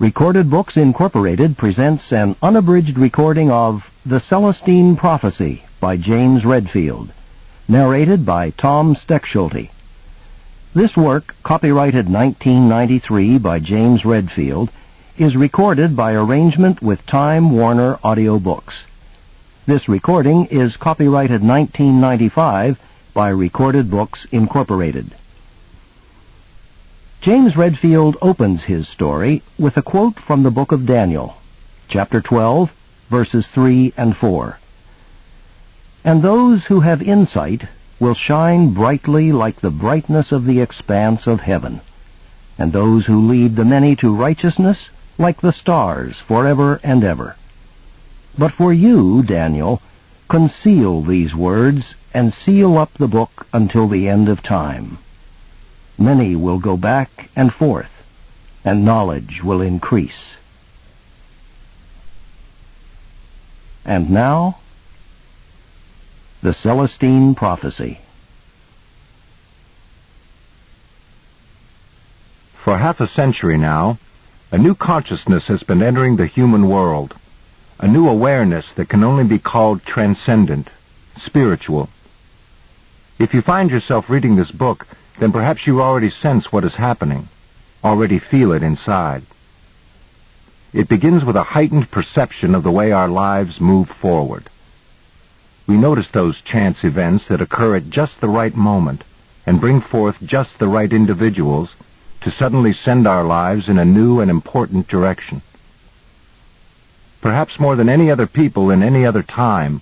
Recorded Books Incorporated presents an unabridged recording of The Celestine Prophecy by James Redfield, narrated by Tom Stechschulte. This work, copyrighted 1993 by James Redfield, is recorded by arrangement with Time Warner Audiobooks. This recording is copyrighted 1995 by Recorded Books Incorporated. James Redfield opens his story with a quote from the book of Daniel, chapter 12, verses 3 and 4. And those who have insight will shine brightly like the brightness of the expanse of heaven, and those who lead the many to righteousness like the stars forever and ever. But for you, Daniel, conceal these words and seal up the book until the end of time. Many will go back and forth, and knowledge will increase. And now, the Celestine Prophecy. For half a century now, a new consciousness has been entering the human world, a new awareness that can only be called transcendent, spiritual. If you find yourself reading this book, then perhaps you already sense what is happening, already feel it inside. It begins with a heightened perception of the way our lives move forward. We notice those chance events that occur at just the right moment and bring forth just the right individuals to suddenly send our lives in a new and important direction. Perhaps more than any other people in any other time,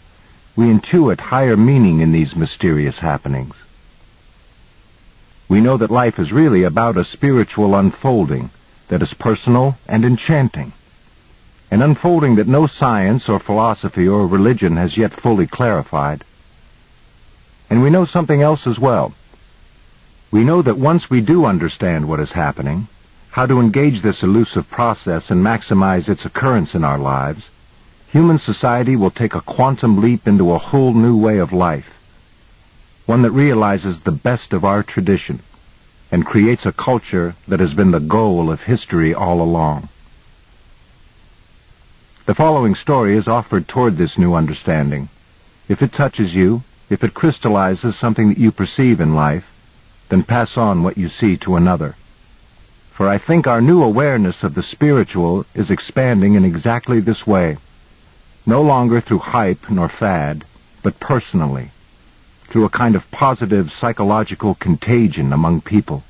we intuit higher meaning in these mysterious happenings we know that life is really about a spiritual unfolding that is personal and enchanting. An unfolding that no science or philosophy or religion has yet fully clarified. And we know something else as well. We know that once we do understand what is happening, how to engage this elusive process and maximize its occurrence in our lives, human society will take a quantum leap into a whole new way of life one that realizes the best of our tradition and creates a culture that has been the goal of history all along. The following story is offered toward this new understanding. If it touches you, if it crystallizes something that you perceive in life, then pass on what you see to another. For I think our new awareness of the spiritual is expanding in exactly this way, no longer through hype nor fad, but personally, through a kind of positive psychological contagion among people.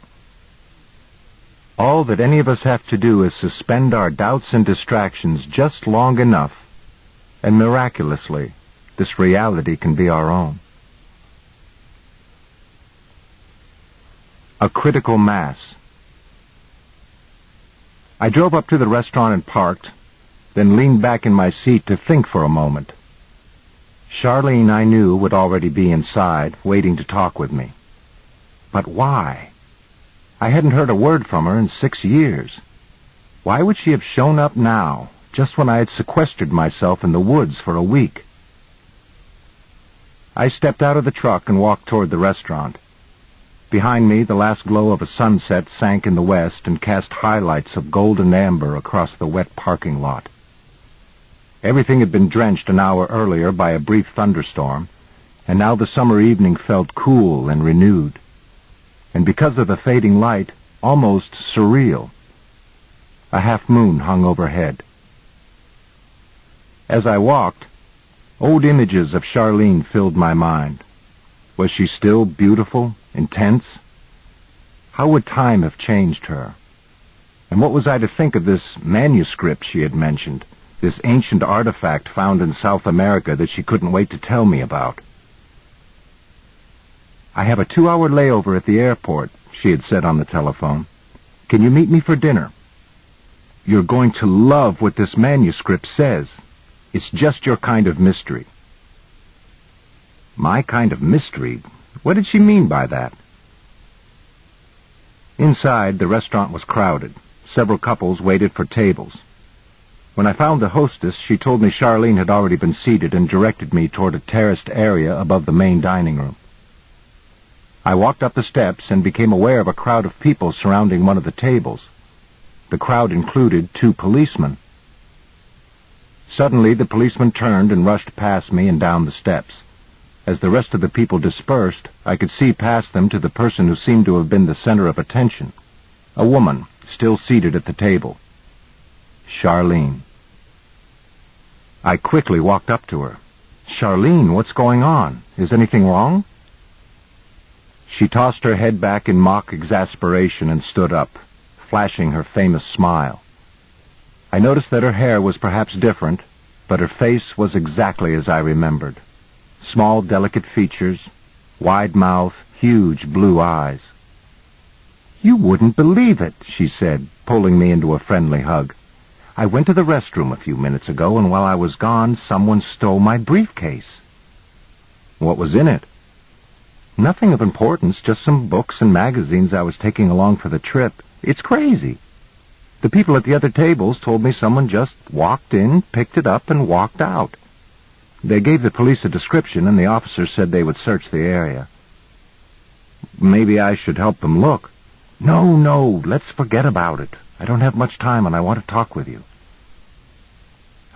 All that any of us have to do is suspend our doubts and distractions just long enough, and miraculously, this reality can be our own. A critical mass. I drove up to the restaurant and parked, then leaned back in my seat to think for a moment. Charlene, I knew, would already be inside, waiting to talk with me. But why? I hadn't heard a word from her in six years. Why would she have shown up now, just when I had sequestered myself in the woods for a week? I stepped out of the truck and walked toward the restaurant. Behind me, the last glow of a sunset sank in the west and cast highlights of golden amber across the wet parking lot. Everything had been drenched an hour earlier by a brief thunderstorm, and now the summer evening felt cool and renewed. And because of the fading light, almost surreal. A half moon hung overhead. As I walked, old images of Charlene filled my mind. Was she still beautiful, intense? How would time have changed her? And what was I to think of this manuscript she had mentioned? This ancient artifact found in South America that she couldn't wait to tell me about. I have a two-hour layover at the airport, she had said on the telephone. Can you meet me for dinner? You're going to love what this manuscript says. It's just your kind of mystery. My kind of mystery? What did she mean by that? Inside, the restaurant was crowded. Several couples waited for tables. When I found the hostess, she told me Charlene had already been seated and directed me toward a terraced area above the main dining room. I walked up the steps and became aware of a crowd of people surrounding one of the tables. The crowd included two policemen. Suddenly, the policeman turned and rushed past me and down the steps. As the rest of the people dispersed, I could see past them to the person who seemed to have been the center of attention. A woman, still seated at the table. Charlene. I quickly walked up to her. Charlene, what's going on? Is anything wrong? She tossed her head back in mock exasperation and stood up, flashing her famous smile. I noticed that her hair was perhaps different, but her face was exactly as I remembered. Small, delicate features, wide mouth, huge blue eyes. You wouldn't believe it, she said, pulling me into a friendly hug. I went to the restroom a few minutes ago, and while I was gone, someone stole my briefcase. What was in it? Nothing of importance, just some books and magazines I was taking along for the trip. It's crazy. The people at the other tables told me someone just walked in, picked it up, and walked out. They gave the police a description, and the officers said they would search the area. Maybe I should help them look. No, no, let's forget about it. I don't have much time, and I want to talk with you.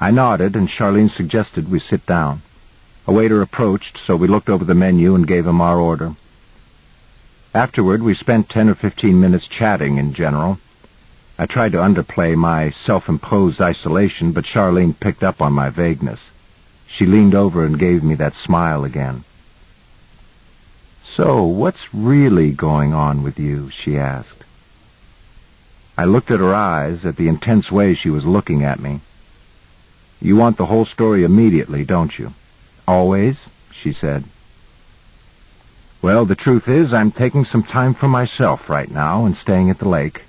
I nodded, and Charlene suggested we sit down. A waiter approached, so we looked over the menu and gave him our order. Afterward, we spent ten or fifteen minutes chatting in general. I tried to underplay my self-imposed isolation, but Charlene picked up on my vagueness. She leaned over and gave me that smile again. So, what's really going on with you? she asked. I looked at her eyes, at the intense way she was looking at me. You want the whole story immediately, don't you? Always, she said. Well, the truth is, I'm taking some time for myself right now and staying at the lake.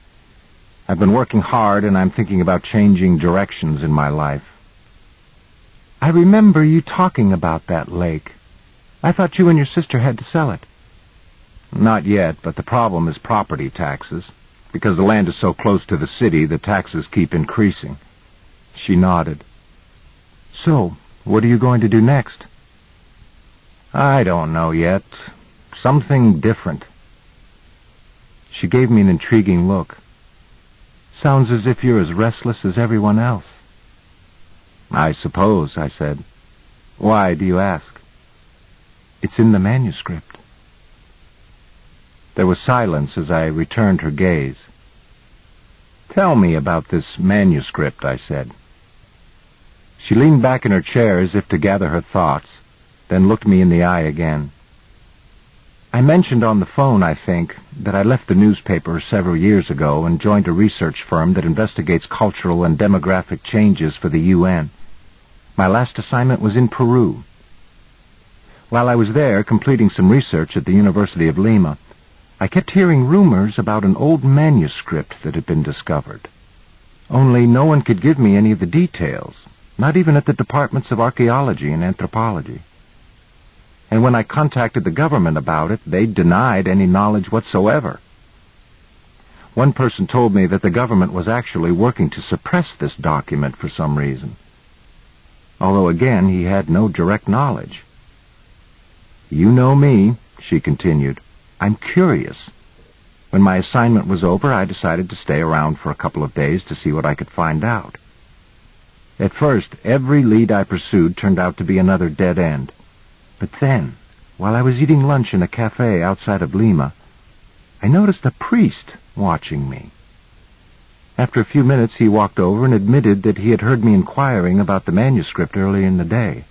I've been working hard and I'm thinking about changing directions in my life. I remember you talking about that lake. I thought you and your sister had to sell it. Not yet, but the problem is property taxes. Because the land is so close to the city, the taxes keep increasing. She nodded. So, what are you going to do next? I don't know yet. Something different. She gave me an intriguing look. Sounds as if you're as restless as everyone else. I suppose, I said. Why, do you ask? It's in the manuscript. There was silence as I returned her gaze. Tell me about this manuscript, I said. She leaned back in her chair as if to gather her thoughts, then looked me in the eye again. I mentioned on the phone, I think, that I left the newspaper several years ago and joined a research firm that investigates cultural and demographic changes for the UN. My last assignment was in Peru. While I was there completing some research at the University of Lima, I kept hearing rumors about an old manuscript that had been discovered. Only no one could give me any of the details, not even at the departments of archaeology and anthropology and when I contacted the government about it, they denied any knowledge whatsoever. One person told me that the government was actually working to suppress this document for some reason. Although again, he had no direct knowledge. You know me, she continued. I'm curious. When my assignment was over, I decided to stay around for a couple of days to see what I could find out. At first, every lead I pursued turned out to be another dead end. But then, while I was eating lunch in a cafe outside of Lima, I noticed a priest watching me. After a few minutes, he walked over and admitted that he had heard me inquiring about the manuscript early in the day.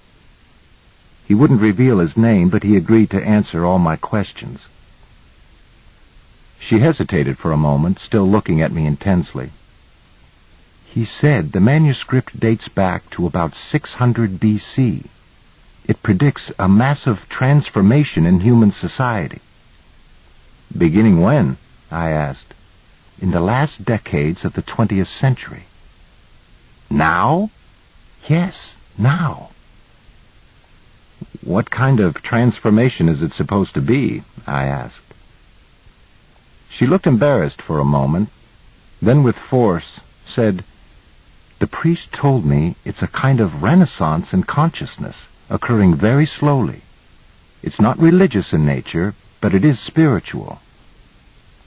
He wouldn't reveal his name, but he agreed to answer all my questions. She hesitated for a moment, still looking at me intensely. He said the manuscript dates back to about 600 B.C. It predicts a massive transformation in human society. Beginning when? I asked. In the last decades of the 20th century. Now? Yes, now. What kind of transformation is it supposed to be? I asked. She looked embarrassed for a moment, then with force said, The priest told me it's a kind of renaissance in consciousness occurring very slowly. It's not religious in nature, but it is spiritual.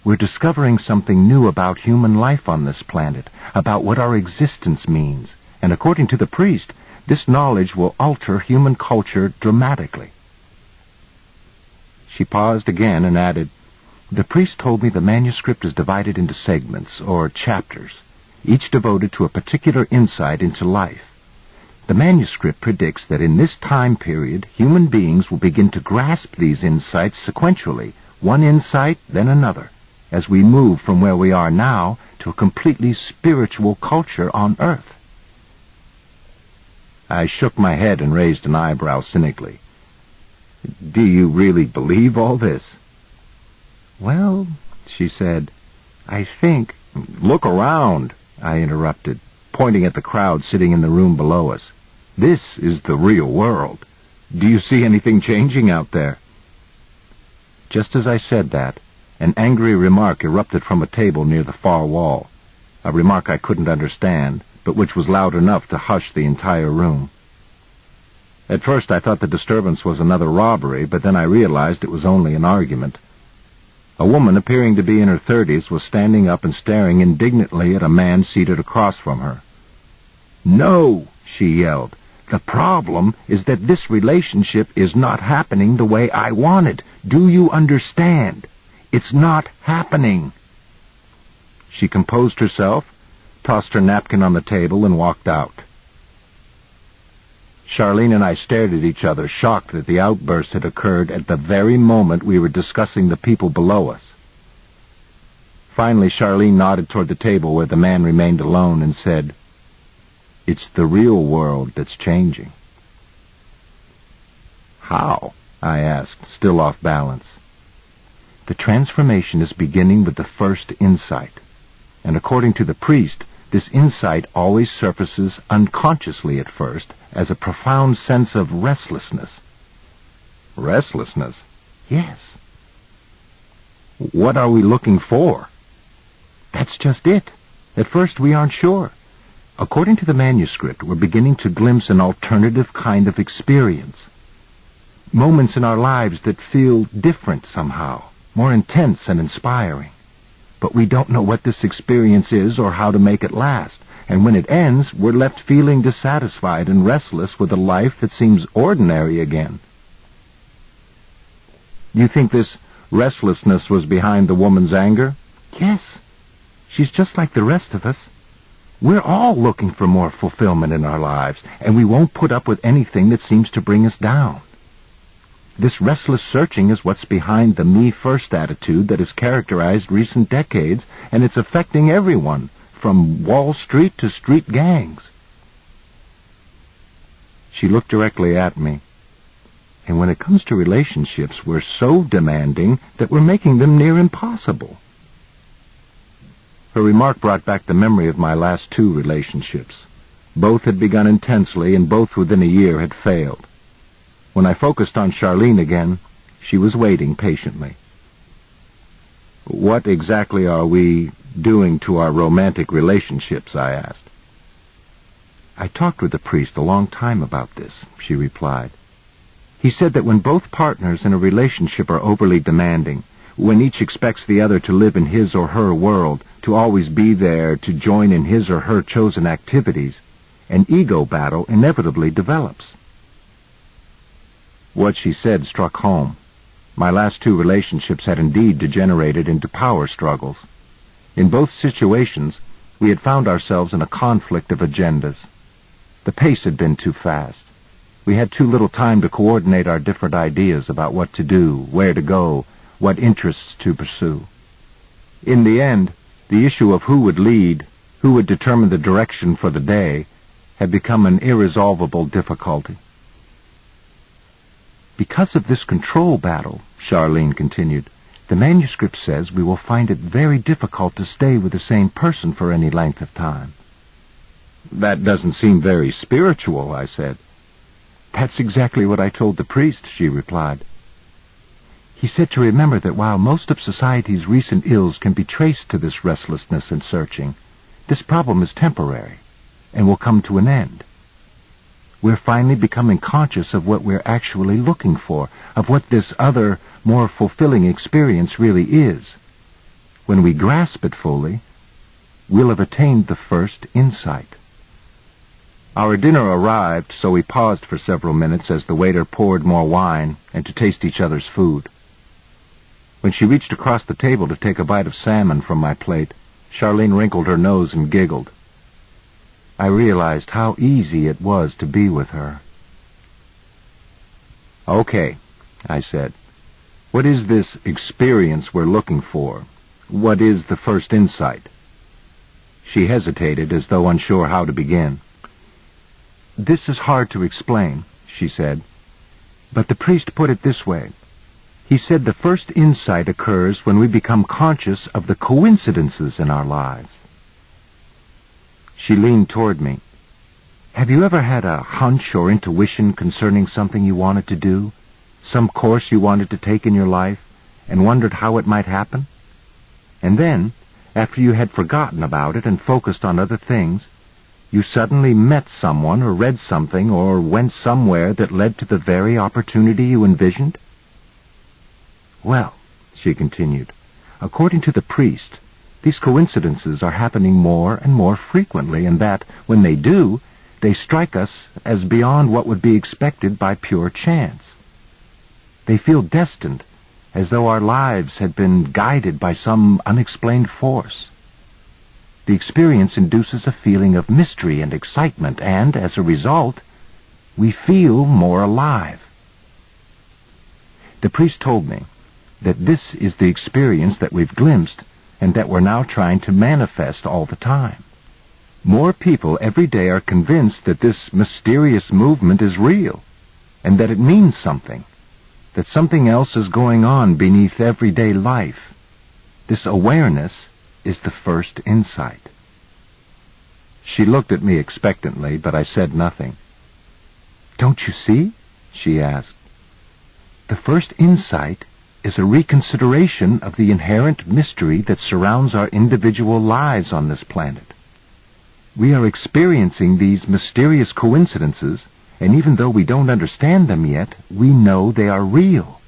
We're discovering something new about human life on this planet, about what our existence means. And according to the priest, this knowledge will alter human culture dramatically. She paused again and added, The priest told me the manuscript is divided into segments, or chapters, each devoted to a particular insight into life. The manuscript predicts that in this time period, human beings will begin to grasp these insights sequentially, one insight, then another as we move from where we are now to a completely spiritual culture on Earth. I shook my head and raised an eyebrow cynically. Do you really believe all this? Well, she said, I think... Look around, I interrupted, pointing at the crowd sitting in the room below us. This is the real world. Do you see anything changing out there? Just as I said that, an angry remark erupted from a table near the far wall, a remark I couldn't understand, but which was loud enough to hush the entire room. At first I thought the disturbance was another robbery, but then I realized it was only an argument. A woman appearing to be in her thirties was standing up and staring indignantly at a man seated across from her. No, she yelled. The problem is that this relationship is not happening the way I want it. Do you understand? It's not happening. She composed herself, tossed her napkin on the table, and walked out. Charlene and I stared at each other, shocked that the outburst had occurred at the very moment we were discussing the people below us. Finally, Charlene nodded toward the table where the man remained alone and said, It's the real world that's changing. How? I asked, still off balance. The transformation is beginning with the first insight. And according to the priest, this insight always surfaces unconsciously at first as a profound sense of restlessness. Restlessness? Yes. What are we looking for? That's just it. At first we aren't sure. According to the manuscript, we're beginning to glimpse an alternative kind of experience. Moments in our lives that feel different somehow more intense and inspiring. But we don't know what this experience is or how to make it last, and when it ends, we're left feeling dissatisfied and restless with a life that seems ordinary again. You think this restlessness was behind the woman's anger? Yes. She's just like the rest of us. We're all looking for more fulfillment in our lives, and we won't put up with anything that seems to bring us down. This restless searching is what's behind the me-first attitude that has characterized recent decades, and it's affecting everyone, from Wall Street to street gangs. She looked directly at me. And when it comes to relationships, we're so demanding that we're making them near impossible. Her remark brought back the memory of my last two relationships. Both had begun intensely, and both within a year had failed. When I focused on Charlene again, she was waiting patiently. What exactly are we doing to our romantic relationships, I asked. I talked with the priest a long time about this, she replied. He said that when both partners in a relationship are overly demanding, when each expects the other to live in his or her world, to always be there, to join in his or her chosen activities, an ego battle inevitably develops. What she said struck home. My last two relationships had indeed degenerated into power struggles. In both situations, we had found ourselves in a conflict of agendas. The pace had been too fast. We had too little time to coordinate our different ideas about what to do, where to go, what interests to pursue. In the end, the issue of who would lead, who would determine the direction for the day, had become an irresolvable difficulty. Because of this control battle, Charlene continued, the manuscript says we will find it very difficult to stay with the same person for any length of time. That doesn't seem very spiritual, I said. That's exactly what I told the priest, she replied. He said to remember that while most of society's recent ills can be traced to this restlessness and searching, this problem is temporary and will come to an end we're finally becoming conscious of what we're actually looking for, of what this other, more fulfilling experience really is. when we grasp it fully, we'll have attained the first insight. Our dinner arrived, so we paused for several minutes as the waiter poured more wine and to taste each other's food. When she reached across the table to take a bite of salmon from my plate, Charlene wrinkled her nose and giggled. I realized how easy it was to be with her. Okay, I said. What is this experience we're looking for? What is the first insight? She hesitated as though unsure how to begin. This is hard to explain, she said, but the priest put it this way. He said the first insight occurs when we become conscious of the coincidences in our lives. She leaned toward me. Have you ever had a hunch or intuition concerning something you wanted to do? Some course you wanted to take in your life, and wondered how it might happen? And then, after you had forgotten about it and focused on other things, you suddenly met someone or read something or went somewhere that led to the very opportunity you envisioned? Well, she continued, according to the priest, these coincidences are happening more and more frequently, and that, when they do, they strike us as beyond what would be expected by pure chance. They feel destined, as though our lives had been guided by some unexplained force. The experience induces a feeling of mystery and excitement, and, as a result, we feel more alive. The priest told me that this is the experience that we've glimpsed and that we're now trying to manifest all the time. More people every day are convinced that this mysterious movement is real and that it means something, that something else is going on beneath everyday life. This awareness is the first insight. She looked at me expectantly, but I said nothing. Don't you see? she asked. The first insight is a reconsideration of the inherent mystery that surrounds our individual lives on this planet. We are experiencing these mysterious coincidences, and even though we don't understand them yet, we know they are real.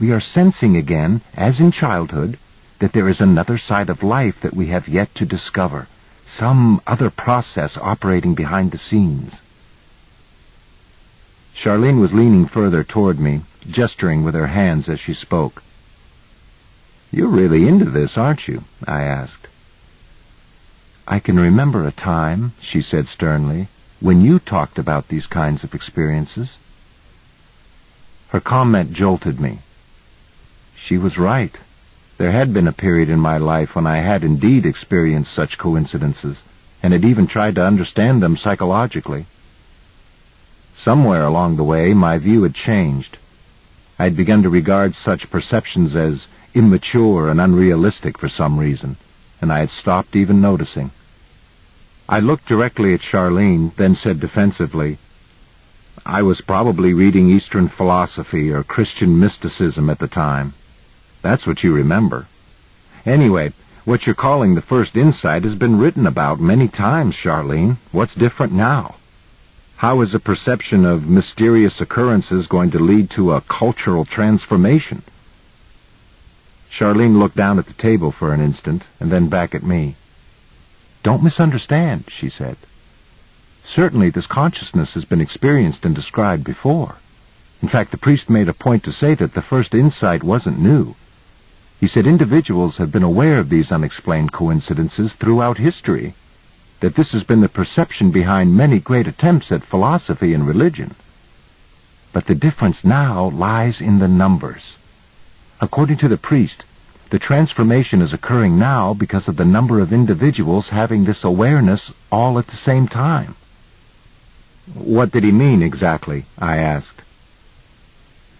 We are sensing again, as in childhood, that there is another side of life that we have yet to discover, some other process operating behind the scenes. Charlene was leaning further toward me, gesturing with her hands as she spoke. You're really into this, aren't you? I asked. I can remember a time, she said sternly, when you talked about these kinds of experiences. Her comment jolted me. She was right. There had been a period in my life when I had indeed experienced such coincidences, and had even tried to understand them psychologically. Somewhere along the way, my view had changed. I had begun to regard such perceptions as immature and unrealistic for some reason, and I had stopped even noticing. I looked directly at Charlene, then said defensively, I was probably reading Eastern philosophy or Christian mysticism at the time. That's what you remember. Anyway, what you're calling the first insight has been written about many times, Charlene. What's different now? How is a perception of mysterious occurrences going to lead to a cultural transformation? Charlene looked down at the table for an instant and then back at me. Don't misunderstand, she said. Certainly this consciousness has been experienced and described before. In fact, the priest made a point to say that the first insight wasn't new. He said individuals have been aware of these unexplained coincidences throughout history, that this has been the perception behind many great attempts at philosophy and religion. But the difference now lies in the numbers. According to the priest, the transformation is occurring now because of the number of individuals having this awareness all at the same time. What did he mean exactly? I asked.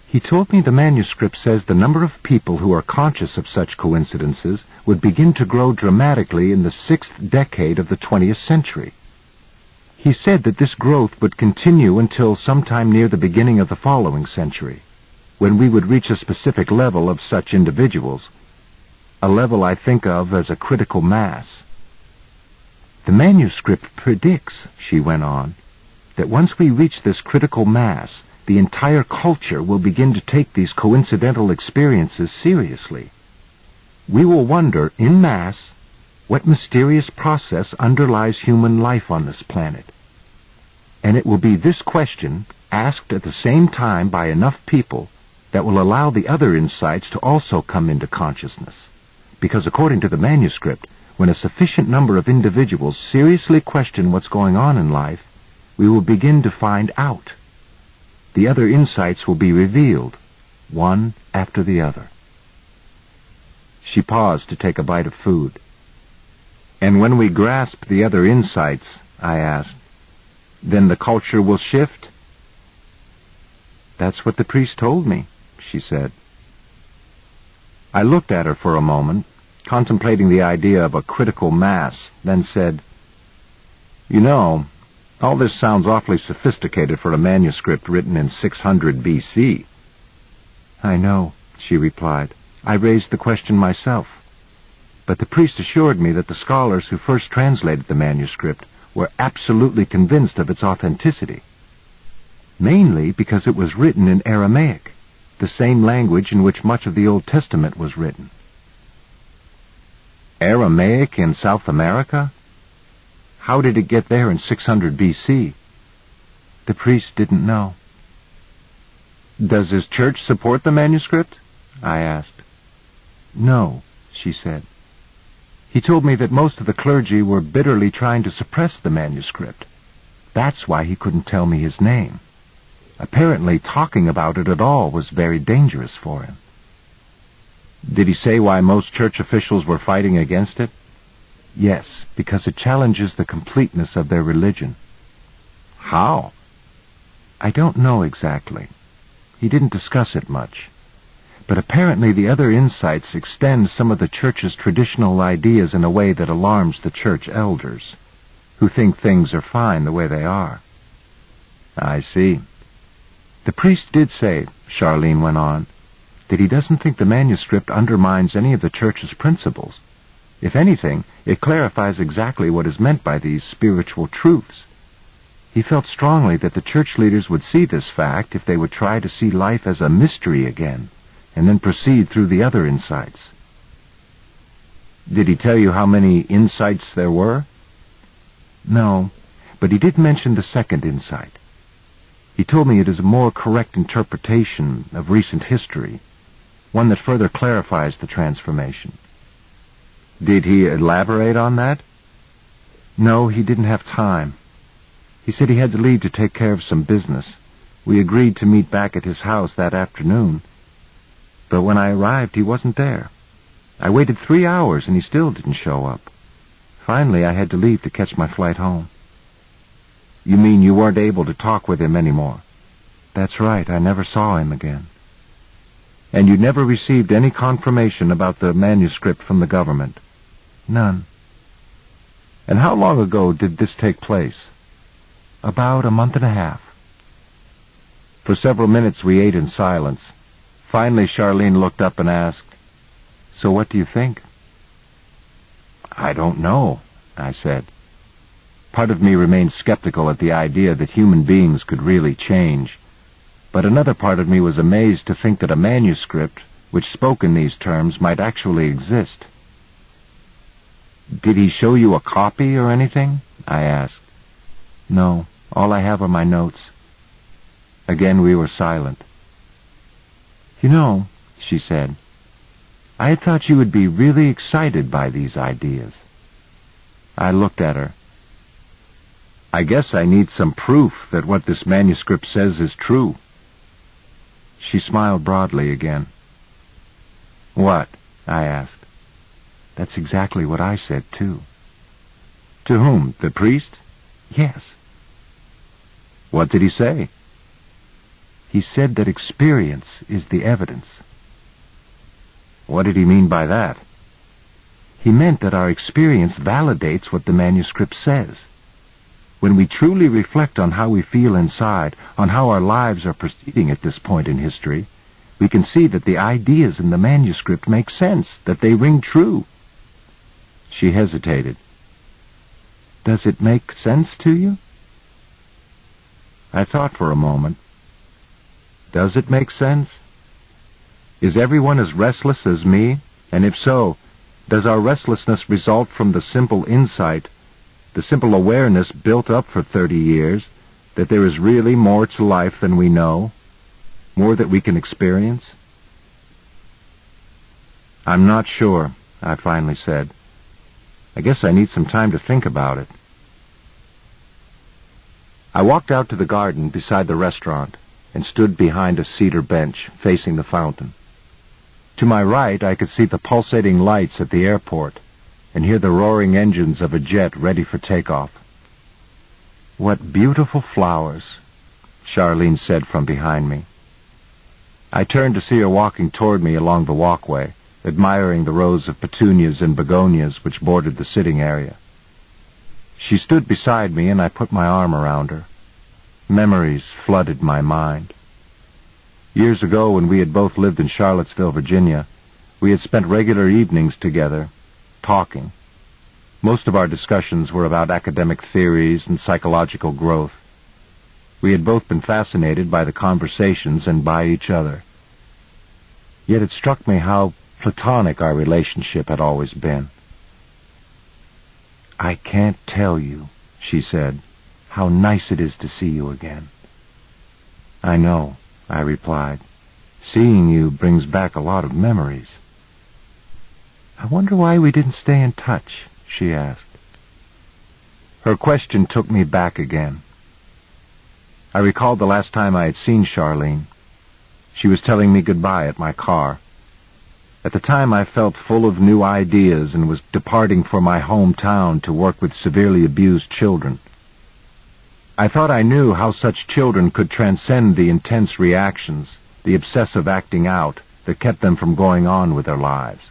He told me the manuscript says the number of people who are conscious of such coincidences would begin to grow dramatically in the sixth decade of the 20th century. He said that this growth would continue until sometime near the beginning of the following century, when we would reach a specific level of such individuals, a level I think of as a critical mass. The manuscript predicts, she went on, that once we reach this critical mass, the entire culture will begin to take these coincidental experiences seriously. We will wonder, in mass, what mysterious process underlies human life on this planet. And it will be this question, asked at the same time by enough people, that will allow the other insights to also come into consciousness. Because according to the manuscript, when a sufficient number of individuals seriously question what's going on in life, we will begin to find out. The other insights will be revealed, one after the other. She paused to take a bite of food. And when we grasp the other insights, I asked, then the culture will shift? That's what the priest told me, she said. I looked at her for a moment, contemplating the idea of a critical mass, then said, You know, all this sounds awfully sophisticated for a manuscript written in 600 BC. I know, she replied. I raised the question myself. But the priest assured me that the scholars who first translated the manuscript were absolutely convinced of its authenticity, mainly because it was written in Aramaic, the same language in which much of the Old Testament was written. Aramaic in South America? How did it get there in 600 BC? The priest didn't know. Does his church support the manuscript? I asked. No, she said. He told me that most of the clergy were bitterly trying to suppress the manuscript. That's why he couldn't tell me his name. Apparently talking about it at all was very dangerous for him. Did he say why most church officials were fighting against it? Yes, because it challenges the completeness of their religion. How? I don't know exactly. He didn't discuss it much. But apparently the other insights extend some of the Church's traditional ideas in a way that alarms the Church elders, who think things are fine the way they are. I see. The priest did say, Charlene went on, that he doesn't think the manuscript undermines any of the Church's principles. If anything, it clarifies exactly what is meant by these spiritual truths. He felt strongly that the church leaders would see this fact if they would try to see life as a mystery again and then proceed through the other insights. Did he tell you how many insights there were? No, but he did mention the second insight. He told me it is a more correct interpretation of recent history, one that further clarifies the transformation. Did he elaborate on that? No, he didn't have time. He said he had to leave to take care of some business. We agreed to meet back at his house that afternoon, but when I arrived, he wasn't there. I waited three hours and he still didn't show up. Finally, I had to leave to catch my flight home. You mean you weren't able to talk with him anymore? That's right. I never saw him again. And you never received any confirmation about the manuscript from the government? None. And how long ago did this take place? About a month and a half. For several minutes we ate in silence. Finally, Charlene looked up and asked, So what do you think? I don't know, I said. Part of me remained skeptical at the idea that human beings could really change, but another part of me was amazed to think that a manuscript which spoke in these terms might actually exist. Did he show you a copy or anything? I asked. No, all I have are my notes. Again we were silent. You know, she said, I had thought you would be really excited by these ideas. I looked at her. I guess I need some proof that what this manuscript says is true. She smiled broadly again. What? I asked. That's exactly what I said, too. To whom? The priest? Yes. What did he say? He said that experience is the evidence. What did he mean by that? He meant that our experience validates what the manuscript says. When we truly reflect on how we feel inside, on how our lives are proceeding at this point in history, we can see that the ideas in the manuscript make sense, that they ring true. She hesitated. Does it make sense to you? I thought for a moment. Does it make sense? Is everyone as restless as me, And if so, does our restlessness result from the simple insight, the simple awareness built up for 30 years, that there is really more to life than we know, more that we can experience? I'm not sure, I finally said. I guess I need some time to think about it. I walked out to the garden beside the restaurant and stood behind a cedar bench facing the fountain. To my right, I could see the pulsating lights at the airport and hear the roaring engines of a jet ready for takeoff. What beautiful flowers, Charlene said from behind me. I turned to see her walking toward me along the walkway, admiring the rows of petunias and begonias which bordered the sitting area. She stood beside me and I put my arm around her. Memories flooded my mind. Years ago, when we had both lived in Charlottesville, Virginia, we had spent regular evenings together, talking. Most of our discussions were about academic theories and psychological growth. We had both been fascinated by the conversations and by each other. Yet it struck me how platonic our relationship had always been. I can't tell you, she said, how nice it is to see you again. I know, I replied. Seeing you brings back a lot of memories. I wonder why we didn't stay in touch, she asked. Her question took me back again. I recalled the last time I had seen Charlene. She was telling me goodbye at my car. At the time I felt full of new ideas and was departing for my hometown to work with severely abused children. I thought I knew how such children could transcend the intense reactions, the obsessive acting out that kept them from going on with their lives.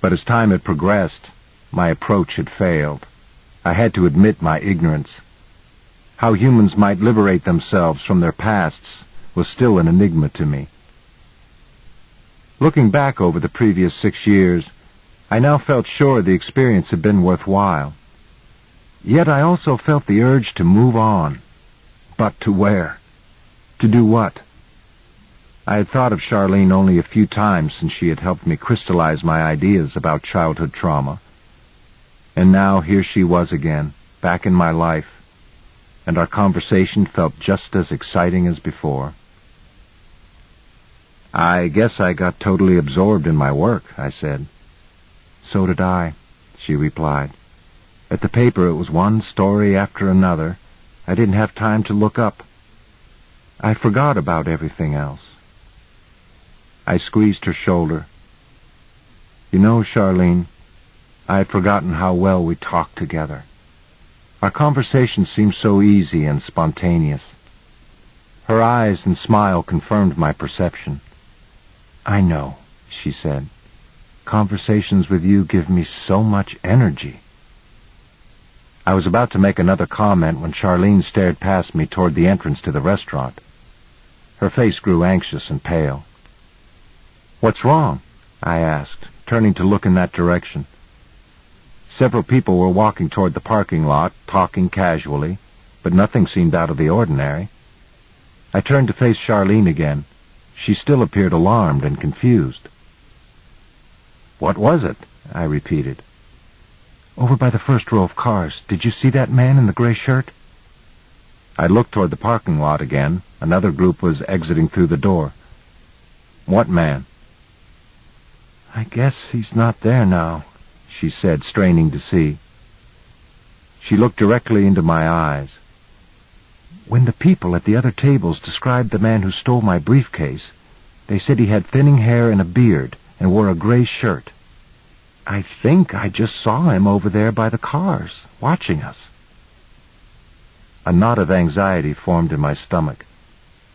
But as time had progressed, my approach had failed. I had to admit my ignorance. How humans might liberate themselves from their pasts was still an enigma to me. Looking back over the previous six years, I now felt sure the experience had been worthwhile. Yet I also felt the urge to move on. But to where? To do what? I had thought of Charlene only a few times since she had helped me crystallize my ideas about childhood trauma. And now here she was again, back in my life, and our conversation felt just as exciting as before. I guess I got totally absorbed in my work, I said. So did I, she replied. At the paper it was one story after another. I didn't have time to look up. I forgot about everything else. I squeezed her shoulder. You know, Charlene, I had forgotten how well we talked together. Our conversation seemed so easy and spontaneous. Her eyes and smile confirmed my perception. I know, she said. Conversations with you give me so much energy. I was about to make another comment when Charlene stared past me toward the entrance to the restaurant. Her face grew anxious and pale. What's wrong? I asked, turning to look in that direction. Several people were walking toward the parking lot, talking casually, but nothing seemed out of the ordinary. I turned to face Charlene again. She still appeared alarmed and confused. What was it? I repeated. Over by the first row of cars. Did you see that man in the gray shirt? I looked toward the parking lot again. Another group was exiting through the door. What man? I guess he's not there now, she said, straining to see. She looked directly into my eyes. When the people at the other tables described the man who stole my briefcase, they said he had thinning hair and a beard and wore a gray shirt. I think I just saw him over there by the cars, watching us. A knot of anxiety formed in my stomach.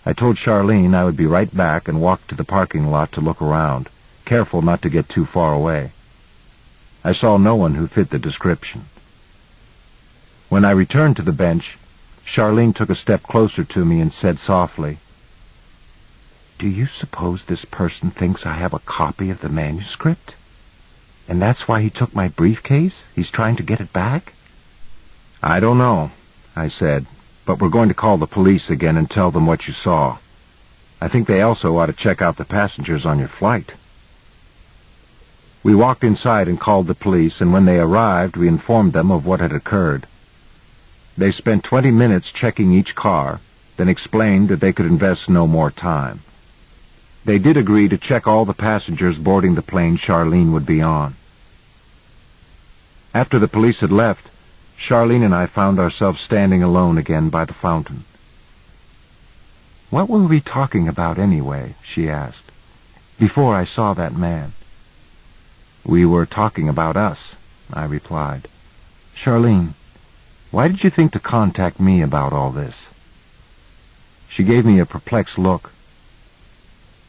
I told Charlene I would be right back and walked to the parking lot to look around, careful not to get too far away. I saw no one who fit the description. When I returned to the bench, Charlene took a step closer to me and said softly, Do you suppose this person thinks I have a copy of the manuscript? And that's why he took my briefcase? He's trying to get it back? I don't know, I said, but we're going to call the police again and tell them what you saw. I think they also ought to check out the passengers on your flight. We walked inside and called the police, and when they arrived, we informed them of what had occurred. They spent 20 minutes checking each car, then explained that they could invest no more time. They did agree to check all the passengers boarding the plane Charlene would be on. After the police had left, Charlene and I found ourselves standing alone again by the fountain. What were we talking about anyway, she asked, before I saw that man? We were talking about us, I replied. Charlene, why did you think to contact me about all this? She gave me a perplexed look.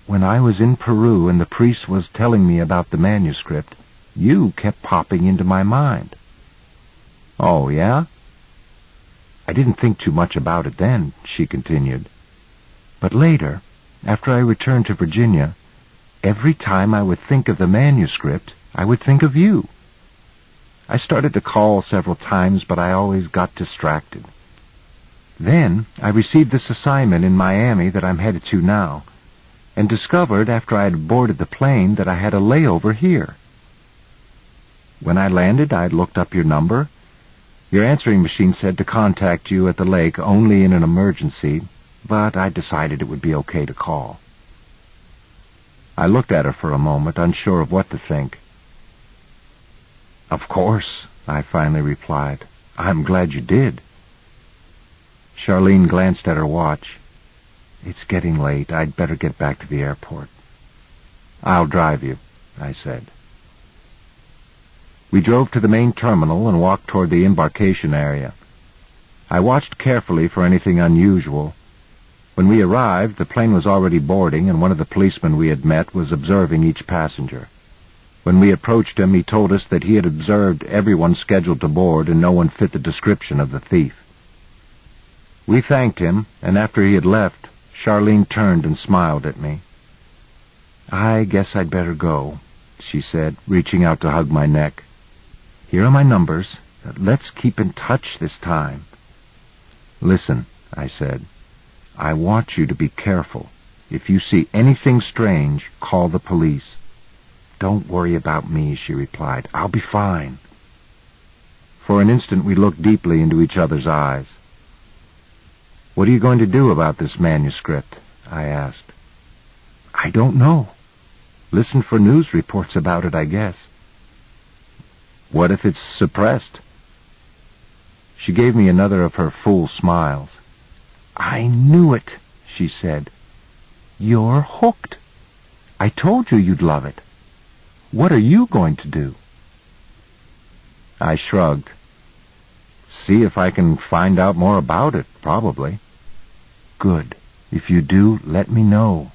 When I was in Peru and the priest was telling me about the manuscript, you kept popping into my mind. Oh, yeah? I didn't think too much about it then, she continued. But later, after I returned to Virginia, every time I would think of the manuscript, I would think of you. I started to call several times, but I always got distracted. Then I received this assignment in Miami that I'm headed to now, and discovered after I had boarded the plane that I had a layover here. When I landed, I'd looked up your number. Your answering machine said to contact you at the lake only in an emergency, but I decided it would be okay to call. I looked at her for a moment, unsure of what to think. Of course, I finally replied. I'm glad you did. Charlene glanced at her watch. It's getting late. I'd better get back to the airport. I'll drive you, I said. We drove to the main terminal and walked toward the embarkation area. I watched carefully for anything unusual. When we arrived, the plane was already boarding, and one of the policemen we had met was observing each passenger. When we approached him, he told us that he had observed everyone scheduled to board and no one fit the description of the thief. We thanked him, and after he had left, Charlene turned and smiled at me. I guess I'd better go, she said, reaching out to hug my neck. Here are my numbers. Let's keep in touch this time. Listen, I said. I want you to be careful. If you see anything strange, call the police. Don't worry about me, she replied. I'll be fine. For an instant we looked deeply into each other's eyes. What are you going to do about this manuscript? I asked. I don't know. Listen for news reports about it, I guess. What if it's suppressed? She gave me another of her fool smiles. I knew it, she said. You're hooked. I told you you'd love it. What are you going to do? I shrugged. See if I can find out more about it, probably. Good. If you do, let me know.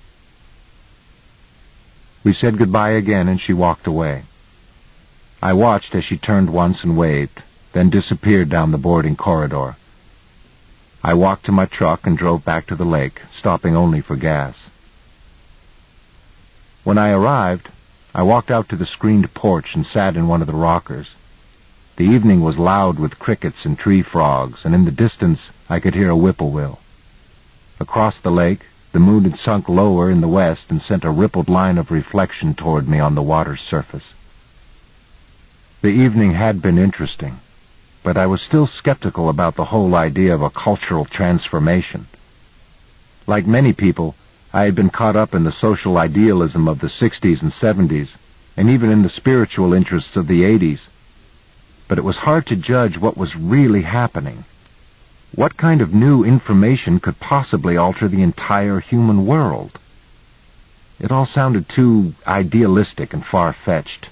We said goodbye again and she walked away. I watched as she turned once and waved, then disappeared down the boarding corridor. I walked to my truck and drove back to the lake, stopping only for gas. When I arrived, I walked out to the screened porch and sat in one of the rockers. The evening was loud with crickets and tree frogs, and in the distance I could hear a whippoorwill. Across the lake, the moon had sunk lower in the west and sent a rippled line of reflection toward me on the water's surface. The evening had been interesting, but I was still skeptical about the whole idea of a cultural transformation. Like many people, I had been caught up in the social idealism of the 60s and 70s, and even in the spiritual interests of the 80s. But it was hard to judge what was really happening. What kind of new information could possibly alter the entire human world? It all sounded too idealistic and far-fetched.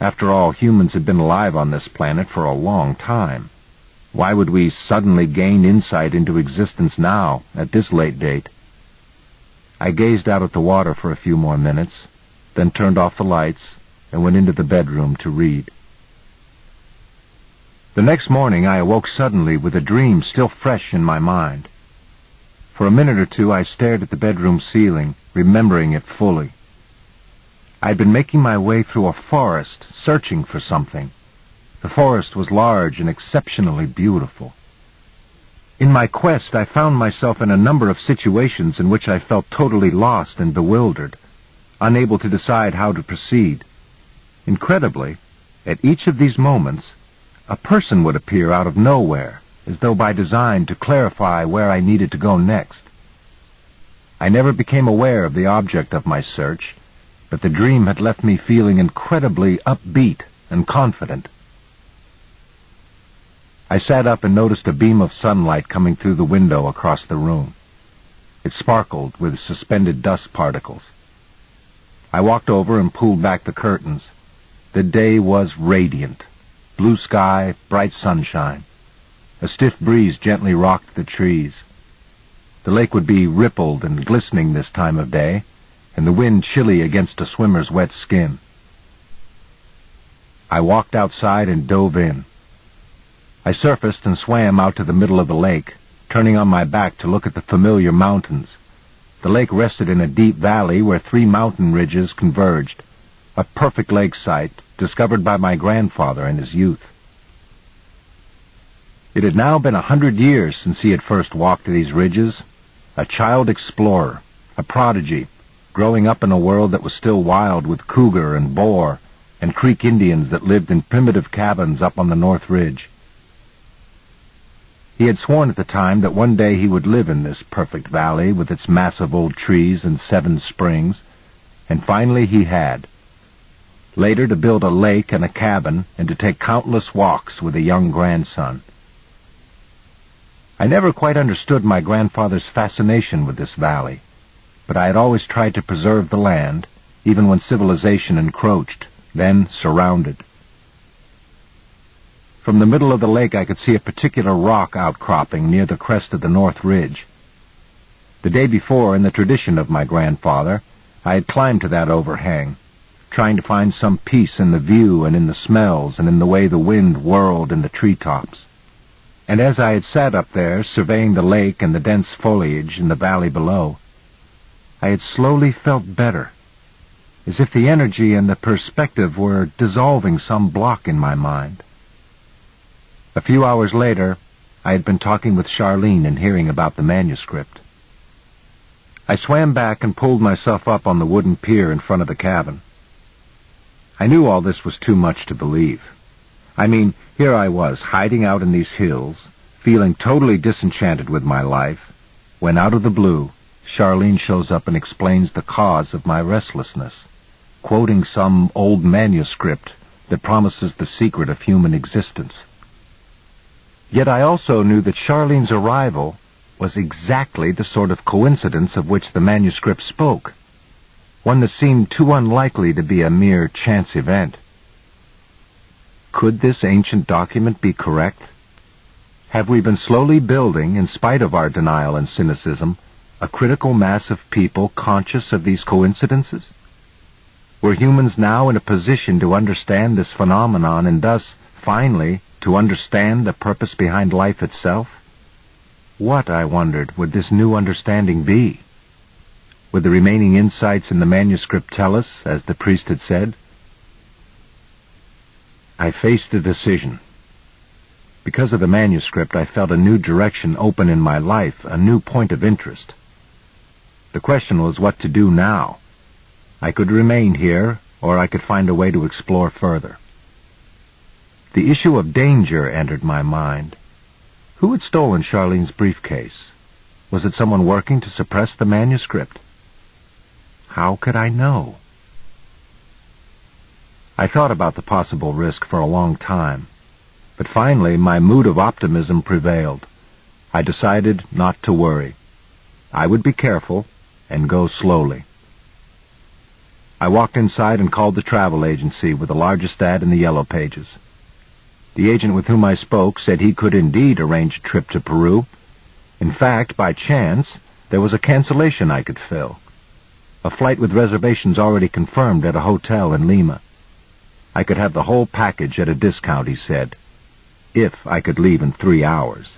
After all, humans had been alive on this planet for a long time. Why would we suddenly gain insight into existence now, at this late date? I gazed out at the water for a few more minutes, then turned off the lights and went into the bedroom to read. The next morning I awoke suddenly with a dream still fresh in my mind. For a minute or two I stared at the bedroom ceiling, remembering it fully. I'd been making my way through a forest, searching for something. The forest was large and exceptionally beautiful. In my quest, I found myself in a number of situations in which I felt totally lost and bewildered, unable to decide how to proceed. Incredibly, at each of these moments, a person would appear out of nowhere, as though by design to clarify where I needed to go next. I never became aware of the object of my search, but the dream had left me feeling incredibly upbeat and confident. I sat up and noticed a beam of sunlight coming through the window across the room. It sparkled with suspended dust particles. I walked over and pulled back the curtains. The day was radiant. Blue sky, bright sunshine. A stiff breeze gently rocked the trees. The lake would be rippled and glistening this time of day, and the wind chilly against a swimmer's wet skin. I walked outside and dove in. I surfaced and swam out to the middle of the lake, turning on my back to look at the familiar mountains. The lake rested in a deep valley where three mountain ridges converged, a perfect lake site discovered by my grandfather in his youth. It had now been a hundred years since he had first walked these ridges, a child explorer, a prodigy, growing up in a world that was still wild with cougar and boar and Creek Indians that lived in primitive cabins up on the North Ridge. He had sworn at the time that one day he would live in this perfect valley with its massive old trees and seven springs, and finally he had later to build a lake and a cabin, and to take countless walks with a young grandson. I never quite understood my grandfather's fascination with this valley, but I had always tried to preserve the land, even when civilization encroached, then surrounded. From the middle of the lake I could see a particular rock outcropping near the crest of the North Ridge. The day before, in the tradition of my grandfather, I had climbed to that overhang, trying to find some peace in the view and in the smells and in the way the wind whirled in the treetops. And as I had sat up there, surveying the lake and the dense foliage in the valley below, I had slowly felt better, as if the energy and the perspective were dissolving some block in my mind. A few hours later, I had been talking with Charlene and hearing about the manuscript. I swam back and pulled myself up on the wooden pier in front of the cabin. I knew all this was too much to believe. I mean, here I was, hiding out in these hills, feeling totally disenchanted with my life, when out of the blue, Charlene shows up and explains the cause of my restlessness, quoting some old manuscript that promises the secret of human existence. Yet I also knew that Charlene's arrival was exactly the sort of coincidence of which the manuscript spoke one that seemed too unlikely to be a mere chance event. Could this ancient document be correct? Have we been slowly building, in spite of our denial and cynicism, a critical mass of people conscious of these coincidences? Were humans now in a position to understand this phenomenon and thus, finally, to understand the purpose behind life itself? What, I wondered, would this new understanding be? Would the remaining insights in the manuscript tell us, as the priest had said? I faced a decision. Because of the manuscript, I felt a new direction open in my life, a new point of interest. The question was what to do now. I could remain here, or I could find a way to explore further. The issue of danger entered my mind. Who had stolen Charlene's briefcase? Was it someone working to suppress the manuscript? How could I know? I thought about the possible risk for a long time, but finally my mood of optimism prevailed. I decided not to worry. I would be careful and go slowly. I walked inside and called the travel agency with the largest ad in the Yellow Pages. The agent with whom I spoke said he could indeed arrange a trip to Peru. In fact, by chance, there was a cancellation I could fill a flight with reservations already confirmed at a hotel in Lima. I could have the whole package at a discount, he said, if I could leave in three hours.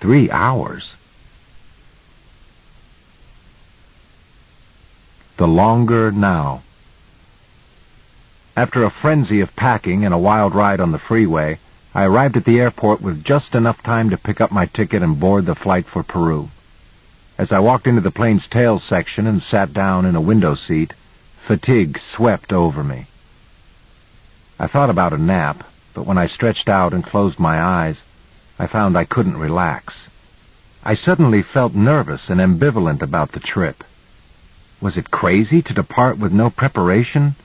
Three hours? The longer now. After a frenzy of packing and a wild ride on the freeway, I arrived at the airport with just enough time to pick up my ticket and board the flight for Peru. As I walked into the plane's tail section and sat down in a window seat, fatigue swept over me. I thought about a nap, but when I stretched out and closed my eyes, I found I couldn't relax. I suddenly felt nervous and ambivalent about the trip. Was it crazy to depart with no preparation?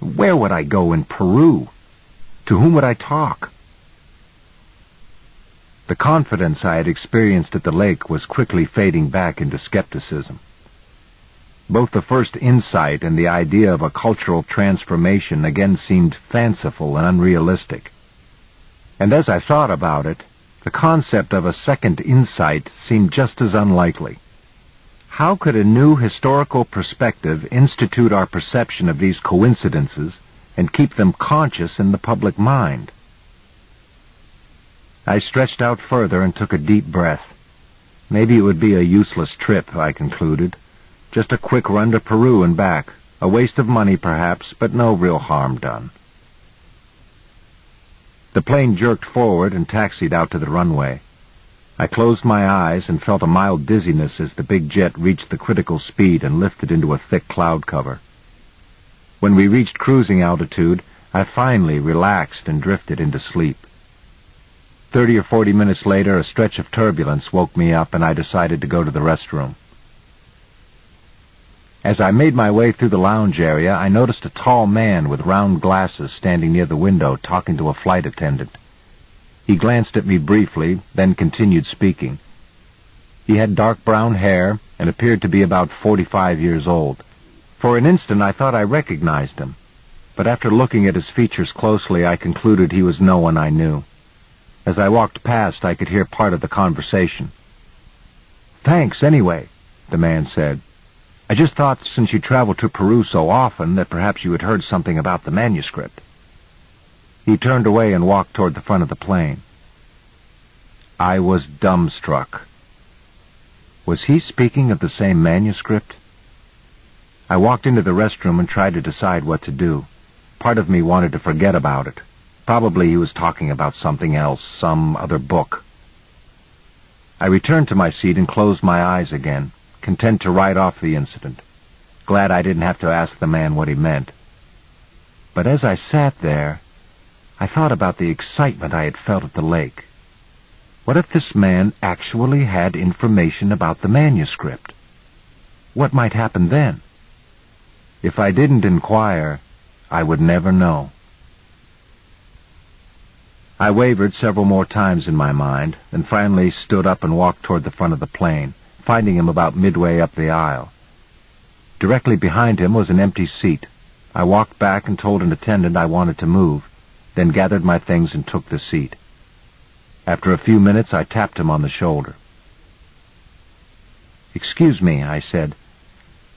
Where would I go in Peru? To whom would I talk? The confidence I had experienced at the lake was quickly fading back into skepticism. Both the first insight and the idea of a cultural transformation again seemed fanciful and unrealistic. And as I thought about it, the concept of a second insight seemed just as unlikely. How could a new historical perspective institute our perception of these coincidences and keep them conscious in the public mind? I stretched out further and took a deep breath. Maybe it would be a useless trip, I concluded. Just a quick run to Peru and back. A waste of money, perhaps, but no real harm done. The plane jerked forward and taxied out to the runway. I closed my eyes and felt a mild dizziness as the big jet reached the critical speed and lifted into a thick cloud cover. When we reached cruising altitude, I finally relaxed and drifted into sleep. Thirty or forty minutes later, a stretch of turbulence woke me up, and I decided to go to the restroom. As I made my way through the lounge area, I noticed a tall man with round glasses standing near the window talking to a flight attendant. He glanced at me briefly, then continued speaking. He had dark brown hair and appeared to be about forty-five years old. For an instant I thought I recognized him, but after looking at his features closely I concluded he was no one I knew. As I walked past, I could hear part of the conversation. Thanks, anyway, the man said. I just thought since you travel to Peru so often that perhaps you had heard something about the manuscript. He turned away and walked toward the front of the plane. I was dumbstruck. Was he speaking of the same manuscript? I walked into the restroom and tried to decide what to do. Part of me wanted to forget about it. Probably he was talking about something else, some other book. I returned to my seat and closed my eyes again, content to write off the incident, glad I didn't have to ask the man what he meant. But as I sat there, I thought about the excitement I had felt at the lake. What if this man actually had information about the manuscript? What might happen then? If I didn't inquire, I would never know. I wavered several more times in my mind, then finally stood up and walked toward the front of the plane, finding him about midway up the aisle. Directly behind him was an empty seat. I walked back and told an attendant I wanted to move, then gathered my things and took the seat. After a few minutes, I tapped him on the shoulder. Excuse me, I said.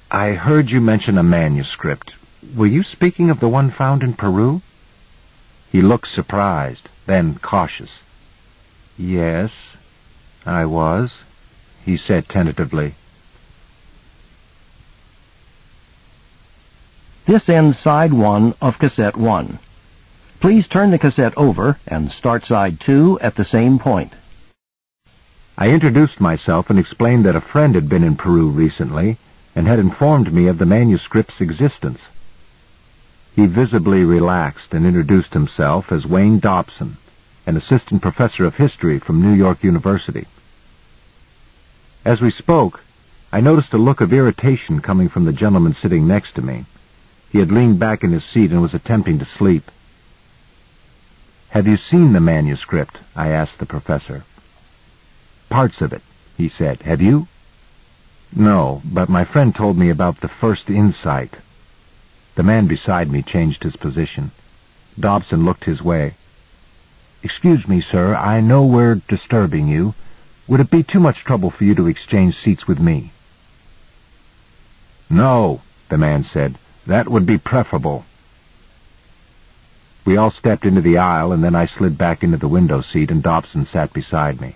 I heard you mention a manuscript. Were you speaking of the one found in Peru? He looked surprised then cautious. Yes, I was, he said tentatively. This ends side one of cassette one. Please turn the cassette over and start side two at the same point. I introduced myself and explained that a friend had been in Peru recently and had informed me of the manuscript's existence. He visibly relaxed and introduced himself as Wayne Dobson, an assistant professor of history from New York University. As we spoke, I noticed a look of irritation coming from the gentleman sitting next to me. He had leaned back in his seat and was attempting to sleep. Have you seen the manuscript? I asked the professor. Parts of it, he said. Have you? No, but my friend told me about the first insight. The man beside me changed his position. Dobson looked his way. Excuse me, sir, I know we're disturbing you. Would it be too much trouble for you to exchange seats with me? No, the man said. That would be preferable. We all stepped into the aisle, and then I slid back into the window seat, and Dobson sat beside me.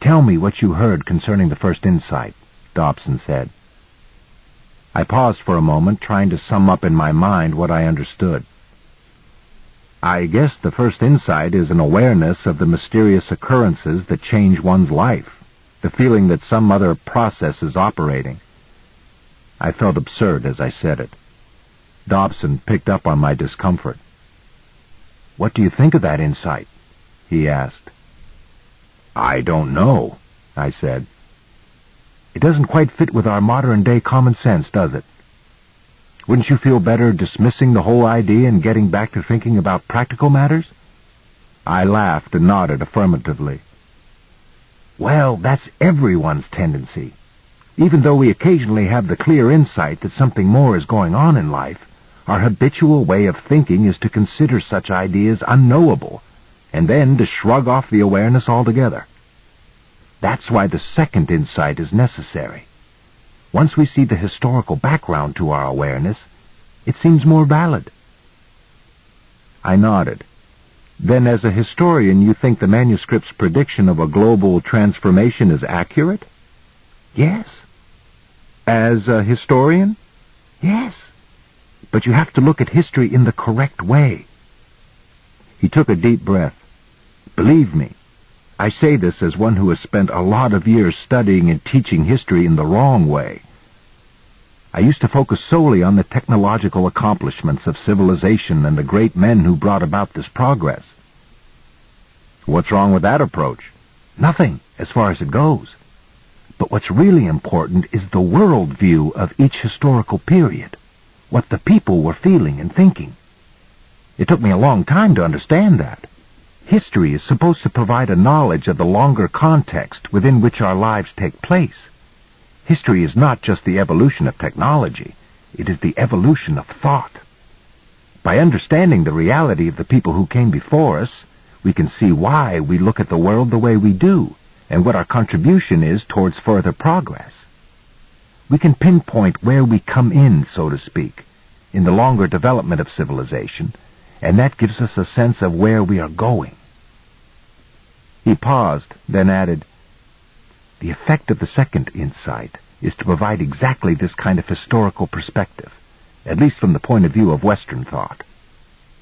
Tell me what you heard concerning the first insight, Dobson said. I paused for a moment, trying to sum up in my mind what I understood. I guess the first insight is an awareness of the mysterious occurrences that change one's life, the feeling that some other process is operating. I felt absurd as I said it. Dobson picked up on my discomfort. What do you think of that insight? He asked. I don't know, I said. It doesn't quite fit with our modern-day common sense, does it? Wouldn't you feel better dismissing the whole idea and getting back to thinking about practical matters? I laughed and nodded affirmatively. Well, that's everyone's tendency. Even though we occasionally have the clear insight that something more is going on in life, our habitual way of thinking is to consider such ideas unknowable, and then to shrug off the awareness altogether. That's why the second insight is necessary. Once we see the historical background to our awareness, it seems more valid. I nodded. Then as a historian, you think the manuscript's prediction of a global transformation is accurate? Yes. As a historian? Yes. But you have to look at history in the correct way. He took a deep breath. Believe me, I say this as one who has spent a lot of years studying and teaching history in the wrong way. I used to focus solely on the technological accomplishments of civilization and the great men who brought about this progress. What's wrong with that approach? Nothing, as far as it goes. But what's really important is the world view of each historical period, what the people were feeling and thinking. It took me a long time to understand that. History is supposed to provide a knowledge of the longer context within which our lives take place. History is not just the evolution of technology. It is the evolution of thought. By understanding the reality of the people who came before us, we can see why we look at the world the way we do, and what our contribution is towards further progress. We can pinpoint where we come in, so to speak, in the longer development of civilization, and that gives us a sense of where we are going. He paused, then added, The effect of the second insight is to provide exactly this kind of historical perspective, at least from the point of view of Western thought.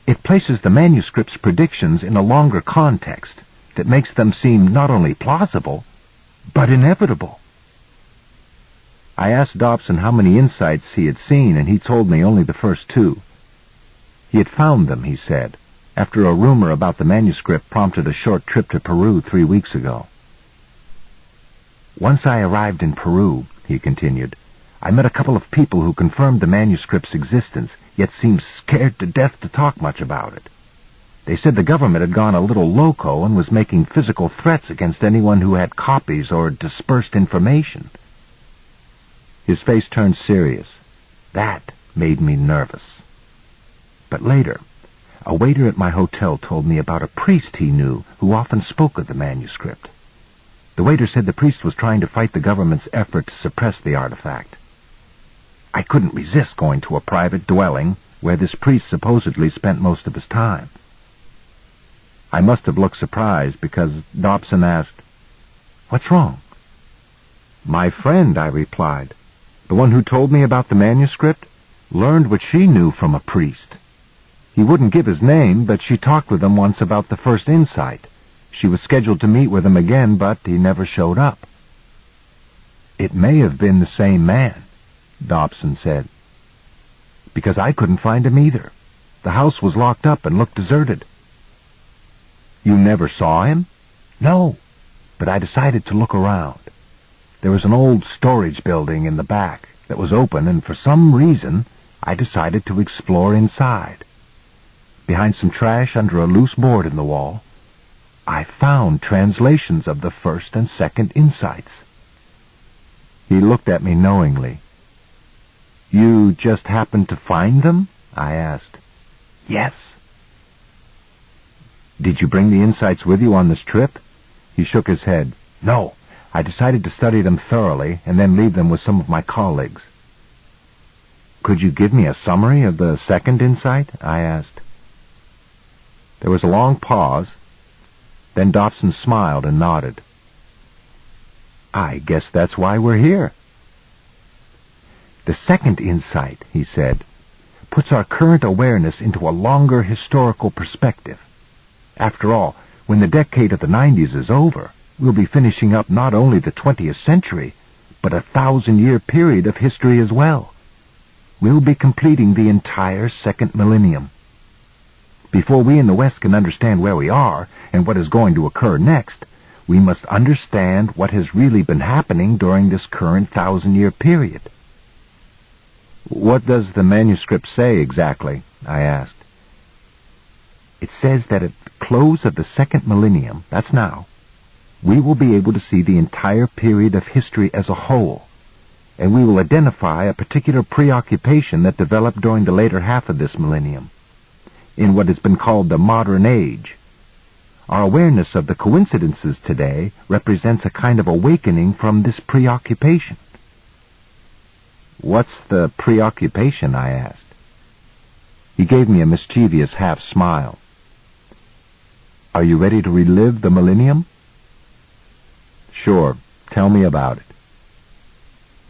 It places the manuscript's predictions in a longer context that makes them seem not only plausible, but inevitable. I asked Dobson how many insights he had seen, and he told me only the first two. He had found them, he said, after a rumor about the manuscript prompted a short trip to Peru three weeks ago. Once I arrived in Peru, he continued, I met a couple of people who confirmed the manuscript's existence, yet seemed scared to death to talk much about it. They said the government had gone a little loco and was making physical threats against anyone who had copies or dispersed information. His face turned serious. That made me nervous. But later, a waiter at my hotel told me about a priest he knew who often spoke of the manuscript. The waiter said the priest was trying to fight the government's effort to suppress the artifact. I couldn't resist going to a private dwelling where this priest supposedly spent most of his time. I must have looked surprised because Dobson asked, What's wrong? My friend, I replied, the one who told me about the manuscript, learned what she knew from a priest. He wouldn't give his name, but she talked with him once about the first insight. She was scheduled to meet with him again, but he never showed up. It may have been the same man, Dobson said. Because I couldn't find him either. The house was locked up and looked deserted. You never saw him? No, but I decided to look around. There was an old storage building in the back that was open, and for some reason I decided to explore inside. Behind some trash under a loose board in the wall, I found translations of the first and second insights. He looked at me knowingly. You just happened to find them? I asked. Yes. Did you bring the insights with you on this trip? He shook his head. No. I decided to study them thoroughly and then leave them with some of my colleagues. Could you give me a summary of the second insight? I asked. There was a long pause. Then Dobson smiled and nodded. I guess that's why we're here. The second insight, he said, puts our current awareness into a longer historical perspective. After all, when the decade of the 90s is over, we'll be finishing up not only the 20th century, but a thousand-year period of history as well. We'll be completing the entire second millennium. Before we in the West can understand where we are and what is going to occur next, we must understand what has really been happening during this current thousand-year period. What does the manuscript say exactly? I asked. It says that at the close of the second millennium, that's now, we will be able to see the entire period of history as a whole, and we will identify a particular preoccupation that developed during the later half of this millennium, in what has been called the modern age. Our awareness of the coincidences today represents a kind of awakening from this preoccupation. What's the preoccupation? I asked. He gave me a mischievous half smile. Are you ready to relive the millennium? Sure. Tell me about it.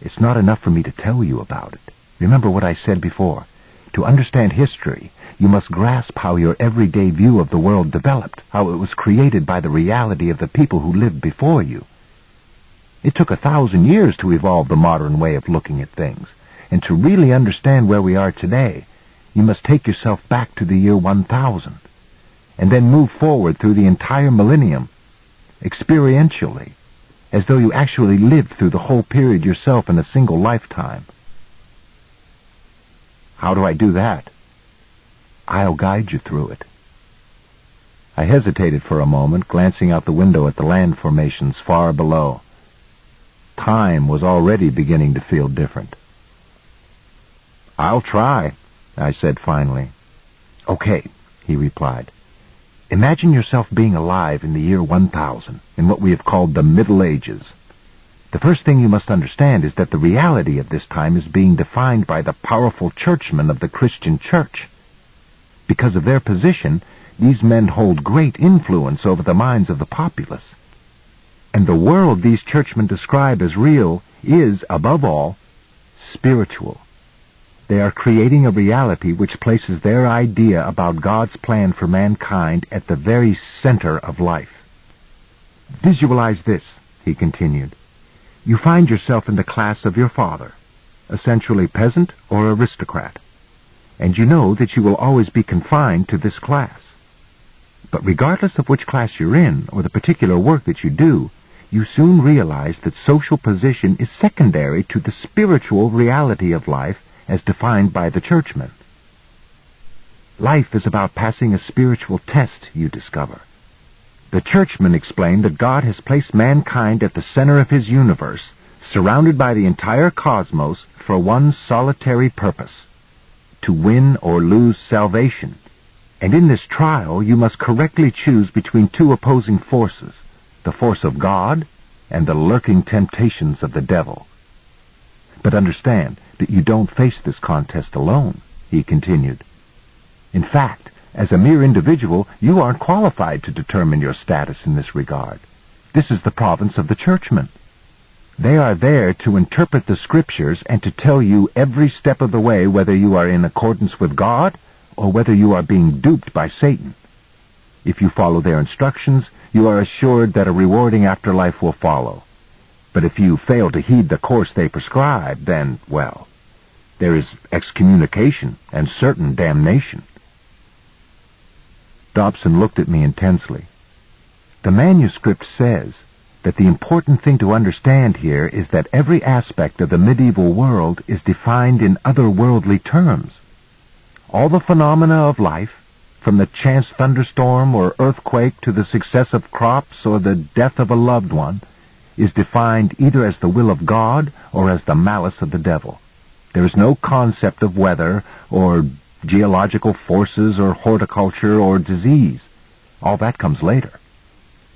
It's not enough for me to tell you about it. Remember what I said before. To understand history, you must grasp how your everyday view of the world developed, how it was created by the reality of the people who lived before you. It took a thousand years to evolve the modern way of looking at things. And to really understand where we are today, you must take yourself back to the year 1000, and then move forward through the entire millennium, experientially, as though you actually lived through the whole period yourself in a single lifetime. How do I do that? I'll guide you through it. I hesitated for a moment, glancing out the window at the land formations far below. Time was already beginning to feel different. I'll try, I said finally. Okay, he replied. Imagine yourself being alive in the year 1000, in what we have called the Middle Ages. The first thing you must understand is that the reality of this time is being defined by the powerful churchmen of the Christian Church. Because of their position, these men hold great influence over the minds of the populace. And the world these churchmen describe as real is, above all, spiritual. They are creating a reality which places their idea about God's plan for mankind at the very center of life. Visualize this, he continued. You find yourself in the class of your father, essentially peasant or aristocrat, and you know that you will always be confined to this class. But regardless of which class you're in or the particular work that you do, you soon realize that social position is secondary to the spiritual reality of life as defined by the churchmen. Life is about passing a spiritual test, you discover. The churchmen explain that God has placed mankind at the center of his universe, surrounded by the entire cosmos for one solitary purpose, to win or lose salvation. And in this trial you must correctly choose between two opposing forces, the force of God, and the lurking temptations of the devil. But understand that you don't face this contest alone, he continued. In fact, as a mere individual, you aren't qualified to determine your status in this regard. This is the province of the churchmen. They are there to interpret the scriptures and to tell you every step of the way whether you are in accordance with God or whether you are being duped by Satan. If you follow their instructions, you are assured that a rewarding afterlife will follow. But if you fail to heed the course they prescribe, then, well, there is excommunication and certain damnation. Dobson looked at me intensely. The manuscript says that the important thing to understand here is that every aspect of the medieval world is defined in otherworldly terms. All the phenomena of life, from the chance thunderstorm or earthquake to the success of crops or the death of a loved one, is defined either as the will of God or as the malice of the devil. There is no concept of weather or geological forces or horticulture or disease. All that comes later.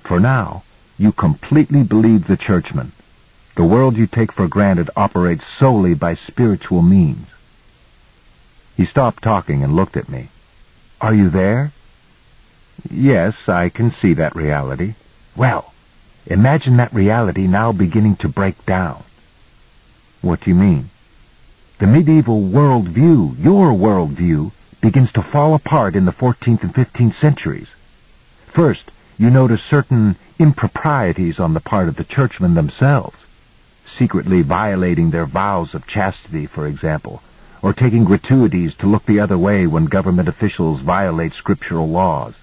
For now, you completely believe the churchman. The world you take for granted operates solely by spiritual means. He stopped talking and looked at me. Are you there? Yes, I can see that reality. Well, imagine that reality now beginning to break down. What do you mean? The medieval world view, your world view, begins to fall apart in the 14th and 15th centuries. First, you notice certain improprieties on the part of the churchmen themselves, secretly violating their vows of chastity, for example, or taking gratuities to look the other way when government officials violate scriptural laws.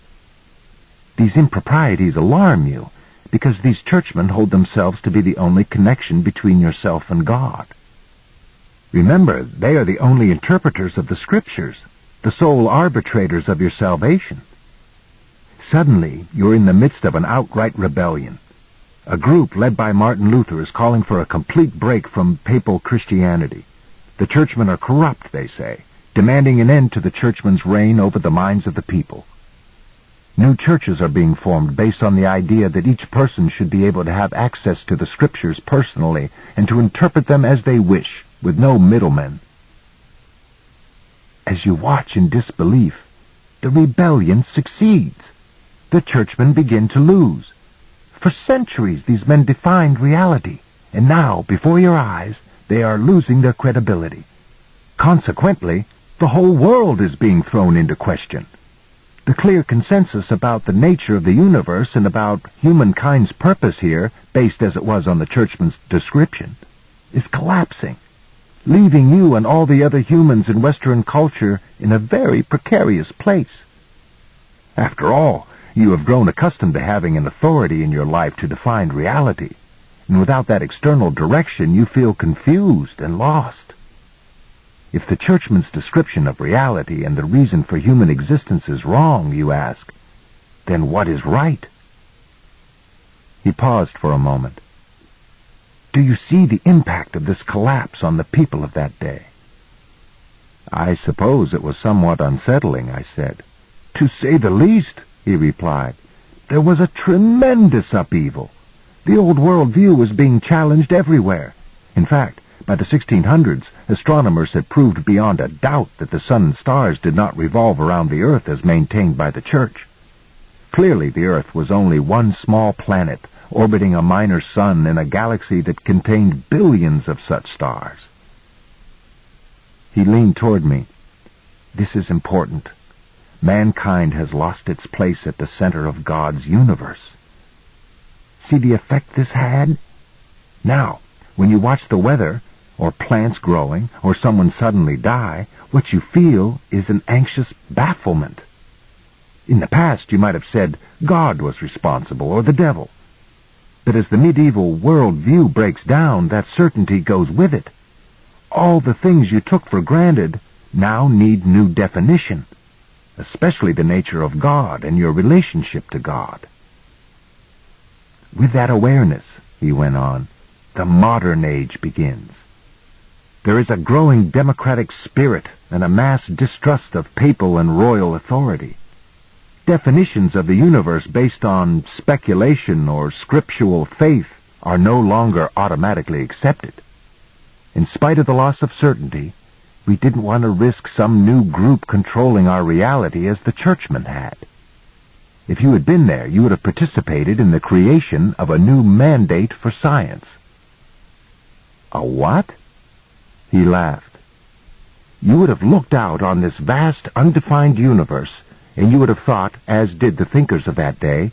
These improprieties alarm you because these churchmen hold themselves to be the only connection between yourself and God. Remember, they are the only interpreters of the scriptures, the sole arbitrators of your salvation. Suddenly, you're in the midst of an outright rebellion. A group led by Martin Luther is calling for a complete break from papal Christianity. The churchmen are corrupt, they say, demanding an end to the churchman's reign over the minds of the people. New churches are being formed based on the idea that each person should be able to have access to the scriptures personally and to interpret them as they wish, with no middlemen. As you watch in disbelief, the rebellion succeeds. The churchmen begin to lose. For centuries these men defined reality, and now, before your eyes, they are losing their credibility. Consequently, the whole world is being thrown into question. The clear consensus about the nature of the universe and about humankind's purpose here, based as it was on the churchman's description, is collapsing, leaving you and all the other humans in Western culture in a very precarious place. After all, you have grown accustomed to having an authority in your life to define reality, and without that external direction you feel confused and lost. If the churchman's description of reality and the reason for human existence is wrong, you ask, then what is right? He paused for a moment. Do you see the impact of this collapse on the people of that day? I suppose it was somewhat unsettling, I said. To say the least, he replied. There was a tremendous upheaval. The old world view was being challenged everywhere. In fact, by the 1600s, astronomers had proved beyond a doubt that the sun and stars did not revolve around the Earth as maintained by the Church. Clearly, the Earth was only one small planet orbiting a minor sun in a galaxy that contained billions of such stars. He leaned toward me. This is important. Mankind has lost its place at the center of God's universe. See the effect this had? Now, when you watch the weather, or plants growing, or someone suddenly die, what you feel is an anxious bafflement. In the past, you might have said God was responsible, or the devil. But as the medieval world view breaks down, that certainty goes with it. All the things you took for granted now need new definition, especially the nature of God and your relationship to God. With that awareness, he went on, the modern age begins. There is a growing democratic spirit and a mass distrust of papal and royal authority. Definitions of the universe based on speculation or scriptural faith are no longer automatically accepted. In spite of the loss of certainty, we didn't want to risk some new group controlling our reality as the churchmen had. If you had been there, you would have participated in the creation of a new mandate for science. A what? He laughed. You would have looked out on this vast, undefined universe, and you would have thought, as did the thinkers of that day,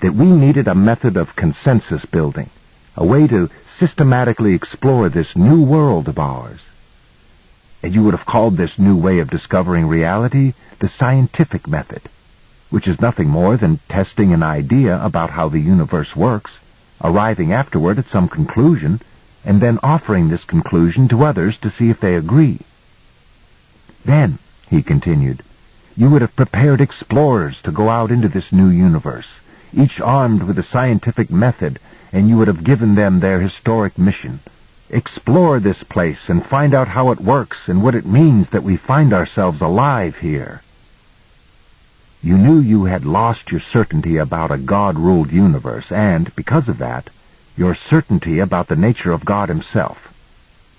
that we needed a method of consensus building, a way to systematically explore this new world of ours. And you would have called this new way of discovering reality the scientific method, which is nothing more than testing an idea about how the universe works, arriving afterward at some conclusion, and then offering this conclusion to others to see if they agree. Then, he continued, you would have prepared explorers to go out into this new universe, each armed with a scientific method, and you would have given them their historic mission. Explore this place and find out how it works and what it means that we find ourselves alive here. You knew you had lost your certainty about a God-ruled universe, and, because of that, your certainty about the nature of God himself.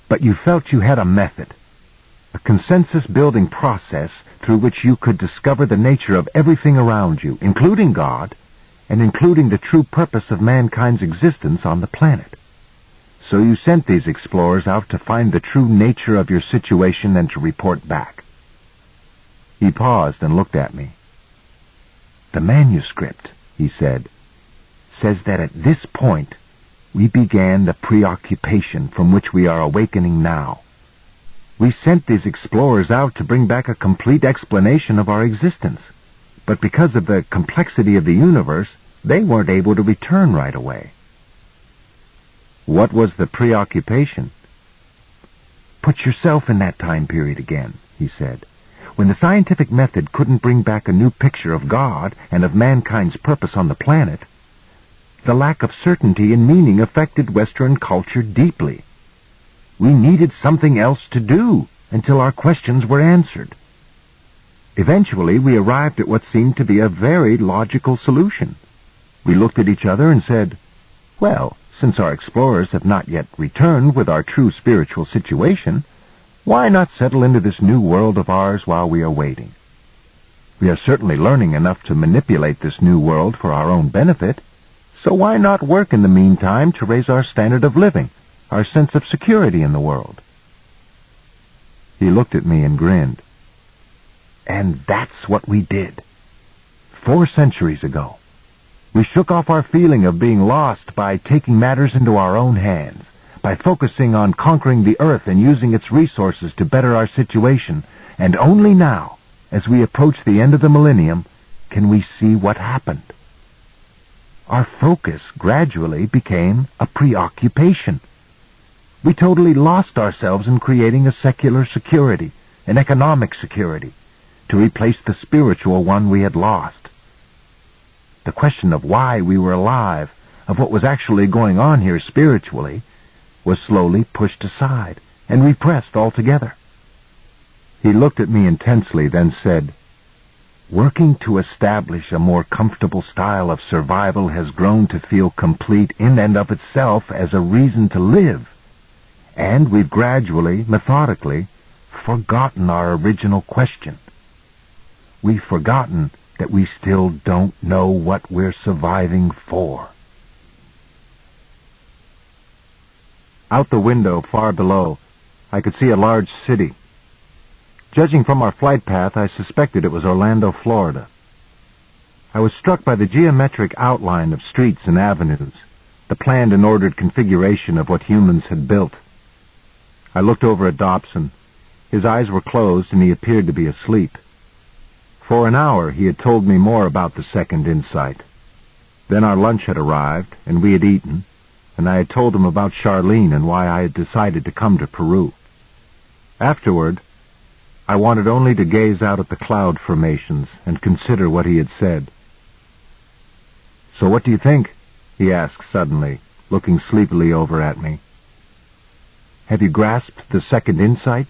But you felt you had a method, a consensus-building process through which you could discover the nature of everything around you, including God, and including the true purpose of mankind's existence on the planet. So you sent these explorers out to find the true nature of your situation and to report back. He paused and looked at me. The manuscript, he said, says that at this point we began the preoccupation from which we are awakening now. We sent these explorers out to bring back a complete explanation of our existence. But because of the complexity of the universe, they weren't able to return right away. What was the preoccupation? Put yourself in that time period again, he said, when the scientific method couldn't bring back a new picture of God and of mankind's purpose on the planet. The lack of certainty and meaning affected Western culture deeply. We needed something else to do until our questions were answered. Eventually, we arrived at what seemed to be a very logical solution. We looked at each other and said, well, since our explorers have not yet returned with our true spiritual situation, why not settle into this new world of ours while we are waiting? We are certainly learning enough to manipulate this new world for our own benefit, so why not work in the meantime to raise our standard of living, our sense of security in the world? He looked at me and grinned. And that's what we did. Four centuries ago. We shook off our feeling of being lost by taking matters into our own hands, by focusing on conquering the earth and using its resources to better our situation, and only now, as we approach the end of the millennium, can we see what happened. Our focus gradually became a preoccupation. We totally lost ourselves in creating a secular security, an economic security, to replace the spiritual one we had lost. The question of why we were alive, of what was actually going on here spiritually, was slowly pushed aside and repressed altogether. He looked at me intensely, then said, Working to establish a more comfortable style of survival has grown to feel complete in and of itself as a reason to live. And we've gradually, methodically, forgotten our original question. We've forgotten that we still don't know what we're surviving for. Out the window, far below, I could see a large city. Judging from our flight path, I suspected it was Orlando, Florida. I was struck by the geometric outline of streets and avenues, the planned and ordered configuration of what humans had built. I looked over at Dobson. His eyes were closed and he appeared to be asleep. For an hour he had told me more about the second insight. Then our lunch had arrived, and we had eaten, and I had told him about Charlene and why I had decided to come to Peru. Afterward, I wanted only to gaze out at the cloud formations and consider what he had said. So what do you think? he asked suddenly, looking sleepily over at me. Have you grasped the second insight?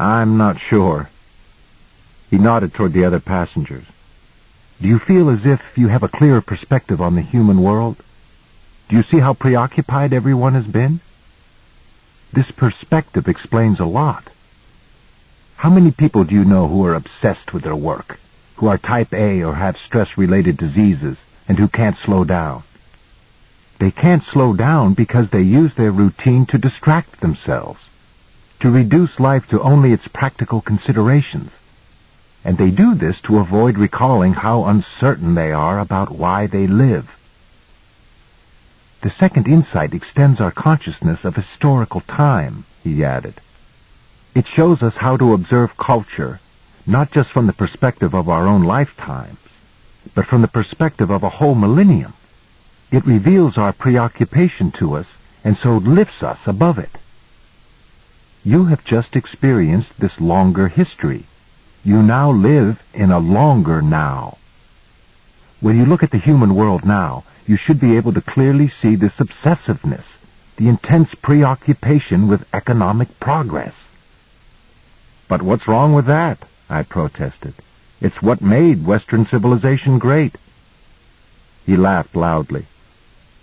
I'm not sure. He nodded toward the other passengers. Do you feel as if you have a clearer perspective on the human world? Do you see how preoccupied everyone has been? This perspective explains a lot. How many people do you know who are obsessed with their work, who are type A or have stress-related diseases, and who can't slow down? They can't slow down because they use their routine to distract themselves, to reduce life to only its practical considerations and they do this to avoid recalling how uncertain they are about why they live. The second insight extends our consciousness of historical time, he added. It shows us how to observe culture, not just from the perspective of our own lifetimes, but from the perspective of a whole millennium. It reveals our preoccupation to us, and so lifts us above it. You have just experienced this longer history, you now live in a longer now. When you look at the human world now, you should be able to clearly see this obsessiveness, the intense preoccupation with economic progress. But what's wrong with that? I protested. It's what made Western civilization great. He laughed loudly.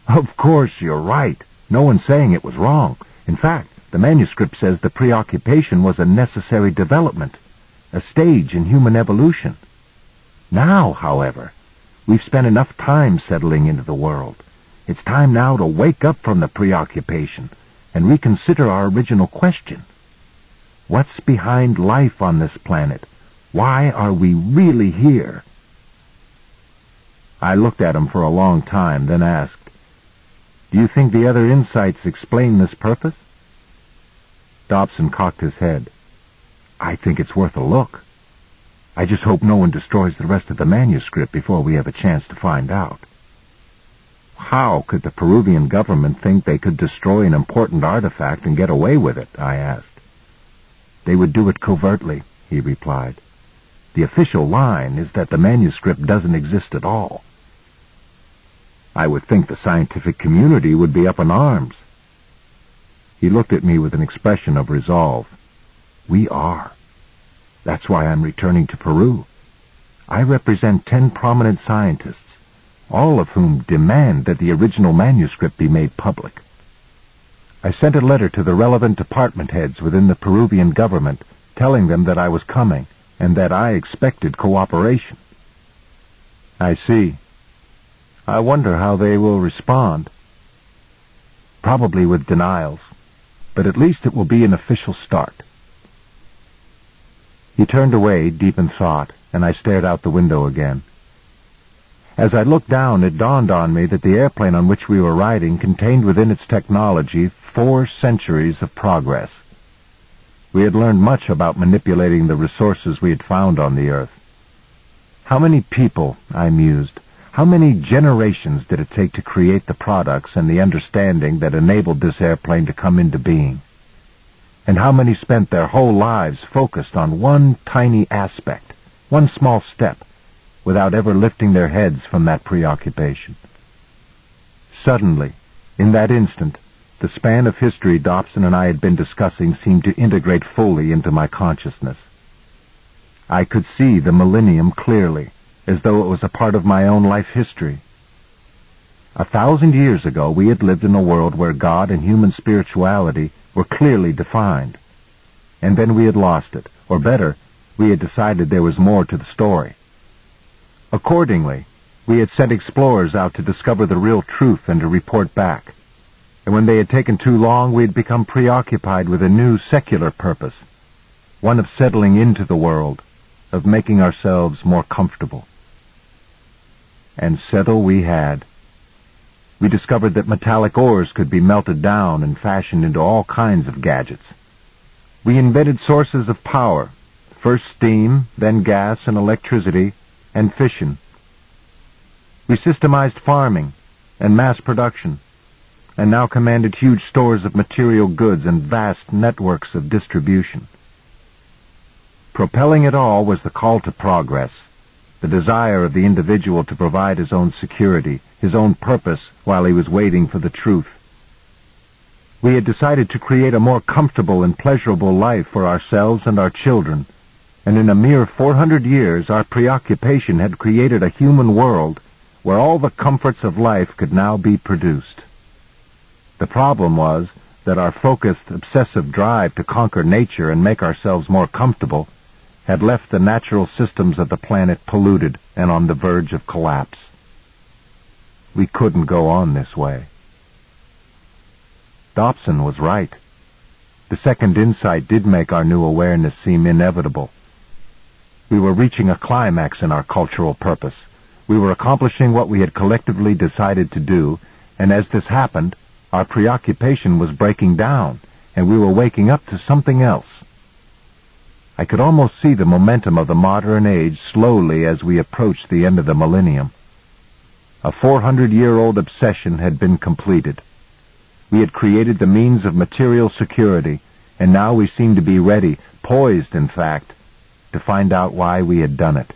Of course, you're right. No one's saying it was wrong. In fact, the manuscript says the preoccupation was a necessary development a stage in human evolution. Now, however, we've spent enough time settling into the world. It's time now to wake up from the preoccupation and reconsider our original question. What's behind life on this planet? Why are we really here? I looked at him for a long time, then asked, Do you think the other insights explain this purpose? Dobson cocked his head. I think it's worth a look. I just hope no one destroys the rest of the manuscript before we have a chance to find out. How could the Peruvian government think they could destroy an important artifact and get away with it? I asked. They would do it covertly, he replied. The official line is that the manuscript doesn't exist at all. I would think the scientific community would be up in arms. He looked at me with an expression of resolve. We are. That's why I'm returning to Peru. I represent ten prominent scientists, all of whom demand that the original manuscript be made public. I sent a letter to the relevant department heads within the Peruvian government telling them that I was coming and that I expected cooperation. I see. I wonder how they will respond. Probably with denials, but at least it will be an official start. He turned away, deep in thought, and I stared out the window again. As I looked down, it dawned on me that the airplane on which we were riding contained within its technology four centuries of progress. We had learned much about manipulating the resources we had found on the Earth. How many people, I mused, how many generations did it take to create the products and the understanding that enabled this airplane to come into being? And how many spent their whole lives focused on one tiny aspect, one small step, without ever lifting their heads from that preoccupation. Suddenly, in that instant, the span of history Dobson and I had been discussing seemed to integrate fully into my consciousness. I could see the millennium clearly, as though it was a part of my own life history. A thousand years ago we had lived in a world where God and human spirituality were clearly defined. And then we had lost it, or better, we had decided there was more to the story. Accordingly, we had sent explorers out to discover the real truth and to report back. And when they had taken too long, we had become preoccupied with a new secular purpose, one of settling into the world, of making ourselves more comfortable. And settle we had. We discovered that metallic ores could be melted down and fashioned into all kinds of gadgets. We invented sources of power, first steam, then gas and electricity, and fission. We systemized farming and mass production, and now commanded huge stores of material goods and vast networks of distribution. Propelling it all was the call to progress, the desire of the individual to provide his own security, his own purpose while he was waiting for the truth. We had decided to create a more comfortable and pleasurable life for ourselves and our children, and in a mere 400 years our preoccupation had created a human world where all the comforts of life could now be produced. The problem was that our focused, obsessive drive to conquer nature and make ourselves more comfortable had left the natural systems of the planet polluted and on the verge of collapse. We couldn't go on this way. Dobson was right. The second insight did make our new awareness seem inevitable. We were reaching a climax in our cultural purpose. We were accomplishing what we had collectively decided to do, and as this happened, our preoccupation was breaking down, and we were waking up to something else. I could almost see the momentum of the modern age slowly as we approached the end of the millennium. A 400-year-old obsession had been completed. We had created the means of material security, and now we seemed to be ready, poised, in fact, to find out why we had done it.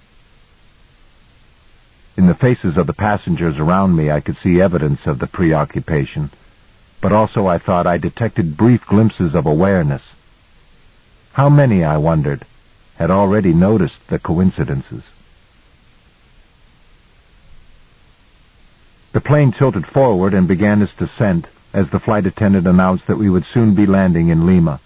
In the faces of the passengers around me I could see evidence of the preoccupation, but also I thought I detected brief glimpses of awareness. How many, I wondered, had already noticed the coincidences? The plane tilted forward and began its descent as the flight attendant announced that we would soon be landing in Lima.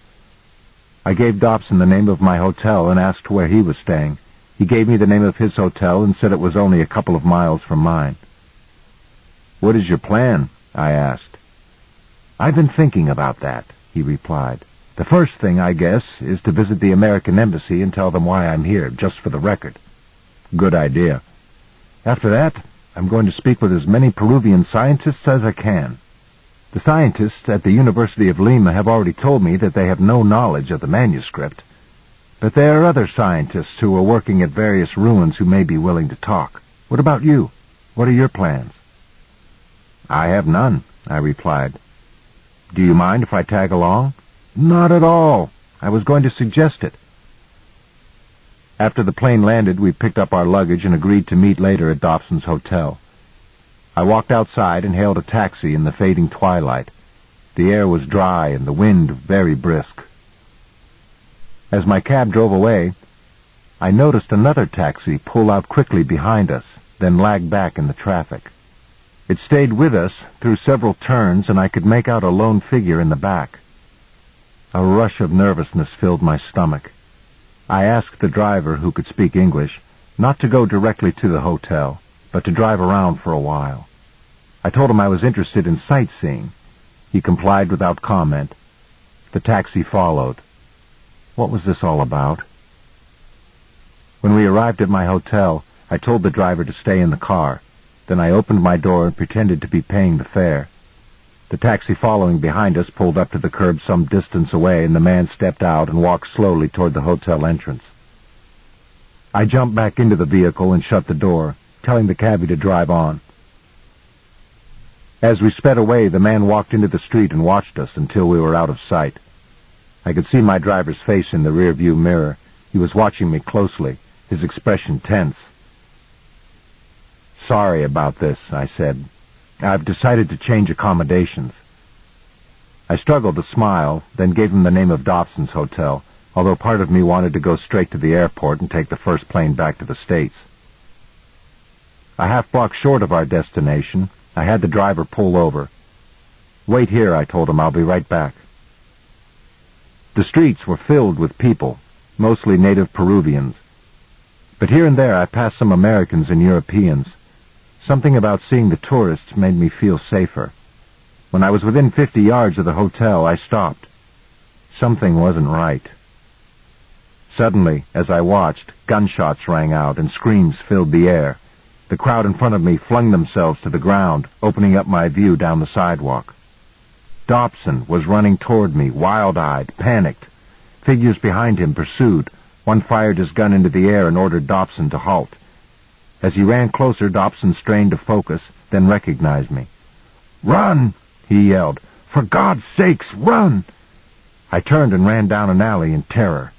I gave Dobson the name of my hotel and asked where he was staying. He gave me the name of his hotel and said it was only a couple of miles from mine. What is your plan? I asked. I've been thinking about that, he replied. The first thing, I guess, is to visit the American Embassy and tell them why I'm here, just for the record. Good idea. After that, I'm going to speak with as many Peruvian scientists as I can. The scientists at the University of Lima have already told me that they have no knowledge of the manuscript. But there are other scientists who are working at various ruins who may be willing to talk. What about you? What are your plans? I have none, I replied. Do you mind if I tag along? Not at all. I was going to suggest it. After the plane landed, we picked up our luggage and agreed to meet later at Dobson's hotel. I walked outside and hailed a taxi in the fading twilight. The air was dry and the wind very brisk. As my cab drove away, I noticed another taxi pull out quickly behind us, then lag back in the traffic. It stayed with us through several turns, and I could make out a lone figure in the back. A rush of nervousness filled my stomach. I asked the driver, who could speak English, not to go directly to the hotel, but to drive around for a while. I told him I was interested in sightseeing. He complied without comment. The taxi followed. What was this all about? When we arrived at my hotel, I told the driver to stay in the car. Then I opened my door and pretended to be paying the fare. The taxi following behind us pulled up to the curb some distance away, and the man stepped out and walked slowly toward the hotel entrance. I jumped back into the vehicle and shut the door telling the cabbie to drive on. As we sped away, the man walked into the street and watched us until we were out of sight. I could see my driver's face in the rearview mirror. He was watching me closely, his expression tense. Sorry about this, I said. I've decided to change accommodations. I struggled to smile, then gave him the name of Dobson's Hotel, although part of me wanted to go straight to the airport and take the first plane back to the States. A half block short of our destination, I had the driver pull over. Wait here, I told him. I'll be right back. The streets were filled with people, mostly native Peruvians. But here and there I passed some Americans and Europeans. Something about seeing the tourists made me feel safer. When I was within fifty yards of the hotel, I stopped. Something wasn't right. Suddenly, as I watched, gunshots rang out and screams filled the air. The crowd in front of me flung themselves to the ground, opening up my view down the sidewalk. Dobson was running toward me, wild-eyed, panicked. Figures behind him pursued. One fired his gun into the air and ordered Dobson to halt. As he ran closer, Dobson strained to focus, then recognized me. Run! he yelled. For God's sakes, run! I turned and ran down an alley in terror.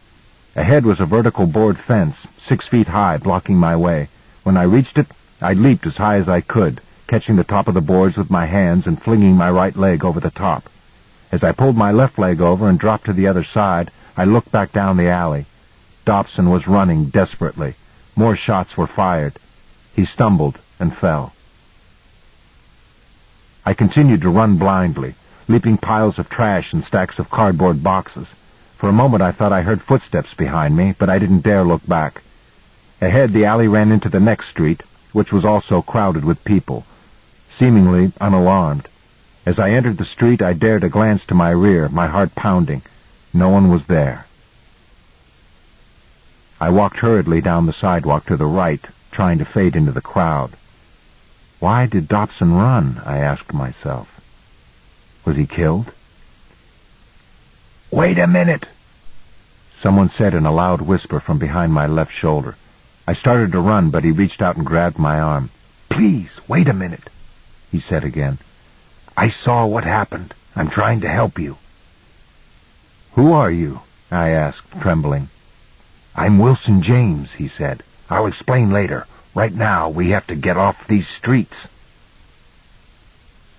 Ahead was a vertical board fence, six feet high, blocking my way. When I reached it, I leaped as high as I could, catching the top of the boards with my hands and flinging my right leg over the top. As I pulled my left leg over and dropped to the other side, I looked back down the alley. Dobson was running desperately. More shots were fired. He stumbled and fell. I continued to run blindly, leaping piles of trash and stacks of cardboard boxes. For a moment I thought I heard footsteps behind me, but I didn't dare look back. Ahead, the alley ran into the next street, which was also crowded with people, seemingly unalarmed. As I entered the street, I dared a glance to my rear, my heart pounding. No one was there. I walked hurriedly down the sidewalk to the right, trying to fade into the crowd. Why did Dobson run? I asked myself. Was he killed? Wait a minute! Someone said in a loud whisper from behind my left shoulder. I started to run, but he reached out and grabbed my arm. Please, wait a minute, he said again. I saw what happened. I'm trying to help you. Who are you? I asked, trembling. I'm Wilson James, he said. I'll explain later. Right now, we have to get off these streets.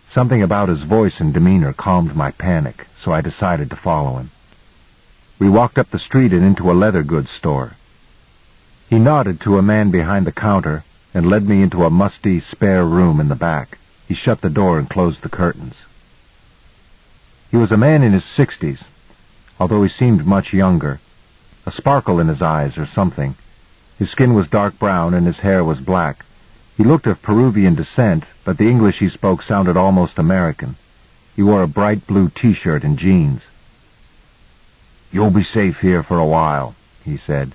Something about his voice and demeanor calmed my panic, so I decided to follow him. We walked up the street and into a leather goods store. He nodded to a man behind the counter and led me into a musty, spare room in the back. He shut the door and closed the curtains. He was a man in his sixties, although he seemed much younger. A sparkle in his eyes or something. His skin was dark brown and his hair was black. He looked of Peruvian descent, but the English he spoke sounded almost American. He wore a bright blue T-shirt and jeans. You'll be safe here for a while, he said.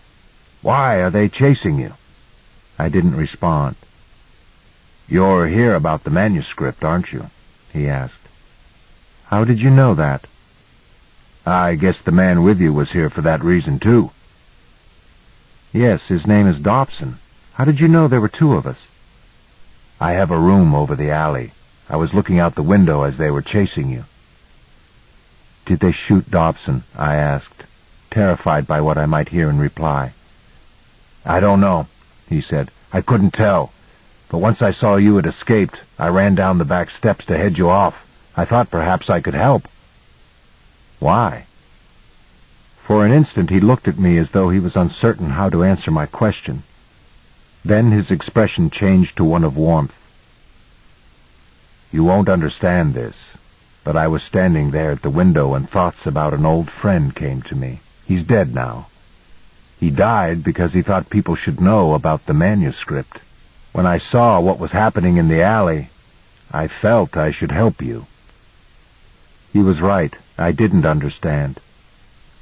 Why are they chasing you? I didn't respond. You're here about the manuscript, aren't you? he asked. How did you know that? I guess the man with you was here for that reason, too. Yes, his name is Dobson. How did you know there were two of us? I have a room over the alley. I was looking out the window as they were chasing you. Did they shoot Dobson? I asked, terrified by what I might hear in reply. I don't know, he said. I couldn't tell. But once I saw you had escaped, I ran down the back steps to head you off. I thought perhaps I could help. Why? For an instant he looked at me as though he was uncertain how to answer my question. Then his expression changed to one of warmth. You won't understand this, but I was standing there at the window and thoughts about an old friend came to me. He's dead now. He died because he thought people should know about the manuscript. When I saw what was happening in the alley, I felt I should help you. He was right. I didn't understand.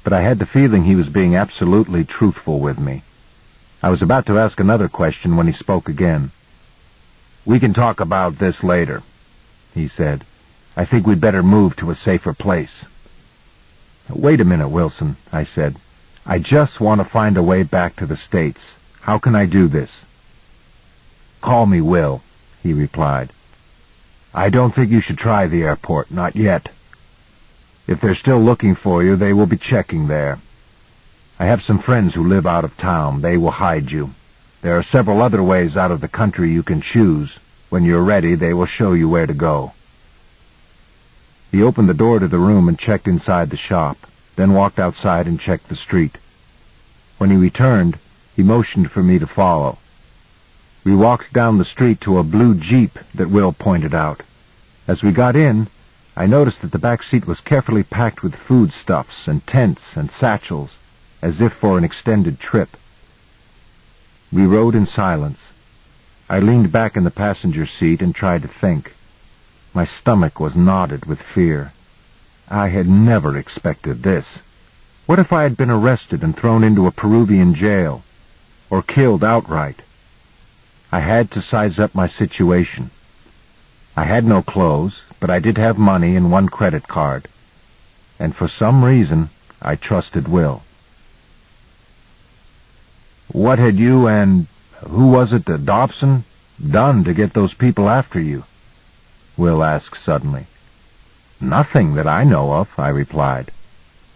But I had the feeling he was being absolutely truthful with me. I was about to ask another question when he spoke again. We can talk about this later, he said. I think we'd better move to a safer place. Wait a minute, Wilson, I said. I just want to find a way back to the States. How can I do this? Call me Will, he replied. I don't think you should try the airport, not yet. If they're still looking for you, they will be checking there. I have some friends who live out of town. They will hide you. There are several other ways out of the country you can choose. When you're ready, they will show you where to go. He opened the door to the room and checked inside the shop, then walked outside and checked the street. When he returned, he motioned for me to follow. We walked down the street to a blue jeep that Will pointed out. As we got in, I noticed that the back seat was carefully packed with foodstuffs and tents and satchels, as if for an extended trip. We rode in silence. I leaned back in the passenger seat and tried to think. My stomach was knotted with fear. I had never expected this. What if I had been arrested and thrown into a Peruvian jail, or killed outright? I had to size up my situation. I had no clothes, but I did have money and one credit card. And for some reason, I trusted Will. What had you and, who was it, Dobson, done to get those people after you? Will asked suddenly. Nothing that I know of, I replied.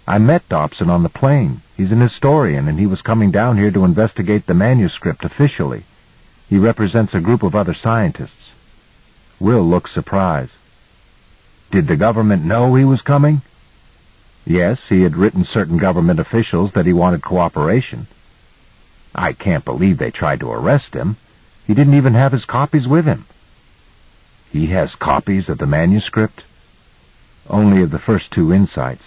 I met Dobson on the plane. He's an historian, and he was coming down here to investigate the manuscript officially. He represents a group of other scientists. Will looked surprised. Did the government know he was coming? Yes, he had written certain government officials that he wanted cooperation. I can't believe they tried to arrest him. He didn't even have his copies with him. He has copies of the manuscript? Only of the first two insights.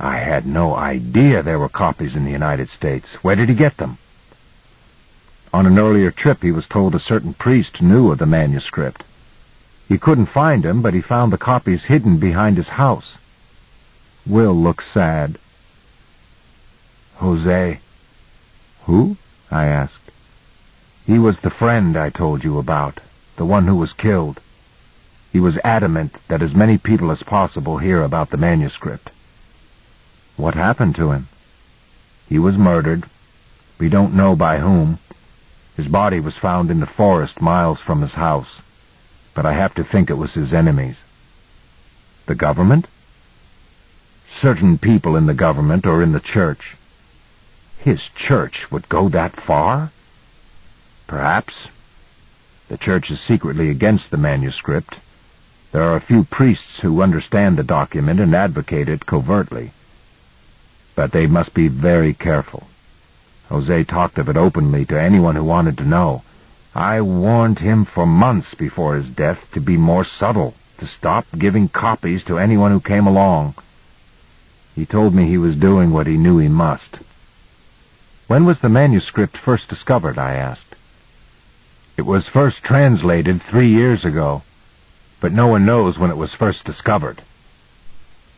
I had no idea there were copies in the United States. Where did he get them? On an earlier trip he was told a certain priest knew of the manuscript. He couldn't find him, but he found the copies hidden behind his house. Will looked sad. Jose. Who? I asked. He was the friend I told you about, the one who was killed. He was adamant that as many people as possible hear about the manuscript. What happened to him? He was murdered. We don't know by whom. His body was found in the forest miles from his house but I have to think it was his enemies. The government? Certain people in the government or in the church. His church would go that far? Perhaps. The church is secretly against the manuscript. There are a few priests who understand the document and advocate it covertly. But they must be very careful. Jose talked of it openly to anyone who wanted to know. I warned him for months before his death to be more subtle, to stop giving copies to anyone who came along. He told me he was doing what he knew he must. When was the manuscript first discovered, I asked. It was first translated three years ago, but no one knows when it was first discovered.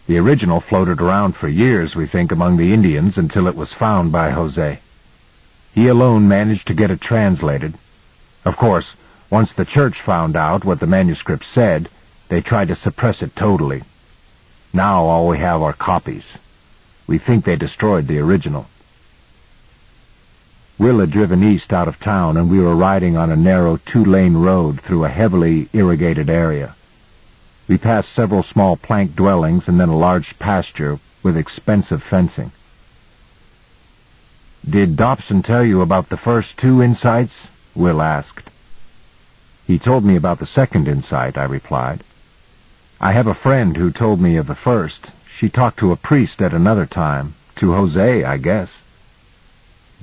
The original floated around for years, we think, among the Indians until it was found by Jose. He alone managed to get it translated, of course, once the church found out what the manuscript said, they tried to suppress it totally, Now all we have are copies. We think they destroyed the original. Will had driven east out of town, and we were riding on a narrow two-lane road through a heavily irrigated area. We passed several small plank dwellings and then a large pasture with expensive fencing. Did Dobson tell you about the first two insights? Will asked. He told me about the second insight, I replied. I have a friend who told me of the first. She talked to a priest at another time. To Jose, I guess.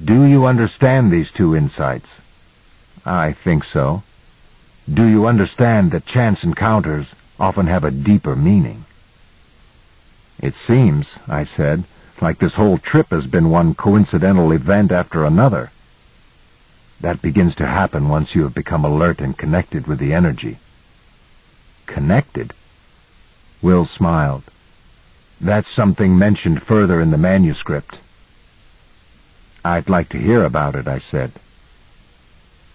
Do you understand these two insights? I think so. Do you understand that chance encounters often have a deeper meaning? It seems, I said, like this whole trip has been one coincidental event after another. That begins to happen once you have become alert and connected with the energy. Connected? Will smiled. That's something mentioned further in the manuscript. I'd like to hear about it, I said.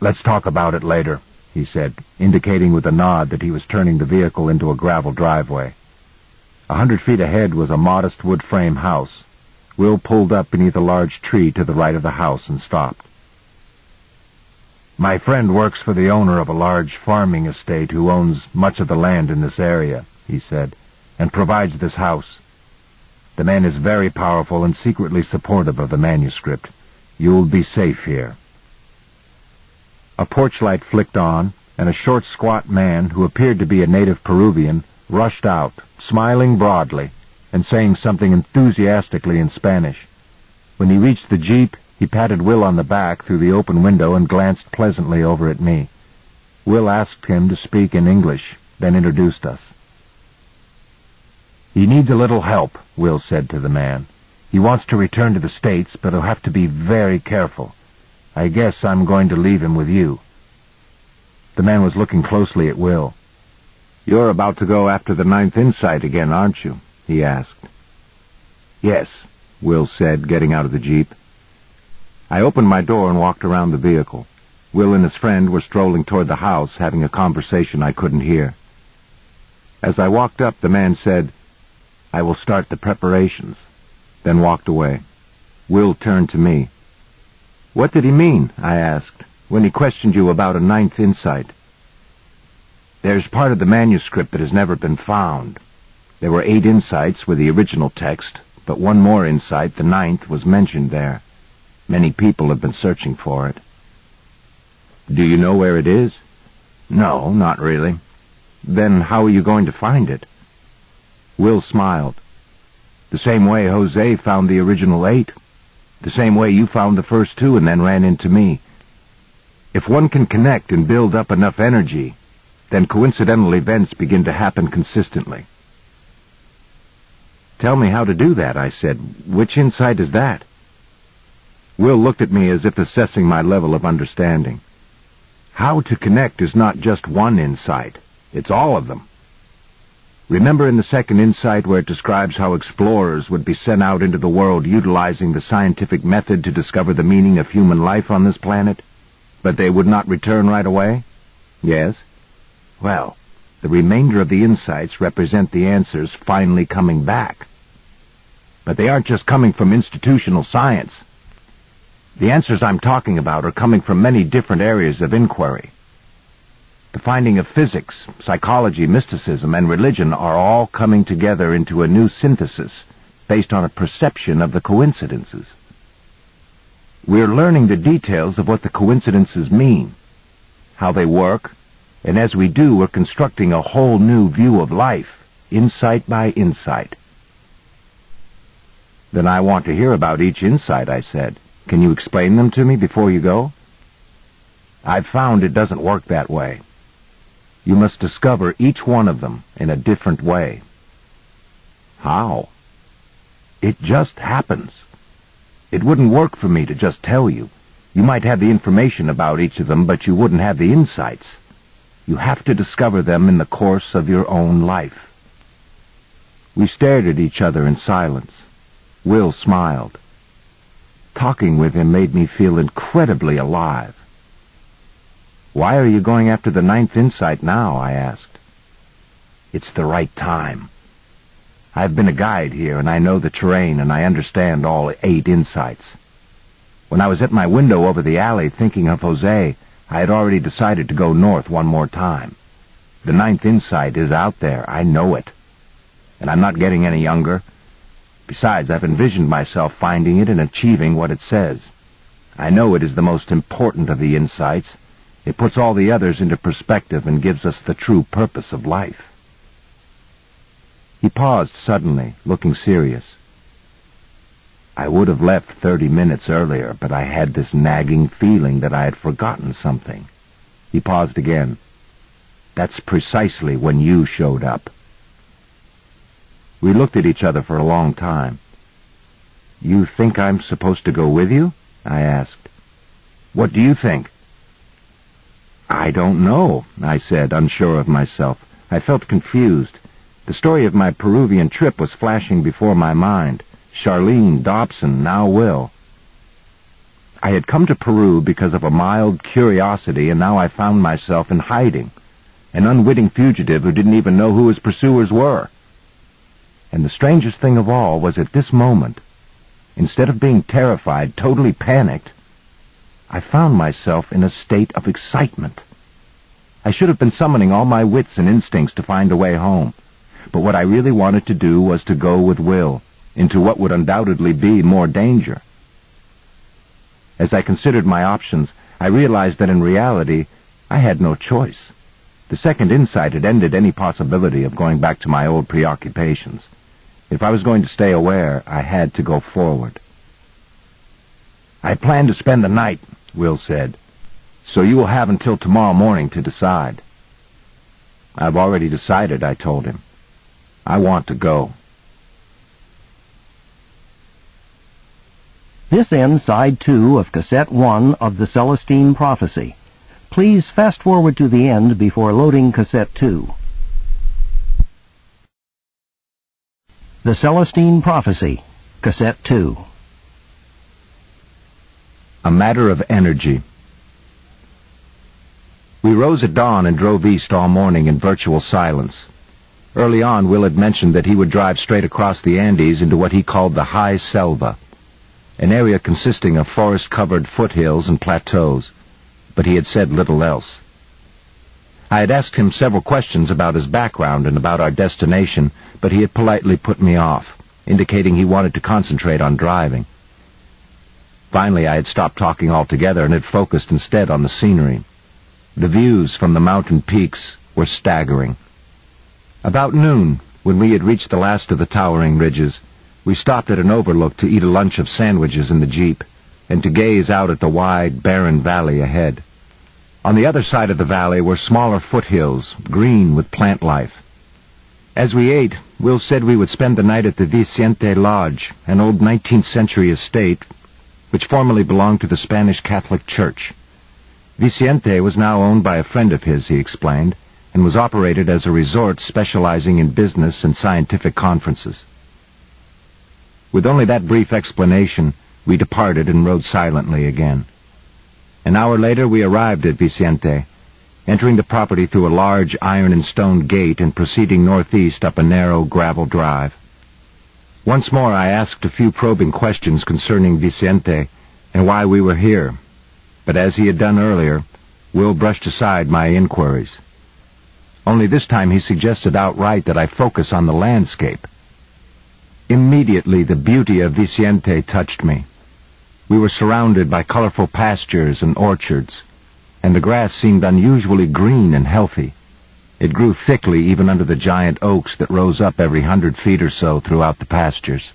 Let's talk about it later, he said, indicating with a nod that he was turning the vehicle into a gravel driveway. A hundred feet ahead was a modest wood frame house. Will pulled up beneath a large tree to the right of the house and stopped. My friend works for the owner of a large farming estate who owns much of the land in this area, he said, and provides this house. The man is very powerful and secretly supportive of the manuscript. You'll be safe here. A porch light flicked on, and a short, squat man, who appeared to be a native Peruvian, rushed out, smiling broadly, and saying something enthusiastically in Spanish. When he reached the jeep, he patted Will on the back through the open window and glanced pleasantly over at me. Will asked him to speak in English, then introduced us. He needs a little help, Will said to the man. He wants to return to the States, but he'll have to be very careful. I guess I'm going to leave him with you. The man was looking closely at Will. You're about to go after the Ninth Insight again, aren't you? he asked. Yes, Will said, getting out of the jeep. I opened my door and walked around the vehicle. Will and his friend were strolling toward the house, having a conversation I couldn't hear. As I walked up, the man said, I will start the preparations then walked away. Will turned to me. What did he mean, I asked, when he questioned you about a ninth insight? There's part of the manuscript that has never been found. There were eight insights with the original text, but one more insight, the ninth, was mentioned there. Many people have been searching for it. Do you know where it is? No, not really. Then how are you going to find it? Will smiled. The same way Jose found the original eight. The same way you found the first two and then ran into me. If one can connect and build up enough energy, then coincidental events begin to happen consistently. Tell me how to do that, I said. Which insight is that? Will looked at me as if assessing my level of understanding. How to connect is not just one insight. It's all of them. Remember in the second insight where it describes how explorers would be sent out into the world utilizing the scientific method to discover the meaning of human life on this planet? But they would not return right away? Yes. Well, the remainder of the insights represent the answers finally coming back. But they aren't just coming from institutional science. The answers I'm talking about are coming from many different areas of inquiry. The finding of physics, psychology, mysticism, and religion are all coming together into a new synthesis based on a perception of the coincidences. We're learning the details of what the coincidences mean, how they work, and as we do, we're constructing a whole new view of life, insight by insight. Then I want to hear about each insight, I said. Can you explain them to me before you go? I've found it doesn't work that way. You must discover each one of them in a different way. How? It just happens. It wouldn't work for me to just tell you. You might have the information about each of them, but you wouldn't have the insights. You have to discover them in the course of your own life. We stared at each other in silence. Will smiled. Talking with him made me feel incredibly alive. Why are you going after the ninth insight now? I asked. It's the right time. I've been a guide here, and I know the terrain, and I understand all eight insights. When I was at my window over the alley thinking of Jose, I had already decided to go north one more time. The ninth insight is out there. I know it. And I'm not getting any younger. Besides, I've envisioned myself finding it and achieving what it says. I know it is the most important of the insights. It puts all the others into perspective and gives us the true purpose of life. He paused suddenly, looking serious. I would have left thirty minutes earlier, but I had this nagging feeling that I had forgotten something. He paused again. That's precisely when you showed up. We looked at each other for a long time. You think I'm supposed to go with you? I asked. What do you think? I don't know, I said, unsure of myself. I felt confused. The story of my Peruvian trip was flashing before my mind. Charlene, Dobson, now Will. I had come to Peru because of a mild curiosity, and now I found myself in hiding, an unwitting fugitive who didn't even know who his pursuers were. And the strangest thing of all was at this moment, instead of being terrified, totally panicked, I found myself in a state of excitement. I should have been summoning all my wits and instincts to find a way home, but what I really wanted to do was to go with Will into what would undoubtedly be more danger. As I considered my options, I realized that in reality, I had no choice. The second insight had ended any possibility of going back to my old preoccupations. If I was going to stay aware, I had to go forward. I plan to spend the night, Will said, so you will have until tomorrow morning to decide. I've already decided, I told him. I want to go. This ends side two of cassette one of the Celestine Prophecy. Please fast forward to the end before loading cassette two. The Celestine Prophecy, cassette two. A matter of energy. We rose at dawn and drove east all morning in virtual silence. Early on, Will had mentioned that he would drive straight across the Andes into what he called the High Selva an area consisting of forest-covered foothills and plateaus, but he had said little else. I had asked him several questions about his background and about our destination, but he had politely put me off, indicating he wanted to concentrate on driving. Finally, I had stopped talking altogether and had focused instead on the scenery. The views from the mountain peaks were staggering. About noon, when we had reached the last of the towering ridges, we stopped at an overlook to eat a lunch of sandwiches in the jeep and to gaze out at the wide, barren valley ahead. On the other side of the valley were smaller foothills, green with plant life. As we ate, Will said we would spend the night at the Vicente Lodge, an old 19th century estate which formerly belonged to the Spanish Catholic Church. Vicente was now owned by a friend of his, he explained, and was operated as a resort specializing in business and scientific conferences. With only that brief explanation, we departed and rode silently again. An hour later we arrived at Vicente, entering the property through a large iron and stone gate and proceeding northeast up a narrow gravel drive. Once more I asked a few probing questions concerning Vicente and why we were here, but as he had done earlier, Will brushed aside my inquiries. Only this time he suggested outright that I focus on the landscape. Immediately the beauty of Vicente touched me. We were surrounded by colorful pastures and orchards, and the grass seemed unusually green and healthy. It grew thickly even under the giant oaks that rose up every hundred feet or so throughout the pastures.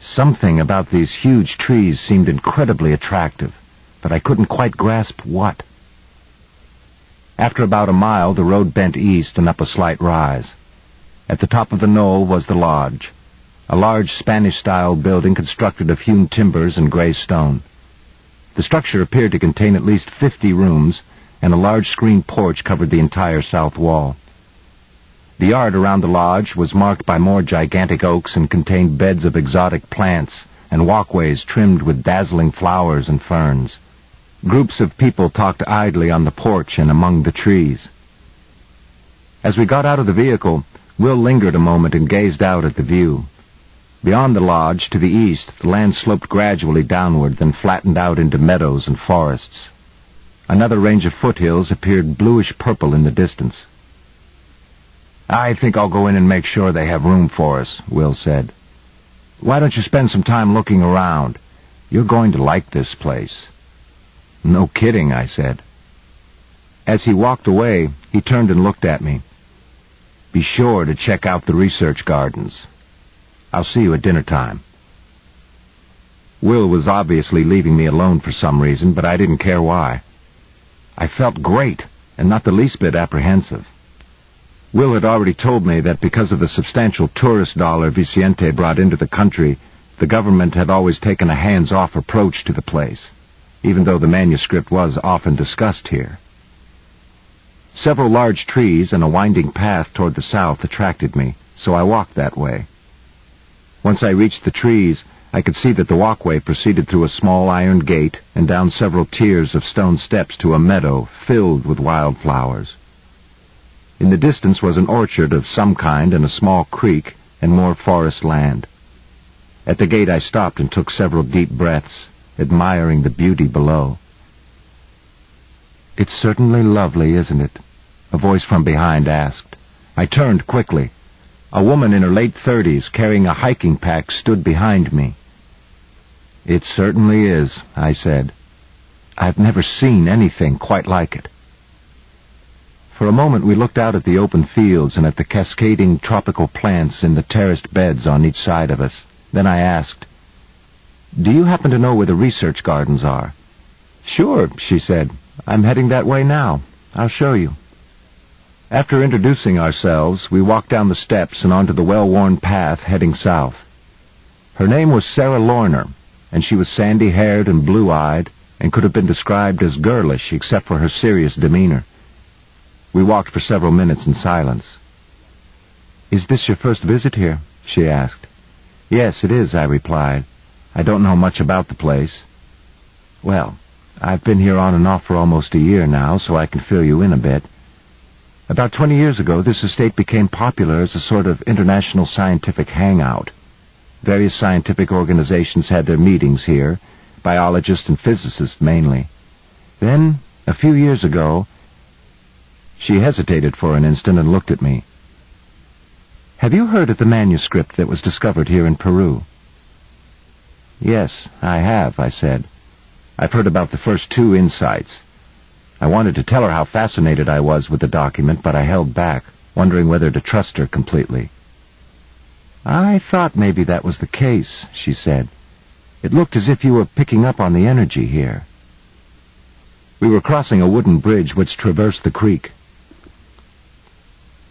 Something about these huge trees seemed incredibly attractive, but I couldn't quite grasp what. After about a mile, the road bent east and up a slight rise. At the top of the knoll was the lodge a large Spanish-style building constructed of hewn timbers and gray stone. The structure appeared to contain at least fifty rooms, and a large screen porch covered the entire south wall. The yard around the lodge was marked by more gigantic oaks and contained beds of exotic plants and walkways trimmed with dazzling flowers and ferns. Groups of people talked idly on the porch and among the trees. As we got out of the vehicle, Will lingered a moment and gazed out at the view. Beyond the lodge, to the east, the land sloped gradually downward, then flattened out into meadows and forests. Another range of foothills appeared bluish-purple in the distance. I think I'll go in and make sure they have room for us, Will said. Why don't you spend some time looking around? You're going to like this place. No kidding, I said. As he walked away, he turned and looked at me. Be sure to check out the research gardens. I'll see you at dinner time. Will was obviously leaving me alone for some reason, but I didn't care why. I felt great, and not the least bit apprehensive. Will had already told me that because of the substantial tourist dollar Viciente brought into the country, the government had always taken a hands-off approach to the place, even though the manuscript was often discussed here. Several large trees and a winding path toward the south attracted me, so I walked that way. Once I reached the trees, I could see that the walkway proceeded through a small iron gate and down several tiers of stone steps to a meadow filled with wildflowers. In the distance was an orchard of some kind and a small creek and more forest land. At the gate I stopped and took several deep breaths, admiring the beauty below. It's certainly lovely, isn't it? A voice from behind asked. I turned quickly. A woman in her late thirties, carrying a hiking pack, stood behind me. It certainly is, I said. I've never seen anything quite like it. For a moment we looked out at the open fields and at the cascading tropical plants in the terraced beds on each side of us. Then I asked, Do you happen to know where the research gardens are? Sure, she said. I'm heading that way now. I'll show you. After introducing ourselves, we walked down the steps and onto the well-worn path heading south. Her name was Sarah Lorner, and she was sandy-haired and blue-eyed and could have been described as girlish except for her serious demeanor. We walked for several minutes in silence. Is this your first visit here? she asked. Yes, it is, I replied. I don't know much about the place. Well, I've been here on and off for almost a year now, so I can fill you in a bit. About 20 years ago, this estate became popular as a sort of international scientific hangout. Various scientific organizations had their meetings here, biologists and physicists mainly. Then, a few years ago, she hesitated for an instant and looked at me. Have you heard of the manuscript that was discovered here in Peru? Yes, I have, I said. I've heard about the first two insights. I wanted to tell her how fascinated I was with the document, but I held back, wondering whether to trust her completely. I thought maybe that was the case, she said. It looked as if you were picking up on the energy here. We were crossing a wooden bridge which traversed the creek.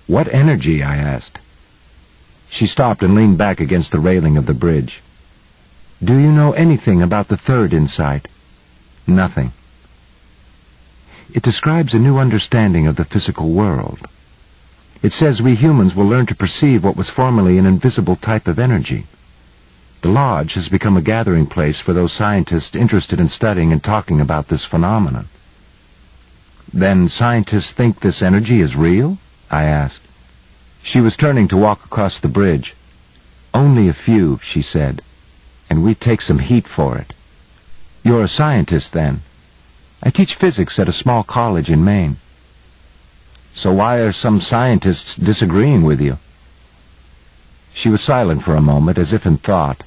What energy? I asked. She stopped and leaned back against the railing of the bridge. Do you know anything about the third insight? Nothing. It describes a new understanding of the physical world. It says we humans will learn to perceive what was formerly an invisible type of energy. The Lodge has become a gathering place for those scientists interested in studying and talking about this phenomenon. Then scientists think this energy is real? I asked. She was turning to walk across the bridge. Only a few, she said, and we take some heat for it. You're a scientist, then? I teach physics at a small college in Maine. So why are some scientists disagreeing with you? She was silent for a moment, as if in thought.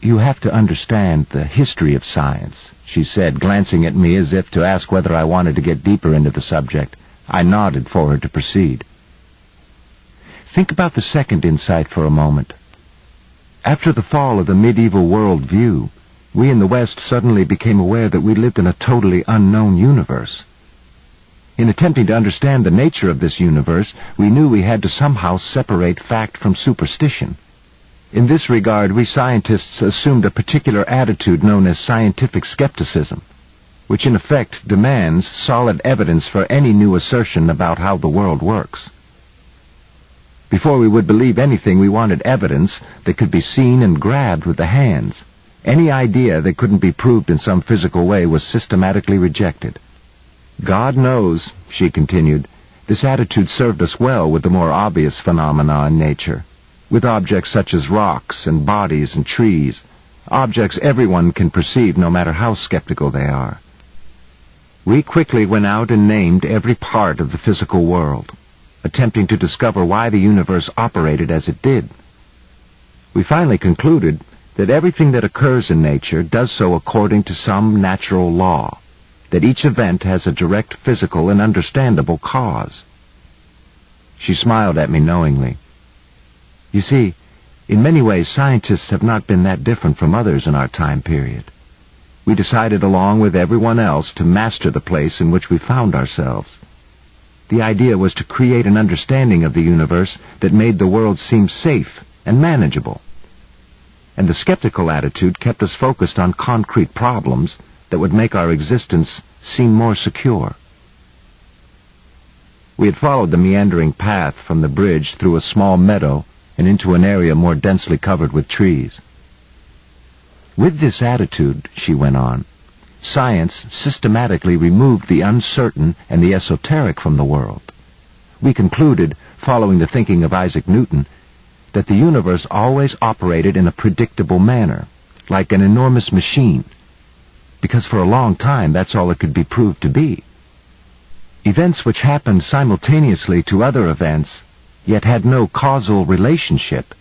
You have to understand the history of science, she said, glancing at me as if to ask whether I wanted to get deeper into the subject. I nodded for her to proceed. Think about the second insight for a moment. After the fall of the medieval world view, we in the West suddenly became aware that we lived in a totally unknown universe. In attempting to understand the nature of this universe, we knew we had to somehow separate fact from superstition. In this regard, we scientists assumed a particular attitude known as scientific skepticism, which in effect demands solid evidence for any new assertion about how the world works. Before we would believe anything, we wanted evidence that could be seen and grabbed with the hands. Any idea that couldn't be proved in some physical way was systematically rejected. God knows, she continued, This attitude served us well with the more obvious phenomena in nature, with objects such as rocks and bodies and trees, objects everyone can perceive no matter how skeptical they are. We quickly went out and named every part of the physical world, attempting to discover why the universe operated as it did. We finally concluded that everything that occurs in nature does so according to some natural law, that each event has a direct physical and understandable cause. She smiled at me knowingly. You see, in many ways scientists have not been that different from others in our time period. We decided along with everyone else to master the place in which we found ourselves. The idea was to create an understanding of the universe that made the world seem safe and manageable. And the skeptical attitude kept us focused on concrete problems that would make our existence seem more secure. We had followed the meandering path from the bridge through a small meadow and into an area more densely covered with trees. With this attitude, she went on, science systematically removed the uncertain and the esoteric from the world. We concluded, following the thinking of Isaac Newton, that the universe always operated in a predictable manner, like an enormous machine, because for a long time that's all it could be proved to be. Events which happened simultaneously to other events, yet had no causal relationship,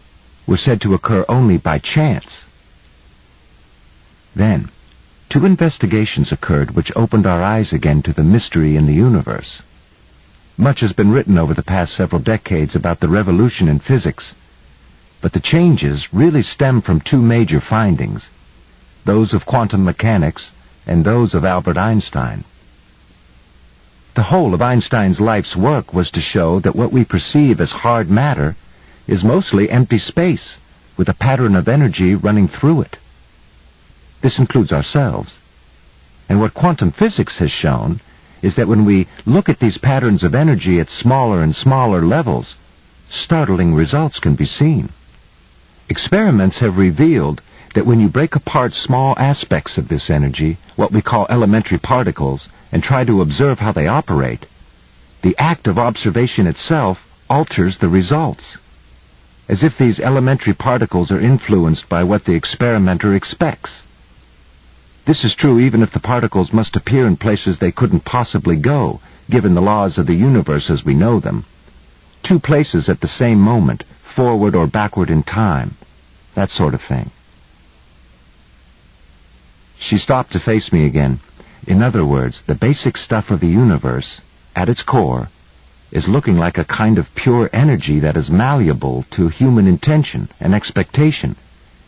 were said to occur only by chance. Then, two investigations occurred which opened our eyes again to the mystery in the universe. Much has been written over the past several decades about the revolution in physics, but the changes really stem from two major findings, those of quantum mechanics and those of Albert Einstein. The whole of Einstein's life's work was to show that what we perceive as hard matter is mostly empty space, with a pattern of energy running through it. This includes ourselves. And what quantum physics has shown is that when we look at these patterns of energy at smaller and smaller levels, startling results can be seen. Experiments have revealed that when you break apart small aspects of this energy, what we call elementary particles, and try to observe how they operate, the act of observation itself alters the results, as if these elementary particles are influenced by what the experimenter expects. This is true even if the particles must appear in places they couldn't possibly go, given the laws of the universe as we know them. Two places at the same moment, forward or backward in time, that sort of thing. She stopped to face me again. In other words, the basic stuff of the universe, at its core, is looking like a kind of pure energy that is malleable to human intention and expectation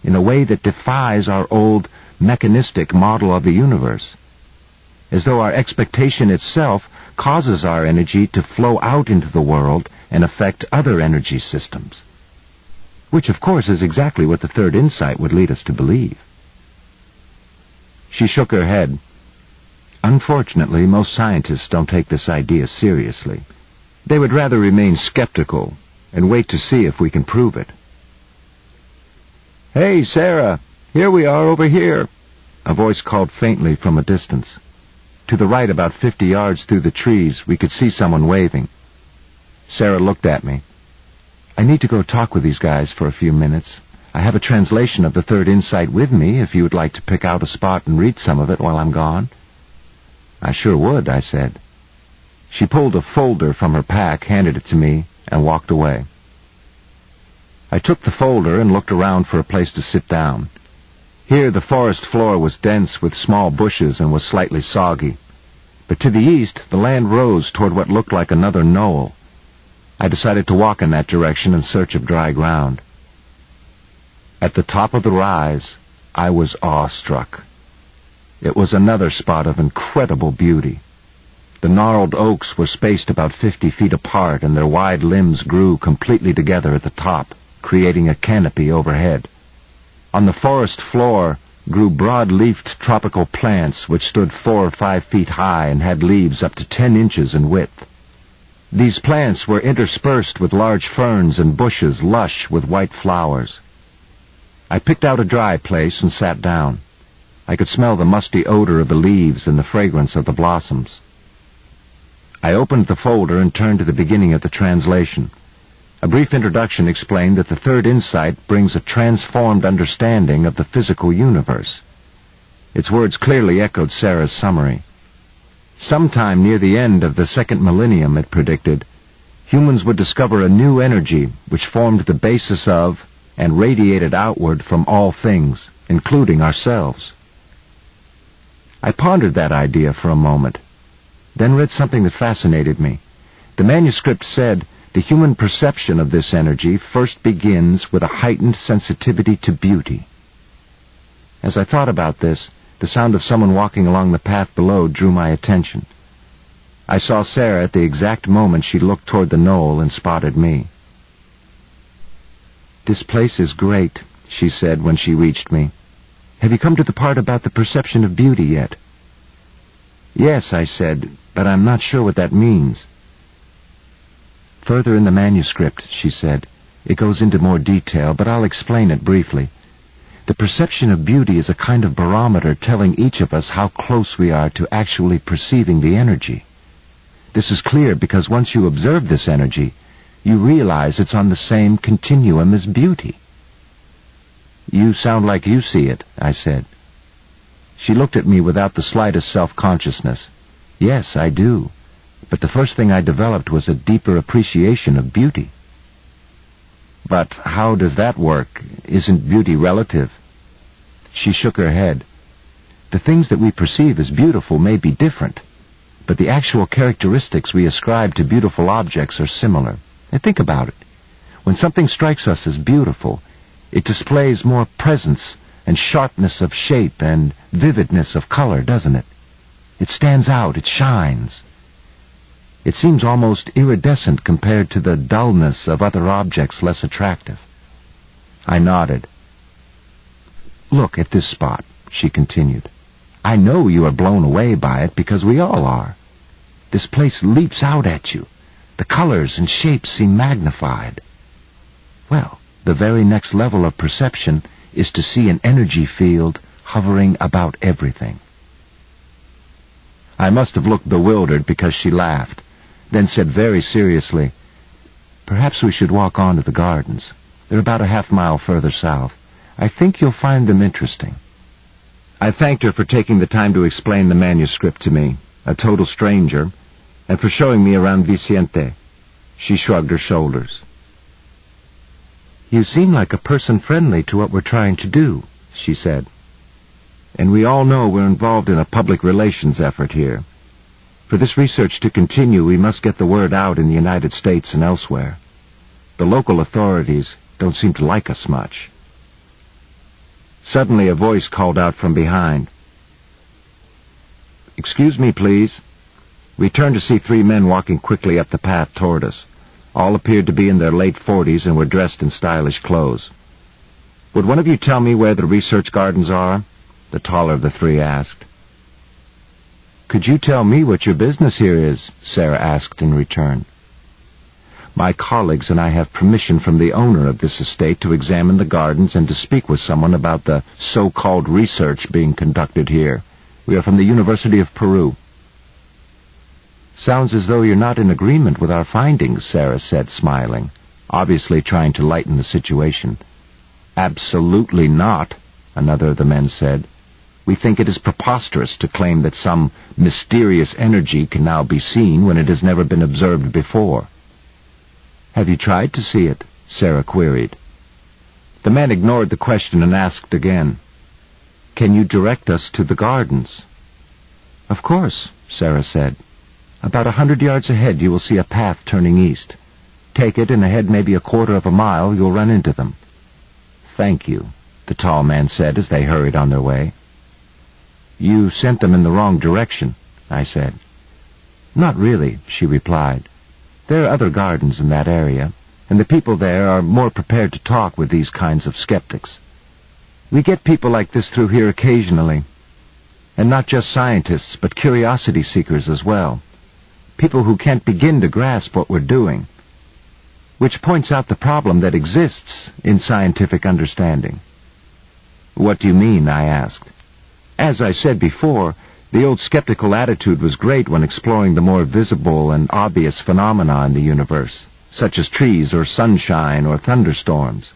in a way that defies our old mechanistic model of the universe, as though our expectation itself causes our energy to flow out into the world and affect other energy systems. Which, of course, is exactly what the third insight would lead us to believe. She shook her head. Unfortunately, most scientists don't take this idea seriously. They would rather remain skeptical and wait to see if we can prove it. Hey, Sarah, here we are over here, a voice called faintly from a distance. To the right, about fifty yards through the trees, we could see someone waving. Sarah looked at me. I need to go talk with these guys for a few minutes. I have a translation of the Third Insight with me if you would like to pick out a spot and read some of it while I'm gone. I sure would, I said. She pulled a folder from her pack, handed it to me, and walked away. I took the folder and looked around for a place to sit down. Here the forest floor was dense with small bushes and was slightly soggy. But to the east, the land rose toward what looked like another knoll. I decided to walk in that direction in search of dry ground. At the top of the rise, I was awestruck. It was another spot of incredible beauty. The gnarled oaks were spaced about fifty feet apart, and their wide limbs grew completely together at the top creating a canopy overhead. On the forest floor grew broad-leafed tropical plants which stood four or five feet high and had leaves up to ten inches in width. These plants were interspersed with large ferns and bushes lush with white flowers. I picked out a dry place and sat down. I could smell the musty odor of the leaves and the fragrance of the blossoms. I opened the folder and turned to the beginning of the translation. A brief introduction explained that the third insight brings a transformed understanding of the physical universe. Its words clearly echoed Sarah's summary. Sometime near the end of the second millennium, it predicted, humans would discover a new energy which formed the basis of and radiated outward from all things, including ourselves. I pondered that idea for a moment, then read something that fascinated me. The manuscript said, the human perception of this energy first begins with a heightened sensitivity to beauty. As I thought about this, the sound of someone walking along the path below drew my attention. I saw Sarah at the exact moment she looked toward the knoll and spotted me. This place is great, she said when she reached me. Have you come to the part about the perception of beauty yet? Yes, I said, but I'm not sure what that means. Further in the manuscript, she said, it goes into more detail, but I'll explain it briefly. The perception of beauty is a kind of barometer telling each of us how close we are to actually perceiving the energy. This is clear because once you observe this energy, you realize it's on the same continuum as beauty. You sound like you see it, I said. She looked at me without the slightest self-consciousness. Yes, I do but the first thing I developed was a deeper appreciation of beauty. But how does that work? Isn't beauty relative? She shook her head. The things that we perceive as beautiful may be different, but the actual characteristics we ascribe to beautiful objects are similar. And think about it. When something strikes us as beautiful, it displays more presence and sharpness of shape and vividness of color, doesn't it? It stands out, it shines. It seems almost iridescent compared to the dullness of other objects less attractive. I nodded. Look at this spot, she continued. I know you are blown away by it because we all are. This place leaps out at you. The colors and shapes seem magnified. Well, the very next level of perception is to see an energy field hovering about everything. I must have looked bewildered because she laughed then said very seriously, Perhaps we should walk on to the gardens. They're about a half mile further south. I think you'll find them interesting. I thanked her for taking the time to explain the manuscript to me, a total stranger, and for showing me around Viciente. She shrugged her shoulders. You seem like a person friendly to what we're trying to do, she said. And we all know we're involved in a public relations effort here. For this research to continue, we must get the word out in the United States and elsewhere. The local authorities don't seem to like us much. Suddenly a voice called out from behind. Excuse me, please. We turned to see three men walking quickly up the path toward us. All appeared to be in their late forties and were dressed in stylish clothes. Would one of you tell me where the research gardens are? The taller of the three asked. Could you tell me what your business here is? Sarah asked in return. My colleagues and I have permission from the owner of this estate to examine the gardens and to speak with someone about the so-called research being conducted here. We are from the University of Peru. Sounds as though you're not in agreement with our findings, Sarah said, smiling, obviously trying to lighten the situation. Absolutely not, another of the men said. We think it is preposterous to claim that some mysterious energy can now be seen when it has never been observed before. Have you tried to see it? Sarah queried. The man ignored the question and asked again. Can you direct us to the gardens? Of course, Sarah said. About a hundred yards ahead you will see a path turning east. Take it and ahead maybe a quarter of a mile you'll run into them. Thank you, the tall man said as they hurried on their way. You sent them in the wrong direction, I said. Not really, she replied. There are other gardens in that area, and the people there are more prepared to talk with these kinds of skeptics. We get people like this through here occasionally, and not just scientists, but curiosity seekers as well. People who can't begin to grasp what we're doing, which points out the problem that exists in scientific understanding. What do you mean, I asked. As I said before, The old skeptical attitude was great when exploring the more visible and obvious phenomena in the universe, such as trees or sunshine or thunderstorms.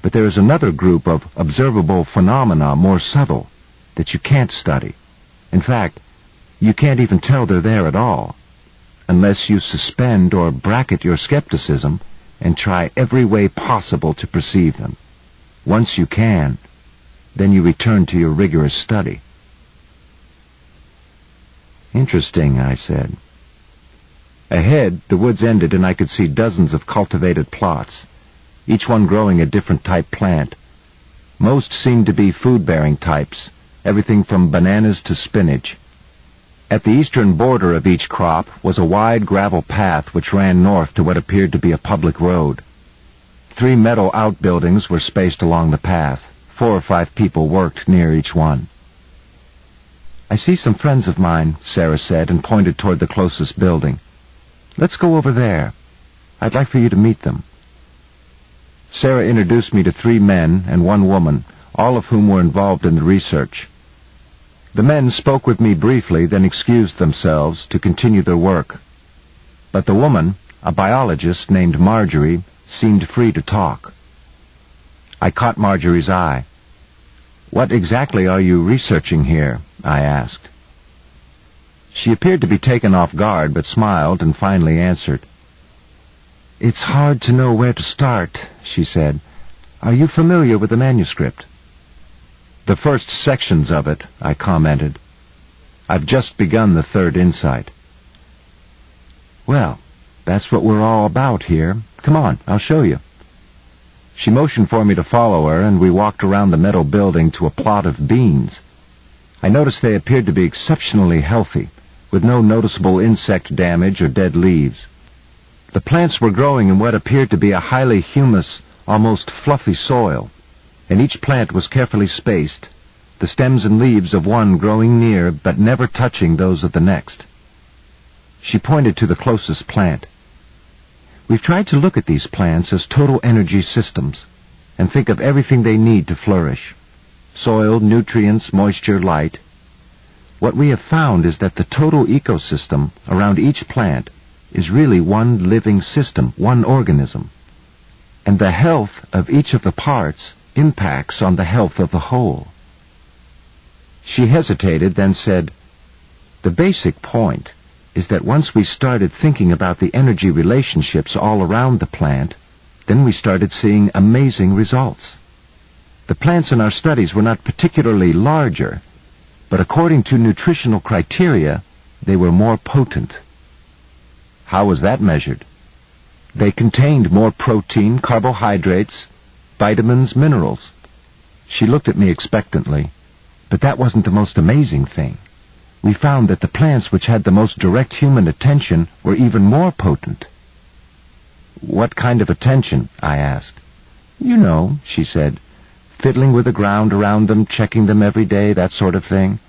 But there is another group of observable phenomena more subtle that you can't study. In fact, you can't even tell they're there at all, unless you suspend or bracket your skepticism and try every way possible to perceive them. Once you can, then you return to your rigorous study. Interesting, I said. Ahead, the woods ended and I could see dozens of cultivated plots each one growing a different type plant. Most seemed to be food-bearing types, everything from bananas to spinach. At the eastern border of each crop was a wide gravel path which ran north to what appeared to be a public road. Three metal outbuildings were spaced along the path. Four or five people worked near each one. I see some friends of mine, Sarah said, and pointed toward the closest building. Let's go over there. I'd like for you to meet them. Sarah introduced me to three men and one woman, all of whom were involved in the research. The men spoke with me briefly, then excused themselves to continue their work. But the woman, a biologist named Marjorie, seemed free to talk. I caught Marjorie's eye. What exactly are you researching here? I asked. She appeared to be taken off guard, but smiled and finally answered. It's hard to know where to start, she said. Are you familiar with the manuscript? The first sections of it, I commented. I've just begun the third insight. Well, that's what we're all about here. Come on, I'll show you. She motioned for me to follow her, and we walked around the metal building to a plot of beans. I noticed they appeared to be exceptionally healthy, with no noticeable insect damage or dead leaves. The plants were growing in what appeared to be a highly humus, almost fluffy soil, and each plant was carefully spaced, the stems and leaves of one growing near but never touching those of the next. She pointed to the closest plant. We've tried to look at these plants as total energy systems and think of everything they need to flourish. Soil, nutrients, moisture, light. What we have found is that the total ecosystem around each plant is really one living system, one organism. And the health of each of the parts impacts on the health of the whole. She hesitated, then said, The basic point is that once we started thinking about the energy relationships all around the plant, then we started seeing amazing results. The plants in our studies were not particularly larger, but according to nutritional criteria, they were more potent. How was that measured? They contained more protein, carbohydrates, vitamins, minerals. She looked at me expectantly, but that wasn't the most amazing thing. We found that the plants which had the most direct human attention were even more potent. What kind of attention? I asked. You know, she said, fiddling with the ground around them, checking them every day, that sort of thing.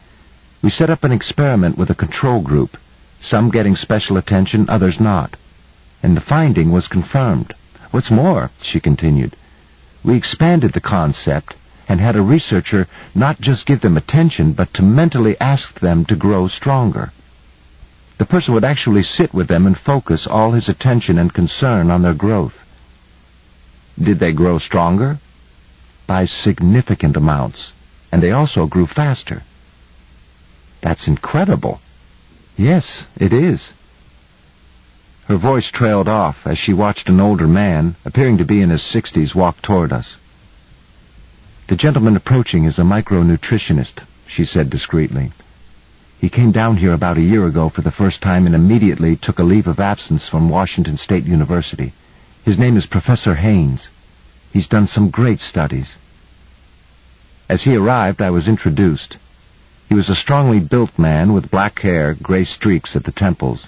We set up an experiment with a control group some getting special attention, others not. And the finding was confirmed. What's more, she continued, we expanded the concept and had a researcher not just give them attention, but to mentally ask them to grow stronger. The person would actually sit with them and focus all his attention and concern on their growth. Did they grow stronger? By significant amounts, and they also grew faster. That's incredible. Yes, it is. Her voice trailed off as she watched an older man, appearing to be in his sixties, walk toward us. The gentleman approaching is a micronutritionist, she said discreetly. He came down here about a year ago for the first time and immediately took a leave of absence from Washington State University. His name is Professor Haynes. He's done some great studies. As he arrived, I was introduced. He was a strongly built man with black hair, gray streaks at the temples.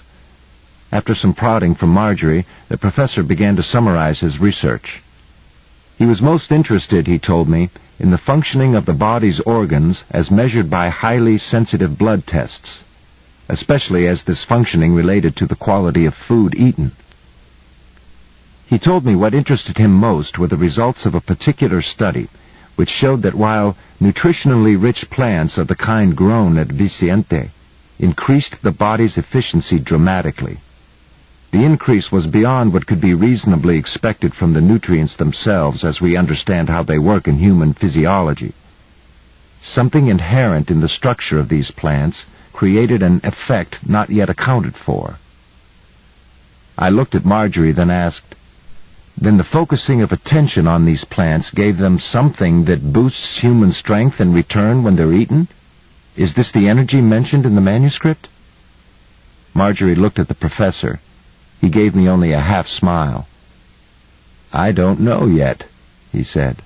After some prodding from Marjorie, the professor began to summarize his research. He was most interested, he told me, in the functioning of the body's organs as measured by highly sensitive blood tests, especially as this functioning related to the quality of food eaten. He told me what interested him most were the results of a particular study which showed that while nutritionally rich plants of the kind grown at Viciente increased the body's efficiency dramatically, the increase was beyond what could be reasonably expected from the nutrients themselves as we understand how they work in human physiology. Something inherent in the structure of these plants created an effect not yet accounted for. I looked at Marjorie, then asked, Then the focusing of attention on these plants gave them something that boosts human strength in return when they're eaten? Is this the energy mentioned in the manuscript? Marjorie looked at the professor. He gave me only a half smile. I don't know yet, he said.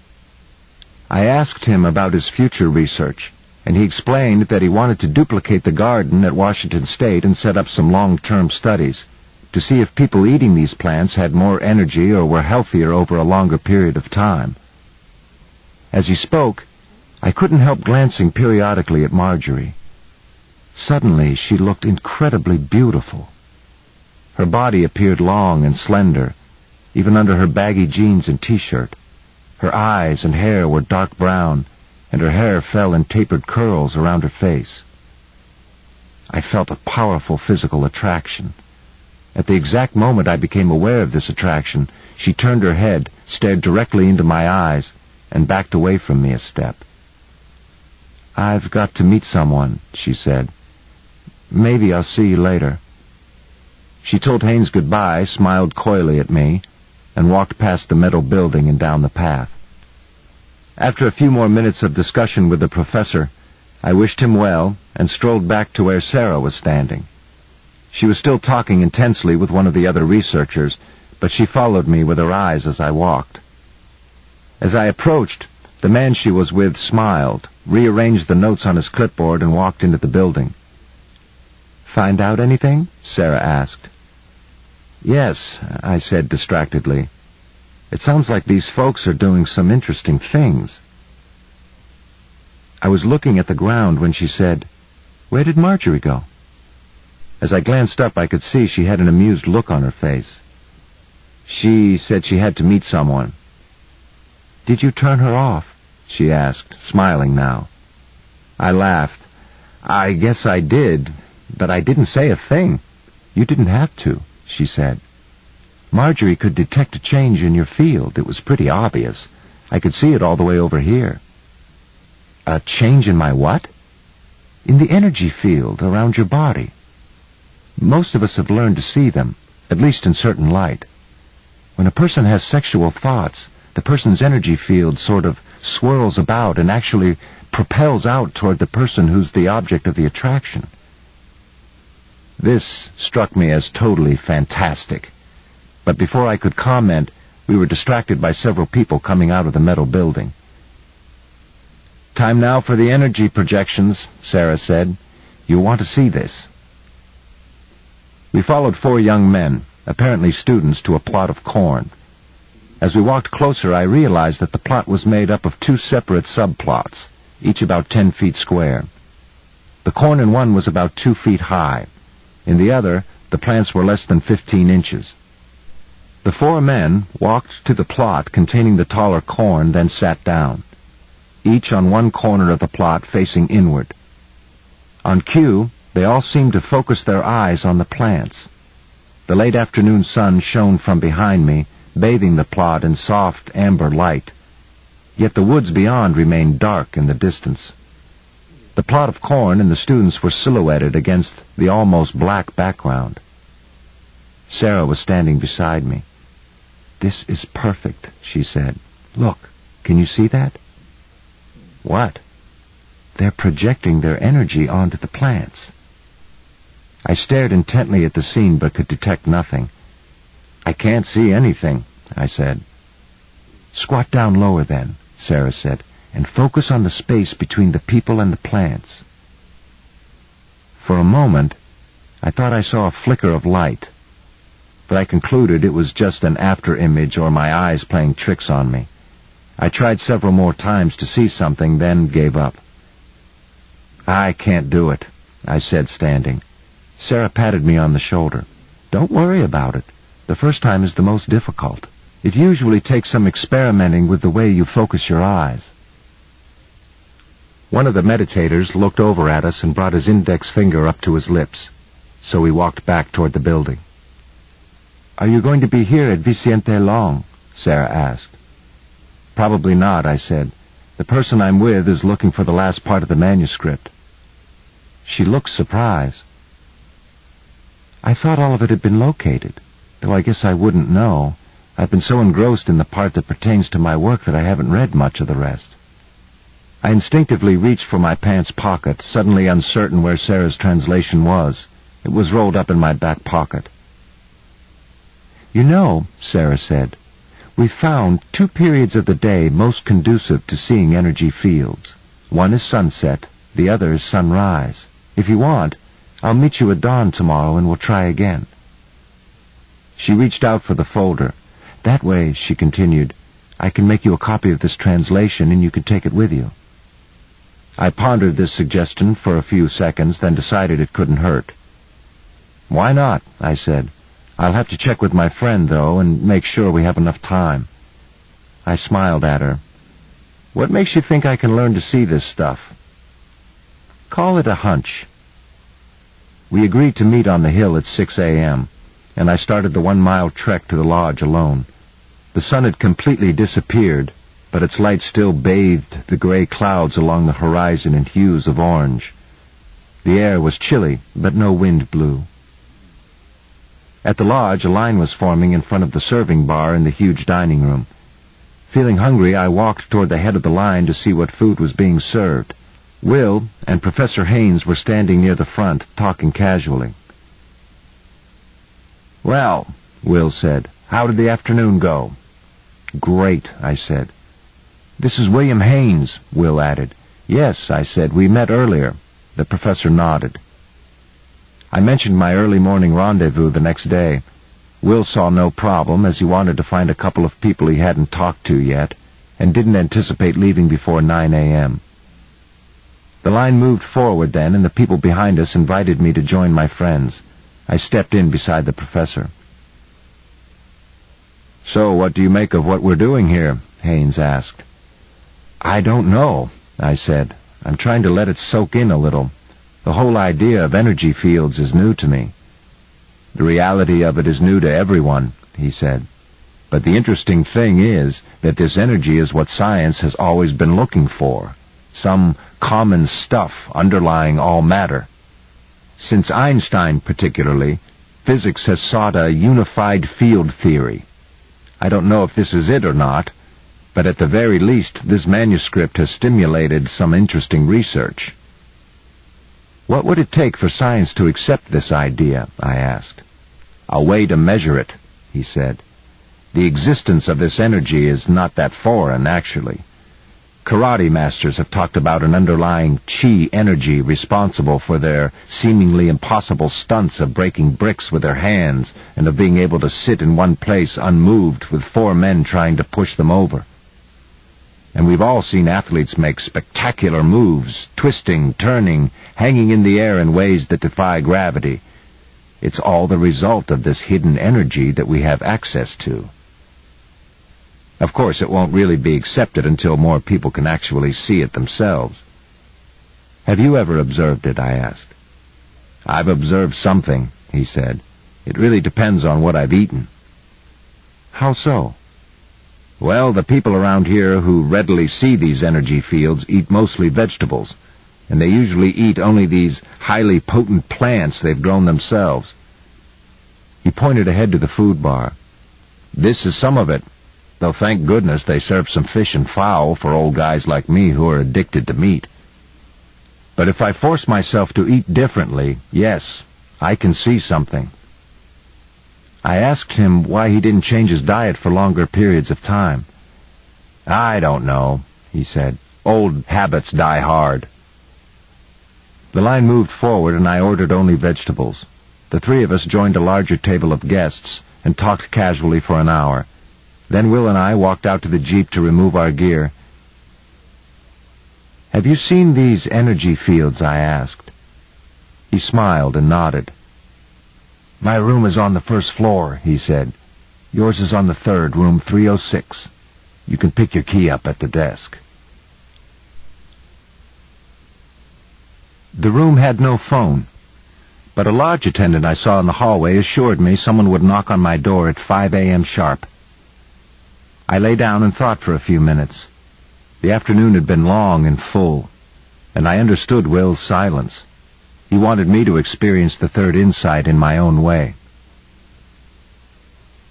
I asked him about his future research, and he explained that he wanted to duplicate the garden at Washington State and set up some long-term studies to see if people eating these plants had more energy or were healthier over a longer period of time. As he spoke, I couldn't help glancing periodically at Marjorie. Suddenly, she looked incredibly beautiful. Her body appeared long and slender, even under her baggy jeans and t-shirt. Her eyes and hair were dark brown, and her hair fell in tapered curls around her face. I felt a powerful physical attraction. At the exact moment I became aware of this attraction, she turned her head, stared directly into my eyes, and backed away from me a step. I've got to meet someone, she said. Maybe I'll see you later. She told Haynes goodbye, smiled coyly at me, and walked past the metal building and down the path. After a few more minutes of discussion with the professor, I wished him well and strolled back to where Sarah was standing. She was still talking intensely with one of the other researchers, but she followed me with her eyes as I walked. As I approached, the man she was with smiled, rearranged the notes on his clipboard, and walked into the building. Find out anything? Sarah asked. Yes, I said distractedly. It sounds like these folks are doing some interesting things. I was looking at the ground when she said, Where did Marjorie go? As I glanced up, I could see she had an amused look on her face. She said she had to meet someone. Did you turn her off? she asked, smiling now. I laughed. I guess I did, but I didn't say a thing. You didn't have to, she said. Marjorie could detect a change in your field. It was pretty obvious. I could see it all the way over here. A change in my what? In the energy field around your body. Most of us have learned to see them, at least in certain light. When a person has sexual thoughts, the person's energy field sort of swirls about and actually propels out toward the person who's the object of the attraction. This struck me as totally fantastic. But before I could comment, we were distracted by several people coming out of the metal building. Time now for the energy projections, Sarah said. You'll want to see this. We followed four young men, apparently students, to a plot of corn. As we walked closer, I realized that the plot was made up of two separate subplots, each about ten feet square. The corn in one was about two feet high. In the other, the plants were less than fifteen inches. The four men walked to the plot containing the taller corn, then sat down, each on one corner of the plot facing inward. On cue, they all seemed to focus their eyes on the plants. The late afternoon sun shone from behind me, bathing the plot in soft amber light. Yet the woods beyond remained dark in the distance. The plot of corn and the students were silhouetted against the almost black background. Sarah was standing beside me. This is perfect, she said. Look, can you see that? What? They're projecting their energy onto the plants. I stared intently at the scene but could detect nothing. I can't see anything, I said. Squat down lower then, Sarah said, and focus on the space between the people and the plants. For a moment, I thought I saw a flicker of light, but I concluded it was just an after-image or my eyes playing tricks on me. I tried several more times to see something, then gave up. I can't do it, I said, standing. Sarah patted me on the shoulder. Don't worry about it. The first time is the most difficult. It usually takes some experimenting with the way you focus your eyes. One of the meditators looked over at us and brought his index finger up to his lips, so we walked back toward the building. Are you going to be here at Viciente long? Sarah asked. Probably not, I said. The person I'm with is looking for the last part of the manuscript. She looked surprised. I thought all of it had been located, though I guess I wouldn't know. I've been so engrossed in the part that pertains to my work that I haven't read much of the rest. I instinctively reached for my pants pocket, suddenly uncertain where Sarah's translation was. It was rolled up in my back pocket. You know, Sarah said, we found two periods of the day most conducive to seeing energy fields. One is sunset, the other is sunrise. If you want, I'll meet you at dawn tomorrow and we'll try again. She reached out for the folder. That way, she continued, I can make you a copy of this translation and you can take it with you. I pondered this suggestion for a few seconds, then decided it couldn't hurt. Why not? I said. I'll have to check with my friend, though, and make sure we have enough time. I smiled at her. What makes you think I can learn to see this stuff? Call it a hunch. We agreed to meet on the hill at 6 a.m., and I started the one-mile trek to the lodge alone. The sun had completely disappeared, but its light still bathed the gray clouds along the horizon in hues of orange. The air was chilly, but no wind blew. At the lodge, a line was forming in front of the serving bar in the huge dining room. Feeling hungry, I walked toward the head of the line to see what food was being served. Will and Professor Haynes were standing near the front, talking casually. Well, Will said, how did the afternoon go? Great, I said. This is William Haynes, Will added. Yes, I said. We met earlier. The professor nodded. I mentioned my early morning rendezvous the next day. Will saw no problem, as he wanted to find a couple of people he hadn't talked to yet, and didn't anticipate leaving before 9 a.m. The line moved forward then, and the people behind us invited me to join my friends. I stepped in beside the professor. So what do you make of what we're doing here? Haynes asked. I don't know, I said. I'm trying to let it soak in a little. The whole idea of energy fields is new to me. The reality of it is new to everyone, he said. But the interesting thing is that this energy is what science has always been looking for. Some common stuff underlying all matter. Since Einstein particularly, physics has sought a unified field theory. I don't know if this is it or not, but at the very least, this manuscript has stimulated some interesting research. What would it take for science to accept this idea? I asked. A way to measure it, he said. The existence of this energy is not that foreign, actually. Karate masters have talked about an underlying chi energy responsible for their seemingly impossible stunts of breaking bricks with their hands and of being able to sit in one place unmoved with four men trying to push them over and we've all seen athletes make spectacular moves, twisting, turning, hanging in the air in ways that defy gravity. It's all the result of this hidden energy that we have access to. Of course, it won't really be accepted until more people can actually see it themselves. Have you ever observed it, I asked. I've observed something, he said. It really depends on what I've eaten. How so? Well, the people around here who readily see these energy fields eat mostly vegetables, and they usually eat only these highly potent plants they've grown themselves. He pointed ahead to the food bar. This is some of it, though thank goodness they serve some fish and fowl for old guys like me who are addicted to meat. But if I force myself to eat differently, yes, I can see something. I asked him why he didn't change his diet for longer periods of time. I don't know, he said. Old habits die hard. The line moved forward and I ordered only vegetables. The three of us joined a larger table of guests and talked casually for an hour. Then Will and I walked out to the jeep to remove our gear. Have you seen these energy fields? I asked. He smiled and nodded. My room is on the first floor, he said. Yours is on the third, room 306. You can pick your key up at the desk. The room had no phone, but a lodge attendant I saw in the hallway assured me someone would knock on my door at 5 a.m. sharp. I lay down and thought for a few minutes. The afternoon had been long and full, and I understood Will's silence. He wanted me to experience the third insight in my own way.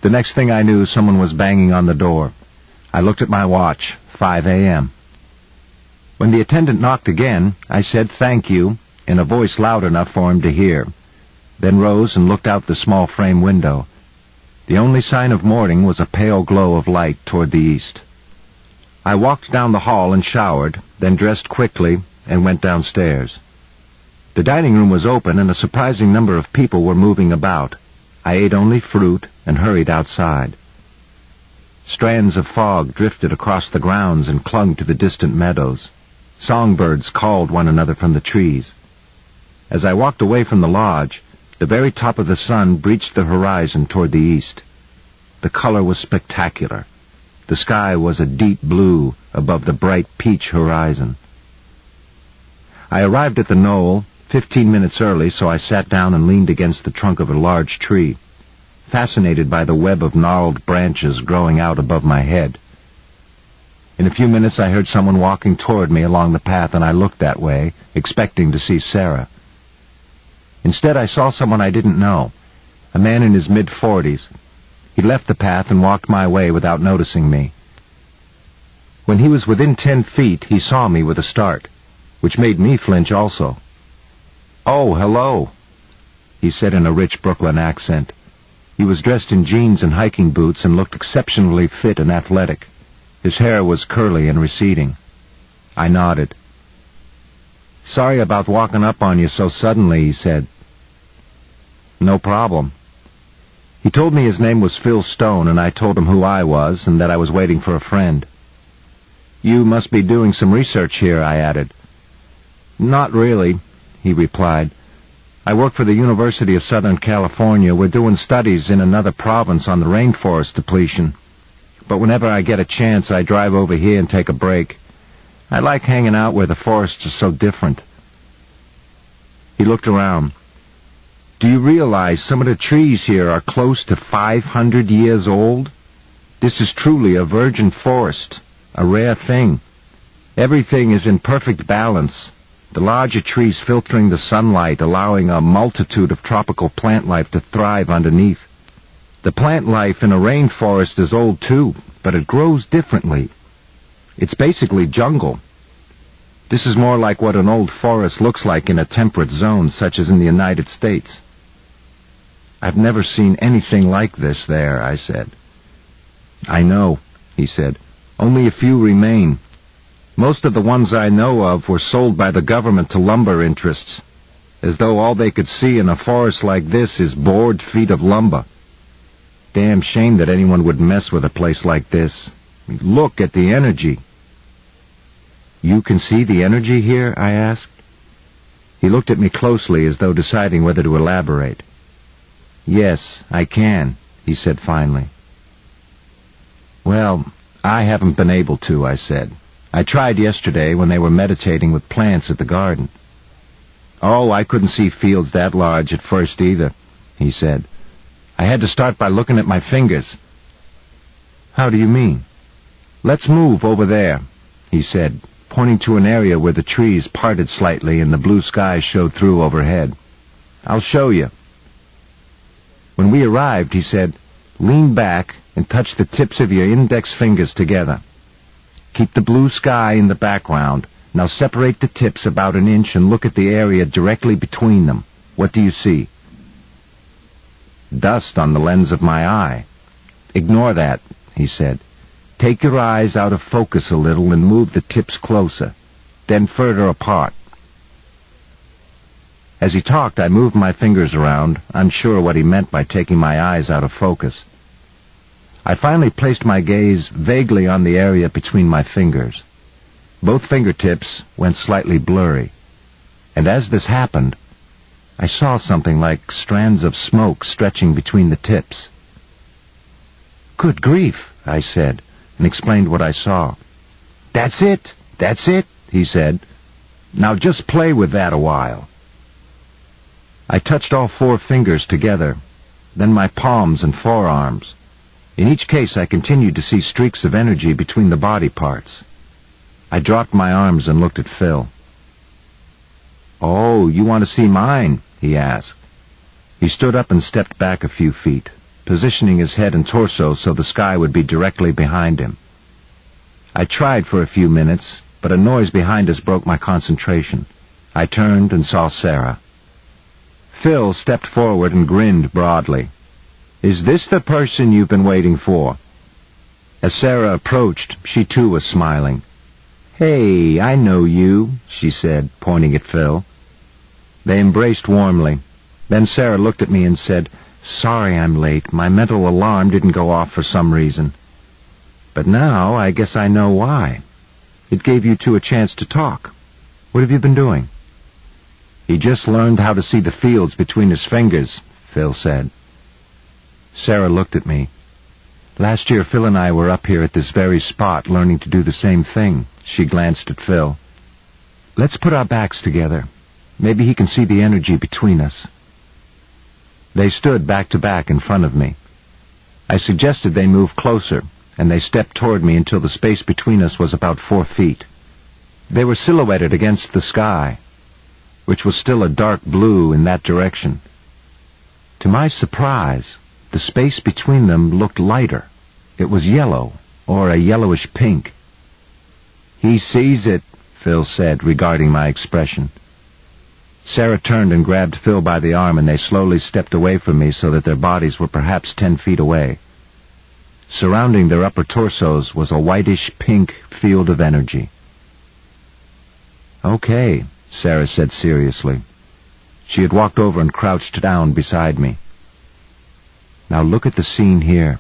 The next thing I knew, someone was banging on the door. I looked at my watch, 5 a.m. When the attendant knocked again, I said thank you in a voice loud enough for him to hear, then rose and looked out the small frame window. The only sign of morning was a pale glow of light toward the east. I walked down the hall and showered, then dressed quickly and went downstairs. The dining room was open and a surprising number of people were moving about. I ate only fruit and hurried outside. Strands of fog drifted across the grounds and clung to the distant meadows. Songbirds called one another from the trees. As I walked away from the lodge, the very top of the sun breached the horizon toward the east. The color was spectacular. The sky was a deep blue above the bright peach horizon. I arrived at the knoll fifteen minutes early, so I sat down and leaned against the trunk of a large tree, fascinated by the web of gnarled branches growing out above my head. In a few minutes I heard someone walking toward me along the path, and I looked that way, expecting to see Sarah. Instead, I saw someone I didn't know, a man in his mid-forties. He left the path and walked my way without noticing me. When he was within ten feet, he saw me with a start, which made me flinch also. Oh, hello, he said in a rich Brooklyn accent. He was dressed in jeans and hiking boots and looked exceptionally fit and athletic. His hair was curly and receding. I nodded. Sorry about walking up on you so suddenly, he said. No problem. He told me his name was Phil Stone, and I told him who I was and that I was waiting for a friend. You must be doing some research here, I added. Not really, he replied. I work for the University of Southern California. We're doing studies in another province on the rainforest depletion. But whenever I get a chance, I drive over here and take a break. I like hanging out where the forests are so different. He looked around. Do you realize some of the trees here are close to 500 years old? This is truly a virgin forest, a rare thing. Everything is in perfect balance the larger trees filtering the sunlight, allowing a multitude of tropical plant life to thrive underneath. The plant life in a rainforest is old too, but it grows differently. It's basically jungle. This is more like what an old forest looks like in a temperate zone, such as in the United States. I've never seen anything like this there, I said. I know, he said. Only a few remain. Most of the ones I know of were sold by the government to lumber interests, as though all they could see in a forest like this is board feet of lumber. Damn shame that anyone would mess with a place like this. Look at the energy. You can see the energy here? I asked. He looked at me closely as though deciding whether to elaborate. Yes, I can, he said finally. Well, I haven't been able to, I said. I tried yesterday when they were meditating with plants at the garden. Oh, I couldn't see fields that large at first either, he said. I had to start by looking at my fingers. How do you mean? Let's move over there, he said, pointing to an area where the trees parted slightly and the blue sky showed through overhead. I'll show you. When we arrived, he said, lean back and touch the tips of your index fingers together. Keep the blue sky in the background. Now separate the tips about an inch and look at the area directly between them. What do you see? Dust on the lens of my eye. Ignore that, he said. Take your eyes out of focus a little and move the tips closer, then further apart. As he talked, I moved my fingers around, unsure what he meant by taking my eyes out of focus. I finally placed my gaze vaguely on the area between my fingers. Both fingertips went slightly blurry, and as this happened, I saw something like strands of smoke stretching between the tips. Good grief, I said, and explained what I saw. That's it, that's it, he said. Now just play with that a while. I touched all four fingers together, then my palms and forearms. In each case I continued to see streaks of energy between the body parts. I dropped my arms and looked at Phil. Oh, you want to see mine? he asked. He stood up and stepped back a few feet, positioning his head and torso so the sky would be directly behind him. I tried for a few minutes, but a noise behind us broke my concentration. I turned and saw Sarah. Phil stepped forward and grinned broadly. Is this the person you've been waiting for? As Sarah approached, she too was smiling. Hey, I know you, she said, pointing at Phil. They embraced warmly. Then Sarah looked at me and said, Sorry I'm late. My mental alarm didn't go off for some reason. But now I guess I know why. It gave you two a chance to talk. What have you been doing? He just learned how to see the fields between his fingers, Phil said. Sarah looked at me. Last year Phil and I were up here at this very spot learning to do the same thing. She glanced at Phil. Let's put our backs together. Maybe he can see the energy between us. They stood back to back in front of me. I suggested they move closer, and they stepped toward me until the space between us was about four feet. They were silhouetted against the sky, which was still a dark blue in that direction. To my surprise, the space between them looked lighter. It was yellow, or a yellowish pink. He sees it, Phil said, regarding my expression. Sarah turned and grabbed Phil by the arm, and they slowly stepped away from me so that their bodies were perhaps ten feet away. Surrounding their upper torsos was a whitish-pink field of energy. Okay, Sarah said seriously. She had walked over and crouched down beside me. Now look at the scene here,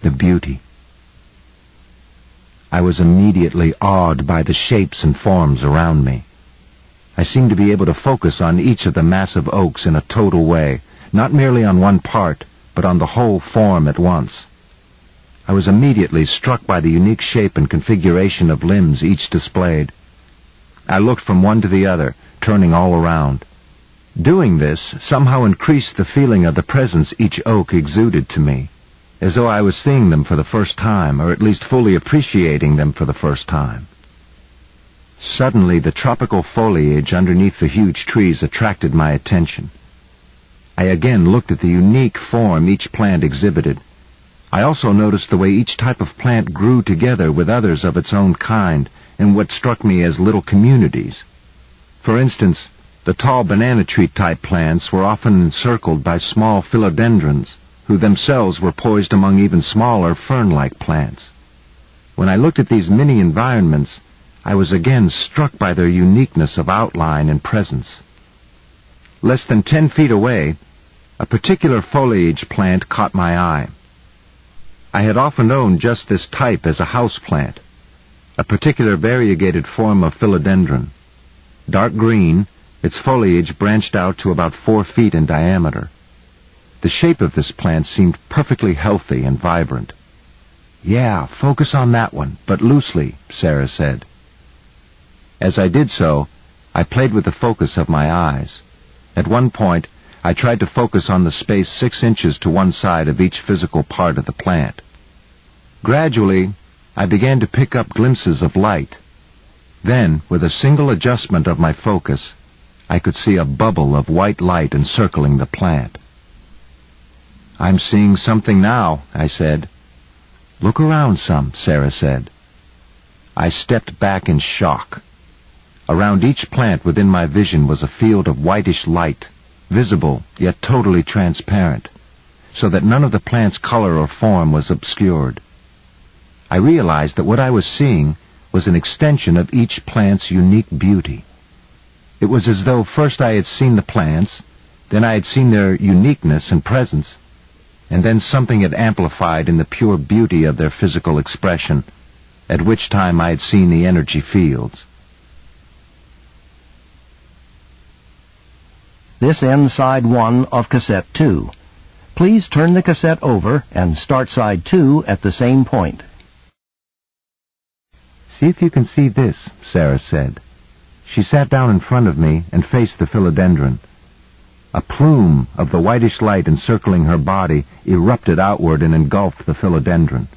the beauty. I was immediately awed by the shapes and forms around me. I seemed to be able to focus on each of the massive oaks in a total way, not merely on one part, but on the whole form at once. I was immediately struck by the unique shape and configuration of limbs each displayed. I looked from one to the other, turning all around. Doing this somehow increased the feeling of the presence each oak exuded to me, as though I was seeing them for the first time, or at least fully appreciating them for the first time. Suddenly the tropical foliage underneath the huge trees attracted my attention. I again looked at the unique form each plant exhibited, I also noticed the way each type of plant grew together with others of its own kind in what struck me as little communities. For instance, the tall banana tree type plants were often encircled by small philodendrons, who themselves were poised among even smaller fern-like plants. When I looked at these mini environments, I was again struck by their uniqueness of outline and presence. Less than ten feet away, a particular foliage plant caught my eye. I had often known just this type as a house plant, a particular variegated form of philodendron. Dark green, its foliage branched out to about four feet in diameter. The shape of this plant seemed perfectly healthy and vibrant. Yeah, focus on that one, but loosely, Sarah said. As I did so, I played with the focus of my eyes. At one point, I tried to focus on the space six inches to one side of each physical part of the plant. Gradually, I began to pick up glimpses of light. Then, with a single adjustment of my focus, I could see a bubble of white light encircling the plant. I'm seeing something now, I said. Look around some, Sarah said. I stepped back in shock. Around each plant within my vision was a field of whitish light, visible yet totally transparent, so that none of the plant's color or form was obscured. I realized that what I was seeing was an extension of each plant's unique beauty. It was as though first I had seen the plants, then I had seen their uniqueness and presence, and then something had amplified in the pure beauty of their physical expression, at which time I had seen the energy fields. This ends side 1 of cassette 2. Please turn the cassette over and start side 2 at the same point. See if you can see this, Sarah said. She sat down in front of me and faced the philodendron. A plume of the whitish light encircling her body erupted outward and engulfed the philodendron.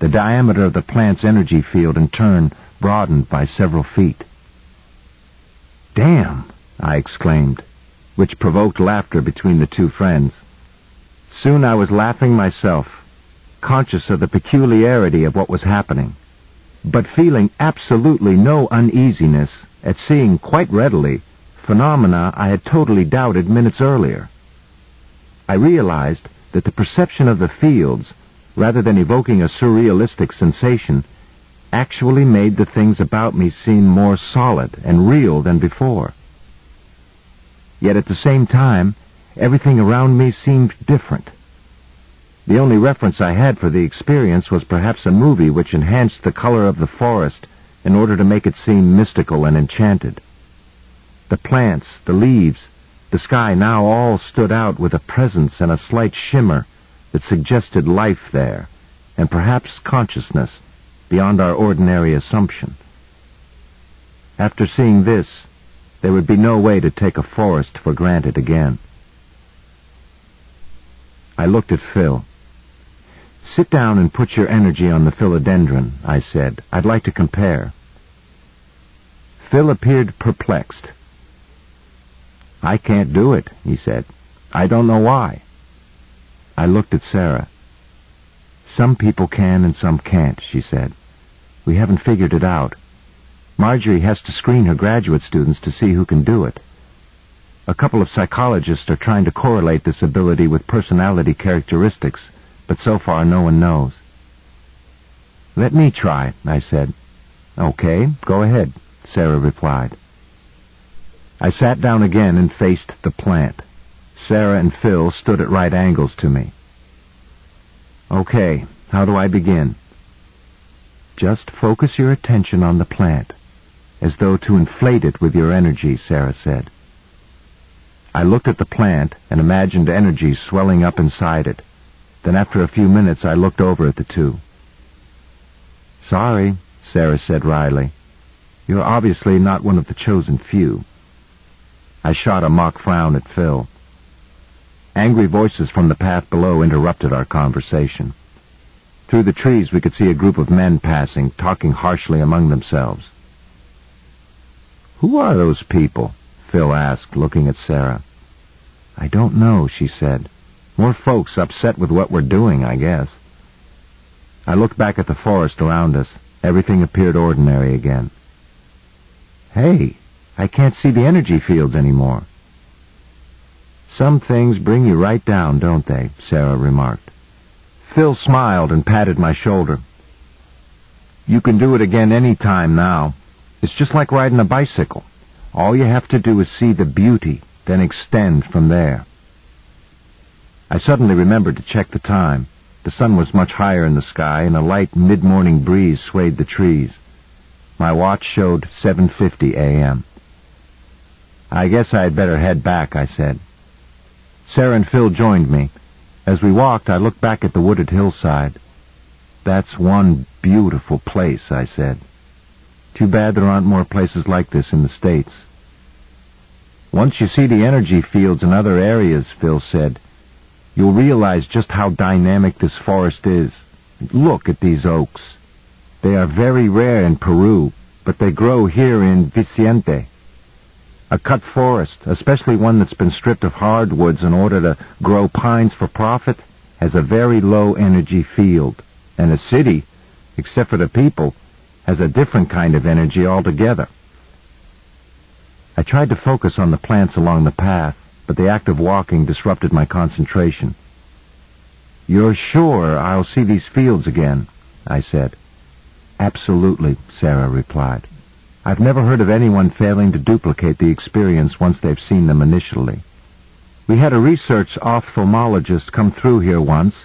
The diameter of the plant's energy field in turn broadened by several feet. Damn! I exclaimed, which provoked laughter between the two friends. Soon I was laughing myself, conscious of the peculiarity of what was happening, but feeling absolutely no uneasiness at seeing quite readily phenomena I had totally doubted minutes earlier. I realized that the perception of the fields, rather than evoking a surrealistic sensation, actually made the things about me seem more solid and real than before. Yet at the same time, everything around me seemed different. The only reference I had for the experience was perhaps a movie which enhanced the color of the forest in order to make it seem mystical and enchanted. The plants, the leaves, the sky now all stood out with a presence and a slight shimmer that suggested life there, and perhaps consciousness, beyond our ordinary assumption. After seeing this, there would be no way to take a forest for granted again. I looked at Phil. Sit down and put your energy on the philodendron, I said. I'd like to compare. Phil appeared perplexed. I can't do it, he said. I don't know why. I looked at Sarah. Some people can and some can't, she said. We haven't figured it out. Marjorie has to screen her graduate students to see who can do it. A couple of psychologists are trying to correlate this ability with personality characteristics, but so far no one knows. Let me try, I said. Okay, go ahead, Sarah replied. I sat down again and faced the plant. Sarah and Phil stood at right angles to me. Okay, how do I begin? Just focus your attention on the plant, as though to inflate it with your energy, Sarah said. I looked at the plant and imagined energy swelling up inside it. Then after a few minutes I looked over at the two. Sorry, Sarah said wryly. You're obviously not one of the chosen few. I shot a mock frown at Phil. Angry voices from the path below interrupted our conversation. Through the trees we could see a group of men passing, talking harshly among themselves. Who are those people? Phil asked, looking at Sarah. I don't know, she said. More folks upset with what we're doing, I guess. I looked back at the forest around us. Everything appeared ordinary again. Hey, I can't see the energy fields anymore. Some things bring you right down, don't they? Sarah remarked. Phil smiled and patted my shoulder. You can do it again any time now. It's just like riding a bicycle. All you have to do is see the beauty, then extend from there. I suddenly remembered to check the time. The sun was much higher in the sky, and a light mid-morning breeze swayed the trees. My watch showed 7.50 a.m. I guess I had better head back, I said. Sarah and Phil joined me. As we walked, I looked back at the wooded hillside. That's one beautiful place, I said. Too bad there aren't more places like this in the States. Once you see the energy fields in other areas, Phil said, you'll realize just how dynamic this forest is. Look at these oaks. They are very rare in Peru, but they grow here in Viciente. A cut forest, especially one that's been stripped of hardwoods in order to grow pines for profit, has a very low energy field. And a city, except for the people, has a different kind of energy altogether. I tried to focus on the plants along the path, but the act of walking disrupted my concentration. You're sure I'll see these fields again? I said. Absolutely, Sarah replied. I've never heard of anyone failing to duplicate the experience once they've seen them initially. We had a research ophthalmologist come through here once,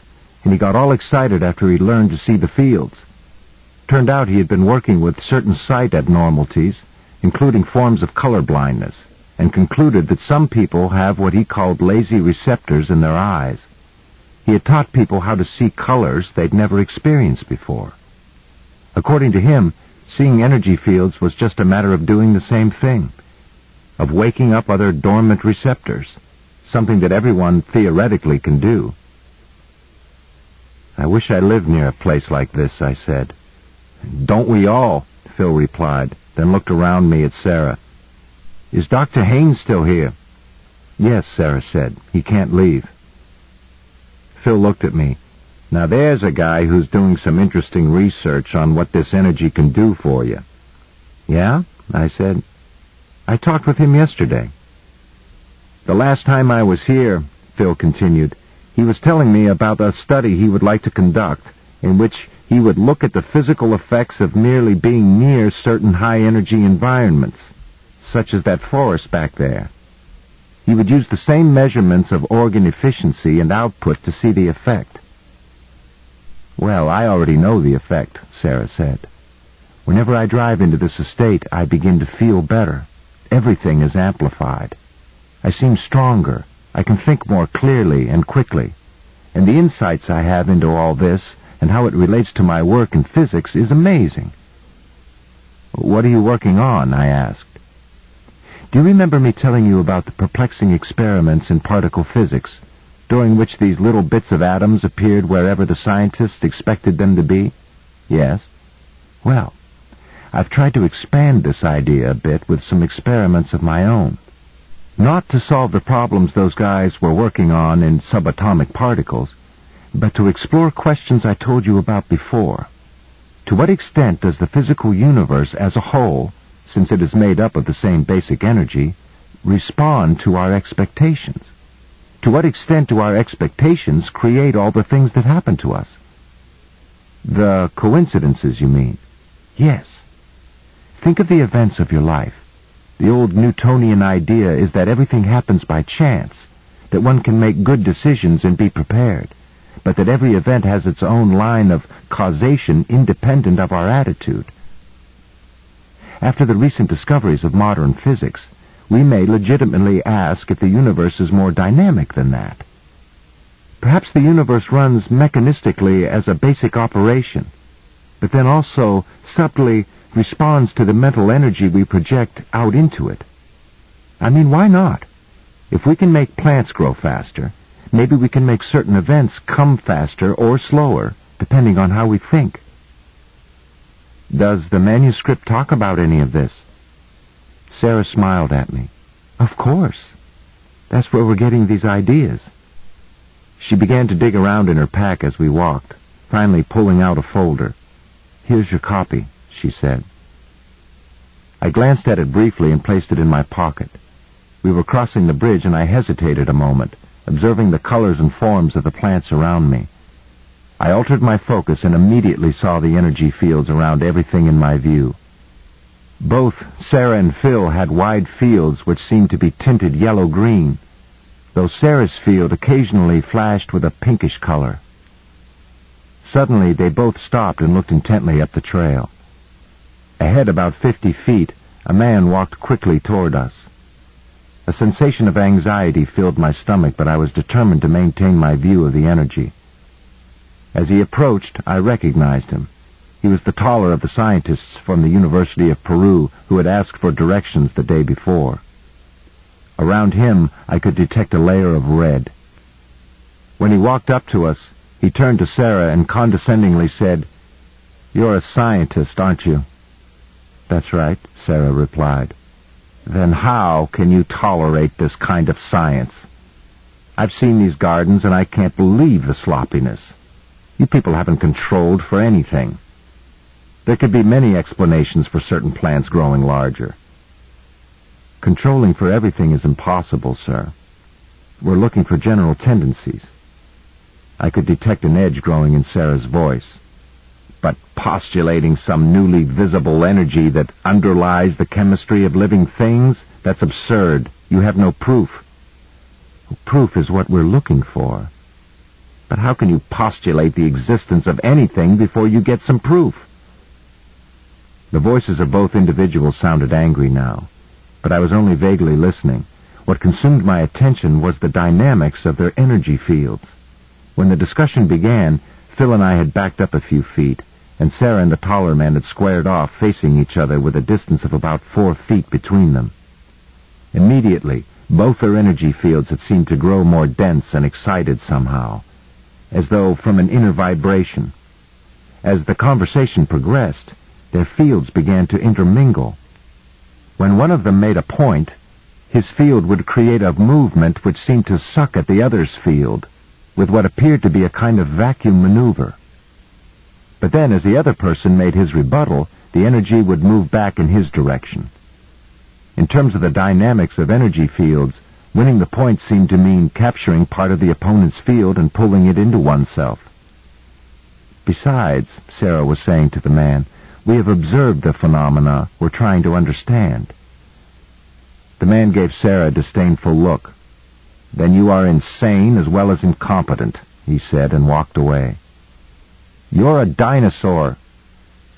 and he got all excited after he learned to see the fields. Turned out he had been working with certain sight abnormalities, including forms of color blindness, and concluded that some people have what he called lazy receptors in their eyes. He had taught people how to see colors they'd never experienced before. According to him, Seeing energy fields was just a matter of doing the same thing, of waking up other dormant receptors, something that everyone theoretically can do. I wish I lived near a place like this, I said. Don't we all? Phil replied, then looked around me at Sarah. Is Dr. Haynes still here? Yes, Sarah said. He can't leave. Phil looked at me. Now there's a guy who's doing some interesting research on what this energy can do for you. Yeah? I said. I talked with him yesterday. The last time I was here, Phil continued, he was telling me about a study he would like to conduct in which he would look at the physical effects of merely being near certain high-energy environments, such as that forest back there. He would use the same measurements of organ efficiency and output to see the effect. Well, I already know the effect, Sarah said. Whenever I drive into this estate, I begin to feel better. Everything is amplified. I seem stronger. I can think more clearly and quickly. And the insights I have into all this and how it relates to my work in physics is amazing. What are you working on? I asked. Do you remember me telling you about the perplexing experiments in particle physics, during which these little bits of atoms appeared wherever the scientists expected them to be? Yes. Well, I've tried to expand this idea a bit with some experiments of my own. Not to solve the problems those guys were working on in subatomic particles, but to explore questions I told you about before. To what extent does the physical universe as a whole, since it is made up of the same basic energy, respond to our expectations? To what extent do our expectations create all the things that happen to us? The coincidences, you mean? Yes. Think of the events of your life. The old Newtonian idea is that everything happens by chance, that one can make good decisions and be prepared, but that every event has its own line of causation independent of our attitude. After the recent discoveries of modern physics, we may legitimately ask if the universe is more dynamic than that. Perhaps the universe runs mechanistically as a basic operation, but then also subtly responds to the mental energy we project out into it. I mean, why not? If we can make plants grow faster, maybe we can make certain events come faster or slower, depending on how we think. Does the manuscript talk about any of this? Sarah smiled at me. Of course. That's where we're getting these ideas. She began to dig around in her pack as we walked, finally pulling out a folder. Here's your copy she said. I glanced at it briefly and placed it in my pocket. We were crossing the bridge and I hesitated a moment, observing the colors and forms of the plants around me. I altered my focus and immediately saw the energy fields around everything in my view. Both Sarah and Phil had wide fields which seemed to be tinted yellow-green, though Sarah's field occasionally flashed with a pinkish color. Suddenly they both stopped and looked intently up the trail. Ahead about fifty feet, a man walked quickly toward us. A sensation of anxiety filled my stomach, but I was determined to maintain my view of the energy. As he approached, I recognized him. He was the taller of the scientists from the University of Peru who had asked for directions the day before. Around him, I could detect a layer of red. When he walked up to us, he turned to Sarah and condescendingly said, You're a scientist, aren't you? That's right, Sarah replied. Then how can you tolerate this kind of science? I've seen these gardens and I can't believe the sloppiness. You people haven't controlled for anything. There could be many explanations for certain plants growing larger. Controlling for everything is impossible, sir. We're looking for general tendencies. I could detect an edge growing in Sarah's voice but postulating some newly visible energy that underlies the chemistry of living things, that's absurd. You have no proof. Proof is what we're looking for. But how can you postulate the existence of anything before you get some proof? The voices of both individuals sounded angry now, but I was only vaguely listening. What consumed my attention was the dynamics of their energy fields. When the discussion began, Phil and I had backed up a few feet, and Sarah and the taller man had squared off, facing each other with a distance of about four feet between them. Immediately, both their energy fields had seemed to grow more dense and excited somehow, as though from an inner vibration. As the conversation progressed, their fields began to intermingle. When one of them made a point, his field would create a movement which seemed to suck at the other's field, with what appeared to be a kind of vacuum maneuver. But then, as the other person made his rebuttal, the energy would move back in his direction. In terms of the dynamics of energy fields, winning the point seemed to mean capturing part of the opponent's field and pulling it into oneself. Besides, Sarah was saying to the man, we have observed the phenomena we're trying to understand. The man gave Sarah a disdainful look. Then you are insane as well as incompetent, he said, and walked away. You're a dinosaur,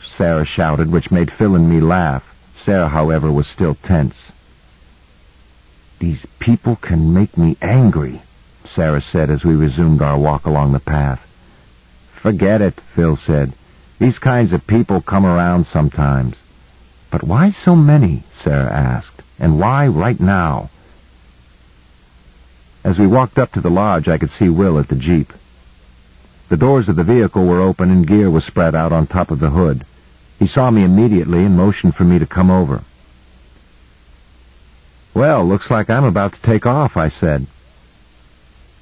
Sarah shouted, which made Phil and me laugh. Sarah, however, was still tense. These people can make me angry, Sarah said as we resumed our walk along the path. Forget it, Phil said. These kinds of people come around sometimes. But why so many? Sarah asked. And why right now? As we walked up to the lodge, I could see Will at the Jeep. The doors of the vehicle were open and gear was spread out on top of the hood. He saw me immediately and motioned for me to come over. Well, looks like I'm about to take off, I said.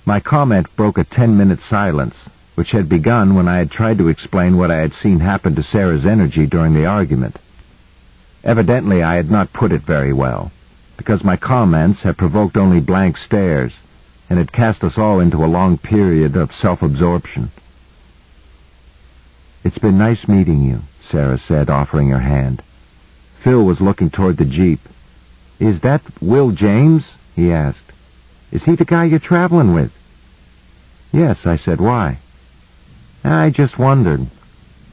My comment broke a ten-minute silence, which had begun when I had tried to explain what I had seen happen to Sarah's energy during the argument. Evidently, I had not put it very well, because my comments had provoked only blank stares, and had cast us all into a long period of self-absorption. It's been nice meeting you, Sarah said, offering her hand. Phil was looking toward the Jeep. Is that Will James? he asked. Is he the guy you're traveling with? Yes, I said. Why? I just wondered.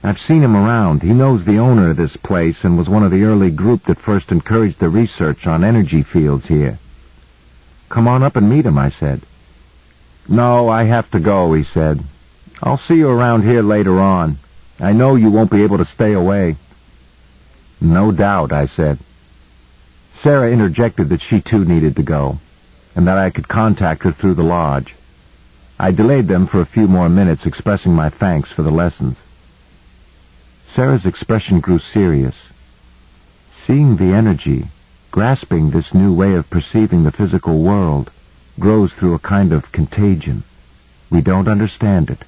I've seen him around. He knows the owner of this place and was one of the early group that first encouraged the research on energy fields here. Come on up and meet him, I said. No, I have to go, he said. I'll see you around here later on. I know you won't be able to stay away. No doubt, I said. Sarah interjected that she too needed to go, and that I could contact her through the lodge. I delayed them for a few more minutes, expressing my thanks for the lessons. Sarah's expression grew serious. Seeing the energy, grasping this new way of perceiving the physical world, grows through a kind of contagion. We don't understand it.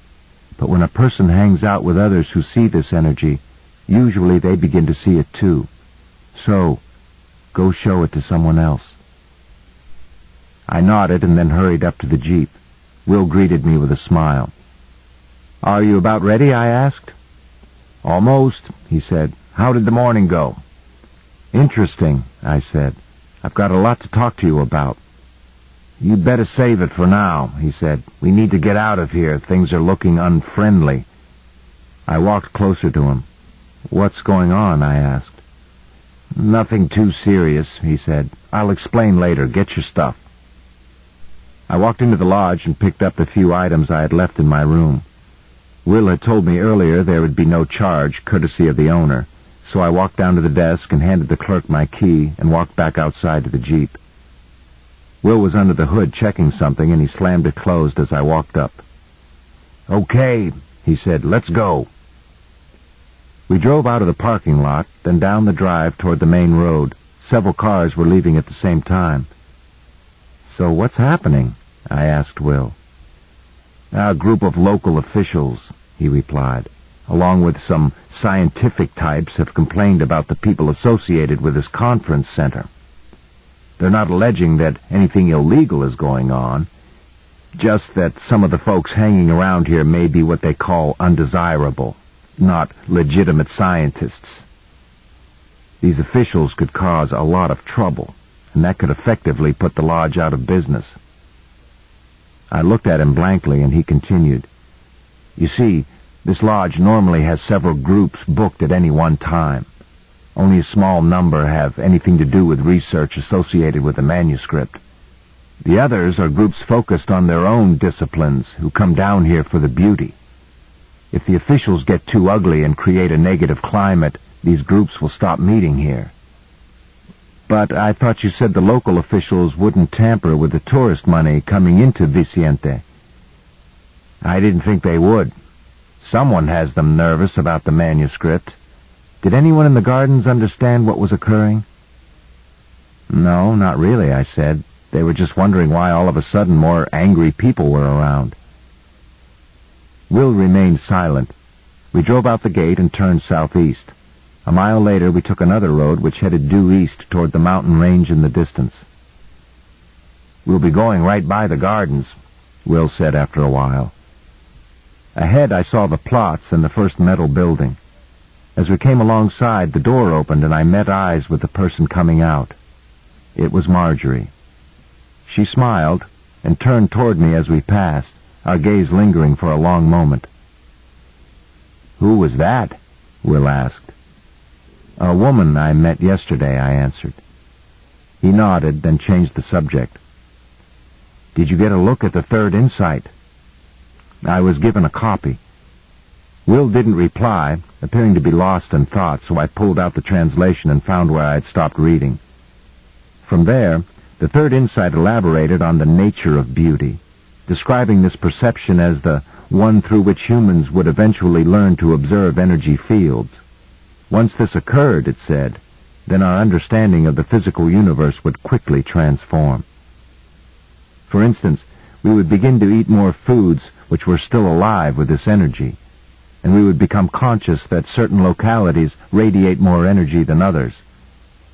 But when a person hangs out with others who see this energy, usually they begin to see it too. So, go show it to someone else. I nodded and then hurried up to the Jeep. Will greeted me with a smile. Are you about ready? I asked. Almost, he said. How did the morning go? Interesting, I said. I've got a lot to talk to you about. You'd better save it for now, he said. We need to get out of here. Things are looking unfriendly. I walked closer to him. What's going on? I asked. Nothing too serious, he said. I'll explain later. Get your stuff. I walked into the lodge and picked up the few items I had left in my room. Will had told me earlier there would be no charge, courtesy of the owner, so I walked down to the desk and handed the clerk my key and walked back outside to the Jeep. Will was under the hood checking something, and he slammed it closed as I walked up. Okay, he said, let's go. We drove out of the parking lot, then down the drive toward the main road. Several cars were leaving at the same time. So what's happening? I asked Will. A group of local officials, he replied, along with some scientific types have complained about the people associated with this conference center. They're not alleging that anything illegal is going on, just that some of the folks hanging around here may be what they call undesirable, not legitimate scientists. These officials could cause a lot of trouble, and that could effectively put the lodge out of business. I looked at him blankly, and he continued. You see, this lodge normally has several groups booked at any one time. Only a small number have anything to do with research associated with the manuscript. The others are groups focused on their own disciplines who come down here for the beauty. If the officials get too ugly and create a negative climate, these groups will stop meeting here. But I thought you said the local officials wouldn't tamper with the tourist money coming into Viciente. I didn't think they would. Someone has them nervous about the manuscript. Did anyone in the gardens understand what was occurring? No, not really, I said. They were just wondering why all of a sudden more angry people were around. Will remained silent. We drove out the gate and turned southeast. A mile later, we took another road which headed due east toward the mountain range in the distance. We'll be going right by the gardens, Will said after a while. Ahead, I saw the plots and the first metal building. As we came alongside, the door opened and I met eyes with the person coming out. It was Marjorie. She smiled and turned toward me as we passed, our gaze lingering for a long moment. Who was that? Will asked. A woman I met yesterday, I answered. He nodded, then changed the subject. Did you get a look at the third insight? I was given a copy. Will didn't reply, appearing to be lost in thought, so I pulled out the translation and found where I had stopped reading. From there, the third insight elaborated on the nature of beauty, describing this perception as the one through which humans would eventually learn to observe energy fields. Once this occurred, it said, then our understanding of the physical universe would quickly transform. For instance, we would begin to eat more foods which were still alive with this energy, and we would become conscious that certain localities radiate more energy than others,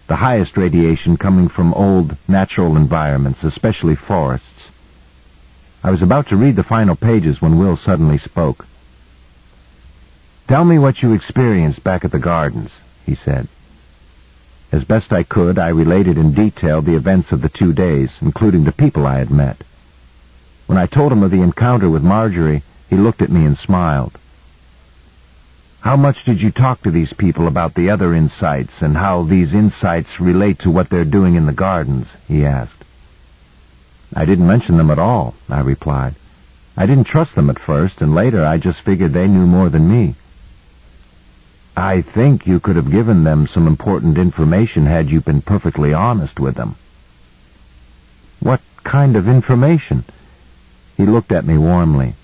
the highest radiation coming from old natural environments, especially forests. I was about to read the final pages when Will suddenly spoke. Tell me what you experienced back at the gardens, he said. As best I could, I related in detail the events of the two days, including the people I had met. When I told him of the encounter with Marjorie, he looked at me and smiled. How much did you talk to these people about the other insights and how these insights relate to what they're doing in the gardens? he asked. I didn't mention them at all, I replied. I didn't trust them at first, and later I just figured they knew more than me. I think you could have given them some important information had you been perfectly honest with them. What kind of information? He looked at me warmly.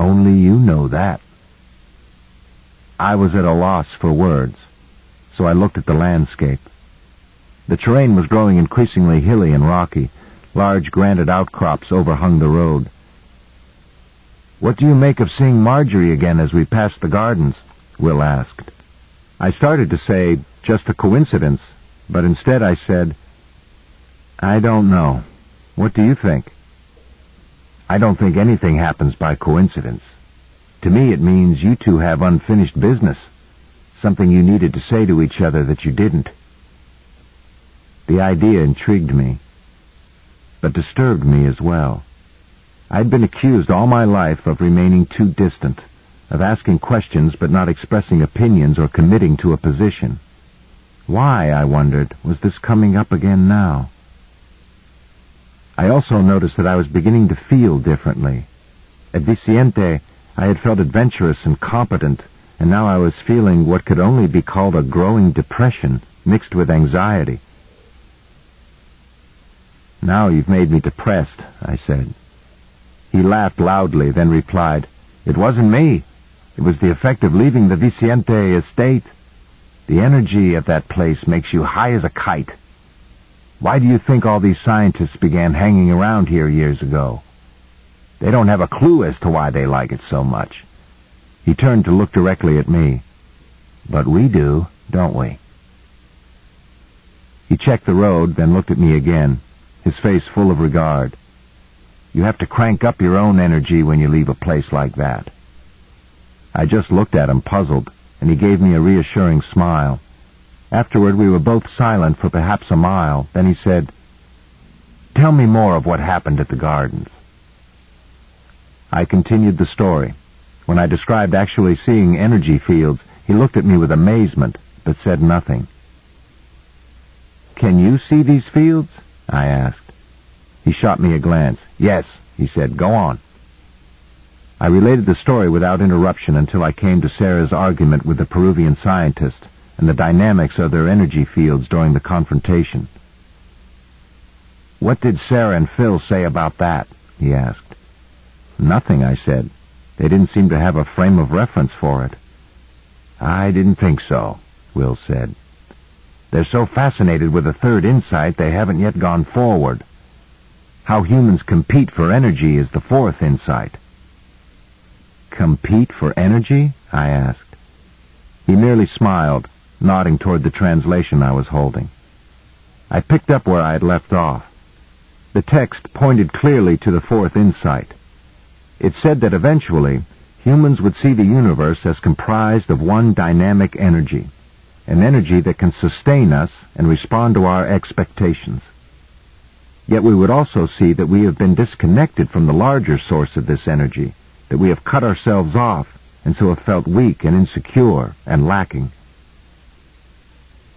Only you know that. I was at a loss for words, so I looked at the landscape. The terrain was growing increasingly hilly and rocky. Large granite outcrops overhung the road. What do you make of seeing Marjorie again as we passed the gardens? Will asked. I started to say, just a coincidence, but instead I said, I don't know. What do you think? I don't think anything happens by coincidence. To me it means you two have unfinished business, something you needed to say to each other that you didn't. The idea intrigued me, but disturbed me as well. I'd been accused all my life of remaining too distant, of asking questions but not expressing opinions or committing to a position. Why, I wondered, was this coming up again now? I also noticed that I was beginning to feel differently. At Viciente, I had felt adventurous and competent, and now I was feeling what could only be called a growing depression mixed with anxiety. Now you've made me depressed, I said. He laughed loudly, then replied, It wasn't me. It was the effect of leaving the Viciente estate. The energy at that place makes you high as a kite. Why do you think all these scientists began hanging around here years ago? They don't have a clue as to why they like it so much. He turned to look directly at me. But we do, don't we? He checked the road, then looked at me again, his face full of regard. You have to crank up your own energy when you leave a place like that. I just looked at him, puzzled, and he gave me a reassuring smile. Afterward, we were both silent for perhaps a mile. Then he said, Tell me more of what happened at the gardens. I continued the story. When I described actually seeing energy fields, he looked at me with amazement, but said nothing. Can you see these fields? I asked. He shot me a glance. Yes, he said. Go on. I related the story without interruption until I came to Sarah's argument with the Peruvian scientist and the dynamics of their energy fields during the confrontation. What did Sarah and Phil say about that? he asked. Nothing, I said. They didn't seem to have a frame of reference for it. I didn't think so, Will said. They're so fascinated with the third insight they haven't yet gone forward. How humans compete for energy is the fourth insight. Compete for energy? I asked. He merely smiled, nodding toward the translation I was holding. I picked up where I had left off. The text pointed clearly to the fourth insight. It said that eventually humans would see the universe as comprised of one dynamic energy, an energy that can sustain us and respond to our expectations. Yet we would also see that we have been disconnected from the larger source of this energy, that we have cut ourselves off and so have felt weak and insecure and lacking.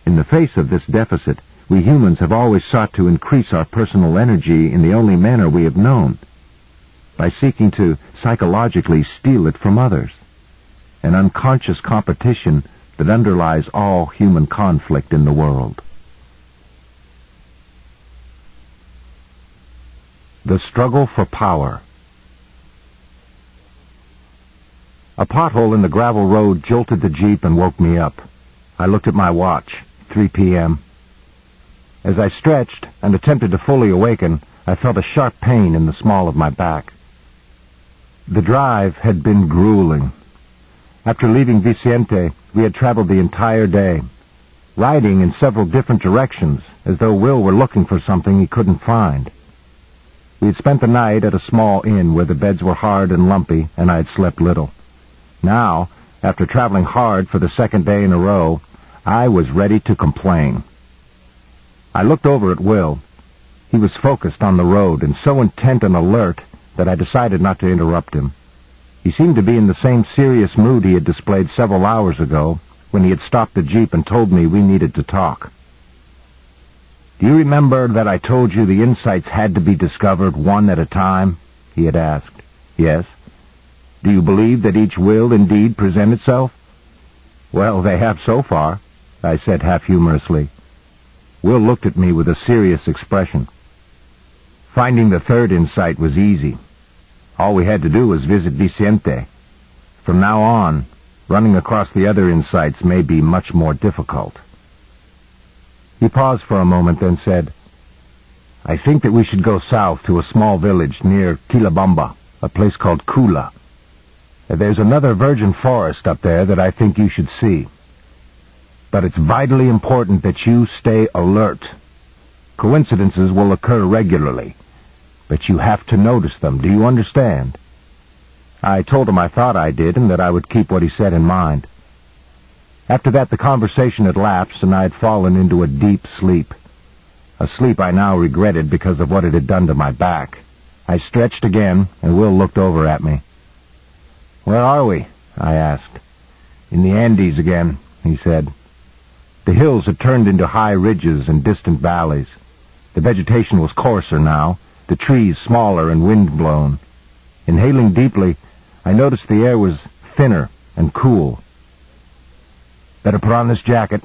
In the face of this deficit, we humans have always sought to increase our personal energy in the only manner we have known, by seeking to psychologically steal it from others, an unconscious competition that underlies all human conflict in the world. The Struggle for Power A pothole in the gravel road jolted the Jeep and woke me up. I looked at my watch. 3 p.m. As I stretched and attempted to fully awaken, I felt a sharp pain in the small of my back. The drive had been grueling. After leaving Viciente, we had traveled the entire day, riding in several different directions, as though Will were looking for something he couldn't find. We had spent the night at a small inn where the beds were hard and lumpy, and I had slept little. Now, after traveling hard for the second day in a row, I was ready to complain. I looked over at Will. He was focused on the road and so intent and alert that I decided not to interrupt him. He seemed to be in the same serious mood he had displayed several hours ago when he had stopped the Jeep and told me we needed to talk. Do you remember that I told you the insights had to be discovered one at a time? He had asked. Yes. Do you believe that each will indeed present itself? Well, they have so far, I said half humorously. Will looked at me with a serious expression. Finding the third insight was easy. All we had to do was visit Viciente. From now on, running across the other insights may be much more difficult. He paused for a moment, then said, I think that we should go south to a small village near Quillabamba, a place called Cula. There's another virgin forest up there that I think you should see. But it's vitally important that you stay alert. Coincidences will occur regularly, but you have to notice them. Do you understand? I told him I thought I did and that I would keep what he said in mind. After that, the conversation had lapsed and I had fallen into a deep sleep. A sleep I now regretted because of what it had done to my back. I stretched again, and Will looked over at me. Where are we? I asked. In the Andes again, he said. The hills had turned into high ridges and distant valleys. The vegetation was coarser now, the trees smaller and wind-blown. Inhaling deeply, I noticed the air was thinner and cool. Better put on this jacket,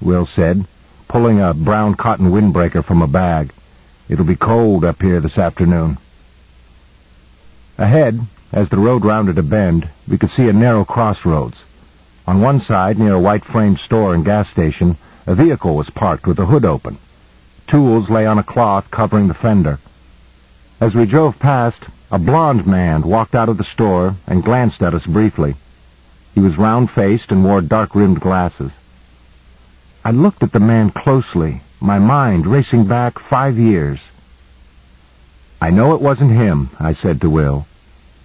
Will said, pulling a brown cotton windbreaker from a bag. It'll be cold up here this afternoon. Ahead, as the road rounded a bend, we could see a narrow crossroads. On one side, near a white-framed store and gas station, a vehicle was parked with the hood open. Tools lay on a cloth covering the fender. As we drove past, a blond man walked out of the store and glanced at us briefly. He was round-faced and wore dark-rimmed glasses. I looked at the man closely, my mind racing back five years. I know it wasn't him, I said to Will.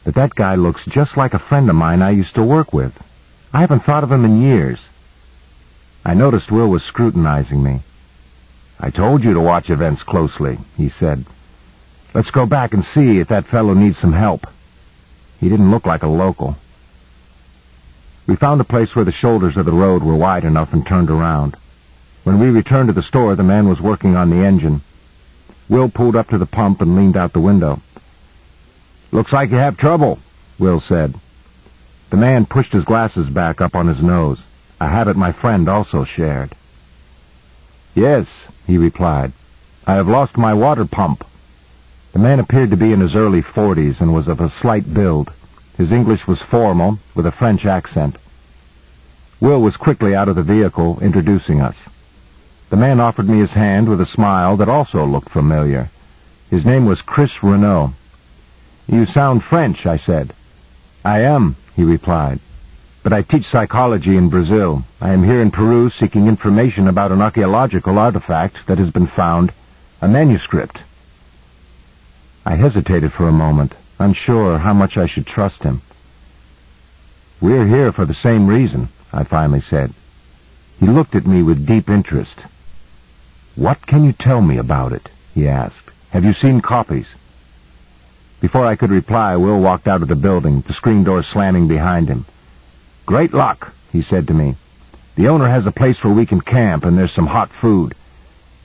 But that guy looks just like a friend of mine I used to work with. I haven't thought of him in years. I noticed Will was scrutinizing me. I told you to watch events closely, he said. Let's go back and see if that fellow needs some help. He didn't look like a local. We found a place where the shoulders of the road were wide enough and turned around. When we returned to the store, the man was working on the engine. Will pulled up to the pump and leaned out the window. Looks like you have trouble, Will said. The man pushed his glasses back up on his nose, a habit my friend also shared. Yes, he replied. I have lost my water pump. The man appeared to be in his early forties and was of a slight build. His English was formal, with a French accent. Will was quickly out of the vehicle, introducing us. The man offered me his hand with a smile that also looked familiar. His name was Chris Reneau. You sound French, I said. I am, he replied. But I teach psychology in Brazil. I am here in Peru seeking information about an archaeological artifact that has been found, a manuscript. I hesitated for a moment, unsure how much I should trust him. We're here for the same reason, I finally said. He looked at me with deep interest. What can you tell me about it? he asked. Have you seen copies? Before I could reply, Will walked out of the building, the screen door slamming behind him. Great luck, he said to me. The owner has a place where we can camp, and there's some hot food.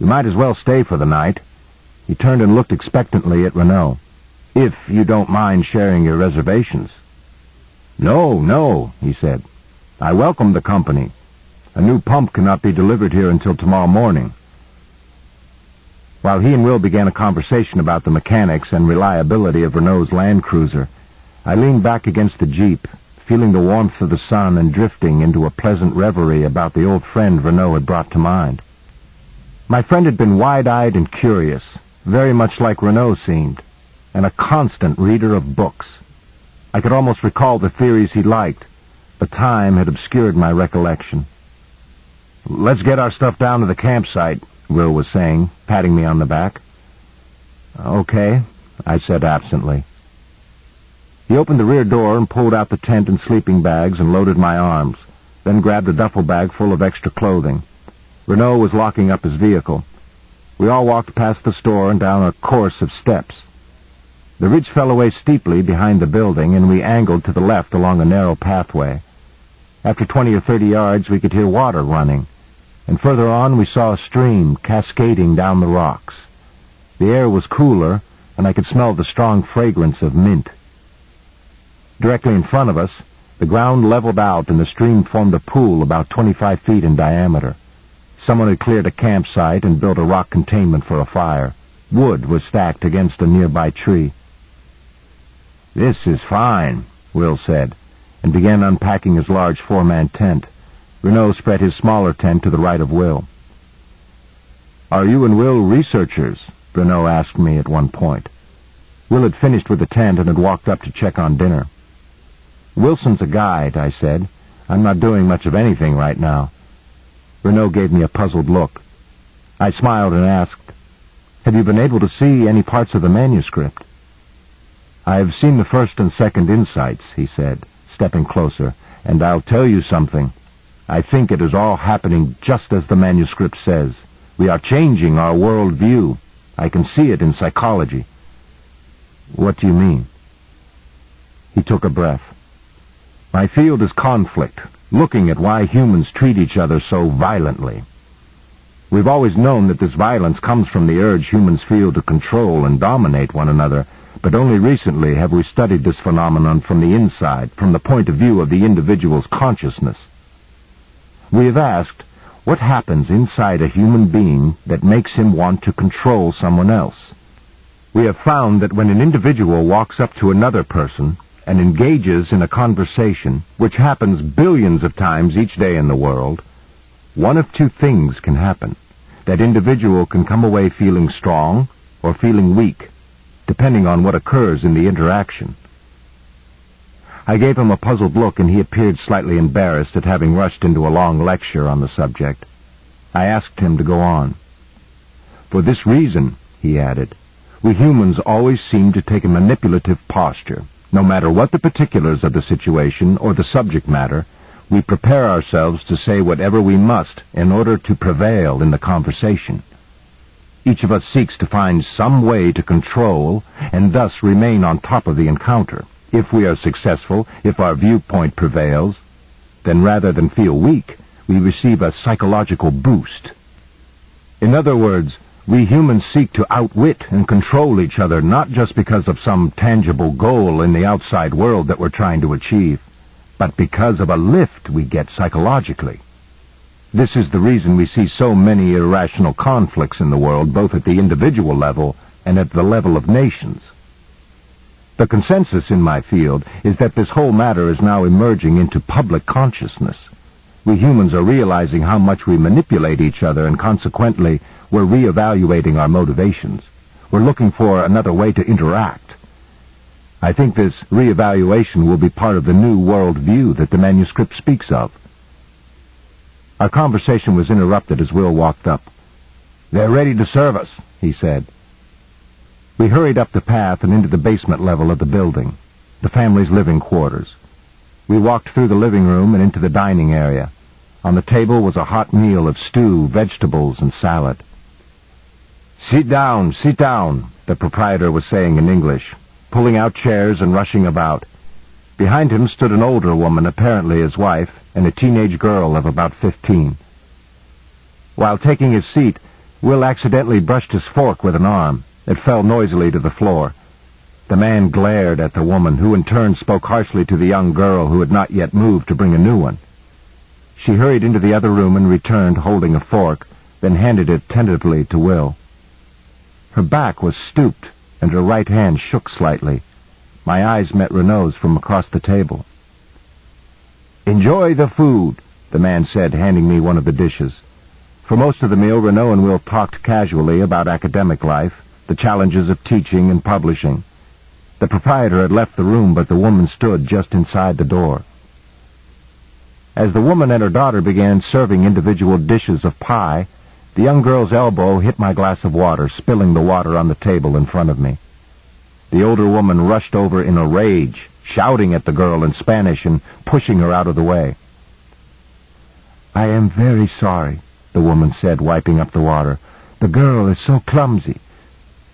We might as well stay for the night. He turned and looked expectantly at Reneau. If you don't mind sharing your reservations. No, no, he said. I welcome the company. A new pump cannot be delivered here until tomorrow morning. While he and Will began a conversation about the mechanics and reliability of Reneau's Land Cruiser, I leaned back against the Jeep, feeling the warmth of the sun and drifting into a pleasant reverie about the old friend Reneau had brought to mind. My friend had been wide-eyed and curious, very much like Reneau seemed, and a constant reader of books. I could almost recall the theories he liked, but time had obscured my recollection. Let's get our stuff down to the campsite, Will was saying, patting me on the back. Okay, I said absently. He opened the rear door and pulled out the tent and sleeping bags and loaded my arms, then grabbed a duffel bag full of extra clothing. Reneau was locking up his vehicle. We all walked past the store and down a course of steps. The ridge fell away steeply behind the building, and we angled to the left along a narrow pathway. After twenty or thirty yards, we could hear water running, and further on we saw a stream cascading down the rocks. The air was cooler, and I could smell the strong fragrance of mint. Directly in front of us, the ground leveled out and the stream formed a pool about 25 feet in diameter. Someone had cleared a campsite and built a rock containment for a fire. Wood was stacked against a nearby tree. This is fine, Will said, and began unpacking his large four-man tent. Reneau spread his smaller tent to the right of Will. Are you and Will researchers? Reneau asked me at one point. Will had finished with the tent and had walked up to check on dinner. Wilson's a guide, I said. I'm not doing much of anything right now. Renault gave me a puzzled look. I smiled and asked, Have you been able to see any parts of the manuscript? I have seen the first and second insights, he said, stepping closer, and I'll tell you something. I think it is all happening just as the manuscript says. We are changing our world view. I can see it in psychology. What do you mean? He took a breath. My field is conflict, looking at why humans treat each other so violently. We've always known that this violence comes from the urge humans feel to control and dominate one another, but only recently have we studied this phenomenon from the inside, from the point of view of the individual's consciousness. We have asked, what happens inside a human being that makes him want to control someone else? We have found that when an individual walks up to another person and engages in a conversation, which happens billions of times each day in the world, one of two things can happen. That individual can come away feeling strong or feeling weak, depending on what occurs in the interaction. I gave him a puzzled look and he appeared slightly embarrassed at having rushed into a long lecture on the subject. I asked him to go on. For this reason, he added, we humans always seem to take a manipulative posture no matter what the particulars of the situation or the subject matter, we prepare ourselves to say whatever we must in order to prevail in the conversation. Each of us seeks to find some way to control and thus remain on top of the encounter. If we are successful, if our viewpoint prevails, then rather than feel weak, we receive a psychological boost. In other words, We humans seek to outwit and control each other not just because of some tangible goal in the outside world that we're trying to achieve, but because of a lift we get psychologically. This is the reason we see so many irrational conflicts in the world, both at the individual level and at the level of nations. The consensus in my field is that this whole matter is now emerging into public consciousness. We humans are realizing how much we manipulate each other and consequently we're reevaluating our motivations. We're looking for another way to interact. I think this reevaluation will be part of the new world view that the manuscript speaks of. Our conversation was interrupted as Will walked up. They're ready to serve us, he said. We hurried up the path and into the basement level of the building, the family's living quarters. We walked through the living room and into the dining area. On the table was a hot meal of stew, vegetables, and salad. Sit down, sit down, the proprietor was saying in English, pulling out chairs and rushing about. Behind him stood an older woman, apparently his wife, and a teenage girl of about fifteen. While taking his seat, Will accidentally brushed his fork with an arm. It fell noisily to the floor. The man glared at the woman, who in turn spoke harshly to the young girl who had not yet moved to bring a new one. She hurried into the other room and returned holding a fork, then handed it tentatively to Will. Her back was stooped, and her right hand shook slightly. My eyes met Reneau's from across the table. Enjoy the food, the man said, handing me one of the dishes. For most of the meal, Reneau and Will talked casually about academic life, the challenges of teaching and publishing. The proprietor had left the room, but the woman stood just inside the door. As the woman and her daughter began serving individual dishes of pie, the young girl's elbow hit my glass of water, spilling the water on the table in front of me. The older woman rushed over in a rage, shouting at the girl in Spanish and pushing her out of the way. I am very sorry, the woman said, wiping up the water. The girl is so clumsy.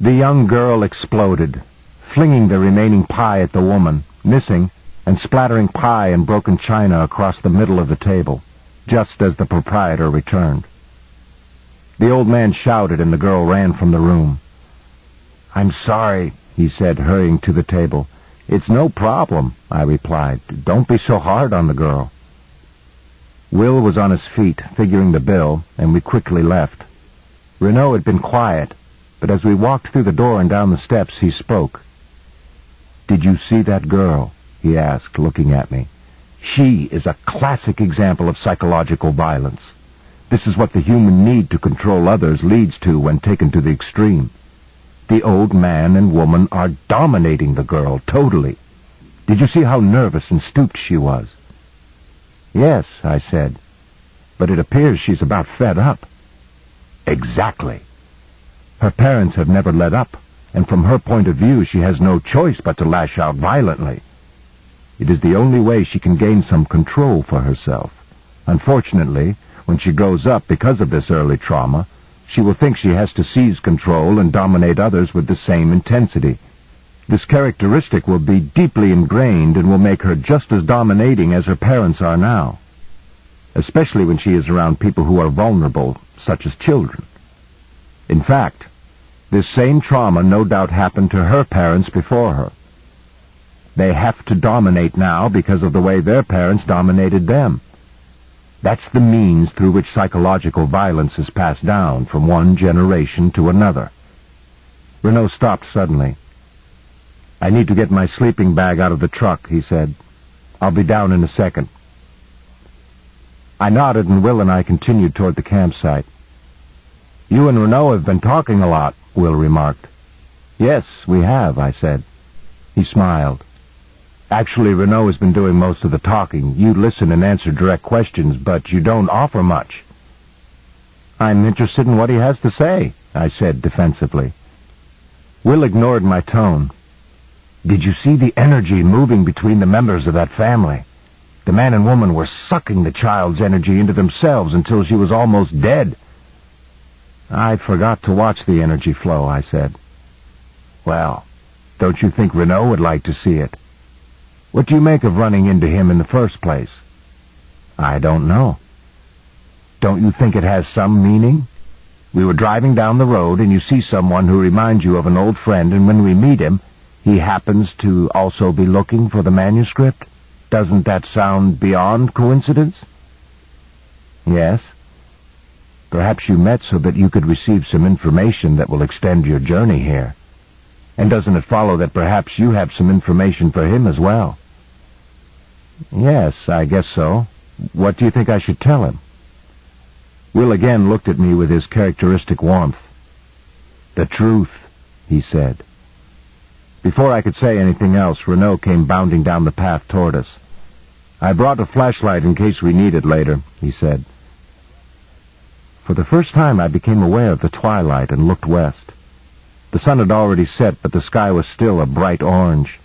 The young girl exploded, flinging the remaining pie at the woman, missing, and splattering pie and broken china across the middle of the table, just as the proprietor returned. The old man shouted and the girl ran from the room. I'm sorry, he said, hurrying to the table. It's no problem, I replied. Don't be so hard on the girl. Will was on his feet, figuring the bill, and we quickly left. Reneau had been quiet, but as we walked through the door and down the steps, he spoke. Did you see that girl? he asked, looking at me. She is a classic example of psychological violence. This is what the human need to control others leads to when taken to the extreme. The old man and woman are dominating the girl totally. Did you see how nervous and stooped she was? Yes, I said. But it appears she's about fed up. Exactly. Her parents have never let up, and from her point of view she has no choice but to lash out violently. It is the only way she can gain some control for herself. Unfortunately, when she grows up because of this early trauma, she will think she has to seize control and dominate others with the same intensity. This characteristic will be deeply ingrained and will make her just as dominating as her parents are now, especially when she is around people who are vulnerable, such as children. In fact, this same trauma no doubt happened to her parents before her. They have to dominate now because of the way their parents dominated them. That's the means through which psychological violence is passed down from one generation to another. Reneau stopped suddenly. I need to get my sleeping bag out of the truck, he said. I'll be down in a second. I nodded and Will and I continued toward the campsite. You and Reneau have been talking a lot, Will remarked. Yes, we have, I said. He smiled. Actually, Reneau has been doing most of the talking. You listen and answer direct questions, but you don't offer much. I'm interested in what he has to say, I said defensively. Will ignored my tone. Did you see the energy moving between the members of that family? The man and woman were sucking the child's energy into themselves until she was almost dead. I forgot to watch the energy flow, I said. Well, don't you think Reneau would like to see it? What do you make of running into him in the first place? I don't know. Don't you think it has some meaning? We were driving down the road, and you see someone who reminds you of an old friend, and when we meet him, he happens to also be looking for the manuscript? Doesn't that sound beyond coincidence? Yes. Perhaps you met so that you could receive some information that will extend your journey here. And doesn't it follow that perhaps you have some information for him as well? Yes, I guess so. What do you think I should tell him? Will again looked at me with his characteristic warmth. The truth, he said. Before I could say anything else, Reneau came bounding down the path toward us. I brought a flashlight in case we need it later, he said. For the first time I became aware of the twilight and looked west. The sun had already set, but the sky was still a bright orange.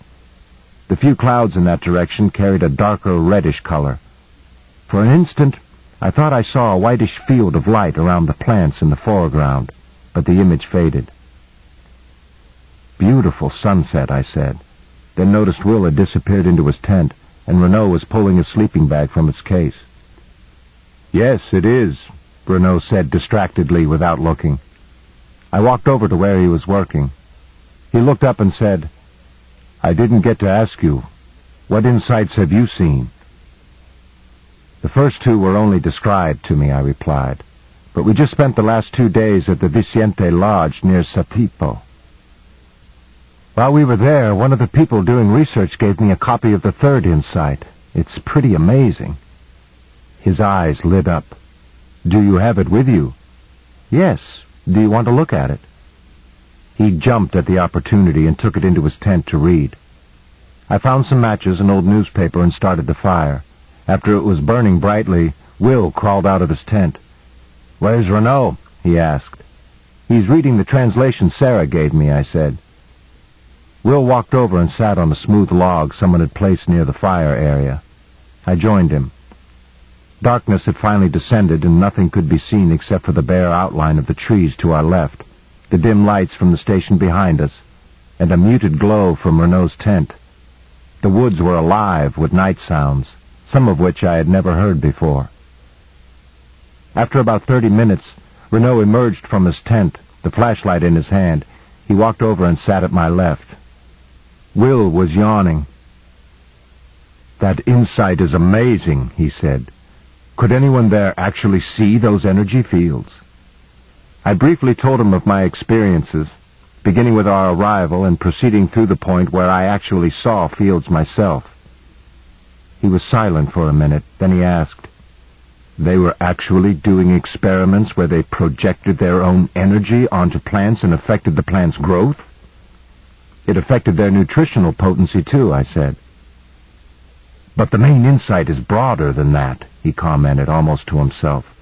The few clouds in that direction carried a darker reddish color. For an instant, I thought I saw a whitish field of light around the plants in the foreground, but the image faded. Beautiful sunset, I said, then noticed Will had disappeared into his tent, and Reneau was pulling his sleeping bag from its case. Yes, it is, Reneau said distractedly without looking. I walked over to where he was working. He looked up and said, I didn't get to ask you, what insights have you seen? The first two were only described to me, I replied. But we just spent the last two days at the Viciente Lodge near Satipo. While we were there, one of the people doing research gave me a copy of the third insight. It's pretty amazing. His eyes lit up. Do you have it with you? Yes. Do you want to look at it? He jumped at the opportunity and took it into his tent to read. I found some matches, an old newspaper, and started the fire. After it was burning brightly, Will crawled out of his tent. Where's Reneau? he asked. He's reading the translation Sarah gave me, I said. Will walked over and sat on a smooth log someone had placed near the fire area. I joined him. Darkness had finally descended and nothing could be seen except for the bare outline of the trees to our left, the dim lights from the station behind us, and a muted glow from Reneau's tent. The woods were alive with night sounds some of which I had never heard before. After about thirty minutes, Reneau emerged from his tent, the flashlight in his hand. He walked over and sat at my left. Will was yawning. That insight is amazing, he said. Could anyone there actually see those energy fields? I briefly told him of my experiences, beginning with our arrival and proceeding through the point where I actually saw fields myself. He was silent for a minute, then he asked, They were actually doing experiments where they projected their own energy onto plants and affected the plant's growth? It affected their nutritional potency too, I said. But the main insight is broader than that, he commented almost to himself.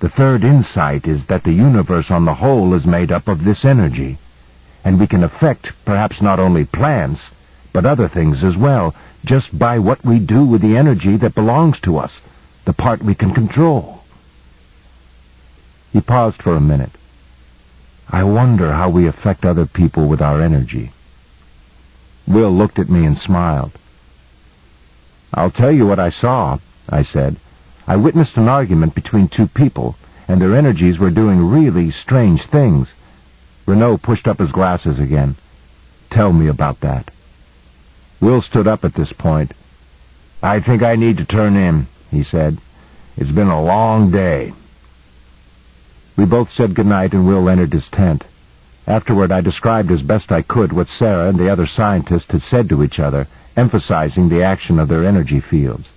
The third insight is that the universe on the whole is made up of this energy, and we can affect perhaps not only plants, but other things as well, just by what we do with the energy that belongs to us, the part we can control. He paused for a minute. I wonder how we affect other people with our energy. Will looked at me and smiled. I'll tell you what I saw, I said. I witnessed an argument between two people, and their energies were doing really strange things. Reneau pushed up his glasses again. Tell me about that. Will stood up at this point. I think I need to turn in, he said. It's been a long day. We both said goodnight and Will entered his tent. Afterward I described as best I could what Sarah and the other scientists had said to each other, emphasizing the action of their energy fields.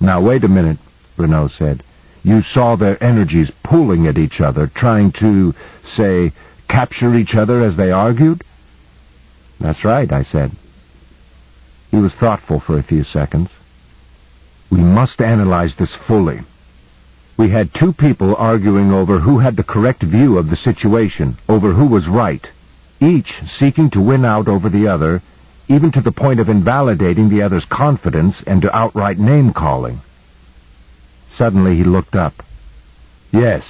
Now wait a minute, Reneau said. You saw their energies pulling at each other, trying to, say, capture each other as they argued? That's right, I said. He was thoughtful for a few seconds. We must analyze this fully. We had two people arguing over who had the correct view of the situation, over who was right, each seeking to win out over the other, even to the point of invalidating the other's confidence and to outright name-calling. Suddenly he looked up. Yes,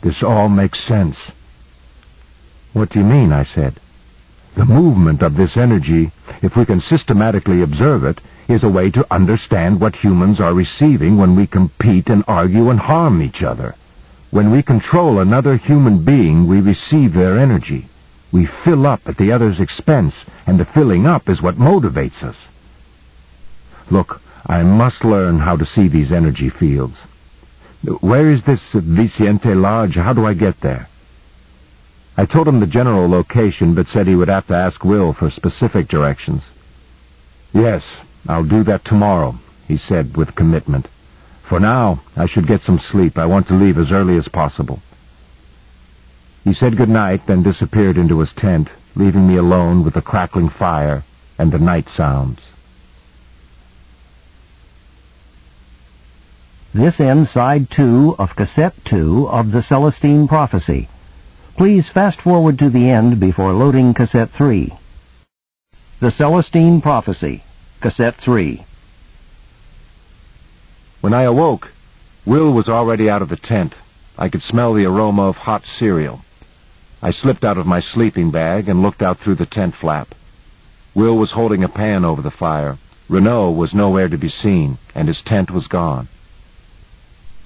this all makes sense. What do you mean? I said. The movement of this energy, if we can systematically observe it, is a way to understand what humans are receiving when we compete and argue and harm each other. When we control another human being, we receive their energy. We fill up at the other's expense, and the filling up is what motivates us. Look, I must learn how to see these energy fields. Where is this Viciente Lodge? How do I get there? I told him the general location, but said he would have to ask Will for specific directions. Yes, I'll do that tomorrow, he said with commitment. For now, I should get some sleep. I want to leave as early as possible. He said good night, then disappeared into his tent, leaving me alone with the crackling fire and the night sounds. This ends side two of cassette two of the Celestine Prophecy. Please fast forward to the end before loading cassette three. The Celestine Prophecy, cassette three. When I awoke, Will was already out of the tent. I could smell the aroma of hot cereal. I slipped out of my sleeping bag and looked out through the tent flap. Will was holding a pan over the fire. Reneau was nowhere to be seen, and his tent was gone.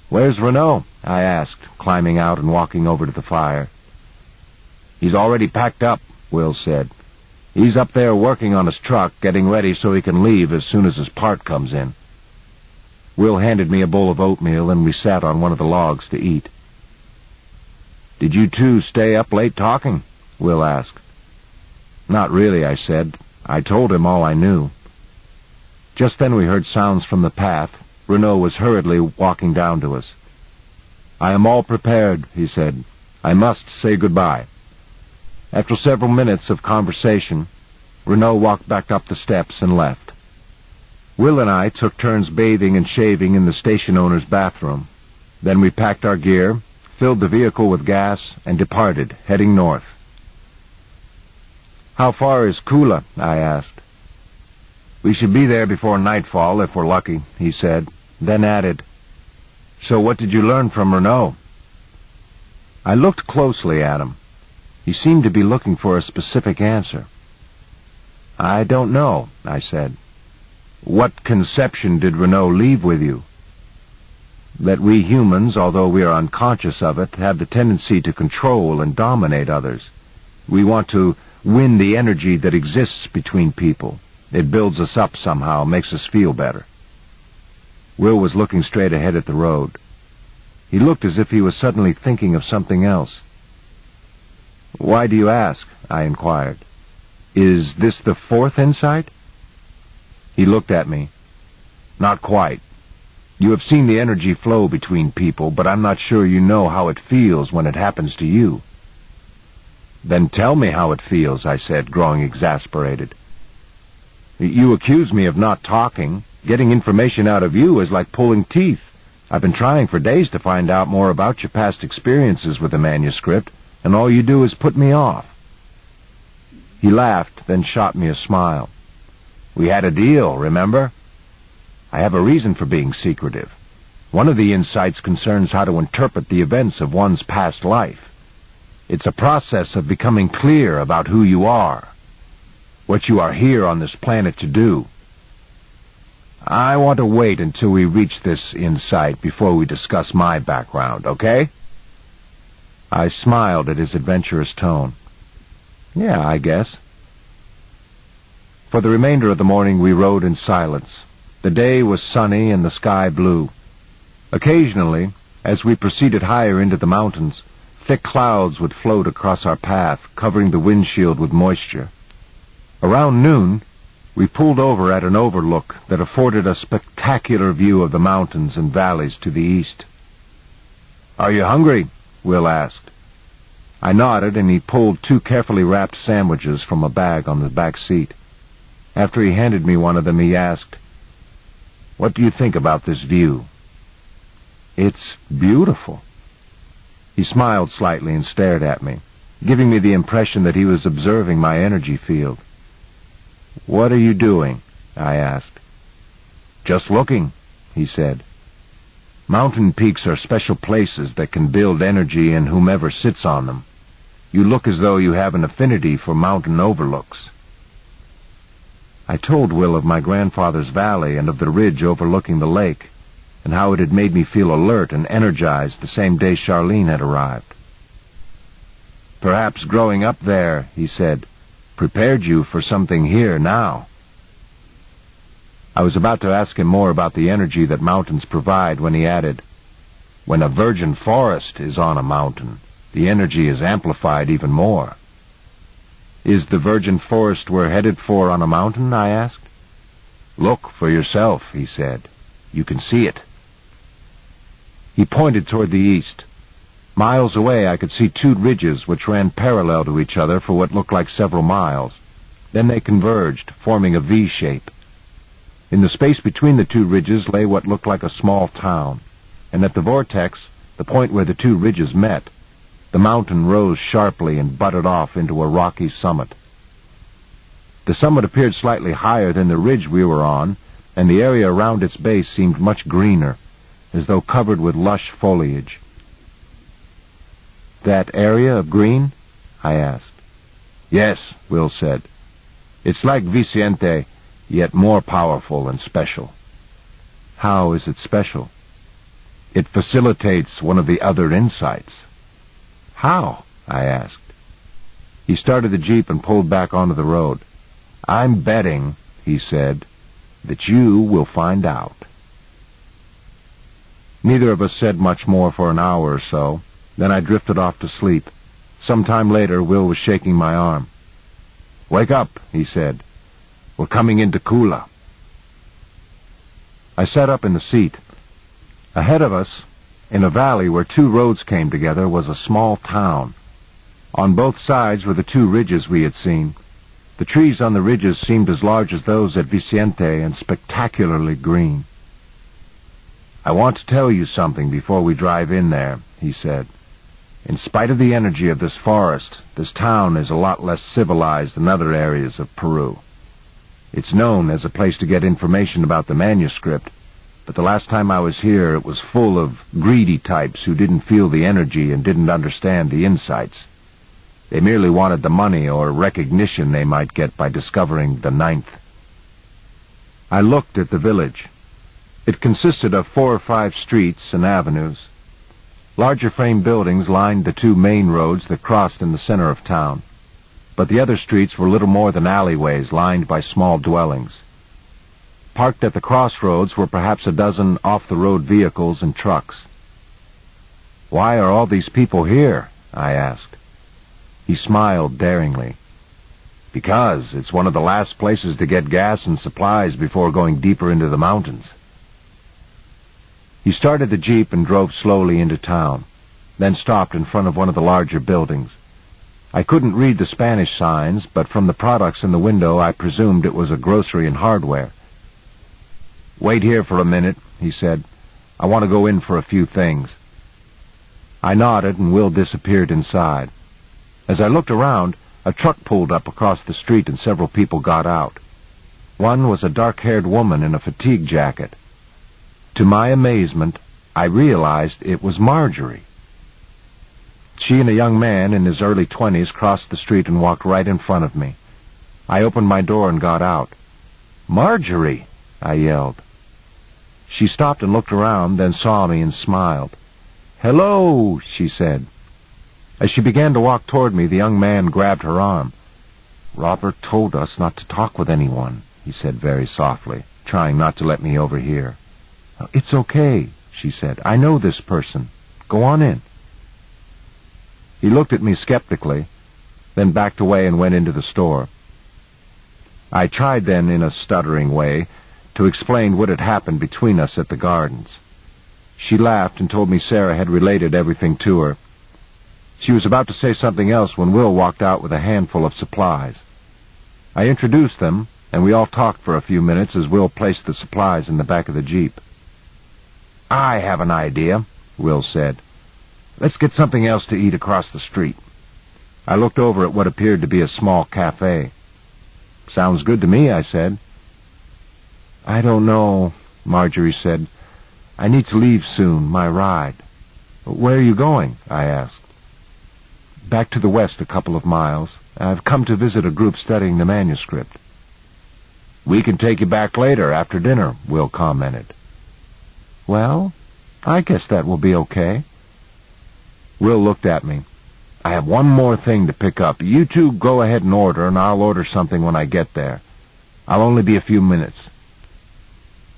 Where's Reneau? I asked, climbing out and walking over to the fire. He's already packed up, Will said. He's up there working on his truck, getting ready so he can leave as soon as his part comes in. Will handed me a bowl of oatmeal and we sat on one of the logs to eat. Did you two stay up late talking? Will asked. Not really, I said. I told him all I knew. Just then we heard sounds from the path, Reneau was hurriedly walking down to us. I am all prepared, he said. I must say goodbye. After several minutes of conversation, Reneau walked back up the steps and left. Will and I took turns bathing and shaving in the station owner's bathroom. Then we packed our gear, filled the vehicle with gas, and departed, heading north. How far is Cula? I asked. We should be there before nightfall if we're lucky, he said then added, So what did you learn from Reneau? I looked closely at him. He seemed to be looking for a specific answer. I don't know, I said. What conception did Reneau leave with you? That we humans, although we are unconscious of it, have the tendency to control and dominate others. We want to win the energy that exists between people. It builds us up somehow, makes us feel better. Will was looking straight ahead at the road. He looked as if he was suddenly thinking of something else. Why do you ask? I inquired. Is this the fourth insight? He looked at me. Not quite. You have seen the energy flow between people, but I'm not sure you know how it feels when it happens to you. Then tell me how it feels, I said, growing exasperated. You accuse me of not talking, Getting information out of you is like pulling teeth. I've been trying for days to find out more about your past experiences with the manuscript, and all you do is put me off. He laughed, then shot me a smile. We had a deal, remember? I have a reason for being secretive. One of the insights concerns how to interpret the events of one's past life. It's a process of becoming clear about who you are, what you are here on this planet to do. I want to wait until we reach this insight before we discuss my background, okay? I smiled at his adventurous tone. Yeah, I guess. For the remainder of the morning we rode in silence. The day was sunny and the sky blue. Occasionally, as we proceeded higher into the mountains, thick clouds would float across our path, covering the windshield with moisture. Around noon, we pulled over at an overlook that afforded a spectacular view of the mountains and valleys to the east. Are you hungry? Will asked. I nodded, and he pulled two carefully wrapped sandwiches from a bag on the back seat. After he handed me one of them, he asked, What do you think about this view? It's beautiful. He smiled slightly and stared at me, giving me the impression that he was observing my energy field. What are you doing? I asked. Just looking, he said. Mountain peaks are special places that can build energy in whomever sits on them. You look as though you have an affinity for mountain overlooks. I told Will of my grandfather's valley and of the ridge overlooking the lake. and how it had made me feel alert and energized the same day Charlene had arrived. Perhaps growing up there, he said, prepared you for something here now. I was about to ask him more about the energy that mountains provide when he added, When a virgin forest is on a mountain, the energy is amplified even more. Is the virgin forest we're headed for on a mountain? I asked. Look for yourself, he said. You can see it. He pointed toward the east. Miles away I could see two ridges which ran parallel to each other for what looked like several miles. Then they converged, forming a V shape. In the space between the two ridges lay what looked like a small town, and at the vortex, the point where the two ridges met, the mountain rose sharply and butted off into a rocky summit. The summit appeared slightly higher than the ridge we were on, and the area around its base seemed much greener, as though covered with lush foliage. That area of green? I asked. Yes, Will said. It's like Viciente, yet more powerful and special. How is it special? It facilitates one of the other insights. How? I asked. He started the jeep and pulled back onto the road. I'm betting, he said, that you will find out. Neither of us said much more for an hour or so. Then I drifted off to sleep. Some time later, Will was shaking my arm. Wake up, he said. We're coming into Cula. I sat up in the seat. Ahead of us, in a valley where two roads came together, was a small town. On both sides were the two ridges we had seen. The trees on the ridges seemed as large as those at Viciente and spectacularly green. I want to tell you something before we drive in there, he said. In spite of the energy of this forest, this town is a lot less civilized than other areas of Peru. It's known as a place to get information about the manuscript, but the last time I was here it was full of greedy types who didn't feel the energy and didn't understand the insights. They merely wanted the money or recognition they might get by discovering the ninth. I looked at the village. It consisted of four or five streets and avenues. Larger frame buildings lined the two main roads that crossed in the center of town but the other streets were little more than alleyways lined by small dwellings. Parked at the crossroads were perhaps a dozen off-the-road vehicles and trucks. Why are all these people here? I asked. He smiled daringly. Because it's one of the last places to get gas and supplies before going deeper into the mountains. He started the jeep and drove slowly into town, then stopped in front of one of the larger buildings. I couldn't read the Spanish signs, but from the products in the window I presumed it was a grocery and hardware. Wait here for a minute, he said. I want to go in for a few things. I nodded and Will disappeared inside. As I looked around, a truck pulled up across the street and several people got out. One was a dark-haired woman in a fatigue jacket. To my amazement, I realized it was Marjorie. She and a young man in his early twenties crossed the street and walked right in front of me. I opened my door and got out. Marjorie! I yelled. She stopped and looked around, then saw me and smiled. Hello, she said. As she began to walk toward me, the young man grabbed her arm. Robert told us not to talk with anyone, he said very softly, trying not to let me overhear. It's okay, she said. I know this person. Go on in. He looked at me skeptically, then backed away and went into the store. I tried then, in a stuttering way, to explain what had happened between us at the gardens. She laughed and told me Sarah had related everything to her. She was about to say something else when Will walked out with a handful of supplies. I introduced them, and we all talked for a few minutes as Will placed the supplies in the back of the Jeep. I have an idea, Will said. Let's get something else to eat across the street. I looked over at what appeared to be a small cafe. Sounds good to me, I said. I don't know, Marjorie said. I need to leave soon, my ride. Where are you going? I asked. Back to the west a couple of miles. I've come to visit a group studying the manuscript. We can take you back later, after dinner, Will commented. Well, I guess that will be okay. Will looked at me. I have one more thing to pick up. You two go ahead and order, and I'll order something when I get there. I'll only be a few minutes.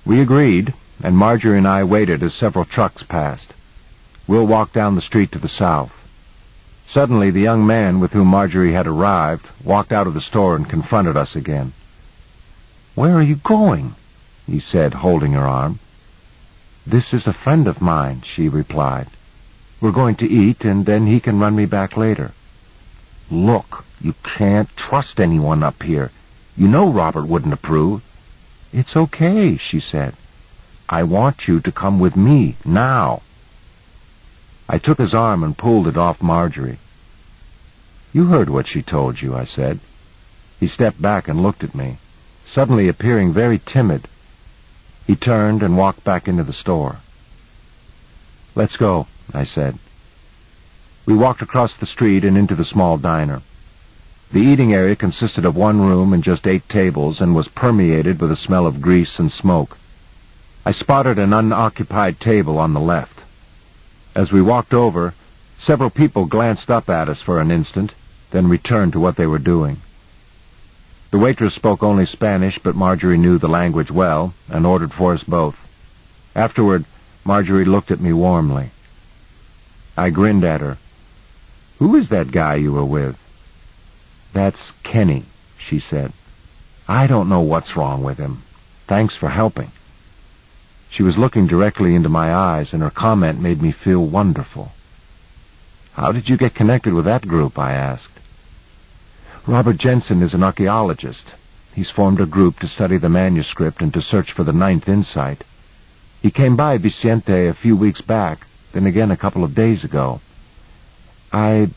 We agreed, and Marjorie and I waited as several trucks passed. Will walked down the street to the south. Suddenly, the young man with whom Marjorie had arrived walked out of the store and confronted us again. Where are you going? he said, holding her arm. This is a friend of mine, she replied. We're going to eat, and then he can run me back later. Look, you can't trust anyone up here. You know Robert wouldn't approve. It's okay, she said. I want you to come with me, now. I took his arm and pulled it off Marjorie. You heard what she told you, I said. He stepped back and looked at me, suddenly appearing very timid. He turned and walked back into the store. Let's go, I said. We walked across the street and into the small diner. The eating area consisted of one room and just eight tables and was permeated with a smell of grease and smoke. I spotted an unoccupied table on the left. As we walked over, several people glanced up at us for an instant, then returned to what they were doing. The waitress spoke only Spanish, but Marjorie knew the language well and ordered for us both. Afterward, Marjorie looked at me warmly. I grinned at her. Who is that guy you were with? That's Kenny, she said. I don't know what's wrong with him. Thanks for helping. She was looking directly into my eyes, and her comment made me feel wonderful. How did you get connected with that group? I asked. Robert Jensen is an archaeologist. He's formed a group to study the manuscript and to search for the ninth insight. He came by Viciente a few weeks back, then again a couple of days ago. I...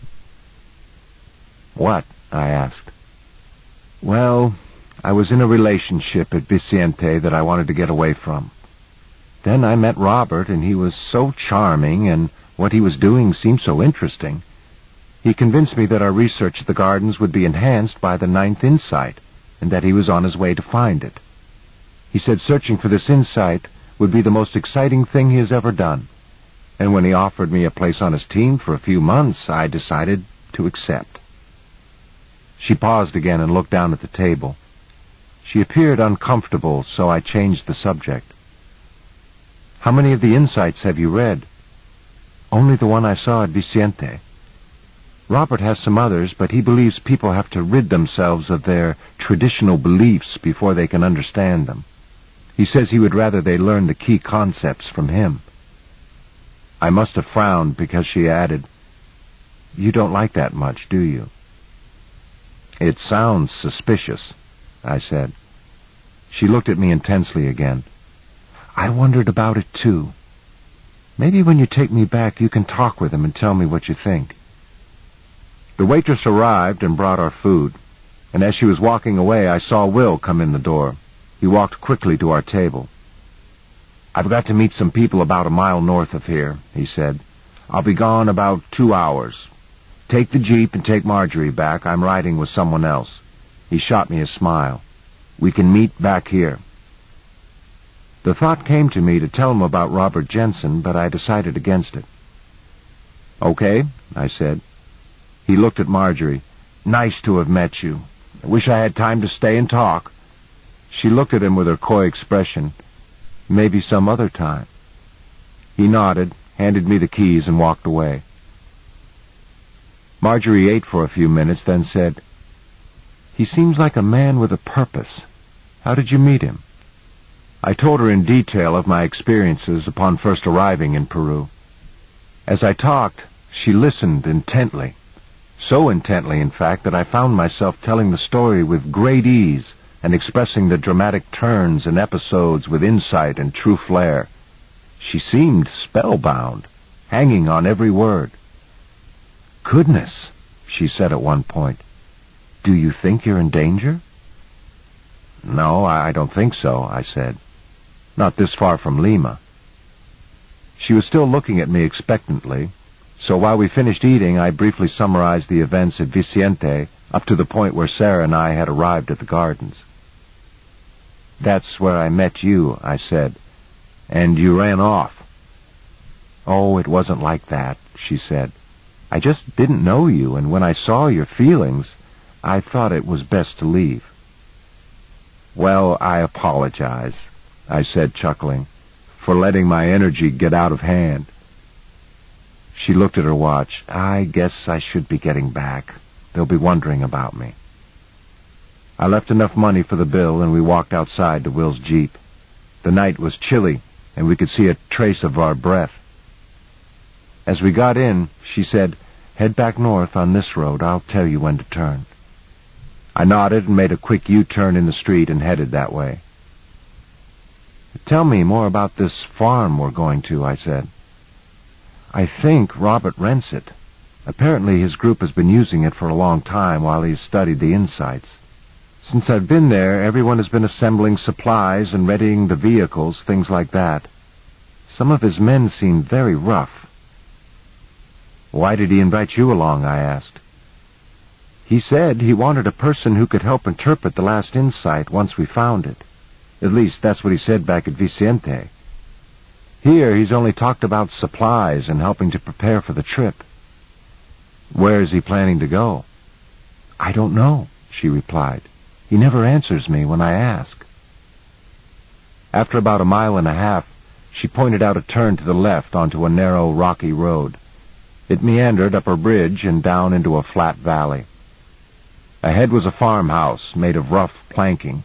What? I asked. Well, I was in a relationship at Viciente that I wanted to get away from. Then I met Robert, and he was so charming, and what he was doing seemed so interesting. He convinced me that our research at the gardens would be enhanced by the ninth insight, and that he was on his way to find it. He said searching for this insight would be the most exciting thing he has ever done. And when he offered me a place on his team for a few months, I decided to accept. She paused again and looked down at the table. She appeared uncomfortable, so I changed the subject. How many of the insights have you read? Only the one I saw at Viciente. Robert has some others, but he believes people have to rid themselves of their traditional beliefs before they can understand them. He says he would rather they learn the key concepts from him. I must have frowned because she added, You don't like that much, do you? It sounds suspicious, I said. She looked at me intensely again. I wondered about it, too. Maybe when you take me back, you can talk with him and tell me what you think. The waitress arrived and brought our food, and as she was walking away, I saw Will come in the door. He walked quickly to our table. I've got to meet some people about a mile north of here, he said. I'll be gone about two hours. Take the jeep and take Marjorie back. I'm riding with someone else. He shot me a smile. We can meet back here. The thought came to me to tell him about Robert Jensen, but I decided against it. Okay, I said. He looked at Marjorie. Nice to have met you. I wish I had time to stay and talk. She looked at him with her coy expression. Maybe some other time. He nodded, handed me the keys, and walked away. Marjorie ate for a few minutes, then said, He seems like a man with a purpose. How did you meet him? I told her in detail of my experiences upon first arriving in Peru. As I talked, she listened intently. So intently, in fact, that I found myself telling the story with great ease and expressing the dramatic turns and episodes with insight and true flair. She seemed spellbound, hanging on every word. Goodness, she said at one point. Do you think you're in danger? No, I don't think so, I said. Not this far from Lima. She was still looking at me expectantly, so while we finished eating, I briefly summarized the events at Viciente up to the point where Sarah and I had arrived at the gardens. That's where I met you, I said. and you ran off. Oh, it wasn't like that, she said. I just didn't know you, and when I saw your feelings, I thought it was best to leave. Well, I apologize, I said, chuckling, for letting my energy get out of hand. She looked at her watch. I guess I should be getting back. They'll be wondering about me. I left enough money for the bill, and we walked outside to Will's Jeep. The night was chilly, and we could see a trace of our breath. As we got in, she said, Head back north on this road. I'll tell you when to turn. I nodded and made a quick U-turn in the street and headed that way. Tell me more about this farm we're going to, I said. I think Robert rents it. Apparently his group has been using it for a long time while he's studied the insights. Since I've been there, everyone has been assembling supplies and readying the vehicles, things like that. Some of his men seem very rough. Why did he invite you along, I asked. He said he wanted a person who could help interpret the last insight once we found it. At least, that's what he said back at Viciente. Here, he's only talked about supplies and helping to prepare for the trip. Where is he planning to go? I don't know, she replied. He never answers me when I ask. After about a mile and a half, she pointed out a turn to the left onto a narrow, rocky road. It meandered up a bridge and down into a flat valley. Ahead was a farmhouse made of rough planking.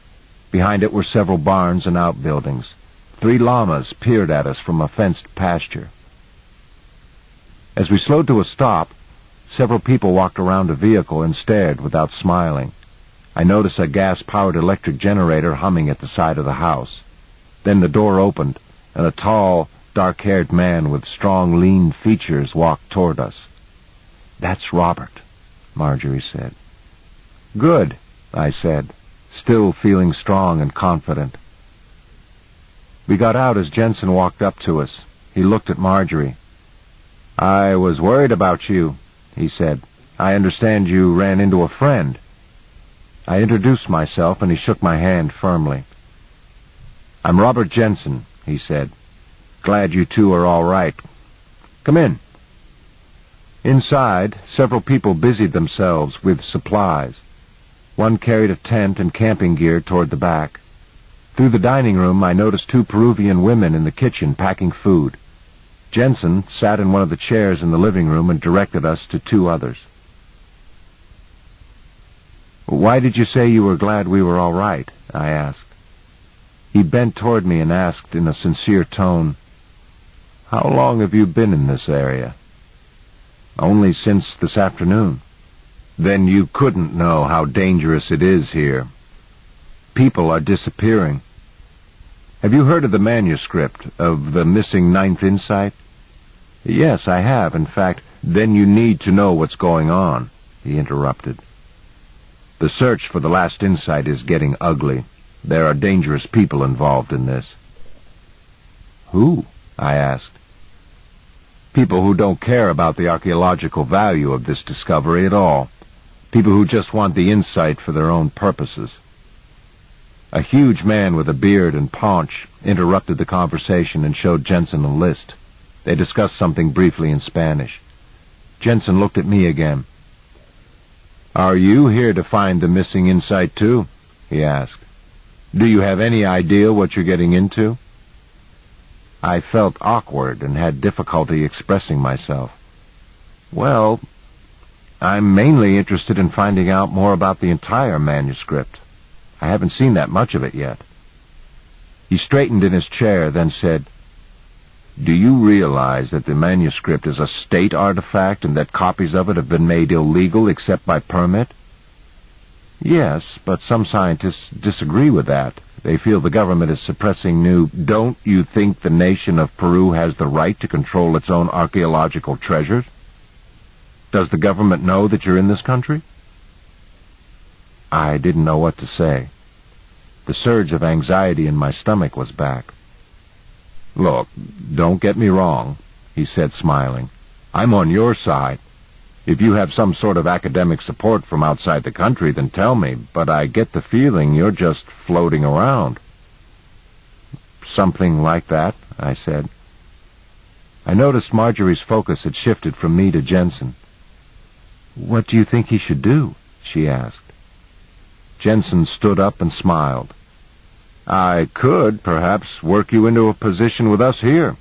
Behind it were several barns and outbuildings. Three llamas peered at us from a fenced pasture. As we slowed to a stop, several people walked around a vehicle and stared without smiling. I noticed a gas-powered electric generator humming at the side of the house. Then the door opened, and a tall, dark-haired man with strong, lean features walked toward us. That's Robert, Marjorie said. Good, I said, still feeling strong and confident. We got out as Jensen walked up to us. He looked at Marjorie. I was worried about you, he said. I understand you ran into a friend. I introduced myself, and he shook my hand firmly. I'm Robert Jensen, he said. Glad you two are all right. Come in. Inside, several people busied themselves with supplies. One carried a tent and camping gear toward the back. Through the dining room, I noticed two Peruvian women in the kitchen packing food. Jensen sat in one of the chairs in the living room and directed us to two others. Why did you say you were glad we were all right? I asked. He bent toward me and asked in a sincere tone, How long have you been in this area? Only since this afternoon. Then you couldn't know how dangerous it is here. People are disappearing. Have you heard of the manuscript of the missing ninth insight? Yes, I have. In fact, then you need to know what's going on, he interrupted. The search for the last insight is getting ugly. There are dangerous people involved in this. Who? I asked. People who don't care about the archaeological value of this discovery at all. People who just want the insight for their own purposes. A huge man with a beard and paunch interrupted the conversation and showed Jensen a list. They discussed something briefly in Spanish. Jensen looked at me again. Are you here to find the missing insight too? he asked. Do you have any idea what you're getting into? I felt awkward and had difficulty expressing myself. Well, I'm mainly interested in finding out more about the entire manuscript. I haven't seen that much of it yet. He straightened in his chair, then said, do you realize that the manuscript is a state artifact and that copies of it have been made illegal except by permit? Yes, but some scientists disagree with that. They feel the government is suppressing new... Don't you think the nation of Peru has the right to control its own archaeological treasures? Does the government know that you're in this country? I didn't know what to say. The surge of anxiety in my stomach was back. Look, don't get me wrong, he said, smiling. I'm on your side. If you have some sort of academic support from outside the country, then tell me, but I get the feeling you're just floating around. Something like that, I said. I noticed Marjorie's focus had shifted from me to Jensen. What do you think he should do? she asked. Jensen stood up and smiled. I could, perhaps, work you into a position with us here.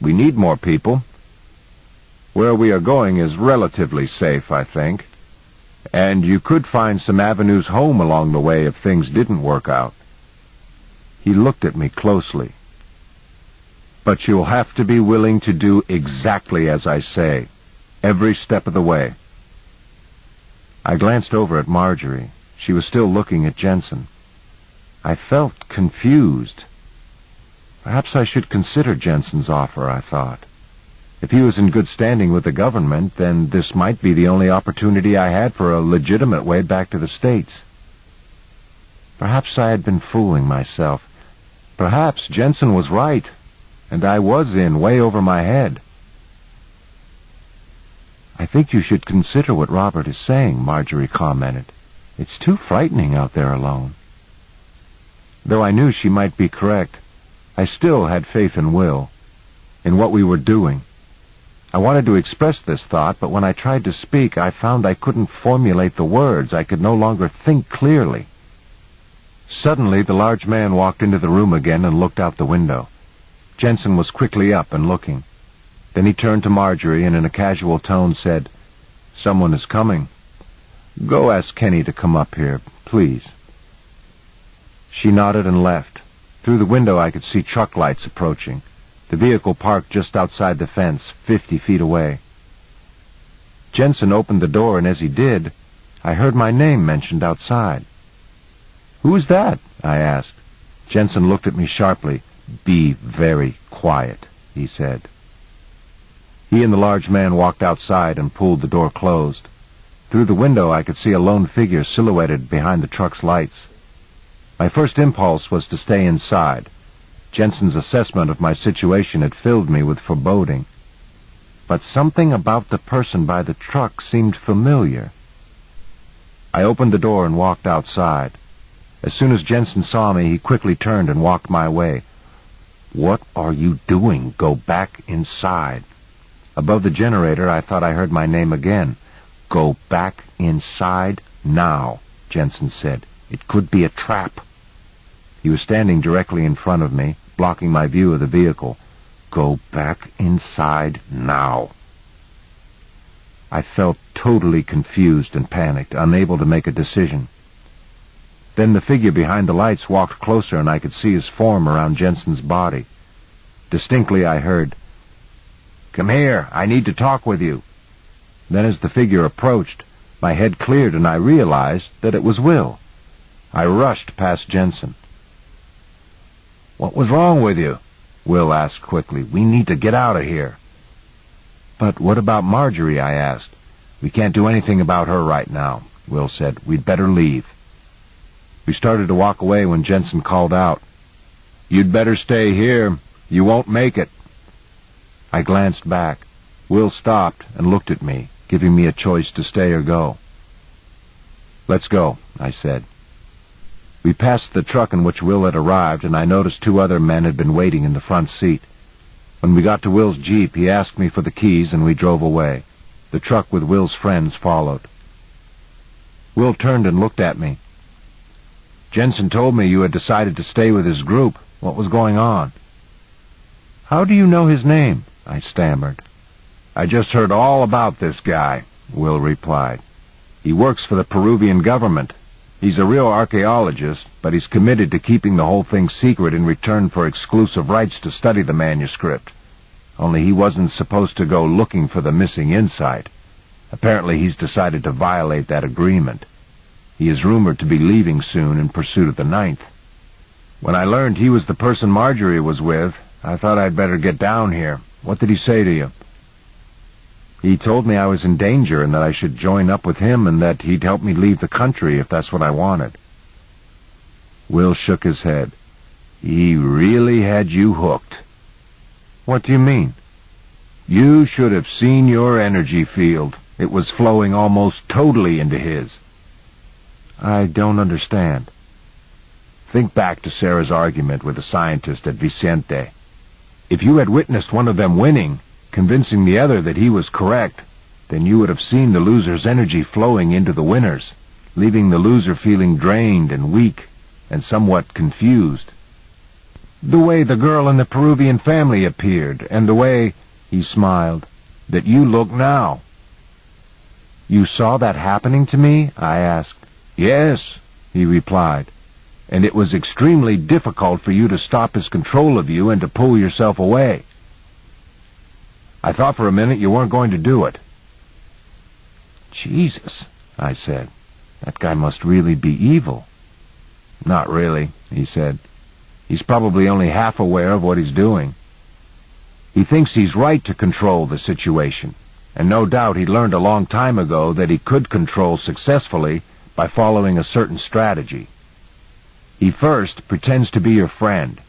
We need more people. Where we are going is relatively safe, I think. And you could find some avenues home along the way if things didn't work out. He looked at me closely. But you'll have to be willing to do exactly as I say, every step of the way. I glanced over at Marjorie. She was still looking at Jensen. I felt confused. Perhaps I should consider Jensen's offer, I thought. If he was in good standing with the government, then this might be the only opportunity I had for a legitimate way back to the States. Perhaps I had been fooling myself. Perhaps Jensen was right, and I was in way over my head. I think you should consider what Robert is saying, Marjorie commented. It's too frightening out there alone. Though I knew she might be correct, I still had faith in Will, in what we were doing. I wanted to express this thought, but when I tried to speak, I found I couldn't formulate the words. I could no longer think clearly. Suddenly, the large man walked into the room again and looked out the window. Jensen was quickly up and looking. Then he turned to Marjorie and in a casual tone said, Someone is coming. Go ask Kenny to come up here, please. She nodded and left. Through the window I could see truck lights approaching. The vehicle parked just outside the fence, fifty feet away. Jensen opened the door, and as he did, I heard my name mentioned outside. Who's that? I asked. Jensen looked at me sharply. Be very quiet, he said. He and the large man walked outside and pulled the door closed. Through the window I could see a lone figure silhouetted behind the truck's lights. My first impulse was to stay inside, Jensen's assessment of my situation had filled me with foreboding. But something about the person by the truck seemed familiar. I opened the door and walked outside. As soon as Jensen saw me, he quickly turned and walked my way. What are you doing? Go back inside. Above the generator, I thought I heard my name again. Go back inside now, Jensen said. It could be a trap. He was standing directly in front of me, blocking my view of the vehicle. Go back inside now. I felt totally confused and panicked, unable to make a decision. Then the figure behind the lights walked closer and I could see his form around Jensen's body. Distinctly I heard, Come here, I need to talk with you. Then as the figure approached, my head cleared and I realized that it was Will. I rushed past Jensen. What was wrong with you? Will asked quickly. We need to get out of here. But what about Marjorie? I asked. We can't do anything about her right now, Will said. We'd better leave. We started to walk away when Jensen called out. You'd better stay here. You won't make it. I glanced back. Will stopped and looked at me, giving me a choice to stay or go. Let's go, I said. We passed the truck in which Will had arrived, and I noticed two other men had been waiting in the front seat. When we got to Will's Jeep, he asked me for the keys, and we drove away. The truck with Will's friends followed. Will turned and looked at me. Jensen told me you had decided to stay with his group. What was going on? How do you know his name? I stammered. I just heard all about this guy, Will replied. He works for the Peruvian government. He's a real archaeologist, but he's committed to keeping the whole thing secret in return for exclusive rights to study the manuscript. Only he wasn't supposed to go looking for the missing insight. Apparently he's decided to violate that agreement. He is rumored to be leaving soon in pursuit of the ninth. When I learned he was the person Marjorie was with, I thought I'd better get down here. What did he say to you? He told me I was in danger and that I should join up with him and that he'd help me leave the country if that's what I wanted. Will shook his head. He really had you hooked. What do you mean? You should have seen your energy field. It was flowing almost totally into his. I don't understand. Think back to Sarah's argument with the scientist at Viciente. If you had witnessed one of them winning, convincing the other that he was correct, then you would have seen the loser's energy flowing into the winner's, leaving the loser feeling drained and weak and somewhat confused. The way the girl in the Peruvian family appeared, and the way, he smiled, that you look now. You saw that happening to me? I asked. Yes, he replied, and it was extremely difficult for you to stop his control of you and to pull yourself away. I thought for a minute you weren't going to do it. Jesus, I said. That guy must really be evil. Not really, he said. He's probably only half aware of what he's doing. He thinks he's right to control the situation, and no doubt he learned a long time ago that he could control successfully by following a certain strategy. He first pretends to be your friend.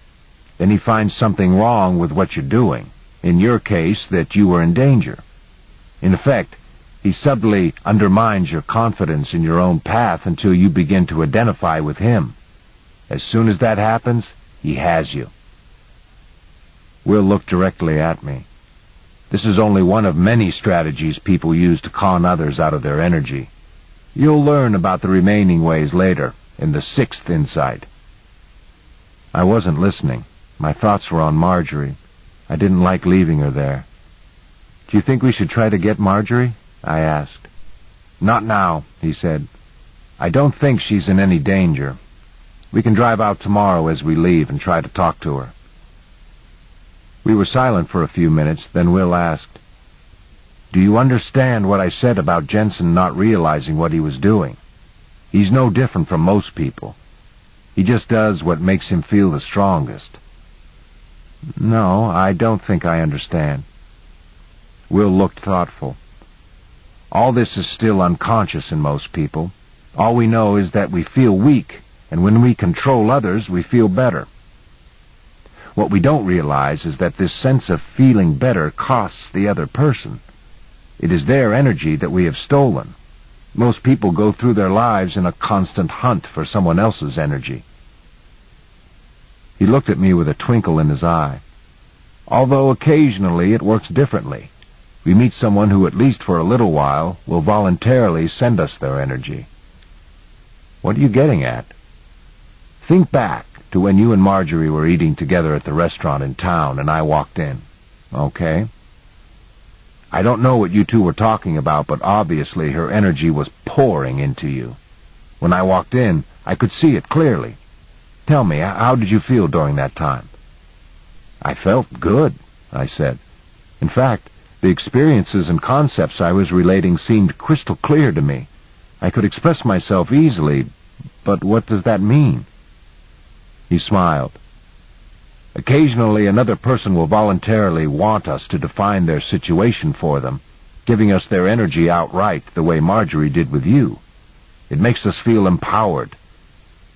Then he finds something wrong with what you're doing. In your case, that you were in danger. In effect, he subtly undermines your confidence in your own path until you begin to identify with him. As soon as that happens, he has you. Will looked directly at me. This is only one of many strategies people use to con others out of their energy. You'll learn about the remaining ways later, in the sixth insight. I wasn't listening. My thoughts were on Marjorie. I didn't like leaving her there. Do you think we should try to get Marjorie? I asked. Not now, he said. I don't think she's in any danger. We can drive out tomorrow as we leave and try to talk to her. We were silent for a few minutes, then Will asked, Do you understand what I said about Jensen not realizing what he was doing? He's no different from most people. He just does what makes him feel the strongest. No, I don't think I understand. Will looked thoughtful. All this is still unconscious in most people. All we know is that we feel weak, and when we control others, we feel better. What we don't realize is that this sense of feeling better costs the other person. It is their energy that we have stolen. Most people go through their lives in a constant hunt for someone else's energy. He looked at me with a twinkle in his eye. Although occasionally it works differently we meet someone who, at least for a little while, will voluntarily send us their energy. What are you getting at? Think back to when you and Marjorie were eating together at the restaurant in town and I walked in. Okay? I don't know what you two were talking about, but obviously her energy was pouring into you. When I walked in, I could see it clearly. Tell me, how did you feel during that time? I felt good, I said. In fact, the experiences and concepts I was relating seemed crystal clear to me. I could express myself easily, but what does that mean? He smiled. Occasionally another person will voluntarily want us to define their situation for them, giving us their energy outright the way Marjorie did with you. It makes us feel empowered.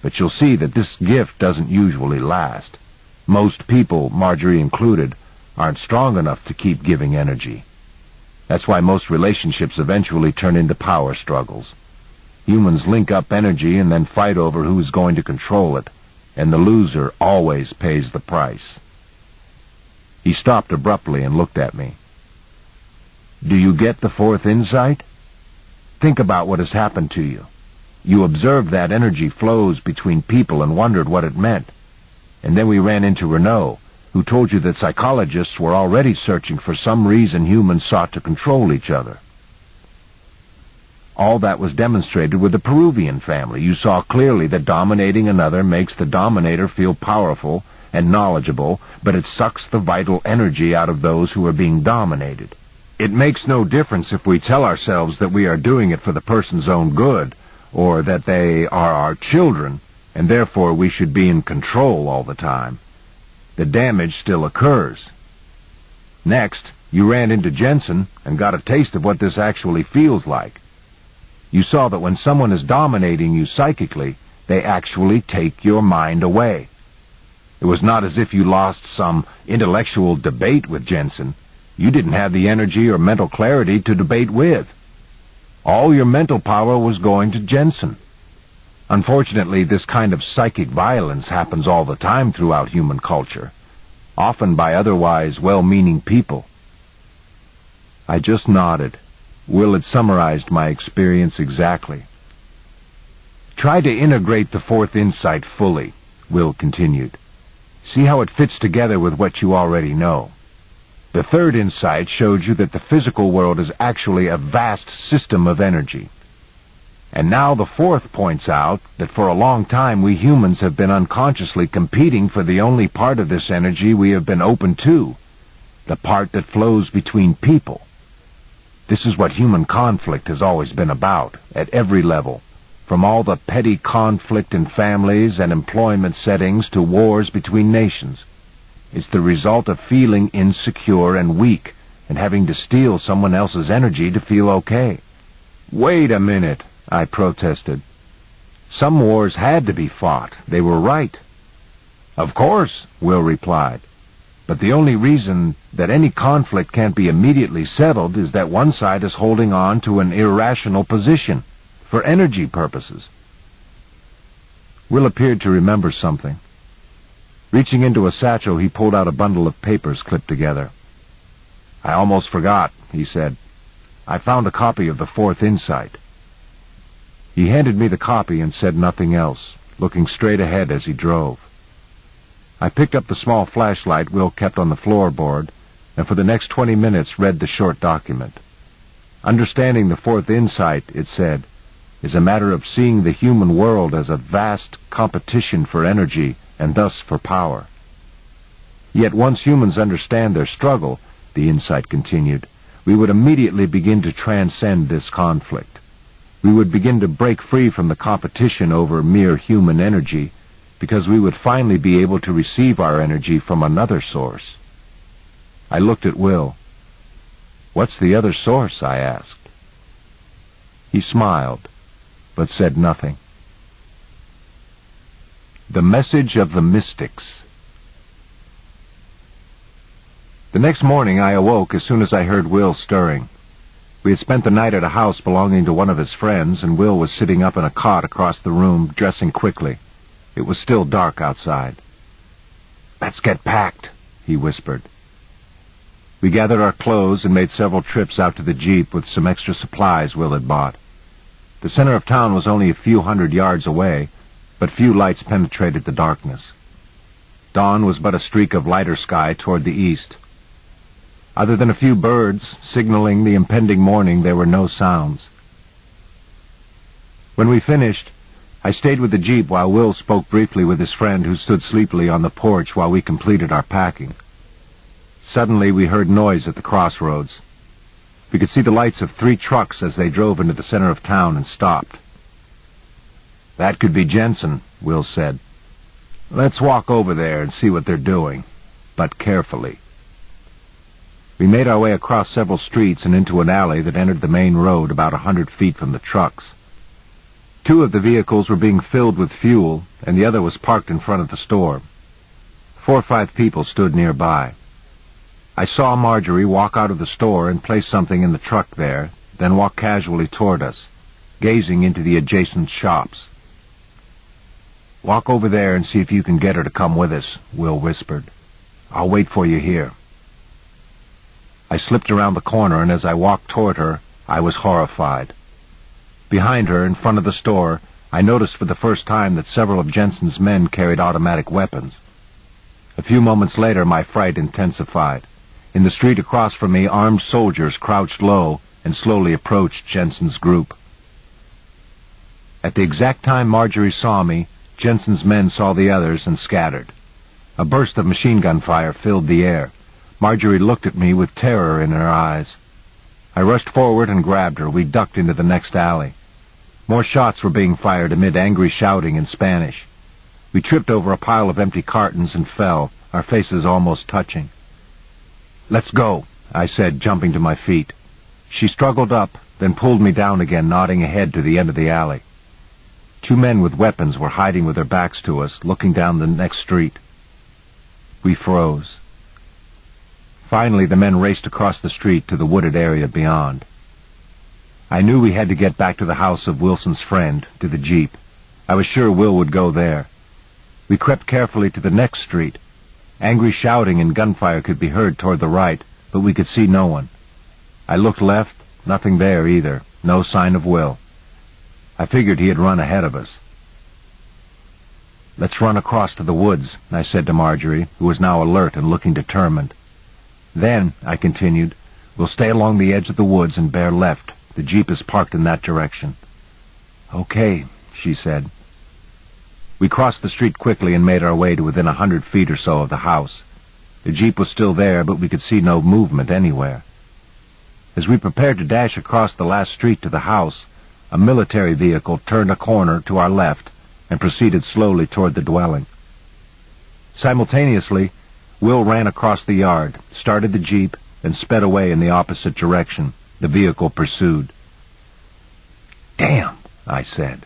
But you'll see that this gift doesn't usually last. Most people, Marjorie included, aren't strong enough to keep giving energy. That's why most relationships eventually turn into power struggles. Humans link up energy and then fight over who's going to control it, and the loser always pays the price. He stopped abruptly and looked at me. Do you get the fourth insight? Think about what has happened to you. You observed that energy flows between people and wondered what it meant. And then we ran into Reneau, who told you that psychologists were already searching for some reason humans sought to control each other. All that was demonstrated with the Peruvian family. You saw clearly that dominating another makes the dominator feel powerful and knowledgeable, but it sucks the vital energy out of those who are being dominated. It makes no difference if we tell ourselves that we are doing it for the person's own good, or that they are our children, and therefore we should be in control all the time the damage still occurs. Next, you ran into Jensen and got a taste of what this actually feels like. You saw that when someone is dominating you psychically, they actually take your mind away. It was not as if you lost some intellectual debate with Jensen. You didn't have the energy or mental clarity to debate with. All your mental power was going to Jensen. Unfortunately, this kind of psychic violence happens all the time throughout human culture. often by otherwise well-meaning people. I just nodded. Will had summarized my experience exactly. Try to integrate the fourth insight fully, Will continued. See how it fits together with what you already know. The third insight showed you that the physical world is actually a vast system of energy. And now the fourth points out that for a long time we humans have been unconsciously competing for the only part of this energy we have been open to, the part that flows between people. This is what human conflict has always been about, at every level, from all the petty conflict in families and employment settings to wars between nations. It's the result of feeling insecure and weak and having to steal someone else's energy to feel okay. Wait a minute, I protested. Some wars had to be fought. They were right. Of course, Will replied. But the only reason that any conflict can't be immediately settled is that one side is holding on to an irrational position for energy purposes. Will appeared to remember something. Reaching into a satchel, he pulled out a bundle of papers clipped together. I almost forgot, he said. I found a copy of the Fourth Insight. He handed me the copy and said nothing else, looking straight ahead as he drove. I picked up the small flashlight Will kept on the floorboard, and for the next twenty minutes read the short document. Understanding the Fourth Insight, it said, is a matter of seeing the human world as a vast competition for energy and thus for power. Yet once humans understand their struggle, the insight continued, we would immediately begin to transcend this conflict we would begin to break free from the competition over mere human energy because we would finally be able to receive our energy from another source. I looked at Will. What's the other source? I asked. He smiled, but said nothing. The Message of the Mystics The next morning I awoke as soon as I heard Will stirring. We had spent the night at a house belonging to one of his friends, and Will was sitting up in a cot across the room, dressing quickly. It was still dark outside. Let's get packed, he whispered. We gathered our clothes and made several trips out to the Jeep with some extra supplies Will had bought. The center of town was only a few hundred yards away, but few lights penetrated the darkness. Dawn was but a streak of lighter sky toward the east. Other than a few birds signaling the impending morning, there were no sounds. When we finished, I stayed with the Jeep while Will spoke briefly with his friend who stood sleepily on the porch while we completed our packing. Suddenly we heard noise at the crossroads. We could see the lights of three trucks as they drove into the center of town and stopped. That could be Jensen, Will said. Let's walk over there and see what they're doing, but carefully. We made our way across several streets and into an alley that entered the main road about a hundred feet from the trucks. Two of the vehicles were being filled with fuel, and the other was parked in front of the store. Four or five people stood nearby. I saw Marjorie walk out of the store and place something in the truck there, then walk casually toward us, gazing into the adjacent shops. Walk over there and see if you can get her to come with us, Will whispered. I'll wait for you here. I slipped around the corner, and as I walked toward her, I was horrified. Behind her, in front of the store, I noticed for the first time that several of Jensen's men carried automatic weapons. A few moments later, my fright intensified. In the street across from me, armed soldiers crouched low and slowly approached Jensen's group. At the exact time Marjorie saw me, Jensen's men saw the others and scattered. A burst of machine gun fire filled the air. Marjorie looked at me with terror in her eyes. I rushed forward and grabbed her. We ducked into the next alley. More shots were being fired amid angry shouting in Spanish. We tripped over a pile of empty cartons and fell, our faces almost touching. Let's go, I said, jumping to my feet. She struggled up, then pulled me down again, nodding ahead to the end of the alley. Two men with weapons were hiding with their backs to us, looking down the next street. We froze. Finally, the men raced across the street to the wooded area beyond. I knew we had to get back to the house of Wilson's friend, to the Jeep. I was sure Will would go there. We crept carefully to the next street. Angry shouting and gunfire could be heard toward the right, but we could see no one. I looked left, nothing there either, no sign of Will. I figured he had run ahead of us. Let's run across to the woods, I said to Marjorie, who was now alert and looking determined. Then, I continued, we'll stay along the edge of the woods and bear left. The jeep is parked in that direction. Okay, she said. We crossed the street quickly and made our way to within a hundred feet or so of the house. The jeep was still there, but we could see no movement anywhere. As we prepared to dash across the last street to the house, a military vehicle turned a corner to our left and proceeded slowly toward the dwelling. Simultaneously, Will ran across the yard, started the jeep, and sped away in the opposite direction. The vehicle pursued. Damn, I said.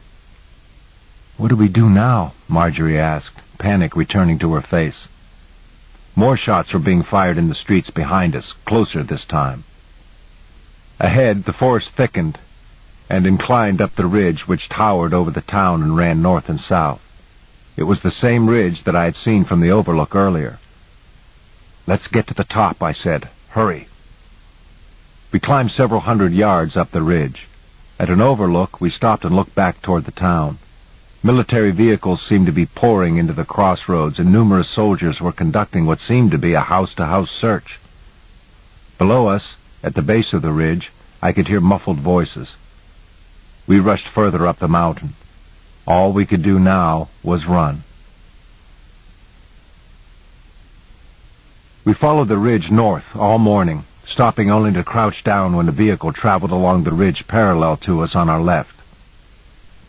What do we do now? Marjorie asked, panic returning to her face. More shots were being fired in the streets behind us, closer this time. Ahead, the forest thickened and inclined up the ridge which towered over the town and ran north and south. It was the same ridge that I had seen from the overlook earlier. Let's get to the top, I said. Hurry. We climbed several hundred yards up the ridge. At an overlook, we stopped and looked back toward the town. Military vehicles seemed to be pouring into the crossroads, and numerous soldiers were conducting what seemed to be a house-to-house search. Below us, at the base of the ridge, I could hear muffled voices. We rushed further up the mountain. All we could do now was run. We followed the ridge north all morning, stopping only to crouch down when a vehicle traveled along the ridge parallel to us on our left.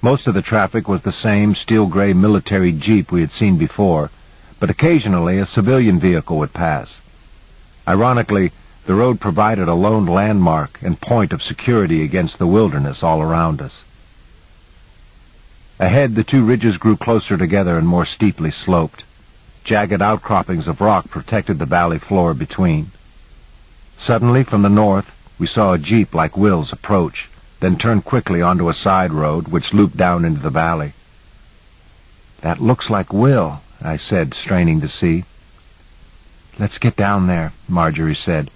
Most of the traffic was the same steel-gray military jeep we had seen before, but occasionally a civilian vehicle would pass. Ironically, the road provided a lone landmark and point of security against the wilderness all around us. Ahead, the two ridges grew closer together and more steeply sloped. Jagged outcroppings of rock protected the valley floor between. Suddenly, from the north, we saw a jeep like Will's approach then turned quickly onto a side road which looped down into the valley. That looks like Will, I said, straining to see. Let's get down there, Marjorie said.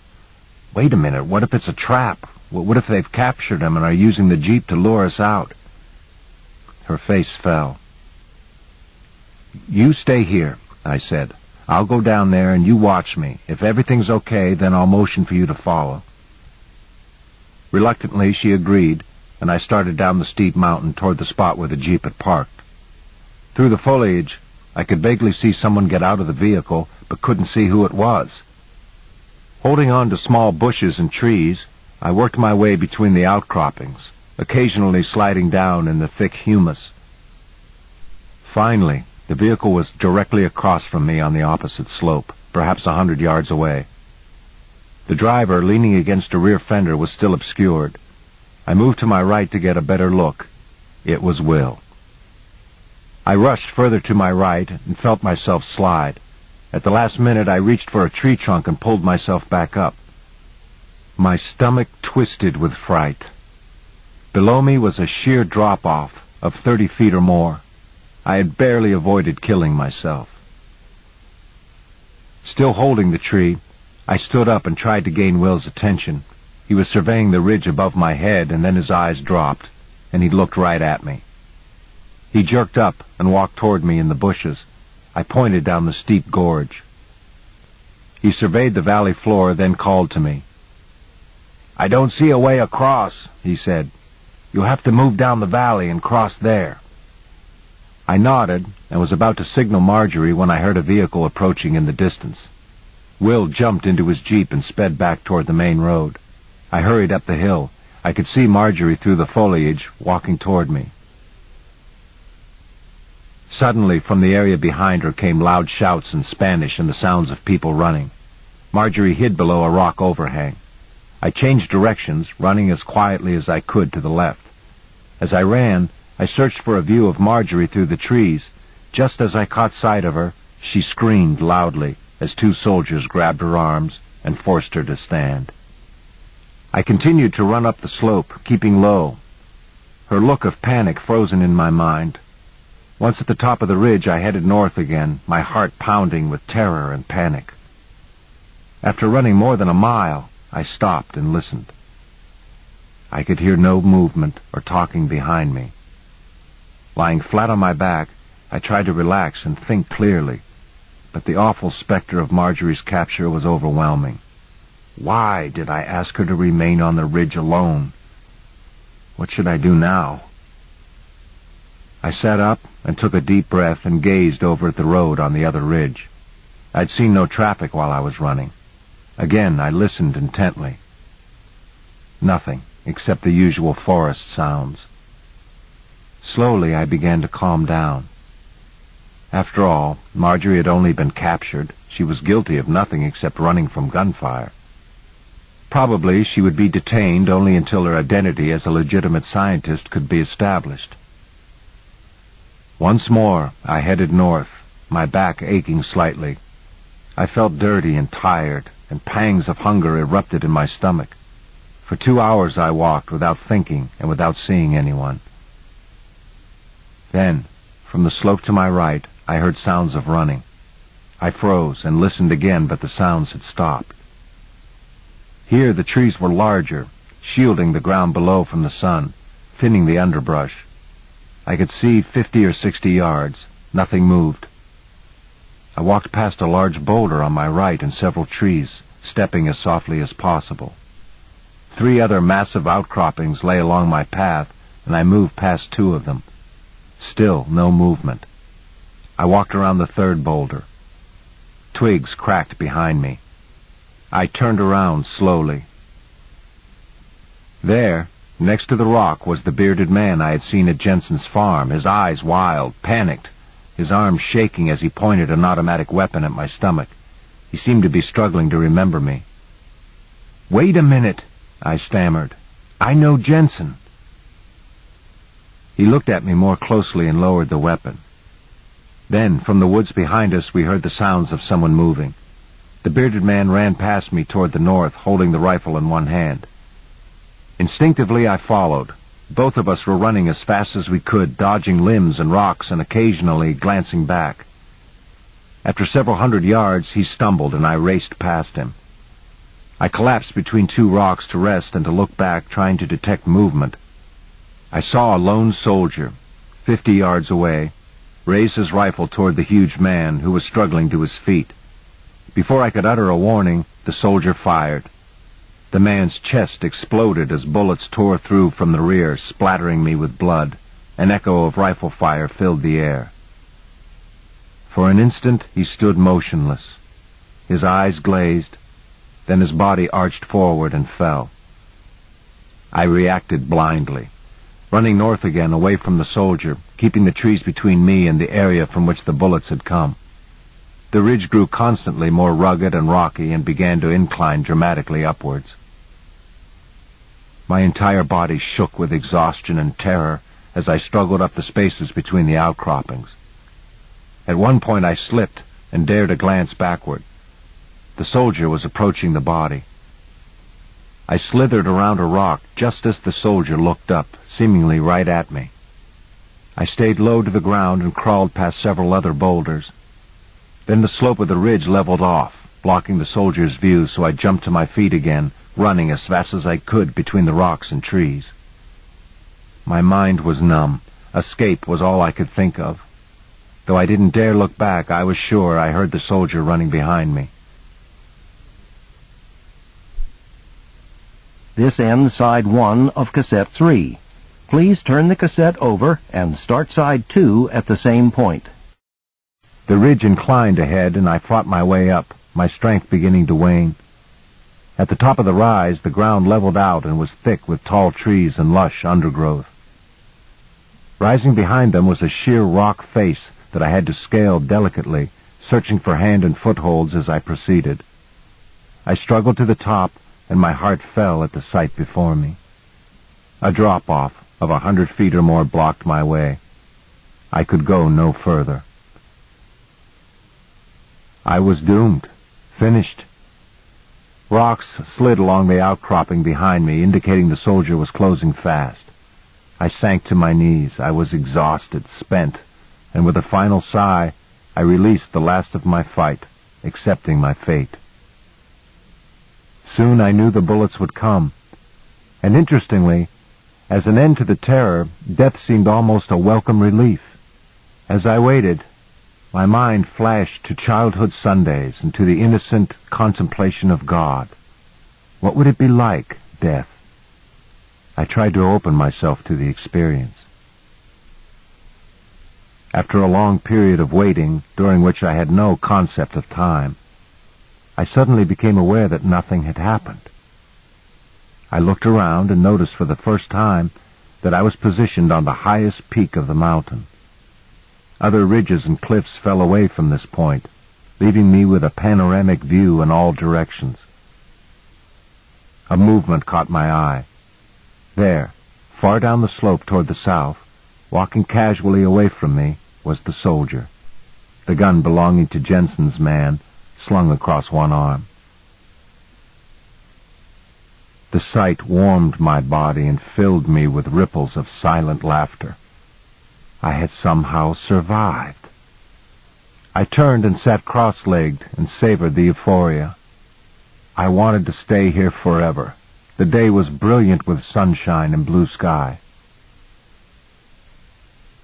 Wait a minute, what if it's a trap? What if they've captured him and are using the jeep to lure us out? Her face fell. You stay here, I said. I'll go down there and you watch me. If everything's okay, then I'll motion for you to follow. Reluctantly, she agreed, and I started down the steep mountain toward the spot where the jeep had parked. Through the foliage, I could vaguely see someone get out of the vehicle, but couldn't see who it was. Holding on to small bushes and trees, I worked my way between the outcroppings, occasionally sliding down in the thick humus. Finally, the vehicle was directly across from me on the opposite slope, perhaps a hundred yards away. The driver, leaning against a rear fender, was still obscured. I moved to my right to get a better look. It was Will. I rushed further to my right and felt myself slide. At the last minute, I reached for a tree trunk and pulled myself back up. My stomach twisted with fright. Below me was a sheer drop-off of thirty feet or more. I had barely avoided killing myself. Still holding the tree, I stood up and tried to gain Will's attention. He was surveying the ridge above my head, and then his eyes dropped, and he looked right at me. He jerked up and walked toward me in the bushes. I pointed down the steep gorge. He surveyed the valley floor, then called to me. I don't see a way across, he said. You'll have to move down the valley and cross there. I nodded and was about to signal Marjorie when I heard a vehicle approaching in the distance. Will jumped into his jeep and sped back toward the main road. I hurried up the hill. I could see Marjorie through the foliage, walking toward me. Suddenly, from the area behind her came loud shouts in Spanish and the sounds of people running. Marjorie hid below a rock overhang. I changed directions, running as quietly as I could to the left. As I ran, I searched for a view of Marjorie through the trees. Just as I caught sight of her, she screamed loudly as two soldiers grabbed her arms and forced her to stand. I continued to run up the slope, keeping low, her look of panic frozen in my mind. Once at the top of the ridge, I headed north again, my heart pounding with terror and panic. After running more than a mile, I stopped and listened. I could hear no movement or talking behind me. Lying flat on my back, I tried to relax and think clearly, but the awful specter of Marjorie's capture was overwhelming. Why did I ask her to remain on the ridge alone? What should I do now? I sat up and took a deep breath and gazed over at the road on the other ridge. I'd seen no traffic while I was running. Again, I listened intently. Nothing, except the usual forest sounds. Slowly, I began to calm down. After all, Marjorie had only been captured. She was guilty of nothing except running from gunfire. Probably she would be detained only until her identity as a legitimate scientist could be established. Once more, I headed north, my back aching slightly. I felt dirty and tired, and pangs of hunger erupted in my stomach. For two hours I walked without thinking and without seeing anyone. Then, from the slope to my right, I heard sounds of running. I froze and listened again, but the sounds had stopped. Here the trees were larger, shielding the ground below from the sun, thinning the underbrush. I could see fifty or sixty yards. Nothing moved. I walked past a large boulder on my right and several trees, stepping as softly as possible. Three other massive outcroppings lay along my path, and I moved past two of them. Still no movement. I walked around the third boulder. Twigs cracked behind me. I turned around slowly. There, next to the rock, was the bearded man I had seen at Jensen's farm, his eyes wild, panicked, his arms shaking as he pointed an automatic weapon at my stomach. He seemed to be struggling to remember me. "Wait a minute," I stammered. "I know Jensen." He looked at me more closely and lowered the weapon. Then, from the woods behind us, we heard the sounds of someone moving. The bearded man ran past me toward the north, holding the rifle in one hand. Instinctively, I followed. Both of us were running as fast as we could, dodging limbs and rocks and occasionally glancing back. After several hundred yards, he stumbled and I raced past him. I collapsed between two rocks to rest and to look back, trying to detect movement. I saw a lone soldier, fifty yards away, raise his rifle toward the huge man who was struggling to his feet. Before I could utter a warning, the soldier fired. The man's chest exploded as bullets tore through from the rear, splattering me with blood. An echo of rifle fire filled the air. For an instant he stood motionless. His eyes glazed, then his body arched forward and fell. I reacted blindly running north again away from the soldier, keeping the trees between me and the area from which the bullets had come. The ridge grew constantly more rugged and rocky and began to incline dramatically upwards. My entire body shook with exhaustion and terror as I struggled up the spaces between the outcroppings. At one point I slipped and dared a glance backward. The soldier was approaching the body. I slithered around a rock just as the soldier looked up, seemingly right at me. I stayed low to the ground and crawled past several other boulders. Then the slope of the ridge leveled off, blocking the soldier's view, so I jumped to my feet again, running as fast as I could between the rocks and trees. My mind was numb. Escape was all I could think of. Though I didn't dare look back, I was sure I heard the soldier running behind me. This ends side one of cassette three. Please turn the cassette over and start side two at the same point. The ridge inclined ahead, and I fought my way up, my strength beginning to wane. At the top of the rise, the ground leveled out and was thick with tall trees and lush undergrowth. Rising behind them was a sheer rock face that I had to scale delicately, searching for hand and footholds as I proceeded. I struggled to the top, and my heart fell at the sight before me. A drop-off of a hundred feet or more blocked my way. I could go no further. I was doomed. Finished. Rocks slid along the outcropping behind me, indicating the soldier was closing fast. I sank to my knees. I was exhausted, spent, and with a final sigh, I released the last of my fight, accepting my fate. Soon I knew the bullets would come, and interestingly, as an end to the terror, death seemed almost a welcome relief. As I waited, my mind flashed to childhood Sundays and to the innocent contemplation of God. What would it be like, death? I tried to open myself to the experience. After a long period of waiting, during which I had no concept of time, I suddenly became aware that nothing had happened. I looked around and noticed for the first time that I was positioned on the highest peak of the mountain. Other ridges and cliffs fell away from this point, leaving me with a panoramic view in all directions. A movement caught my eye. There, far down the slope toward the south, walking casually away from me, was the soldier, the gun belonging to Jensen's man slung across one arm. The sight warmed my body and filled me with ripples of silent laughter. I had somehow survived. I turned and sat cross-legged and savored the euphoria. I wanted to stay here forever. The day was brilliant with sunshine and blue sky.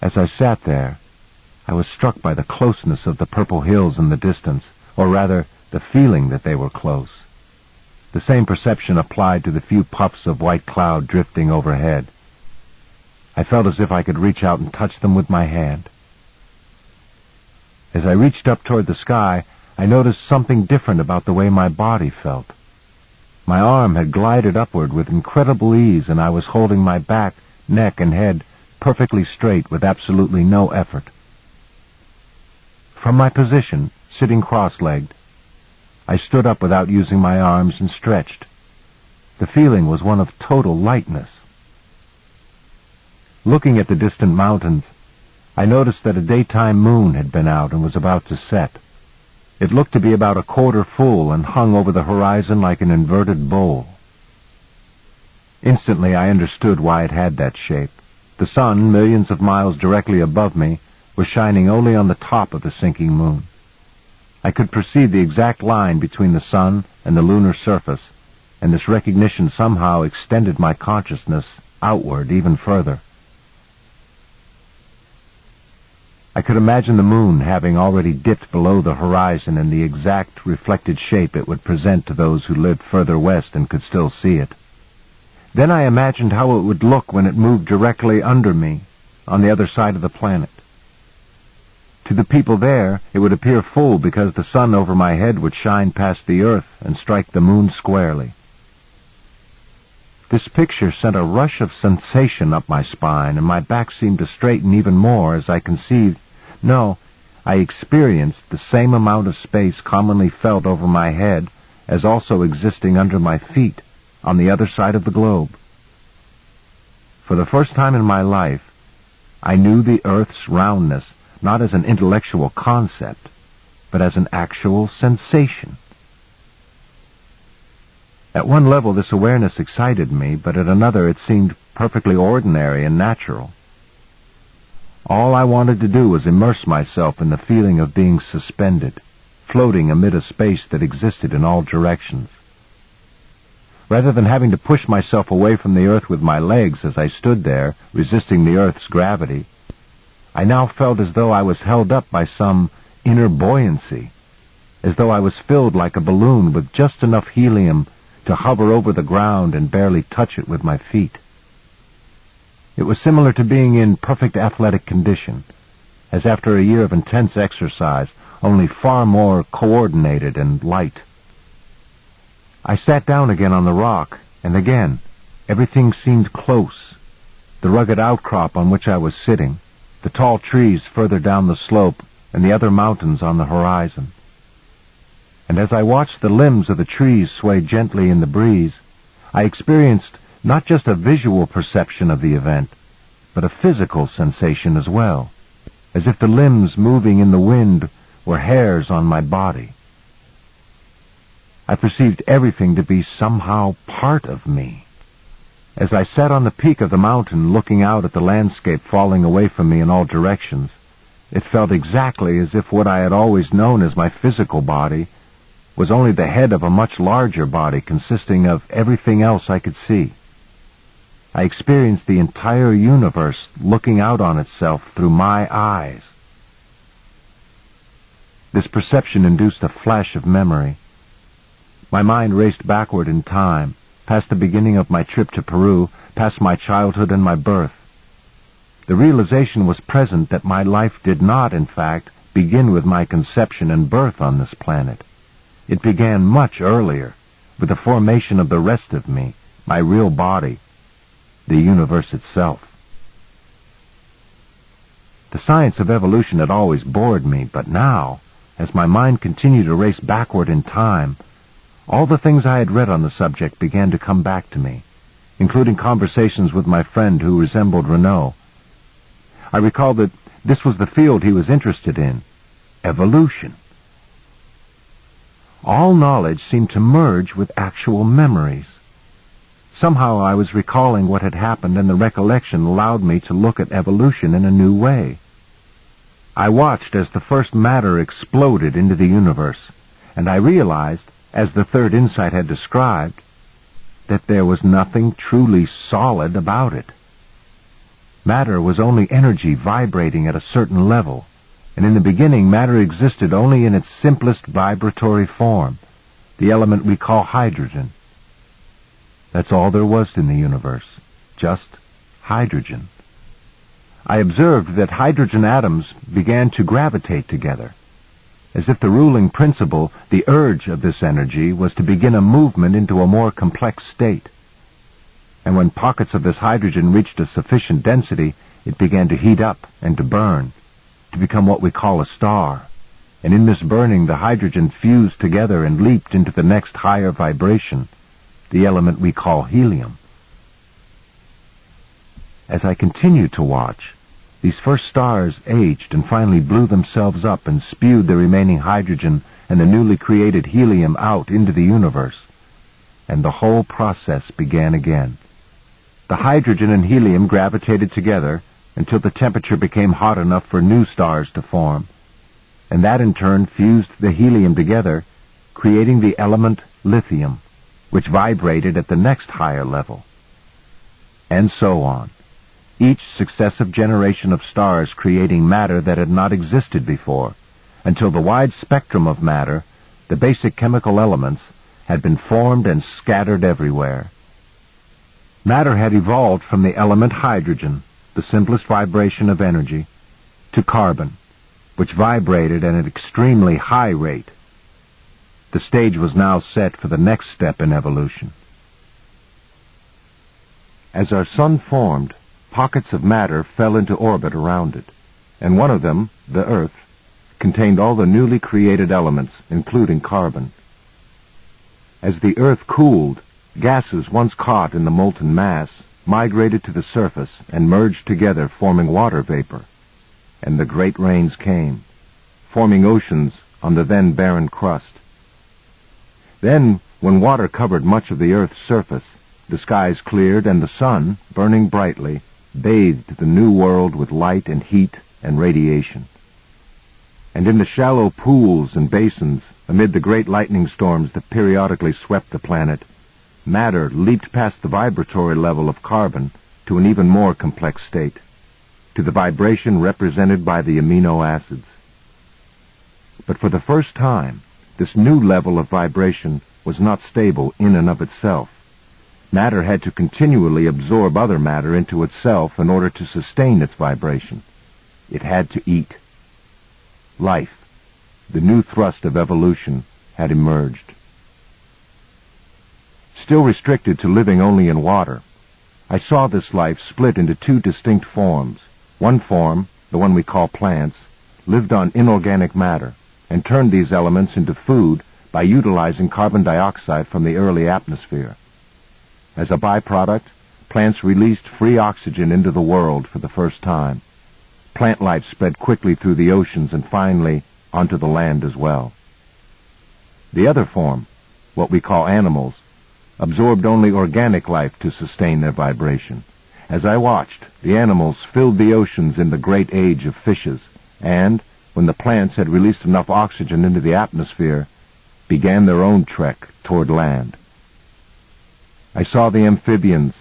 As I sat there, I was struck by the closeness of the purple hills in the distance, or rather, the feeling that they were close. The same perception applied to the few puffs of white cloud drifting overhead. I felt as if I could reach out and touch them with my hand. As I reached up toward the sky, I noticed something different about the way my body felt. My arm had glided upward with incredible ease, and I was holding my back, neck, and head perfectly straight with absolutely no effort. From my position, sitting cross-legged, I stood up without using my arms and stretched. The feeling was one of total lightness. Looking at the distant mountains, I noticed that a daytime moon had been out and was about to set. It looked to be about a quarter full and hung over the horizon like an inverted bowl. Instantly I understood why it had that shape. The sun, millions of miles directly above me, was shining only on the top of the sinking moon. I could perceive the exact line between the sun and the lunar surface, and this recognition somehow extended my consciousness outward even further. I could imagine the moon having already dipped below the horizon in the exact reflected shape it would present to those who lived further west and could still see it. Then I imagined how it would look when it moved directly under me, on the other side of the planet. To the people there, it would appear full because the sun over my head would shine past the earth and strike the moon squarely. This picture sent a rush of sensation up my spine, and my back seemed to straighten even more as I conceived, no, I experienced the same amount of space commonly felt over my head as also existing under my feet on the other side of the globe. For the first time in my life, I knew the earth's roundness not as an intellectual concept, but as an actual sensation. At one level this awareness excited me, but at another it seemed perfectly ordinary and natural. All I wanted to do was immerse myself in the feeling of being suspended, floating amid a space that existed in all directions. Rather than having to push myself away from the earth with my legs as I stood there, resisting the earth's gravity, I now felt as though I was held up by some inner buoyancy, as though I was filled like a balloon with just enough helium to hover over the ground and barely touch it with my feet. It was similar to being in perfect athletic condition, as after a year of intense exercise, only far more coordinated and light. I sat down again on the rock, and again, everything seemed close. The rugged outcrop on which I was sitting, the tall trees further down the slope, and the other mountains on the horizon. And as I watched the limbs of the trees sway gently in the breeze, I experienced not just a visual perception of the event, but a physical sensation as well, as if the limbs moving in the wind were hairs on my body. I perceived everything to be somehow part of me. As I sat on the peak of the mountain looking out at the landscape falling away from me in all directions, it felt exactly as if what I had always known as my physical body was only the head of a much larger body consisting of everything else I could see. I experienced the entire universe looking out on itself through my eyes. This perception induced a flash of memory. My mind raced backward in time, past the beginning of my trip to Peru, past my childhood and my birth. The realization was present that my life did not, in fact, begin with my conception and birth on this planet. It began much earlier, with the formation of the rest of me, my real body, the universe itself. The science of evolution had always bored me, but now, as my mind continued to race backward in time, all the things I had read on the subject began to come back to me, including conversations with my friend who resembled Reneau. I recalled that this was the field he was interested in, evolution. All knowledge seemed to merge with actual memories. Somehow I was recalling what had happened and the recollection allowed me to look at evolution in a new way. I watched as the first matter exploded into the universe, and I realized as the third insight had described, that there was nothing truly solid about it. Matter was only energy vibrating at a certain level, and in the beginning matter existed only in its simplest vibratory form, the element we call hydrogen. That's all there was in the universe, just hydrogen. I observed that hydrogen atoms began to gravitate together, as if the ruling principle, the urge of this energy, was to begin a movement into a more complex state. And when pockets of this hydrogen reached a sufficient density, it began to heat up and to burn, to become what we call a star. And in this burning, the hydrogen fused together and leaped into the next higher vibration, the element we call helium. As I continued to watch, these first stars aged and finally blew themselves up and spewed the remaining hydrogen and the newly created helium out into the universe. And the whole process began again. The hydrogen and helium gravitated together until the temperature became hot enough for new stars to form. And that in turn fused the helium together, creating the element lithium, which vibrated at the next higher level. And so on each successive generation of stars creating matter that had not existed before, until the wide spectrum of matter, the basic chemical elements, had been formed and scattered everywhere. Matter had evolved from the element hydrogen, the simplest vibration of energy, to carbon, which vibrated at an extremely high rate. The stage was now set for the next step in evolution. As our sun formed, pockets of matter fell into orbit around it, and one of them, the Earth, contained all the newly created elements, including carbon. As the Earth cooled, gases once caught in the molten mass migrated to the surface and merged together forming water vapor, and the great rains came, forming oceans on the then barren crust. Then, when water covered much of the Earth's surface, the skies cleared and the sun, burning brightly, bathed the new world with light and heat and radiation. And in the shallow pools and basins, amid the great lightning storms that periodically swept the planet, matter leaped past the vibratory level of carbon to an even more complex state, to the vibration represented by the amino acids. But for the first time, this new level of vibration was not stable in and of itself. Matter had to continually absorb other matter into itself in order to sustain its vibration. It had to eat. Life, the new thrust of evolution, had emerged. Still restricted to living only in water, I saw this life split into two distinct forms. One form, the one we call plants, lived on inorganic matter and turned these elements into food by utilizing carbon dioxide from the early atmosphere. As a byproduct, plants released free oxygen into the world for the first time. Plant life spread quickly through the oceans and finally onto the land as well. The other form, what we call animals, absorbed only organic life to sustain their vibration. As I watched, the animals filled the oceans in the great age of fishes, and, when the plants had released enough oxygen into the atmosphere, began their own trek toward land. I saw the amphibians,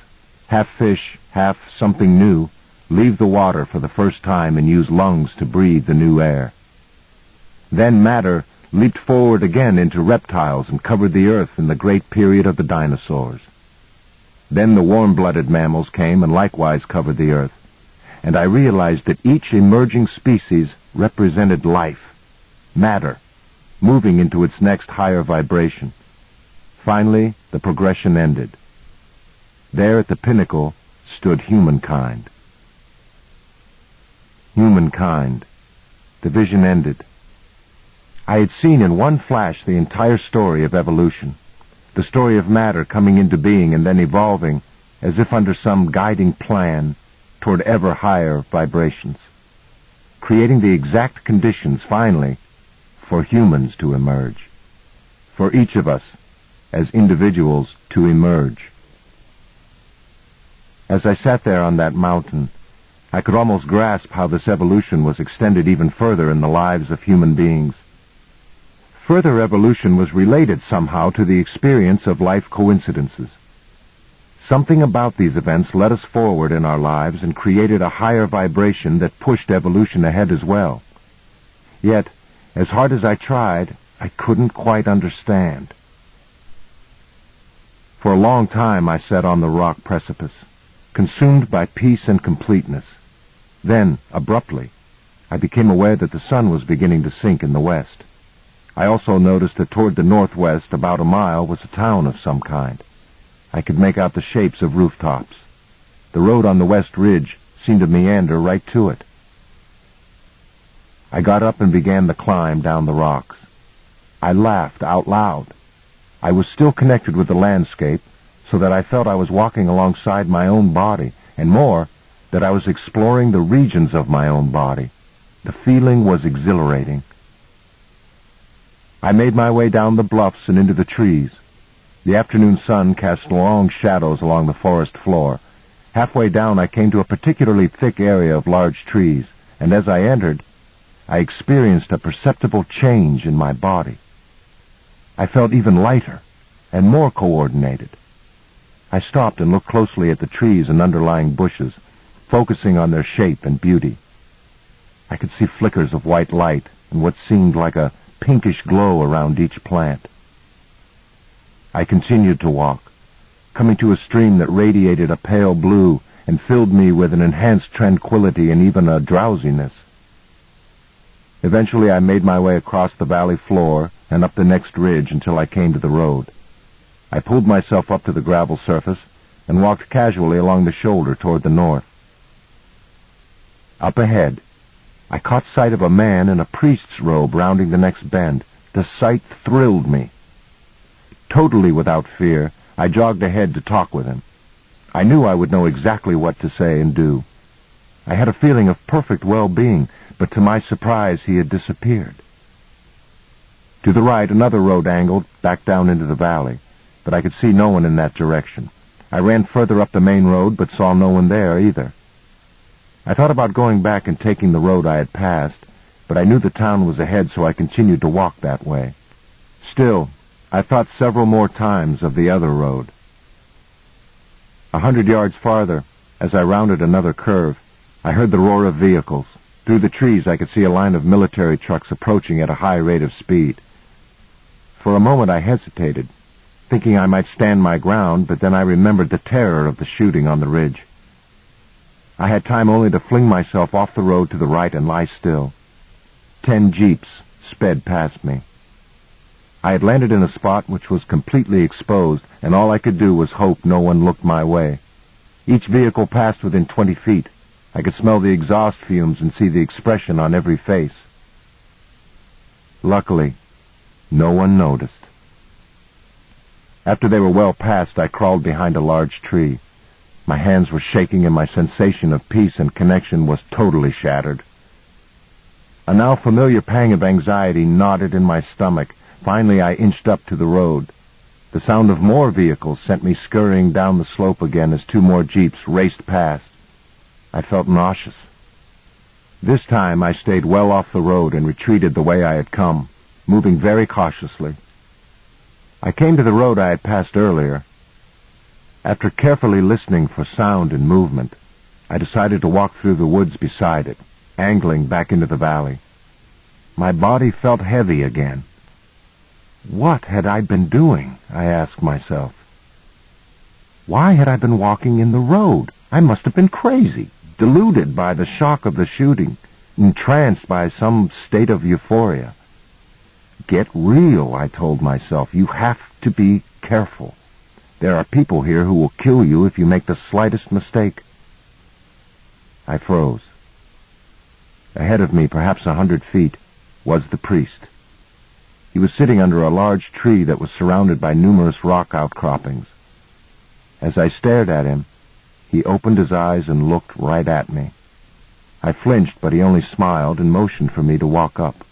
half fish, half something new, leave the water for the first time and use lungs to breathe the new air. Then matter leaped forward again into reptiles and covered the earth in the great period of the dinosaurs. Then the warm-blooded mammals came and likewise covered the earth, and I realized that each emerging species represented life, matter, moving into its next higher vibration. Finally, the progression ended. There at the pinnacle stood humankind. Humankind. The vision ended. I had seen in one flash the entire story of evolution, the story of matter coming into being and then evolving as if under some guiding plan toward ever higher vibrations, creating the exact conditions, finally, for humans to emerge, for each of us as individuals to emerge. As I sat there on that mountain, I could almost grasp how this evolution was extended even further in the lives of human beings. Further evolution was related somehow to the experience of life coincidences. Something about these events led us forward in our lives and created a higher vibration that pushed evolution ahead as well. Yet, as hard as I tried, I couldn't quite understand. For a long time I sat on the rock precipice consumed by peace and completeness. Then, abruptly, I became aware that the sun was beginning to sink in the west. I also noticed that toward the northwest, about a mile, was a town of some kind. I could make out the shapes of rooftops. The road on the west ridge seemed to meander right to it. I got up and began the climb down the rocks. I laughed out loud. I was still connected with the landscape, so that I felt I was walking alongside my own body, and more, that I was exploring the regions of my own body. The feeling was exhilarating. I made my way down the bluffs and into the trees. The afternoon sun cast long shadows along the forest floor. Halfway down I came to a particularly thick area of large trees, and as I entered, I experienced a perceptible change in my body. I felt even lighter and more coordinated. I stopped and looked closely at the trees and underlying bushes, focusing on their shape and beauty. I could see flickers of white light and what seemed like a pinkish glow around each plant. I continued to walk, coming to a stream that radiated a pale blue and filled me with an enhanced tranquility and even a drowsiness. Eventually I made my way across the valley floor and up the next ridge until I came to the road. I pulled myself up to the gravel surface and walked casually along the shoulder toward the north. Up ahead, I caught sight of a man in a priest's robe rounding the next bend. The sight thrilled me. Totally without fear, I jogged ahead to talk with him. I knew I would know exactly what to say and do. I had a feeling of perfect well-being, but to my surprise he had disappeared. To the right, another road angled back down into the valley but I could see no one in that direction. I ran further up the main road, but saw no one there either. I thought about going back and taking the road I had passed, but I knew the town was ahead, so I continued to walk that way. Still, I thought several more times of the other road. A hundred yards farther, as I rounded another curve, I heard the roar of vehicles. Through the trees I could see a line of military trucks approaching at a high rate of speed. For a moment I hesitated, thinking I might stand my ground, but then I remembered the terror of the shooting on the ridge. I had time only to fling myself off the road to the right and lie still. Ten jeeps sped past me. I had landed in a spot which was completely exposed, and all I could do was hope no one looked my way. Each vehicle passed within twenty feet. I could smell the exhaust fumes and see the expression on every face. Luckily, no one noticed. After they were well past, I crawled behind a large tree. My hands were shaking and my sensation of peace and connection was totally shattered. A now familiar pang of anxiety knotted in my stomach. Finally, I inched up to the road. The sound of more vehicles sent me scurrying down the slope again as two more jeeps raced past. I felt nauseous. This time I stayed well off the road and retreated the way I had come, moving very cautiously. I came to the road I had passed earlier. After carefully listening for sound and movement, I decided to walk through the woods beside it, angling back into the valley. My body felt heavy again. What had I been doing? I asked myself. Why had I been walking in the road? I must have been crazy, deluded by the shock of the shooting, entranced by some state of euphoria. Get real, I told myself. You have to be careful. There are people here who will kill you if you make the slightest mistake. I froze. Ahead of me, perhaps a hundred feet, was the priest. He was sitting under a large tree that was surrounded by numerous rock outcroppings. As I stared at him, he opened his eyes and looked right at me. I flinched, but he only smiled and motioned for me to walk up.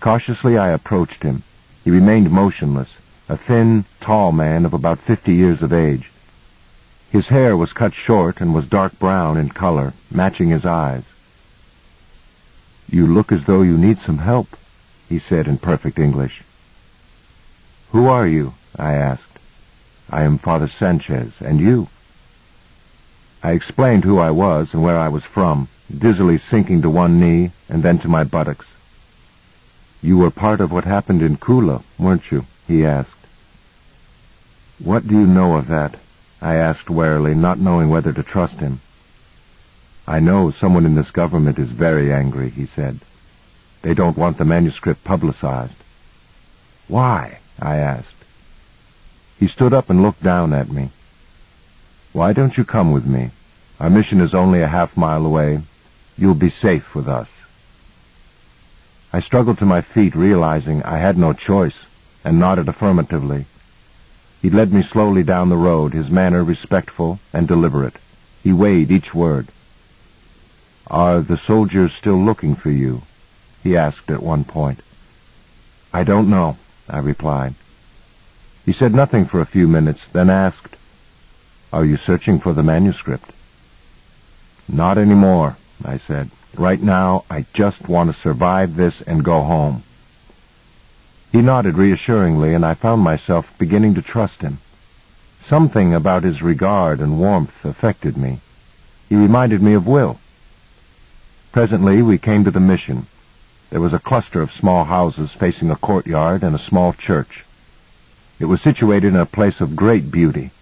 Cautiously I approached him. He remained motionless, a thin, tall man of about fifty years of age. His hair was cut short and was dark brown in color, matching his eyes. You look as though you need some help, he said in perfect English. Who are you? I asked. I am Father Sanchez, and you? I explained who I was and where I was from, dizzily sinking to one knee and then to my buttocks. You were part of what happened in Cula, weren't you? He asked. What do you know of that? I asked warily, not knowing whether to trust him. I know someone in this government is very angry, he said. They don't want the manuscript publicized. Why? I asked. He stood up and looked down at me. Why don't you come with me? Our mission is only a half mile away. You'll be safe with us. I struggled to my feet, realizing I had no choice, and nodded affirmatively. He led me slowly down the road, his manner respectful and deliberate. He weighed each word. Are the soldiers still looking for you? he asked at one point. I don't know, I replied. He said nothing for a few minutes, then asked, Are you searching for the manuscript? Not any more, I said. Right now, I just want to survive this and go home. He nodded reassuringly, and I found myself beginning to trust him. Something about his regard and warmth affected me. He reminded me of Will. Presently, we came to the mission. There was a cluster of small houses facing a courtyard and a small church. It was situated in a place of great beauty.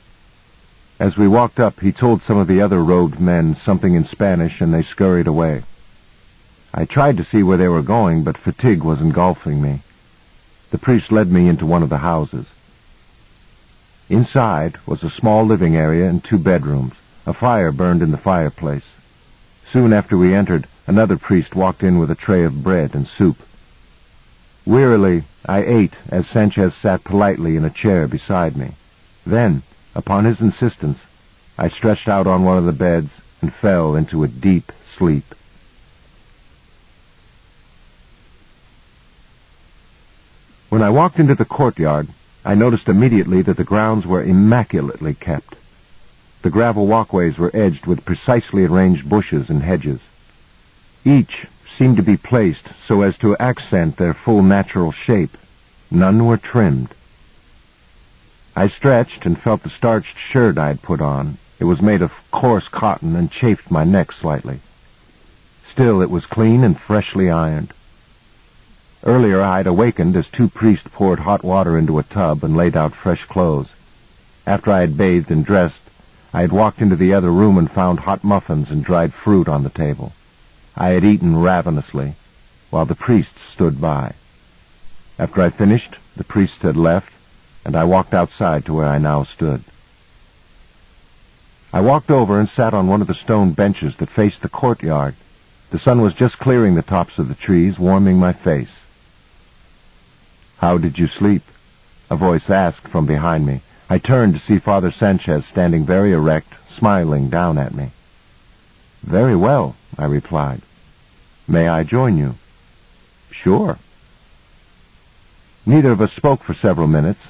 As we walked up, he told some of the other robed men something in Spanish, and they scurried away. I tried to see where they were going, but fatigue was engulfing me. The priest led me into one of the houses. Inside was a small living area and two bedrooms. A fire burned in the fireplace. Soon after we entered, another priest walked in with a tray of bread and soup. Wearily, I ate as Sanchez sat politely in a chair beside me. Then, upon his insistence, I stretched out on one of the beds and fell into a deep sleep. When I walked into the courtyard, I noticed immediately that the grounds were immaculately kept. The gravel walkways were edged with precisely arranged bushes and hedges. Each seemed to be placed so as to accent their full natural shape. None were trimmed. I stretched and felt the starched shirt I had put on. It was made of coarse cotton and chafed my neck slightly. Still, it was clean and freshly ironed. Earlier I had awakened as two priests poured hot water into a tub and laid out fresh clothes. After I had bathed and dressed, I had walked into the other room and found hot muffins and dried fruit on the table. I had eaten ravenously, while the priests stood by. After I finished, the priests had left, and I walked outside to where I now stood. I walked over and sat on one of the stone benches that faced the courtyard. The sun was just clearing the tops of the trees, warming my face. How did you sleep? A voice asked from behind me. I turned to see Father Sanchez standing very erect, smiling down at me. Very well, I replied. May I join you? Sure. Neither of us spoke for several minutes,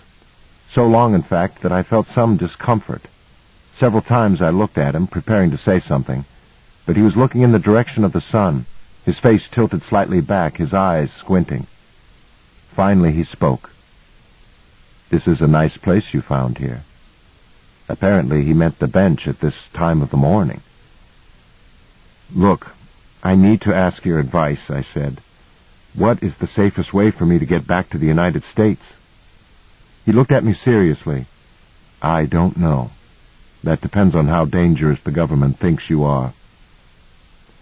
so long, in fact, that I felt some discomfort. Several times I looked at him, preparing to say something, but he was looking in the direction of the sun, his face tilted slightly back, his eyes squinting. Finally he spoke. This is a nice place you found here. Apparently he meant the bench at this time of the morning. Look, I need to ask your advice, I said. What is the safest way for me to get back to the United States? He looked at me seriously. I don't know. That depends on how dangerous the government thinks you are.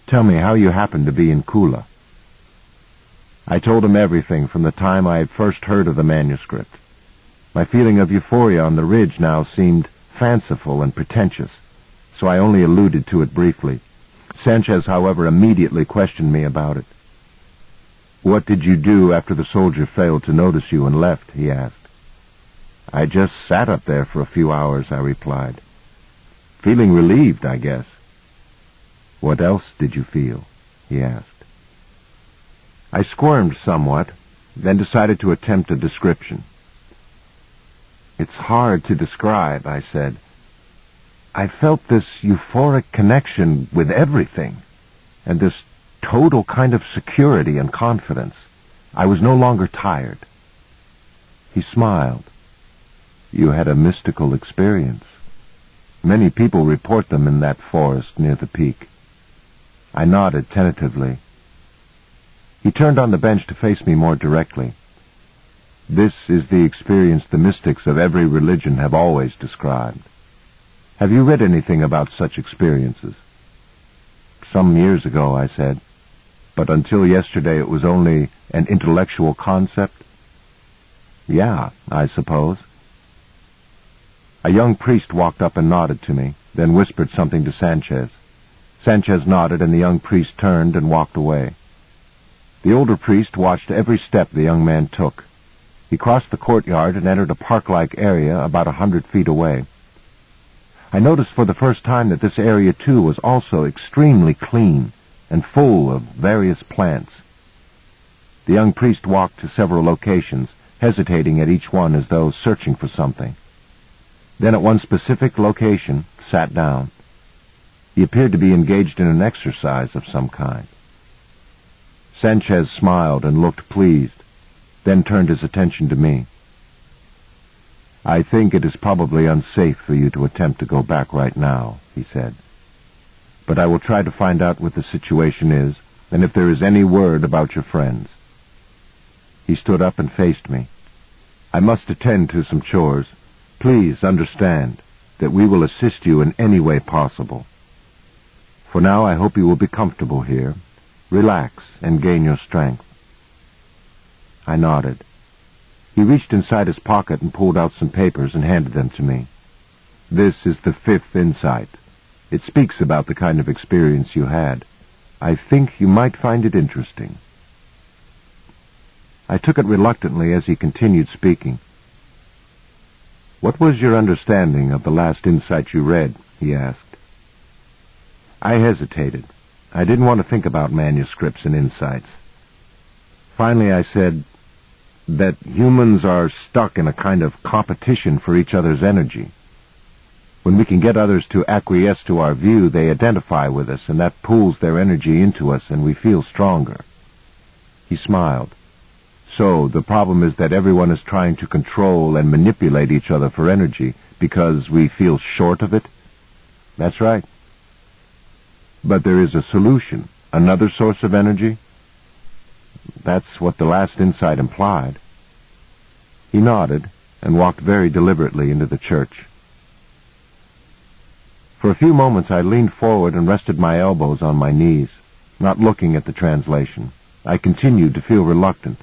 Tell me how you happened to be in Cula. I told him everything from the time I had first heard of the manuscript. My feeling of euphoria on the ridge now seemed fanciful and pretentious, so I only alluded to it briefly. Sanchez, however, immediately questioned me about it. What did you do after the soldier failed to notice you and left? he asked. I just sat up there for a few hours, I replied. Feeling relieved, I guess. What else did you feel? he asked. I squirmed somewhat, then decided to attempt a description. It's hard to describe, I said. I felt this euphoric connection with everything, and this total kind of security and confidence. I was no longer tired. He smiled. You had a mystical experience. Many people report them in that forest near the peak. I nodded tentatively. He turned on the bench to face me more directly. This is the experience the mystics of every religion have always described. Have you read anything about such experiences? Some years ago, I said, but until yesterday it was only an intellectual concept? Yeah, I suppose. A young priest walked up and nodded to me, then whispered something to Sanchez. Sanchez nodded, and the young priest turned and walked away. The older priest watched every step the young man took. He crossed the courtyard and entered a park-like area about a hundred feet away. I noticed for the first time that this area, too, was also extremely clean and full of various plants. The young priest walked to several locations, hesitating at each one as though searching for something. Then at one specific location, sat down. He appeared to be engaged in an exercise of some kind. Sanchez smiled and looked pleased, then turned his attention to me. I think it is probably unsafe for you to attempt to go back right now, he said. But I will try to find out what the situation is, and if there is any word about your friends. He stood up and faced me. I must attend to some chores. Please understand that we will assist you in any way possible. For now, I hope you will be comfortable here. Relax and gain your strength. I nodded. He reached inside his pocket and pulled out some papers and handed them to me. This is the fifth insight. It speaks about the kind of experience you had. I think you might find it interesting. I took it reluctantly as he continued speaking. What was your understanding of the last insight you read? he asked. I hesitated. I didn't want to think about manuscripts and insights. Finally I said that humans are stuck in a kind of competition for each other's energy. When we can get others to acquiesce to our view, they identify with us, and that pulls their energy into us, and we feel stronger. He smiled. So the problem is that everyone is trying to control and manipulate each other for energy because we feel short of it? That's right. But there is a solution, another source of energy? That's what the last insight implied. He nodded and walked very deliberately into the church. For a few moments I leaned forward and rested my elbows on my knees, not looking at the translation. I continued to feel reluctant.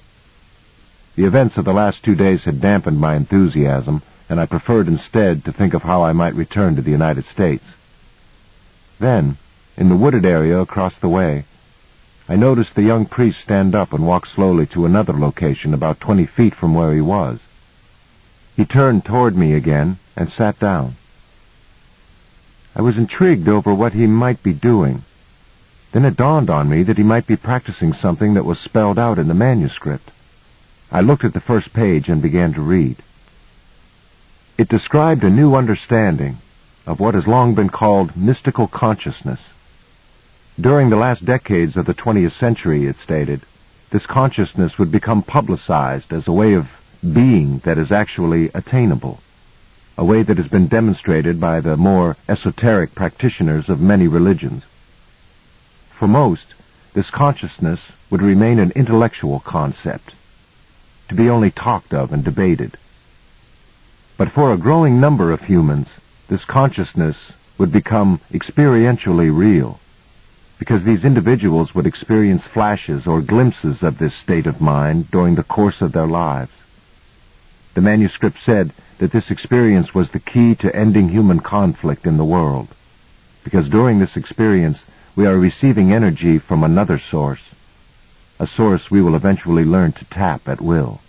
The events of the last two days had dampened my enthusiasm, and I preferred instead to think of how I might return to the United States. Then, in the wooded area across the way, I noticed the young priest stand up and walk slowly to another location about twenty feet from where he was. He turned toward me again and sat down. I was intrigued over what he might be doing. Then it dawned on me that he might be practicing something that was spelled out in the manuscript. I looked at the first page and began to read. It described a new understanding of what has long been called mystical consciousness. During the last decades of the 20th century, it stated, this consciousness would become publicized as a way of being that is actually attainable, a way that has been demonstrated by the more esoteric practitioners of many religions. For most, this consciousness would remain an intellectual concept, to be only talked of and debated. But for a growing number of humans, this consciousness would become experientially real, because these individuals would experience flashes or glimpses of this state of mind during the course of their lives. The manuscript said that this experience was the key to ending human conflict in the world, because during this experience we are receiving energy from another source, a source we will eventually learn to tap at will.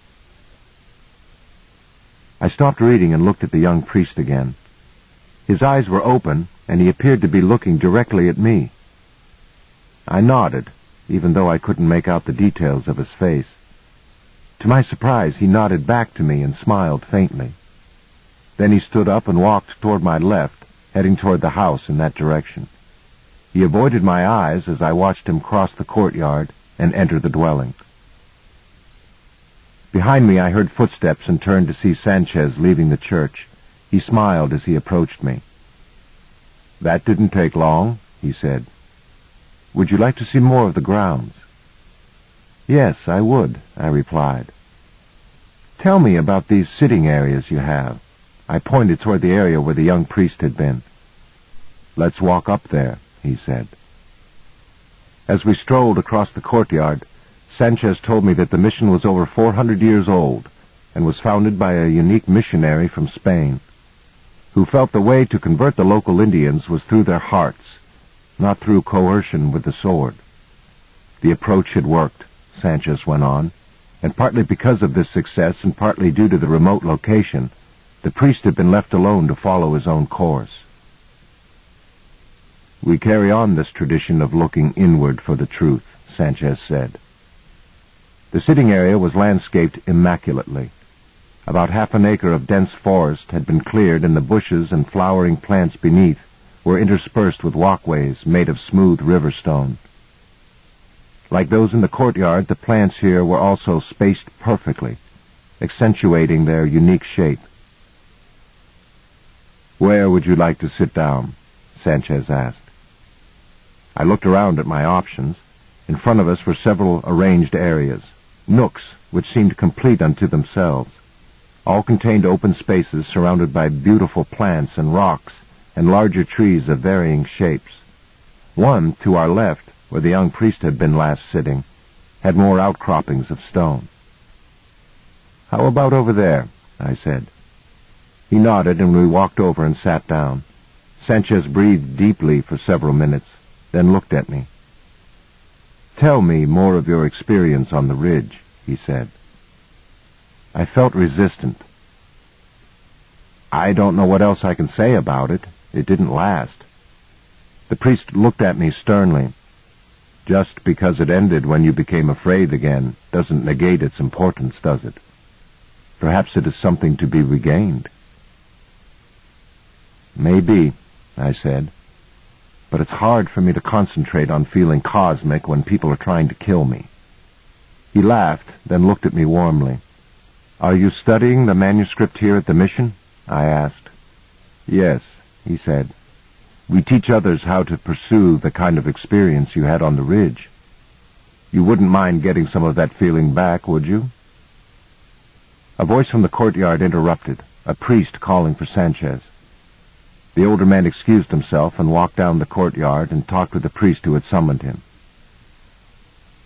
I stopped reading and looked at the young priest again. His eyes were open, and he appeared to be looking directly at me. I nodded, even though I couldn't make out the details of his face. To my surprise, he nodded back to me and smiled faintly. Then he stood up and walked toward my left, heading toward the house in that direction. He avoided my eyes as I watched him cross the courtyard and enter the dwelling. Behind me I heard footsteps and turned to see Sanchez leaving the church. He smiled as he approached me. That didn't take long, he said. Would you like to see more of the grounds? Yes, I would, I replied. Tell me about these sitting areas you have. I pointed toward the area where the young priest had been. Let's walk up there, he said. As we strolled across the courtyard, Sanchez told me that the mission was over 400 years old and was founded by a unique missionary from Spain who felt the way to convert the local Indians was through their hearts, not through coercion with the sword. The approach had worked, Sanchez went on, and partly because of this success and partly due to the remote location, the priest had been left alone to follow his own course. We carry on this tradition of looking inward for the truth, Sanchez said. The sitting area was landscaped immaculately. About half an acre of dense forest had been cleared and the bushes and flowering plants beneath were interspersed with walkways made of smooth river stone. Like those in the courtyard, the plants here were also spaced perfectly, accentuating their unique shape. Where would you like to sit down? Sanchez asked. I looked around at my options. In front of us were several arranged areas nooks which seemed complete unto themselves. All contained open spaces surrounded by beautiful plants and rocks and larger trees of varying shapes. One, to our left, where the young priest had been last sitting, had more outcroppings of stone. How about over there? I said. He nodded and we walked over and sat down. Sanchez breathed deeply for several minutes, then looked at me. Tell me more of your experience on the ridge, he said. I felt resistant. I don't know what else I can say about it. It didn't last. The priest looked at me sternly. Just because it ended when you became afraid again doesn't negate its importance, does it? Perhaps it is something to be regained. Maybe, I said but it's hard for me to concentrate on feeling cosmic when people are trying to kill me. He laughed, then looked at me warmly. Are you studying the manuscript here at the mission? I asked. Yes, he said. We teach others how to pursue the kind of experience you had on the ridge. You wouldn't mind getting some of that feeling back, would you? A voice from the courtyard interrupted, a priest calling for Sanchez. The older man excused himself and walked down the courtyard and talked with the priest who had summoned him.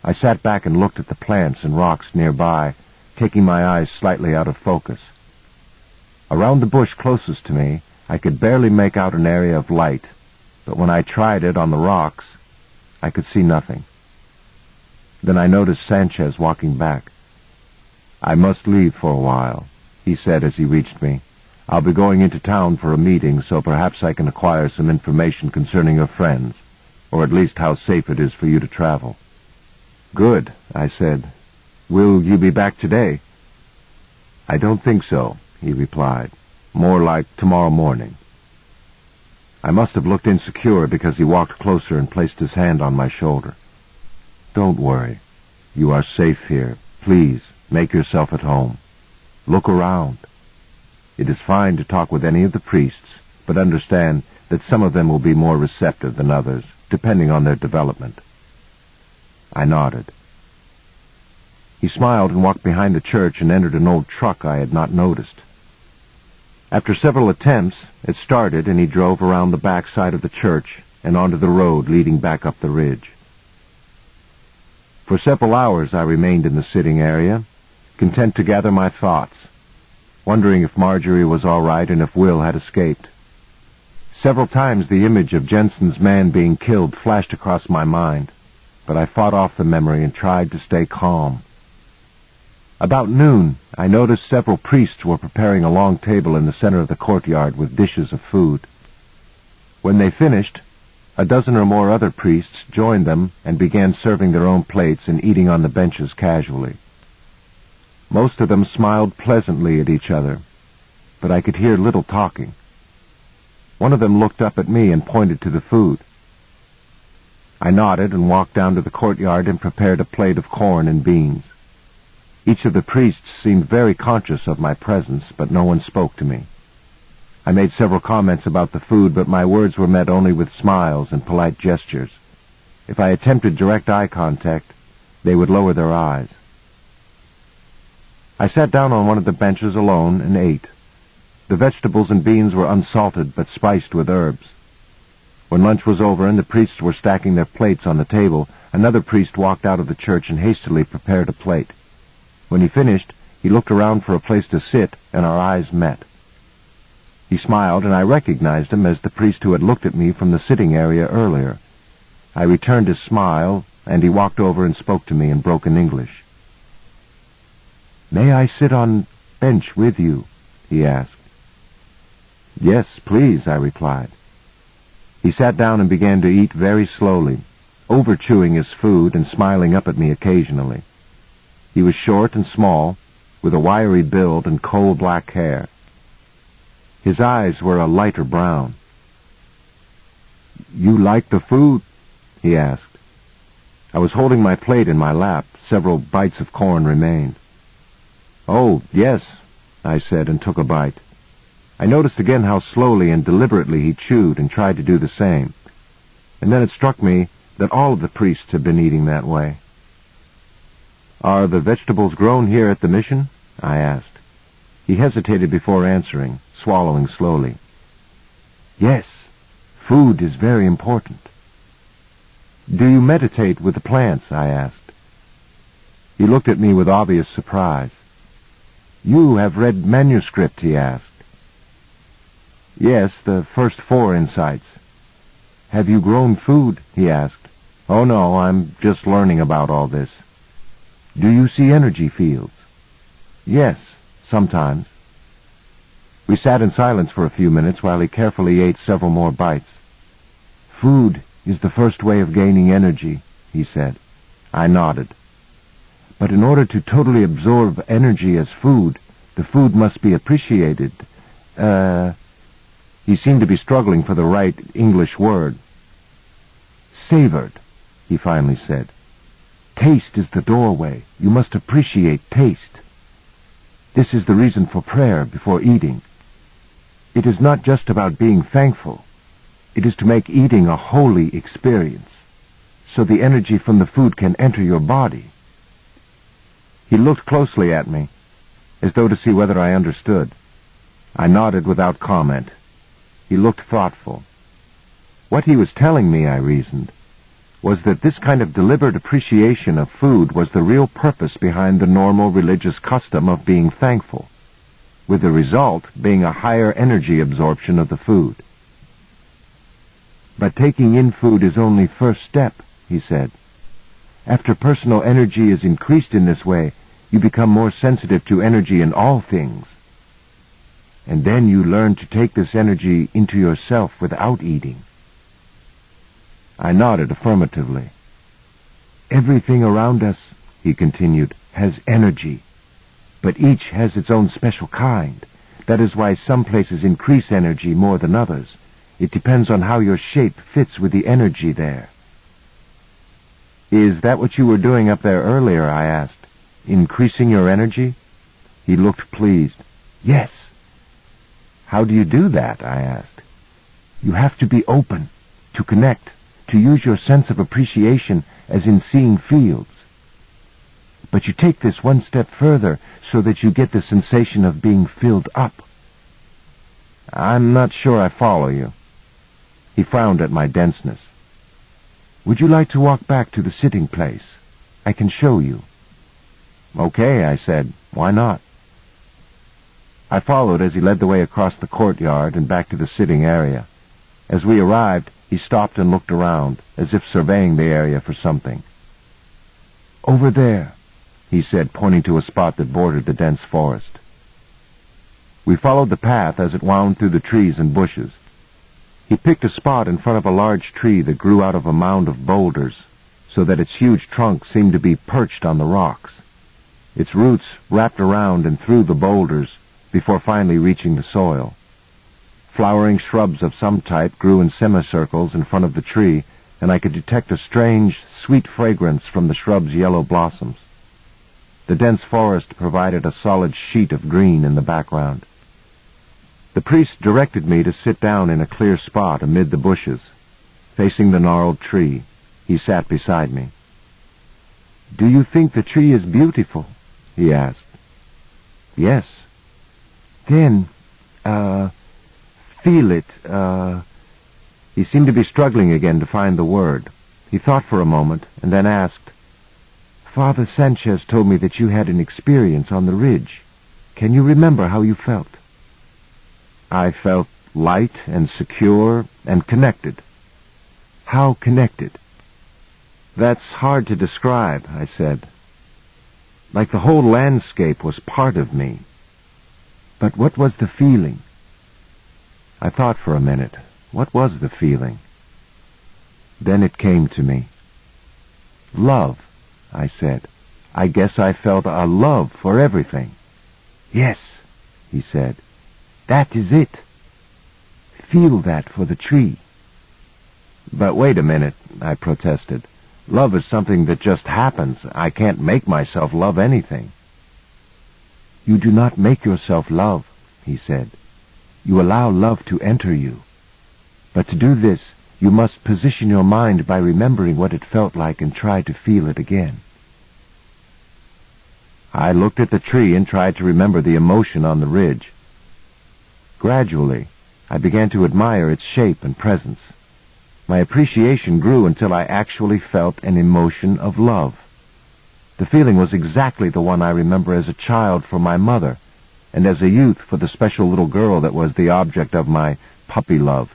I sat back and looked at the plants and rocks nearby, taking my eyes slightly out of focus. Around the bush closest to me, I could barely make out an area of light, but when I tried it on the rocks, I could see nothing. Then I noticed Sanchez walking back. I must leave for a while, he said as he reached me. I'll be going into town for a meeting, so perhaps I can acquire some information concerning your friends, or at least how safe it is for you to travel. Good, I said. Will you be back today? I don't think so, he replied. More like tomorrow morning. I must have looked insecure because he walked closer and placed his hand on my shoulder. Don't worry. You are safe here. Please, make yourself at home. Look around. It is fine to talk with any of the priests, but understand that some of them will be more receptive than others, depending on their development. I nodded. He smiled and walked behind the church and entered an old truck I had not noticed. After several attempts, it started and he drove around the back side of the church and onto the road leading back up the ridge. For several hours I remained in the sitting area, content to gather my thoughts, wondering if Marjorie was all right and if Will had escaped. Several times the image of Jensen's man being killed flashed across my mind, but I fought off the memory and tried to stay calm. About noon, I noticed several priests were preparing a long table in the center of the courtyard with dishes of food. When they finished, a dozen or more other priests joined them and began serving their own plates and eating on the benches casually. Most of them smiled pleasantly at each other, but I could hear little talking. One of them looked up at me and pointed to the food. I nodded and walked down to the courtyard and prepared a plate of corn and beans. Each of the priests seemed very conscious of my presence, but no one spoke to me. I made several comments about the food, but my words were met only with smiles and polite gestures. If I attempted direct eye contact, they would lower their eyes. I sat down on one of the benches alone and ate. The vegetables and beans were unsalted but spiced with herbs. When lunch was over and the priests were stacking their plates on the table, another priest walked out of the church and hastily prepared a plate. When he finished, he looked around for a place to sit, and our eyes met. He smiled, and I recognized him as the priest who had looked at me from the sitting area earlier. I returned his smile, and he walked over and spoke to me in broken English. May I sit on bench with you? he asked. Yes, please, I replied. He sat down and began to eat very slowly, over-chewing his food and smiling up at me occasionally. He was short and small, with a wiry build and coal-black hair. His eyes were a lighter brown. You like the food? he asked. I was holding my plate in my lap. Several bites of corn remained. Oh, yes, I said and took a bite. I noticed again how slowly and deliberately he chewed and tried to do the same. And then it struck me that all of the priests had been eating that way. Are the vegetables grown here at the mission? I asked. He hesitated before answering, swallowing slowly. Yes, food is very important. Do you meditate with the plants? I asked. He looked at me with obvious surprise. You have read manuscript, he asked. Yes, the first four insights. Have you grown food? he asked. Oh no, I'm just learning about all this. Do you see energy fields? Yes, sometimes. We sat in silence for a few minutes while he carefully ate several more bites. Food is the first way of gaining energy, he said. I nodded. But in order to totally absorb energy as food, the food must be appreciated. Uh, he seemed to be struggling for the right English word. Savored, he finally said. Taste is the doorway. You must appreciate taste. This is the reason for prayer before eating. It is not just about being thankful. It is to make eating a holy experience, so the energy from the food can enter your body. He looked closely at me, as though to see whether I understood. I nodded without comment. He looked thoughtful. What he was telling me, I reasoned, was that this kind of deliberate appreciation of food was the real purpose behind the normal religious custom of being thankful, with the result being a higher energy absorption of the food. But taking in food is only first step, he said. After personal energy is increased in this way, you become more sensitive to energy in all things. And then you learn to take this energy into yourself without eating. I nodded affirmatively. Everything around us, he continued, has energy, but each has its own special kind. That is why some places increase energy more than others. It depends on how your shape fits with the energy there. Is that what you were doing up there earlier? I asked. Increasing your energy? He looked pleased. Yes. How do you do that? I asked. You have to be open, to connect, to use your sense of appreciation as in seeing fields. But you take this one step further so that you get the sensation of being filled up. I'm not sure I follow you. He frowned at my denseness. Would you like to walk back to the sitting place? I can show you. Okay, I said. Why not? I followed as he led the way across the courtyard and back to the sitting area. As we arrived, he stopped and looked around, as if surveying the area for something. Over there, he said, pointing to a spot that bordered the dense forest. We followed the path as it wound through the trees and bushes. He picked a spot in front of a large tree that grew out of a mound of boulders, so that its huge trunk seemed to be perched on the rocks. Its roots wrapped around and through the boulders before finally reaching the soil. Flowering shrubs of some type grew in semicircles in front of the tree, and I could detect a strange, sweet fragrance from the shrub's yellow blossoms. The dense forest provided a solid sheet of green in the background. The priest directed me to sit down in a clear spot amid the bushes. Facing the gnarled tree, he sat beside me. Do you think the tree is beautiful? he asked. Yes. Then, uh, feel it, uh... He seemed to be struggling again to find the word. He thought for a moment, and then asked, Father Sanchez told me that you had an experience on the ridge. Can you remember how you felt? I felt light and secure and connected. How connected? That's hard to describe, I said. Like the whole landscape was part of me. But what was the feeling? I thought for a minute. What was the feeling? Then it came to me. Love. I said. I guess I felt a love for everything. Yes, he said. That is it. Feel that for the tree. But wait a minute, I protested. Love is something that just happens. I can't make myself love anything. You do not make yourself love, he said. You allow love to enter you. But to do this, you must position your mind by remembering what it felt like and try to feel it again. I looked at the tree and tried to remember the emotion on the ridge. Gradually, I began to admire its shape and presence. My appreciation grew until I actually felt an emotion of love. The feeling was exactly the one I remember as a child for my mother, and as a youth for the special little girl that was the object of my puppy love.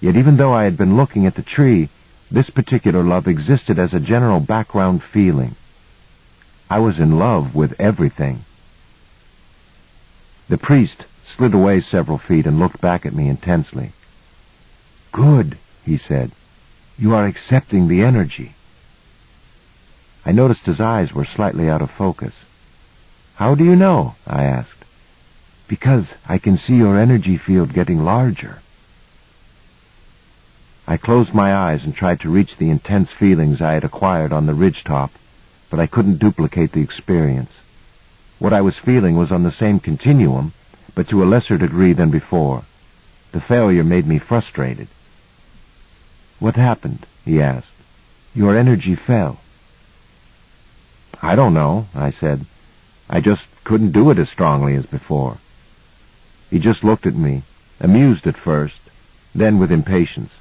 Yet even though I had been looking at the tree, this particular love existed as a general background feeling. I was in love with everything. The priest slid away several feet and looked back at me intensely. Good, he said. You are accepting the energy. I noticed his eyes were slightly out of focus. How do you know? I asked. Because I can see your energy field getting larger. I closed my eyes and tried to reach the intense feelings I had acquired on the ridge top but I couldn't duplicate the experience. What I was feeling was on the same continuum, but to a lesser degree than before. The failure made me frustrated. What happened? he asked. Your energy fell. I don't know, I said. I just couldn't do it as strongly as before. He just looked at me, amused at first, then with impatience.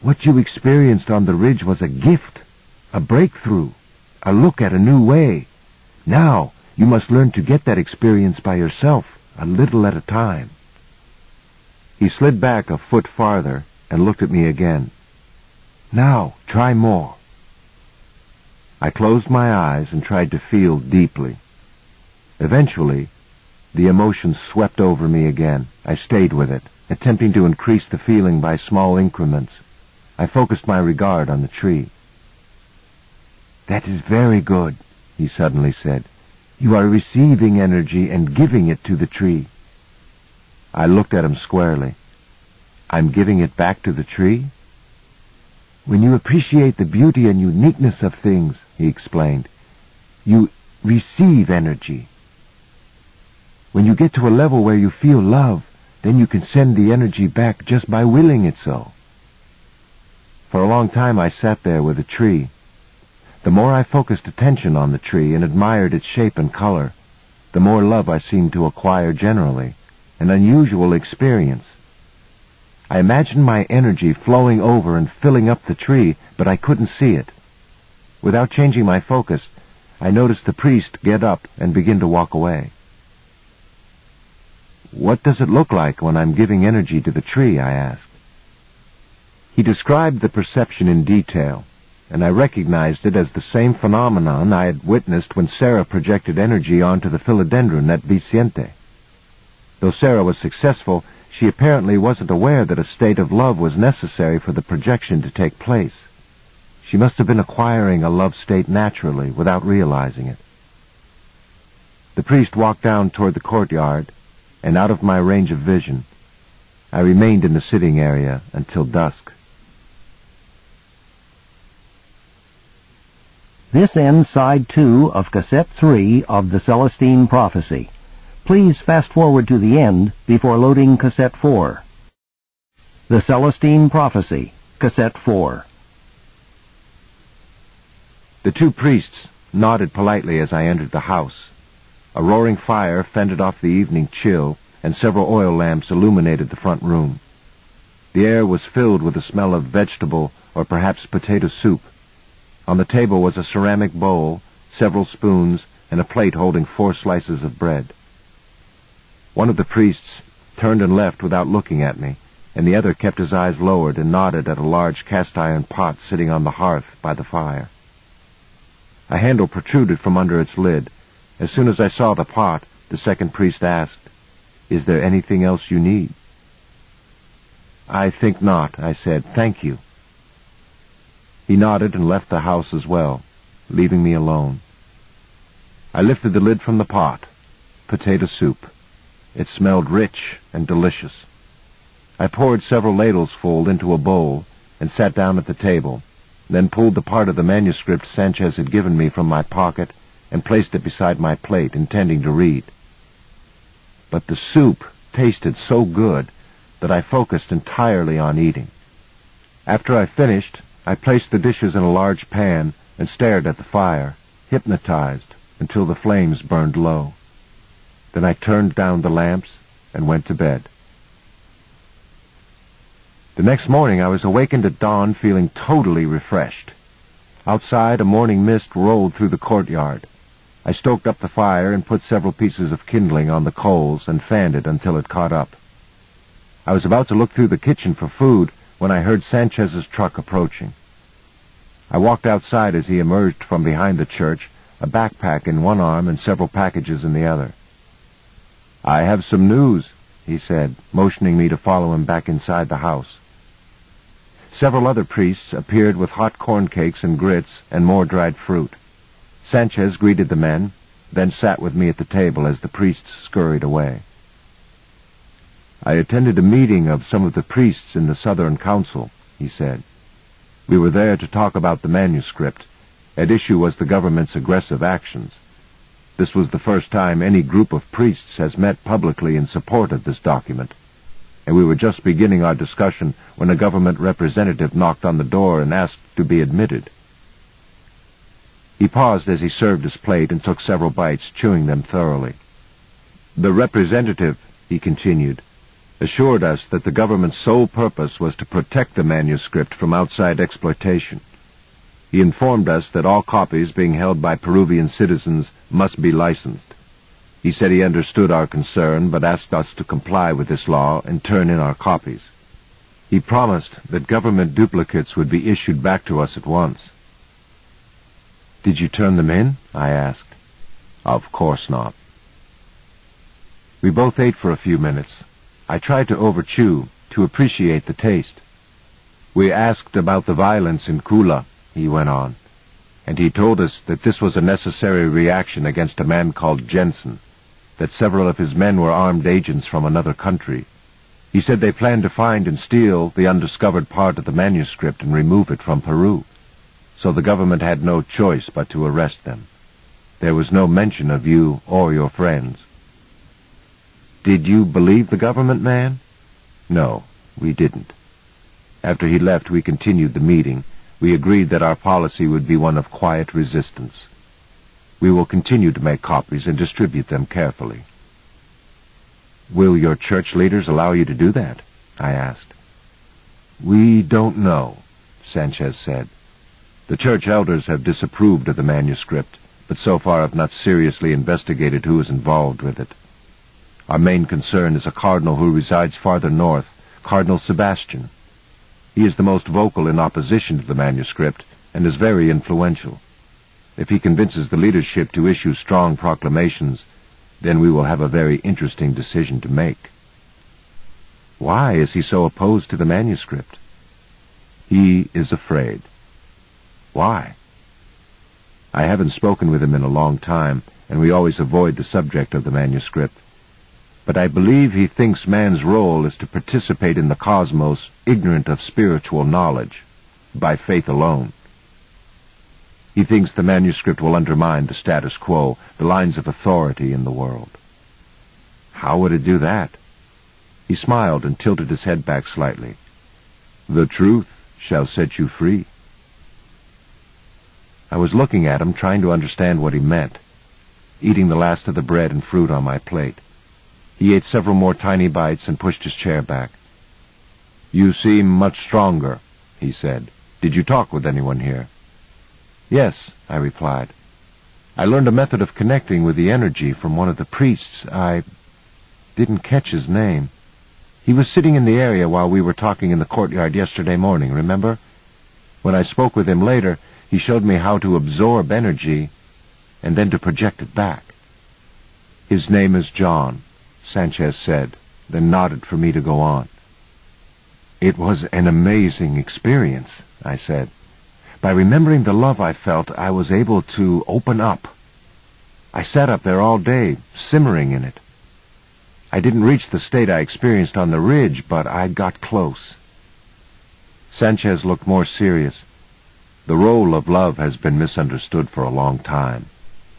What you experienced on the ridge was a gift, a breakthrough a look at a new way. Now, you must learn to get that experience by yourself, a little at a time. He slid back a foot farther and looked at me again. Now, try more. I closed my eyes and tried to feel deeply. Eventually, the emotion swept over me again. I stayed with it, attempting to increase the feeling by small increments. I focused my regard on the tree. That is very good, he suddenly said. You are receiving energy and giving it to the tree. I looked at him squarely. I'm giving it back to the tree? When you appreciate the beauty and uniqueness of things, he explained, you receive energy. When you get to a level where you feel love, then you can send the energy back just by willing it so. For a long time I sat there with the tree. The more I focused attention on the tree and admired its shape and color, the more love I seemed to acquire generally, an unusual experience. I imagined my energy flowing over and filling up the tree, but I couldn't see it. Without changing my focus, I noticed the priest get up and begin to walk away. What does it look like when I'm giving energy to the tree? I asked. He described the perception in detail, and I recognized it as the same phenomenon I had witnessed when Sarah projected energy onto the philodendron at Viciente. Though Sarah was successful, she apparently wasn't aware that a state of love was necessary for the projection to take place. She must have been acquiring a love state naturally, without realizing it. The priest walked down toward the courtyard, and out of my range of vision, I remained in the sitting area until dusk. This ends side two of cassette three of the Celestine Prophecy. Please fast forward to the end before loading cassette 4. The Celestine Prophecy, cassette 4. The two priests nodded politely as I entered the house. A roaring fire fended off the evening chill, and several oil lamps illuminated the front room. The air was filled with the smell of vegetable or perhaps potato soup. On the table was a ceramic bowl, several spoons, and a plate holding four slices of bread. One of the priests turned and left without looking at me, and the other kept his eyes lowered and nodded at a large cast-iron pot sitting on the hearth by the fire. A handle protruded from under its lid. As soon as I saw the pot, the second priest asked, Is there anything else you need? I think not, I said. Thank you. He nodded and left the house as well, leaving me alone. I lifted the lid from the pot. Potato soup. It smelled rich and delicious. I poured several ladles full into a bowl and sat down at the table, then pulled the part of the manuscript Sanchez had given me from my pocket and placed it beside my plate, intending to read. But the soup tasted so good that I focused entirely on eating. After I finished, I placed the dishes in a large pan and stared at the fire, hypnotized until the flames burned low. Then I turned down the lamps and went to bed. The next morning I was awakened at dawn feeling totally refreshed. Outside, a morning mist rolled through the courtyard. I stoked up the fire and put several pieces of kindling on the coals and fanned it until it caught up. I was about to look through the kitchen for food when I heard Sanchez's truck approaching. I walked outside as he emerged from behind the church, a backpack in one arm and several packages in the other. I have some news, he said, motioning me to follow him back inside the house. Several other priests appeared with hot corn cakes and grits and more dried fruit. Sanchez greeted the men, then sat with me at the table as the priests scurried away. I attended a meeting of some of the priests in the Southern Council, he said. We were there to talk about the manuscript. At issue was the government's aggressive actions. This was the first time any group of priests has met publicly in support of this document, and we were just beginning our discussion when a government representative knocked on the door and asked to be admitted. He paused as he served his plate and took several bites, chewing them thoroughly. The representative, he continued, assured us that the government's sole purpose was to protect the manuscript from outside exploitation. He informed us that all copies being held by Peruvian citizens must be licensed. He said he understood our concern, but asked us to comply with this law and turn in our copies. He promised that government duplicates would be issued back to us at once. Did you turn them in? I asked. Of course not. We both ate for a few minutes. I tried to overchew, to appreciate the taste. We asked about the violence in Cula, he went on and he told us that this was a necessary reaction against a man called Jensen, that several of his men were armed agents from another country. He said they planned to find and steal the undiscovered part of the manuscript and remove it from Peru. So the government had no choice but to arrest them. There was no mention of you or your friends. Did you believe the government man? No, we didn't. After he left, we continued the meeting. We agreed that our policy would be one of quiet resistance. We will continue to make copies and distribute them carefully. Will your church leaders allow you to do that? I asked. We don't know, Sanchez said. The church elders have disapproved of the manuscript, but so far have not seriously investigated who is involved with it. Our main concern is a cardinal who resides farther north, Cardinal Sebastian. He is the most vocal in opposition to the manuscript and is very influential. If he convinces the leadership to issue strong proclamations, then we will have a very interesting decision to make. Why is he so opposed to the manuscript? He is afraid. Why? I haven't spoken with him in a long time, and we always avoid the subject of the manuscript. But I believe he thinks man's role is to participate in the cosmos ignorant of spiritual knowledge, by faith alone. He thinks the manuscript will undermine the status quo, the lines of authority in the world. How would it do that? He smiled and tilted his head back slightly. The truth shall set you free. I was looking at him, trying to understand what he meant, eating the last of the bread and fruit on my plate. He ate several more tiny bites and pushed his chair back. You seem much stronger, he said. Did you talk with anyone here? Yes, I replied. I learned a method of connecting with the energy from one of the priests. I didn't catch his name. He was sitting in the area while we were talking in the courtyard yesterday morning, remember? When I spoke with him later, he showed me how to absorb energy and then to project it back. His name is John, Sanchez said, then nodded for me to go on. It was an amazing experience, I said. By remembering the love I felt, I was able to open up. I sat up there all day, simmering in it. I didn't reach the state I experienced on the ridge, but I got close. Sanchez looked more serious. The role of love has been misunderstood for a long time.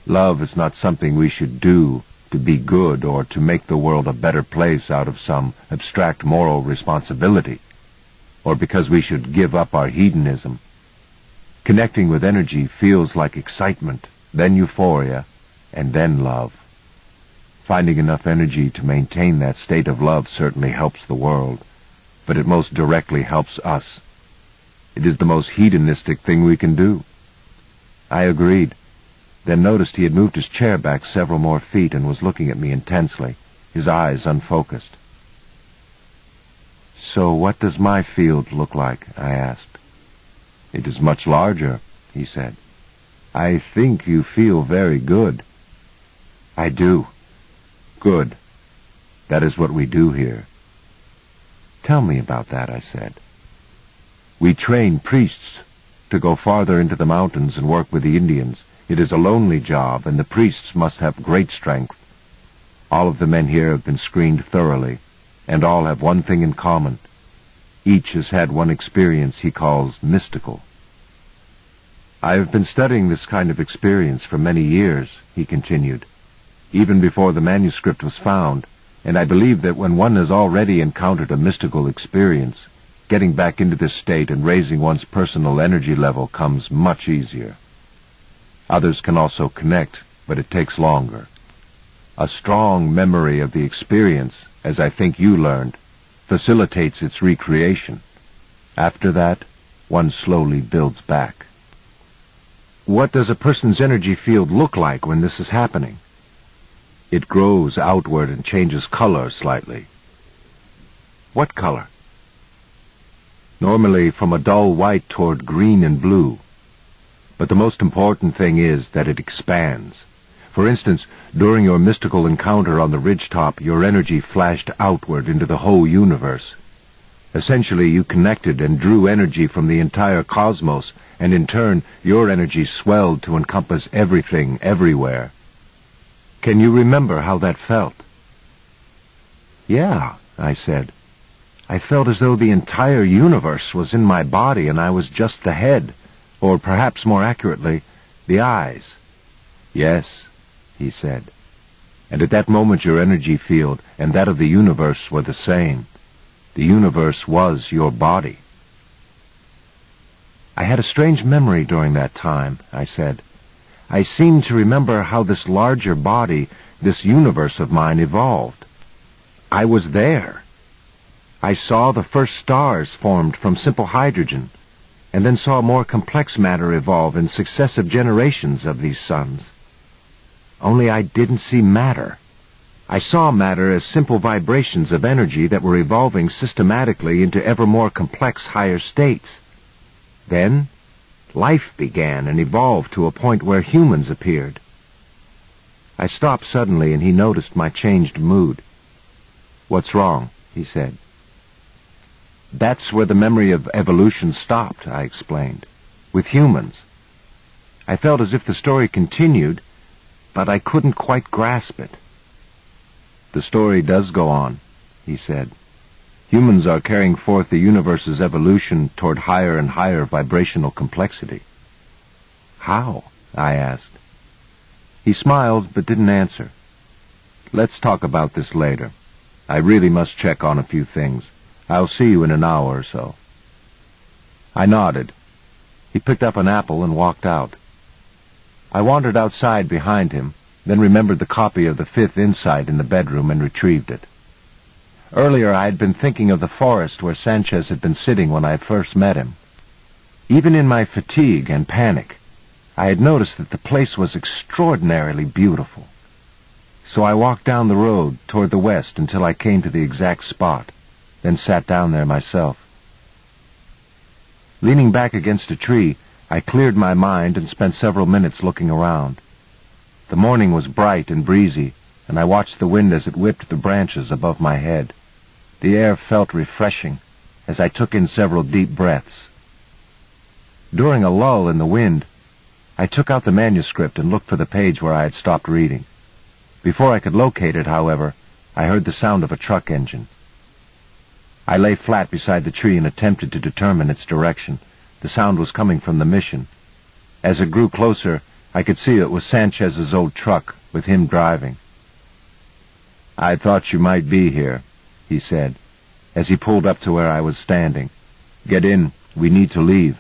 Love is not something we should do to be good or to make the world a better place out of some abstract moral responsibility, or because we should give up our hedonism. Connecting with energy feels like excitement, then euphoria, and then love. Finding enough energy to maintain that state of love certainly helps the world, but it most directly helps us. It is the most hedonistic thing we can do. I agreed, then noticed he had moved his chair back several more feet and was looking at me intensely, his eyes unfocused. So what does my field look like? I asked. It is much larger, he said. I think you feel very good. I do. Good. That is what we do here. Tell me about that, I said. We train priests to go farther into the mountains and work with the Indians. It is a lonely job, and the priests must have great strength. All of the men here have been screened thoroughly, and all have one thing in common. Each has had one experience he calls mystical. I have been studying this kind of experience for many years, he continued, even before the manuscript was found, and I believe that when one has already encountered a mystical experience, getting back into this state and raising one's personal energy level comes much easier. Others can also connect, but it takes longer. A strong memory of the experience, as I think you learned, facilitates its recreation. After that, one slowly builds back. What does a person's energy field look like when this is happening? It grows outward and changes color slightly. What color? Normally from a dull white toward green and blue. But the most important thing is that it expands. For instance, during your mystical encounter on the ridgetop, your energy flashed outward into the whole universe. Essentially, you connected and drew energy from the entire cosmos, and in turn, your energy swelled to encompass everything, everywhere. Can you remember how that felt? Yeah, I said. I felt as though the entire universe was in my body and I was just the head, or perhaps more accurately, the eyes. Yes, he said. And at that moment your energy field and that of the universe were the same. The universe was your body. I had a strange memory during that time, I said. I seemed to remember how this larger body, this universe of mine, evolved. I was there. I saw the first stars formed from simple hydrogen, and then saw more complex matter evolve in successive generations of these suns. Only I didn't see matter. I saw matter as simple vibrations of energy that were evolving systematically into ever more complex higher states. Then, life began and evolved to a point where humans appeared. I stopped suddenly and he noticed my changed mood. What's wrong? he said. That's where the memory of evolution stopped, I explained. With humans. I felt as if the story continued, but I couldn't quite grasp it. The story does go on, he said. Humans are carrying forth the universe's evolution toward higher and higher vibrational complexity. How? I asked. He smiled but didn't answer. Let's talk about this later. I really must check on a few things. I'll see you in an hour or so. I nodded. He picked up an apple and walked out. I wandered outside behind him, then remembered the copy of the Fifth Insight in the bedroom and retrieved it. Earlier I had been thinking of the forest where Sanchez had been sitting when I first met him. Even in my fatigue and panic, I had noticed that the place was extraordinarily beautiful. So I walked down the road toward the west until I came to the exact spot, then sat down there myself. Leaning back against a tree, I cleared my mind and spent several minutes looking around. The morning was bright and breezy, and I watched the wind as it whipped the branches above my head. The air felt refreshing as I took in several deep breaths. During a lull in the wind, I took out the manuscript and looked for the page where I had stopped reading. Before I could locate it, however, I heard the sound of a truck engine. I lay flat beside the tree and attempted to determine its direction. The sound was coming from the mission. As it grew closer, I could see it was Sanchez's old truck, with him driving. I thought you might be here, he said, as he pulled up to where I was standing. Get in. We need to leave.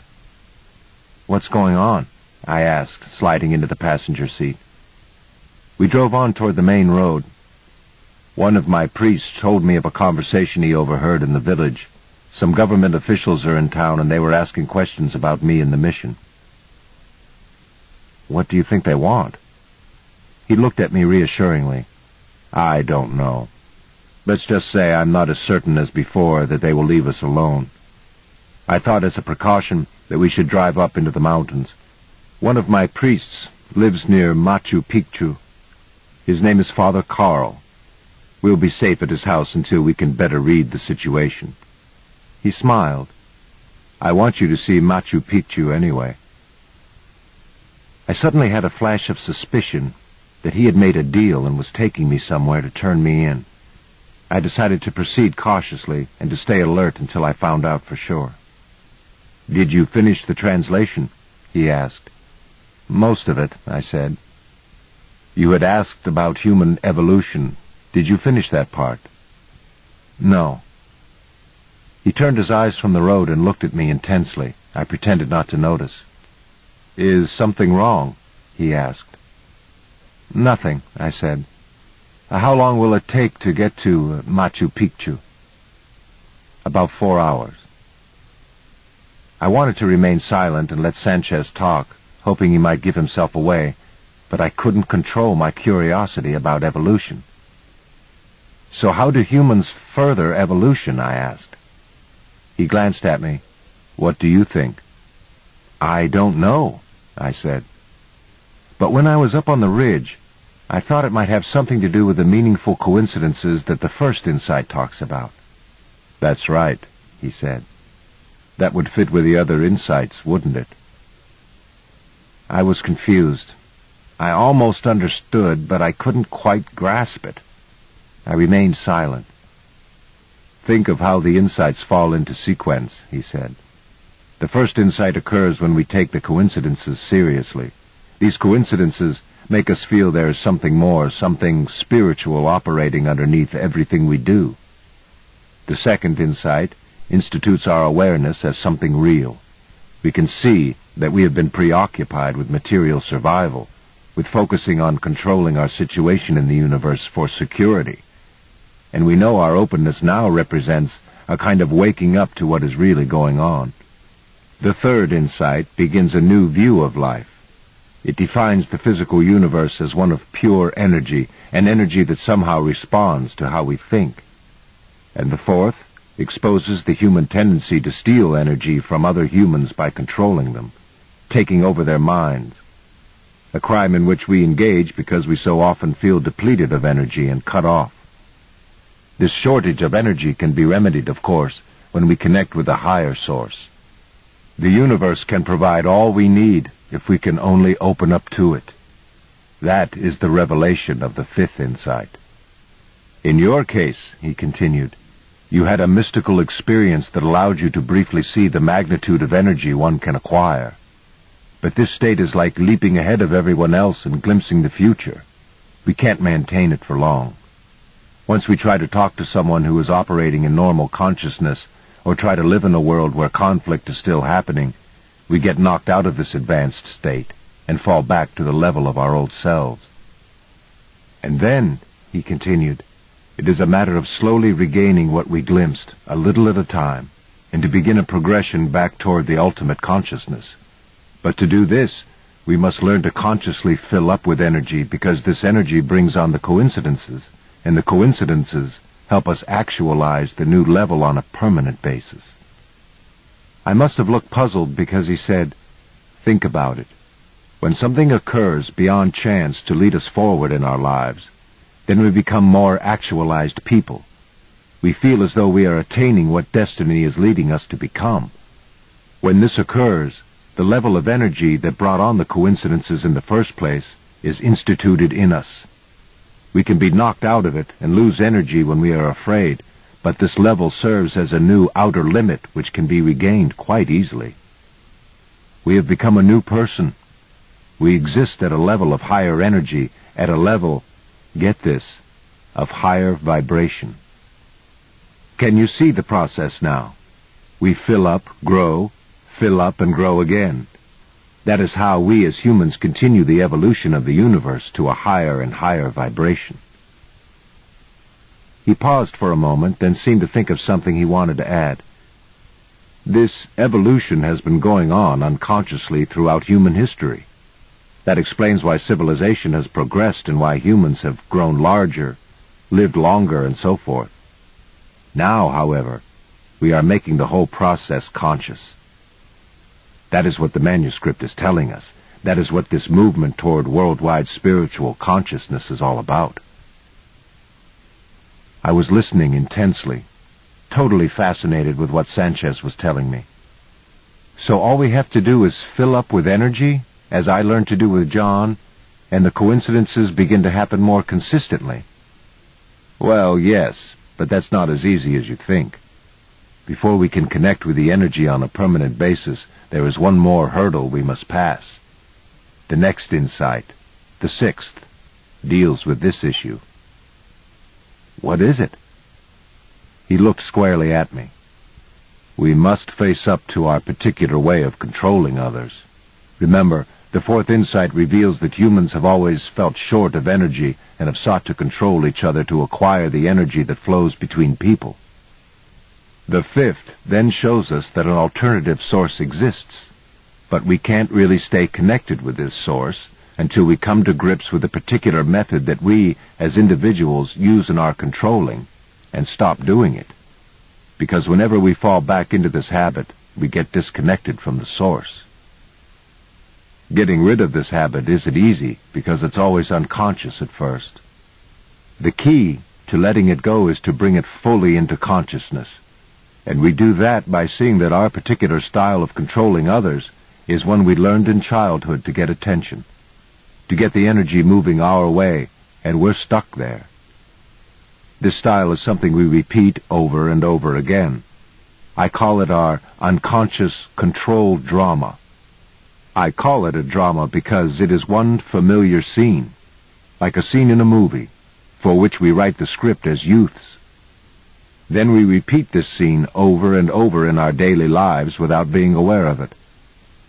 What's going on? I asked, sliding into the passenger seat. We drove on toward the main road. One of my priests told me of a conversation he overheard in the village. Some government officials are in town and they were asking questions about me and the mission. What do you think they want? He looked at me reassuringly. I don't know. Let's just say I'm not as certain as before that they will leave us alone. I thought as a precaution that we should drive up into the mountains. One of my priests lives near Machu Picchu. His name is Father Carl. We'll be safe at his house until we can better read the situation. He smiled. I want you to see Machu Picchu anyway. I suddenly had a flash of suspicion that he had made a deal and was taking me somewhere to turn me in. I decided to proceed cautiously and to stay alert until I found out for sure. Did you finish the translation? he asked. Most of it, I said. You had asked about human evolution. Did you finish that part? No. He turned his eyes from the road and looked at me intensely. I pretended not to notice. Is something wrong? he asked. Nothing, I said. Uh, how long will it take to get to uh, Machu Picchu? About four hours. I wanted to remain silent and let Sanchez talk, hoping he might give himself away, but I couldn't control my curiosity about evolution. So how do humans further evolution, I asked. He glanced at me. What do you think? I don't know, I said. But when I was up on the ridge, I thought it might have something to do with the meaningful coincidences that the first insight talks about. That's right, he said. That would fit with the other insights, wouldn't it? I was confused. I almost understood, but I couldn't quite grasp it. I remained silent. Think of how the insights fall into sequence, he said. The first insight occurs when we take the coincidences seriously. These coincidences make us feel there is something more, something spiritual operating underneath everything we do. The second insight institutes our awareness as something real. We can see that we have been preoccupied with material survival, with focusing on controlling our situation in the universe for security and we know our openness now represents a kind of waking up to what is really going on. The third insight begins a new view of life. It defines the physical universe as one of pure energy, an energy that somehow responds to how we think. And the fourth exposes the human tendency to steal energy from other humans by controlling them, taking over their minds. A crime in which we engage because we so often feel depleted of energy and cut off. This shortage of energy can be remedied, of course, when we connect with a higher source. The universe can provide all we need if we can only open up to it. That is the revelation of the fifth insight. In your case, he continued, you had a mystical experience that allowed you to briefly see the magnitude of energy one can acquire. But this state is like leaping ahead of everyone else and glimpsing the future. We can't maintain it for long. Once we try to talk to someone who is operating in normal consciousness, or try to live in a world where conflict is still happening, we get knocked out of this advanced state and fall back to the level of our old selves. And then, he continued, it is a matter of slowly regaining what we glimpsed, a little at a time, and to begin a progression back toward the ultimate consciousness. But to do this, we must learn to consciously fill up with energy because this energy brings on the coincidences and the coincidences help us actualize the new level on a permanent basis. I must have looked puzzled because he said, Think about it. When something occurs beyond chance to lead us forward in our lives, then we become more actualized people. We feel as though we are attaining what destiny is leading us to become. When this occurs, the level of energy that brought on the coincidences in the first place is instituted in us. We can be knocked out of it and lose energy when we are afraid, but this level serves as a new outer limit which can be regained quite easily. We have become a new person. We exist at a level of higher energy, at a level, get this, of higher vibration. Can you see the process now? We fill up, grow, fill up and grow again. That is how we as humans continue the evolution of the universe to a higher and higher vibration. He paused for a moment, then seemed to think of something he wanted to add. This evolution has been going on unconsciously throughout human history. That explains why civilization has progressed and why humans have grown larger, lived longer, and so forth. Now, however, we are making the whole process conscious. That is what the manuscript is telling us. That is what this movement toward worldwide spiritual consciousness is all about. I was listening intensely, totally fascinated with what Sanchez was telling me. So all we have to do is fill up with energy, as I learned to do with John, and the coincidences begin to happen more consistently. Well, yes, but that's not as easy as you think. Before we can connect with the energy on a permanent basis, there is one more hurdle we must pass. The next insight, the sixth, deals with this issue. What is it? He looked squarely at me. We must face up to our particular way of controlling others. Remember, the fourth insight reveals that humans have always felt short of energy and have sought to control each other to acquire the energy that flows between people. The fifth then shows us that an alternative source exists, but we can't really stay connected with this source until we come to grips with a particular method that we, as individuals, use in our controlling, and stop doing it. Because whenever we fall back into this habit, we get disconnected from the source. Getting rid of this habit isn't easy because it's always unconscious at first. The key to letting it go is to bring it fully into consciousness and we do that by seeing that our particular style of controlling others is one we learned in childhood to get attention, to get the energy moving our way, and we're stuck there. This style is something we repeat over and over again. I call it our unconscious controlled drama. I call it a drama because it is one familiar scene, like a scene in a movie, for which we write the script as youths. Then we repeat this scene over and over in our daily lives without being aware of it.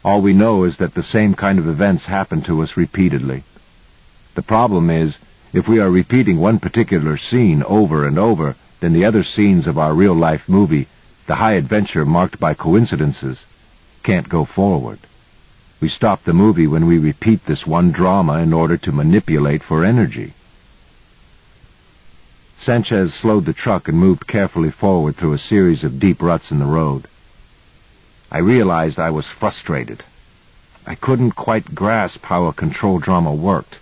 All we know is that the same kind of events happen to us repeatedly. The problem is, if we are repeating one particular scene over and over, then the other scenes of our real-life movie, the high adventure marked by coincidences, can't go forward. We stop the movie when we repeat this one drama in order to manipulate for energy. Sanchez slowed the truck and moved carefully forward through a series of deep ruts in the road. I realized I was frustrated. I couldn't quite grasp how a control drama worked.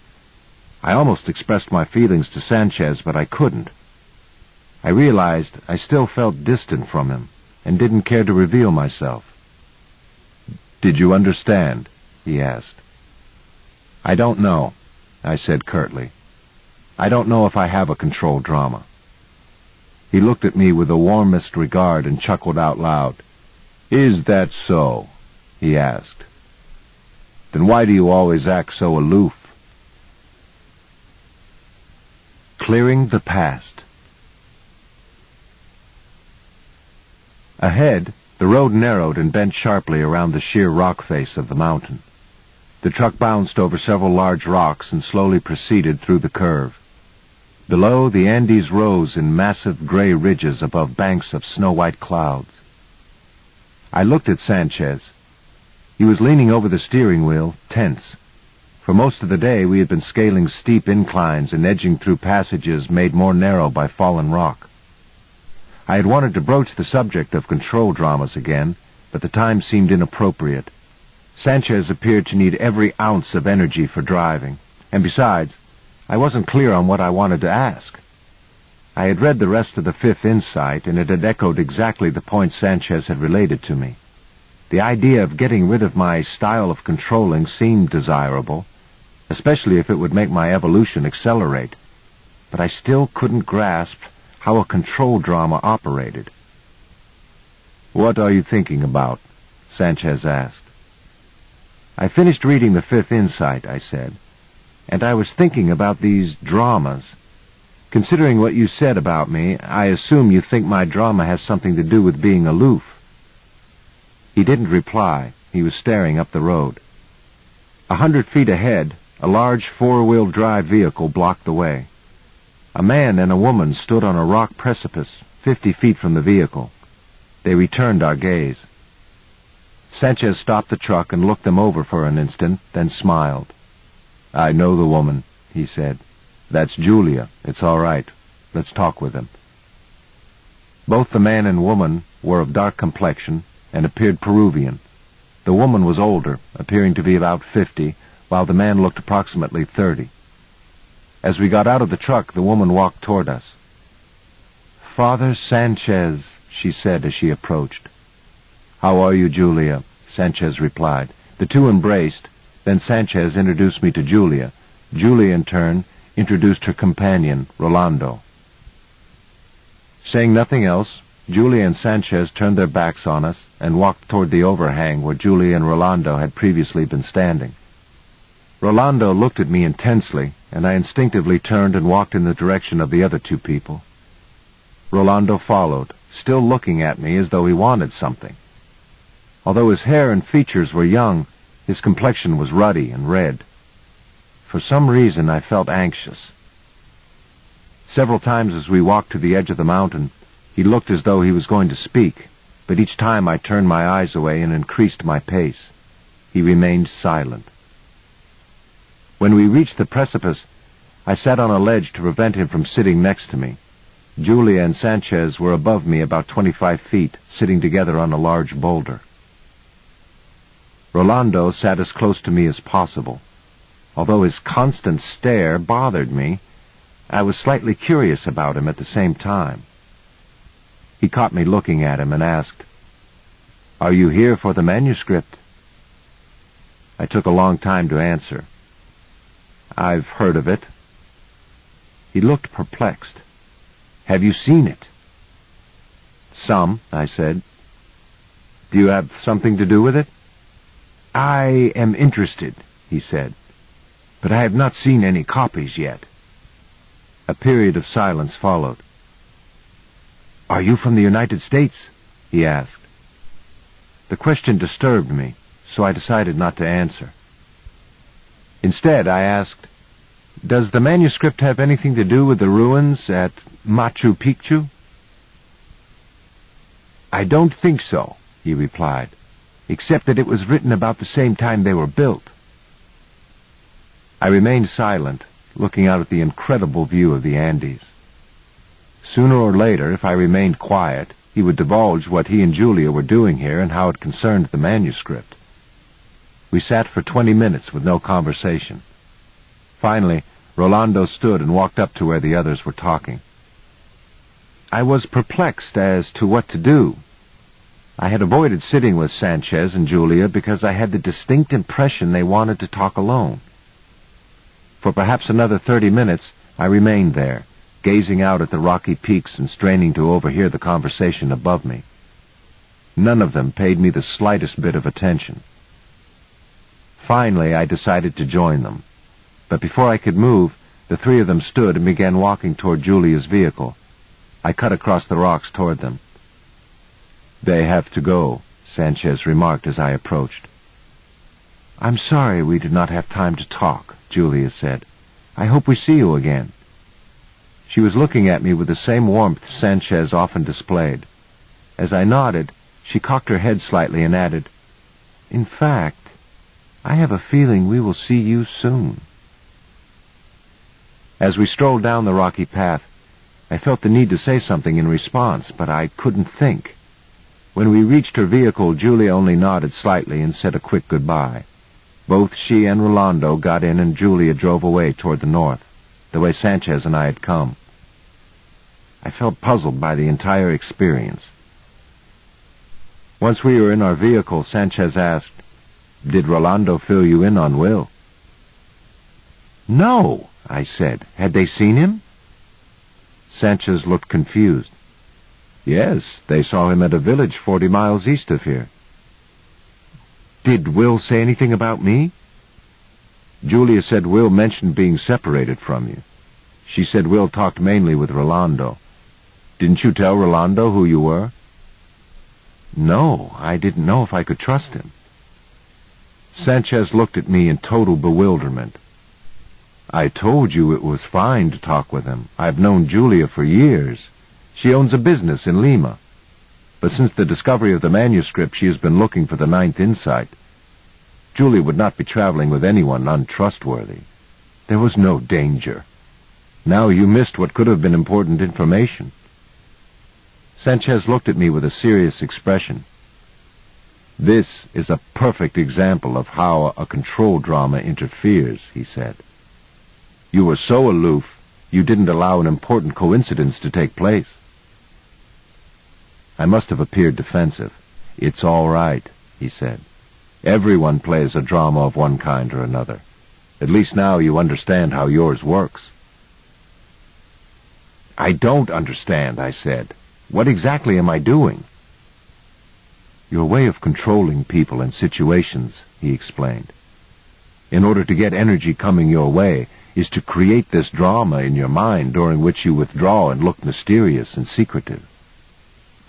I almost expressed my feelings to Sanchez, but I couldn't. I realized I still felt distant from him and didn't care to reveal myself. Did you understand? he asked. I don't know, I said curtly. I don't know if I have a control drama. He looked at me with the warmest regard and chuckled out loud. Is that so? he asked. Then why do you always act so aloof? Clearing the Past Ahead, the road narrowed and bent sharply around the sheer rock face of the mountain. The truck bounced over several large rocks and slowly proceeded through the curve. Below, the Andes rose in massive gray ridges above banks of snow-white clouds. I looked at Sanchez. He was leaning over the steering wheel, tense. For most of the day we had been scaling steep inclines and edging through passages made more narrow by fallen rock. I had wanted to broach the subject of control dramas again, but the time seemed inappropriate. Sanchez appeared to need every ounce of energy for driving, and besides, I wasn't clear on what I wanted to ask. I had read the rest of the Fifth Insight, and it had echoed exactly the point Sanchez had related to me. The idea of getting rid of my style of controlling seemed desirable, especially if it would make my evolution accelerate. But I still couldn't grasp how a control drama operated. What are you thinking about? Sanchez asked. I finished reading the Fifth Insight, I said, and I was thinking about these dramas. Considering what you said about me, I assume you think my drama has something to do with being aloof. He didn't reply. He was staring up the road. A hundred feet ahead, a large four-wheel drive vehicle blocked the way. A man and a woman stood on a rock precipice, fifty feet from the vehicle. They returned our gaze. Sanchez stopped the truck and looked them over for an instant, then smiled. I know the woman, he said. That's Julia. It's all right. Let's talk with him. Both the man and woman were of dark complexion and appeared Peruvian. The woman was older, appearing to be about fifty, while the man looked approximately thirty. As we got out of the truck, the woman walked toward us. Father Sanchez, she said as she approached. How are you, Julia? Sanchez replied. The two embraced, then Sanchez introduced me to Julia. Julia, in turn, introduced her companion, Rolando. Saying nothing else, Julia and Sanchez turned their backs on us and walked toward the overhang where Julia and Rolando had previously been standing. Rolando looked at me intensely, and I instinctively turned and walked in the direction of the other two people. Rolando followed, still looking at me as though he wanted something. Although his hair and features were young, his complexion was ruddy and red. For some reason, I felt anxious. Several times as we walked to the edge of the mountain, he looked as though he was going to speak, but each time I turned my eyes away and increased my pace. He remained silent. When we reached the precipice, I sat on a ledge to prevent him from sitting next to me. Julia and Sanchez were above me about 25 feet, sitting together on a large boulder. Rolando sat as close to me as possible. Although his constant stare bothered me, I was slightly curious about him at the same time. He caught me looking at him and asked, Are you here for the manuscript? I took a long time to answer. I've heard of it. He looked perplexed. Have you seen it? Some, I said. Do you have something to do with it? I am interested, he said, but I have not seen any copies yet. A period of silence followed. Are you from the United States? he asked. The question disturbed me, so I decided not to answer. Instead, I asked, Does the manuscript have anything to do with the ruins at Machu Picchu? I don't think so, he replied, except that it was written about the same time they were built. I remained silent, looking out at the incredible view of the Andes. Sooner or later, if I remained quiet, he would divulge what he and Julia were doing here and how it concerned the manuscript. We sat for twenty minutes with no conversation. Finally, Rolando stood and walked up to where the others were talking. I was perplexed as to what to do. I had avoided sitting with Sanchez and Julia because I had the distinct impression they wanted to talk alone. For perhaps another thirty minutes, I remained there, gazing out at the rocky peaks and straining to overhear the conversation above me. None of them paid me the slightest bit of attention. Finally, I decided to join them. But before I could move, the three of them stood and began walking toward Julia's vehicle. I cut across the rocks toward them. They have to go, Sanchez remarked as I approached. I'm sorry we did not have time to talk, Julia said. I hope we see you again. She was looking at me with the same warmth Sanchez often displayed. As I nodded, she cocked her head slightly and added, In fact, I have a feeling we will see you soon. As we strolled down the rocky path, I felt the need to say something in response, but I couldn't think. When we reached her vehicle, Julia only nodded slightly and said a quick goodbye. Both she and Rolando got in and Julia drove away toward the north, the way Sanchez and I had come. I felt puzzled by the entire experience. Once we were in our vehicle, Sanchez asked, did Rolando fill you in on Will? No, I said. Had they seen him? Sanchez looked confused. Yes, they saw him at a village forty miles east of here. Did Will say anything about me? Julia said Will mentioned being separated from you. She said Will talked mainly with Rolando. Didn't you tell Rolando who you were? No, I didn't know if I could trust him. Sanchez looked at me in total bewilderment. I told you it was fine to talk with him. I've known Julia for years. She owns a business in Lima. But since the discovery of the manuscript, she has been looking for the ninth insight. Julia would not be traveling with anyone untrustworthy. There was no danger. Now you missed what could have been important information. Sanchez looked at me with a serious expression. This is a perfect example of how a control drama interferes, he said. You were so aloof, you didn't allow an important coincidence to take place. I must have appeared defensive. It's all right, he said. Everyone plays a drama of one kind or another. At least now you understand how yours works. I don't understand, I said. What exactly am I doing? Your way of controlling people and situations, he explained, in order to get energy coming your way, is to create this drama in your mind during which you withdraw and look mysterious and secretive.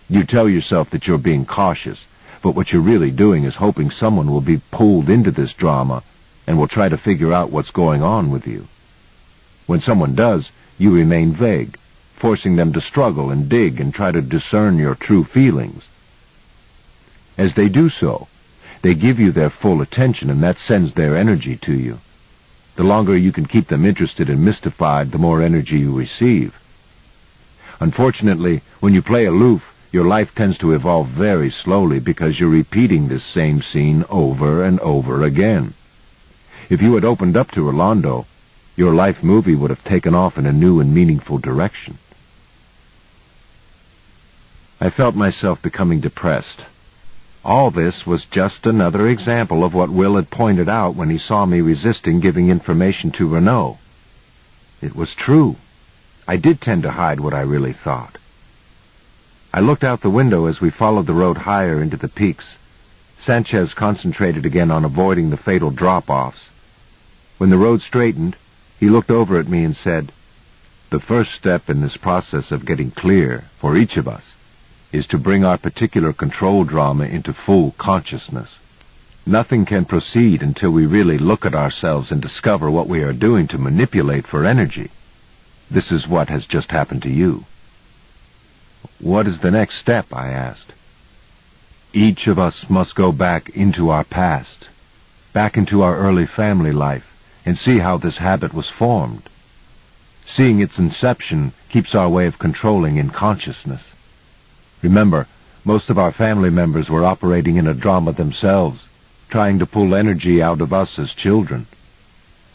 You tell yourself that you're being cautious, but what you're really doing is hoping someone will be pulled into this drama and will try to figure out what's going on with you. When someone does, you remain vague, forcing them to struggle and dig and try to discern your true feelings. As they do so, they give you their full attention and that sends their energy to you. The longer you can keep them interested and mystified, the more energy you receive. Unfortunately, when you play aloof, your life tends to evolve very slowly because you're repeating this same scene over and over again. If you had opened up to Rolando, your life movie would have taken off in a new and meaningful direction. I felt myself becoming depressed. All this was just another example of what Will had pointed out when he saw me resisting giving information to Reneau. It was true. I did tend to hide what I really thought. I looked out the window as we followed the road higher into the peaks. Sanchez concentrated again on avoiding the fatal drop-offs. When the road straightened, he looked over at me and said, The first step in this process of getting clear, for each of us, is to bring our particular control drama into full consciousness. Nothing can proceed until we really look at ourselves and discover what we are doing to manipulate for energy. This is what has just happened to you. What is the next step? I asked. Each of us must go back into our past, back into our early family life, and see how this habit was formed. Seeing its inception keeps our way of controlling in consciousness. Remember, most of our family members were operating in a drama themselves, trying to pull energy out of us as children.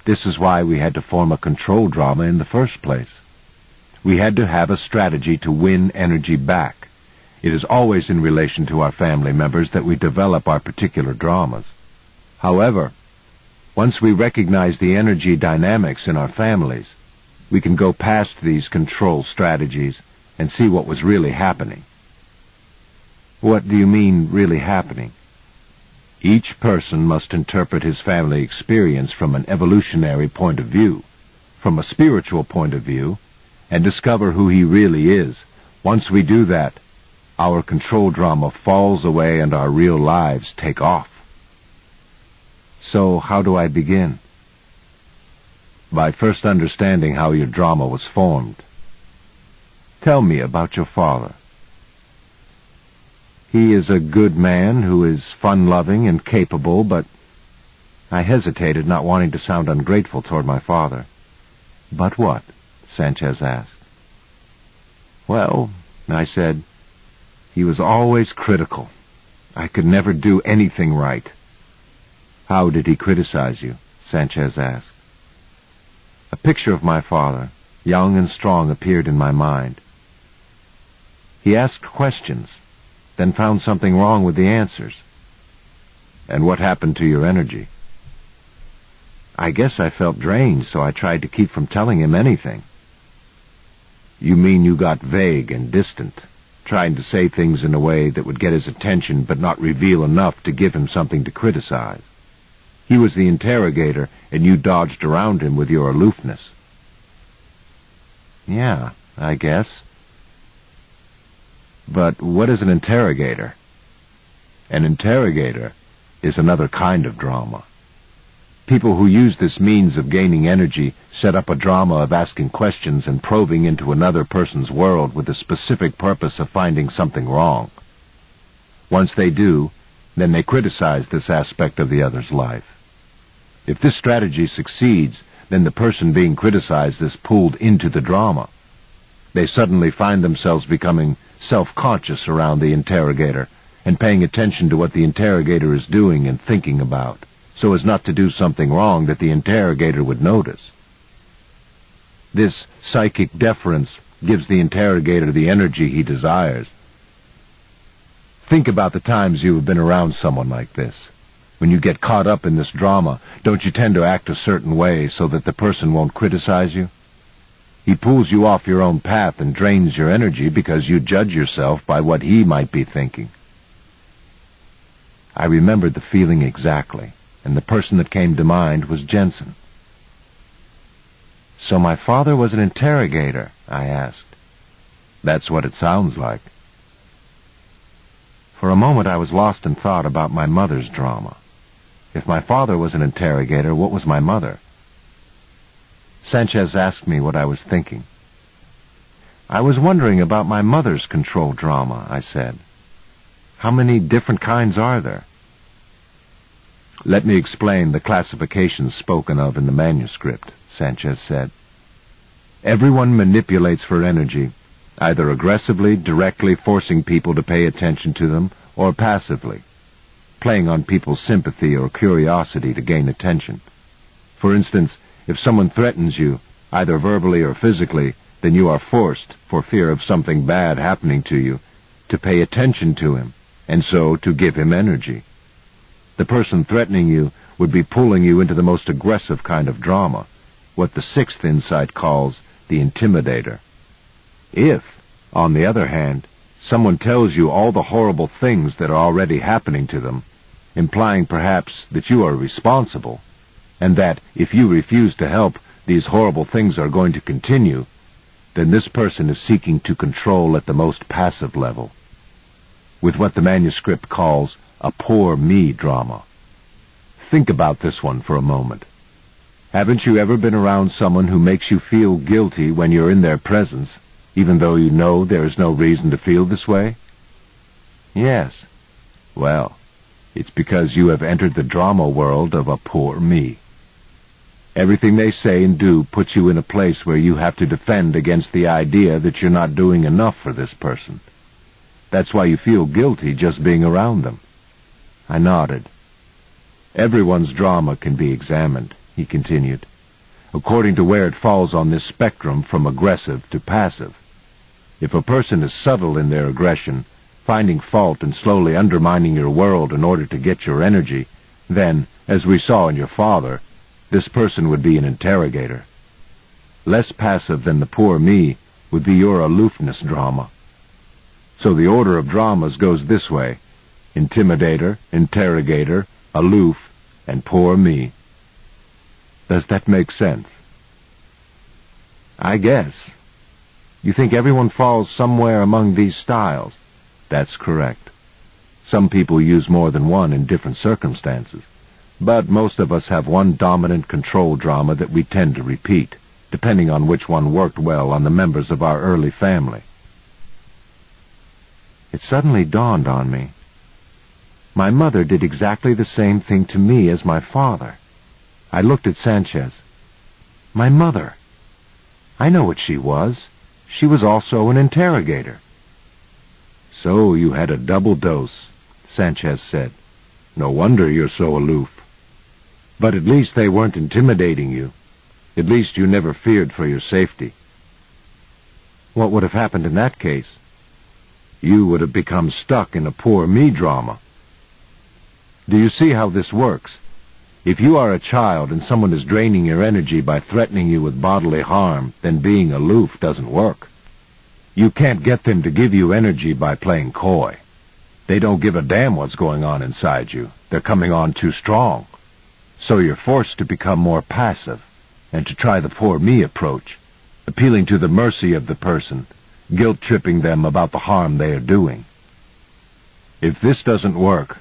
This is why we had to form a control drama in the first place. We had to have a strategy to win energy back. It is always in relation to our family members that we develop our particular dramas. However, once we recognize the energy dynamics in our families, we can go past these control strategies and see what was really happening. What do you mean, really happening? Each person must interpret his family experience from an evolutionary point of view. From a spiritual point of view, and discover who he really is. Once we do that, our control drama falls away and our real lives take off. So how do I begin? By first understanding how your drama was formed. Tell me about your father. He is a good man who is fun-loving and capable, but I hesitated, not wanting to sound ungrateful toward my father. But what? Sanchez asked. Well, I said, he was always critical. I could never do anything right. How did he criticize you? Sanchez asked. A picture of my father, young and strong, appeared in my mind. He asked questions, then found something wrong with the answers. And what happened to your energy? I guess I felt drained, so I tried to keep from telling him anything. You mean you got vague and distant, trying to say things in a way that would get his attention but not reveal enough to give him something to criticize. He was the interrogator, and you dodged around him with your aloofness. Yeah, I guess. But what is an interrogator? An interrogator is another kind of drama. People who use this means of gaining energy set up a drama of asking questions and probing into another person's world with the specific purpose of finding something wrong. Once they do, then they criticize this aspect of the other's life. If this strategy succeeds, then the person being criticized is pulled into the drama. They suddenly find themselves becoming self-conscious around the interrogator and paying attention to what the interrogator is doing and thinking about so as not to do something wrong that the interrogator would notice. This psychic deference gives the interrogator the energy he desires. Think about the times you have been around someone like this. When you get caught up in this drama, don't you tend to act a certain way so that the person won't criticize you? He pulls you off your own path and drains your energy because you judge yourself by what he might be thinking. I remembered the feeling exactly and the person that came to mind was Jensen. So my father was an interrogator, I asked. That's what it sounds like. For a moment I was lost in thought about my mother's drama. If my father was an interrogator, what was my mother? Sanchez asked me what I was thinking. I was wondering about my mother's control drama, I said. How many different kinds are there? Let me explain the classifications spoken of in the manuscript, Sanchez said. Everyone manipulates for energy, either aggressively, directly forcing people to pay attention to them, or passively, playing on people's sympathy or curiosity to gain attention. For instance, if someone threatens you, either verbally or physically, then you are forced, for fear of something bad happening to you, to pay attention to him, and so to give him energy. The person threatening you would be pulling you into the most aggressive kind of drama, what the sixth insight calls the intimidator. If, on the other hand, someone tells you all the horrible things that are already happening to them, implying perhaps that you are responsible, and that if you refuse to help, these horrible things are going to continue, then this person is seeking to control at the most passive level, with what the manuscript calls a poor me drama. Think about this one for a moment. Haven't you ever been around someone who makes you feel guilty when you're in their presence, even though you know there is no reason to feel this way? Yes. Well, it's because you have entered the drama world of a poor me. Everything they say and do puts you in a place where you have to defend against the idea that you're not doing enough for this person. That's why you feel guilty just being around them. I nodded. Everyone's drama can be examined, he continued, according to where it falls on this spectrum from aggressive to passive. If a person is subtle in their aggression, finding fault and slowly undermining your world in order to get your energy, then, as we saw in your father, this person would be an interrogator. Less passive than the poor me would be your aloofness drama. So the order of dramas goes this way. Intimidator, interrogator, aloof, and poor me. Does that make sense? I guess. You think everyone falls somewhere among these styles? That's correct. Some people use more than one in different circumstances. But most of us have one dominant control drama that we tend to repeat, depending on which one worked well on the members of our early family. It suddenly dawned on me. My mother did exactly the same thing to me as my father. I looked at Sanchez. My mother. I know what she was. She was also an interrogator. So you had a double dose, Sanchez said. No wonder you're so aloof. But at least they weren't intimidating you. At least you never feared for your safety. What would have happened in that case? You would have become stuck in a poor me drama. Do you see how this works? If you are a child and someone is draining your energy by threatening you with bodily harm, then being aloof doesn't work. You can't get them to give you energy by playing coy. They don't give a damn what's going on inside you. They're coming on too strong. So you're forced to become more passive and to try the poor me approach, appealing to the mercy of the person, guilt-tripping them about the harm they are doing. If this doesn't work,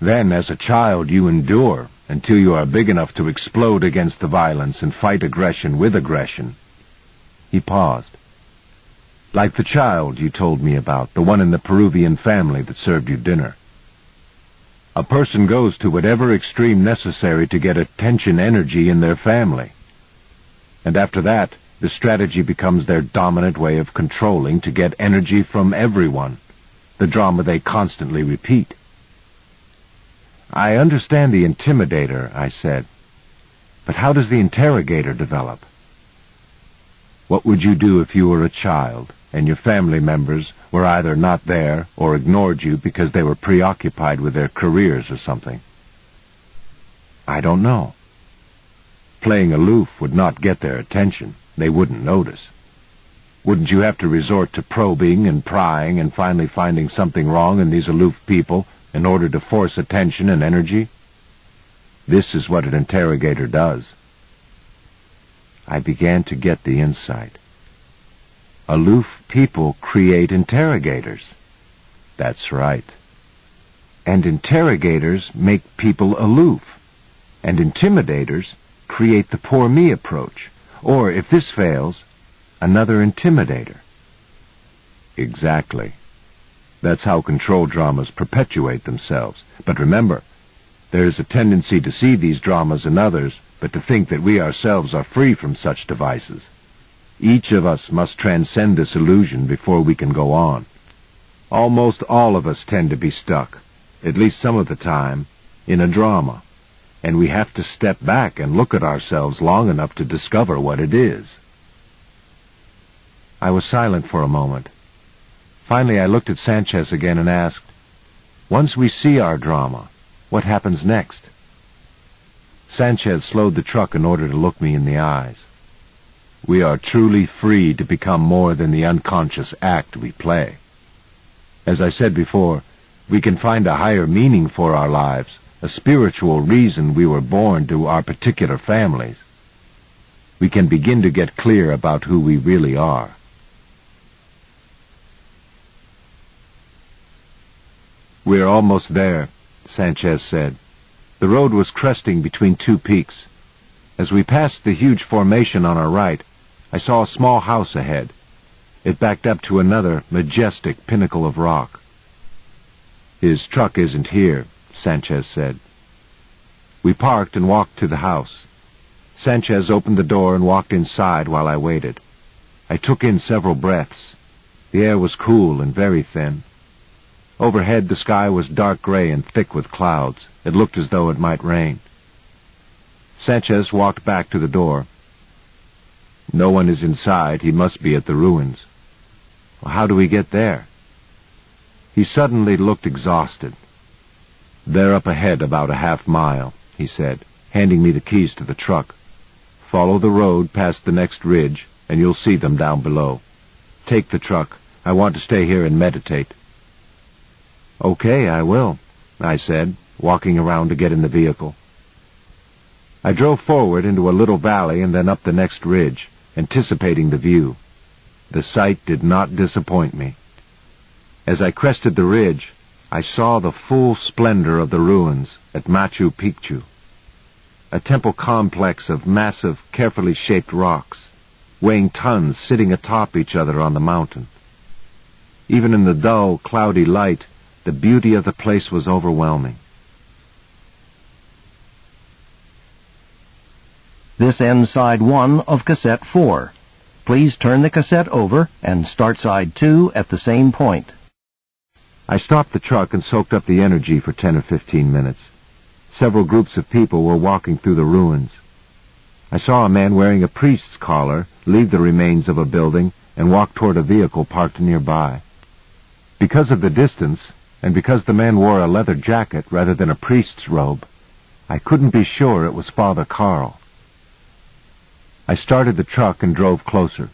then as a child you endure until you are big enough to explode against the violence and fight aggression with aggression. He paused. Like the child you told me about, the one in the Peruvian family that served you dinner. A person goes to whatever extreme necessary to get attention energy in their family. And after that, the strategy becomes their dominant way of controlling to get energy from everyone, the drama they constantly repeat. I understand the intimidator, I said. But how does the interrogator develop? What would you do if you were a child and your family members were either not there or ignored you because they were preoccupied with their careers or something. I don't know. Playing aloof would not get their attention. They wouldn't notice. Wouldn't you have to resort to probing and prying and finally finding something wrong in these aloof people in order to force attention and energy? This is what an interrogator does. I began to get the insight. Aloof people create interrogators. That's right. And interrogators make people aloof. And intimidators create the poor me approach. Or, if this fails, another intimidator. Exactly. That's how control dramas perpetuate themselves. But remember, there is a tendency to see these dramas in others, but to think that we ourselves are free from such devices. Each of us must transcend this illusion before we can go on. Almost all of us tend to be stuck, at least some of the time, in a drama, and we have to step back and look at ourselves long enough to discover what it is. I was silent for a moment. Finally, I looked at Sanchez again and asked, Once we see our drama, what happens next? Sanchez slowed the truck in order to look me in the eyes. We are truly free to become more than the unconscious act we play. As I said before, we can find a higher meaning for our lives, a spiritual reason we were born to our particular families. We can begin to get clear about who we really are. We're almost there, Sanchez said. The road was cresting between two peaks. As we passed the huge formation on our right, I saw a small house ahead. It backed up to another majestic pinnacle of rock. His truck isn't here, Sanchez said. We parked and walked to the house. Sanchez opened the door and walked inside while I waited. I took in several breaths. The air was cool and very thin. Overhead, the sky was dark gray and thick with clouds. It looked as though it might rain. Sanchez walked back to the door. No one is inside. He must be at the ruins. Well, how do we get there? He suddenly looked exhausted. They're up ahead about a half mile, he said, handing me the keys to the truck. Follow the road past the next ridge, and you'll see them down below. Take the truck. I want to stay here and meditate. Okay, I will, I said, walking around to get in the vehicle. I drove forward into a little valley and then up the next ridge, anticipating the view. The sight did not disappoint me. As I crested the ridge, I saw the full splendor of the ruins at Machu Picchu. A temple complex of massive, carefully shaped rocks, weighing tons sitting atop each other on the mountain. Even in the dull, cloudy light, the beauty of the place was overwhelming. This ends side one of cassette four. Please turn the cassette over and start side two at the same point. I stopped the truck and soaked up the energy for 10 or 15 minutes. Several groups of people were walking through the ruins. I saw a man wearing a priest's collar leave the remains of a building and walk toward a vehicle parked nearby. Because of the distance, and because the man wore a leather jacket rather than a priest's robe, I couldn't be sure it was Father Carl. I started the truck and drove closer.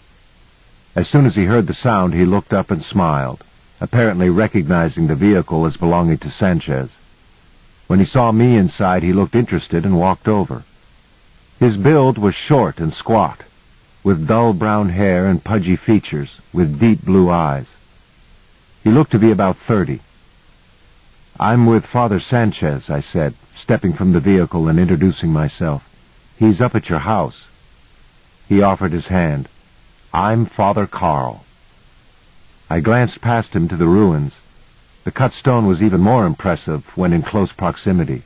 As soon as he heard the sound, he looked up and smiled, apparently recognizing the vehicle as belonging to Sanchez. When he saw me inside, he looked interested and walked over. His build was short and squat, with dull brown hair and pudgy features, with deep blue eyes. He looked to be about thirty. I'm with Father Sanchez, I said, stepping from the vehicle and introducing myself. He's up at your house. He offered his hand. I'm Father Carl. I glanced past him to the ruins. The cut stone was even more impressive when in close proximity.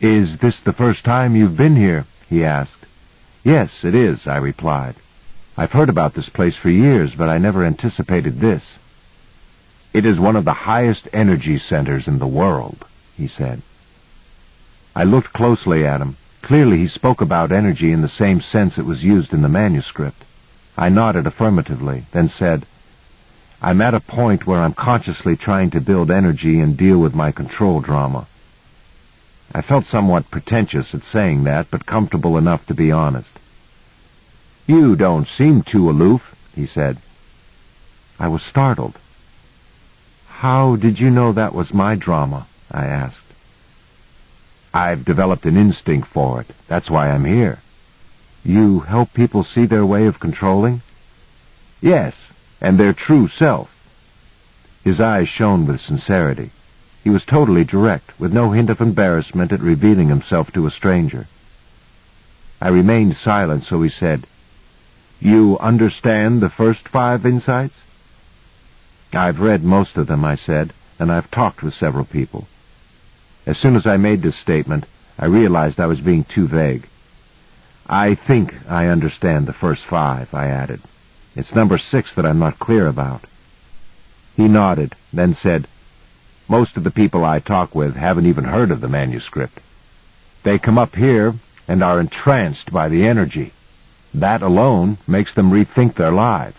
Is this the first time you've been here? he asked. Yes, it is, I replied. I've heard about this place for years, but I never anticipated this. It is one of the highest energy centers in the world, he said. I looked closely at him. Clearly he spoke about energy in the same sense it was used in the manuscript. I nodded affirmatively, then said, I'm at a point where I'm consciously trying to build energy and deal with my control drama. I felt somewhat pretentious at saying that, but comfortable enough to be honest. You don't seem too aloof, he said. I was startled. How did you know that was my drama? I asked. I've developed an instinct for it. That's why I'm here. You help people see their way of controlling? Yes, and their true self. His eyes shone with sincerity. He was totally direct, with no hint of embarrassment at revealing himself to a stranger. I remained silent, so he said, You understand the first five insights? I've read most of them, I said, and I've talked with several people. As soon as I made this statement, I realized I was being too vague. I think I understand the first five, I added. It's number six that I'm not clear about. He nodded, then said, Most of the people I talk with haven't even heard of the manuscript. They come up here and are entranced by the energy. That alone makes them rethink their lives.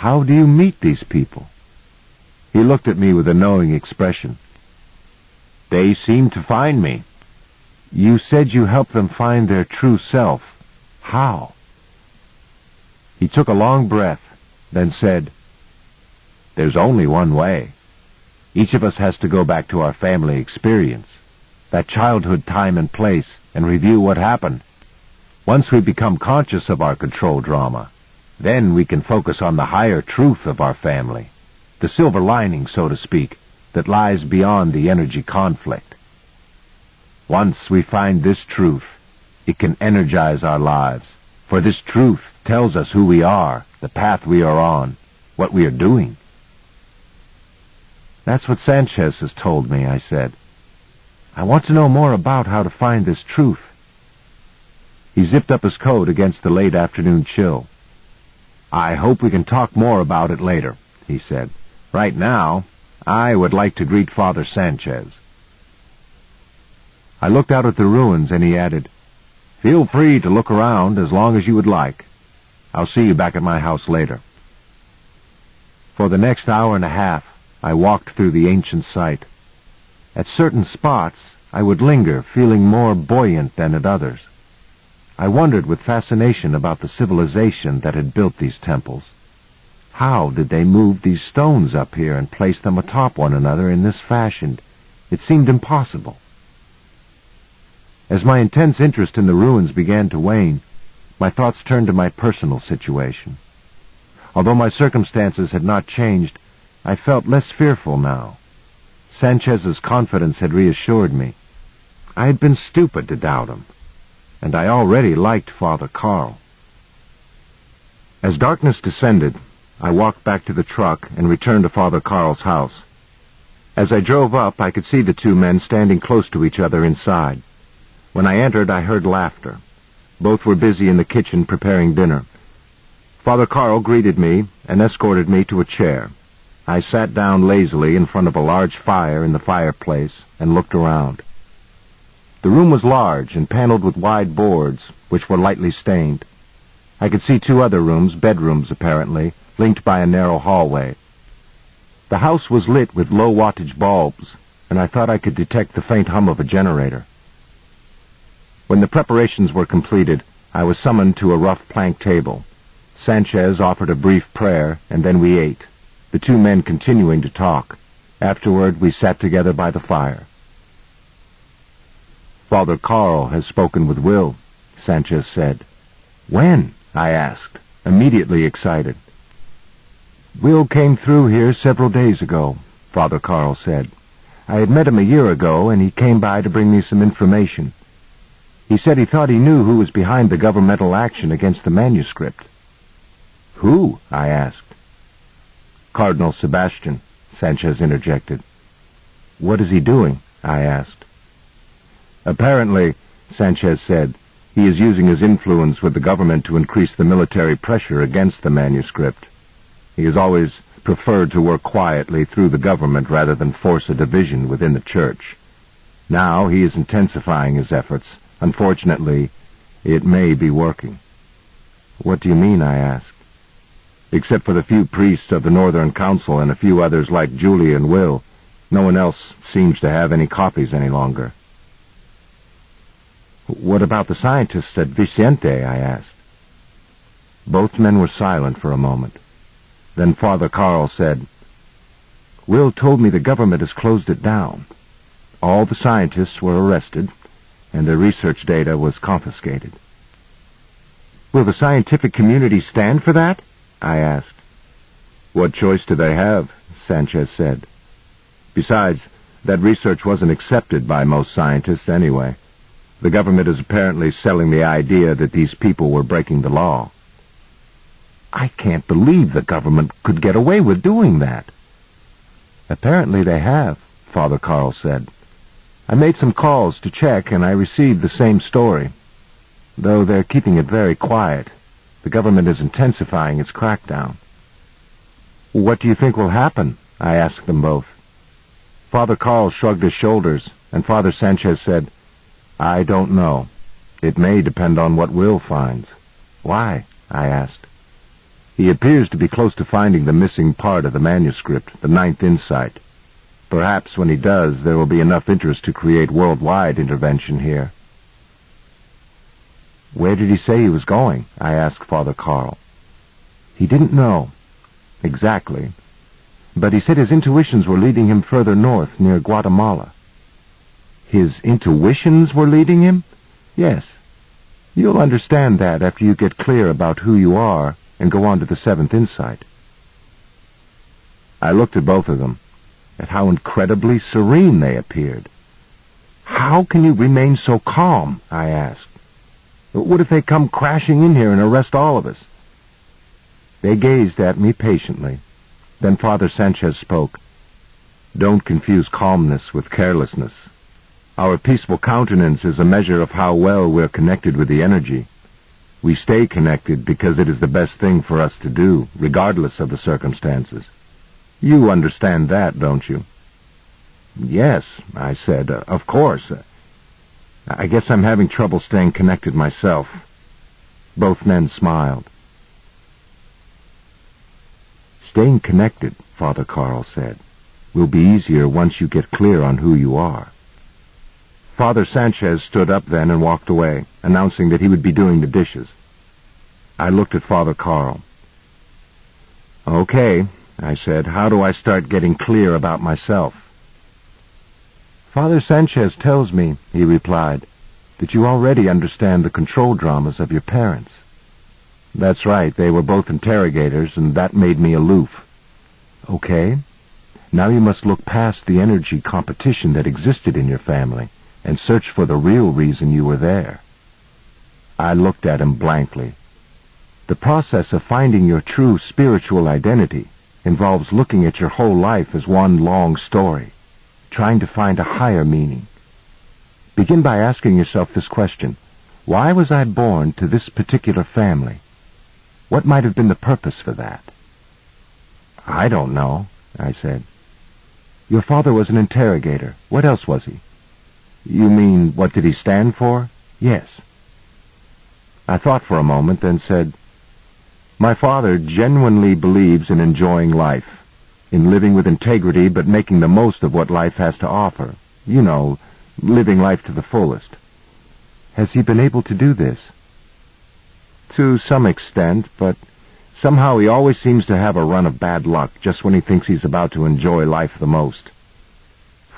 How do you meet these people? He looked at me with a knowing expression. They seem to find me. You said you help them find their true self. How? He took a long breath, then said, There's only one way. Each of us has to go back to our family experience, that childhood time and place, and review what happened. Once we become conscious of our control drama, then we can focus on the higher truth of our family, the silver lining, so to speak, that lies beyond the energy conflict. Once we find this truth, it can energize our lives, for this truth tells us who we are, the path we are on, what we are doing. That's what Sanchez has told me, I said. I want to know more about how to find this truth. He zipped up his coat against the late afternoon chill. I hope we can talk more about it later, he said. Right now, I would like to greet Father Sanchez. I looked out at the ruins and he added, Feel free to look around as long as you would like. I'll see you back at my house later. For the next hour and a half, I walked through the ancient site. At certain spots, I would linger, feeling more buoyant than at others. I wondered with fascination about the civilization that had built these temples. How did they move these stones up here and place them atop one another in this fashion? It seemed impossible. As my intense interest in the ruins began to wane, my thoughts turned to my personal situation. Although my circumstances had not changed, I felt less fearful now. Sanchez's confidence had reassured me. I had been stupid to doubt him, and I already liked Father Carl. As darkness descended, I walked back to the truck and returned to Father Carl's house. As I drove up, I could see the two men standing close to each other inside. When I entered, I heard laughter. Both were busy in the kitchen preparing dinner. Father Carl greeted me and escorted me to a chair. I sat down lazily in front of a large fire in the fireplace and looked around. The room was large and paneled with wide boards, which were lightly stained. I could see two other rooms, bedrooms apparently, linked by a narrow hallway. The house was lit with low-wattage bulbs, and I thought I could detect the faint hum of a generator. When the preparations were completed, I was summoned to a rough plank table. Sanchez offered a brief prayer, and then we ate the two men continuing to talk. Afterward, we sat together by the fire. Father Carl has spoken with Will, Sanchez said. When? I asked, immediately excited. Will came through here several days ago, Father Carl said. I had met him a year ago, and he came by to bring me some information. He said he thought he knew who was behind the governmental action against the manuscript. Who? I asked. Cardinal Sebastian, Sanchez interjected. What is he doing? I asked. Apparently, Sanchez said, he is using his influence with the government to increase the military pressure against the manuscript. He has always preferred to work quietly through the government rather than force a division within the church. Now he is intensifying his efforts. Unfortunately, it may be working. What do you mean, I asked. Except for the few priests of the Northern Council and a few others like Julia and Will, no one else seems to have any copies any longer. What about the scientists at Viciente, I asked. Both men were silent for a moment. Then Father Carl said, Will told me the government has closed it down. All the scientists were arrested, and their research data was confiscated. Will the scientific community stand for that? I asked. What choice do they have? Sanchez said. Besides, that research wasn't accepted by most scientists anyway. The government is apparently selling the idea that these people were breaking the law. I can't believe the government could get away with doing that. Apparently they have, Father Carl said. I made some calls to check, and I received the same story. Though they're keeping it very quiet. The government is intensifying its crackdown. What do you think will happen? I asked them both. Father Carl shrugged his shoulders, and Father Sanchez said, I don't know. It may depend on what Will finds. Why? I asked. He appears to be close to finding the missing part of the manuscript, the ninth insight. Perhaps when he does, there will be enough interest to create worldwide intervention here. Where did he say he was going? I asked Father Carl. He didn't know. Exactly. But he said his intuitions were leading him further north, near Guatemala. His intuitions were leading him? Yes. You'll understand that after you get clear about who you are and go on to the seventh insight. I looked at both of them, at how incredibly serene they appeared. How can you remain so calm? I asked. What if they come crashing in here and arrest all of us? They gazed at me patiently. Then Father Sanchez spoke. Don't confuse calmness with carelessness. Our peaceful countenance is a measure of how well we're connected with the energy. We stay connected because it is the best thing for us to do, regardless of the circumstances. You understand that, don't you? Yes, I said, uh, of course. I guess I'm having trouble staying connected myself. Both men smiled. Staying connected, Father Carl said, will be easier once you get clear on who you are. Father Sanchez stood up then and walked away, announcing that he would be doing the dishes. I looked at Father Carl. Okay, I said, how do I start getting clear about myself? Father Sanchez tells me, he replied, that you already understand the control dramas of your parents. That's right, they were both interrogators, and that made me aloof. Okay, now you must look past the energy competition that existed in your family and search for the real reason you were there. I looked at him blankly. The process of finding your true spiritual identity involves looking at your whole life as one long story, trying to find a higher meaning. Begin by asking yourself this question. Why was I born to this particular family? What might have been the purpose for that? I don't know, I said. Your father was an interrogator. What else was he? You mean, what did he stand for? Yes. I thought for a moment, then said, My father genuinely believes in enjoying life, in living with integrity but making the most of what life has to offer. You know, living life to the fullest. Has he been able to do this? To some extent, but somehow he always seems to have a run of bad luck just when he thinks he's about to enjoy life the most.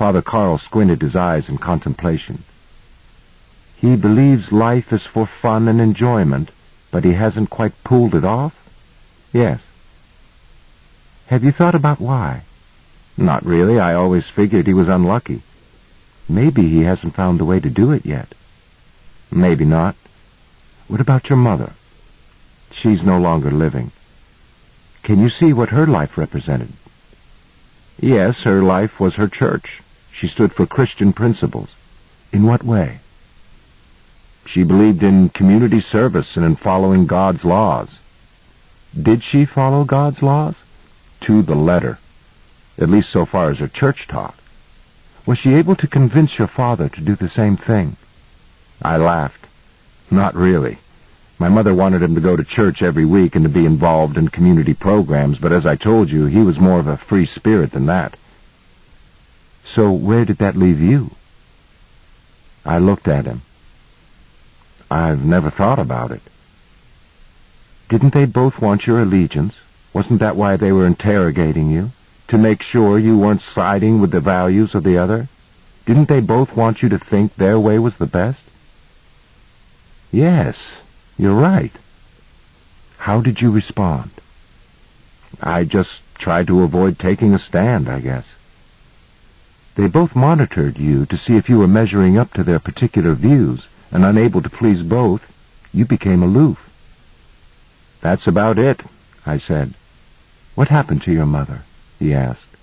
Father Carl squinted his eyes in contemplation. He believes life is for fun and enjoyment, but he hasn't quite pulled it off? Yes. Have you thought about why? Not really. I always figured he was unlucky. Maybe he hasn't found the way to do it yet. Maybe not. What about your mother? She's no longer living. Can you see what her life represented? Yes, her life was her church. She stood for Christian principles. In what way? She believed in community service and in following God's laws. Did she follow God's laws? To the letter, at least so far as her church taught. Was she able to convince your father to do the same thing? I laughed. Not really. My mother wanted him to go to church every week and to be involved in community programs, but as I told you, he was more of a free spirit than that. So where did that leave you? I looked at him. I've never thought about it. Didn't they both want your allegiance? Wasn't that why they were interrogating you? To make sure you weren't siding with the values of the other? Didn't they both want you to think their way was the best? Yes, you're right. How did you respond? I just tried to avoid taking a stand, I guess. They both monitored you to see if you were measuring up to their particular views, and unable to please both, you became aloof. That's about it, I said. What happened to your mother? he asked.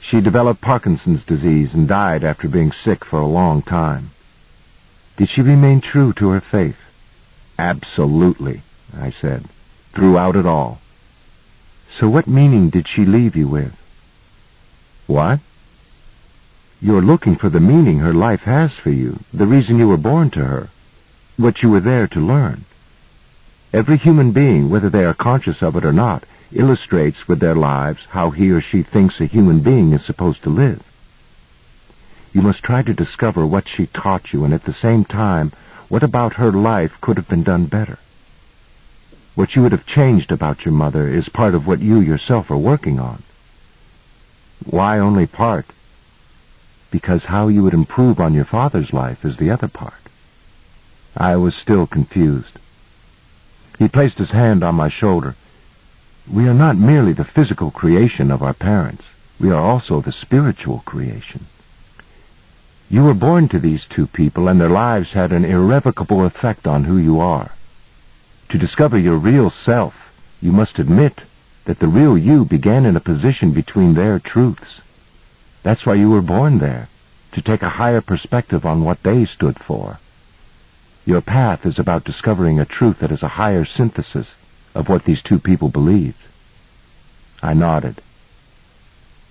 She developed Parkinson's disease and died after being sick for a long time. Did she remain true to her faith? Absolutely, I said, throughout it all. So what meaning did she leave you with? What? You're looking for the meaning her life has for you, the reason you were born to her, what you were there to learn. Every human being, whether they are conscious of it or not, illustrates with their lives how he or she thinks a human being is supposed to live. You must try to discover what she taught you and at the same time what about her life could have been done better? What you would have changed about your mother is part of what you yourself are working on. Why only part? Because how you would improve on your father's life is the other part. I was still confused. He placed his hand on my shoulder. We are not merely the physical creation of our parents. We are also the spiritual creation. You were born to these two people, and their lives had an irrevocable effect on who you are. To discover your real self, you must admit that the real you began in a position between their truths. That's why you were born there, to take a higher perspective on what they stood for. Your path is about discovering a truth that is a higher synthesis of what these two people believed. I nodded.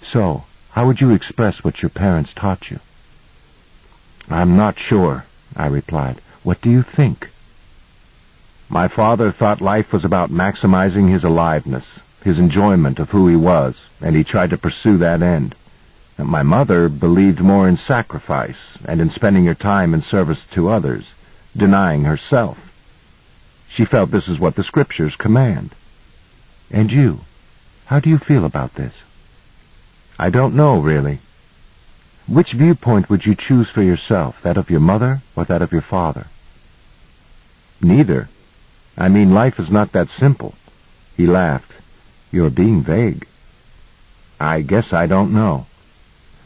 So, how would you express what your parents taught you? I'm not sure, I replied. What do you think? My father thought life was about maximizing his aliveness, his enjoyment of who he was, and he tried to pursue that end. My mother believed more in sacrifice and in spending her time in service to others, denying herself. She felt this is what the scriptures command. And you, how do you feel about this? I don't know, really. Which viewpoint would you choose for yourself, that of your mother or that of your father? Neither. I mean, life is not that simple. He laughed. You're being vague. I guess I don't know.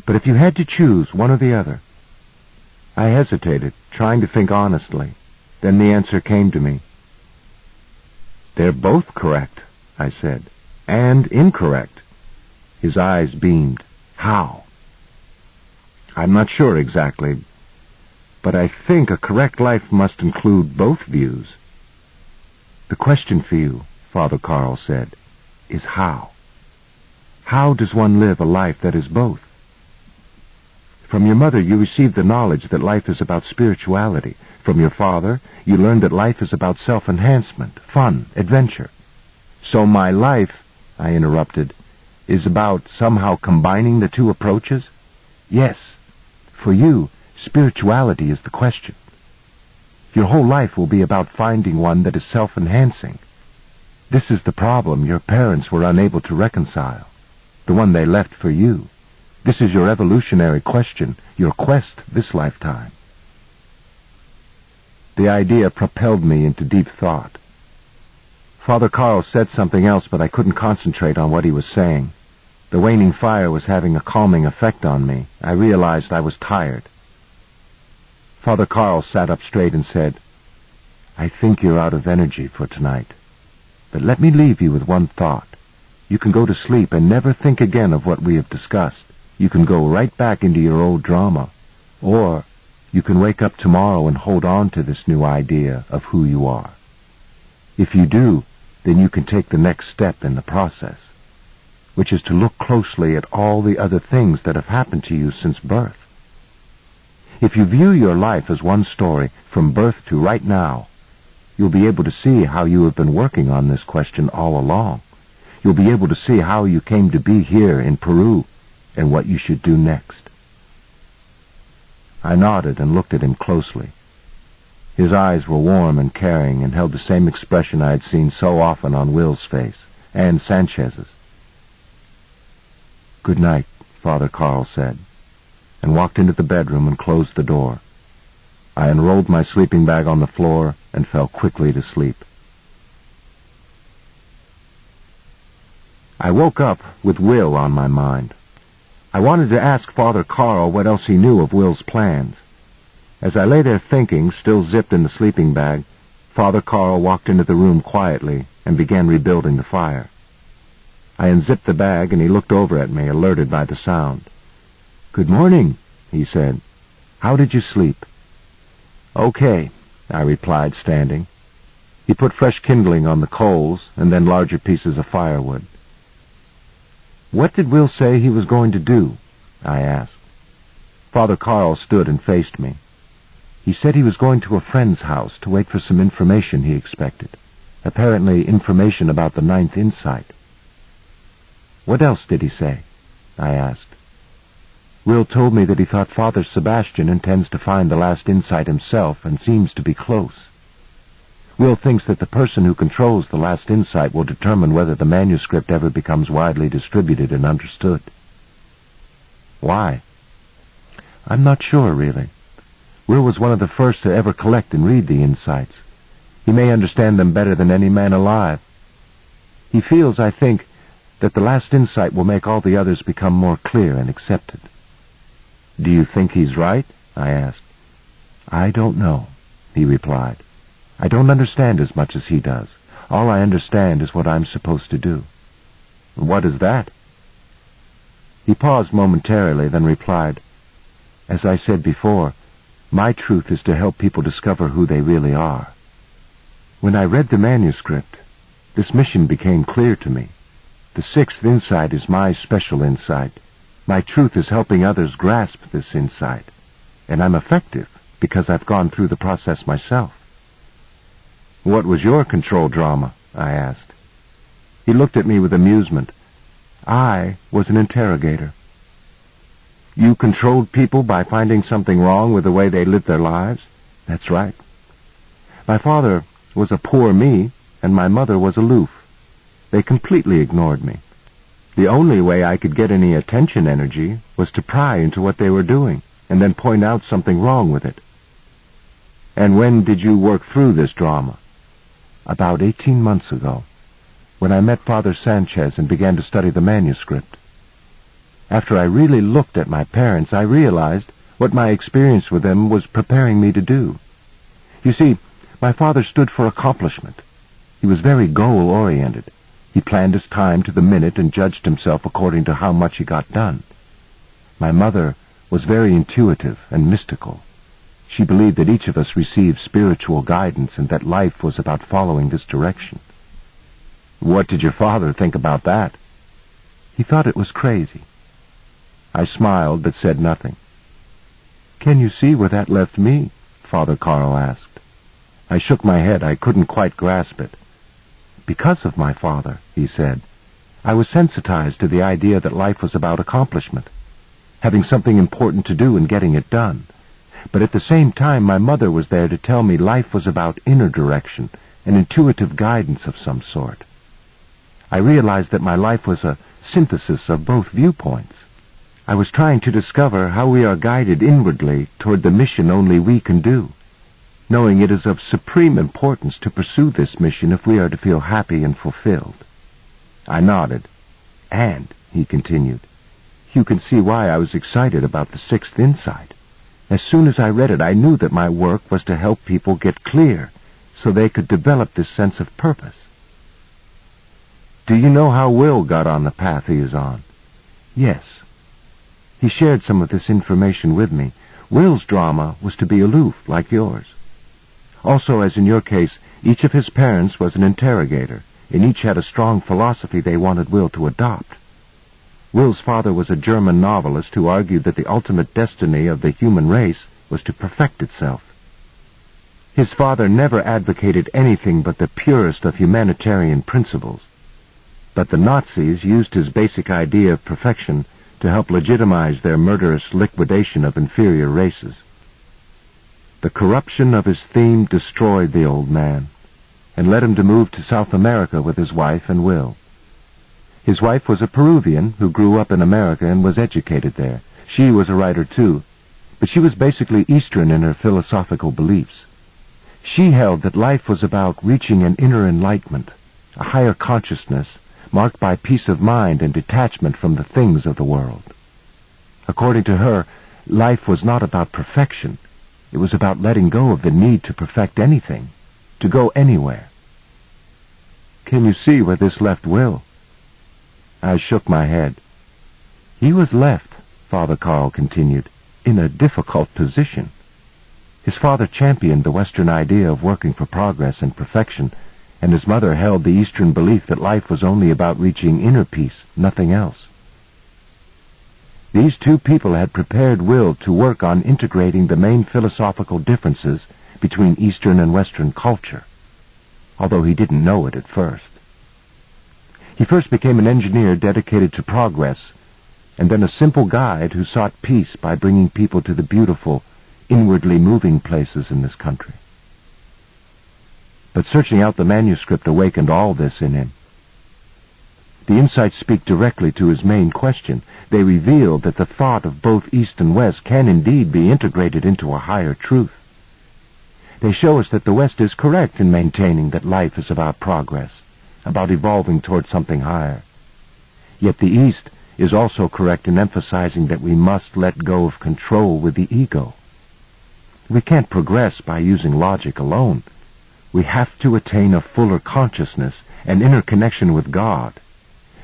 But if you had to choose one or the other. I hesitated, trying to think honestly. Then the answer came to me. They're both correct, I said, and incorrect. His eyes beamed. How? I'm not sure exactly, but I think a correct life must include both views. The question for you, Father Carl said, is how? How does one live a life that is both? From your mother you received the knowledge that life is about spirituality. From your father you learned that life is about self-enhancement, fun, adventure. So my life, I interrupted, is about somehow combining the two approaches? Yes. For you, spirituality is the question. Your whole life will be about finding one that is self-enhancing. This is the problem your parents were unable to reconcile, the one they left for you. This is your evolutionary question, your quest this lifetime. The idea propelled me into deep thought. Father Carl said something else, but I couldn't concentrate on what he was saying. The waning fire was having a calming effect on me. I realized I was tired. Father Carl sat up straight and said, I think you're out of energy for tonight. But let me leave you with one thought. You can go to sleep and never think again of what we have discussed. You can go right back into your old drama. Or you can wake up tomorrow and hold on to this new idea of who you are. If you do, then you can take the next step in the process, which is to look closely at all the other things that have happened to you since birth. If you view your life as one story from birth to right now, you'll be able to see how you have been working on this question all along. You'll be able to see how you came to be here in Peru and what you should do next. I nodded and looked at him closely. His eyes were warm and caring and held the same expression I had seen so often on Will's face and Sanchez's. Good night, Father Carl said and walked into the bedroom and closed the door. I unrolled my sleeping bag on the floor and fell quickly to sleep. I woke up with Will on my mind. I wanted to ask Father Carl what else he knew of Will's plans. As I lay there thinking, still zipped in the sleeping bag, Father Carl walked into the room quietly and began rebuilding the fire. I unzipped the bag and he looked over at me, alerted by the sound. Good morning, he said. How did you sleep? Okay, I replied, standing. He put fresh kindling on the coals and then larger pieces of firewood. What did Will say he was going to do? I asked. Father Carl stood and faced me. He said he was going to a friend's house to wait for some information he expected. Apparently information about the ninth insight. What else did he say? I asked. Will told me that he thought Father Sebastian intends to find the last insight himself and seems to be close. Will thinks that the person who controls the last insight will determine whether the manuscript ever becomes widely distributed and understood. Why? I'm not sure, really. Will was one of the first to ever collect and read the insights. He may understand them better than any man alive. He feels, I think, that the last insight will make all the others become more clear and accepted. Do you think he's right? I asked. I don't know, he replied. I don't understand as much as he does. All I understand is what I'm supposed to do. What is that? He paused momentarily, then replied, As I said before, my truth is to help people discover who they really are. When I read the manuscript, this mission became clear to me. The sixth insight is my special insight. My truth is helping others grasp this insight. And I'm effective because I've gone through the process myself. What was your control drama? I asked. He looked at me with amusement. I was an interrogator. You controlled people by finding something wrong with the way they lived their lives? That's right. My father was a poor me, and my mother was aloof. They completely ignored me. The only way I could get any attention energy was to pry into what they were doing, and then point out something wrong with it. And when did you work through this drama? About eighteen months ago, when I met Father Sanchez and began to study the manuscript. After I really looked at my parents, I realized what my experience with them was preparing me to do. You see, my father stood for accomplishment. He was very goal-oriented. He planned his time to the minute and judged himself according to how much he got done. My mother was very intuitive and mystical. She believed that each of us received spiritual guidance and that life was about following this direction. What did your father think about that? He thought it was crazy. I smiled but said nothing. Can you see where that left me? Father Carl asked. I shook my head. I couldn't quite grasp it. Because of my father, he said, I was sensitized to the idea that life was about accomplishment, having something important to do and getting it done. But at the same time, my mother was there to tell me life was about inner direction, an intuitive guidance of some sort. I realized that my life was a synthesis of both viewpoints. I was trying to discover how we are guided inwardly toward the mission only we can do, knowing it is of supreme importance to pursue this mission if we are to feel happy and fulfilled. I nodded. And, he continued, you can see why I was excited about the sixth insight. As soon as I read it, I knew that my work was to help people get clear so they could develop this sense of purpose. Do you know how Will got on the path he is on? Yes. He shared some of this information with me. Will's drama was to be aloof, like yours. Also, as in your case, each of his parents was an interrogator, and each had a strong philosophy they wanted Will to adopt. Will's father was a German novelist who argued that the ultimate destiny of the human race was to perfect itself. His father never advocated anything but the purest of humanitarian principles. But the Nazis used his basic idea of perfection to help legitimize their murderous liquidation of inferior races. The corruption of his theme destroyed the old man and led him to move to South America with his wife and Will. His wife was a Peruvian who grew up in America and was educated there. She was a writer too, but she was basically Eastern in her philosophical beliefs. She held that life was about reaching an inner enlightenment, a higher consciousness marked by peace of mind and detachment from the things of the world. According to her, life was not about perfection. It was about letting go of the need to perfect anything, to go anywhere. Can you see where this left Will? I shook my head. He was left, Father Carl continued, in a difficult position. His father championed the Western idea of working for progress and perfection, and his mother held the Eastern belief that life was only about reaching inner peace, nothing else. These two people had prepared Will to work on integrating the main philosophical differences between Eastern and Western culture, although he didn't know it at first. He first became an engineer dedicated to progress, and then a simple guide who sought peace by bringing people to the beautiful, inwardly moving places in this country. But searching out the manuscript awakened all this in him. The insights speak directly to his main question. They reveal that the thought of both East and West can indeed be integrated into a higher truth. They show us that the West is correct in maintaining that life is about progress, about evolving toward something higher. Yet the East is also correct in emphasizing that we must let go of control with the ego. We can't progress by using logic alone. We have to attain a fuller consciousness and inner connection with God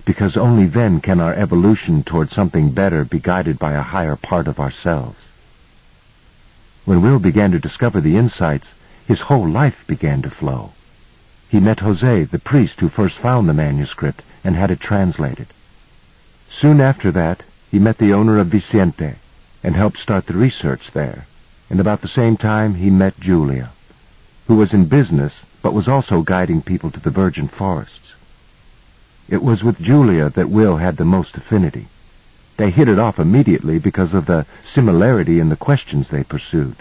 because only then can our evolution toward something better be guided by a higher part of ourselves. When Will began to discover the insights, his whole life began to flow. He met Jose, the priest who first found the manuscript and had it translated. Soon after that, he met the owner of Viciente and helped start the research there. And about the same time, he met Julia, who was in business but was also guiding people to the virgin forests. It was with Julia that Will had the most affinity. They hit it off immediately because of the similarity in the questions they pursued.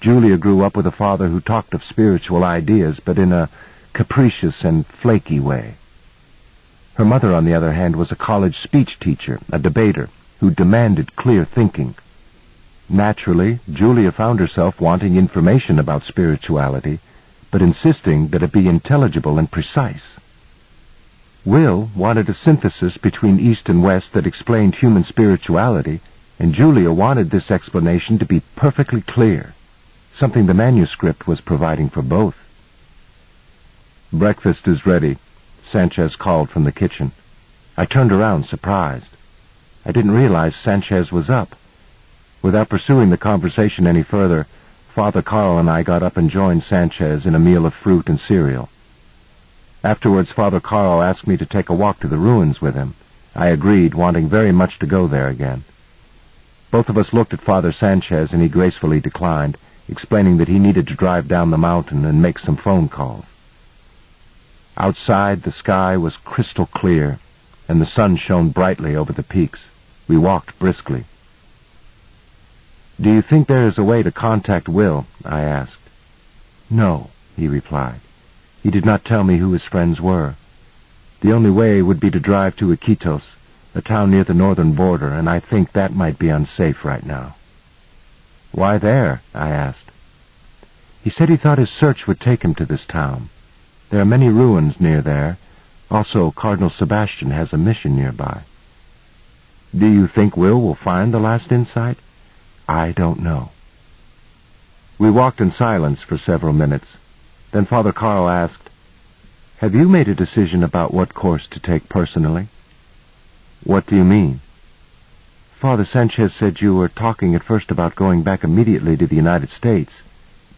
Julia grew up with a father who talked of spiritual ideas, but in a capricious and flaky way. Her mother, on the other hand, was a college speech teacher, a debater, who demanded clear thinking. Naturally, Julia found herself wanting information about spirituality, but insisting that it be intelligible and precise. Will wanted a synthesis between East and West that explained human spirituality, and Julia wanted this explanation to be perfectly clear, something the manuscript was providing for both. Breakfast is ready, Sanchez called from the kitchen. I turned around, surprised. I didn't realize Sanchez was up. Without pursuing the conversation any further, Father Carl and I got up and joined Sanchez in a meal of fruit and cereal. Afterwards, Father Carl asked me to take a walk to the ruins with him. I agreed, wanting very much to go there again. Both of us looked at Father Sanchez, and he gracefully declined, explaining that he needed to drive down the mountain and make some phone calls. Outside, the sky was crystal clear, and the sun shone brightly over the peaks. We walked briskly. Do you think there is a way to contact Will? I asked. No, he replied. He did not tell me who his friends were. The only way would be to drive to Iquitos, a town near the northern border, and I think that might be unsafe right now. Why there? I asked. He said he thought his search would take him to this town. There are many ruins near there. Also, Cardinal Sebastian has a mission nearby. Do you think Will will find the last insight? I don't know. We walked in silence for several minutes. Then Father Carl asked, Have you made a decision about what course to take personally? What do you mean? Father Sanchez said you were talking at first about going back immediately to the United States,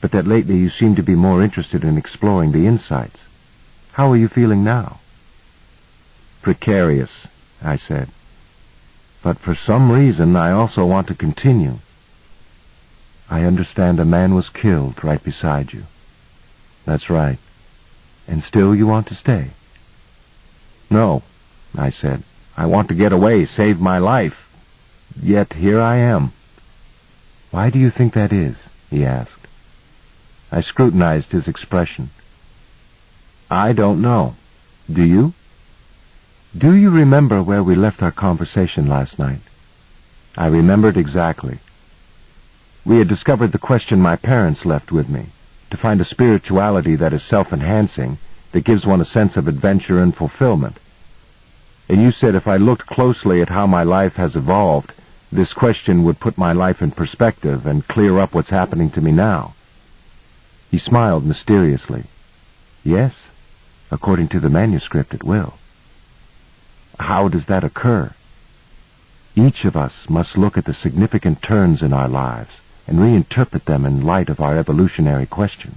but that lately you seem to be more interested in exploring the insights. How are you feeling now? Precarious, I said. But for some reason I also want to continue. I understand a man was killed right beside you. That's right. And still you want to stay? No, I said. I want to get away, save my life. Yet here I am. Why do you think that is? he asked. I scrutinized his expression. I don't know. Do you? Do you remember where we left our conversation last night? I remembered exactly. We had discovered the question my parents left with me to find a spirituality that is self-enhancing, that gives one a sense of adventure and fulfillment. And you said if I looked closely at how my life has evolved, this question would put my life in perspective and clear up what's happening to me now. He smiled mysteriously. Yes, according to the manuscript it will. How does that occur? Each of us must look at the significant turns in our lives and reinterpret them in light of our evolutionary question.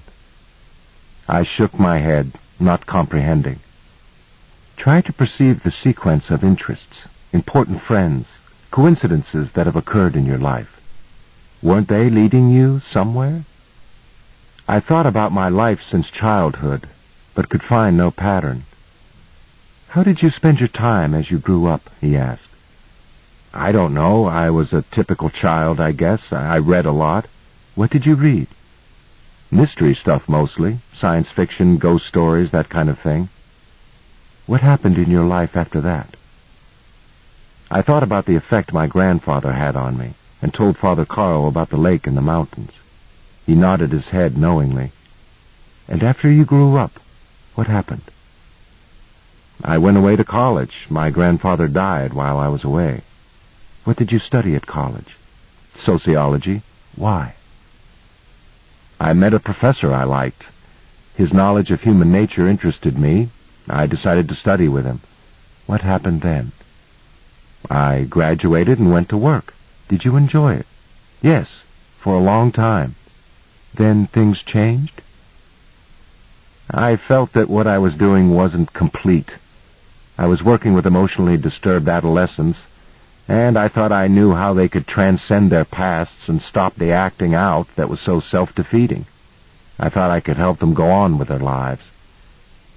I shook my head, not comprehending. Try to perceive the sequence of interests, important friends, coincidences that have occurred in your life. Weren't they leading you somewhere? I thought about my life since childhood, but could find no pattern. How did you spend your time as you grew up? he asked. I don't know. I was a typical child, I guess. I read a lot. What did you read? Mystery stuff mostly. Science fiction, ghost stories, that kind of thing. What happened in your life after that? I thought about the effect my grandfather had on me, and told Father Carl about the lake and the mountains. He nodded his head knowingly. And after you grew up, what happened? I went away to college. My grandfather died while I was away. What did you study at college? Sociology. Why? I met a professor I liked. His knowledge of human nature interested me. I decided to study with him. What happened then? I graduated and went to work. Did you enjoy it? Yes, for a long time. Then things changed? I felt that what I was doing wasn't complete. I was working with emotionally disturbed adolescents, and I thought I knew how they could transcend their pasts and stop the acting out that was so self-defeating. I thought I could help them go on with their lives.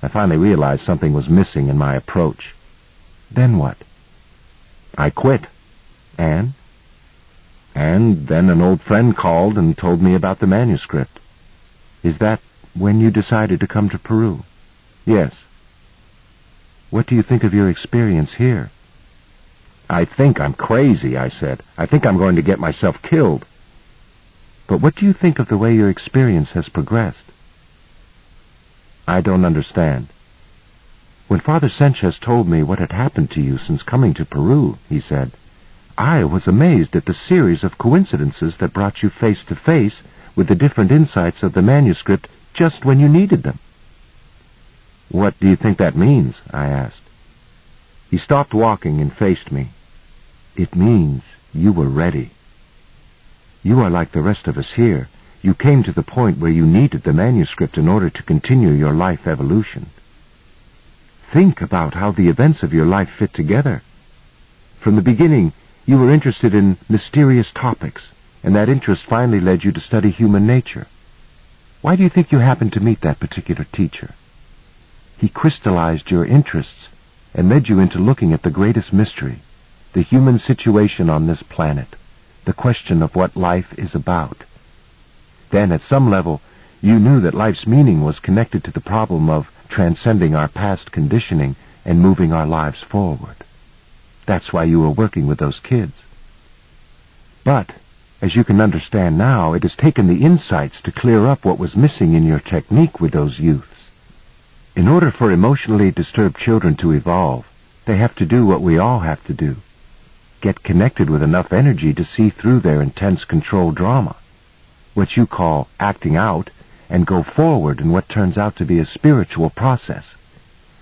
I finally realized something was missing in my approach. Then what? I quit. And? And then an old friend called and told me about the manuscript. Is that when you decided to come to Peru? Yes. What do you think of your experience here? I think I'm crazy, I said. I think I'm going to get myself killed. But what do you think of the way your experience has progressed? I don't understand. When Father Sanchez told me what had happened to you since coming to Peru, he said, I was amazed at the series of coincidences that brought you face to face with the different insights of the manuscript just when you needed them. What do you think that means? I asked. He stopped walking and faced me. It means you were ready. You are like the rest of us here. You came to the point where you needed the manuscript in order to continue your life evolution. Think about how the events of your life fit together. From the beginning, you were interested in mysterious topics, and that interest finally led you to study human nature. Why do you think you happened to meet that particular teacher? He crystallized your interests and led you into looking at the greatest mystery, the human situation on this planet, the question of what life is about. Then, at some level, you knew that life's meaning was connected to the problem of transcending our past conditioning and moving our lives forward. That's why you were working with those kids. But, as you can understand now, it has taken the insights to clear up what was missing in your technique with those youths. In order for emotionally disturbed children to evolve, they have to do what we all have to do. Get connected with enough energy to see through their intense control drama. What you call acting out and go forward in what turns out to be a spiritual process,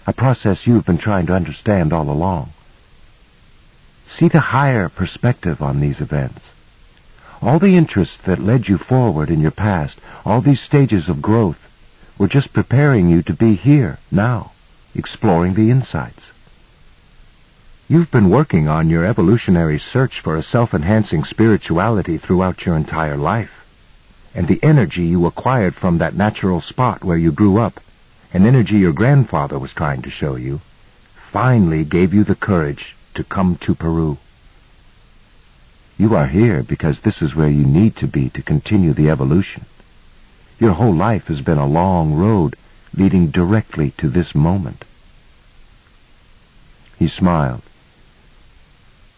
a process you've been trying to understand all along. See the higher perspective on these events. All the interests that led you forward in your past, all these stages of growth, were just preparing you to be here, now, exploring the insights. You've been working on your evolutionary search for a self-enhancing spirituality throughout your entire life and the energy you acquired from that natural spot where you grew up, an energy your grandfather was trying to show you, finally gave you the courage to come to Peru. You are here because this is where you need to be to continue the evolution. Your whole life has been a long road leading directly to this moment. He smiled.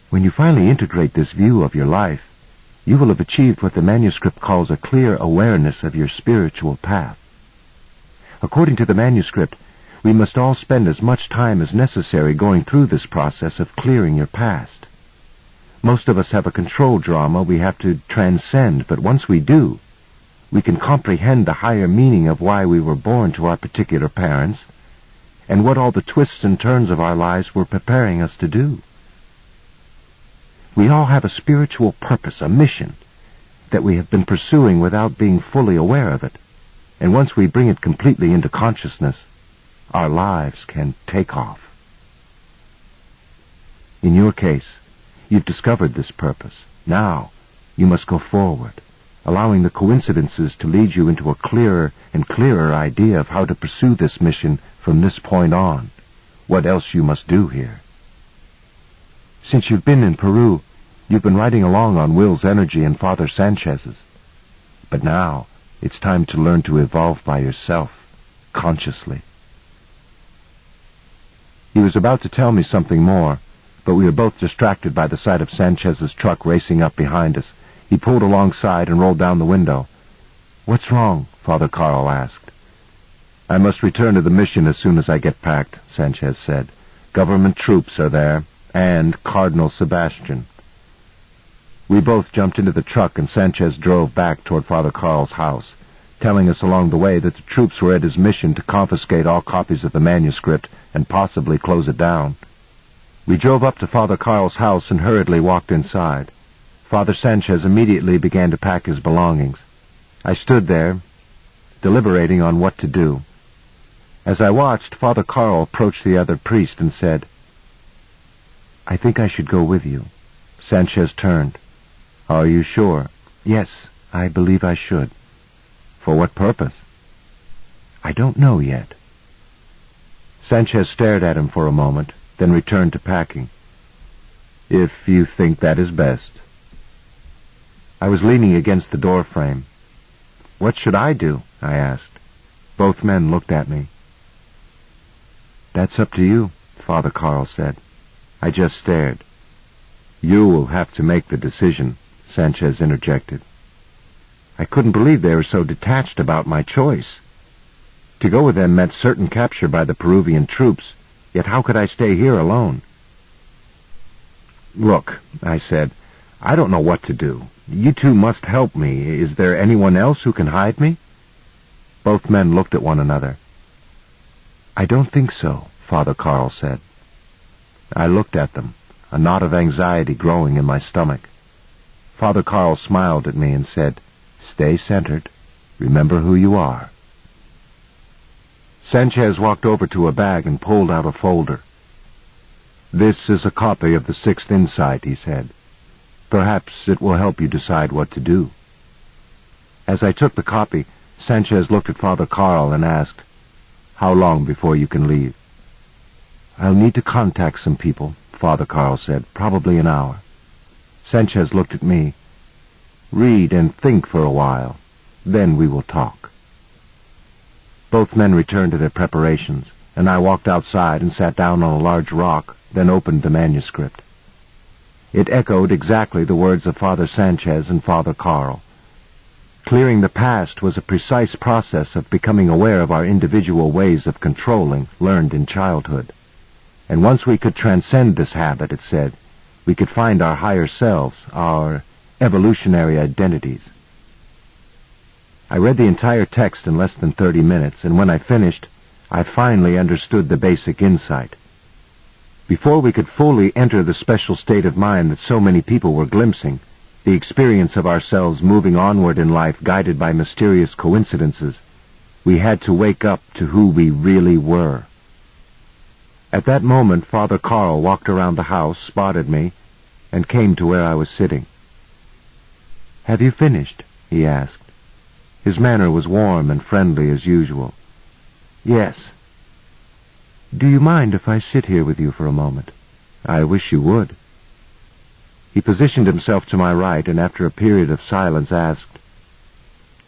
When you finally integrate this view of your life, you will have achieved what the manuscript calls a clear awareness of your spiritual path. According to the manuscript, we must all spend as much time as necessary going through this process of clearing your past. Most of us have a control drama we have to transcend, but once we do, we can comprehend the higher meaning of why we were born to our particular parents and what all the twists and turns of our lives were preparing us to do. We all have a spiritual purpose, a mission, that we have been pursuing without being fully aware of it. And once we bring it completely into consciousness, our lives can take off. In your case, you've discovered this purpose. Now, you must go forward, allowing the coincidences to lead you into a clearer and clearer idea of how to pursue this mission from this point on, what else you must do here. Since you've been in Peru, you've been riding along on Will's energy and Father Sanchez's. But now, it's time to learn to evolve by yourself, consciously. He was about to tell me something more, but we were both distracted by the sight of Sanchez's truck racing up behind us. He pulled alongside and rolled down the window. What's wrong? Father Carl asked. I must return to the mission as soon as I get packed, Sanchez said. Government troops are there, and Cardinal Sebastian. We both jumped into the truck and Sanchez drove back toward Father Carl's house, telling us along the way that the troops were at his mission to confiscate all copies of the manuscript and possibly close it down. We drove up to Father Carl's house and hurriedly walked inside. Father Sanchez immediately began to pack his belongings. I stood there, deliberating on what to do. As I watched, Father Carl approached the other priest and said, I think I should go with you. Sanchez turned. Are you sure? Yes, I believe I should. For what purpose? I don't know yet. Sanchez stared at him for a moment, then returned to packing. If you think that is best. I was leaning against the door frame. What should I do? I asked. Both men looked at me. That's up to you, Father Carl said. I just stared. You will have to make the decision, Sanchez interjected. I couldn't believe they were so detached about my choice. To go with them meant certain capture by the Peruvian troops, yet how could I stay here alone? Look, I said, I don't know what to do. You two must help me. Is there anyone else who can hide me? Both men looked at one another. I don't think so, Father Carl said. I looked at them, a knot of anxiety growing in my stomach. Father Carl smiled at me and said, Stay centered. Remember who you are. Sanchez walked over to a bag and pulled out a folder. This is a copy of the Sixth Insight, he said. Perhaps it will help you decide what to do. As I took the copy, Sanchez looked at Father Carl and asked, How long before you can leave? I'll need to contact some people, Father Carl said. Probably an hour. Sanchez looked at me. Read and think for a while. Then we will talk. Both men returned to their preparations, and I walked outside and sat down on a large rock, then opened the manuscript. It echoed exactly the words of Father Sanchez and Father Carl. Clearing the past was a precise process of becoming aware of our individual ways of controlling learned in childhood. And once we could transcend this habit, it said, we could find our higher selves, our evolutionary identities. I read the entire text in less than 30 minutes, and when I finished, I finally understood the basic insight. Before we could fully enter the special state of mind that so many people were glimpsing, the experience of ourselves moving onward in life guided by mysterious coincidences, we had to wake up to who we really were. At that moment, Father Carl walked around the house, spotted me, and came to where I was sitting. Have you finished? he asked. His manner was warm and friendly as usual. Yes. Do you mind if I sit here with you for a moment? I wish you would. He positioned himself to my right and after a period of silence asked,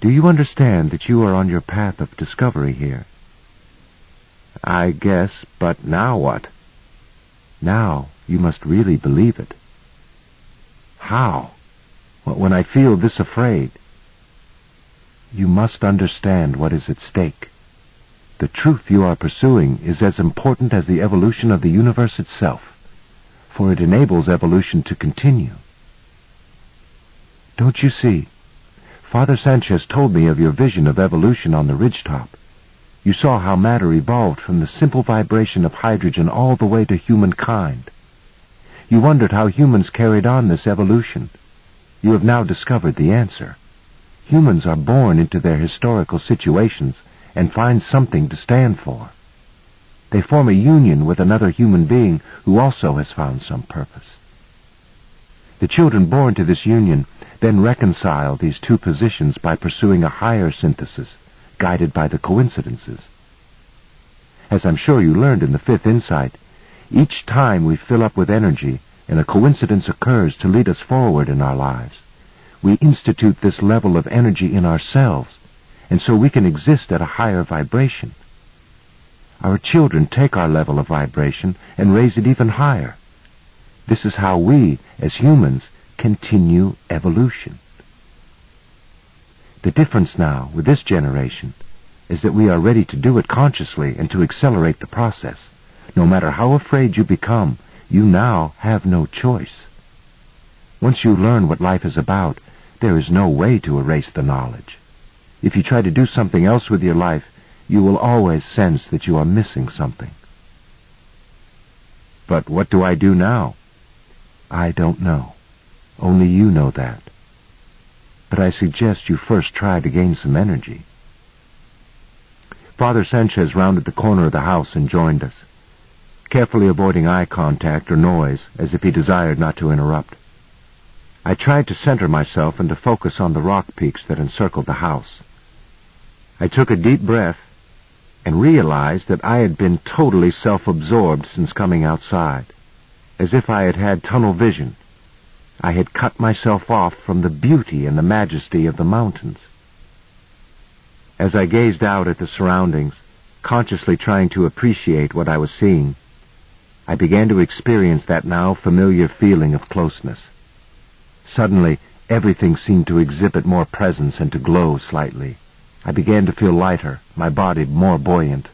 Do you understand that you are on your path of discovery here? I guess, but now what? Now you must really believe it. How? When I feel this afraid. You must understand what is at stake. The truth you are pursuing is as important as the evolution of the universe itself, for it enables evolution to continue. Don't you see? Father Sanchez told me of your vision of evolution on the ridgetop. You saw how matter evolved from the simple vibration of hydrogen all the way to humankind. You wondered how humans carried on this evolution. You have now discovered the answer. Humans are born into their historical situations and find something to stand for. They form a union with another human being who also has found some purpose. The children born to this union then reconcile these two positions by pursuing a higher synthesis, guided by the coincidences. As I'm sure you learned in the fifth insight, each time we fill up with energy, and a coincidence occurs to lead us forward in our lives. We institute this level of energy in ourselves, and so we can exist at a higher vibration. Our children take our level of vibration and raise it even higher. This is how we, as humans, continue evolution. The difference now with this generation is that we are ready to do it consciously and to accelerate the process. No matter how afraid you become, you now have no choice. Once you learn what life is about, there is no way to erase the knowledge. If you try to do something else with your life, you will always sense that you are missing something. But what do I do now? I don't know. Only you know that. But I suggest you first try to gain some energy. Father Sanchez rounded the corner of the house and joined us, carefully avoiding eye contact or noise as if he desired not to interrupt. I tried to center myself and to focus on the rock peaks that encircled the house. I took a deep breath and realized that I had been totally self-absorbed since coming outside, as if I had had tunnel vision. I had cut myself off from the beauty and the majesty of the mountains. As I gazed out at the surroundings, consciously trying to appreciate what I was seeing, I began to experience that now familiar feeling of closeness. Suddenly, everything seemed to exhibit more presence and to glow slightly. I began to feel lighter, my body more buoyant.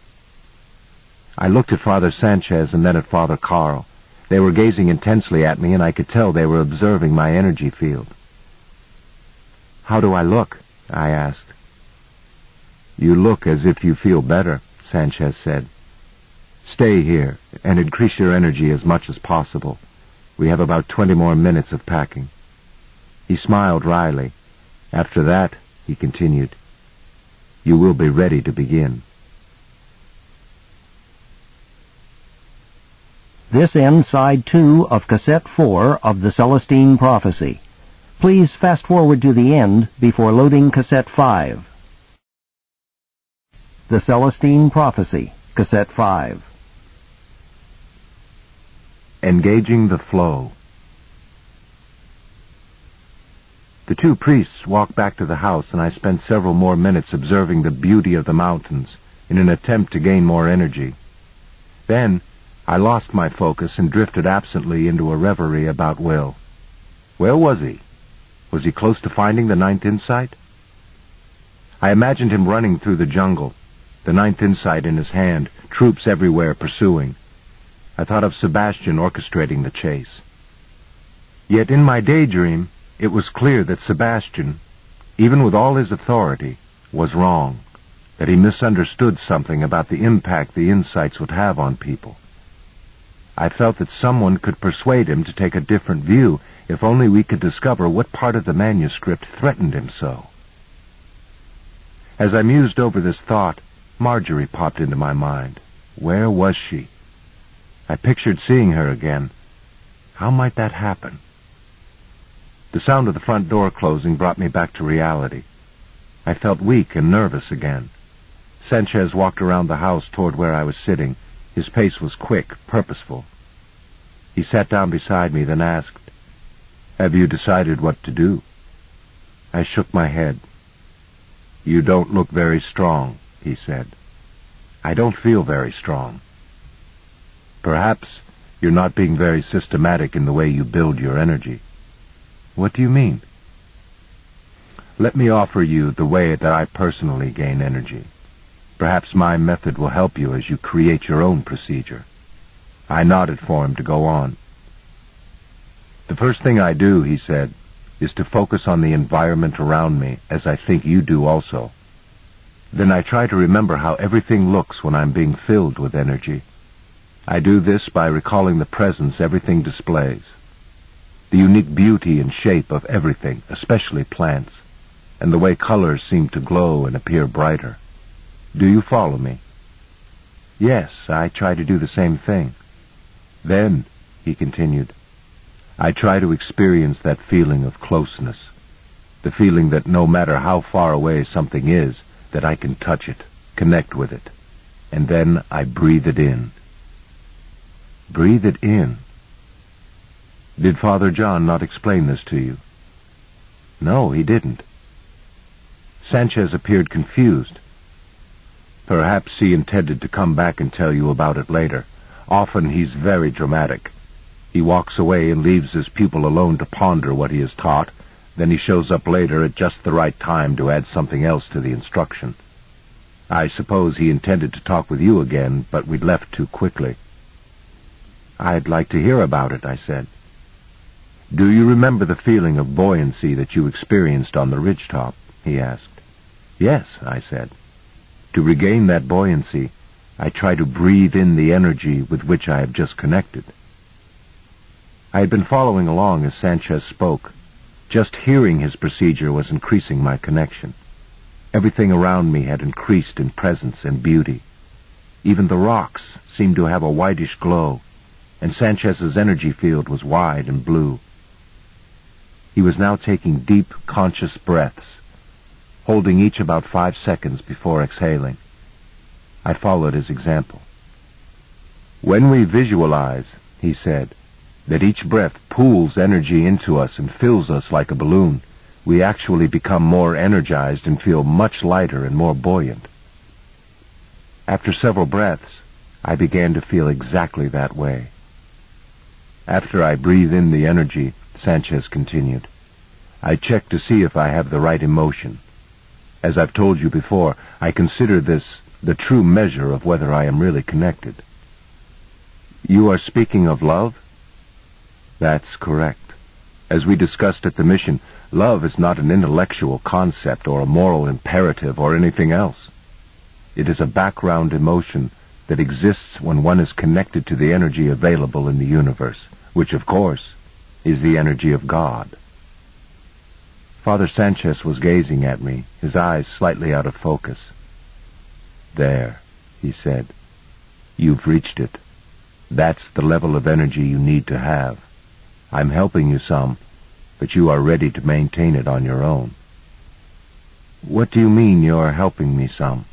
I looked at Father Sanchez and then at Father Carl. They were gazing intensely at me, and I could tell they were observing my energy field. How do I look? I asked. You look as if you feel better, Sanchez said. Stay here and increase your energy as much as possible. We have about twenty more minutes of packing. He smiled wryly. After that, he continued, you will be ready to begin. This ends side two of cassette four of the Celestine Prophecy. Please fast forward to the end before loading cassette five. The Celestine Prophecy, cassette five. Engaging the flow. The two priests walked back to the house, and I spent several more minutes observing the beauty of the mountains in an attempt to gain more energy. Then I lost my focus and drifted absently into a reverie about Will. Where was he? Was he close to finding the ninth insight? I imagined him running through the jungle, the ninth insight in his hand, troops everywhere pursuing. I thought of Sebastian orchestrating the chase. Yet in my daydream, it was clear that Sebastian, even with all his authority, was wrong, that he misunderstood something about the impact the insights would have on people. I felt that someone could persuade him to take a different view if only we could discover what part of the manuscript threatened him so. As I mused over this thought, Marjorie popped into my mind. Where was she? I pictured seeing her again. How might that happen? The sound of the front door closing brought me back to reality. I felt weak and nervous again. Sanchez walked around the house toward where I was sitting. His pace was quick, purposeful. He sat down beside me, then asked, Have you decided what to do? I shook my head. You don't look very strong, he said. I don't feel very strong. Perhaps you're not being very systematic in the way you build your energy. What do you mean? Let me offer you the way that I personally gain energy. Perhaps my method will help you as you create your own procedure. I nodded for him to go on. The first thing I do, he said, is to focus on the environment around me, as I think you do also. Then I try to remember how everything looks when I'm being filled with energy. I do this by recalling the presence everything displays the unique beauty and shape of everything, especially plants, and the way colors seem to glow and appear brighter. Do you follow me? Yes, I try to do the same thing. Then, he continued, I try to experience that feeling of closeness, the feeling that no matter how far away something is, that I can touch it, connect with it, and then I breathe it in. Breathe it in. Did Father John not explain this to you? No, he didn't. Sanchez appeared confused. Perhaps he intended to come back and tell you about it later. Often he's very dramatic. He walks away and leaves his pupil alone to ponder what he has taught. Then he shows up later at just the right time to add something else to the instruction. I suppose he intended to talk with you again, but we'd left too quickly. I'd like to hear about it, I said. Do you remember the feeling of buoyancy that you experienced on the ridgetop? he asked. Yes, I said. To regain that buoyancy, I try to breathe in the energy with which I have just connected. I had been following along as Sanchez spoke. Just hearing his procedure was increasing my connection. Everything around me had increased in presence and beauty. Even the rocks seemed to have a whitish glow, and Sanchez's energy field was wide and blue. He was now taking deep, conscious breaths, holding each about five seconds before exhaling. I followed his example. When we visualize, he said, that each breath pools energy into us and fills us like a balloon, we actually become more energized and feel much lighter and more buoyant. After several breaths, I began to feel exactly that way. After I breathe in the energy, Sanchez continued, I check to see if I have the right emotion. As I've told you before, I consider this the true measure of whether I am really connected. You are speaking of love? That's correct. As we discussed at the mission, Love is not an intellectual concept or a moral imperative or anything else. It is a background emotion that exists when one is connected to the energy available in the universe, which, of course, is the energy of God. Father Sanchez was gazing at me, his eyes slightly out of focus. There, he said. You've reached it. That's the level of energy you need to have. I'm helping you some, but you are ready to maintain it on your own. What do you mean you're helping me some?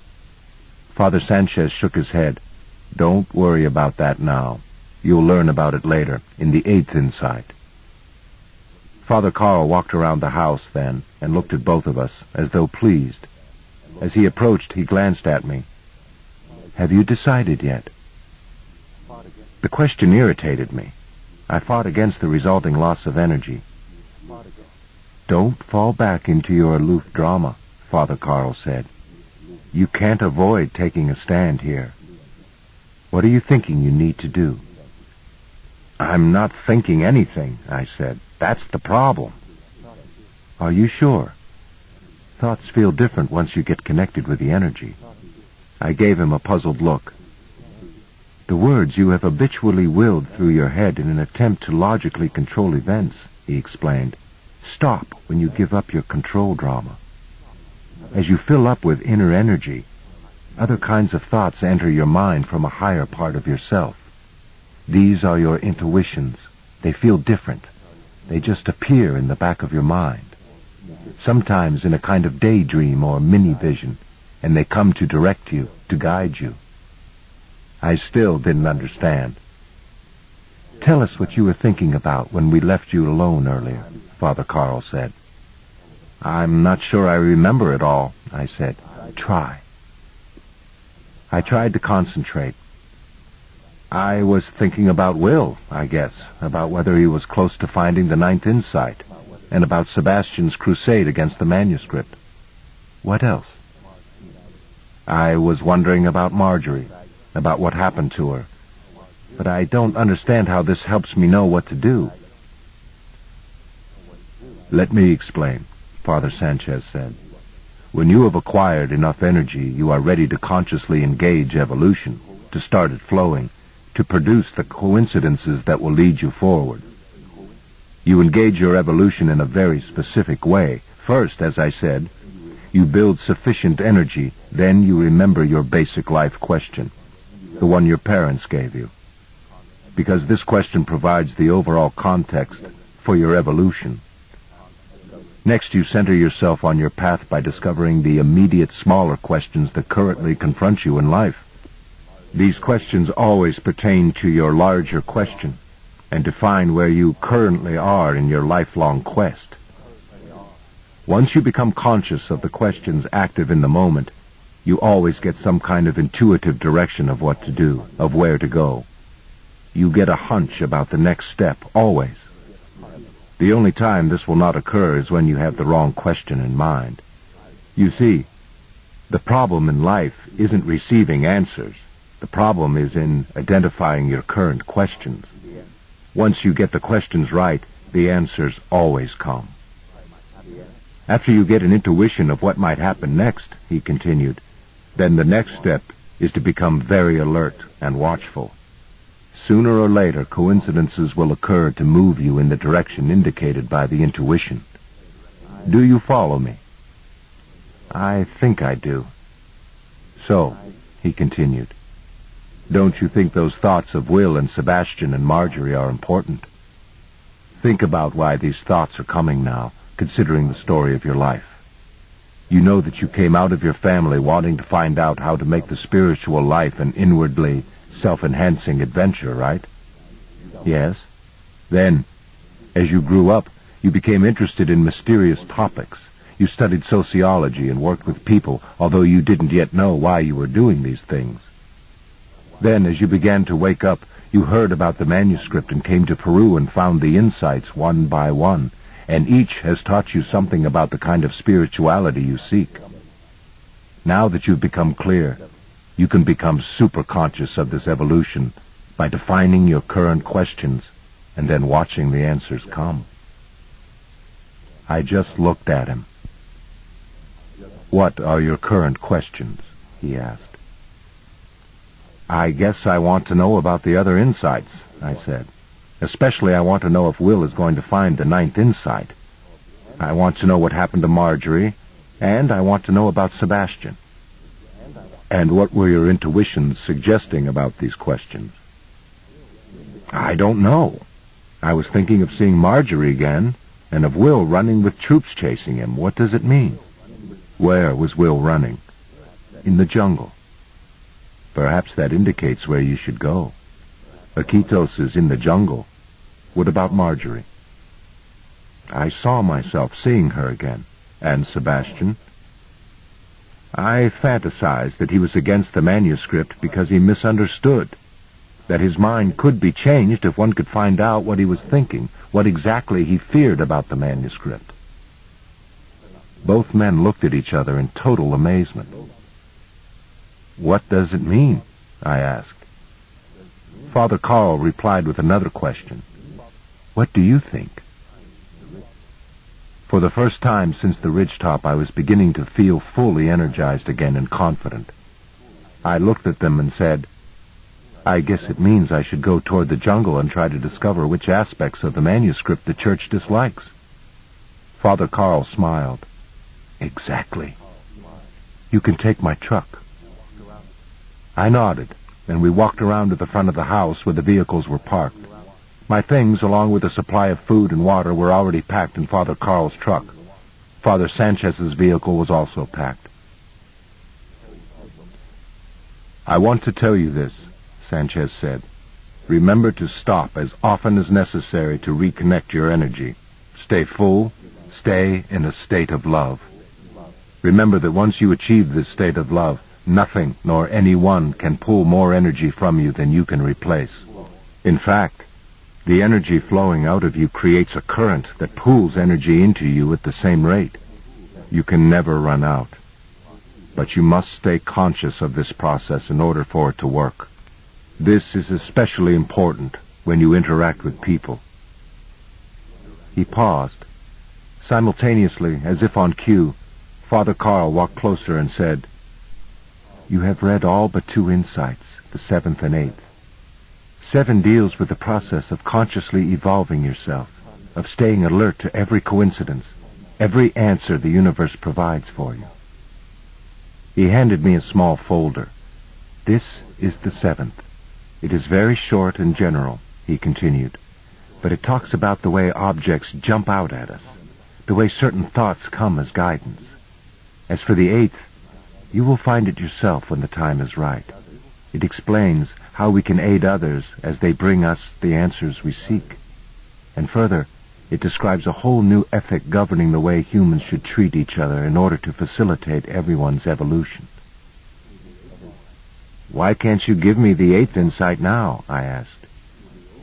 Father Sanchez shook his head. Don't worry about that now. You'll learn about it later, in the eighth insight. Father Carl walked around the house then and looked at both of us, as though pleased. As he approached, he glanced at me. Have you decided yet? The question irritated me. I fought against the resulting loss of energy. Don't fall back into your aloof drama, Father Carl said. You can't avoid taking a stand here. What are you thinking you need to do? I'm not thinking anything, I said. That's the problem. Are you sure? Thoughts feel different once you get connected with the energy. I gave him a puzzled look. The words you have habitually willed through your head in an attempt to logically control events, he explained, Stop when you give up your control drama. As you fill up with inner energy, other kinds of thoughts enter your mind from a higher part of yourself. These are your intuitions. They feel different. They just appear in the back of your mind. Sometimes in a kind of daydream or mini-vision, and they come to direct you, to guide you. I still didn't understand. Tell us what you were thinking about when we left you alone earlier. Father Carl said. I'm not sure I remember it all, I said. Try. I tried to concentrate. I was thinking about Will, I guess, about whether he was close to finding the ninth insight, and about Sebastian's crusade against the manuscript. What else? I was wondering about Marjorie, about what happened to her. But I don't understand how this helps me know what to do. Let me explain, Father Sanchez said. When you have acquired enough energy, you are ready to consciously engage evolution, to start it flowing, to produce the coincidences that will lead you forward. You engage your evolution in a very specific way. First, as I said, you build sufficient energy, then you remember your basic life question, the one your parents gave you. Because this question provides the overall context for your evolution. Next, you center yourself on your path by discovering the immediate smaller questions that currently confront you in life. These questions always pertain to your larger question. and define where you currently are in your lifelong quest. Once you become conscious of the questions active in the moment, you always get some kind of intuitive direction of what to do, of where to go. You get a hunch about the next step, always. The only time this will not occur is when you have the wrong question in mind. You see, the problem in life isn't receiving answers. The problem is in identifying your current questions. Once you get the questions right, the answers always come. After you get an intuition of what might happen next, he continued, then the next step is to become very alert and watchful. Sooner or later, coincidences will occur to move you in the direction indicated by the intuition. Do you follow me? I think I do. So, he continued, don't you think those thoughts of Will and Sebastian and Marjorie are important? Think about why these thoughts are coming now, considering the story of your life. You know that you came out of your family wanting to find out how to make the spiritual life an inwardly self-enhancing adventure, right? Yes. Then, as you grew up, you became interested in mysterious topics. You studied sociology and worked with people, although you didn't yet know why you were doing these things. Then, as you began to wake up, you heard about the manuscript and came to Peru and found the insights one by one, and each has taught you something about the kind of spirituality you seek. Now that you've become clear, you can become super conscious of this evolution by defining your current questions and then watching the answers come. I just looked at him. What are your current questions? he asked. I guess I want to know about the other insights, I said. Especially I want to know if Will is going to find the ninth insight. I want to know what happened to Marjorie, and I want to know about Sebastian. And what were your intuitions suggesting about these questions? I don't know. I was thinking of seeing Marjorie again, and of Will running with troops chasing him. What does it mean? Where was Will running? In the jungle. Perhaps that indicates where you should go. Iquitos is in the jungle. What about Marjorie? I saw myself seeing her again. And Sebastian? I fantasized that he was against the manuscript because he misunderstood. That his mind could be changed if one could find out what he was thinking, what exactly he feared about the manuscript. Both men looked at each other in total amazement. What does it mean? I asked. Father Carl replied with another question. What do you think? For the first time since the ridgetop, I was beginning to feel fully energized again and confident. I looked at them and said, I guess it means I should go toward the jungle and try to discover which aspects of the manuscript the church dislikes. Father Carl smiled. Exactly. You can take my truck. I nodded, and we walked around to the front of the house where the vehicles were parked. My things, along with a supply of food and water, were already packed in Father Carl's truck. Father Sanchez's vehicle was also packed. I want to tell you this, Sanchez said. Remember to stop as often as necessary to reconnect your energy. Stay full. Stay in a state of love. Remember that once you achieve this state of love, Nothing nor anyone can pull more energy from you than you can replace. In fact, the energy flowing out of you creates a current that pulls energy into you at the same rate. You can never run out. But you must stay conscious of this process in order for it to work. This is especially important when you interact with people. He paused. Simultaneously, as if on cue, Father Carl walked closer and said, you have read all but two insights, the seventh and eighth. Seven deals with the process of consciously evolving yourself, of staying alert to every coincidence, every answer the universe provides for you. He handed me a small folder. This is the seventh. It is very short and general, he continued, but it talks about the way objects jump out at us, the way certain thoughts come as guidance. As for the eighth, you will find it yourself when the time is right. It explains how we can aid others as they bring us the answers we seek. And further, it describes a whole new ethic governing the way humans should treat each other in order to facilitate everyone's evolution. Why can't you give me the eighth insight now? I asked.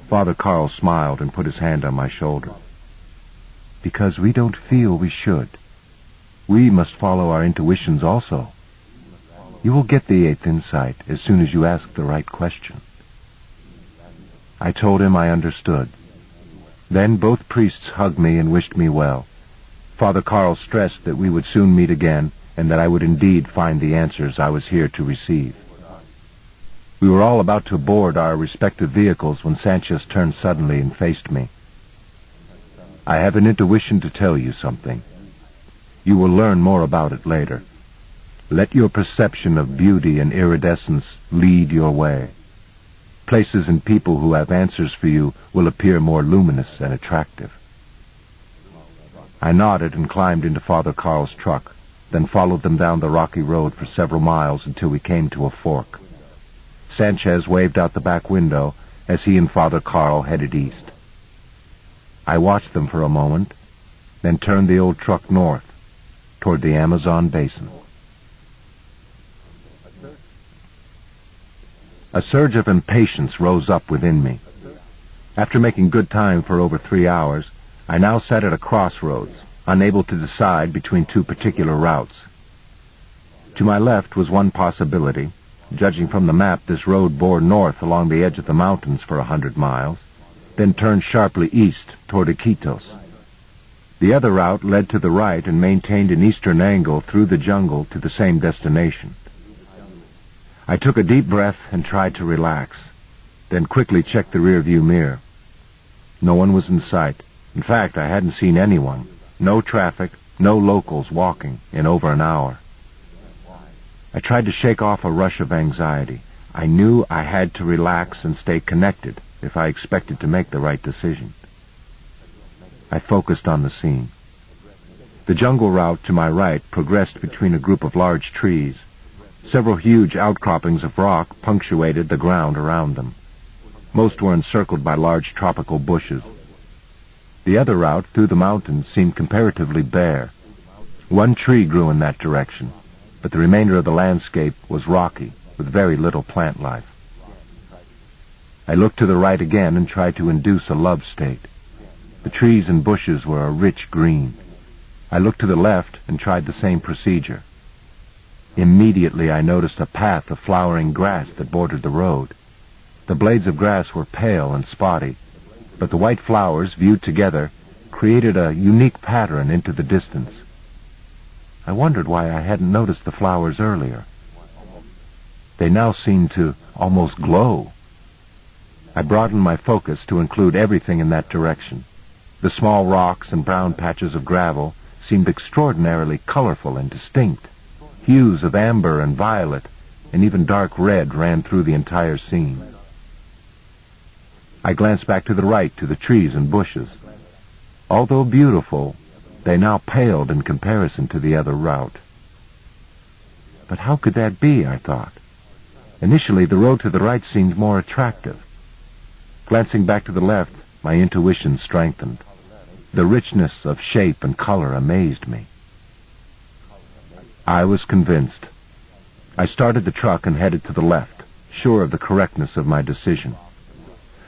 Father Carl smiled and put his hand on my shoulder. Because we don't feel we should. We must follow our intuitions also. You will get the eighth insight as soon as you ask the right question. I told him I understood. Then both priests hugged me and wished me well. Father Carl stressed that we would soon meet again and that I would indeed find the answers I was here to receive. We were all about to board our respective vehicles when Sanchez turned suddenly and faced me. I have an intuition to tell you something. You will learn more about it later. Let your perception of beauty and iridescence lead your way. Places and people who have answers for you will appear more luminous and attractive. I nodded and climbed into Father Carl's truck, then followed them down the rocky road for several miles until we came to a fork. Sanchez waved out the back window as he and Father Carl headed east. I watched them for a moment, then turned the old truck north, toward the Amazon basin. A surge of impatience rose up within me. After making good time for over three hours, I now sat at a crossroads, unable to decide between two particular routes. To my left was one possibility. Judging from the map, this road bore north along the edge of the mountains for a hundred miles, then turned sharply east toward Iquitos. The other route led to the right and maintained an eastern angle through the jungle to the same destination. I took a deep breath and tried to relax, then quickly checked the rearview mirror. No one was in sight. In fact, I hadn't seen anyone. No traffic, no locals walking in over an hour. I tried to shake off a rush of anxiety. I knew I had to relax and stay connected if I expected to make the right decision. I focused on the scene. The jungle route to my right progressed between a group of large trees. Several huge outcroppings of rock punctuated the ground around them. Most were encircled by large tropical bushes. The other route through the mountains seemed comparatively bare. One tree grew in that direction, but the remainder of the landscape was rocky, with very little plant life. I looked to the right again and tried to induce a love state. The trees and bushes were a rich green. I looked to the left and tried the same procedure. Immediately I noticed a path of flowering grass that bordered the road. The blades of grass were pale and spotty, but the white flowers, viewed together, created a unique pattern into the distance. I wondered why I hadn't noticed the flowers earlier. They now seemed to almost glow. I broadened my focus to include everything in that direction. The small rocks and brown patches of gravel seemed extraordinarily colorful and distinct. Hues of amber and violet and even dark red ran through the entire scene. I glanced back to the right to the trees and bushes. Although beautiful, they now paled in comparison to the other route. But how could that be, I thought. Initially, the road to the right seemed more attractive. Glancing back to the left, my intuition strengthened. The richness of shape and color amazed me. I was convinced. I started the truck and headed to the left, sure of the correctness of my decision.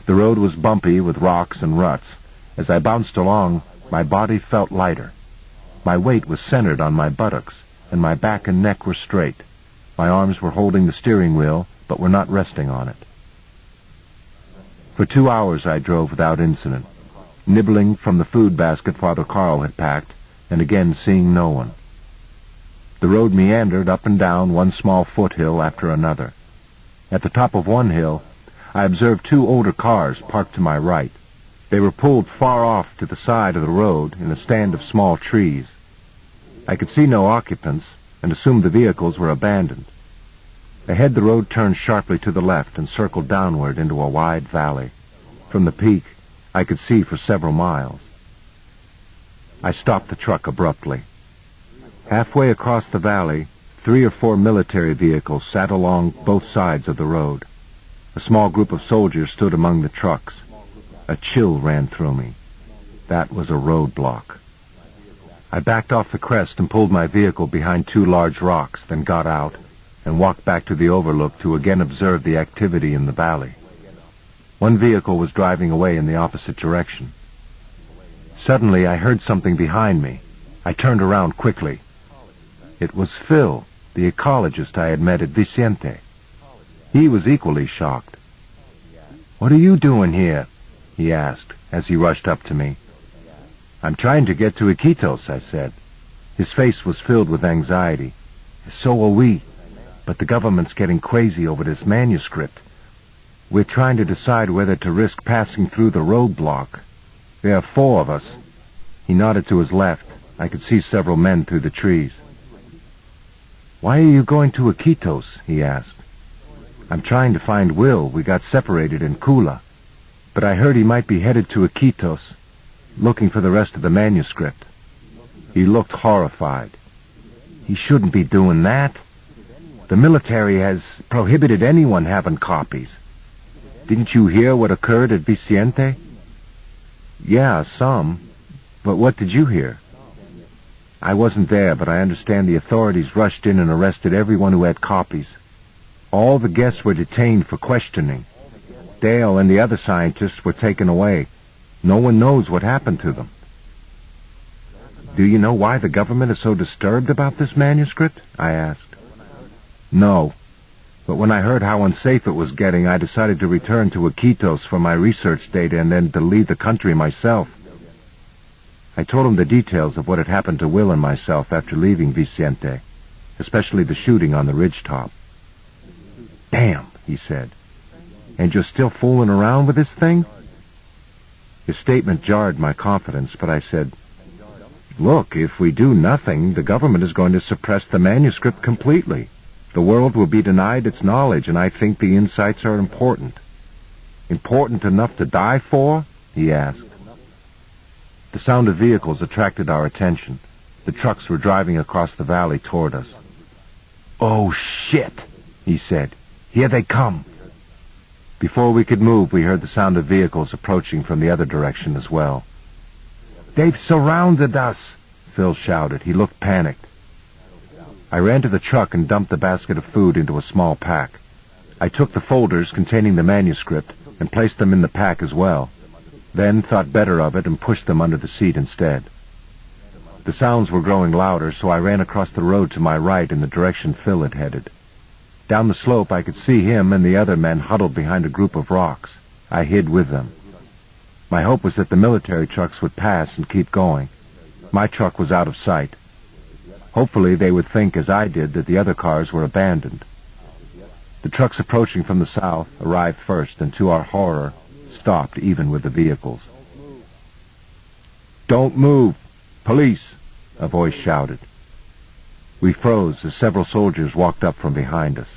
The road was bumpy with rocks and ruts. As I bounced along, my body felt lighter. My weight was centered on my buttocks, and my back and neck were straight. My arms were holding the steering wheel, but were not resting on it. For two hours I drove without incident, nibbling from the food basket Father Carl had packed, and again seeing no one. The road meandered up and down one small foothill after another. At the top of one hill, I observed two older cars parked to my right. They were pulled far off to the side of the road in a stand of small trees. I could see no occupants and assumed the vehicles were abandoned. Ahead the road turned sharply to the left and circled downward into a wide valley. From the peak, I could see for several miles. I stopped the truck abruptly. Halfway across the valley, three or four military vehicles sat along both sides of the road. A small group of soldiers stood among the trucks. A chill ran through me. That was a roadblock. I backed off the crest and pulled my vehicle behind two large rocks, then got out and walked back to the overlook to again observe the activity in the valley. One vehicle was driving away in the opposite direction. Suddenly I heard something behind me. I turned around quickly. It was Phil, the ecologist I had met at Viciente. He was equally shocked. What are you doing here? he asked as he rushed up to me. I'm trying to get to Iquitos, I said. His face was filled with anxiety. So are we. But the government's getting crazy over this manuscript. We're trying to decide whether to risk passing through the roadblock. There are four of us. He nodded to his left. I could see several men through the trees. Why are you going to Iquitos? he asked. I'm trying to find Will. We got separated in Cula. But I heard he might be headed to Iquitos looking for the rest of the manuscript. He looked horrified. He shouldn't be doing that. The military has prohibited anyone having copies. Didn't you hear what occurred at Viciente? Yeah, some. But what did you hear? I wasn't there, but I understand the authorities rushed in and arrested everyone who had copies. All the guests were detained for questioning. Dale and the other scientists were taken away. No one knows what happened to them. Do you know why the government is so disturbed about this manuscript? I asked. No. But when I heard how unsafe it was getting, I decided to return to Iquitos for my research data and then to leave the country myself. I told him the details of what had happened to Will and myself after leaving Viciente, especially the shooting on the ridge top. Damn, he said. And you're still fooling around with this thing? His statement jarred my confidence, but I said, Look, if we do nothing, the government is going to suppress the manuscript completely. The world will be denied its knowledge, and I think the insights are important. Important enough to die for? he asked. The sound of vehicles attracted our attention. The trucks were driving across the valley toward us. Oh, shit, he said. Here they come. Before we could move, we heard the sound of vehicles approaching from the other direction as well. They've surrounded us, Phil shouted. He looked panicked. I ran to the truck and dumped the basket of food into a small pack. I took the folders containing the manuscript and placed them in the pack as well, then thought better of it and pushed them under the seat instead. The sounds were growing louder, so I ran across the road to my right in the direction Phil had headed. Down the slope I could see him and the other men huddled behind a group of rocks. I hid with them. My hope was that the military trucks would pass and keep going. My truck was out of sight. Hopefully they would think, as I did, that the other cars were abandoned. The trucks approaching from the south arrived first and, to our horror, stopped even with the vehicles. Don't move! Police! A voice shouted. We froze as several soldiers walked up from behind us.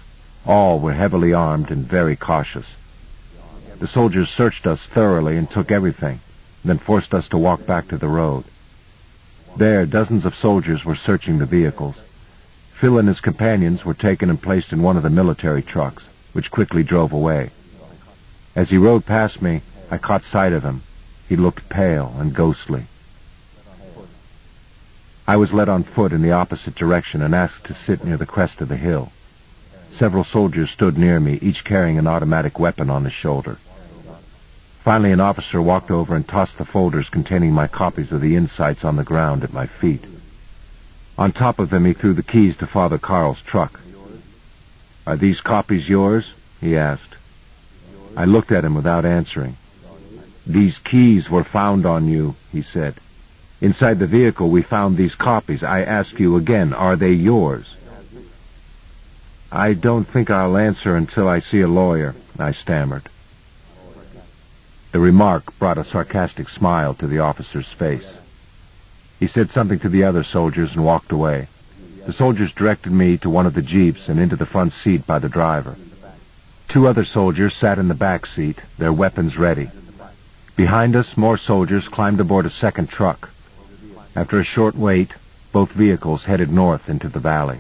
All were heavily armed and very cautious. The soldiers searched us thoroughly and took everything, then forced us to walk back to the road. There, dozens of soldiers were searching the vehicles. Phil and his companions were taken and placed in one of the military trucks, which quickly drove away. As he rode past me, I caught sight of him. He looked pale and ghostly. I was led on foot in the opposite direction and asked to sit near the crest of the hill. Several soldiers stood near me, each carrying an automatic weapon on his shoulder. Finally, an officer walked over and tossed the folders containing my copies of the insights on the ground at my feet. On top of them, he threw the keys to Father Carl's truck. Are these copies yours? he asked. I looked at him without answering. These keys were found on you, he said. Inside the vehicle, we found these copies. I ask you again, are they yours? I don't think I'll answer until I see a lawyer, I stammered. The remark brought a sarcastic smile to the officer's face. He said something to the other soldiers and walked away. The soldiers directed me to one of the jeeps and into the front seat by the driver. Two other soldiers sat in the back seat, their weapons ready. Behind us, more soldiers climbed aboard a second truck. After a short wait, both vehicles headed north into the valley.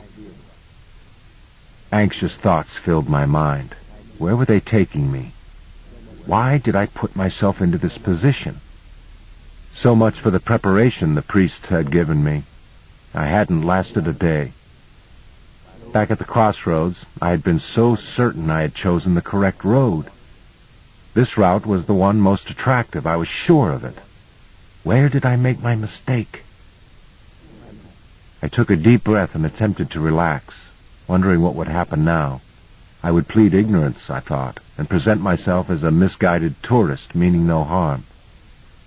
Anxious thoughts filled my mind. Where were they taking me? Why did I put myself into this position? So much for the preparation the priests had given me. I hadn't lasted a day. Back at the crossroads, I had been so certain I had chosen the correct road. This route was the one most attractive. I was sure of it. Where did I make my mistake? I took a deep breath and attempted to relax, wondering what would happen now. I would plead ignorance, I thought, and present myself as a misguided tourist meaning no harm.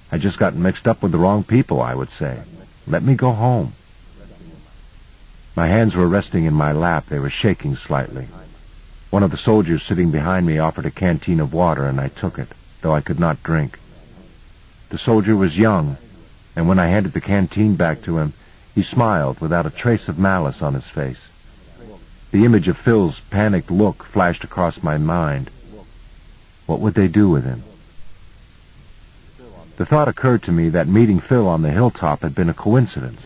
I just got mixed up with the wrong people, I would say. Let me go home. My hands were resting in my lap. They were shaking slightly. One of the soldiers sitting behind me offered a canteen of water, and I took it, though I could not drink. The soldier was young, and when I handed the canteen back to him, he smiled without a trace of malice on his face. The image of Phil's panicked look flashed across my mind. What would they do with him? The thought occurred to me that meeting Phil on the hilltop had been a coincidence.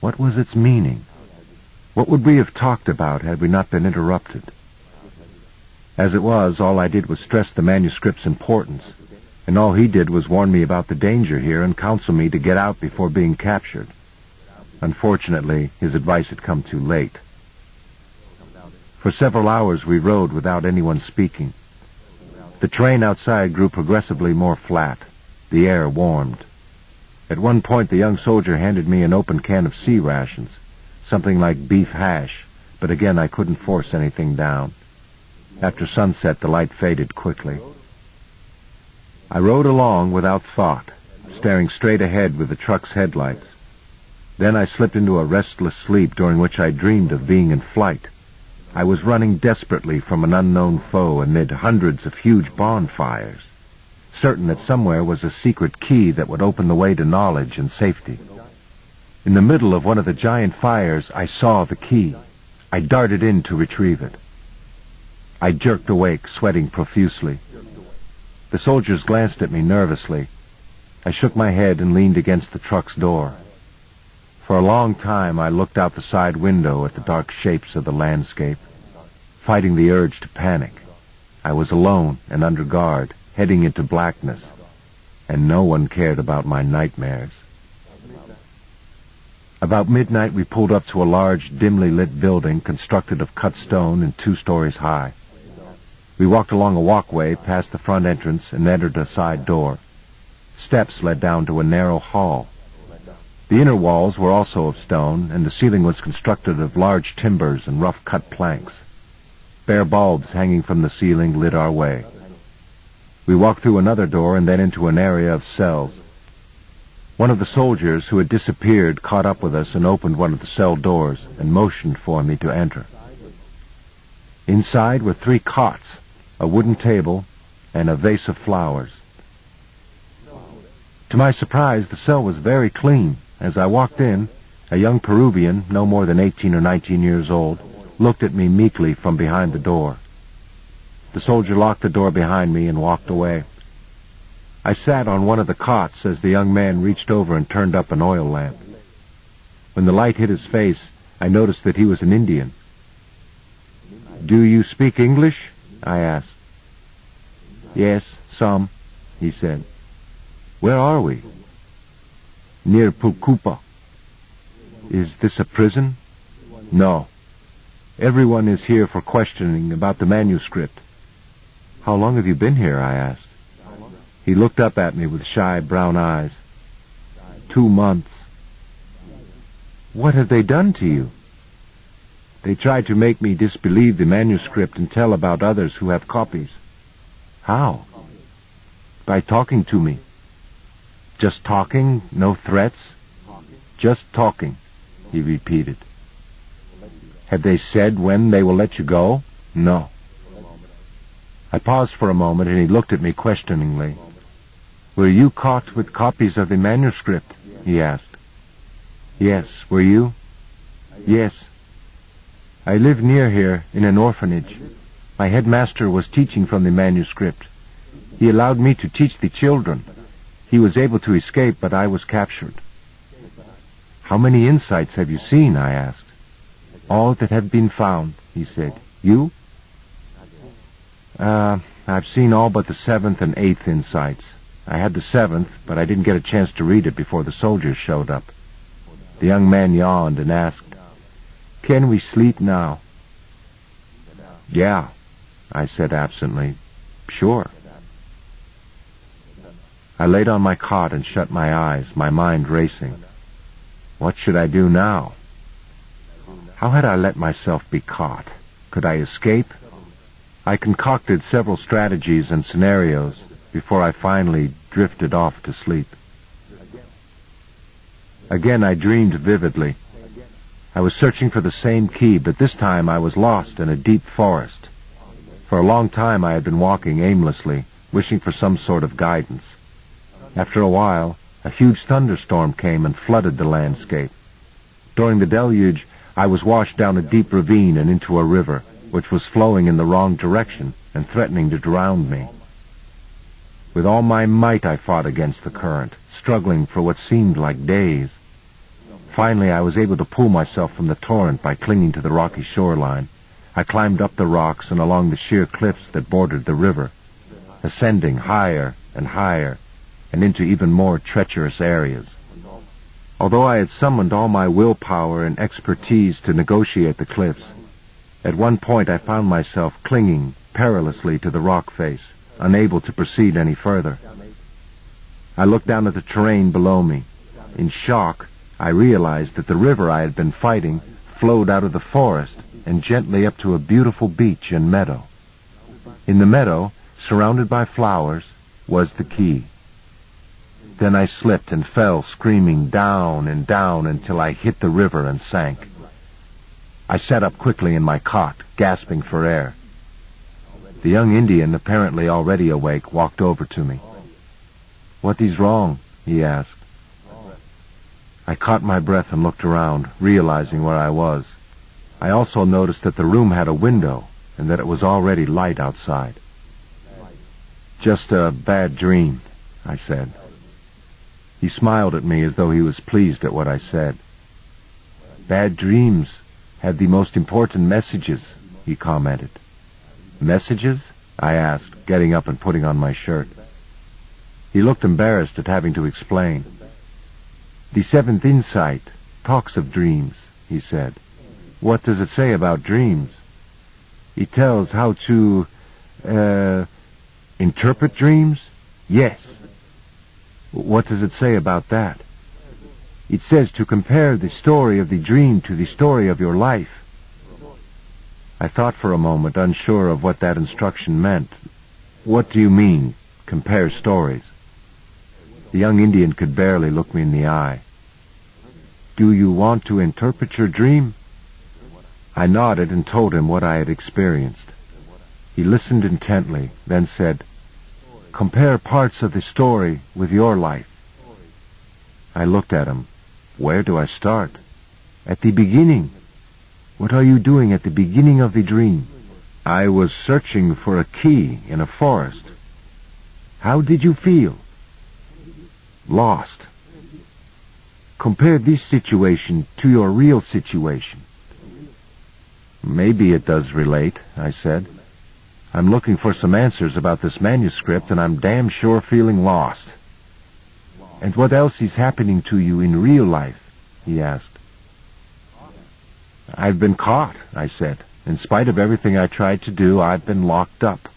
What was its meaning? What would we have talked about had we not been interrupted? As it was, all I did was stress the manuscript's importance, and all he did was warn me about the danger here and counsel me to get out before being captured. Unfortunately, his advice had come too late. For several hours we rode without anyone speaking. The terrain outside grew progressively more flat. The air warmed. At one point the young soldier handed me an open can of C rations, something like beef hash, but again I couldn't force anything down. After sunset the light faded quickly. I rode along without thought, staring straight ahead with the truck's headlights. Then I slipped into a restless sleep during which I dreamed of being in flight. I was running desperately from an unknown foe amid hundreds of huge bonfires, certain that somewhere was a secret key that would open the way to knowledge and safety. In the middle of one of the giant fires, I saw the key. I darted in to retrieve it. I jerked awake, sweating profusely. The soldiers glanced at me nervously. I shook my head and leaned against the truck's door. For a long time I looked out the side window at the dark shapes of the landscape, fighting the urge to panic. I was alone and under guard, heading into blackness, and no one cared about my nightmares. About midnight we pulled up to a large, dimly lit building constructed of cut stone and two stories high. We walked along a walkway past the front entrance and entered a side door. Steps led down to a narrow hall. The inner walls were also of stone, and the ceiling was constructed of large timbers and rough-cut planks. Bare bulbs hanging from the ceiling lit our way. We walked through another door and then into an area of cells. One of the soldiers who had disappeared caught up with us and opened one of the cell doors and motioned for me to enter. Inside were three cots, a wooden table, and a vase of flowers. To my surprise, the cell was very clean. As I walked in, a young Peruvian, no more than 18 or 19 years old, looked at me meekly from behind the door. The soldier locked the door behind me and walked away. I sat on one of the cots as the young man reached over and turned up an oil lamp. When the light hit his face, I noticed that he was an Indian. Do you speak English? I asked. Yes, some, he said. Where are we? near Pukupa. Is this a prison? No. Everyone is here for questioning about the manuscript. How long have you been here? I asked. He looked up at me with shy brown eyes. Two months. What have they done to you? They tried to make me disbelieve the manuscript and tell about others who have copies. How? By talking to me. Just talking? No threats? Just talking, he repeated. Have they said when they will let you go? No. I paused for a moment and he looked at me questioningly. Were you caught with copies of the manuscript? he asked. Yes, were you? Yes. I live near here in an orphanage. My headmaster was teaching from the manuscript. He allowed me to teach the children. He was able to escape, but I was captured. How many insights have you seen? I asked. All that have been found, he said. You? Uh, I've seen all but the seventh and eighth insights. I had the seventh, but I didn't get a chance to read it before the soldiers showed up. The young man yawned and asked, Can we sleep now? Yeah, I said absently. Sure. I laid on my cot and shut my eyes, my mind racing. What should I do now? How had I let myself be caught? Could I escape? I concocted several strategies and scenarios before I finally drifted off to sleep. Again I dreamed vividly. I was searching for the same key, but this time I was lost in a deep forest. For a long time I had been walking aimlessly, wishing for some sort of guidance. After a while, a huge thunderstorm came and flooded the landscape. During the deluge, I was washed down a deep ravine and into a river, which was flowing in the wrong direction and threatening to drown me. With all my might I fought against the current, struggling for what seemed like days. Finally, I was able to pull myself from the torrent by clinging to the rocky shoreline. I climbed up the rocks and along the sheer cliffs that bordered the river, ascending higher and higher and into even more treacherous areas. Although I had summoned all my willpower and expertise to negotiate the cliffs, at one point I found myself clinging perilously to the rock face, unable to proceed any further. I looked down at the terrain below me. In shock, I realized that the river I had been fighting flowed out of the forest and gently up to a beautiful beach and meadow. In the meadow, surrounded by flowers, was the key. Then I slipped and fell screaming down and down until I hit the river and sank. I sat up quickly in my cot, gasping for air. The young Indian, apparently already awake, walked over to me. What is wrong? he asked. I caught my breath and looked around, realizing where I was. I also noticed that the room had a window and that it was already light outside. Just a bad dream, I said. He smiled at me as though he was pleased at what I said. Bad dreams have the most important messages, he commented. Messages? I asked, getting up and putting on my shirt. He looked embarrassed at having to explain. The seventh insight talks of dreams, he said. What does it say about dreams? It tells how to, uh, interpret dreams? Yes. What does it say about that? It says to compare the story of the dream to the story of your life. I thought for a moment, unsure of what that instruction meant. What do you mean, compare stories? The young Indian could barely look me in the eye. Do you want to interpret your dream? I nodded and told him what I had experienced. He listened intently, then said, Compare parts of the story with your life. I looked at him. Where do I start? At the beginning. What are you doing at the beginning of the dream? I was searching for a key in a forest. How did you feel? lost. Compare this situation to your real situation. Maybe it does relate, I said. I'm looking for some answers about this manuscript and I'm damn sure feeling lost. And what else is happening to you in real life? he asked. I've been caught, I said. In spite of everything I tried to do, I've been locked up.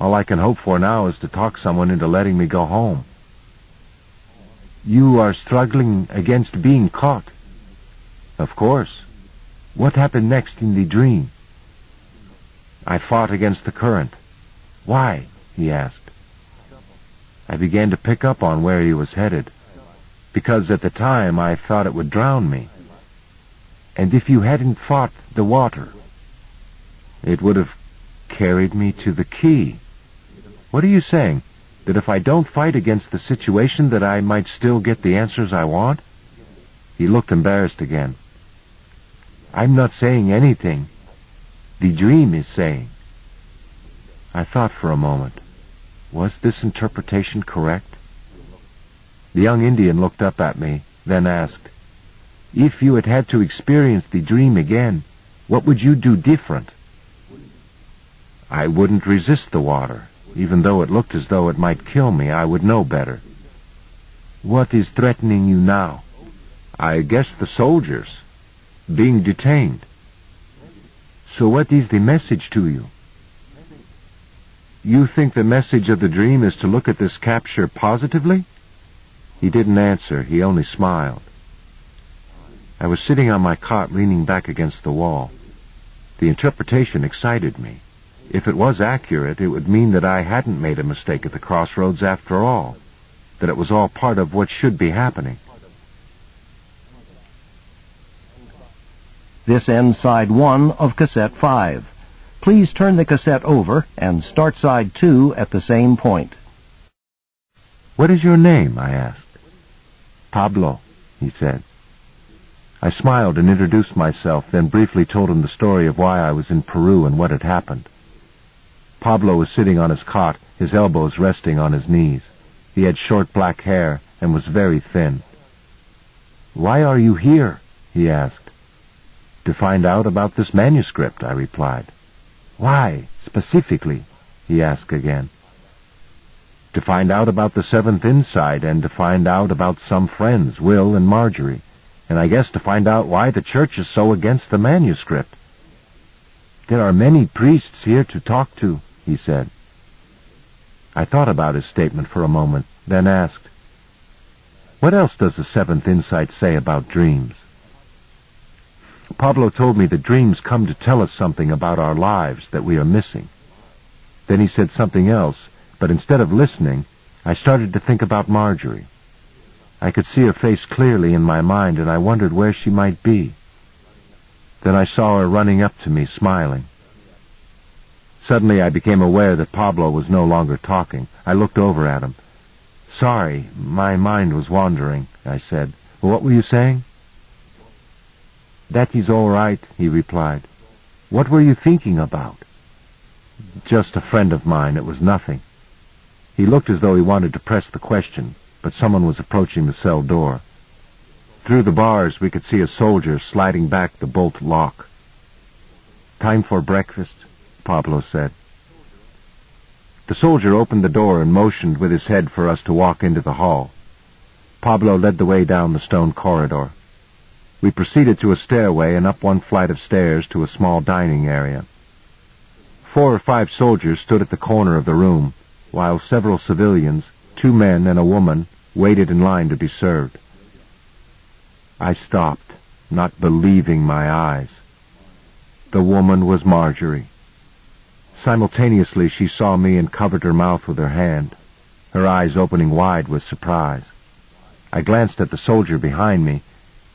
All I can hope for now is to talk someone into letting me go home. You are struggling against being caught. Of course. What happened next in the dream? I fought against the current. Why? he asked. I began to pick up on where he was headed, because at the time I thought it would drown me. And if you hadn't fought the water, it would have carried me to the key. What are you saying? that if I don't fight against the situation that I might still get the answers I want? He looked embarrassed again. I'm not saying anything. The dream is saying. I thought for a moment. Was this interpretation correct? The young Indian looked up at me, then asked, If you had had to experience the dream again, what would you do different? I wouldn't resist the water. Even though it looked as though it might kill me, I would know better. What is threatening you now? I guess the soldiers. Being detained. So what is the message to you? You think the message of the dream is to look at this capture positively? He didn't answer. He only smiled. I was sitting on my cot leaning back against the wall. The interpretation excited me. If it was accurate, it would mean that I hadn't made a mistake at the crossroads after all, that it was all part of what should be happening. This ends side one of cassette five. Please turn the cassette over and start side two at the same point. What is your name? I asked. Pablo, he said. I smiled and introduced myself, then briefly told him the story of why I was in Peru and what had happened. Pablo was sitting on his cot, his elbows resting on his knees. He had short black hair and was very thin. Why are you here? he asked. To find out about this manuscript, I replied. Why, specifically? he asked again. To find out about the Seventh Insight and to find out about some friends, Will and Marjorie, and I guess to find out why the church is so against the manuscript. There are many priests here to talk to, he said. I thought about his statement for a moment, then asked, What else does the Seventh Insight say about dreams? Pablo told me that dreams come to tell us something about our lives that we are missing. Then he said something else, but instead of listening, I started to think about Marjorie. I could see her face clearly in my mind, and I wondered where she might be. Then I saw her running up to me, smiling. Suddenly I became aware that Pablo was no longer talking. I looked over at him. Sorry, my mind was wandering, I said. What were you saying? That is all right, he replied. What were you thinking about? Just a friend of mine. It was nothing. He looked as though he wanted to press the question, but someone was approaching the cell door. Through the bars we could see a soldier sliding back the bolt lock. Time for breakfast, Pablo said. The soldier opened the door and motioned with his head for us to walk into the hall. Pablo led the way down the stone corridor. We proceeded to a stairway and up one flight of stairs to a small dining area. Four or five soldiers stood at the corner of the room, while several civilians, two men and a woman, waited in line to be served. I stopped, not believing my eyes. The woman was Marjorie. Simultaneously she saw me and covered her mouth with her hand, her eyes opening wide with surprise. I glanced at the soldier behind me.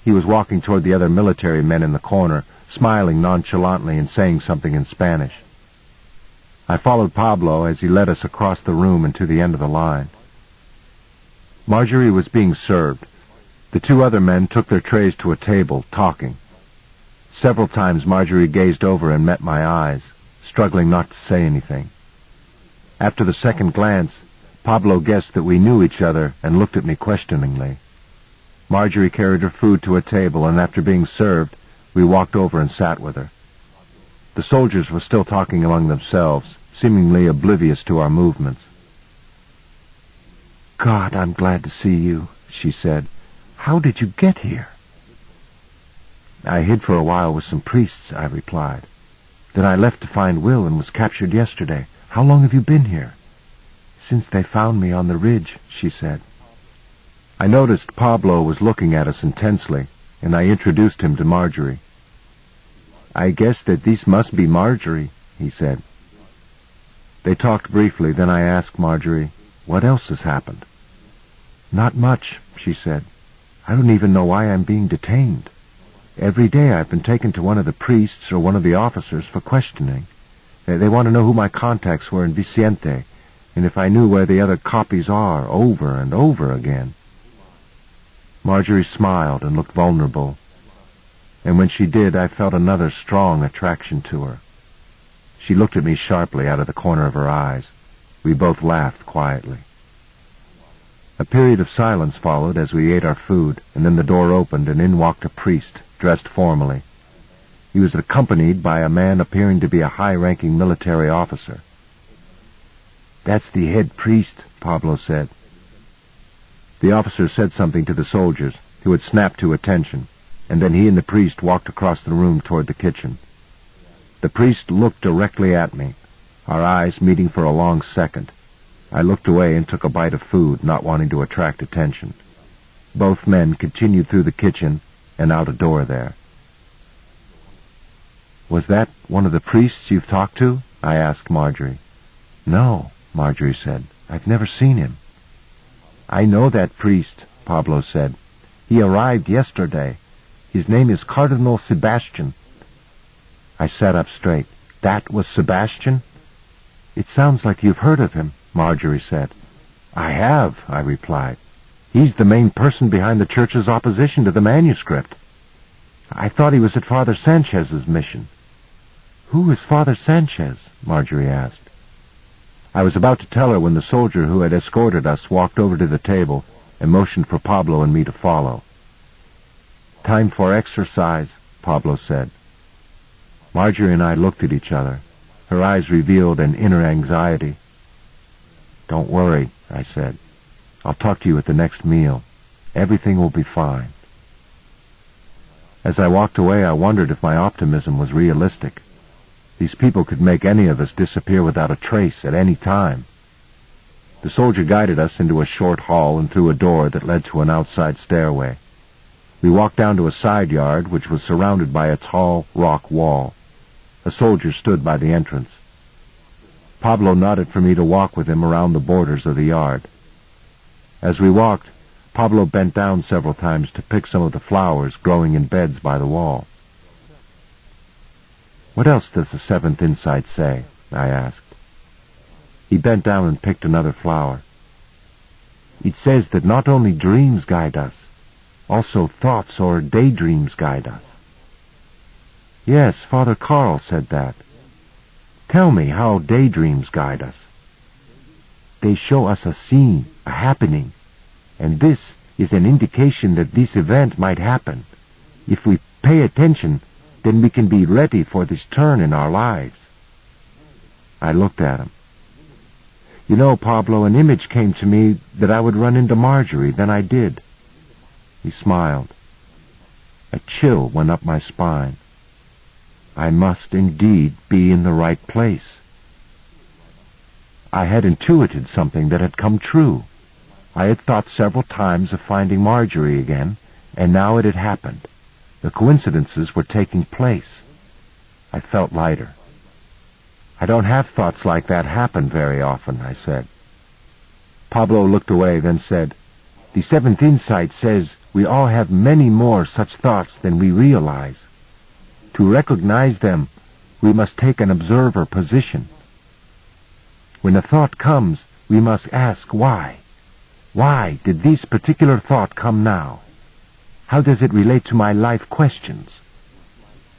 He was walking toward the other military men in the corner, smiling nonchalantly and saying something in Spanish. I followed Pablo as he led us across the room and to the end of the line. Marjorie was being served. The two other men took their trays to a table, talking. Several times Marjorie gazed over and met my eyes struggling not to say anything. After the second glance, Pablo guessed that we knew each other and looked at me questioningly. Marjorie carried her food to a table, and after being served, we walked over and sat with her. The soldiers were still talking among themselves, seemingly oblivious to our movements. God, I'm glad to see you, she said. How did you get here? I hid for a while with some priests, I replied. Then I left to find Will and was captured yesterday. How long have you been here? Since they found me on the ridge, she said. I noticed Pablo was looking at us intensely, and I introduced him to Marjorie. I guess that this must be Marjorie, he said. They talked briefly, then I asked Marjorie, what else has happened? Not much, she said. I don't even know why I'm being detained. Every day I've been taken to one of the priests or one of the officers for questioning. They, they want to know who my contacts were in Viciente, and if I knew where the other copies are, over and over again. Marjorie smiled and looked vulnerable, and when she did, I felt another strong attraction to her. She looked at me sharply out of the corner of her eyes. We both laughed quietly. A period of silence followed as we ate our food, and then the door opened and in walked a priest, dressed formally. He was accompanied by a man appearing to be a high-ranking military officer. That's the head priest, Pablo said. The officer said something to the soldiers, who had snapped to attention, and then he and the priest walked across the room toward the kitchen. The priest looked directly at me, our eyes meeting for a long second. I looked away and took a bite of food, not wanting to attract attention. Both men continued through the kitchen and out a door there. Was that one of the priests you've talked to? I asked Marjorie. No, Marjorie said. I've never seen him. I know that priest, Pablo said. He arrived yesterday. His name is Cardinal Sebastian. I sat up straight. That was Sebastian? It sounds like you've heard of him, Marjorie said. I have, I replied. He's the main person behind the church's opposition to the manuscript. I thought he was at Father Sanchez's mission. Who is Father Sanchez? Marjorie asked. I was about to tell her when the soldier who had escorted us walked over to the table and motioned for Pablo and me to follow. Time for exercise, Pablo said. Marjorie and I looked at each other. Her eyes revealed an inner anxiety. Don't worry, I said. I'll talk to you at the next meal. Everything will be fine. As I walked away, I wondered if my optimism was realistic. These people could make any of us disappear without a trace at any time. The soldier guided us into a short hall and through a door that led to an outside stairway. We walked down to a side yard which was surrounded by a tall rock wall. A soldier stood by the entrance. Pablo nodded for me to walk with him around the borders of the yard. As we walked, Pablo bent down several times to pick some of the flowers growing in beds by the wall. What else does the seventh insight say? I asked. He bent down and picked another flower. It says that not only dreams guide us, also thoughts or daydreams guide us. Yes, Father Carl said that. Tell me how daydreams guide us. They show us a scene, a happening, and this is an indication that this event might happen. If we pay attention, then we can be ready for this turn in our lives. I looked at him. You know, Pablo, an image came to me that I would run into Marjorie, then I did. He smiled. A chill went up my spine. I must indeed be in the right place. I had intuited something that had come true. I had thought several times of finding Marjorie again, and now it had happened. The coincidences were taking place. I felt lighter. I don't have thoughts like that happen very often, I said. Pablo looked away, then said, The seventh insight says we all have many more such thoughts than we realize. To recognize them, we must take an observer position. When a thought comes, we must ask why. Why did this particular thought come now? How does it relate to my life questions?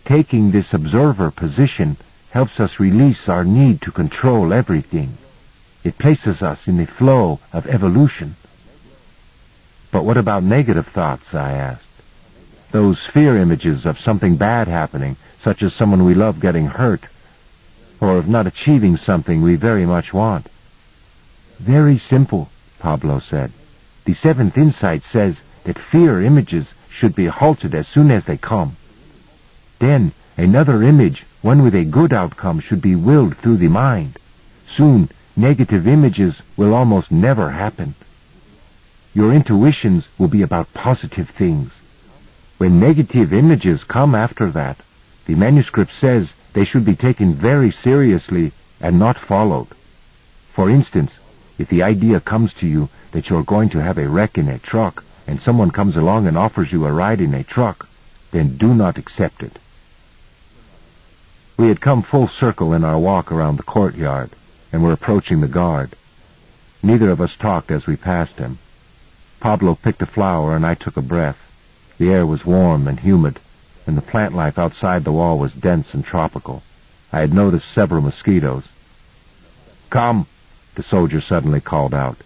Taking this observer position helps us release our need to control everything. It places us in the flow of evolution. But what about negative thoughts, I asked. Those fear images of something bad happening, such as someone we love getting hurt, or of not achieving something we very much want. Very simple, Pablo said. The seventh insight says that fear images should be halted as soon as they come. Then another image, one with a good outcome, should be willed through the mind. Soon, negative images will almost never happen. Your intuitions will be about positive things. When negative images come after that, the manuscript says they should be taken very seriously and not followed. For instance, if the idea comes to you that you're going to have a wreck in a truck, and someone comes along and offers you a ride in a truck, then do not accept it. We had come full circle in our walk around the courtyard, and were approaching the guard. Neither of us talked as we passed him. Pablo picked a flower, and I took a breath. The air was warm and humid, and the plant life outside the wall was dense and tropical. I had noticed several mosquitoes. Come, the soldier suddenly called out.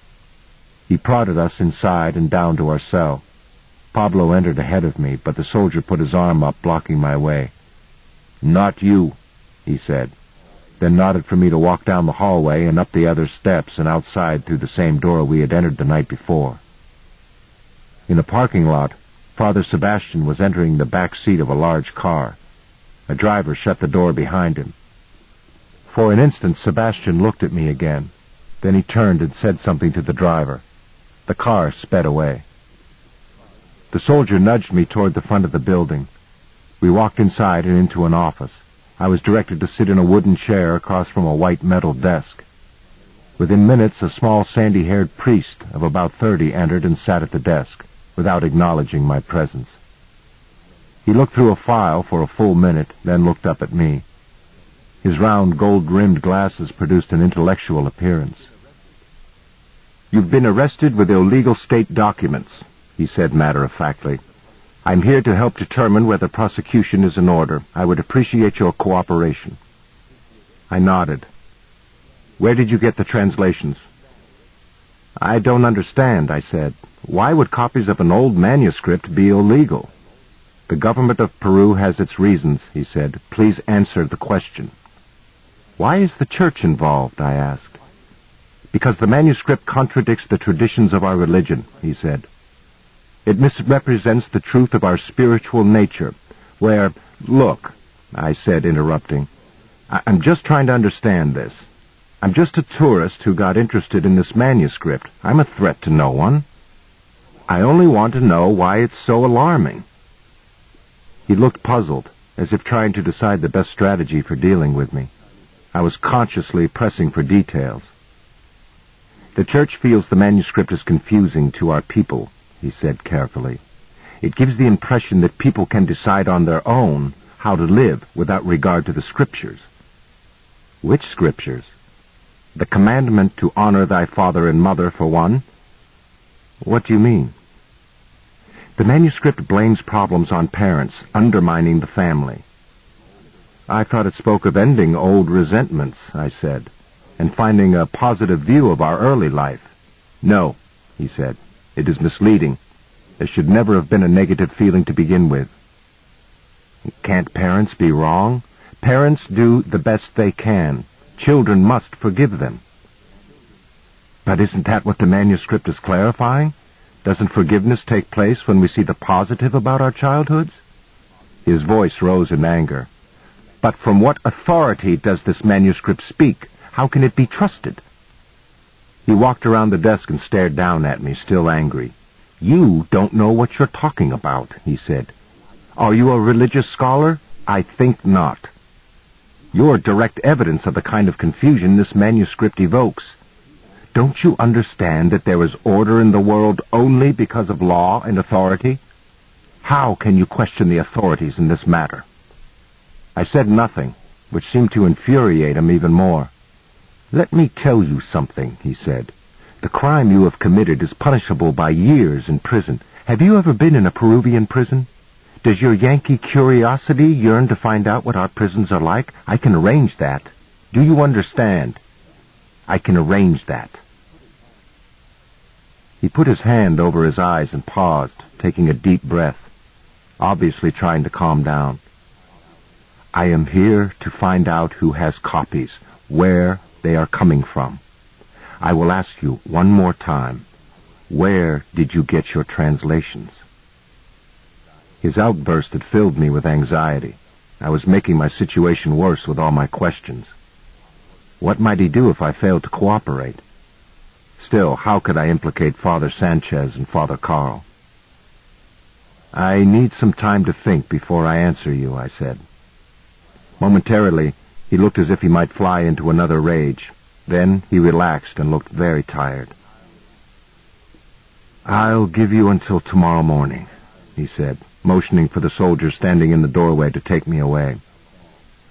He prodded us inside and down to our cell. Pablo entered ahead of me, but the soldier put his arm up, blocking my way. Not you, he said, then nodded for me to walk down the hallway and up the other steps and outside through the same door we had entered the night before. In the parking lot, Father Sebastian was entering the back seat of a large car. A driver shut the door behind him. For an instant, Sebastian looked at me again. Then he turned and said something to the driver. The car sped away. The soldier nudged me toward the front of the building. We walked inside and into an office. I was directed to sit in a wooden chair across from a white metal desk. Within minutes, a small sandy-haired priest of about thirty entered and sat at the desk, without acknowledging my presence. He looked through a file for a full minute, then looked up at me. His round, gold-rimmed glasses produced an intellectual appearance. You've been arrested with illegal state documents, he said matter-of-factly. I'm here to help determine whether prosecution is in order. I would appreciate your cooperation. I nodded. Where did you get the translations? I don't understand, I said. Why would copies of an old manuscript be illegal? The government of Peru has its reasons, he said. Please answer the question. Why is the church involved? I asked. Because the manuscript contradicts the traditions of our religion, he said. It misrepresents the truth of our spiritual nature, where, look, I said, interrupting, I- I'm just trying to understand this. I'm just a tourist who got interested in this manuscript. I'm a threat to no one. I only want to know why it's so alarming. He looked puzzled, as if trying to decide the best strategy for dealing with me. I was consciously pressing for details. The church feels the manuscript is confusing to our people, he said carefully. It gives the impression that people can decide on their own how to live without regard to the scriptures. Which scriptures? The commandment to honor thy father and mother, for one. What do you mean? The manuscript blames problems on parents, undermining the family. I thought it spoke of ending old resentments, I said, and finding a positive view of our early life. No, he said. It is misleading. There should never have been a negative feeling to begin with. Can't parents be wrong? Parents do the best they can. Children must forgive them. But isn't that what the manuscript is clarifying? Doesn't forgiveness take place when we see the positive about our childhoods? His voice rose in anger. But from what authority does this manuscript speak? How can it be trusted? He walked around the desk and stared down at me, still angry. You don't know what you're talking about, he said. Are you a religious scholar? I think not. You're direct evidence of the kind of confusion this manuscript evokes. Don't you understand that there is order in the world only because of law and authority? How can you question the authorities in this matter? I said nothing, which seemed to infuriate him even more. Let me tell you something, he said. The crime you have committed is punishable by years in prison. Have you ever been in a Peruvian prison? Does your Yankee curiosity yearn to find out what our prisons are like? I can arrange that. Do you understand? I can arrange that. He put his hand over his eyes and paused, taking a deep breath, obviously trying to calm down. I am here to find out who has copies, where they are coming from. I will ask you one more time. Where did you get your translations? His outburst had filled me with anxiety. I was making my situation worse with all my questions. What might he do if I failed to cooperate? Still, how could I implicate Father Sanchez and Father Carl? I need some time to think before I answer you, I said. Momentarily, he looked as if he might fly into another rage. Then he relaxed and looked very tired. I'll give you until tomorrow morning, he said, motioning for the soldier standing in the doorway to take me away.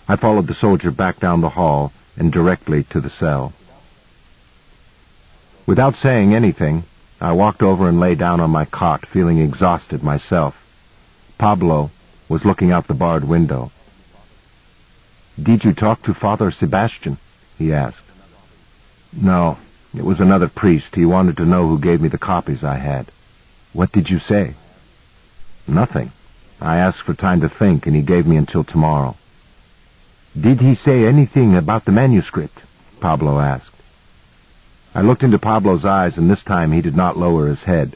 I followed the soldier back down the hall and directly to the cell. Without saying anything, I walked over and lay down on my cot, feeling exhausted myself. Pablo was looking out the barred window. Did you talk to Father Sebastian? he asked. No, it was another priest. He wanted to know who gave me the copies I had. What did you say? Nothing. I asked for time to think, and he gave me until tomorrow. Did he say anything about the manuscript? Pablo asked. I looked into Pablo's eyes, and this time he did not lower his head.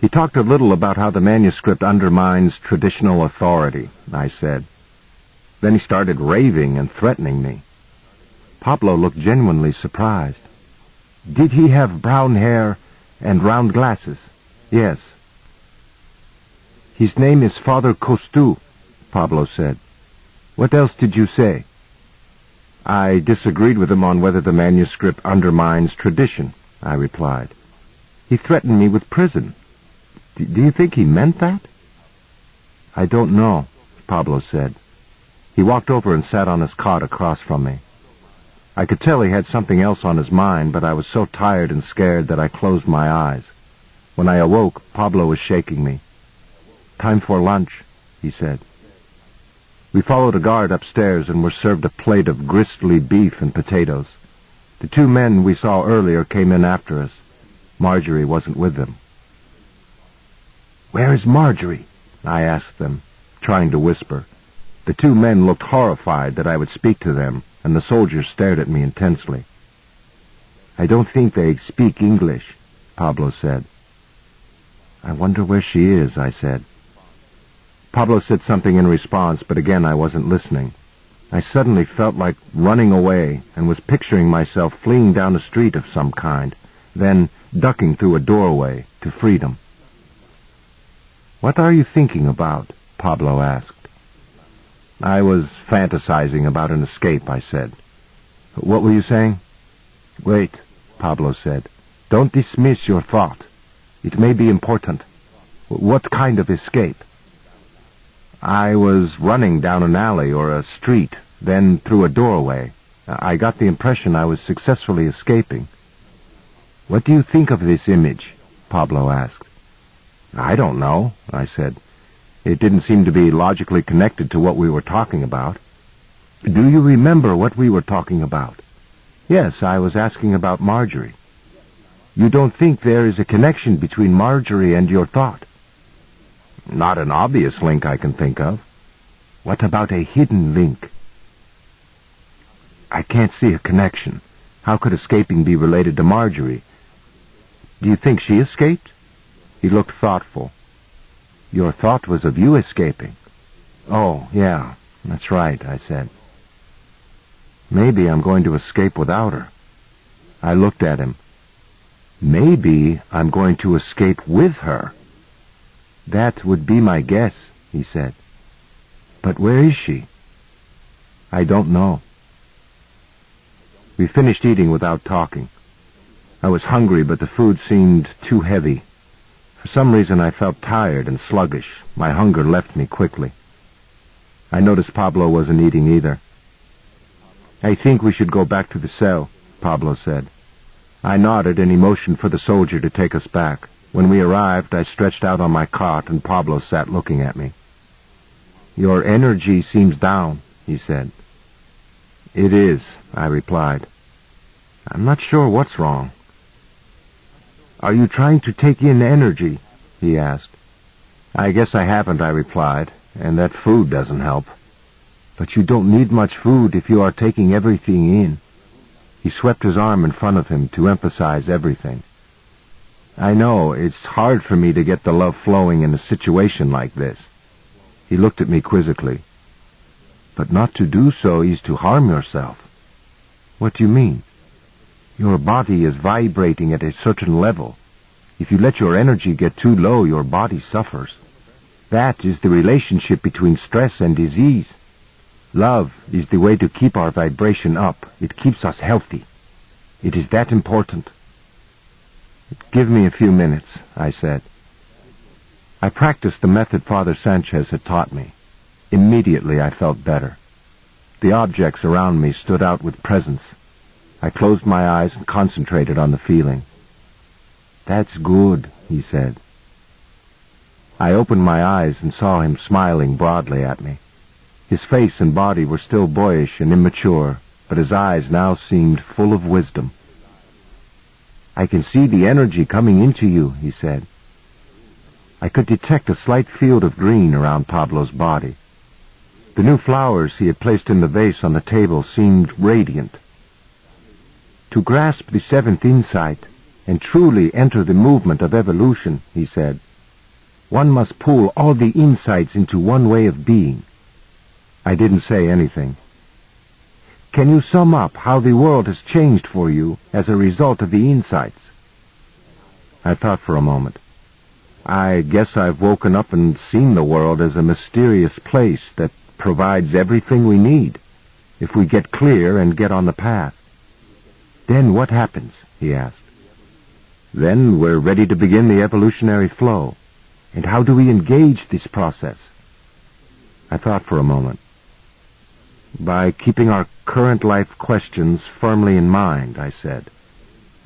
He talked a little about how the manuscript undermines traditional authority, I said. Then he started raving and threatening me. Pablo looked genuinely surprised. Did he have brown hair and round glasses? Yes. His name is Father Costu, Pablo said. What else did you say? I disagreed with him on whether the manuscript undermines tradition, I replied. He threatened me with prison. D do you think he meant that? I don't know, Pablo said. He walked over and sat on his cot across from me. I could tell he had something else on his mind, but I was so tired and scared that I closed my eyes. When I awoke, Pablo was shaking me. Time for lunch, he said. We followed a guard upstairs and were served a plate of gristly beef and potatoes. The two men we saw earlier came in after us. Marjorie wasn't with them. Where is Marjorie? I asked them, trying to whisper. The two men looked horrified that I would speak to them, and the soldiers stared at me intensely. I don't think they speak English, Pablo said. I wonder where she is, I said. Pablo said something in response, but again I wasn't listening. I suddenly felt like running away and was picturing myself fleeing down a street of some kind, then ducking through a doorway to freedom. What are you thinking about? Pablo asked. I was fantasizing about an escape, I said. What were you saying? Wait, Pablo said. Don't dismiss your thought. It may be important. What kind of escape? I was running down an alley or a street, then through a doorway. I got the impression I was successfully escaping. What do you think of this image? Pablo asked. I don't know, I said. It didn't seem to be logically connected to what we were talking about. Do you remember what we were talking about? Yes, I was asking about Marjorie. You don't think there is a connection between Marjorie and your thought? Not an obvious link I can think of. What about a hidden link? I can't see a connection. How could escaping be related to Marjorie? Do you think she escaped? He looked thoughtful. Your thought was of you escaping. Oh, yeah, that's right, I said. Maybe I'm going to escape without her. I looked at him. Maybe I'm going to escape with her. That would be my guess, he said. But where is she? I don't know. We finished eating without talking. I was hungry, but the food seemed too heavy. For some reason I felt tired and sluggish. My hunger left me quickly. I noticed Pablo wasn't eating either. I think we should go back to the cell, Pablo said. I nodded and he motioned for the soldier to take us back. When we arrived, I stretched out on my cot and Pablo sat looking at me. Your energy seems down, he said. It is, I replied. I'm not sure what's wrong. Are you trying to take in energy? he asked. I guess I haven't, I replied, and that food doesn't help. But you don't need much food if you are taking everything in. He swept his arm in front of him to emphasize everything. I know, it's hard for me to get the love flowing in a situation like this. He looked at me quizzically. But not to do so is to harm yourself. What do you mean? Your body is vibrating at a certain level. If you let your energy get too low, your body suffers. That is the relationship between stress and disease. Love is the way to keep our vibration up. It keeps us healthy. It is that important. Give me a few minutes, I said. I practiced the method Father Sanchez had taught me. Immediately I felt better. The objects around me stood out with presence. I closed my eyes and concentrated on the feeling. That's good, he said. I opened my eyes and saw him smiling broadly at me. His face and body were still boyish and immature, but his eyes now seemed full of wisdom. I can see the energy coming into you, he said. I could detect a slight field of green around Pablo's body. The new flowers he had placed in the vase on the table seemed radiant. To grasp the seventh insight and truly enter the movement of evolution, he said, one must pool all the insights into one way of being. I didn't say anything. Can you sum up how the world has changed for you as a result of the insights? I thought for a moment. I guess I've woken up and seen the world as a mysterious place that provides everything we need if we get clear and get on the path. Then what happens? he asked. Then we're ready to begin the evolutionary flow. And how do we engage this process? I thought for a moment. By keeping our current life questions firmly in mind, I said,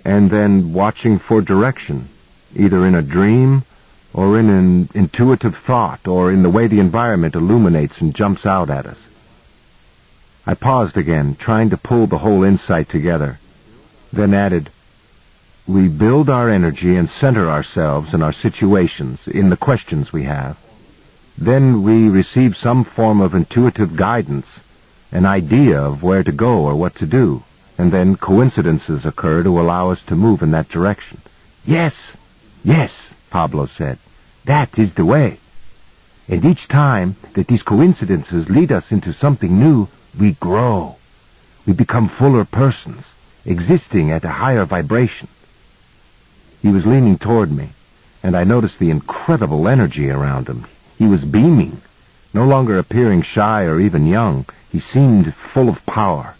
and then watching for direction, either in a dream or in an intuitive thought or in the way the environment illuminates and jumps out at us. I paused again, trying to pull the whole insight together, then added, we build our energy and center ourselves in our situations, in the questions we have. Then we receive some form of intuitive guidance, an idea of where to go or what to do, and then coincidences occur to allow us to move in that direction. Yes, yes, Pablo said. That is the way. And each time that these coincidences lead us into something new, we grow. We become fuller persons, existing at a higher vibration. He was leaning toward me, and I noticed the incredible energy around him. He was beaming, no longer appearing shy or even young. He seemed full of power.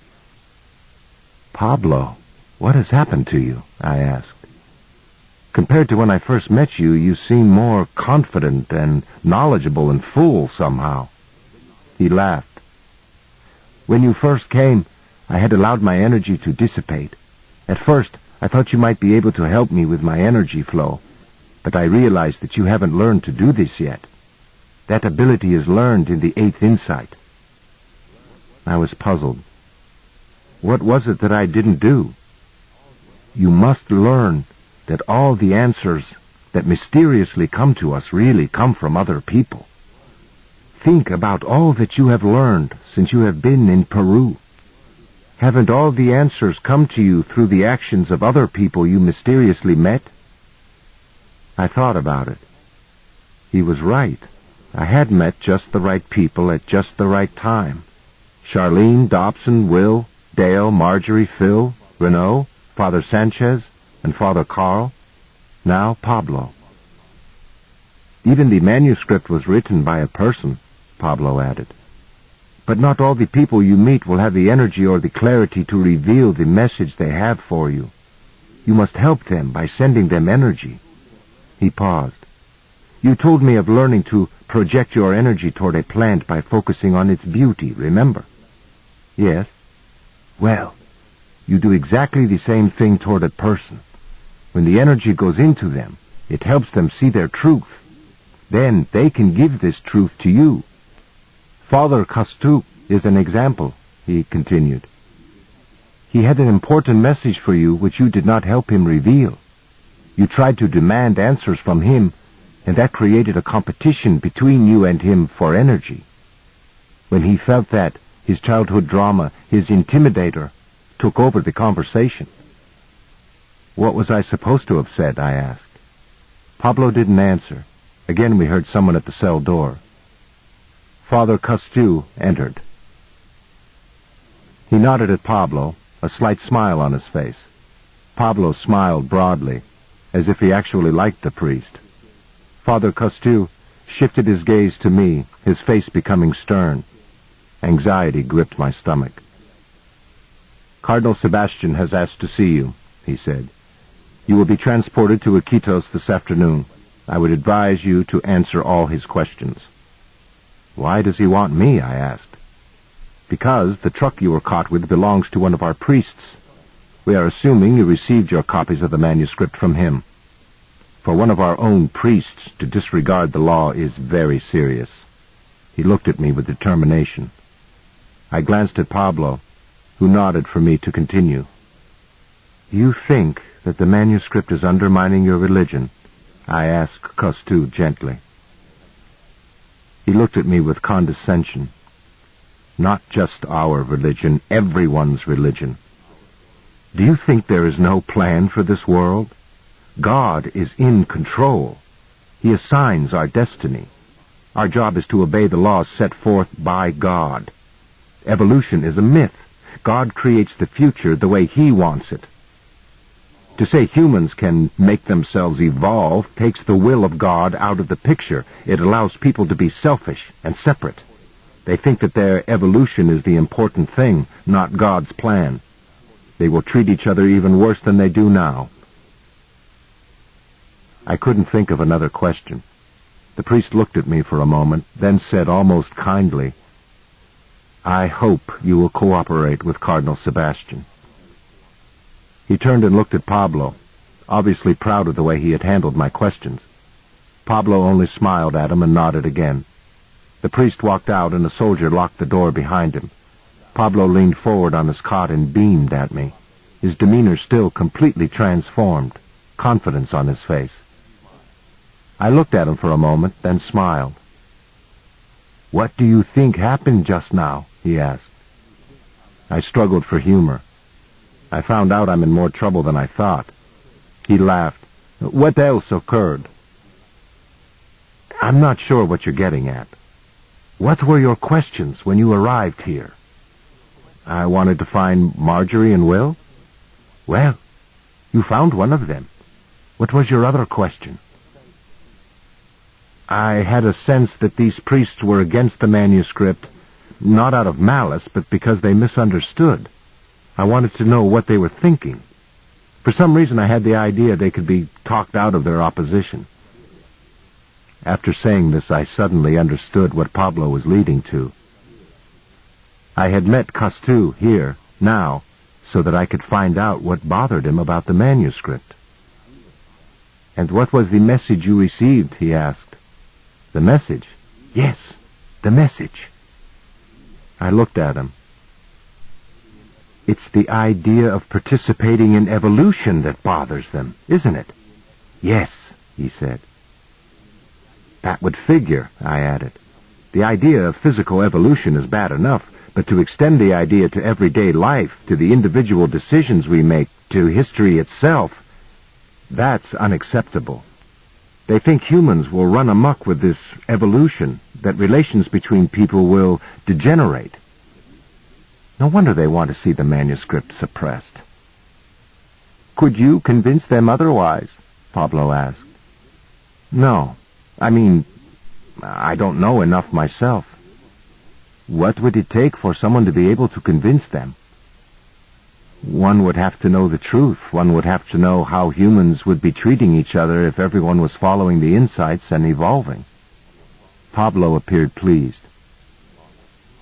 Pablo, what has happened to you? I asked. Compared to when I first met you, you seem more confident and knowledgeable and full somehow. He laughed. When you first came, I had allowed my energy to dissipate. At first, I thought you might be able to help me with my energy flow, but I realized that you haven't learned to do this yet. That ability is learned in the eighth insight. I was puzzled. What was it that I didn't do? You must learn that all the answers that mysteriously come to us really come from other people. Think about all that you have learned since you have been in Peru. Haven't all the answers come to you through the actions of other people you mysteriously met? I thought about it. He was right. I had met just the right people at just the right time. Charlene, Dobson, Will, Dale, Marjorie, Phil, Reneau, Father Sanchez, and Father Carl. Now Pablo. Even the manuscript was written by a person, Pablo added. But not all the people you meet will have the energy or the clarity to reveal the message they have for you. You must help them by sending them energy. He paused. You told me of learning to project your energy toward a plant by focusing on its beauty, remember? Yes. Well, you do exactly the same thing toward a person. When the energy goes into them, it helps them see their truth. Then they can give this truth to you. Father Costous is an example, he continued. He had an important message for you which you did not help him reveal. You tried to demand answers from him, and that created a competition between you and him for energy. When he felt that, his childhood drama, his intimidator, took over the conversation. What was I supposed to have said, I asked. Pablo didn't answer. Again we heard someone at the cell door. Father Costous entered. He nodded at Pablo, a slight smile on his face. Pablo smiled broadly, as if he actually liked the priest. Father Costous shifted his gaze to me, his face becoming stern. Anxiety gripped my stomach. Cardinal Sebastian has asked to see you, he said. You will be transported to Iquitos this afternoon. I would advise you to answer all his questions. Why does he want me? I asked. Because the truck you were caught with belongs to one of our priests. We are assuming you received your copies of the manuscript from him. For one of our own priests to disregard the law is very serious. He looked at me with determination. I glanced at Pablo, who nodded for me to continue. You think that the manuscript is undermining your religion? I asked Costous gently. He looked at me with condescension. Not just our religion, everyone's religion. Do you think there is no plan for this world? God is in control. He assigns our destiny. Our job is to obey the laws set forth by God. Evolution is a myth. God creates the future the way He wants it. To say humans can make themselves evolve takes the will of God out of the picture. It allows people to be selfish and separate. They think that their evolution is the important thing, not God's plan. They will treat each other even worse than they do now. I couldn't think of another question. The priest looked at me for a moment, then said almost kindly, I hope you will cooperate with Cardinal Sebastian. He turned and looked at Pablo, obviously proud of the way he had handled my questions. Pablo only smiled at him and nodded again. The priest walked out and a soldier locked the door behind him. Pablo leaned forward on his cot and beamed at me, his demeanor still completely transformed, confidence on his face. I looked at him for a moment, then smiled. What do you think happened just now? he asked. I struggled for humor. I found out I'm in more trouble than I thought. He laughed. What else occurred? I'm not sure what you're getting at. What were your questions when you arrived here? I wanted to find Marjorie and Will. Well, you found one of them. What was your other question? I had a sense that these priests were against the manuscript, not out of malice, but because they misunderstood. I wanted to know what they were thinking. For some reason I had the idea they could be talked out of their opposition. After saying this, I suddenly understood what Pablo was leading to. I had met Costous here, now, so that I could find out what bothered him about the manuscript. And what was the message you received, he asked. The message? Yes, the message. I looked at him. It's the idea of participating in evolution that bothers them, isn't it? Yes, he said. That would figure, I added. The idea of physical evolution is bad enough, but to extend the idea to everyday life, to the individual decisions we make, to history itself, that's unacceptable. They think humans will run amok with this evolution, that relations between people will degenerate. No wonder they want to see the manuscript suppressed. Could you convince them otherwise? Pablo asked. No. I mean, I don't know enough myself. What would it take for someone to be able to convince them? One would have to know the truth. One would have to know how humans would be treating each other if everyone was following the insights and evolving. Pablo appeared pleased.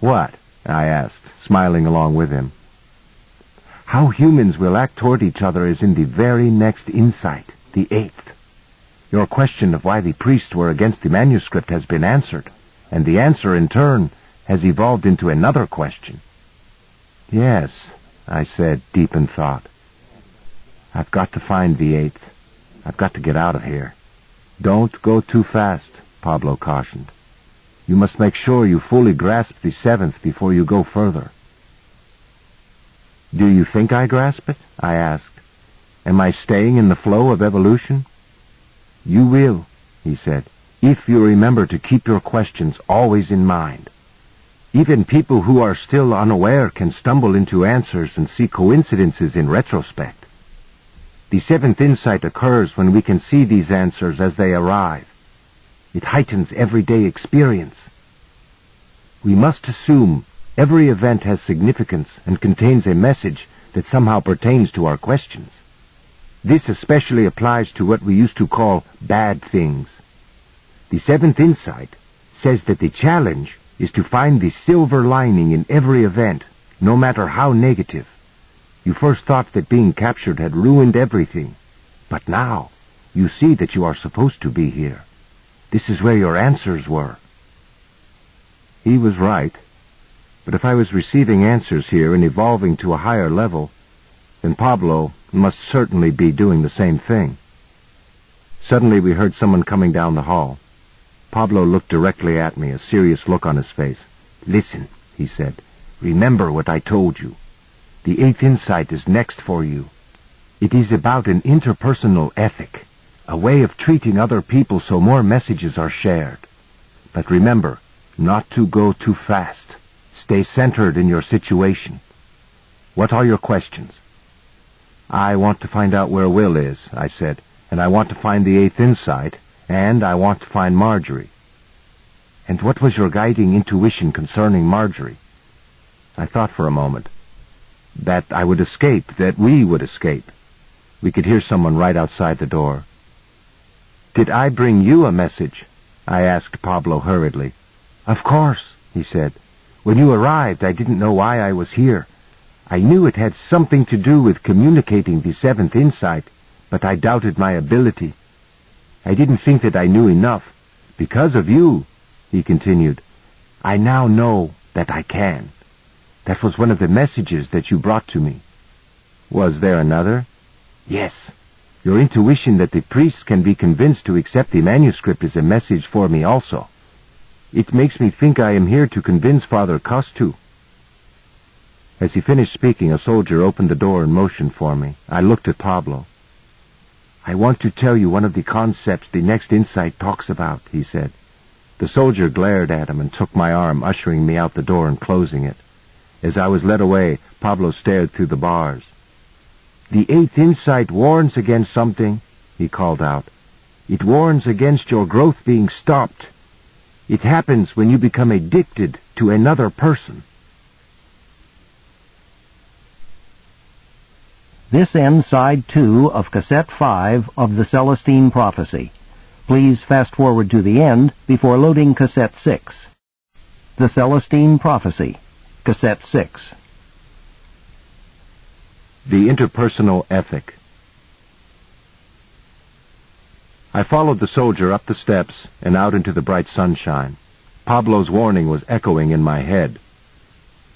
What? I asked, smiling along with him. How humans will act toward each other is in the very next insight, the eighth. Your question of why the priests were against the manuscript has been answered, and the answer in turn has evolved into another question. Yes, I said, deep in thought. I've got to find the eighth. I've got to get out of here. Don't go too fast, Pablo cautioned. You must make sure you fully grasp the seventh before you go further. Do you think I grasp it? I asked. Am I staying in the flow of evolution? You will, he said, if you remember to keep your questions always in mind. Even people who are still unaware can stumble into answers and see coincidences in retrospect. The seventh insight occurs when we can see these answers as they arrive. It heightens everyday experience. We must assume every event has significance and contains a message that somehow pertains to our questions. This especially applies to what we used to call bad things. The seventh insight says that the challenge is to find the silver lining in every event, no matter how negative. You first thought that being captured had ruined everything, but now you see that you are supposed to be here. This is where your answers were. He was right, but if I was receiving answers here and evolving to a higher level, then Pablo must certainly be doing the same thing. Suddenly we heard someone coming down the hall. Pablo looked directly at me, a serious look on his face. Listen, he said. Remember what I told you. The eighth insight is next for you. It is about an interpersonal ethic, a way of treating other people so more messages are shared. But remember, not to go too fast. Stay centered in your situation. What are your questions? I want to find out where Will is, I said, and I want to find the eighth insight, and I want to find Marjorie. And what was your guiding intuition concerning Marjorie? I thought for a moment. That I would escape, that we would escape. We could hear someone right outside the door. Did I bring you a message? I asked Pablo hurriedly. Of course, he said. When you arrived, I didn't know why I was here. I knew it had something to do with communicating the seventh insight, but I doubted my ability. I didn't think that I knew enough. Because of you, he continued, I now know that I can. That was one of the messages that you brought to me. Was there another? Yes. Your intuition that the priests can be convinced to accept the manuscript is a message for me also. It makes me think I am here to convince Father Costous. As he finished speaking, a soldier opened the door and motioned for me. I looked at Pablo. I want to tell you one of the concepts the next insight talks about, he said. The soldier glared at him and took my arm, ushering me out the door and closing it. As I was led away, Pablo stared through the bars. The eighth insight warns against something, he called out. It warns against your growth being stopped. It happens when you become addicted to another person. This ends side two of cassette five of the Celestine Prophecy. Please fast forward to the end before loading cassette six. The Celestine Prophecy. Cassette 6. The Interpersonal Ethic I followed the soldier up the steps and out into the bright sunshine. Pablo's warning was echoing in my head.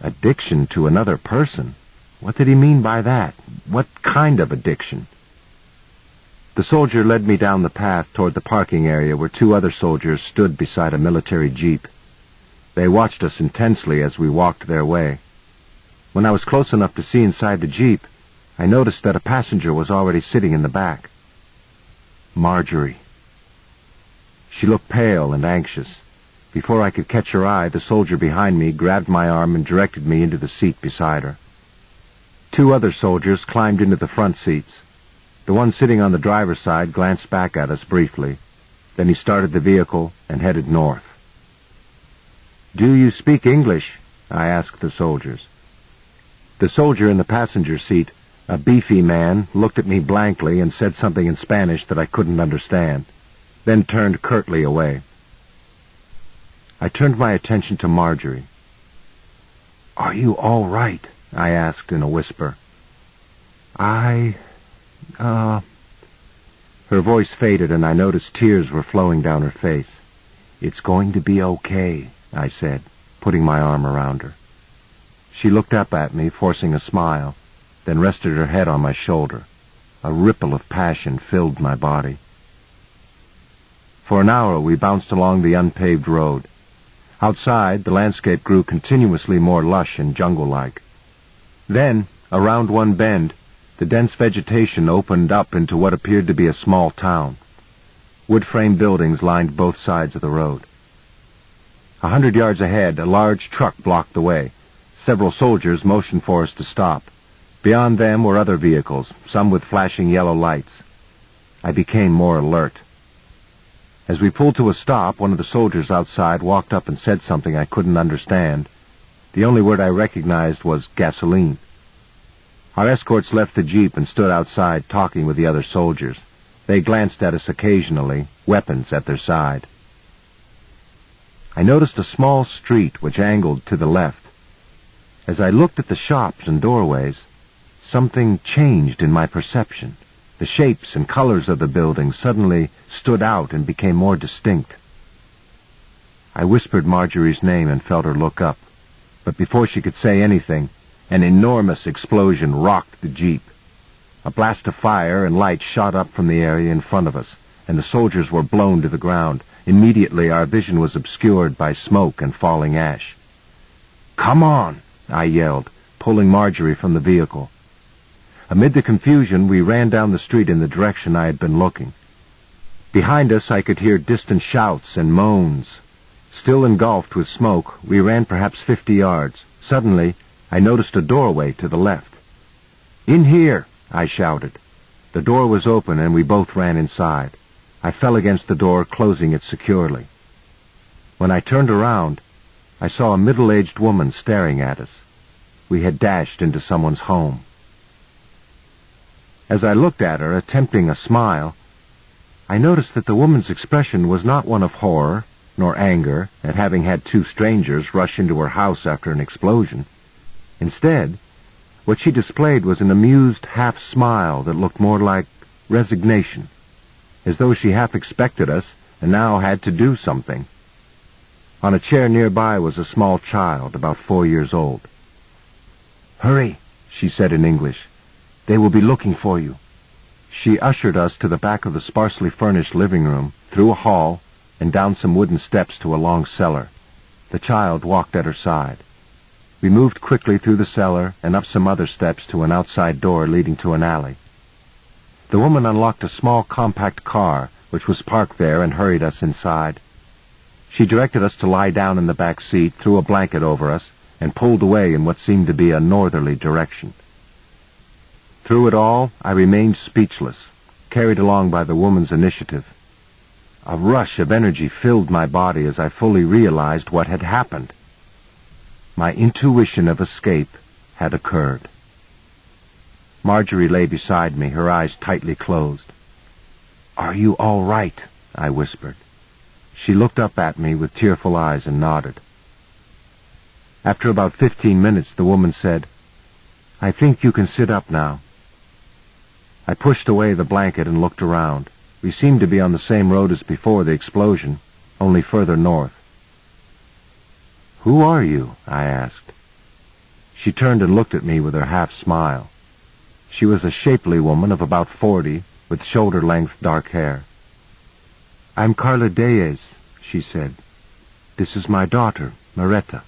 Addiction to another person? What did he mean by that? What kind of addiction? The soldier led me down the path toward the parking area where two other soldiers stood beside a military jeep. They watched us intensely as we walked their way. When I was close enough to see inside the jeep, I noticed that a passenger was already sitting in the back. Marjorie. She looked pale and anxious. Before I could catch her eye, the soldier behind me grabbed my arm and directed me into the seat beside her. Two other soldiers climbed into the front seats. The one sitting on the driver's side glanced back at us briefly. Then he started the vehicle and headed north. Do you speak English? I asked the soldiers. The soldier in the passenger seat, a beefy man, looked at me blankly and said something in Spanish that I couldn't understand, then turned curtly away. I turned my attention to Marjorie. Are you all right? I asked in a whisper. I... uh... Her voice faded and I noticed tears were flowing down her face. It's going to be okay, I said, putting my arm around her. She looked up at me, forcing a smile, then rested her head on my shoulder. A ripple of passion filled my body. For an hour we bounced along the unpaved road. Outside, the landscape grew continuously more lush and jungle-like. Then, around one bend, the dense vegetation opened up into what appeared to be a small town. Wood-frame buildings lined both sides of the road. A hundred yards ahead, a large truck blocked the way. Several soldiers motioned for us to stop. Beyond them were other vehicles, some with flashing yellow lights. I became more alert. As we pulled to a stop, one of the soldiers outside walked up and said something I couldn't understand. The only word I recognized was gasoline. Our escorts left the jeep and stood outside talking with the other soldiers. They glanced at us occasionally, weapons at their side. I noticed a small street which angled to the left. As I looked at the shops and doorways, something changed in my perception. The shapes and colors of the buildings suddenly stood out and became more distinct. I whispered Marjorie's name and felt her look up. But before she could say anything, an enormous explosion rocked the jeep. A blast of fire and light shot up from the area in front of us, and the soldiers were blown to the ground. Immediately our vision was obscured by smoke and falling ash. Come on, I yelled, pulling Marjorie from the vehicle. Amid the confusion, we ran down the street in the direction I had been looking. Behind us, I could hear distant shouts and moans. Still engulfed with smoke, we ran perhaps fifty yards. Suddenly, I noticed a doorway to the left. In here, I shouted. The door was open and we both ran inside. I fell against the door, closing it securely. When I turned around, I saw a middle-aged woman staring at us. We had dashed into someone's home. As I looked at her, attempting a smile, I noticed that the woman's expression was not one of horror nor anger at having had two strangers rush into her house after an explosion. Instead, what she displayed was an amused half smile that looked more like resignation, as though she half expected us and now had to do something. On a chair nearby was a small child, about four years old. Hurry, she said in English. They will be looking for you. She ushered us to the back of the sparsely furnished living room, through a hall, and down some wooden steps to a long cellar. The child walked at her side. We moved quickly through the cellar and up some other steps to an outside door leading to an alley. The woman unlocked a small compact car, which was parked there, and hurried us inside. She directed us to lie down in the back seat, threw a blanket over us, and pulled away in what seemed to be a northerly direction. Through it all, I remained speechless, carried along by the woman's initiative. A rush of energy filled my body as I fully realized what had happened. My intuition of escape had occurred. Marjorie lay beside me, her eyes tightly closed. Are you all right? I whispered. She looked up at me with tearful eyes and nodded. After about fifteen minutes, the woman said, I think you can sit up now. I pushed away the blanket and looked around. We seemed to be on the same road as before the explosion, only further north. Who are you? I asked. She turned and looked at me with her half-smile. She was a shapely woman of about forty, with shoulder-length dark hair. I'm Carla Deez, she said. This is my daughter, Maritsa.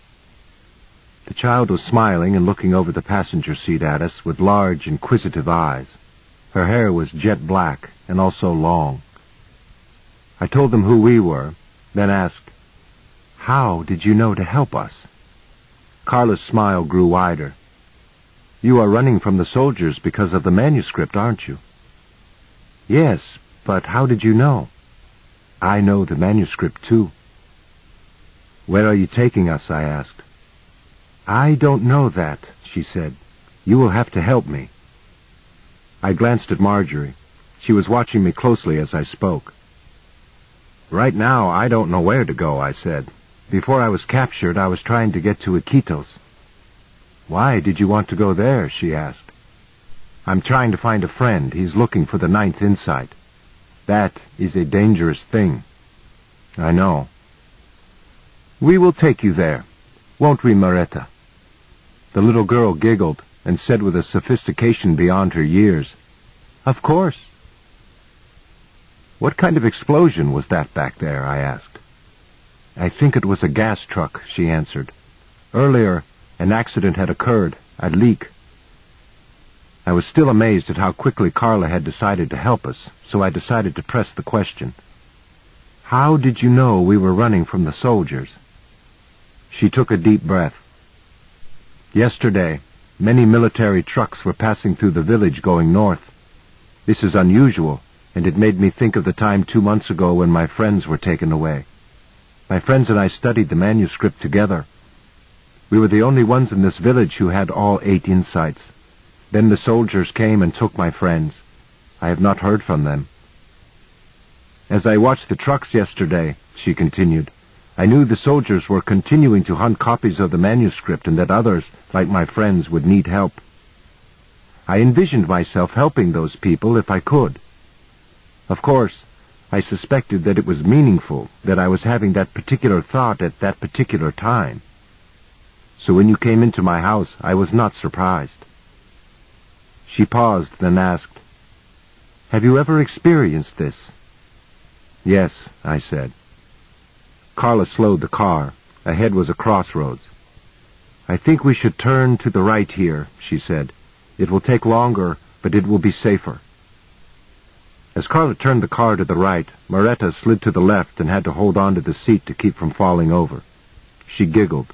The child was smiling and looking over the passenger seat at us with large, inquisitive eyes. Her hair was jet black and also long. I told them who we were, then asked, How did you know to help us? Carla's smile grew wider. You are running from the soldiers because of the manuscript, aren't you? Yes, but how did you know? I know the manuscript, too. Where are you taking us? I asked. I don't know that, she said. You will have to help me. I glanced at Marjorie. She was watching me closely as I spoke. Right now, I don't know where to go, I said. Before I was captured, I was trying to get to Iquitos. Why did you want to go there? she asked. I'm trying to find a friend. He's looking for the Ninth Insight. That is a dangerous thing. I know. We will take you there, won't we, Maritsa? The little girl giggled and said with a sophistication beyond her years, Of course. What kind of explosion was that back there? I asked. I think it was a gas truck, she answered. Earlier, an accident had occurred, a leak. I was still amazed at how quickly Carla had decided to help us, so I decided to press the question. How did you know we were running from the soldiers? She took a deep breath. Yesterday, Many military trucks were passing through the village going north. This is unusual, and it made me think of the time two months ago when my friends were taken away. My friends and I studied the manuscript together. We were the only ones in this village who had all eight insights. Then the soldiers came and took my friends. I have not heard from them. As I watched the trucks yesterday, she continued, I knew the soldiers were continuing to hunt copies of the manuscript and that others, like my friends, would need help. I envisioned myself helping those people if I could. Of course, I suspected that it was meaningful, that I was having that particular thought at that particular time. So when you came into my house, I was not surprised. She paused, then asked, Have you ever experienced this? Yes, I said. Carla slowed the car. Ahead was a crossroads. I think we should turn to the right here, she said. It will take longer, but it will be safer. As Carla turned the car to the right, Maritsa slid to the left and had to hold on to the seat to keep from falling over. She giggled.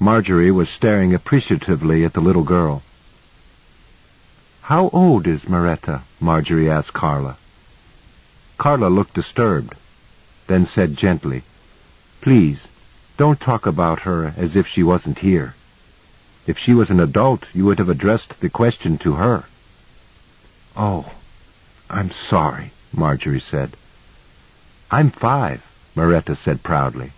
Marjorie was staring appreciatively at the little girl. How old is Maritsa? Marjorie asked Carla. Carla looked disturbed, then said gently, Please, don't talk about her as if she wasn't here. If she was an adult, you would have addressed the question to her. Oh, I'm sorry, Marjorie said. I'm five, Maritsa said proudly.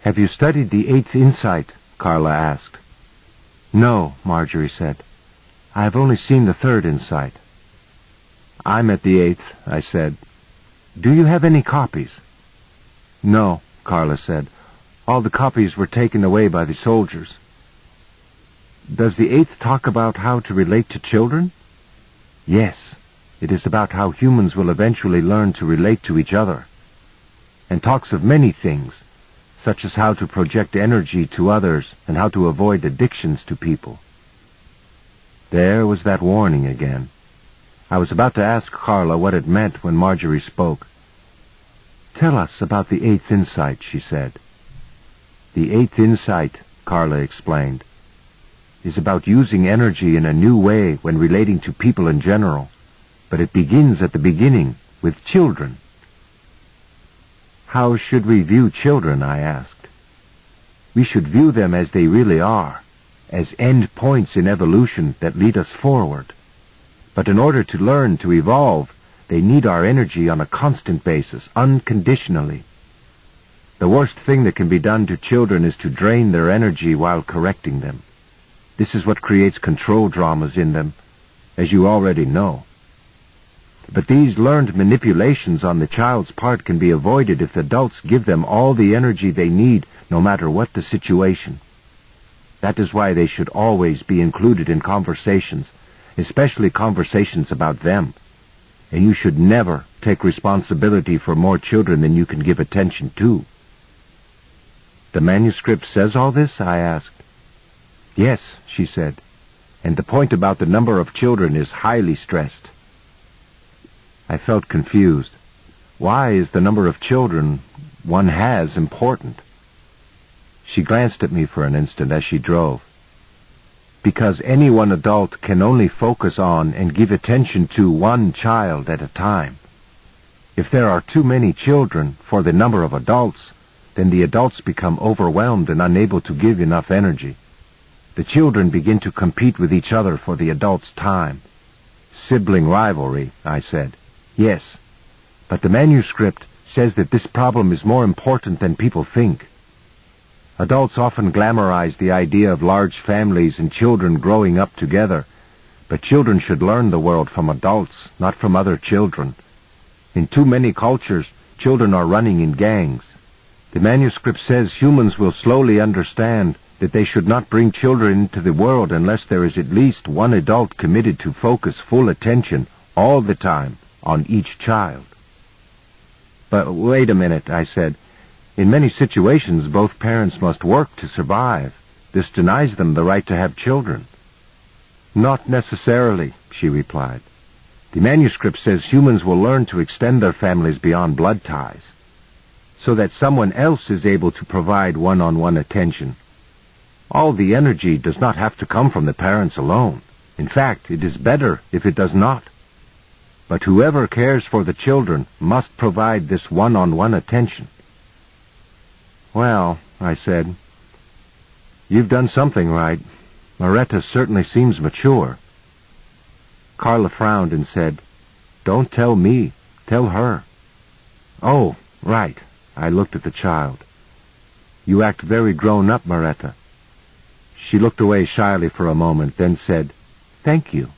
Have you studied the eighth insight? Carla asked. No, Marjorie said. I have only seen the third insight. I'm at the eighth, I said. Do you have any copies? No, Carla said. All the copies were taken away by the soldiers. Does the eighth talk about how to relate to children? Yes, it is about how humans will eventually learn to relate to each other, and talks of many things, such as how to project energy to others and how to avoid addictions to people. There was that warning again. I was about to ask Carla what it meant when Marjorie spoke. Tell us about the eighth insight, she said. The eighth insight, Carla explained, is about using energy in a new way when relating to people in general, but it begins at the beginning with children. How should we view children, I asked. We should view them as they really are, as end points in evolution that lead us forward. But in order to learn to evolve, they need our energy on a constant basis, unconditionally. The worst thing that can be done to children is to drain their energy while correcting them. This is what creates control dramas in them, as you already know. But these learned manipulations on the child's part can be avoided if adults give them all the energy they need, no matter what the situation. That is why they should always be included in conversations, especially conversations about them. And you should never take responsibility for more children than you can give attention to. The manuscript says all this? I asked. Yes, she said, and the point about the number of children is highly stressed. I felt confused. Why is the number of children one has important? She glanced at me for an instant as she drove. Because any one adult can only focus on and give attention to one child at a time. If there are too many children for the number of adults, then the adults become overwhelmed and unable to give enough energy. The children begin to compete with each other for the adults' time. Sibling rivalry, I said. Yes, but the manuscript says that this problem is more important than people think. Adults often glamorize the idea of large families and children growing up together, but children should learn the world from adults, not from other children. In too many cultures, children are running in gangs. The manuscript says humans will slowly understand that they should not bring children into the world unless there is at least one adult committed to focus full attention all the time on each child. But wait a minute, I said. In many situations, both parents must work to survive. This denies them the right to have children. Not necessarily, she replied. The manuscript says humans will learn to extend their families beyond blood ties, so that someone else is able to provide one-on-one attention. All the energy does not have to come from the parents alone. In fact, it is better if it does not. But whoever cares for the children must provide this one-on-one attention. Well, I said, you've done something right. Maritsa certainly seems mature. Carla frowned and said, Don't tell me. Tell her. Oh, right. I looked at the child. You act very grown up, Maritsa. She looked away shyly for a moment, then said, Thank you.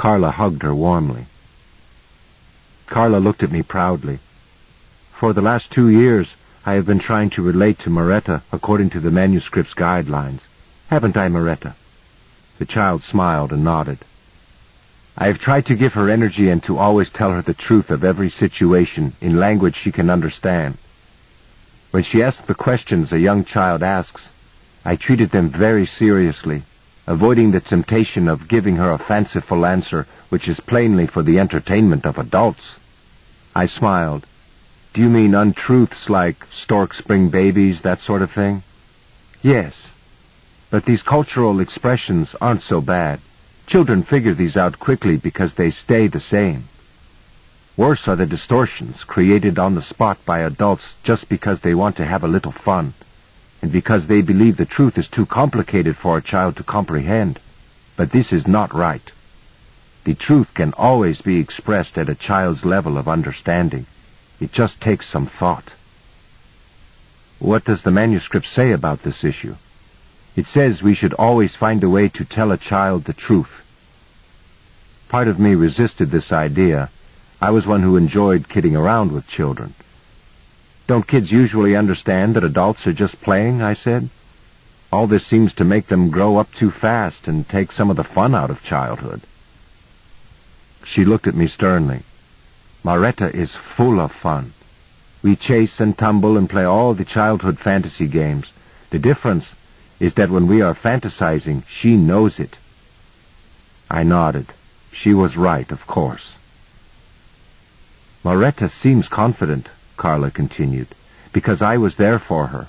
Carla hugged her warmly. Carla looked at me proudly. For the last two years, I have been trying to relate to Maritsa according to the manuscript's guidelines. Haven't I, Maritsa? The child smiled and nodded. I have tried to give her energy and to always tell her the truth of every situation in language she can understand. When she asked the questions a young child asks, I treated them very seriously, avoiding the temptation of giving her a fanciful answer which is plainly for the entertainment of adults. I smiled. Do you mean untruths like storks bring babies, that sort of thing? Yes. But these cultural expressions aren't so bad. Children figure these out quickly because they stay the same. Worse are the distortions created on the spot by adults just because they want to have a little fun, and because they believe the truth is too complicated for a child to comprehend. But this is not right. The truth can always be expressed at a child's level of understanding. It just takes some thought. What does the manuscript say about this issue? It says we should always find a way to tell a child the truth. Part of me resisted this idea. I was one who enjoyed kidding around with children. Don't kids usually understand that adults are just playing, I said. All this seems to make them grow up too fast and take some of the fun out of childhood. She looked at me sternly. Maritsa is full of fun. We chase and tumble and play all the childhood fantasy games. The difference is that when we are fantasizing, she knows it. I nodded. She was right, of course. Maritsa seems confident, Carla continued, because I was there for her.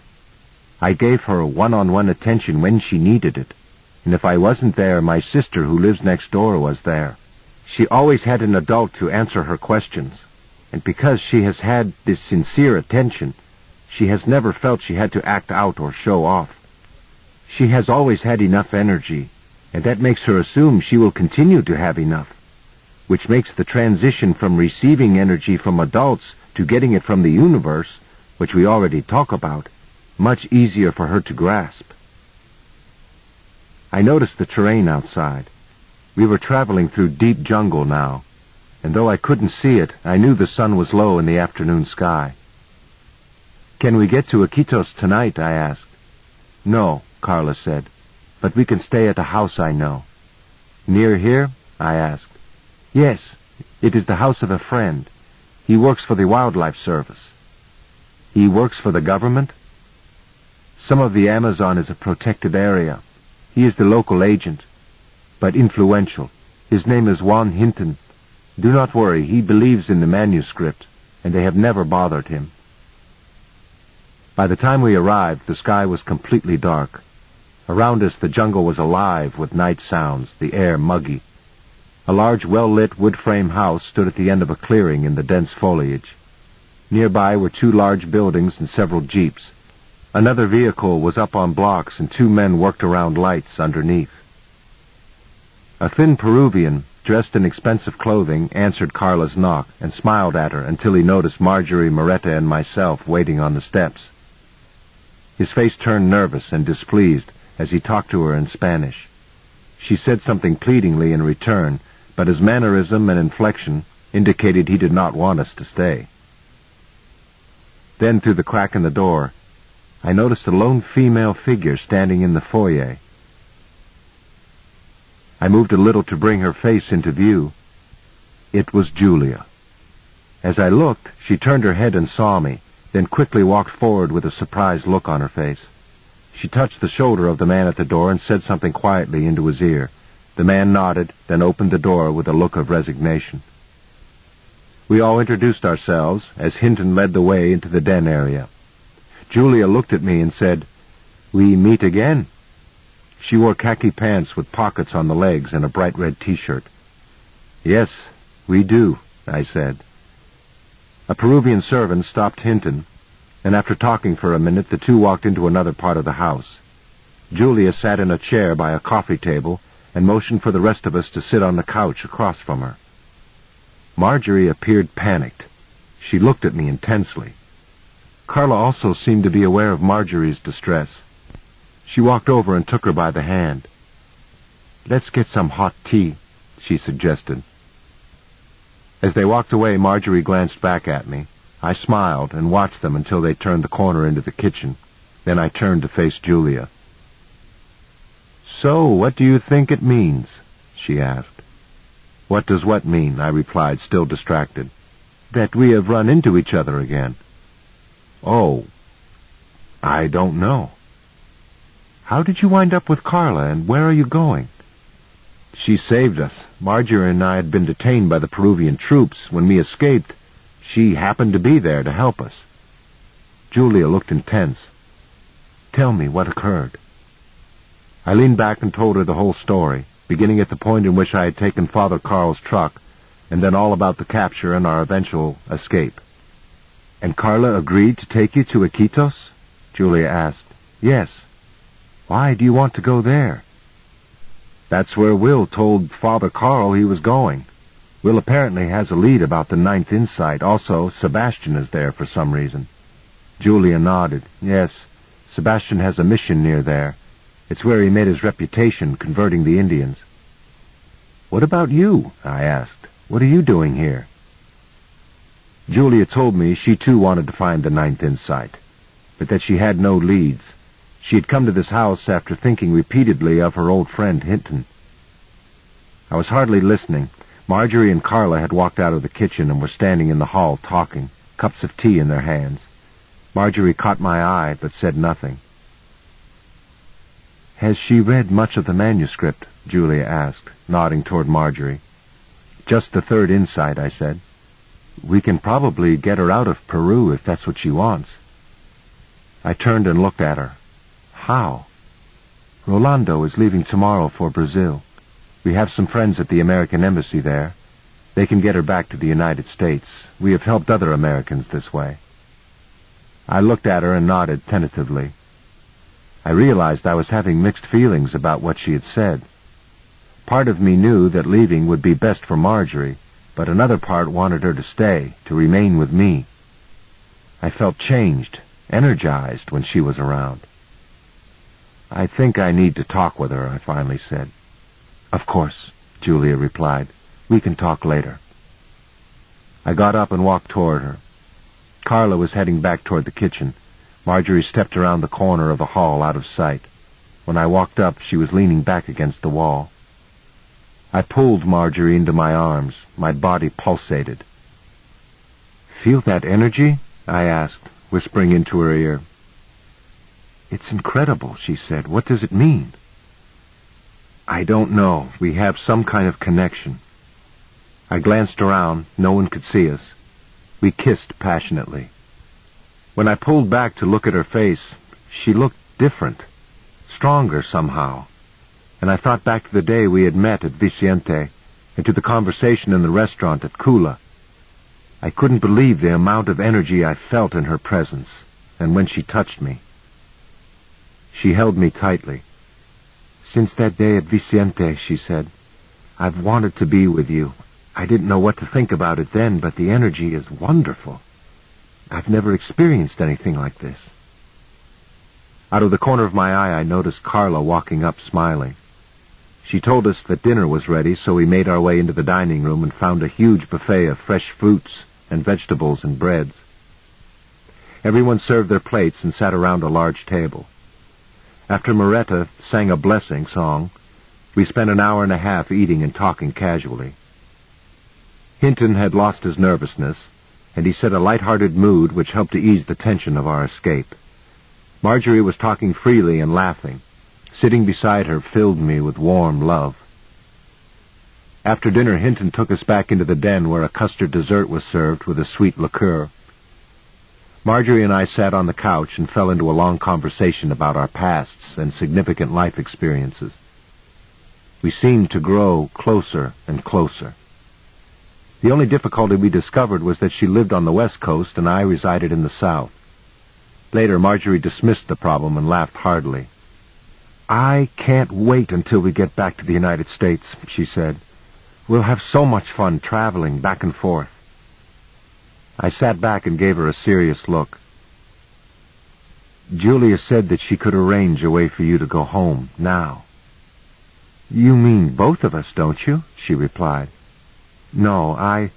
I gave her one-on-one attention when she needed it, and if I wasn't there, my sister who lives next door was there. She always had an adult to answer her questions, and because she has had this sincere attention, she has never felt she had to act out or show off. She has always had enough energy, and that makes her assume she will continue to have enough, which makes the transition from receiving energy from adults to getting it from the universe, which we already talk about, much easier for her to grasp. I noticed the terrain outside. We were traveling through deep jungle now, and though I couldn't see it, I knew the sun was low in the afternoon sky. Can we get to Iquitos tonight? I asked. No, Carla said, but we can stay at a house I know. Near here? I asked. Yes, it is the house of a friend. He works for the Wildlife Service. He works for the government? Some of the Amazon is a protected area. He is the local agent but influential. His name is Juan Hinton. Do not worry, he believes in the manuscript, and they have never bothered him. By the time we arrived, the sky was completely dark. Around us, the jungle was alive with night sounds, the air muggy. A large, well-lit wood-frame house stood at the end of a clearing in the dense foliage. Nearby were two large buildings and several jeeps. Another vehicle was up on blocks, and two men worked around lights underneath. A thin Peruvian, dressed in expensive clothing, answered Carla's knock and smiled at her until he noticed Marjorie, Maritsa, and myself waiting on the steps. His face turned nervous and displeased as he talked to her in Spanish. She said something pleadingly in return, but his mannerism and inflection indicated he did not want us to stay. Then, through the crack in the door, I noticed a lone female figure standing in the foyer. I moved a little to bring her face into view. It was Julia. As I looked, she turned her head and saw me, then quickly walked forward with a surprised look on her face. She touched the shoulder of the man at the door and said something quietly into his ear. The man nodded, then opened the door with a look of resignation. We all introduced ourselves as Hinton led the way into the den area. Julia looked at me and said, We meet again. She wore khaki pants with pockets on the legs and a bright red T-shirt. Yes, we do, I said. A Peruvian servant stopped Hinton, and after talking for a minute, the two walked into another part of the house. Julia sat in a chair by a coffee table and motioned for the rest of us to sit on the couch across from her. Marjorie appeared panicked. She looked at me intensely. Carla also seemed to be aware of Marjorie's distress. She walked over and took her by the hand. Let's get some hot tea, she suggested. As they walked away, Marjorie glanced back at me. I smiled and watched them until they turned the corner into the kitchen. Then I turned to face Julia. So, what do you think it means? she asked. What does what mean? I replied, still distracted. That we have run into each other again. Oh, I don't know. How did you wind up with Carla, and where are you going? She saved us. Marjorie and I had been detained by the Peruvian troops. When we escaped, she happened to be there to help us. Julia looked intense. Tell me what occurred. I leaned back and told her the whole story, beginning at the point in which I had taken Father Carl's truck, and then all about the capture and our eventual escape. And Carla agreed to take you to Iquitos? Julia asked. Yes. Why do you want to go there? That's where Will told Father Carl he was going. Will apparently has a lead about the Ninth Insight. Also, Sebastian is there for some reason. Julia nodded. Yes, Sebastian has a mission near there. It's where he made his reputation converting the Indians. What about you? I asked. What are you doing here? Julia told me she too wanted to find the Ninth Insight, but that she had no leads. She had come to this house after thinking repeatedly of her old friend Hinton. I was hardly listening. Marjorie and Carla had walked out of the kitchen and were standing in the hall talking, cups of tea in their hands. Marjorie caught my eye but said nothing. Has she read much of the manuscript? Julia asked, nodding toward Marjorie. Just the third insight, I said. We can probably get her out of Peru if that's what she wants. I turned and looked at her. How? Rolando is leaving tomorrow for Brazil. We have some friends at the American Embassy there. They can get her back to the United States. We have helped other Americans this way. I looked at her and nodded tentatively. I realized I was having mixed feelings about what she had said. Part of me knew that leaving would be best for Marjorie, but another part wanted her to stay, to remain with me. I felt changed, energized when she was around. I think I need to talk with her, I finally said. Of course, Julia replied. We can talk later. I got up and walked toward her. Carla was heading back toward the kitchen. Marjorie stepped around the corner of the hall out of sight. When I walked up, she was leaning back against the wall. I pulled Marjorie into my arms. My body pulsated. Feel that energy? I asked, whispering into her ear. It's incredible, she said. What does it mean? I don't know. We have some kind of connection. I glanced around. No one could see us. We kissed passionately. When I pulled back to look at her face, she looked different, stronger somehow. And I thought back to the day we had met at Viciente and to the conversation in the restaurant at Cula. I couldn't believe the amount of energy I felt in her presence and when she touched me. She held me tightly. Since that day at Viciente, she said, I've wanted to be with you. I didn't know what to think about it then, but the energy is wonderful. I've never experienced anything like this. Out of the corner of my eye, I noticed Carla walking up smiling. She told us that dinner was ready, so we made our way into the dining room and found a huge buffet of fresh fruits and vegetables and breads. Everyone served their plates and sat around a large table. After Maritsa sang a blessing song, we spent an hour and a half eating and talking casually. Hinton had lost his nervousness, and he set a light-hearted mood which helped to ease the tension of our escape. Marjorie was talking freely and laughing. Sitting beside her filled me with warm love. After dinner, Hinton took us back into the den where a custard dessert was served with a sweet liqueur. Marjorie and I sat on the couch and fell into a long conversation about our pasts and significant life experiences. We seemed to grow closer and closer. The only difficulty we discovered was that she lived on the west coast and I resided in the south. Later, Marjorie dismissed the problem and laughed heartily. I can't wait until we get back to the United States, she said. We'll have so much fun traveling back and forth. I sat back and gave her a serious look. Julia said that she could arrange a way for you to go home, now. You mean both of us, don't you? she replied. No, I...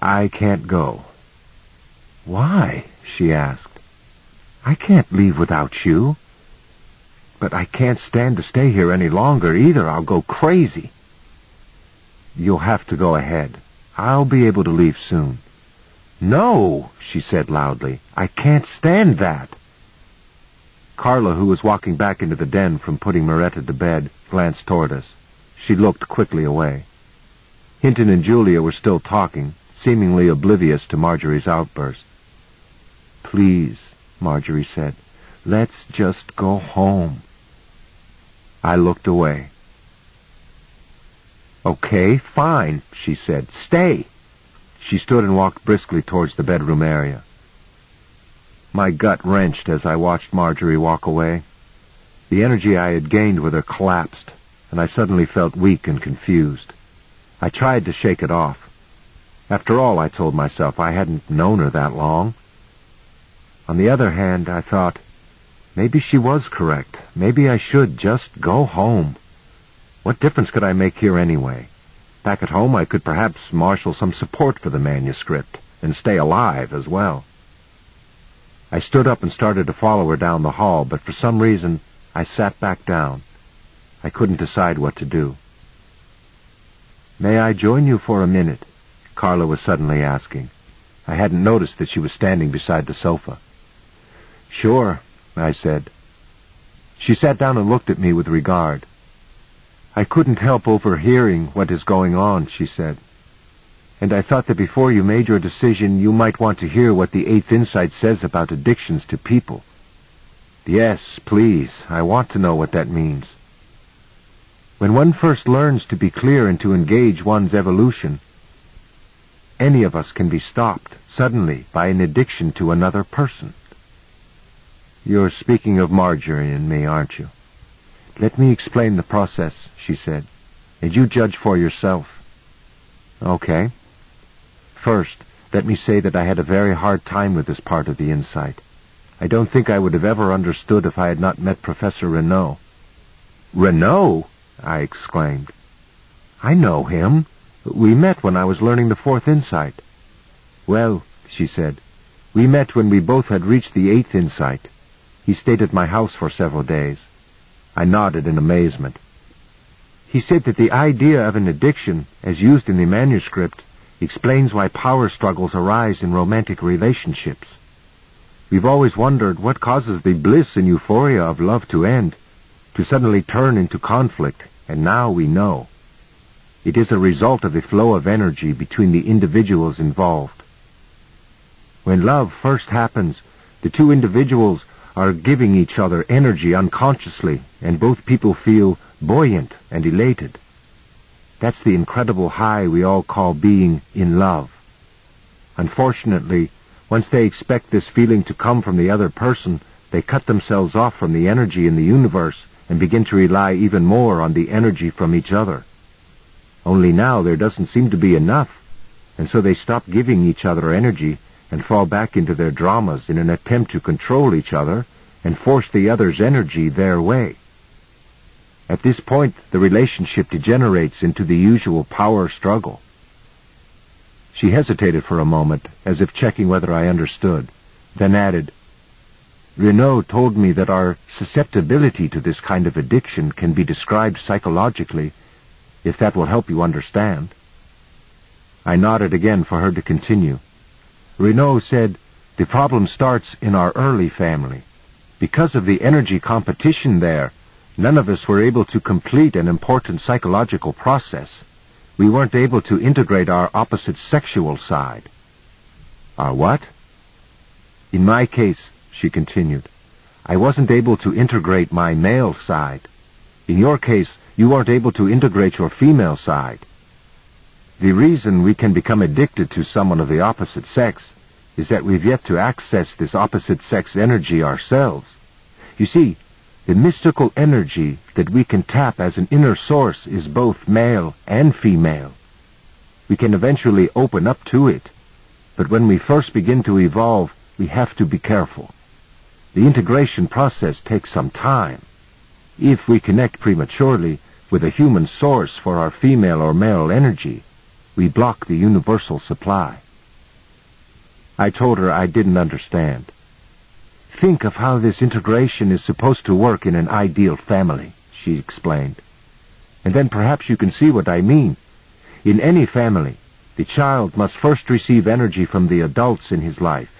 I can't go. Why? she asked. I can't leave without you. But I can't stand to stay here any longer either. I'll go crazy. You'll have to go ahead. I'll be able to leave soon. No, she said loudly. I can't stand that. Carla, who was walking back into the den from putting Maritsa to bed, glanced toward us. She looked quickly away. Hinton and Julia were still talking, seemingly oblivious to Marjorie's outburst. Please, Marjorie said, let's just go home. I looked away. Okay, fine, she said. Stay. She stood and walked briskly towards the bedroom area. My gut wrenched as I watched Marjorie walk away. The energy I had gained with her collapsed, and I suddenly felt weak and confused. I tried to shake it off. After all, I told myself, I hadn't known her that long. On the other hand, I thought, maybe she was correct. Maybe I should just go home. What difference could I make here anyway? Back at home, I could perhaps marshal some support for the manuscript and stay alive as well. I stood up and started to follow her down the hall, but for some reason, I sat back down. I couldn't decide what to do. May I join you for a minute? Carla was suddenly asking. I hadn't noticed that she was standing beside the sofa. Sure, I said. She sat down and looked at me with regard. I couldn't help overhearing what is going on, she said. And I thought that before you made your decision, you might want to hear what the Eighth Insight says about addictions to people. Yes, please. I want to know what that means. When one first learns to be clear and to engage one's evolution, any of us can be stopped suddenly by an addiction to another person. You're speaking of Marjorie and me, aren't you? Let me explain the process, she said, and you judge for yourself. Okay. First, let me say that I had a very hard time with this part of the insight. I don't think I would have ever understood if I had not met Professor Reneau. Reneau? I exclaimed. I know him. We met when I was learning the fourth insight. Well, she said, we met when we both had reached the eighth insight. He stayed at my house for several days. I nodded in amazement. He said that the idea of an addiction, as used in the manuscript, explains why power struggles arise in romantic relationships. We've always wondered what causes the bliss and euphoria of love to end, to suddenly turn into conflict, and now we know. It is a result of the flow of energy between the individuals involved. When love first happens, the two individuals are giving each other energy unconsciously, and both people feel buoyant and elated. That's the incredible high we all call being in love. Unfortunately, once they expect this feeling to come from the other person, they cut themselves off from the energy in the universe and begin to rely even more on the energy from each other. Only now there doesn't seem to be enough, and so they stop giving each other energy and fall back into their dramas in an attempt to control each other and force the other's energy their way. At this point, the relationship degenerates into the usual power struggle. She hesitated for a moment, as if checking whether I understood, then added, Reneau told me that our susceptibility to this kind of addiction can be described psychologically, if that will help you understand. I nodded again for her to continue. Reneau said, the problem starts in our early family. Because of the energy competition there, none of us were able to complete an important psychological process. We weren't able to integrate our opposite sexual side. Our what? In my case, she continued, I wasn't able to integrate my male side. In your case, you aren't able to integrate your female side. The reason we can become addicted to someone of the opposite sex is that we've yet to access this opposite sex energy ourselves. You see, the mystical energy that we can tap as an inner source is both male and female. We can eventually open up to it, but when we first begin to evolve, we have to be careful. The integration process takes some time. If we connect prematurely with a human source for our female or male energy, we block the universal supply. I told her I didn't understand. Think of how this integration is supposed to work in an ideal family, she explained. And then perhaps you can see what I mean. In any family, the child must first receive energy from the adults in his life.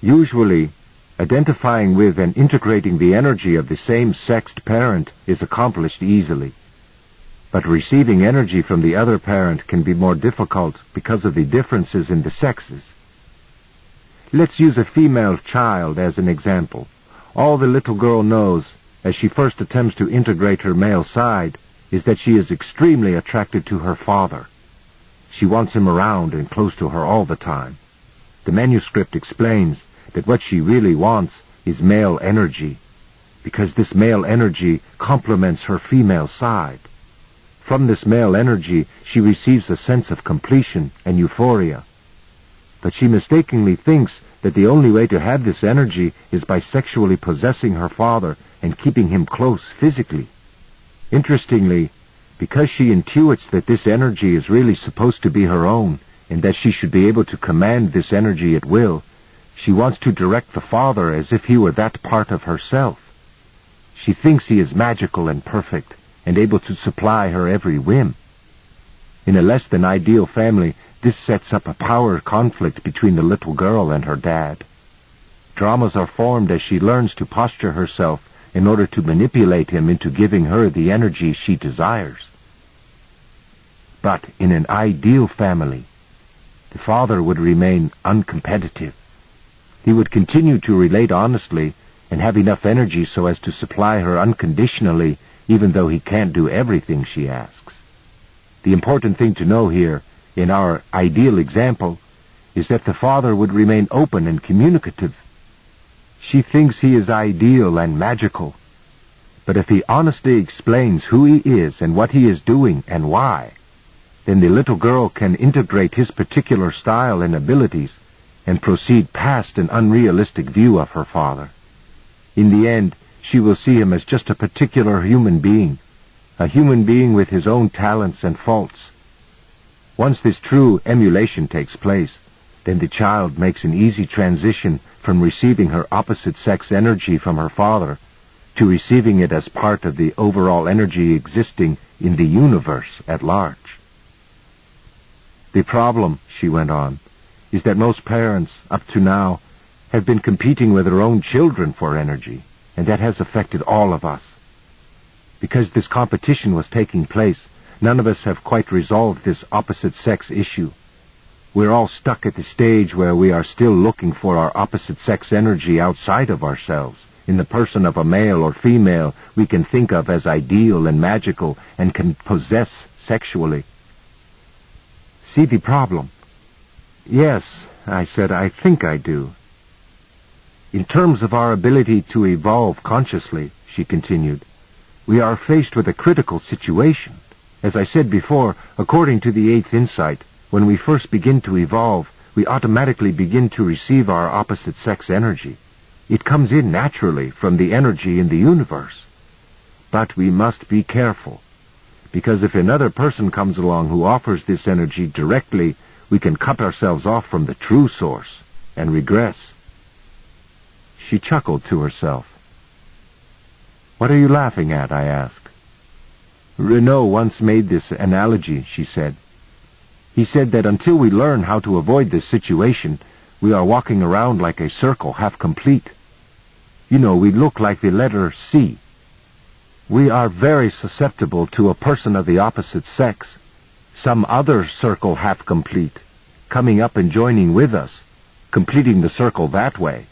Usually, Identifying with and integrating the energy of the same-sexed parent is accomplished easily. But receiving energy from the other parent can be more difficult because of the differences in the sexes. Let's use a female child as an example. All the little girl knows, as she first attempts to integrate her male side, is that she is extremely attracted to her father. She wants him around and close to her all the time. The manuscript explains that what she really wants is male energy, because this male energy complements her female side. From this male energy, she receives a sense of completion and euphoria. But she mistakenly thinks that the only way to have this energy is by sexually possessing her father and keeping him close physically. Interestingly, because she intuits that this energy is really supposed to be her own, and that she should be able to command this energy at will, she wants to direct the Father as if he were that part of herself. She thinks he is magical and perfect, and able to supply her every whim. In a less than ideal family, this sets up a power conflict between the little girl and her dad. Dramas are formed as she learns to posture herself in order to manipulate him into giving her the energy she desires. But in an ideal family, the father would remain uncompetitive. He would continue to relate honestly and have enough energy so as to supply her unconditionally even though he can't do everything she asks. The important thing to know here, in our ideal example, is that the father would remain open and communicative. She thinks he is ideal and magical. But if he honestly explains who he is and what he is doing and why, then the little girl can integrate his particular style and abilities and proceed past an unrealistic view of her father. In the end, she will see him as just a particular human being, a human being with his own talents and faults. Once this true emulation takes place, then the child makes an easy transition from receiving her opposite sex energy from her father to receiving it as part of the overall energy existing in the universe at large. The problem, she went on, is that most parents, up to now, have been competing with their own children for energy, and that has affected all of us. Because this competition was taking place, none of us have quite resolved this opposite sex issue. We're all stuck at the stage where we are still looking for our opposite sex energy outside of ourselves, in the person of a male or female we can think of as ideal and magical and can possess sexually. See the problem? Yes, I said, I think I do. In terms of our ability to evolve consciously, she continued, we are faced with a critical situation. As I said before, according to the eighth insight, when we first begin to evolve, we automatically begin to receive our opposite sex energy. It comes in naturally from the energy in the universe. But we must be careful, because if another person comes along who offers this energy directly we can cut ourselves off from the true source and regress. She chuckled to herself. What are you laughing at? I asked. Reneau once made this analogy, she said. He said that until we learn how to avoid this situation, we are walking around like a circle half complete. You know, we look like the letter C. We are very susceptible to a person of the opposite sex some other circle half complete, coming up and joining with us, completing the circle that way,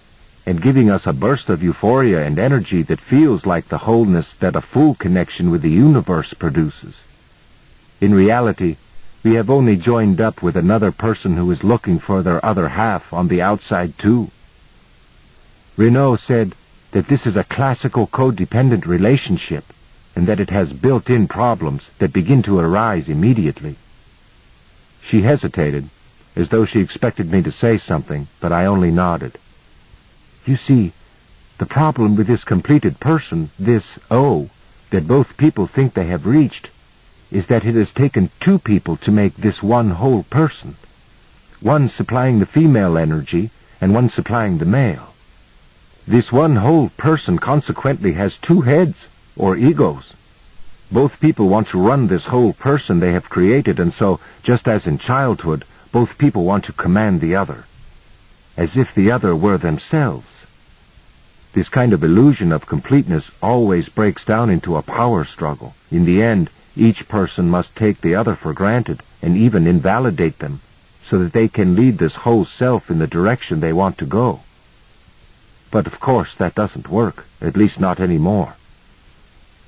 and giving us a burst of euphoria and energy that feels like the wholeness that a full connection with the universe produces. In reality, we have only joined up with another person who is looking for their other half on the outside too. Reneau said that this is a classical codependent relationship and that it has built-in problems that begin to arise immediately. She hesitated, as though she expected me to say something, but I only nodded. You see, the problem with this completed person, this O, that both people think they have reached, is that it has taken two people to make this one whole person, one supplying the female energy and one supplying the male. This one whole person consequently has two heads, or egos. Both people want to run this whole person they have created, and so, just as in childhood, both people want to command the other, as if the other were themselves. This kind of illusion of completeness always breaks down into a power struggle. In the end, each person must take the other for granted and even invalidate them so that they can lead this whole self in the direction they want to go. But of course that doesn't work, at least not anymore.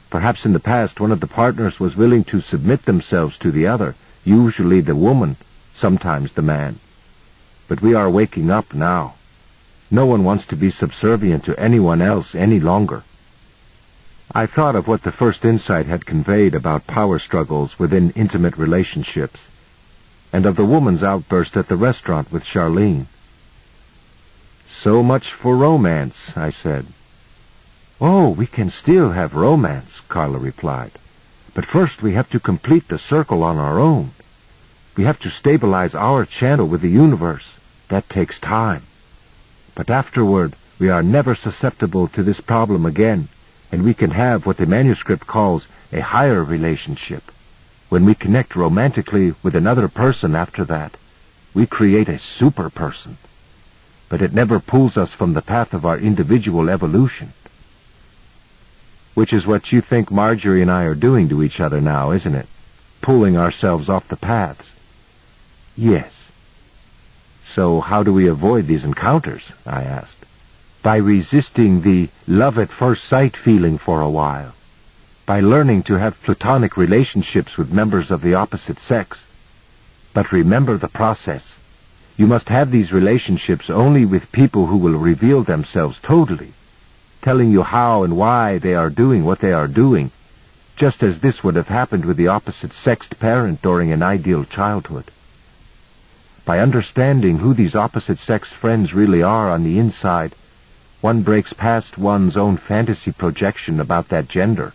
Perhaps in the past one of the partners was willing to submit themselves to the other, usually the woman, sometimes the man. But we are waking up now. No one wants to be subservient to anyone else any longer. I thought of what the first insight had conveyed about power struggles within intimate relationships, and of the woman's outburst at the restaurant with Charlene. So much for romance, I said. Oh, we can still have romance, Carla replied. But first we have to complete the circle on our own. We have to stabilize our channel with the universe. That takes time. But afterward, we are never susceptible to this problem again, and we can have what the manuscript calls a higher relationship. When we connect romantically with another person after that, we create a super person. But it never pulls us from the path of our individual evolution. Which is what you think Marjorie and I are doing to each other now, isn't it? Pulling ourselves off the paths. Yes. So how do we avoid these encounters? I asked. By resisting the love at first sight feeling for a while. By learning to have platonic relationships with members of the opposite sex. But remember the process. You must have these relationships only with people who will reveal themselves totally telling you how and why they are doing what they are doing, just as this would have happened with the opposite-sexed parent during an ideal childhood. By understanding who these opposite-sex friends really are on the inside, one breaks past one's own fantasy projection about that gender,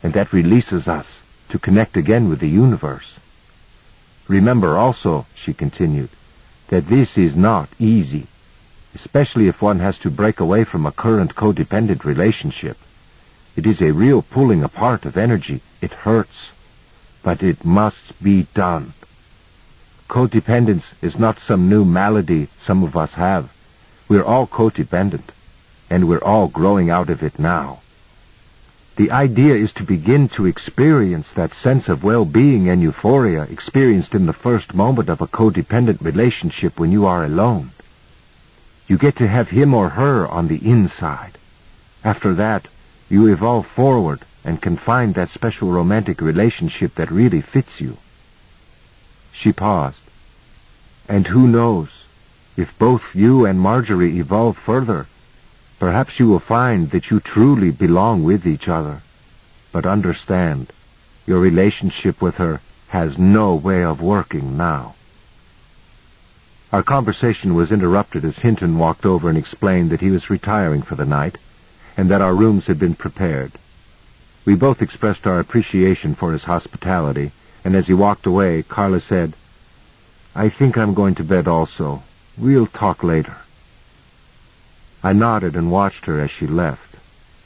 and that releases us to connect again with the universe. Remember also, she continued, that this is not easy especially if one has to break away from a current codependent relationship. It is a real pulling apart of energy. It hurts. But it must be done. Codependence is not some new malady some of us have. We're all codependent, and we're all growing out of it now. The idea is to begin to experience that sense of well-being and euphoria experienced in the first moment of a codependent relationship when you are alone. You get to have him or her on the inside. After that, you evolve forward and can find that special romantic relationship that really fits you. She paused. And who knows, if both you and Marjorie evolve further, perhaps you will find that you truly belong with each other. But understand, your relationship with her has no way of working now. Our conversation was interrupted as Hinton walked over and explained that he was retiring for the night, and that our rooms had been prepared. We both expressed our appreciation for his hospitality, and as he walked away, Carla said, I think I'm going to bed also. We'll talk later. I nodded and watched her as she left.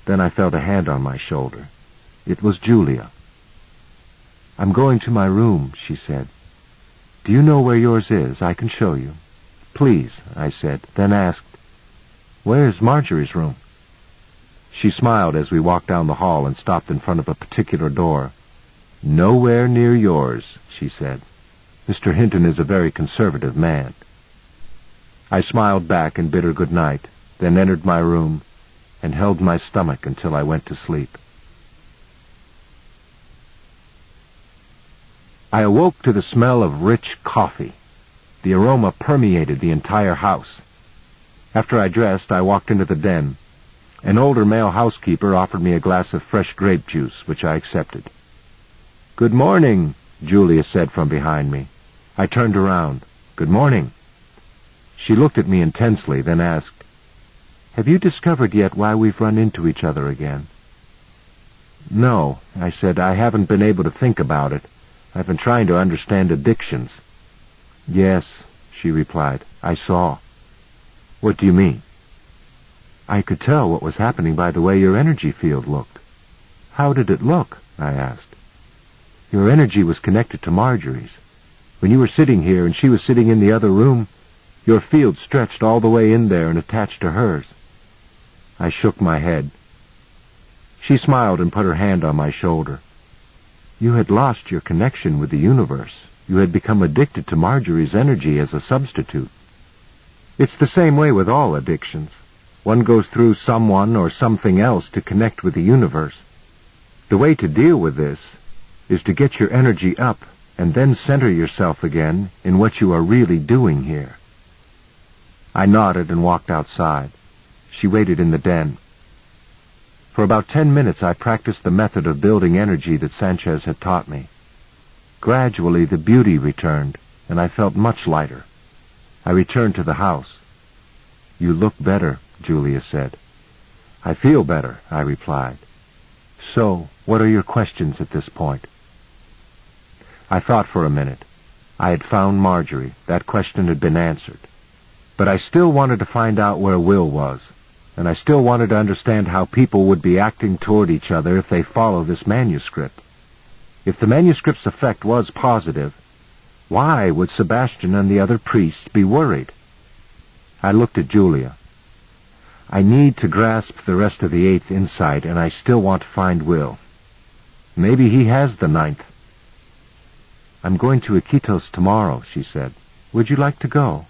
Then I felt a hand on my shoulder. It was Julia. I'm going to my room, she said. Do you know where yours is? I can show you. Please, I said, then asked, Where's Marjorie's room? She smiled as we walked down the hall and stopped in front of a particular door. Nowhere near yours, she said. Mr. Hinton is a very conservative man. I smiled back and bid her good night, then entered my room and held my stomach until I went to sleep. I awoke to the smell of rich coffee. The aroma permeated the entire house. After I dressed, I walked into the den. An older male housekeeper offered me a glass of fresh grape juice, which I accepted. Good morning, Julia said from behind me. I turned around. Good morning. She looked at me intensely, then asked, Have you discovered yet why we've run into each other again? No, I said. I haven't been able to think about it. I've been trying to understand addictions. Yes, she replied. I saw. What do you mean? I could tell what was happening by the way your energy field looked. How did it look? I asked. Your energy was connected to Marjorie's. When you were sitting here and she was sitting in the other room, your field stretched all the way in there and attached to hers. I shook my head. She smiled and put her hand on my shoulder. You had lost your connection with the universe. You had become addicted to Marjorie's energy as a substitute. It's the same way with all addictions. One goes through someone or something else to connect with the universe. The way to deal with this is to get your energy up and then center yourself again in what you are really doing here. I nodded and walked outside. She waited in the den. For about ten minutes I practiced the method of building energy that Sanchez had taught me. Gradually the beauty returned, and I felt much lighter. I returned to the house. You look better, Julia said. I feel better, I replied. So, what are your questions at this point? I thought for a minute. I had found Marjorie. That question had been answered. But I still wanted to find out where Will was and I still wanted to understand how people would be acting toward each other if they follow this manuscript. If the manuscript's effect was positive, why would Sebastian and the other priests be worried? I looked at Julia. I need to grasp the rest of the eighth insight, and I still want to find Will. Maybe he has the ninth. I'm going to Iquitos tomorrow, she said. Would you like to go?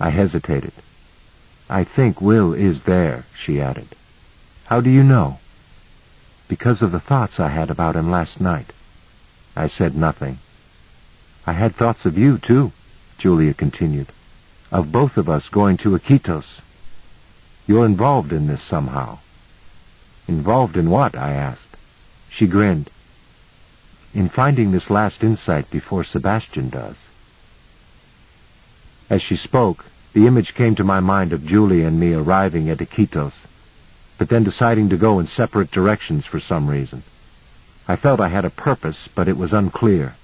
I hesitated. I think Will is there, she added. How do you know? Because of the thoughts I had about him last night. I said nothing. I had thoughts of you, too, Julia continued. Of both of us going to Iquitos. You're involved in this somehow. Involved in what? I asked. She grinned. In finding this last insight before Sebastian does. As she spoke, the image came to my mind of Julia and me arriving at Iquitos, but then deciding to go in separate directions for some reason. I felt I had a purpose, but it was unclear.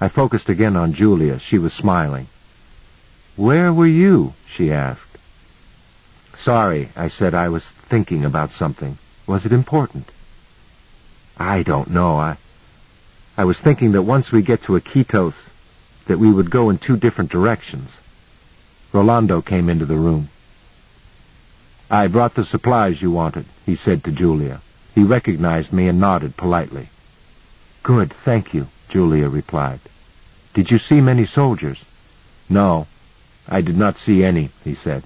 I focused again on Julia. She was smiling. Where were you? she asked. Sorry, I said I was thinking about something. Was it important? I don't know. I, I was thinking that once we get to Iquitos, that we would go in two different directions. Rolando came into the room. I brought the supplies you wanted, he said to Julia. He recognized me and nodded politely. Good, thank you, Julia replied. Did you see many soldiers? No, I did not see any, he said.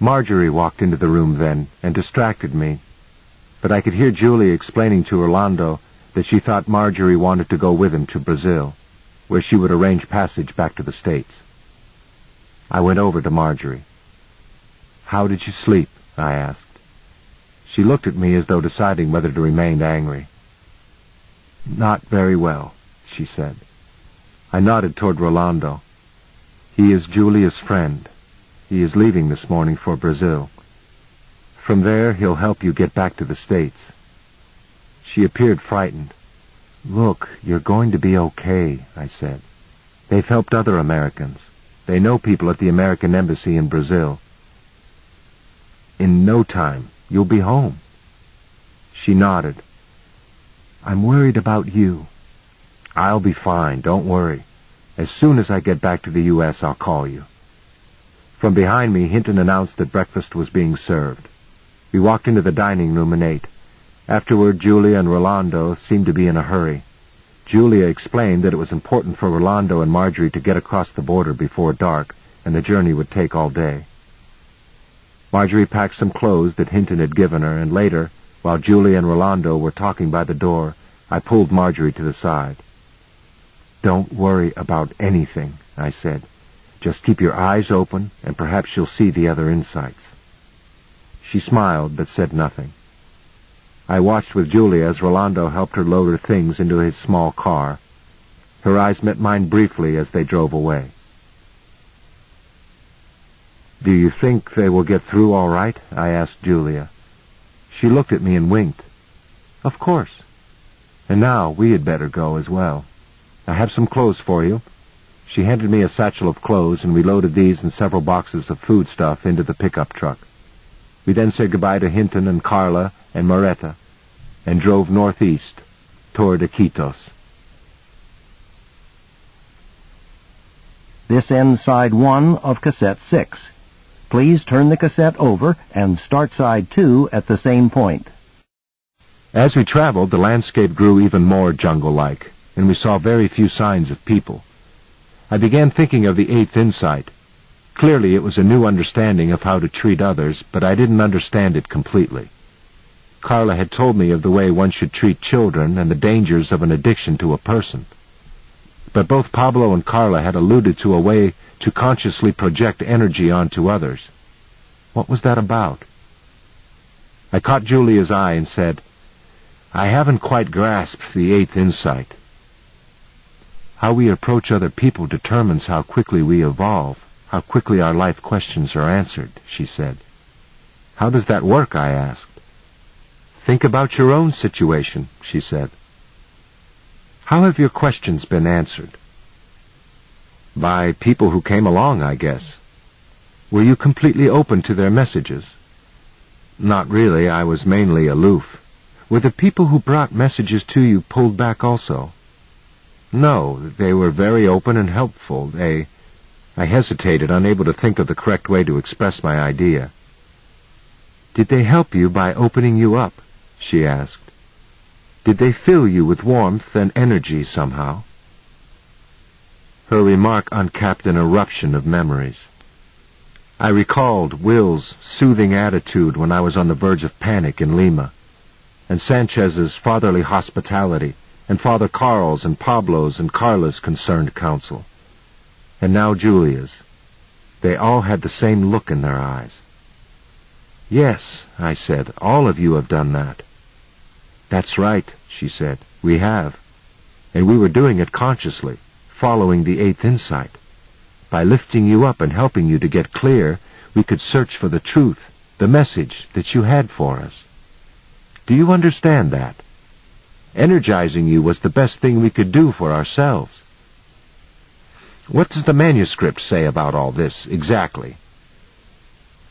Marjorie walked into the room then and distracted me, but I could hear Julia explaining to Rolando that she thought Marjorie wanted to go with him to Brazil, where she would arrange passage back to the States. I went over to Marjorie. How did you sleep? I asked. She looked at me as though deciding whether to remain angry. Not very well, she said. I nodded toward Rolando. He is Julia's friend. He is leaving this morning for Brazil. From there, he'll help you get back to the States. She appeared frightened. Look, you're going to be okay, I said. They've helped other Americans. They know people at the American Embassy in Brazil. In no time, you'll be home. She nodded. I'm worried about you. I'll be fine, don't worry. As soon as I get back to the U.S., I'll call you. From behind me, Hinton announced that breakfast was being served. We walked into the dining room and ate. Afterward, Julia and Rolando seemed to be in a hurry. Julia explained that it was important for Rolando and Marjorie to get across the border before dark, and the journey would take all day. Marjorie packed some clothes that Hinton had given her, and later, while Julia and Rolando were talking by the door, I pulled Marjorie to the side. Don't worry about anything, I said. Just keep your eyes open, and perhaps you'll see the other insights. She smiled, but said nothing. I watched with Julia as Rolando helped her load her things into his small car. Her eyes met mine briefly as they drove away. Do you think they will get through all right? I asked Julia. She looked at me and winked. Of course. And now we had better go as well. I have some clothes for you. She handed me a satchel of clothes, and we loaded these and several boxes of food stuff into the pickup truck. We then said goodbye to Hinton and Carla and Maritsa, and drove northeast toward Iquitos. This ends side one of cassette six. Please turn the cassette over and start side two at the same point. As we traveled, the landscape grew even more jungle-like, and we saw very few signs of people. I began thinking of the eighth insight. Clearly it was a new understanding of how to treat others, but I didn't understand it completely. Carla had told me of the way one should treat children and the dangers of an addiction to a person. But both Pablo and Carla had alluded to a way to consciously project energy onto others. What was that about? I caught Julia's eye and said, I haven't quite grasped the eighth insight. How we approach other people determines how quickly we evolve, how quickly our life questions are answered, she said. How does that work, I asked. Think about your own situation, she said. How have your questions been answered? By people who came along, I guess. Were you completely open to their messages? Not really. I was mainly aloof. Were the people who brought messages to you pulled back also? No, they were very open and helpful. They... I hesitated, unable to think of the correct way to express my idea. Did they help you by opening you up? She asked. Did they fill you with warmth and energy somehow? Her remark uncapped an eruption of memories. I recalled Will's soothing attitude when I was on the verge of panic in Lima, and Sanchez's fatherly hospitality and Father Carl's and Pablo's and Carla's concerned counsel. And now Julia's. They all had the same look in their eyes. Yes, I said, all of you have done that. That's right, she said, we have. And we were doing it consciously, following the eighth insight. By lifting you up and helping you to get clear, we could search for the truth, the message that you had for us. Do you understand that? Energizing you was the best thing we could do for ourselves. What does the manuscript say about all this, exactly?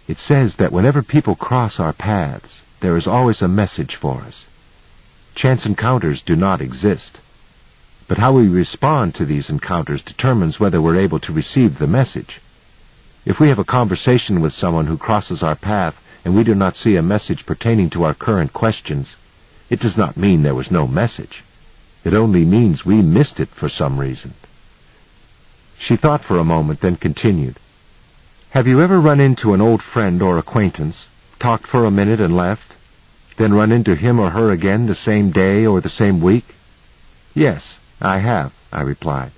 It says that whenever people cross our paths, there is always a message for us. Chance encounters do not exist. But how we respond to these encounters determines whether we're able to receive the message. If we have a conversation with someone who crosses our path and we do not see a message pertaining to our current questions, it does not mean there was no message. It only means we missed it for some reason. She thought for a moment, then continued. Have you ever run into an old friend or acquaintance, talked for a minute and left, then run into him or her again the same day or the same week? Yes, I have, I replied.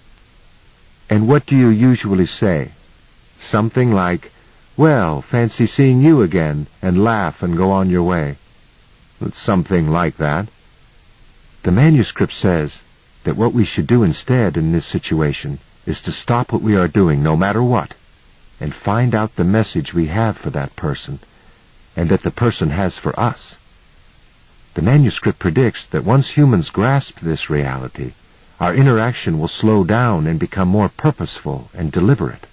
And what do you usually say? Something like, well, fancy seeing you again, and laugh and go on your way. Something like that. The manuscript says that what we should do instead in this situation is to stop what we are doing, no matter what, and find out the message we have for that person, and that the person has for us. The manuscript predicts that once humans grasp this reality, our interaction will slow down and become more purposeful and deliberate.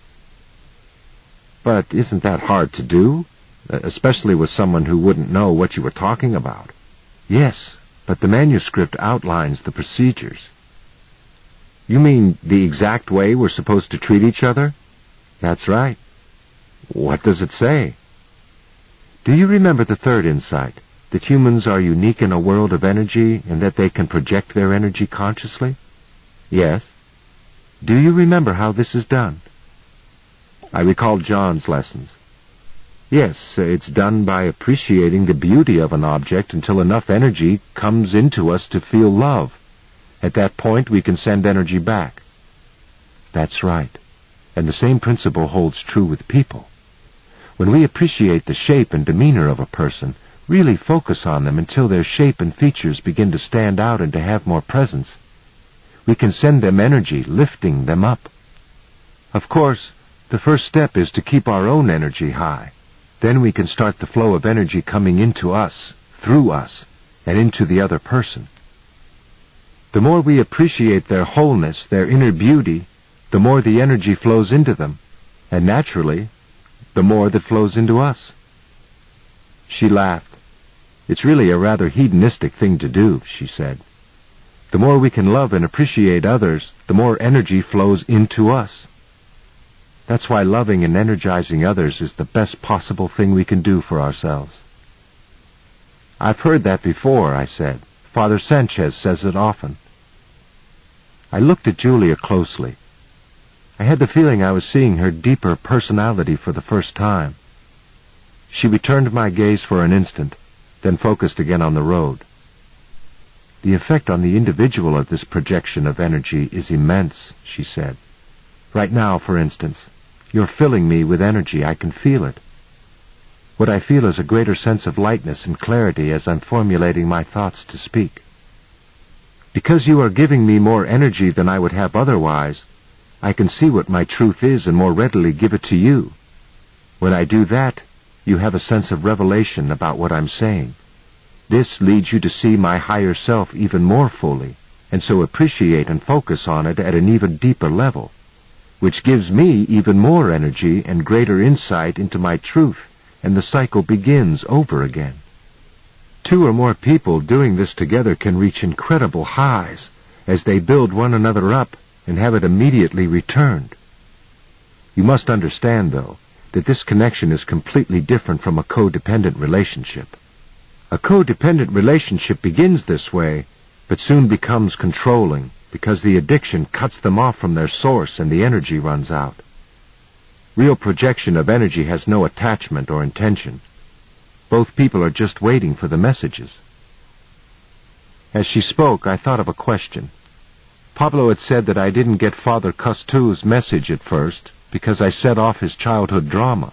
But isn't that hard to do? especially with someone who wouldn't know what you were talking about. Yes, but the manuscript outlines the procedures. You mean the exact way we're supposed to treat each other? That's right. What does it say? Do you remember the third insight, that humans are unique in a world of energy and that they can project their energy consciously? Yes. Do you remember how this is done? I recalled John's lessons. Yes, it's done by appreciating the beauty of an object until enough energy comes into us to feel love. At that point, we can send energy back. That's right. And the same principle holds true with people. When we appreciate the shape and demeanor of a person, really focus on them until their shape and features begin to stand out and to have more presence, we can send them energy, lifting them up. Of course, the first step is to keep our own energy high. Then we can start the flow of energy coming into us, through us, and into the other person. The more we appreciate their wholeness, their inner beauty, the more the energy flows into them, and naturally, the more that flows into us. She laughed. It's really a rather hedonistic thing to do, she said. The more we can love and appreciate others, the more energy flows into us. That's why loving and energizing others is the best possible thing we can do for ourselves. I've heard that before, I said. Father Sanchez says it often. I looked at Julia closely. I had the feeling I was seeing her deeper personality for the first time. She returned my gaze for an instant, then focused again on the road. The effect on the individual of this projection of energy is immense, she said. Right now, for instance, you're filling me with energy. I can feel it. What I feel is a greater sense of lightness and clarity as I'm formulating my thoughts to speak. Because you are giving me more energy than I would have otherwise, I can see what my truth is and more readily give it to you. When I do that, you have a sense of revelation about what I'm saying. This leads you to see my higher self even more fully, and so appreciate and focus on it at an even deeper level, which gives me even more energy and greater insight into my truth, and the cycle begins over again. Two or more people doing this together can reach incredible highs as they build one another up and have it immediately returned. You must understand, though, that this connection is completely different from a codependent relationship. A codependent relationship begins this way, but soon becomes controlling because the addiction cuts them off from their source and the energy runs out. Real projection of energy has no attachment or intention. Both people are just waiting for the messages. As she spoke, I thought of a question. Pablo had said that I didn't get Father Costous's message at first, because I set off his childhood drama.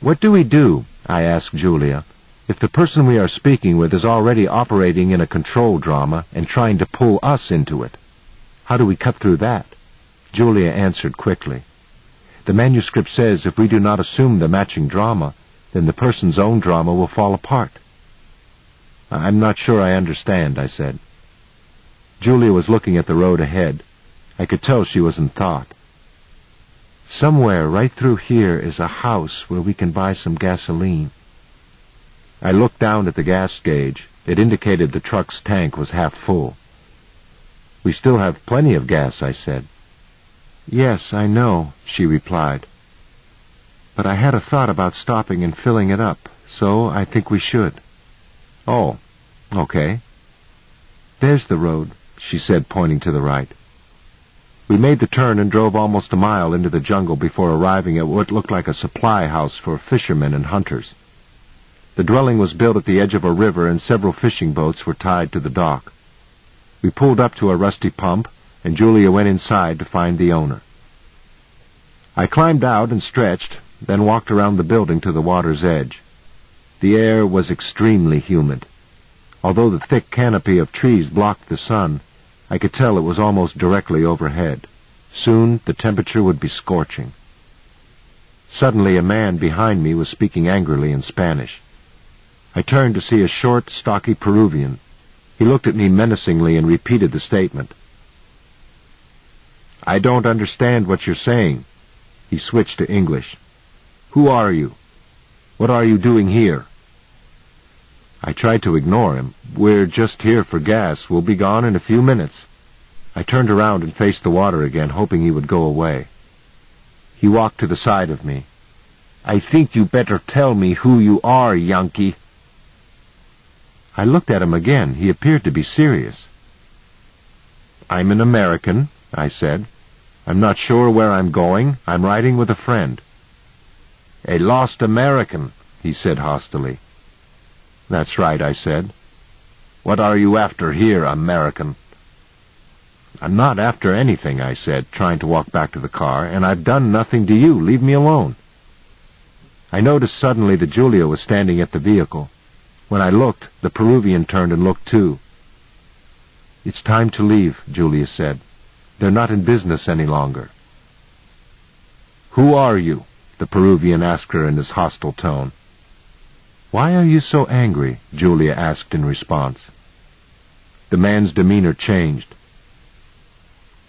What do we do, I asked Julia, if the person we are speaking with is already operating in a control drama and trying to pull us into it? How do we cut through that? Julia answered quickly. The manuscript says if we do not assume the matching drama, then the person's own drama will fall apart. I'm not sure I understand, I said. Julia was looking at the road ahead. I could tell she was in thought. Somewhere right through here is a house where we can buy some gasoline. I looked down at the gas gauge. It indicated the truck's tank was half full. We still have plenty of gas, I said. Yes, I know, she replied. But I had a thought about stopping and filling it up, so I think we should. Oh, okay. There's the road, she said, pointing to the right. We made the turn and drove almost a mile into the jungle before arriving at what looked like a supply house for fishermen and hunters. The dwelling was built at the edge of a river and several fishing boats were tied to the dock. We pulled up to a rusty pump, and Julia went inside to find the owner. I climbed out and stretched, then walked around the building to the water's edge. The air was extremely humid. Although the thick canopy of trees blocked the sun, I could tell it was almost directly overhead. Soon the temperature would be scorching. Suddenly a man behind me was speaking angrily in Spanish. I turned to see a short, stocky Peruvian. He looked at me menacingly and repeated the statement. I don't understand what you're saying. He switched to English. Who are you? What are you doing here? I tried to ignore him. We're just here for gas. We'll be gone in a few minutes. I turned around and faced the water again, hoping he would go away. He walked to the side of me. I think you better tell me who you are, Yankee. I looked at him again. He appeared to be serious. I'm an American, I said. I'm not sure where I'm going. I'm riding with a friend. A lost American, he said hostilely. That's right, I said. What are you after here, American? I'm not after anything, I said, trying to walk back to the car, and I've done nothing to you. Leave me alone. I noticed suddenly that Julia was standing at the vehicle. When I looked, the Peruvian turned and looked too. It's time to leave, Julia said. They're not in business any longer. Who are you? The Peruvian asked her in his hostile tone. Why are you so angry? Julia asked in response. The man's demeanor changed.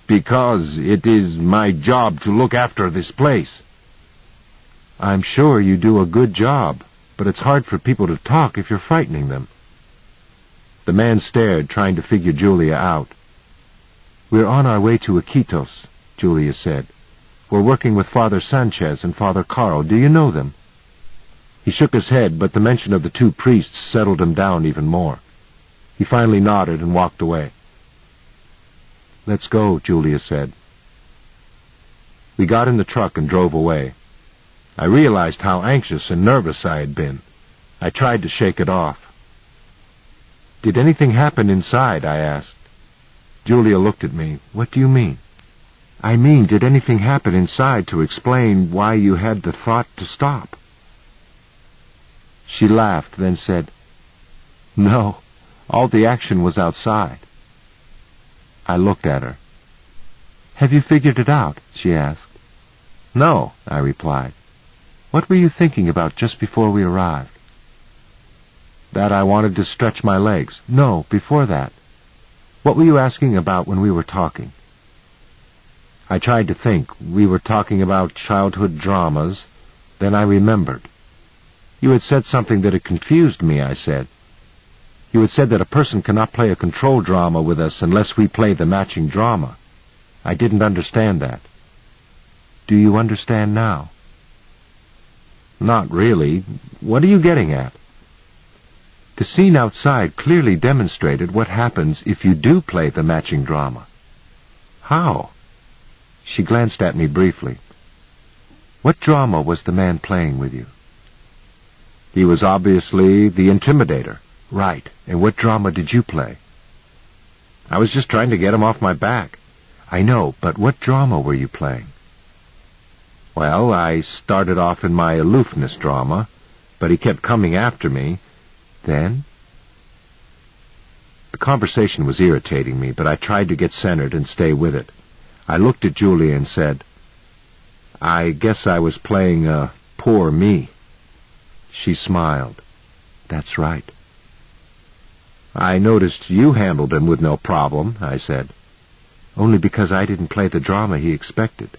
Because it is my job to look after this place. I'm sure you do a good job, but it's hard for people to talk if you're frightening them. The man stared, trying to figure Julia out. We're on our way to Iquitos. Julia said. We're working with Father Sanchez and Father Carl. Do you know them? He shook his head, but the mention of the two priests settled him down even more. He finally nodded and walked away. Let's go, Julia said. We got in the truck and drove away. I realized how anxious and nervous I had been. I tried to shake it off. Did anything happen inside? I asked. Julia looked at me. What do you mean? I mean, did anything happen inside to explain why you had the thought to stop? She laughed, then said, No, all the action was outside. I looked at her. Have you figured it out? she asked. No, I replied. What were you thinking about just before we arrived? That I wanted to stretch my legs. No, before that. What were you asking about when we were talking? I tried to think. We were talking about childhood dramas. Then I remembered. You had said something that had confused me, I said. You had said that a person cannot play a control drama with us unless we play the matching drama. I didn't understand that. Do you understand now? Not really. What are you getting at? The scene outside clearly demonstrated what happens if you do play the matching drama. How? She glanced at me briefly. What drama was the man playing with you? He was obviously the intimidator. Right. And what drama did you play? I was just trying to get him off my back. I know, but what drama were you playing? Well, I started off in my aloofness drama, but he kept coming after me. Then? The conversation was irritating me, but I tried to get centered and stay with it. I looked at Julia and said, I guess I was playing, uh, poor me. She smiled. That's right. I noticed you handled him with no problem, I said. Only because I didn't play the drama he expected.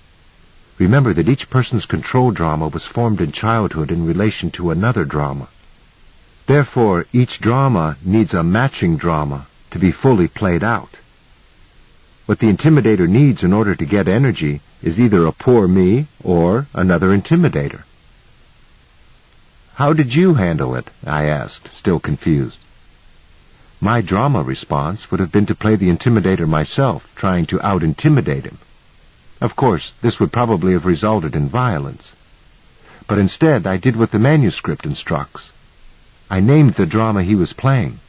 Remember that each person's control drama was formed in childhood in relation to another drama. Therefore, each drama needs a matching drama to be fully played out. What the intimidator needs in order to get energy is either a poor me or another intimidator. How did you handle it? I asked, still confused. My drama response would have been to play the intimidator myself, trying to out-intimidate him. Of course, this would probably have resulted in violence. But instead, I did what the manuscript instructs. I named the drama he was playing.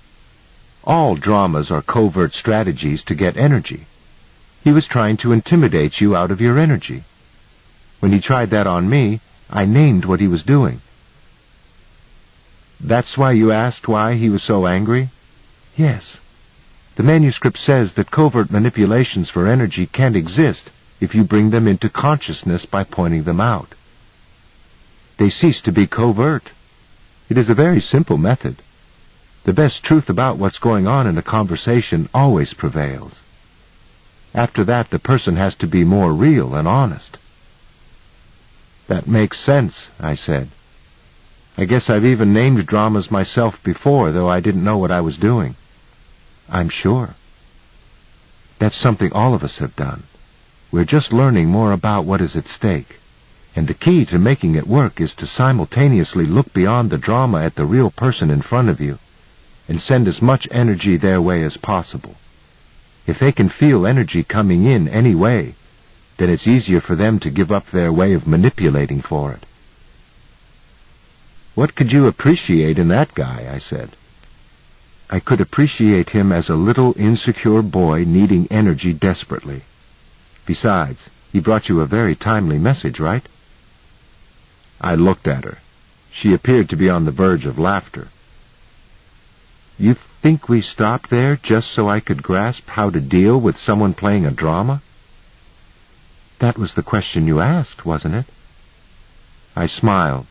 All dramas are covert strategies to get energy. He was trying to intimidate you out of your energy. When he tried that on me, I named what he was doing. That's why you asked why he was so angry? Yes. The manuscript says that covert manipulations for energy can't exist if you bring them into consciousness by pointing them out. They cease to be covert. It is a very simple method. The best truth about what's going on in a conversation always prevails. After that, the person has to be more real and honest. That makes sense, I said. I guess I've even named dramas myself before, though I didn't know what I was doing. I'm sure. That's something all of us have done. We're just learning more about what is at stake. And the key to making it work is to simultaneously look beyond the drama at the real person in front of you and send as much energy their way as possible. If they can feel energy coming in any way, then it's easier for them to give up their way of manipulating for it. What could you appreciate in that guy? I said. I could appreciate him as a little insecure boy needing energy desperately. Besides, he brought you a very timely message, right? I looked at her. She appeared to be on the verge of laughter. You think we stopped there just so I could grasp how to deal with someone playing a drama? That was the question you asked, wasn't it? I smiled,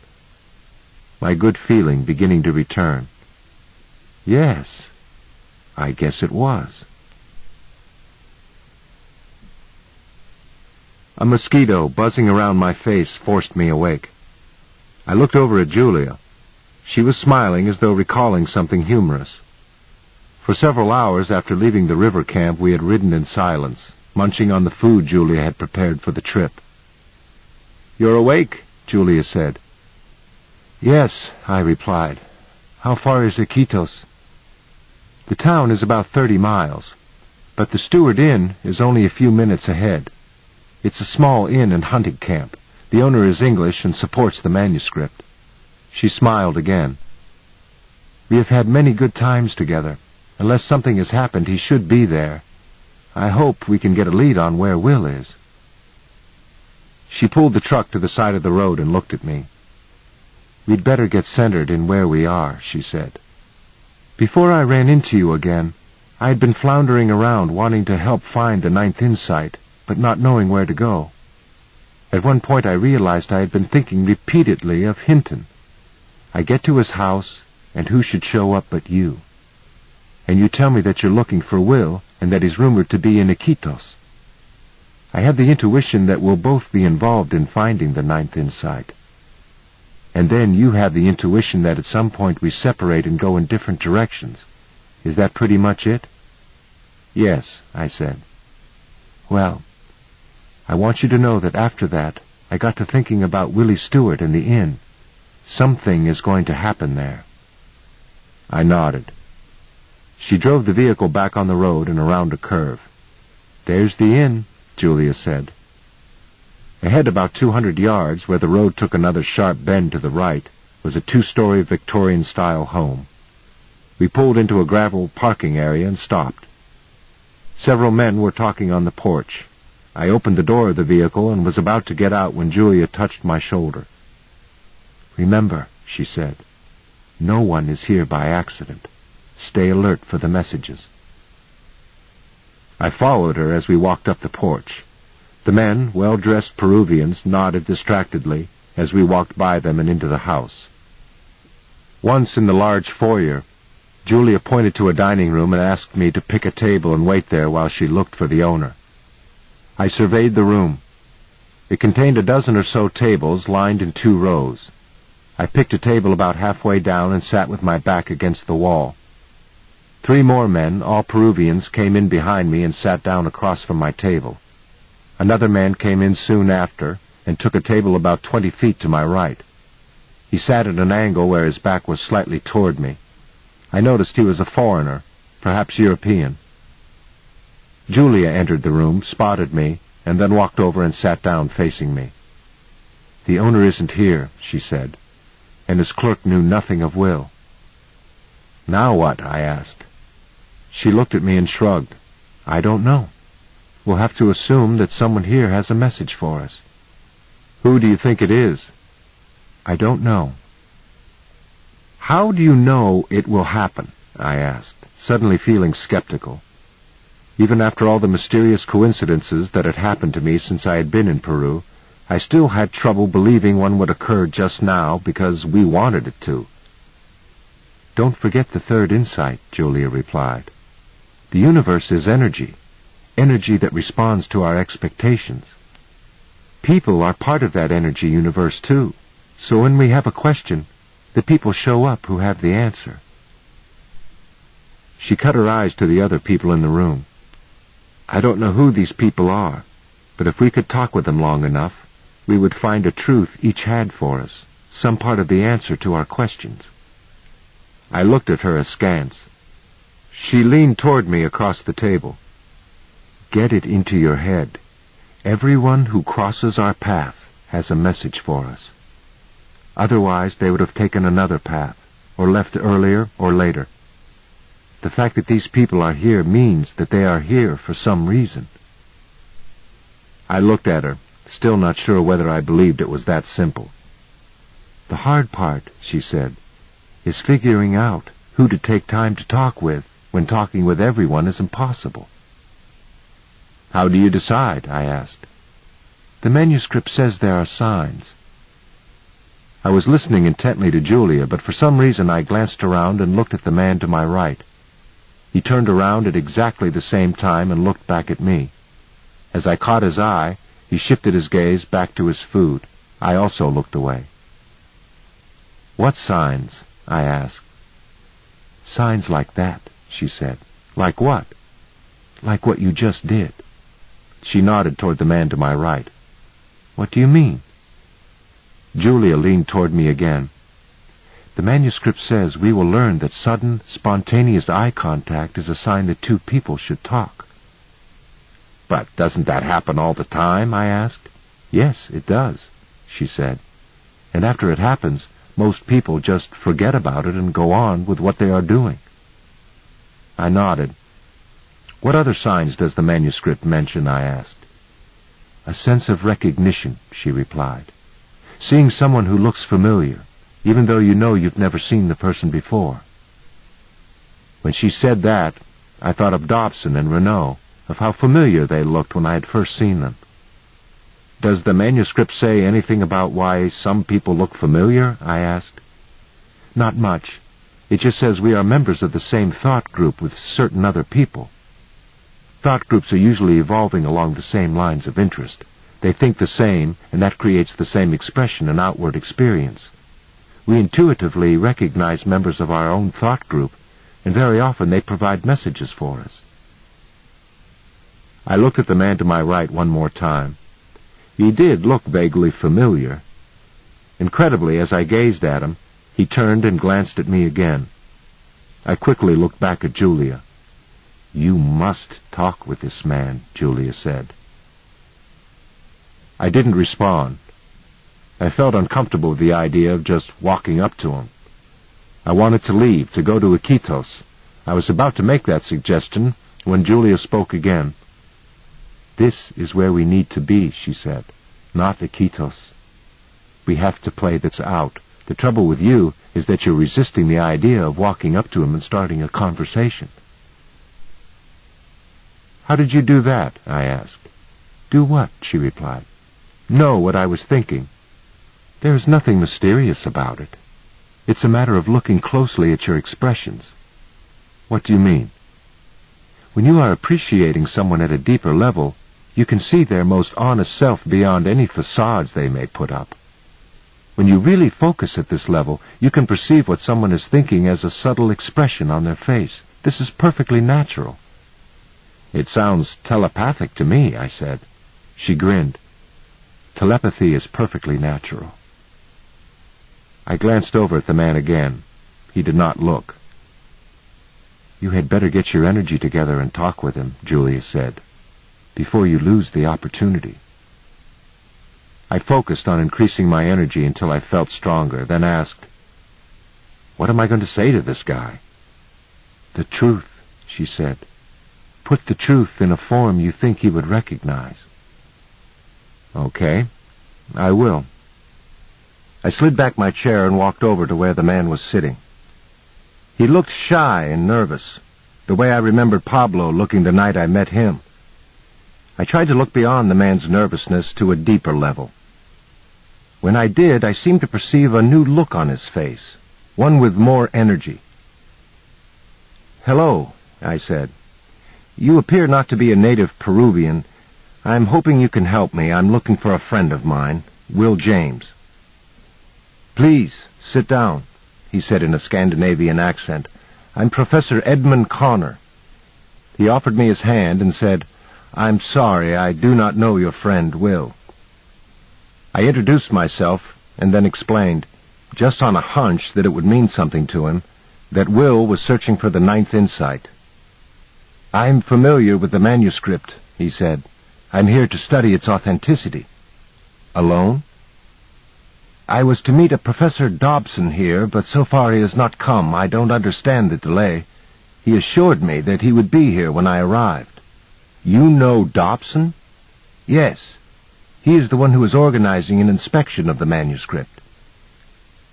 my good feeling beginning to return. Yes, I guess it was. A mosquito buzzing around my face forced me awake. I looked over at Julia. She was smiling as though recalling something humorous. For several hours after leaving the river camp we had ridden in silence, munching on the food Julia had prepared for the trip. You're awake, Julia said. Yes, I replied. How far is Iquitos? The town is about thirty miles, but the Stewart Inn is only a few minutes ahead. It's a small inn and hunting camp. The owner is English and supports the manuscript. She smiled again. We have had many good times together. Unless something has happened, he should be there. I hope we can get a lead on where Will is. She pulled the truck to the side of the road and looked at me. We'd better get centered in where we are, she said. Before I ran into you again, I had been floundering around wanting to help find the Ninth Insight, but not knowing where to go. At one point I realized I had been thinking repeatedly of Hinton. I get to his house, and who should show up but you? And you tell me that you're looking for Will, and that he's rumored to be in Iquitos. I have the intuition that we'll both be involved in finding the Ninth Insight. And then you have the intuition that at some point we separate and go in different directions. Is that pretty much it? Yes, I said. Well, I want you to know that after that, I got to thinking about Willie Stewart and the inn. Something is going to happen there. I nodded. She drove the vehicle back on the road and around a curve. There's the inn, Julia said. Ahead about 200 yards, where the road took another sharp bend to the right, was a two-story Victorian-style home. We pulled into a gravel parking area and stopped. Several men were talking on the porch. I opened the door of the vehicle and was about to get out when Julia touched my shoulder. Remember, she said, no one is here by accident. Stay alert for the messages. I followed her as we walked up the porch. The men, well-dressed Peruvians, nodded distractedly as we walked by them and into the house. Once in the large foyer, Julia pointed to a dining room and asked me to pick a table and wait there while she looked for the owner. I surveyed the room. It contained a dozen or so tables lined in two rows. I picked a table about halfway down and sat with my back against the wall. Three more men, all Peruvians, came in behind me and sat down across from my table. Another man came in soon after and took a table about twenty feet to my right. He sat at an angle where his back was slightly toward me. I noticed he was a foreigner, perhaps European. Julia entered the room, spotted me, and then walked over and sat down facing me. The owner isn't here, she said, and his clerk knew nothing of Will. Now what? I asked. She looked at me and shrugged. I don't know. We'll have to assume that someone here has a message for us. Who do you think it is? I don't know. How do you know it will happen? I asked, suddenly feeling skeptical. Even after all the mysterious coincidences that had happened to me since I had been in Peru, I still had trouble believing one would occur just now because we wanted it to. Don't forget the third insight, Julia replied. The universe is energy energy that responds to our expectations. People are part of that energy universe too, so when we have a question, the people show up who have the answer. She cut her eyes to the other people in the room. I don't know who these people are, but if we could talk with them long enough, we would find a truth each had for us, some part of the answer to our questions. I looked at her askance. She leaned toward me across the table. Get it into your head. Everyone who crosses our path has a message for us. Otherwise, they would have taken another path, or left earlier or later. The fact that these people are here means that they are here for some reason. I looked at her, still not sure whether I believed it was that simple. The hard part, she said, is figuring out who to take time to talk with when talking with everyone is impossible. How do you decide? I asked. The manuscript says there are signs. I was listening intently to Julia, but for some reason I glanced around and looked at the man to my right. He turned around at exactly the same time and looked back at me. As I caught his eye, he shifted his gaze back to his food. I also looked away. What signs? I asked. Signs like that, she said. Like what? Like what you just did. She nodded toward the man to my right. What do you mean? Julia leaned toward me again. The manuscript says we will learn that sudden, spontaneous eye contact is a sign that two people should talk. But doesn't that happen all the time? I asked. Yes, it does, she said. And after it happens, most people just forget about it and go on with what they are doing. I nodded. What other signs does the manuscript mention? I asked. A sense of recognition, she replied. Seeing someone who looks familiar, even though you know you've never seen the person before. When she said that, I thought of Dobson and Reneau, of how familiar they looked when I had first seen them. Does the manuscript say anything about why some people look familiar? I asked. Not much. It just says we are members of the same thought group with certain other people. Thought groups are usually evolving along the same lines of interest. They think the same, and that creates the same expression and outward experience. We intuitively recognize members of our own thought group, and very often they provide messages for us. I looked at the man to my right one more time. He did look vaguely familiar. Incredibly, as I gazed at him, he turned and glanced at me again. I quickly looked back at Julia. You must talk with this man, Julia said. I didn't respond. I felt uncomfortable with the idea of just walking up to him. I wanted to leave, to go to Iquitos. I was about to make that suggestion when Julia spoke again. This is where we need to be, she said, not Iquitos. We have to play this out. The trouble with you is that you're resisting the idea of walking up to him and starting a conversation. How did you do that? I asked. Do what? she replied. Know what I was thinking. There is nothing mysterious about it. It's a matter of looking closely at your expressions. What do you mean? When you are appreciating someone at a deeper level, you can see their most honest self beyond any facades they may put up. When you really focus at this level, you can perceive what someone is thinking as a subtle expression on their face. This is perfectly natural. It sounds telepathic to me, I said. She grinned. Telepathy is perfectly natural. I glanced over at the man again. He did not look. You had better get your energy together and talk with him, Julia said before you lose the opportunity. I focused on increasing my energy until I felt stronger, then asked, What am I going to say to this guy? The truth, she said. Put the truth in a form you think he would recognize. Okay, I will. I slid back my chair and walked over to where the man was sitting. He looked shy and nervous, the way I remembered Pablo looking the night I met him. I tried to look beyond the man's nervousness to a deeper level. When I did, I seemed to perceive a new look on his face, one with more energy. Hello, I said. You appear not to be a native Peruvian. I'm hoping you can help me. I'm looking for a friend of mine, Will James. Please, sit down, he said in a Scandinavian accent. I'm Professor Edmund Connor. He offered me his hand and said, I'm sorry, I do not know your friend, Will. I introduced myself and then explained, just on a hunch that it would mean something to him, that Will was searching for the ninth insight. I'm familiar with the manuscript, he said. I'm here to study its authenticity. Alone? I was to meet a Professor Dobson here, but so far he has not come. I don't understand the delay. He assured me that he would be here when I arrived. You know Dobson? Yes. He is the one who is organizing an inspection of the manuscript.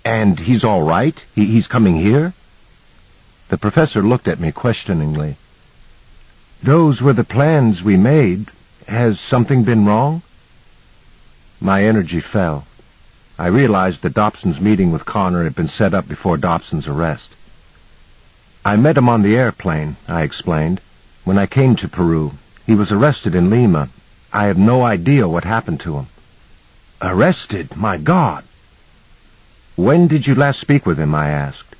And he's all right? He, he's coming here? The professor looked at me questioningly. Those were the plans we made. Has something been wrong? My energy fell. I realized that Dobson's meeting with Connor had been set up before Dobson's arrest. I met him on the airplane, I explained, when I came to Peru. He was arrested in Lima. I have no idea what happened to him. Arrested? My God! When did you last speak with him, I asked.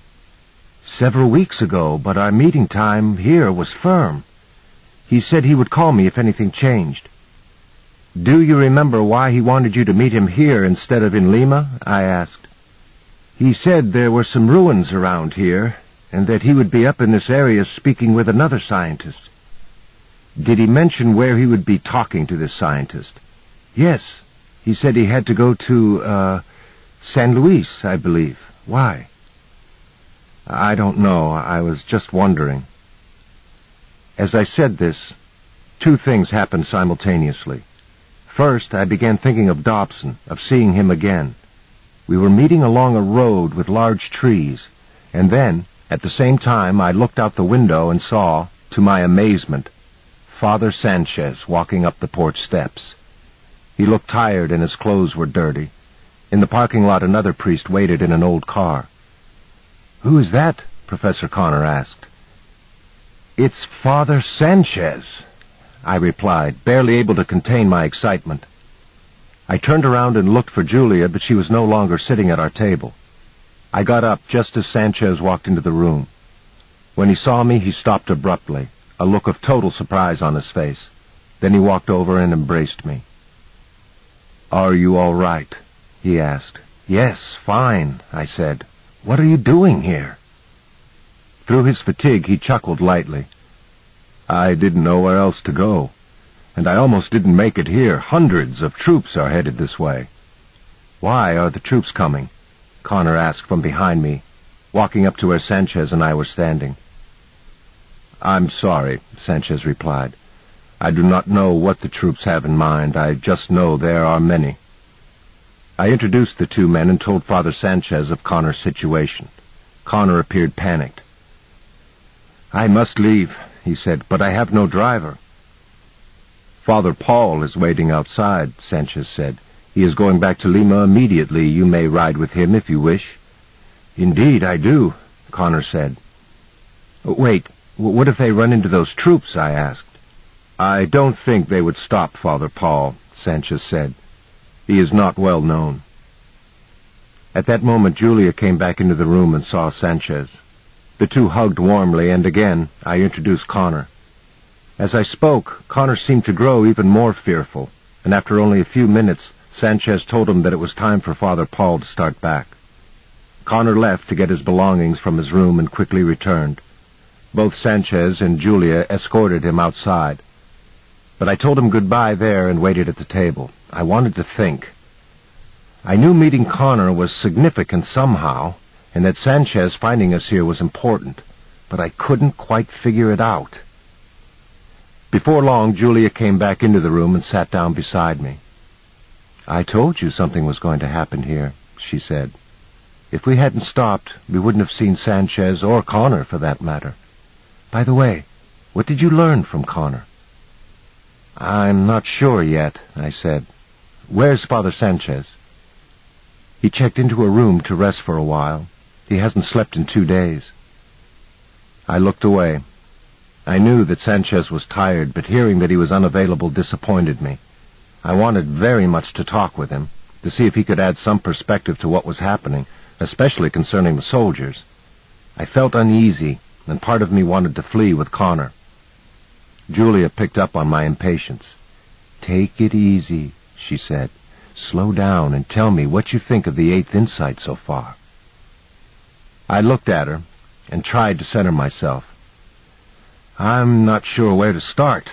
Several weeks ago, but our meeting time here was firm. He said he would call me if anything changed. Do you remember why he wanted you to meet him here instead of in Lima? I asked. He said there were some ruins around here, and that he would be up in this area speaking with another scientist. Did he mention where he would be talking to this scientist? Yes. He said he had to go to, uh, San Luis, I believe. Why? I don't know. I was just wondering. As I said this, two things happened simultaneously. First, I began thinking of Dobson, of seeing him again. We were meeting along a road with large trees, and then, at the same time, I looked out the window and saw, to my amazement, Father Sanchez walking up the porch steps. He looked tired and his clothes were dirty. In the parking lot another priest waited in an old car. Who is that? Professor Connor asked. It's Father Sanchez, I replied, barely able to contain my excitement. I turned around and looked for Julia, but she was no longer sitting at our table. I got up just as Sanchez walked into the room. When he saw me, he stopped abruptly, a look of total surprise on his face. Then he walked over and embraced me. Are you all right? he asked. Yes, fine, I said. What are you doing here? Through his fatigue, he chuckled lightly. I didn't know where else to go, and I almost didn't make it here. Hundreds of troops are headed this way. Why are the troops coming? Connor asked from behind me, walking up to where Sanchez and I were standing. I'm sorry, Sanchez replied. I do not know what the troops have in mind. I just know there are many. I introduced the two men and told Father Sanchez of Connor's situation. Connor appeared panicked. I must leave, he said, but I have no driver. Father Paul is waiting outside, Sanchez said. He is going back to Lima immediately. You may ride with him if you wish. Indeed, I do, Connor said. Wait, what if they run into those troops, I asked. I don't think they would stop Father Paul, Sanchez said. He is not well known. At that moment, Julia came back into the room and saw Sanchez. The two hugged warmly, and again I introduced Connor. As I spoke, Connor seemed to grow even more fearful, and after only a few minutes, Sanchez told him that it was time for Father Paul to start back. Connor left to get his belongings from his room and quickly returned. Both Sanchez and Julia escorted him outside. But I told him goodbye there and waited at the table. I wanted to think. I knew meeting Connor was significant somehow, and that Sanchez finding us here was important, but I couldn't quite figure it out. Before long, Julia came back into the room and sat down beside me. I told you something was going to happen here, she said. If we hadn't stopped, we wouldn't have seen Sanchez or Connor, for that matter. By the way, what did you learn from Connor? I'm not sure yet, I said. Where's Father Sanchez? He checked into a room to rest for a while. He hasn't slept in two days. I looked away. I knew that Sanchez was tired, but hearing that he was unavailable disappointed me. I wanted very much to talk with him, to see if he could add some perspective to what was happening, especially concerning the soldiers. I felt uneasy, and part of me wanted to flee with Connor. Julia picked up on my impatience. Take it easy, she said. Slow down and tell me what you think of the Eighth Insight so far. I looked at her and tried to center myself. I'm not sure where to start.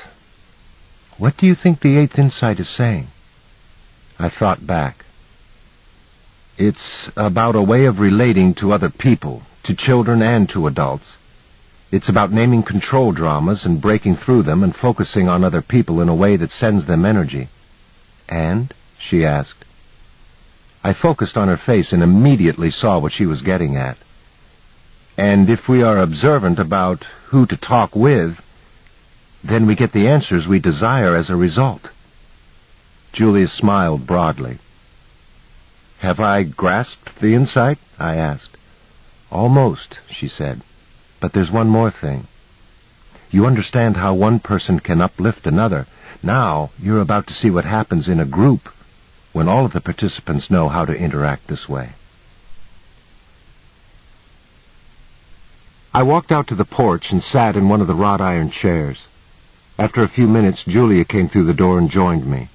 What do you think the Eighth Insight is saying? I thought back. It's about a way of relating to other people, to children and to adults. It's about naming control dramas and breaking through them and focusing on other people in a way that sends them energy. And? she asked. I focused on her face and immediately saw what she was getting at. And if we are observant about who to talk with, then we get the answers we desire as a result. Julia smiled broadly. Have I grasped the insight? I asked. Almost, she said. But there's one more thing. You understand how one person can uplift another. Now you're about to see what happens in a group when all of the participants know how to interact this way. I walked out to the porch and sat in one of the wrought iron chairs. After a few minutes, Julia came through the door and joined me.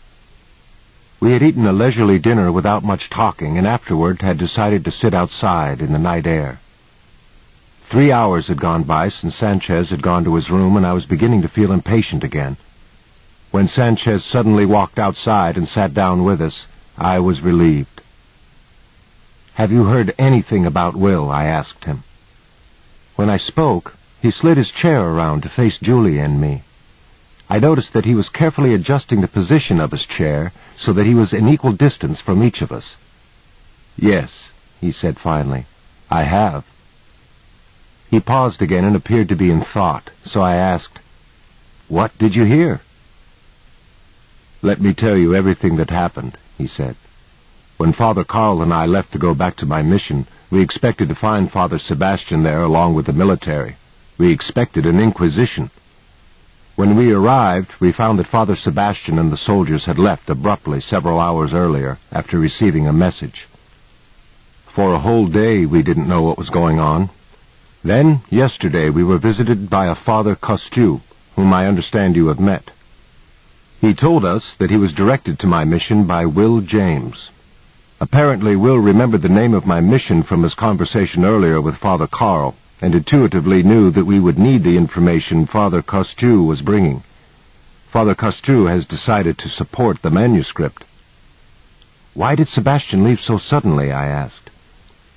We had eaten a leisurely dinner without much talking, and afterward had decided to sit outside in the night air. Three hours had gone by since Sanchez had gone to his room, and I was beginning to feel impatient again. When Sanchez suddenly walked outside and sat down with us, I was relieved. Have you heard anything about Will? I asked him. When I spoke, he slid his chair around to face Julie and me. I noticed that he was carefully adjusting the position of his chair so that he was an equal distance from each of us. Yes, he said finally, I have. He paused again and appeared to be in thought, so I asked, What did you hear? Let me tell you everything that happened, he said. When Father Carl and I left to go back to my mission, we expected to find Father Sebastian there along with the military. We expected an inquisition. When we arrived, we found that Father Sebastian and the soldiers had left abruptly several hours earlier after receiving a message. For a whole day we didn't know what was going on, then, yesterday, we were visited by a Father Costous, whom I understand you have met. He told us that he was directed to my mission by Will James. Apparently, Will remembered the name of my mission from his conversation earlier with Father Carl, and intuitively knew that we would need the information Father Costous was bringing. Father Costous has decided to support the manuscript. Why did Sebastian leave so suddenly, I asked.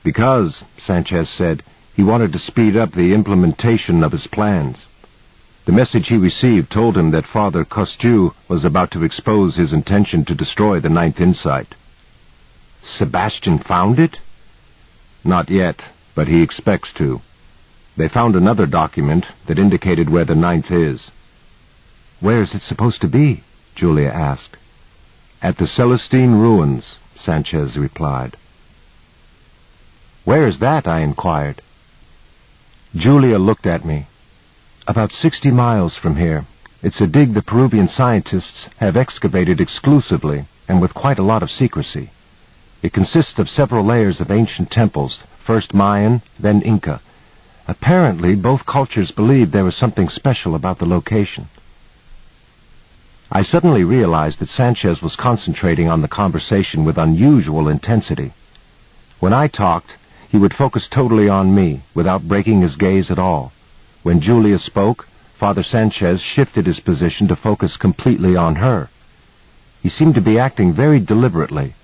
Because, Sanchez said, he wanted to speed up the implementation of his plans. The message he received told him that Father Costous was about to expose his intention to destroy the Ninth Insight. Sebastian found it? Not yet, but he expects to. They found another document that indicated where the Ninth is. Where is it supposed to be? Julia asked. At the Celestine Ruins, Sanchez replied. Where is that? I inquired. Julia looked at me. About 60 miles from here. It's a dig the Peruvian scientists have excavated exclusively and with quite a lot of secrecy. It consists of several layers of ancient temples, first Mayan, then Inca. Apparently, both cultures believed there was something special about the location. I suddenly realized that Sanchez was concentrating on the conversation with unusual intensity. When I talked, he would focus totally on me, without breaking his gaze at all. When Julia spoke, Father Sanchez shifted his position to focus completely on her. He seemed to be acting very deliberately.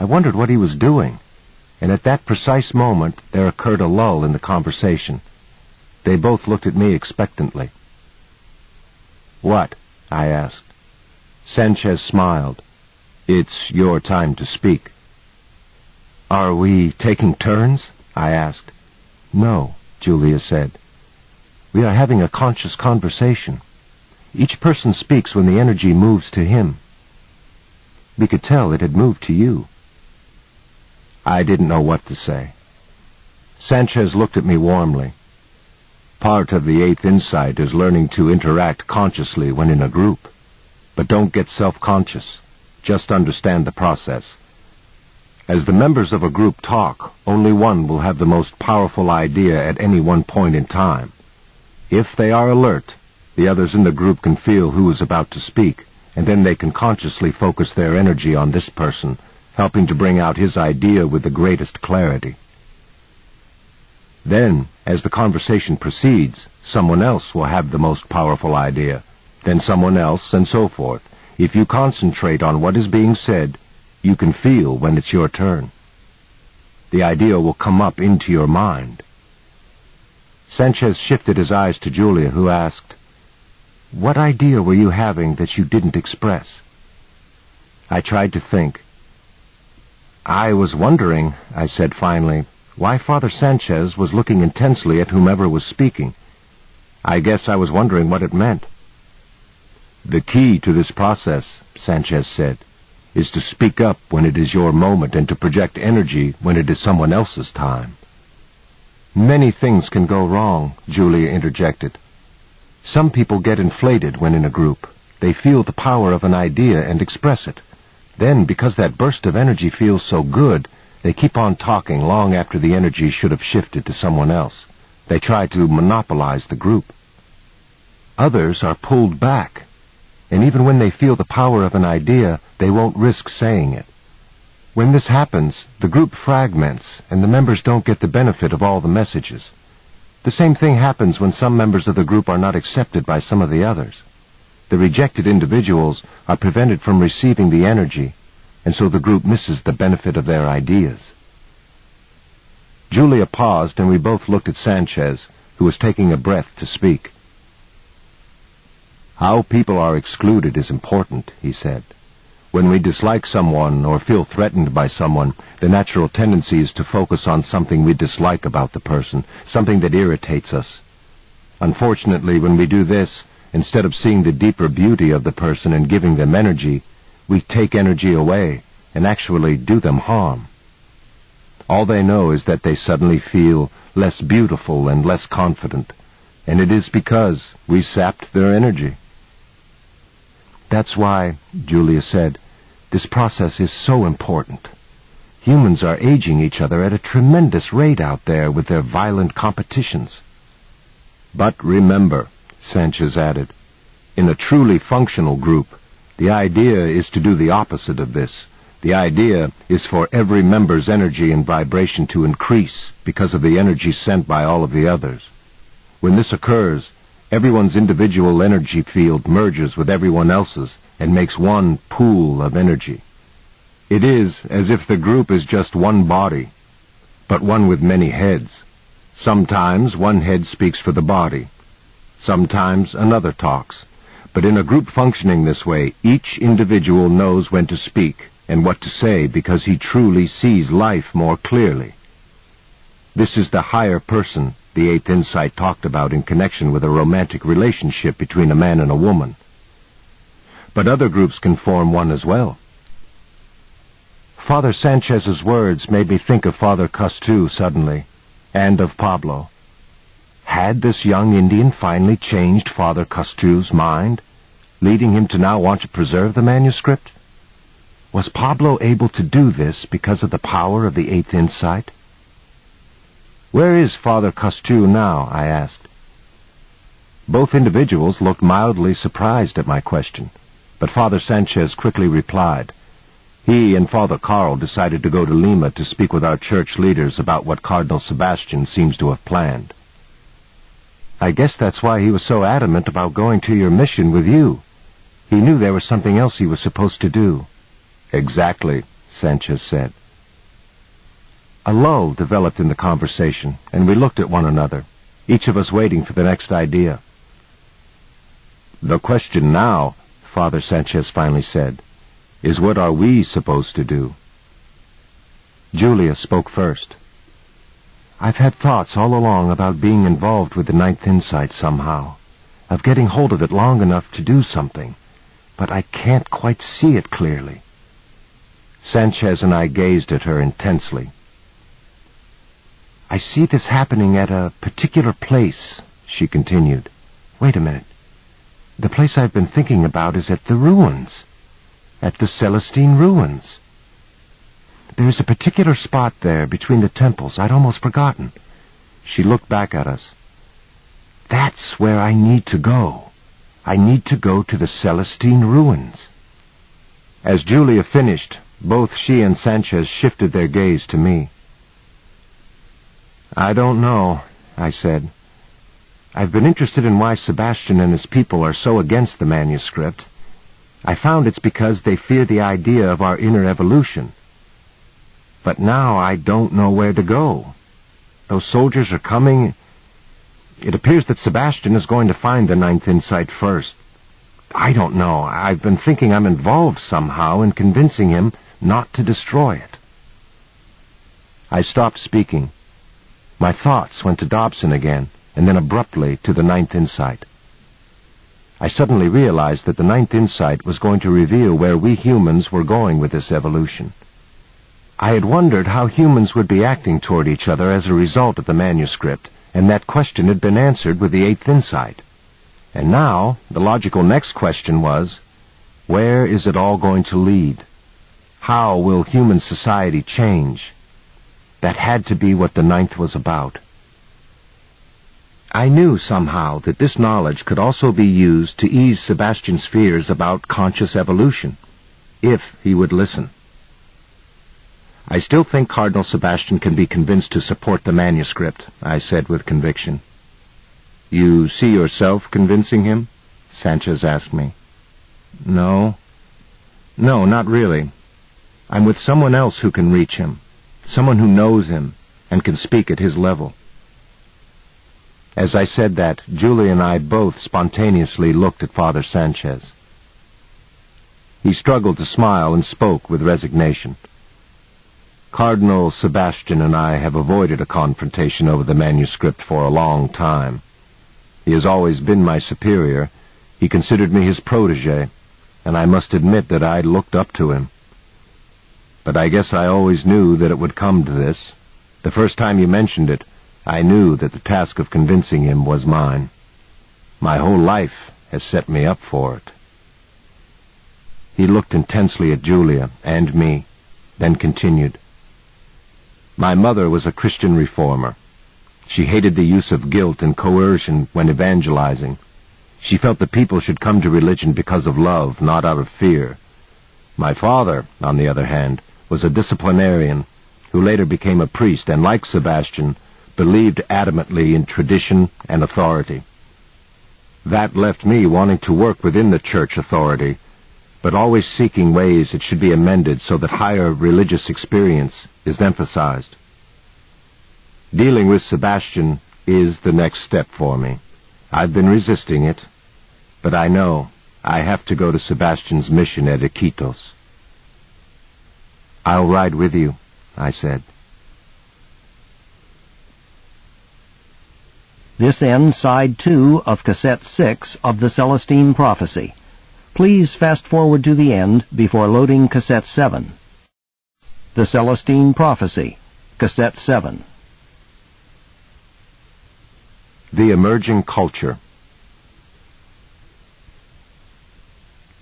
I wondered what he was doing, and at that precise moment there occurred a lull in the conversation. They both looked at me expectantly. What? I asked. Sanchez smiled. It's your time to speak. Are we taking turns? I asked. No, Julia said. We are having a conscious conversation. Each person speaks when the energy moves to him. We could tell it had moved to you. I didn't know what to say. Sanchez looked at me warmly. Part of the Eighth Insight is learning to interact consciously when in a group. But don't get self-conscious. Just understand the process. As the members of a group talk, only one will have the most powerful idea at any one point in time. If they are alert, the others in the group can feel who is about to speak, and then they can consciously focus their energy on this person, helping to bring out his idea with the greatest clarity. Then, as the conversation proceeds, someone else will have the most powerful idea, then someone else, and so forth. If you concentrate on what is being said, you can feel when it's your turn. The idea will come up into your mind. Sanchez shifted his eyes to Julia, who asked, What idea were you having that you didn't express? I tried to think. I was wondering, I said finally, why Father Sanchez was looking intensely at whomever was speaking. I guess I was wondering what it meant. The key to this process, Sanchez said, is to speak up when it is your moment and to project energy when it is someone else's time. Many things can go wrong, Julia interjected. Some people get inflated when in a group. They feel the power of an idea and express it. Then, because that burst of energy feels so good, they keep on talking long after the energy should have shifted to someone else. They try to monopolize the group. Others are pulled back. and even when they feel the power of an idea, they won't risk saying it. When this happens, the group fragments, and the members don't get the benefit of all the messages. The same thing happens when some members of the group are not accepted by some of the others. The rejected individuals are prevented from receiving the energy, and so the group misses the benefit of their ideas. Julia paused, and we both looked at Sanchez, who was taking a breath to speak. How people are excluded is important, he said. When we dislike someone or feel threatened by someone, the natural tendency is to focus on something we dislike about the person, something that irritates us. Unfortunately, when we do this, instead of seeing the deeper beauty of the person and giving them energy, we take energy away and actually do them harm. All they know is that they suddenly feel less beautiful and less confident, and it is because we sapped their energy. That's why, Julia said, this process is so important. Humans are aging each other at a tremendous rate out there with their violent competitions. But remember, Sanchez added, in a truly functional group, the idea is to do the opposite of this. The idea is for every member's energy and vibration to increase because of the energy sent by all of the others. When this occurs, Everyone's individual energy field merges with everyone else's and makes one pool of energy. It is as if the group is just one body, but one with many heads. Sometimes one head speaks for the body. Sometimes another talks. But in a group functioning this way, each individual knows when to speak and what to say because he truly sees life more clearly. This is the higher person the eighth insight talked about in connection with a romantic relationship between a man and a woman. But other groups can form one as well. Father Sanchez's words made me think of Father Costous suddenly, and of Pablo. Had this young Indian finally changed Father Costous' mind, leading him to now want to preserve the manuscript? Was Pablo able to do this because of the power of the eighth insight? Where is Father Costous now? I asked. Both individuals looked mildly surprised at my question, but Father Sanchez quickly replied. He and Father Carl decided to go to Lima to speak with our church leaders about what Cardinal Sebastian seems to have planned. I guess that's why he was so adamant about going to your mission with you. He knew there was something else he was supposed to do. Exactly, Sanchez said. A lull developed in the conversation, and we looked at one another, each of us waiting for the next idea. The question now, Father Sanchez finally said, is what are we supposed to do? Julia spoke first. I've had thoughts all along about being involved with the Ninth Insight somehow, of getting hold of it long enough to do something, but I can't quite see it clearly. Sanchez and I gazed at her intensely. I see this happening at a particular place, she continued. Wait a minute. The place I've been thinking about is at the ruins. At the Celestine ruins. There's a particular spot there between the temples I'd almost forgotten. She looked back at us. That's where I need to go. I need to go to the Celestine ruins. As Julia finished, both she and Sanchez shifted their gaze to me. I don't know, I said. I've been interested in why Sebastian and his people are so against the manuscript. I found it's because they fear the idea of our inner evolution. But now I don't know where to go. Those soldiers are coming. It appears that Sebastian is going to find the Ninth Insight first. I don't know. I've been thinking I'm involved somehow in convincing him not to destroy it. I stopped speaking. My thoughts went to Dobson again, and then abruptly to the Ninth Insight. I suddenly realized that the Ninth Insight was going to reveal where we humans were going with this evolution. I had wondered how humans would be acting toward each other as a result of the manuscript, and that question had been answered with the Eighth Insight. And now, the logical next question was, where is it all going to lead? How will human society change? That had to be what the ninth was about. I knew somehow that this knowledge could also be used to ease Sebastian's fears about conscious evolution, if he would listen. I still think Cardinal Sebastian can be convinced to support the manuscript, I said with conviction. You see yourself convincing him? Sanchez asked me. No. No, not really. I'm with someone else who can reach him, someone who knows him and can speak at his level. As I said that, Julia and I both spontaneously looked at Father Sanchez. He struggled to smile and spoke with resignation. Cardinal Sebastian and I have avoided a confrontation over the manuscript for a long time. He has always been my superior. He considered me his protege, and I must admit that I looked up to him. But I guess I always knew that it would come to this. The first time you mentioned it, I knew that the task of convincing him was mine. My whole life has set me up for it. He looked intensely at Julia and me, then continued. My mother was a Christian reformer. She hated the use of guilt and coercion when evangelizing. She felt that people should come to religion because of love, not out of fear. My father, on the other hand, was a disciplinarian who later became a priest and, like Sebastian, believed adamantly in tradition and authority. That left me wanting to work within the church authority, but always seeking ways it should be amended so that higher religious experience is emphasized. Dealing with Sebastian is the next step for me. I've been resisting it, but I know I have to go to Sebastian's mission at Iquitos. I'll ride with you, I said. This ends side two of cassette six of the Celestine Prophecy. Please fast forward to the end before loading cassette seven. The Celestine Prophecy, cassette seven. The Emerging Culture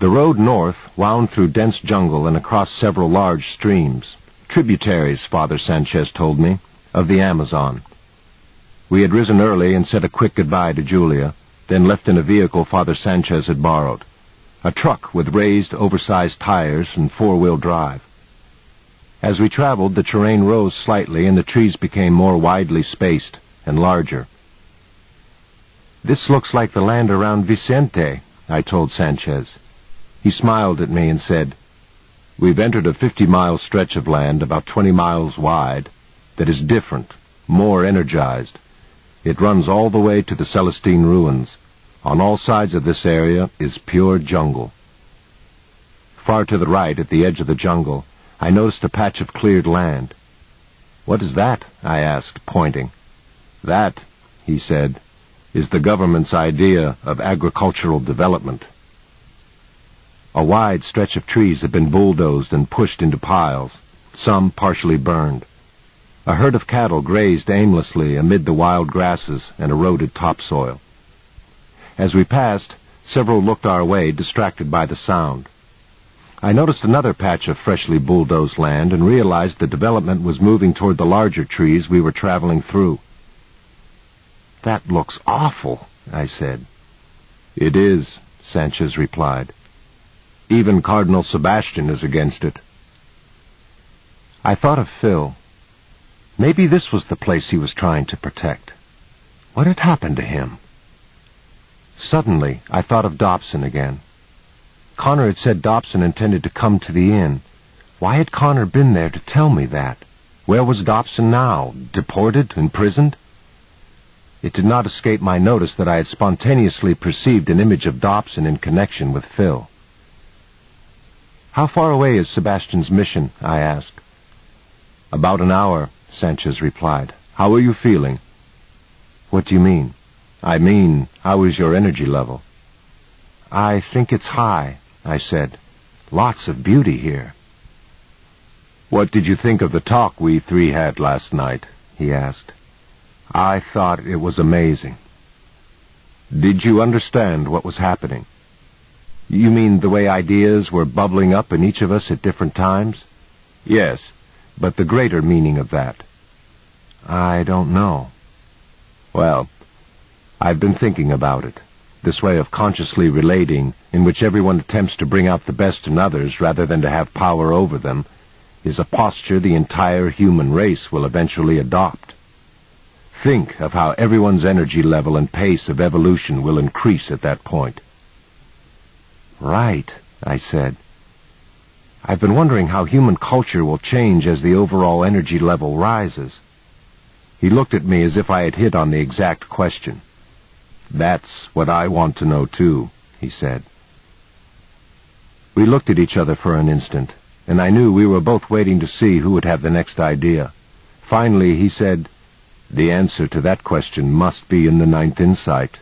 The road north wound through dense jungle and across several large streams, tributaries, Father Sanchez told me, of the Amazon. We had risen early and said a quick goodbye to Julia, then left in a vehicle Father Sanchez had borrowed, a truck with raised, oversized tires and four-wheel drive. As we traveled, the terrain rose slightly and the trees became more widely spaced and larger. This looks like the land around Viciente, I told Sanchez. He smiled at me and said, We've entered a 50-mile stretch of land about 20 miles wide that is different, more energized. It runs all the way to the Celestine ruins. On all sides of this area is pure jungle. Far to the right, at the edge of the jungle, I noticed a patch of cleared land. What is that? I asked, pointing. That, he said, is the government's idea of agricultural development. A wide stretch of trees had been bulldozed and pushed into piles, some partially burned. A herd of cattle grazed aimlessly amid the wild grasses and eroded topsoil. As we passed, several looked our way, distracted by the sound. I noticed another patch of freshly bulldozed land and realized the development was moving toward the larger trees we were traveling through. That looks awful, I said. It is, Sanchez replied. Even Cardinal Sebastian is against it. I thought of Phil. Maybe this was the place he was trying to protect. What had happened to him? Suddenly, I thought of Dobson again. Connor had said Dobson intended to come to the inn. Why had Connor been there to tell me that? Where was Dobson now? Deported? Imprisoned? It did not escape my notice that I had spontaneously perceived an image of Dobson in connection with Phil. How far away is Sebastian's mission? I asked. About an hour, Sanchez replied. How are you feeling? What do you mean? I mean, how is your energy level? I think it's high, I said. Lots of beauty here. What did you think of the talk we three had last night? he asked. I thought it was amazing. Did you understand what was happening? You mean the way ideas were bubbling up in each of us at different times? Yes, but the greater meaning of that. I don't know. Well, I've been thinking about it. This way of consciously relating, in which everyone attempts to bring out the best in others rather than to have power over them, is a posture the entire human race will eventually adopt. Think of how everyone's energy level and pace of evolution will increase at that point. Right, I said. I've been wondering how human culture will change as the overall energy level rises. He looked at me as if I had hit on the exact question. That's what I want to know too, he said. We looked at each other for an instant, and I knew we were both waiting to see who would have the next idea. Finally, he said, The answer to that question must be in the ninth insight.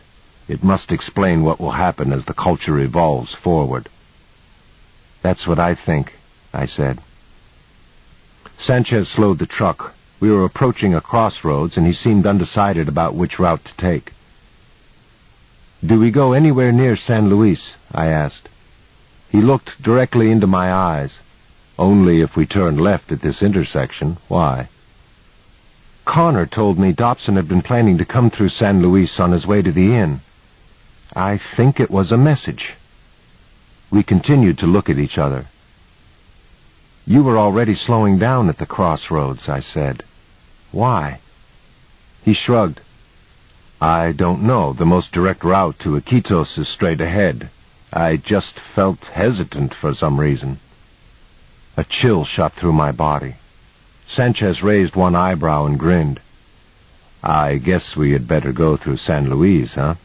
It must explain what will happen as the culture evolves forward. That's what I think, I said. Sanchez slowed the truck. We were approaching a crossroads, and he seemed undecided about which route to take. Do we go anywhere near San Luis? I asked. He looked directly into my eyes. Only if we turn left at this intersection. Why? Connor told me Dobson had been planning to come through San Luis on his way to the inn. I think it was a message. We continued to look at each other. You were already slowing down at the crossroads, I said. Why? He shrugged. I don't know. The most direct route to Iquitos is straight ahead. I just felt hesitant for some reason. A chill shot through my body. Sanchez raised one eyebrow and grinned. I guess we had better go through San Luis, huh?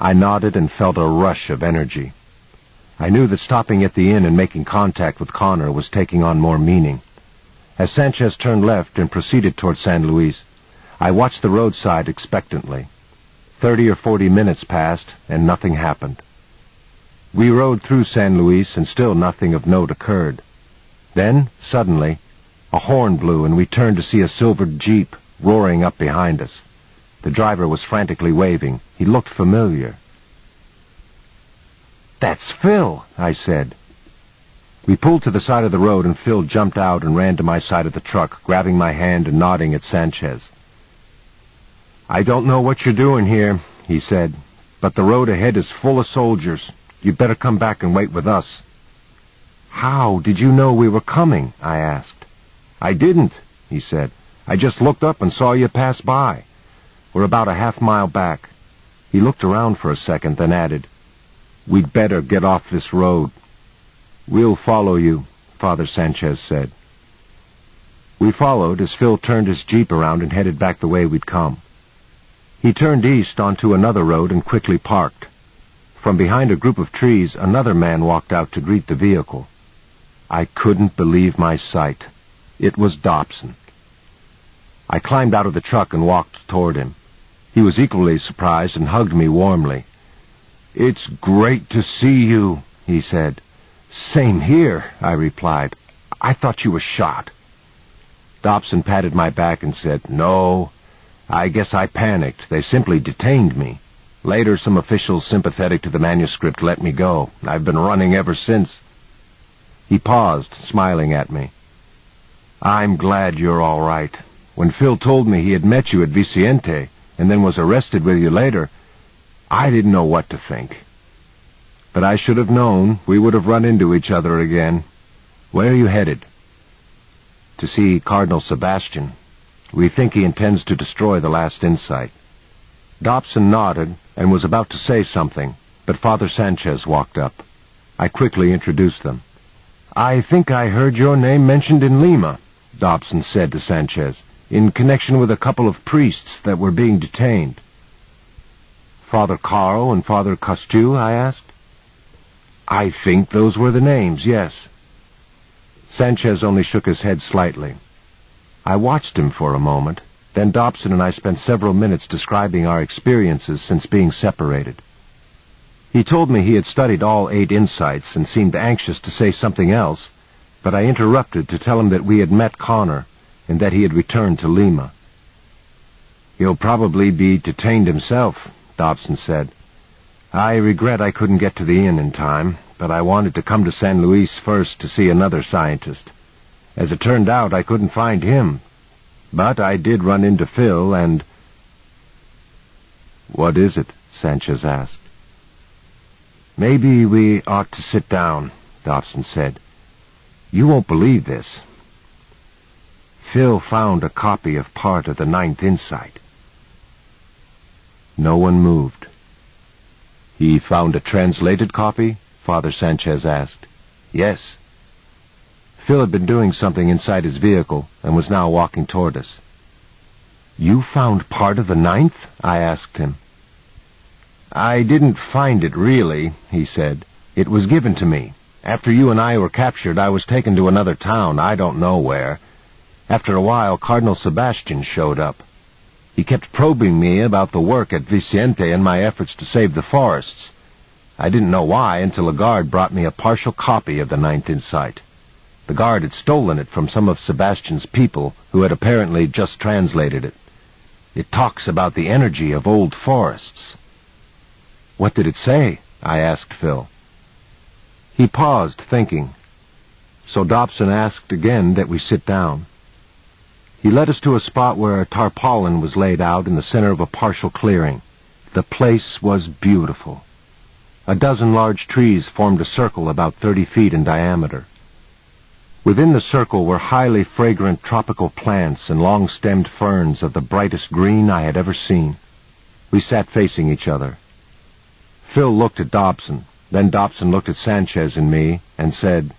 I nodded and felt a rush of energy. I knew that stopping at the inn and making contact with Connor was taking on more meaning. As Sanchez turned left and proceeded toward San Luis, I watched the roadside expectantly. Thirty or forty minutes passed, and nothing happened. We rode through San Luis, and still nothing of note occurred. Then, suddenly, a horn blew, and we turned to see a silvered jeep roaring up behind us. The driver was frantically waving. He looked familiar. That's Phil, I said. We pulled to the side of the road, and Phil jumped out and ran to my side of the truck, grabbing my hand and nodding at Sanchez. I don't know what you're doing here, he said, but the road ahead is full of soldiers. You'd better come back and wait with us. How did you know we were coming? I asked. I didn't, he said. I just looked up and saw you pass by. We're about a half mile back. He looked around for a second, then added, We'd better get off this road. We'll follow you, Father Sanchez said. We followed as Phil turned his jeep around and headed back the way we'd come. He turned east onto another road and quickly parked. From behind a group of trees, another man walked out to greet the vehicle. I couldn't believe my sight. It was Dobson. I climbed out of the truck and walked toward him. He was equally surprised and hugged me warmly. It's great to see you, he said. Same here, I replied. I thought you were shot. Dobson patted my back and said, No, I guess I panicked. They simply detained me. Later, some officials sympathetic to the manuscript let me go. I've been running ever since. He paused, smiling at me. I'm glad you're all right. When Phil told me he had met you at Viciente, and then was arrested with you later, I didn't know what to think. But I should have known we would have run into each other again. Where are you headed? To see Cardinal Sebastian. We think he intends to destroy the last insight. Dobson nodded and was about to say something, but Father Sanchez walked up. I quickly introduced them. I think I heard your name mentioned in Lima, Dobson said to Sanchez in connection with a couple of priests that were being detained. Father Carl and Father Costous, I asked. I think those were the names, yes. Sanchez only shook his head slightly. I watched him for a moment. Then Dobson and I spent several minutes describing our experiences since being separated. He told me he had studied all eight insights and seemed anxious to say something else, but I interrupted to tell him that we had met Connor and that he had returned to Lima. He'll probably be detained himself, Dobson said. I regret I couldn't get to the inn in time, but I wanted to come to San Luis first to see another scientist. As it turned out, I couldn't find him. But I did run into Phil, and... What is it? Sanchez asked. Maybe we ought to sit down, Dobson said. You won't believe this. Phil found a copy of part of the Ninth Insight. No one moved. He found a translated copy? Father Sanchez asked. Yes. Phil had been doing something inside his vehicle and was now walking toward us. You found part of the Ninth? I asked him. I didn't find it, really, he said. It was given to me. After you and I were captured, I was taken to another town, I don't know where. After a while, Cardinal Sebastian showed up. He kept probing me about the work at Viciente and my efforts to save the forests. I didn't know why until a guard brought me a partial copy of the Ninth Insight. The guard had stolen it from some of Sebastian's people who had apparently just translated it. It talks about the energy of old forests. What did it say? I asked Phil. He paused, thinking. So Dobson asked again that we sit down. He led us to a spot where a tarpaulin was laid out in the center of a partial clearing. The place was beautiful. A dozen large trees formed a circle about 30 feet in diameter. Within the circle were highly fragrant tropical plants and long-stemmed ferns of the brightest green I had ever seen. We sat facing each other. Phil looked at Dobson. Then Dobson looked at Sanchez and me and said,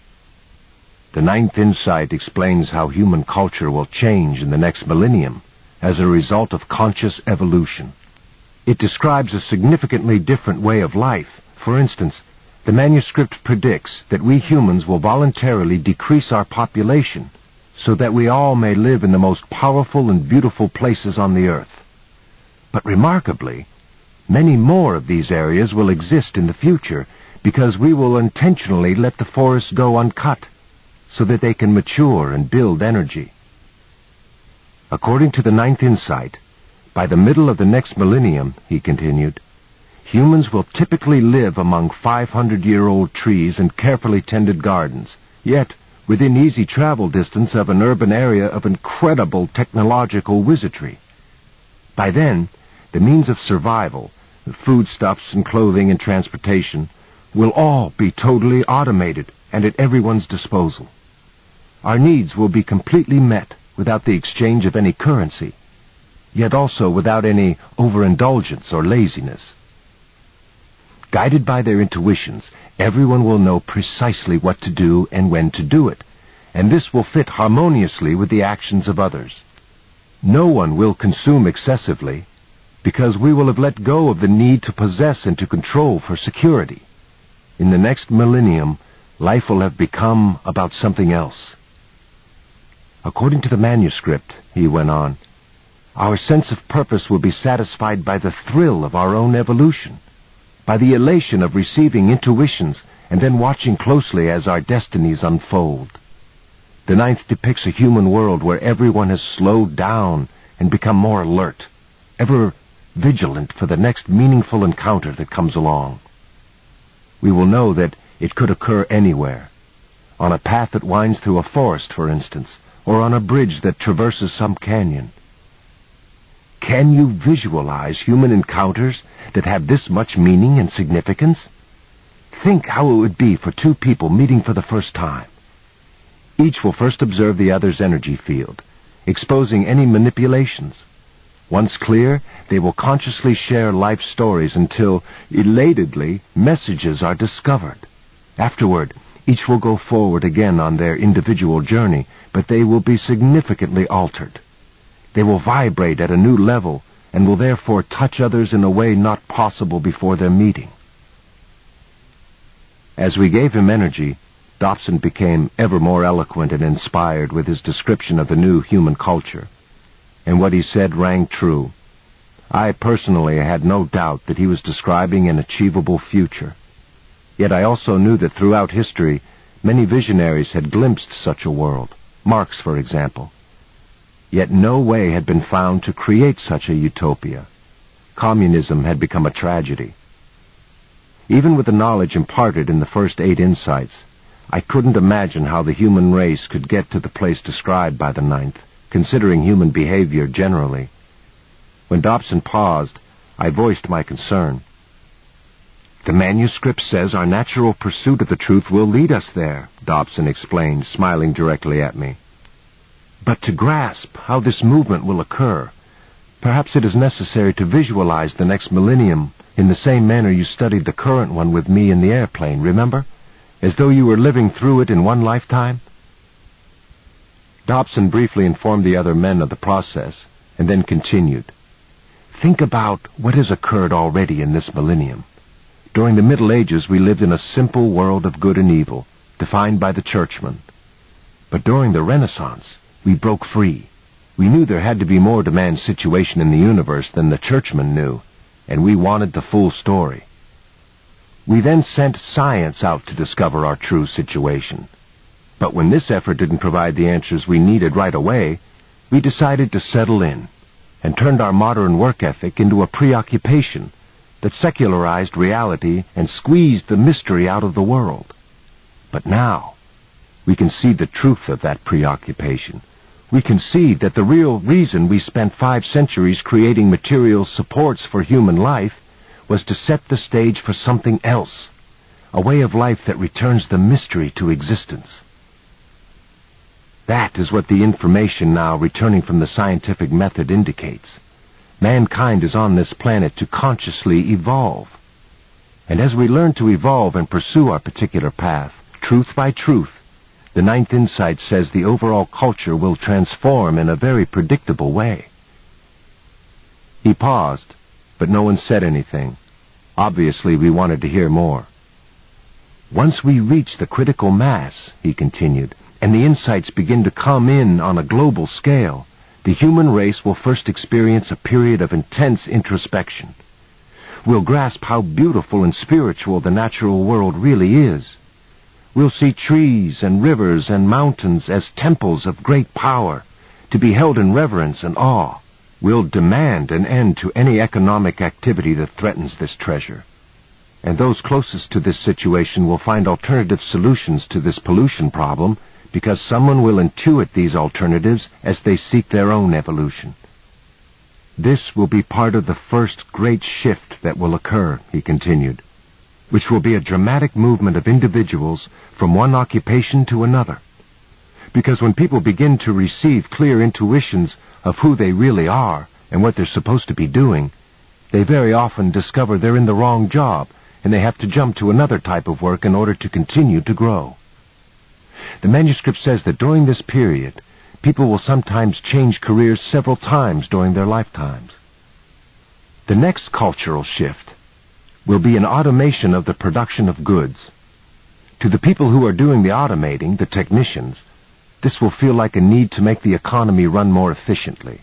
The Ninth Insight explains how human culture will change in the next millennium as a result of conscious evolution. It describes a significantly different way of life. For instance, the manuscript predicts that we humans will voluntarily decrease our population so that we all may live in the most powerful and beautiful places on the earth. But remarkably, Many more of these areas will exist in the future because we will intentionally let the forests go uncut so that they can mature and build energy. According to the Ninth Insight, by the middle of the next millennium, he continued, humans will typically live among 500-year-old trees and carefully tended gardens, yet within easy travel distance of an urban area of incredible technological wizardry. By then, the means of survival, the foodstuffs and clothing and transportation, will all be totally automated and at everyone's disposal. Our needs will be completely met without the exchange of any currency, yet also without any overindulgence or laziness. Guided by their intuitions, everyone will know precisely what to do and when to do it, and this will fit harmoniously with the actions of others. No one will consume excessively, because we will have let go of the need to possess and to control for security. In the next millennium, life will have become about something else. According to the manuscript, he went on, our sense of purpose will be satisfied by the thrill of our own evolution, by the elation of receiving intuitions and then watching closely as our destinies unfold. The ninth depicts a human world where everyone has slowed down and become more alert, ever vigilant for the next meaningful encounter that comes along. We will know that it could occur anywhere. On a path that winds through a forest, for instance, or on a bridge that traverses some canyon. Can you visualize human encounters that have this much meaning and significance? Think how it would be for two people meeting for the first time. Each will first observe the other's energy field, exposing any manipulations. Once clear, they will consciously share life stories until, elatedly, messages are discovered. Afterward, each will go forward again on their individual journey, but they will be significantly altered. They will vibrate at a new level and will therefore touch others in a way not possible before their meeting. As we gave him energy, Dobson became ever more eloquent and inspired with his description of the new human culture and what he said rang true. I personally had no doubt that he was describing an achievable future. Yet I also knew that throughout history, many visionaries had glimpsed such a world, Marx, for example. Yet no way had been found to create such a utopia. Communism had become a tragedy. Even with the knowledge imparted in the first eight insights, I couldn't imagine how the human race could get to the place described by the ninth considering human behavior generally. When Dobson paused, I voiced my concern. The manuscript says our natural pursuit of the truth will lead us there, Dobson explained, smiling directly at me. But to grasp how this movement will occur, perhaps it is necessary to visualize the next millennium in the same manner you studied the current one with me in the airplane, remember? As though you were living through it in one lifetime? Dobson briefly informed the other men of the process, and then continued. Think about what has occurred already in this millennium. During the Middle Ages, we lived in a simple world of good and evil, defined by the churchmen. But during the Renaissance, we broke free. We knew there had to be more to man's situation in the universe than the churchmen knew, and we wanted the full story. We then sent science out to discover our true situation. But when this effort didn't provide the answers we needed right away, we decided to settle in and turned our modern work ethic into a preoccupation that secularized reality and squeezed the mystery out of the world. But now, we can see the truth of that preoccupation. We can see that the real reason we spent five centuries creating material supports for human life was to set the stage for something else, a way of life that returns the mystery to existence. That is what the information now returning from the scientific method indicates. Mankind is on this planet to consciously evolve. And as we learn to evolve and pursue our particular path, truth by truth, the Ninth Insight says the overall culture will transform in a very predictable way. He paused, but no one said anything. Obviously, we wanted to hear more. Once we reach the critical mass, he continued, and the insights begin to come in on a global scale, the human race will first experience a period of intense introspection. We'll grasp how beautiful and spiritual the natural world really is. We'll see trees and rivers and mountains as temples of great power, to be held in reverence and awe. We'll demand an end to any economic activity that threatens this treasure. And those closest to this situation will find alternative solutions to this pollution problem because someone will intuit these alternatives as they seek their own evolution. This will be part of the first great shift that will occur, he continued, which will be a dramatic movement of individuals from one occupation to another. Because when people begin to receive clear intuitions of who they really are and what they're supposed to be doing, they very often discover they're in the wrong job and they have to jump to another type of work in order to continue to grow. The manuscript says that during this period, people will sometimes change careers several times during their lifetimes. The next cultural shift will be an automation of the production of goods. To the people who are doing the automating, the technicians, this will feel like a need to make the economy run more efficiently.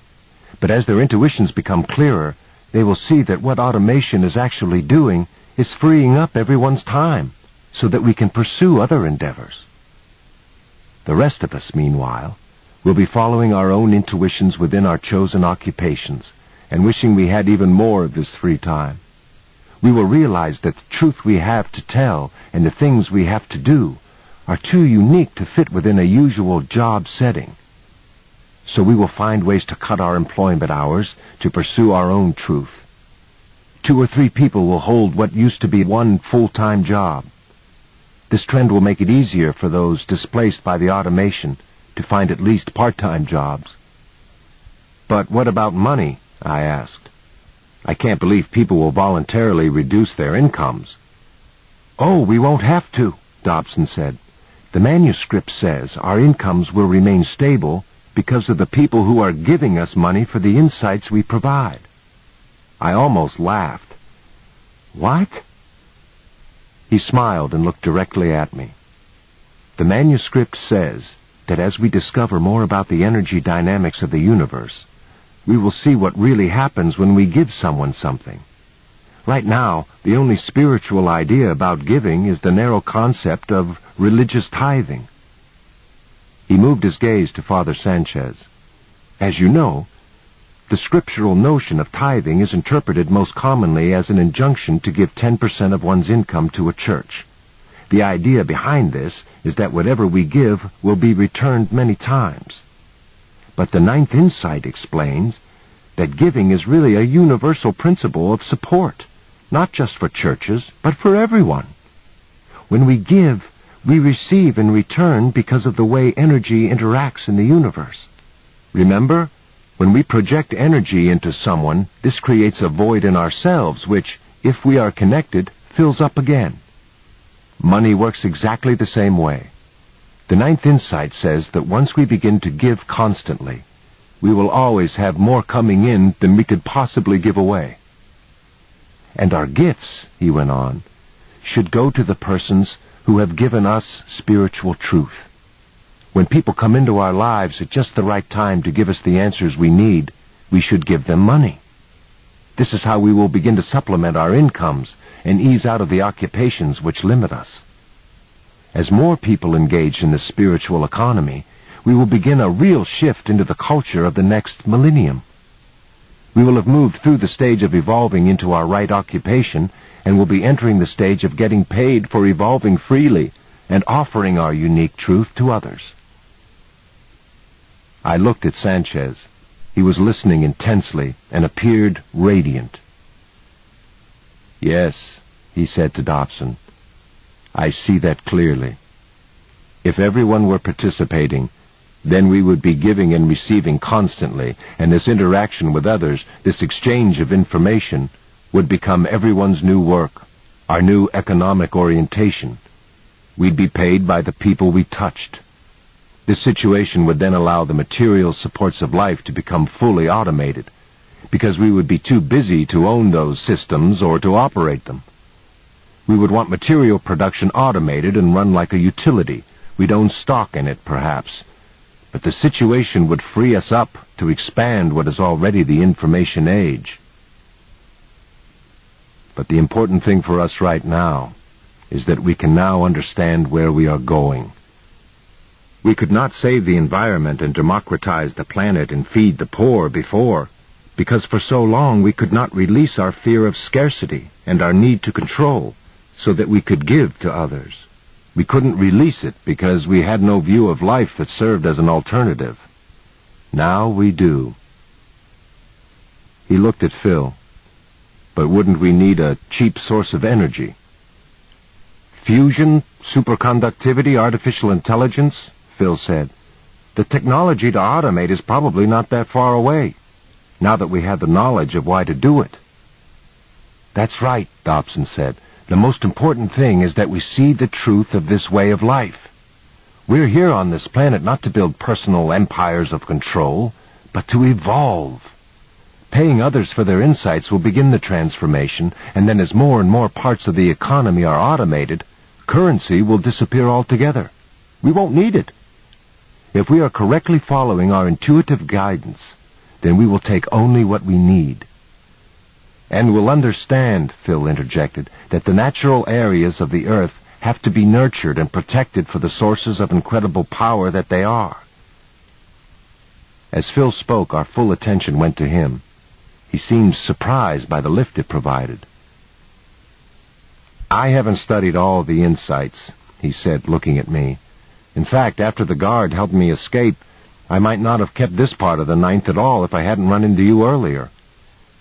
But as their intuitions become clearer, they will see that what automation is actually doing is freeing up everyone's time so that we can pursue other endeavors. The rest of us, meanwhile, will be following our own intuitions within our chosen occupations and wishing we had even more of this free time. We will realize that the truth we have to tell and the things we have to do are too unique to fit within a usual job setting. So we will find ways to cut our employment hours to pursue our own truth. Two or three people will hold what used to be one full-time job. This trend will make it easier for those displaced by the automation to find at least part-time jobs. But what about money? I asked. I can't believe people will voluntarily reduce their incomes. Oh, we won't have to, Dobson said. The manuscript says our incomes will remain stable because of the people who are giving us money for the insights we provide. I almost laughed. What? He smiled and looked directly at me. The manuscript says that as we discover more about the energy dynamics of the universe, we will see what really happens when we give someone something. Right now, the only spiritual idea about giving is the narrow concept of religious tithing. He moved his gaze to Father Sanchez. As you know, the scriptural notion of tithing is interpreted most commonly as an injunction to give 10% of one's income to a church. The idea behind this is that whatever we give will be returned many times. But the Ninth Insight explains that giving is really a universal principle of support, not just for churches, but for everyone. When we give, we receive in return because of the way energy interacts in the universe. Remember, when we project energy into someone, this creates a void in ourselves which, if we are connected, fills up again. Money works exactly the same way. The ninth insight says that once we begin to give constantly, we will always have more coming in than we could possibly give away. And our gifts, he went on, should go to the persons who have given us spiritual truth. When people come into our lives at just the right time to give us the answers we need, we should give them money. This is how we will begin to supplement our incomes and ease out of the occupations which limit us. As more people engage in the spiritual economy, we will begin a real shift into the culture of the next millennium. We will have moved through the stage of evolving into our right occupation and will be entering the stage of getting paid for evolving freely and offering our unique truth to others. I looked at Sanchez. He was listening intensely and appeared radiant. Yes, he said to Dobson. I see that clearly. If everyone were participating, then we would be giving and receiving constantly, and this interaction with others, this exchange of information, would become everyone's new work, our new economic orientation. We'd be paid by the people we touched. This situation would then allow the material supports of life to become fully automated, because we would be too busy to own those systems or to operate them. We would want material production automated and run like a utility. We'd own stock in it, perhaps, but the situation would free us up to expand what is already the information age. But the important thing for us right now is that we can now understand where we are going. We could not save the environment and democratize the planet and feed the poor before, because for so long we could not release our fear of scarcity and our need to control so that we could give to others. We couldn't release it because we had no view of life that served as an alternative. Now we do. He looked at Phil. But wouldn't we need a cheap source of energy? Fusion, superconductivity, artificial intelligence, Phil said. The technology to automate is probably not that far away, now that we have the knowledge of why to do it. That's right, Dobson said. The most important thing is that we see the truth of this way of life. We're here on this planet not to build personal empires of control, but to evolve. Paying others for their insights will begin the transformation, and then as more and more parts of the economy are automated, currency will disappear altogether. We won't need it. If we are correctly following our intuitive guidance, then we will take only what we need. And will understand, Phil interjected, that the natural areas of the earth have to be nurtured and protected for the sources of incredible power that they are. As Phil spoke, our full attention went to him. He seemed surprised by the lift it provided. I haven't studied all the insights, he said, looking at me. In fact, after the guard helped me escape, I might not have kept this part of the ninth at all if I hadn't run into you earlier.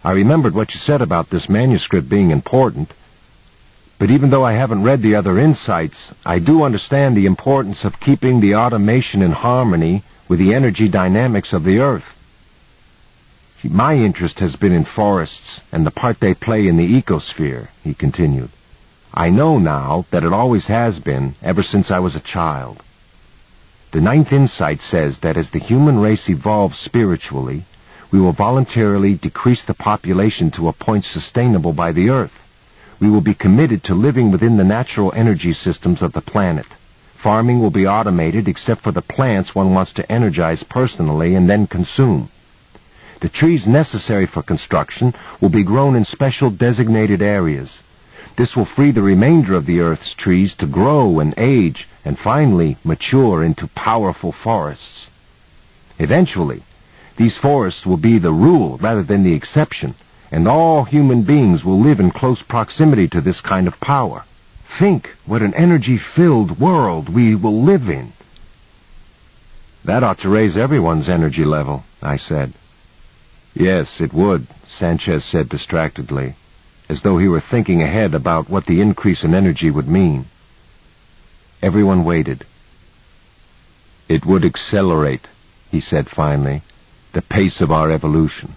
I remembered what you said about this manuscript being important. But even though I haven't read the other insights, I do understand the importance of keeping the automation in harmony with the energy dynamics of the Earth. My interest has been in forests and the part they play in the ecosphere, he continued. I know now that it always has been, ever since I was a child. The ninth insight says that as the human race evolves spiritually, we will voluntarily decrease the population to a point sustainable by the Earth. We will be committed to living within the natural energy systems of the planet. Farming will be automated except for the plants one wants to energize personally and then consume. The trees necessary for construction will be grown in special designated areas. This will free the remainder of the Earth's trees to grow and age and finally mature into powerful forests. Eventually, these forests will be the rule rather than the exception, and all human beings will live in close proximity to this kind of power. Think what an energy-filled world we will live in. That ought to raise everyone's energy level, I said. Yes, it would, Sanchez said distractedly, as though he were thinking ahead about what the increase in energy would mean. Everyone waited. It would accelerate, he said finally, the pace of our evolution.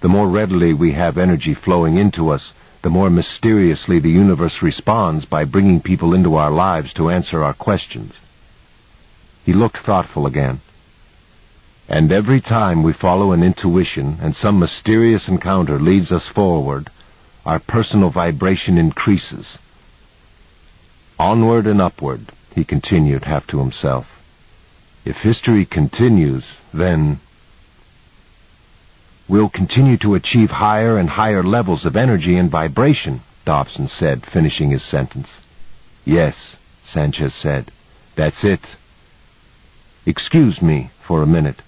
The more readily we have energy flowing into us, the more mysteriously the universe responds by bringing people into our lives to answer our questions. He looked thoughtful again. And every time we follow an intuition and some mysterious encounter leads us forward, our personal vibration increases. Onward and upward, he continued half to himself. If history continues, then We'll continue to achieve higher and higher levels of energy and vibration, Dobson said, finishing his sentence. Yes, Sanchez said. That's it. Excuse me for a minute.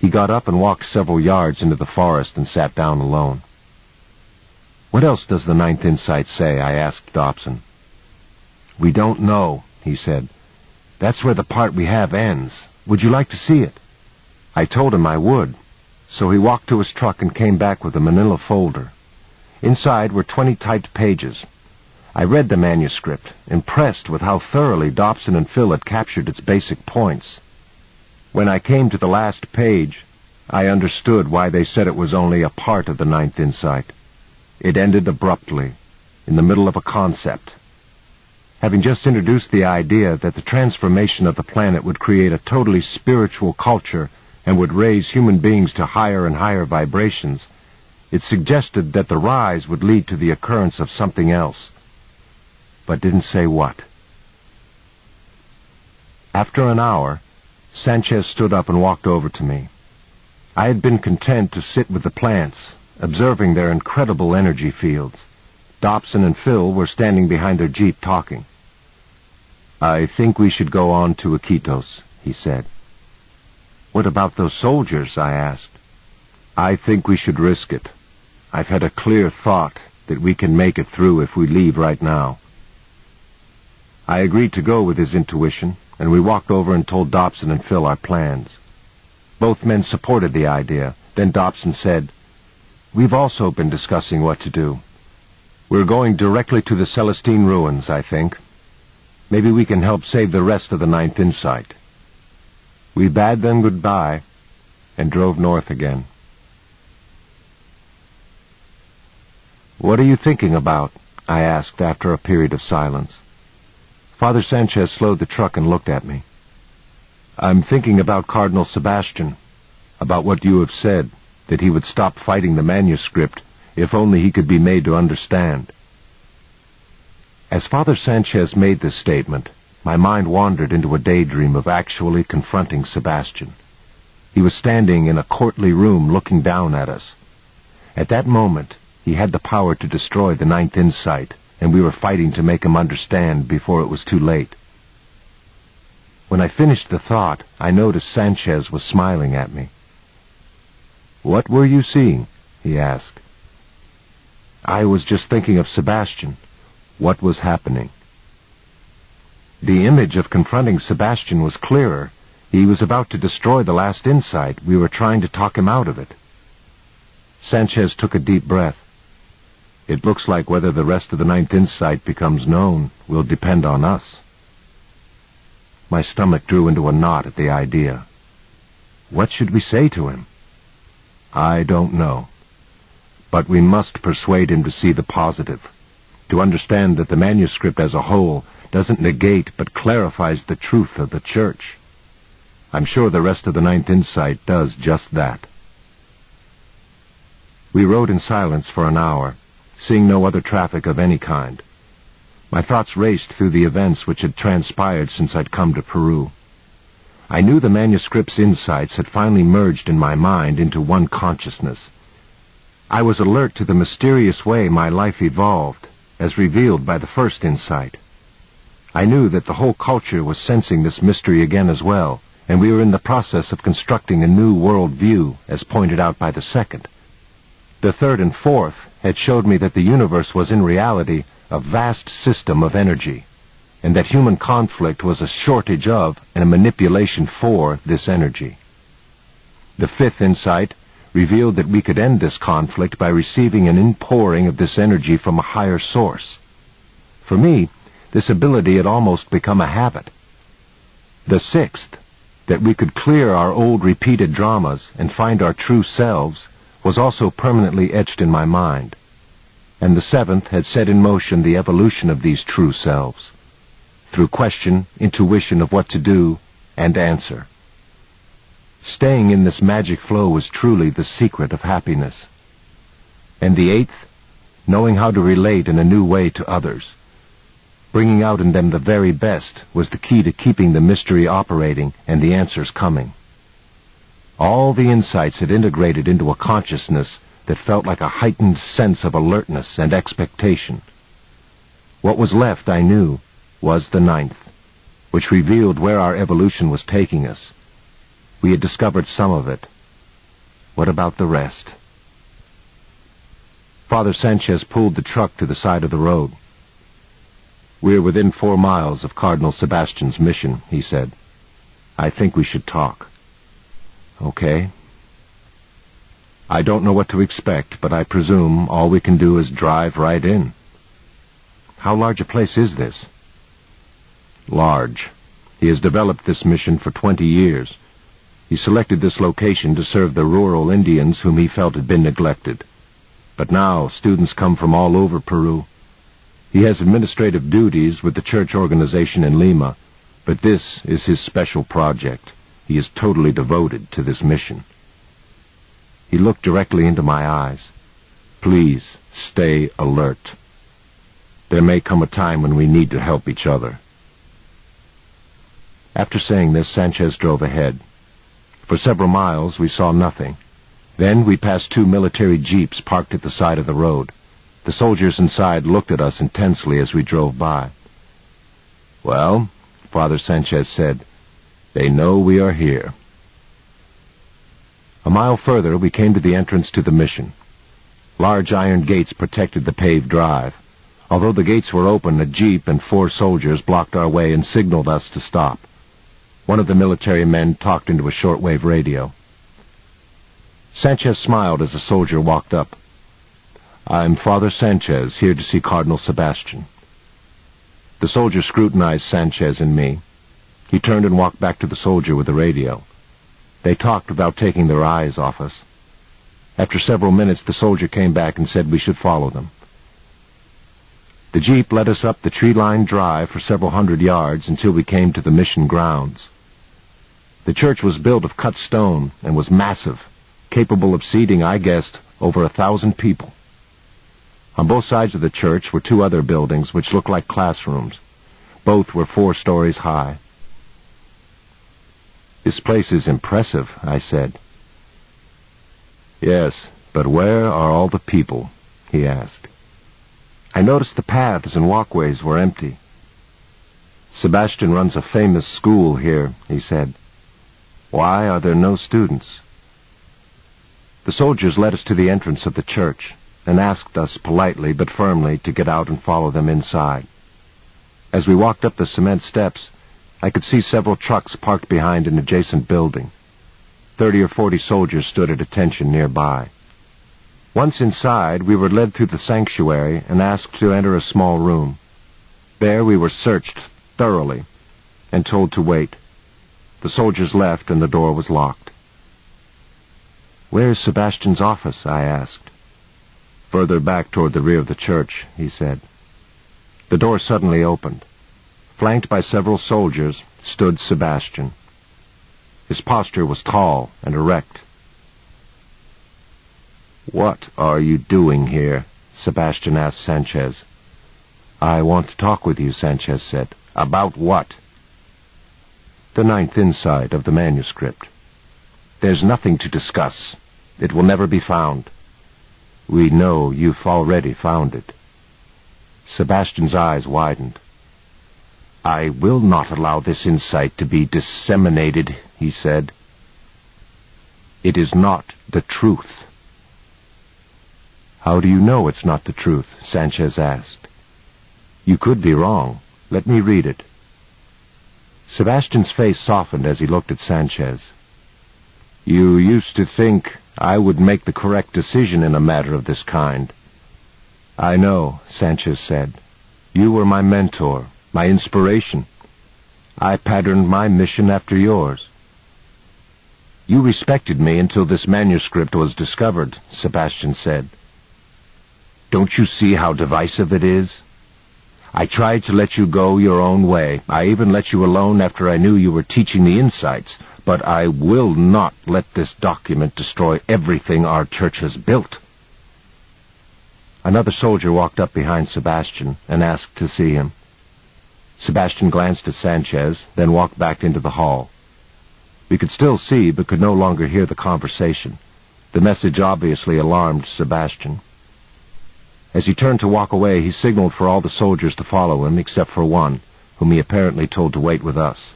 He got up and walked several yards into the forest and sat down alone. What else does the Ninth Insight say? I asked Dobson. We don't know, he said. That's where the part we have ends. Would you like to see it? I told him I would. So he walked to his truck and came back with a manila folder. Inside were 20 typed pages. I read the manuscript, impressed with how thoroughly Dobson and Phil had captured its basic points. When I came to the last page, I understood why they said it was only a part of the Ninth Insight. It ended abruptly, in the middle of a concept. Having just introduced the idea that the transformation of the planet would create a totally spiritual culture and would raise human beings to higher and higher vibrations, it suggested that the rise would lead to the occurrence of something else, but didn't say what. After an hour, Sanchez stood up and walked over to me. I had been content to sit with the plants, observing their incredible energy fields. Dobson and Phil were standing behind their jeep talking. I think we should go on to Iquitos, he said. What about those soldiers? I asked. I think we should risk it. I've had a clear thought that we can make it through if we leave right now. I agreed to go with his intuition, and we walked over and told Dobson and Phil our plans. Both men supported the idea. Then Dobson said, We've also been discussing what to do. We're going directly to the Celestine ruins, I think. Maybe we can help save the rest of the Ninth Insight. We bade them goodbye and drove north again. What are you thinking about? I asked after a period of silence. Father Sanchez slowed the truck and looked at me. I'm thinking about Cardinal Sebastian, about what you have said, that he would stop fighting the manuscript if only he could be made to understand. As Father Sanchez made this statement, my mind wandered into a daydream of actually confronting Sebastian. He was standing in a courtly room looking down at us. At that moment, he had the power to destroy the Ninth Insight, and we were fighting to make him understand before it was too late. When I finished the thought, I noticed Sanchez was smiling at me. What were you seeing? he asked. I was just thinking of Sebastian. What was happening? The image of confronting Sebastian was clearer. He was about to destroy the last insight. We were trying to talk him out of it. Sanchez took a deep breath. It looks like whether the rest of the ninth insight becomes known will depend on us. My stomach drew into a knot at the idea. What should we say to him? I don't know. But we must persuade him to see the positive, to understand that the manuscript as a whole doesn't negate but clarifies the truth of the Church. I'm sure the rest of the Ninth Insight does just that. We rode in silence for an hour, seeing no other traffic of any kind. My thoughts raced through the events which had transpired since I'd come to Peru. I knew the manuscript's insights had finally merged in my mind into one consciousness. I was alert to the mysterious way my life evolved, as revealed by the first insight. I knew that the whole culture was sensing this mystery again as well, and we were in the process of constructing a new world view, as pointed out by the second. The third and fourth had showed me that the universe was in reality a vast system of energy, and that human conflict was a shortage of and a manipulation for this energy. The fifth insight revealed that we could end this conflict by receiving an inpouring of this energy from a higher source. For me, this ability had almost become a habit. The sixth, that we could clear our old repeated dramas and find our true selves, was also permanently etched in my mind. And the seventh had set in motion the evolution of these true selves, through question, intuition of what to do, and answer. Staying in this magic flow was truly the secret of happiness. And the eighth, knowing how to relate in a new way to others. Bringing out in them the very best was the key to keeping the mystery operating and the answers coming. All the insights had integrated into a consciousness that felt like a heightened sense of alertness and expectation. What was left, I knew, was the ninth, which revealed where our evolution was taking us we had discovered some of it. What about the rest? Father Sanchez pulled the truck to the side of the road. We're within four miles of Cardinal Sebastian's mission, he said. I think we should talk. Okay. I don't know what to expect, but I presume all we can do is drive right in. How large a place is this? Large. He has developed this mission for twenty years. He selected this location to serve the rural Indians whom he felt had been neglected. But now students come from all over Peru. He has administrative duties with the church organization in Lima, but this is his special project. He is totally devoted to this mission. He looked directly into my eyes. Please stay alert. There may come a time when we need to help each other. After saying this, Sanchez drove ahead. For several miles we saw nothing. Then we passed two military jeeps parked at the side of the road. The soldiers inside looked at us intensely as we drove by. Well, Father Sanchez said, they know we are here. A mile further, we came to the entrance to the mission. Large iron gates protected the paved drive. Although the gates were open, a jeep and four soldiers blocked our way and signaled us to stop. One of the military men talked into a shortwave radio. Sanchez smiled as a soldier walked up. I'm Father Sanchez, here to see Cardinal Sebastian. The soldier scrutinized Sanchez and me. He turned and walked back to the soldier with the radio. They talked without taking their eyes off us. After several minutes, the soldier came back and said we should follow them. The jeep led us up the tree-lined drive for several hundred yards until we came to the mission grounds. The church was built of cut stone and was massive, capable of seating, I guessed, over a thousand people. On both sides of the church were two other buildings which looked like classrooms. Both were four stories high. This place is impressive, I said. Yes, but where are all the people? he asked. I noticed the paths and walkways were empty. Sebastian runs a famous school here, he said. Why are there no students? The soldiers led us to the entrance of the church and asked us politely but firmly to get out and follow them inside. As we walked up the cement steps, I could see several trucks parked behind an adjacent building. Thirty or forty soldiers stood at attention nearby. Once inside, we were led through the sanctuary and asked to enter a small room. There we were searched thoroughly and told to wait. The soldiers left and the door was locked. Where's Sebastian's office? I asked. Further back toward the rear of the church, he said. The door suddenly opened. Flanked by several soldiers stood Sebastian. His posture was tall and erect. What are you doing here? Sebastian asked Sanchez. I want to talk with you, Sanchez said. About what? The ninth insight of the manuscript. There's nothing to discuss. It will never be found. We know you've already found it. Sebastian's eyes widened. I will not allow this insight to be disseminated, he said. It is not the truth. How do you know it's not the truth? Sanchez asked. You could be wrong. Let me read it. Sebastian's face softened as he looked at Sanchez. You used to think I would make the correct decision in a matter of this kind. I know, Sanchez said. You were my mentor, my inspiration. I patterned my mission after yours. You respected me until this manuscript was discovered, Sebastian said. Don't you see how divisive it is? I tried to let you go your own way. I even let you alone after I knew you were teaching the insights. But I will not let this document destroy everything our church has built. Another soldier walked up behind Sebastian and asked to see him. Sebastian glanced at Sanchez, then walked back into the hall. We could still see, but could no longer hear the conversation. The message obviously alarmed Sebastian. As he turned to walk away, he signaled for all the soldiers to follow him, except for one, whom he apparently told to wait with us.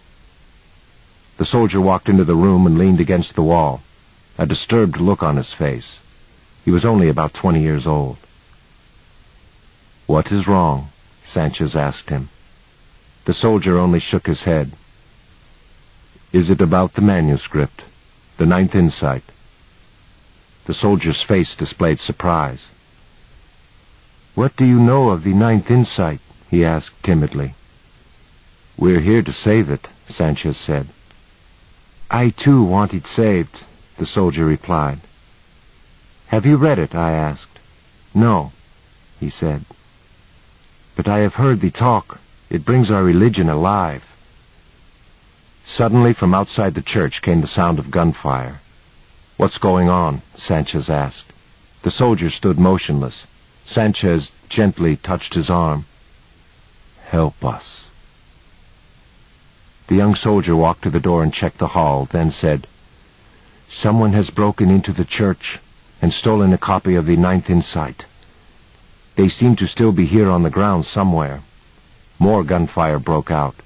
The soldier walked into the room and leaned against the wall, a disturbed look on his face. He was only about twenty years old. What is wrong? Sanchez asked him. The soldier only shook his head. Is it about the manuscript, the ninth insight? The soldier's face displayed surprise. What do you know of the ninth insight? he asked timidly. We're here to save it, Sanchez said. I too want it saved, the soldier replied. Have you read it? I asked. No, he said. But I have heard thee talk. It brings our religion alive. Suddenly from outside the church came the sound of gunfire. What's going on? Sanchez asked. The soldier stood motionless. Sanchez gently touched his arm. Help us. The young soldier walked to the door and checked the hall, then said, Someone has broken into the church and stolen a copy of the Ninth Insight. They seem to still be here on the ground somewhere. More gunfire broke out.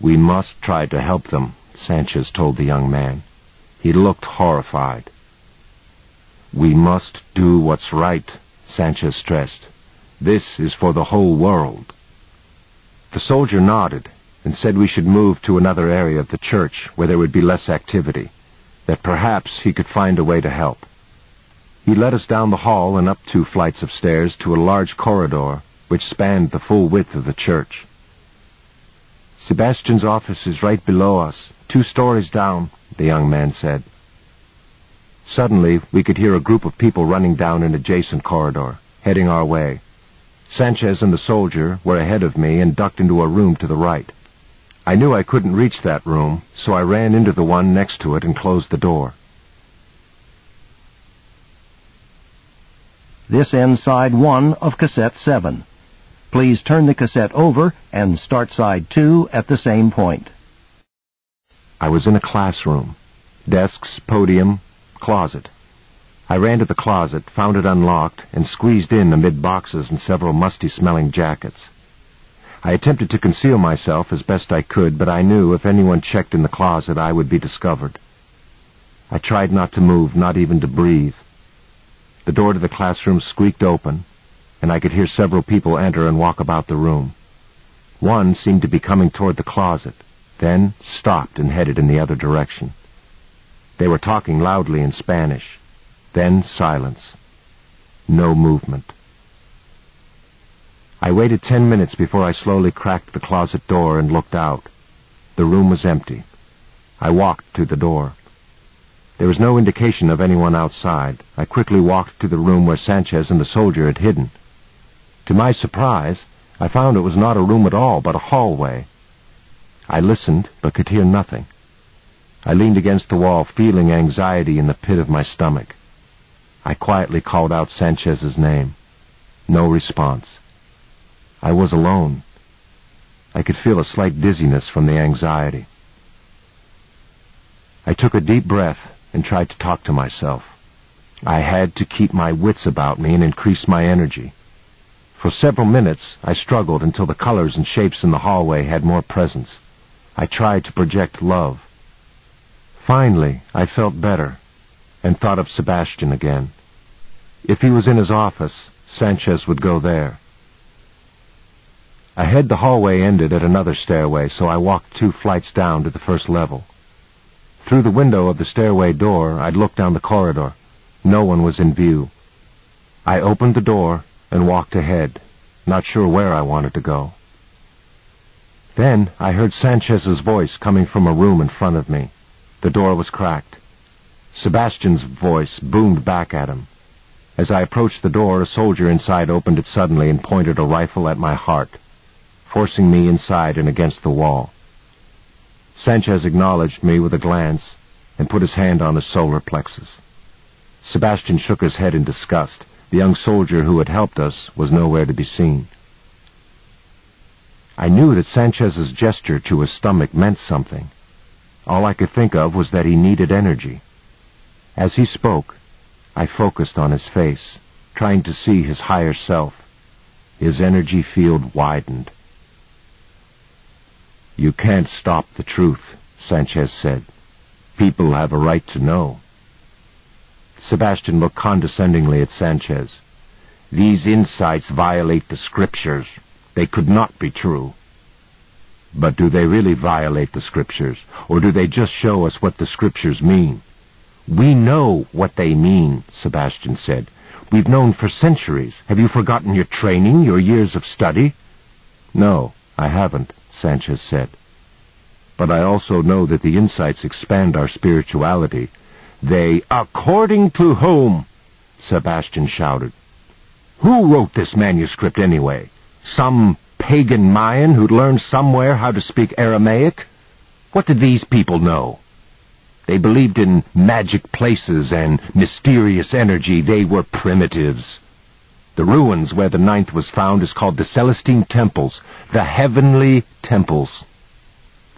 We must try to help them, Sanchez told the young man. He looked horrified. We must do what's right, Sanchez stressed. This is for the whole world. The soldier nodded and said we should move to another area of the church where there would be less activity, that perhaps he could find a way to help. He led us down the hall and up two flights of stairs to a large corridor which spanned the full width of the church. Sebastian's office is right below us, two stories down, the young man said. Suddenly, we could hear a group of people running down an adjacent corridor, heading our way. Sanchez and the soldier were ahead of me and ducked into a room to the right. I knew I couldn't reach that room, so I ran into the one next to it and closed the door. This ends side 1 of cassette 7. Please turn the cassette over and start side 2 at the same point. I was in a classroom. Desks, podium, closet. I ran to the closet, found it unlocked, and squeezed in amid boxes and several musty-smelling jackets. I attempted to conceal myself as best I could, but I knew if anyone checked in the closet I would be discovered. I tried not to move, not even to breathe. The door to the classroom squeaked open, and I could hear several people enter and walk about the room. One seemed to be coming toward the closet, then stopped and headed in the other direction. They were talking loudly in Spanish. Then silence. No movement. I waited ten minutes before I slowly cracked the closet door and looked out. The room was empty. I walked to the door. There was no indication of anyone outside. I quickly walked to the room where Sanchez and the soldier had hidden. To my surprise, I found it was not a room at all, but a hallway. I listened, but could hear nothing. I leaned against the wall, feeling anxiety in the pit of my stomach. I quietly called out Sanchez's name. No response. I was alone. I could feel a slight dizziness from the anxiety. I took a deep breath and tried to talk to myself. I had to keep my wits about me and increase my energy. For several minutes, I struggled until the colors and shapes in the hallway had more presence. I tried to project love. Finally, I felt better and thought of Sebastian again. If he was in his office, Sanchez would go there. Ahead the hallway ended at another stairway, so I walked two flights down to the first level. Through the window of the stairway door, I'd look down the corridor, No one was in view. I opened the door and walked ahead, not sure where I wanted to go. Then I heard Sanchez's voice coming from a room in front of me. The door was cracked. Sebastian's voice boomed back at him. As I approached the door, a soldier inside opened it suddenly and pointed a rifle at my heart, forcing me inside and against the wall. Sanchez acknowledged me with a glance and put his hand on his solar plexus. Sebastian shook his head in disgust. The young soldier who had helped us was nowhere to be seen. I knew that Sanchez's gesture to his stomach meant something. All I could think of was that he needed energy. As he spoke, I focused on his face, trying to see his higher self. His energy field widened. You can't stop the truth, Sanchez said. People have a right to know. Sebastian looked condescendingly at Sanchez. These insights violate the scriptures. They could not be true. But do they really violate the scriptures, or do they just show us what the scriptures mean? We know what they mean, Sebastian said. We've known for centuries. Have you forgotten your training, your years of study? No, I haven't. Sanchez said. But I also know that the insights expand our spirituality. They, according to whom? Sebastian shouted. Who wrote this manuscript anyway? Some pagan Mayan who'd learned somewhere how to speak Aramaic? What did these people know? They believed in magic places and mysterious energy. They were primitives. The ruins where the ninth was found is called the Celestine Temples, the Heavenly Temples.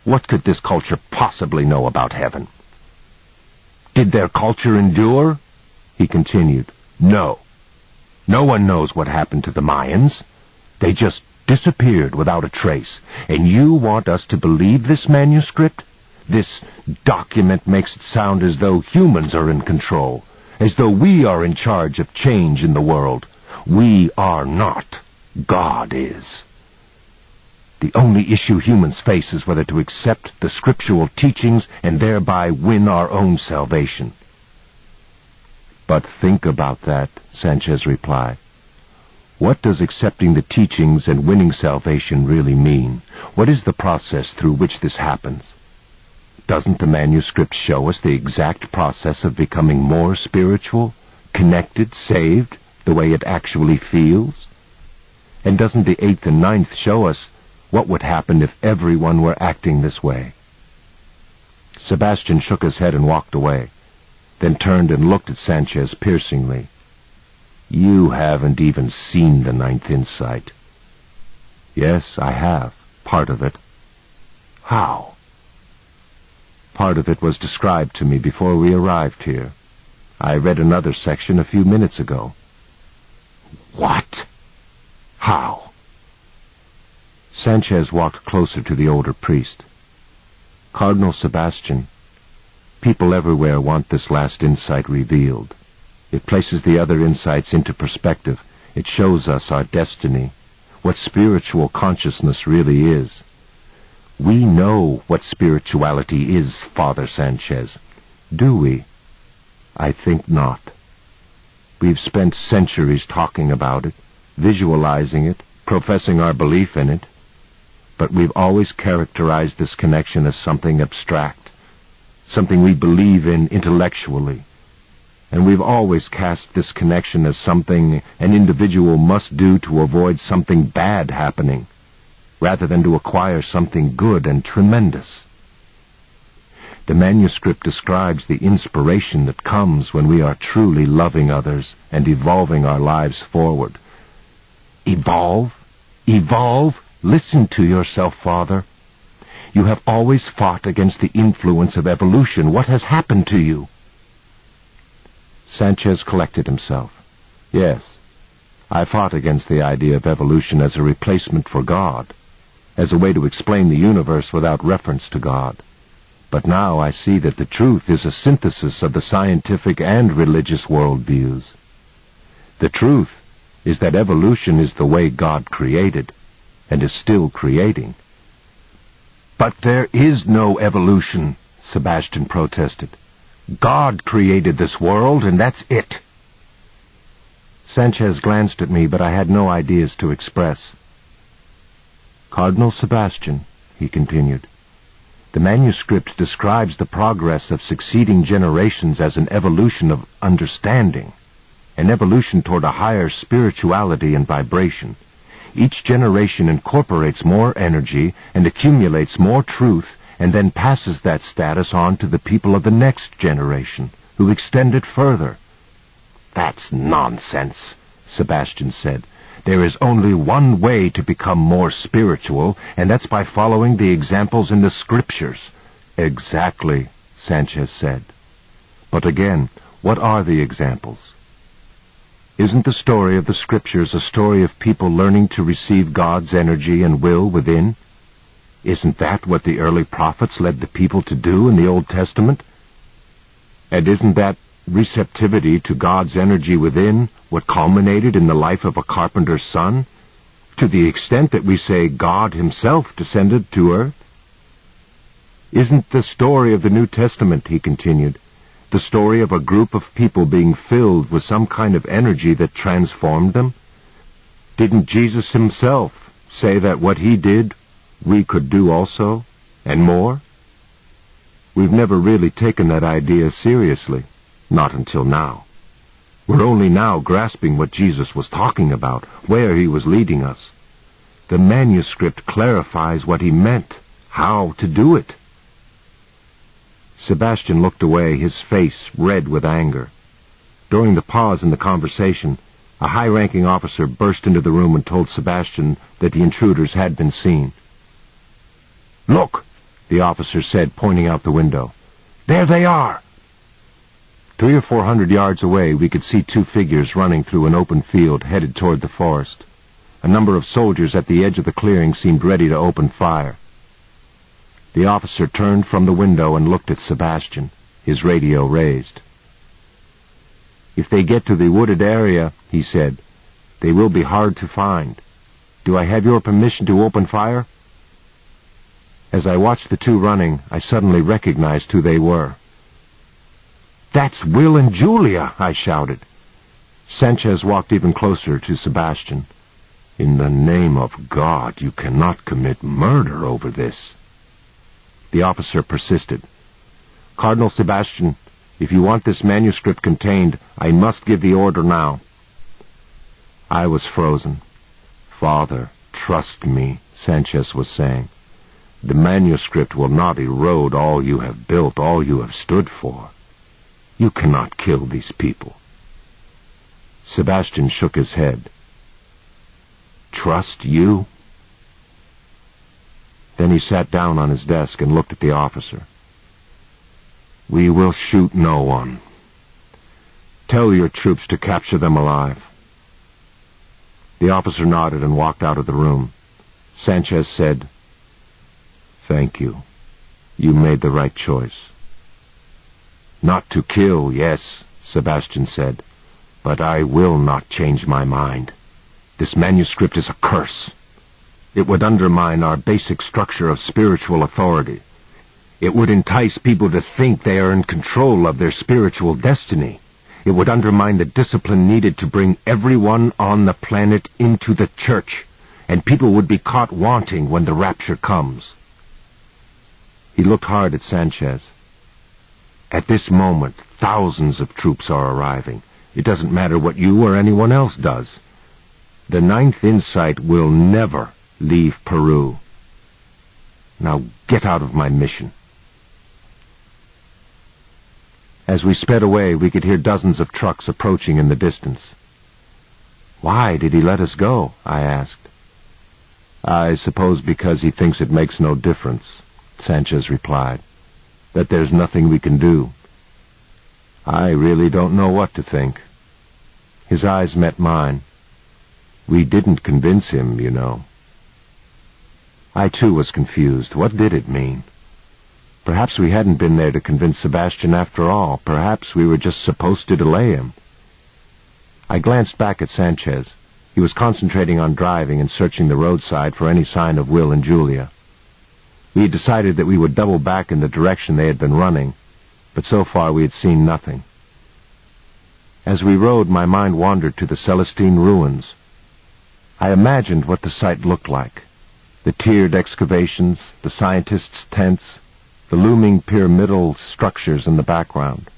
What could this culture possibly know about heaven? Did their culture endure? He continued. No. No one knows what happened to the Mayans. They just disappeared without a trace. And you want us to believe this manuscript? This document makes it sound as though humans are in control, as though we are in charge of change in the world. We are not. God is. The only issue humans face is whether to accept the scriptural teachings and thereby win our own salvation. But think about that, Sanchez replied. What does accepting the teachings and winning salvation really mean? What is the process through which this happens? Doesn't the manuscript show us the exact process of becoming more spiritual, connected, saved, the way it actually feels? And doesn't the eighth and ninth show us what would happen if everyone were acting this way? Sebastian shook his head and walked away, then turned and looked at Sanchez piercingly. You haven't even seen the ninth insight. Yes, I have. Part of it. How? Part of it was described to me before we arrived here. I read another section a few minutes ago. What? How? Sanchez walked closer to the older priest. Cardinal Sebastian, people everywhere want this last insight revealed. It places the other insights into perspective. It shows us our destiny, what spiritual consciousness really is. We know what spirituality is, Father Sanchez. Do we? I think not. We've spent centuries talking about it, visualizing it, professing our belief in it, but we've always characterized this connection as something abstract, something we believe in intellectually, and we've always cast this connection as something an individual must do to avoid something bad happening, rather than to acquire something good and tremendous. The manuscript describes the inspiration that comes when we are truly loving others and evolving our lives forward. Evolve? Evolve? Listen to yourself, Father. You have always fought against the influence of evolution. What has happened to you? Sanchez collected himself. Yes, I fought against the idea of evolution as a replacement for God, as a way to explain the universe without reference to God. But now I see that the truth is a synthesis of the scientific and religious worldviews. The truth is that evolution is the way God created, and is still creating. But there is no evolution, Sebastian protested. God created this world, and that's it. Sanchez glanced at me, but I had no ideas to express. Cardinal Sebastian, he continued, the manuscript describes the progress of succeeding generations as an evolution of understanding, an evolution toward a higher spirituality and vibration. Each generation incorporates more energy and accumulates more truth and then passes that status on to the people of the next generation, who extend it further. That's nonsense, Sebastian said. There is only one way to become more spiritual, and that's by following the examples in the scriptures. Exactly, Sanchez said. But again, what are the examples? Isn't the story of the scriptures a story of people learning to receive God's energy and will within? Isn't that what the early prophets led the people to do in the Old Testament? And isn't that receptivity to God's energy within what culminated in the life of a carpenter's son? To the extent that we say God himself descended to earth? Isn't the story of the New Testament, he continued, the story of a group of people being filled with some kind of energy that transformed them? Didn't Jesus himself say that what he did we could do also, and more? We've never really taken that idea seriously, not until now. We're only now grasping what Jesus was talking about, where he was leading us. The manuscript clarifies what he meant, how to do it. Sebastian looked away, his face red with anger. During the pause in the conversation, a high-ranking officer burst into the room and told Sebastian that the intruders had been seen. Look, the officer said, pointing out the window. There they are. Three or four hundred yards away, we could see two figures running through an open field headed toward the forest. A number of soldiers at the edge of the clearing seemed ready to open fire. The officer turned from the window and looked at Sebastian, his radio raised. If they get to the wooded area, he said, they will be hard to find. Do I have your permission to open fire? As I watched the two running, I suddenly recognized who they were. That's Will and Julia, I shouted. Sanchez walked even closer to Sebastian. In the name of God, you cannot commit murder over this. The officer persisted. Cardinal Sebastian, if you want this manuscript contained, I must give the order now. I was frozen. Father, trust me, Sanchez was saying. The manuscript will not erode all you have built, all you have stood for. You cannot kill these people. Sebastian shook his head. Trust you? Then he sat down on his desk and looked at the officer. We will shoot no one. Tell your troops to capture them alive. The officer nodded and walked out of the room. Sanchez said, Thank you. You made the right choice. Not to kill, yes, Sebastian said, but I will not change my mind. This manuscript is a curse. It would undermine our basic structure of spiritual authority. It would entice people to think they are in control of their spiritual destiny. It would undermine the discipline needed to bring everyone on the planet into the church, and people would be caught wanting when the rapture comes. He looked hard at Sanchez. At this moment, thousands of troops are arriving. It doesn't matter what you or anyone else does. The Ninth Insight will never leave Peru. Now get out of my mission. As we sped away, we could hear dozens of trucks approaching in the distance. Why did he let us go? I asked. I suppose because he thinks it makes no difference. Sanchez replied, that there's nothing we can do. I really don't know what to think. His eyes met mine. We didn't convince him, you know. I too was confused. What did it mean? Perhaps we hadn't been there to convince Sebastian after all. Perhaps we were just supposed to delay him. I glanced back at Sanchez. He was concentrating on driving and searching the roadside for any sign of Will and Julia. We had decided that we would double back in the direction they had been running. but so far we had seen nothing. As we rode, my mind wandered to the Celestine ruins. I imagined what the site looked like. The tiered excavations, the scientists' tents, the looming pyramidal structures in the background.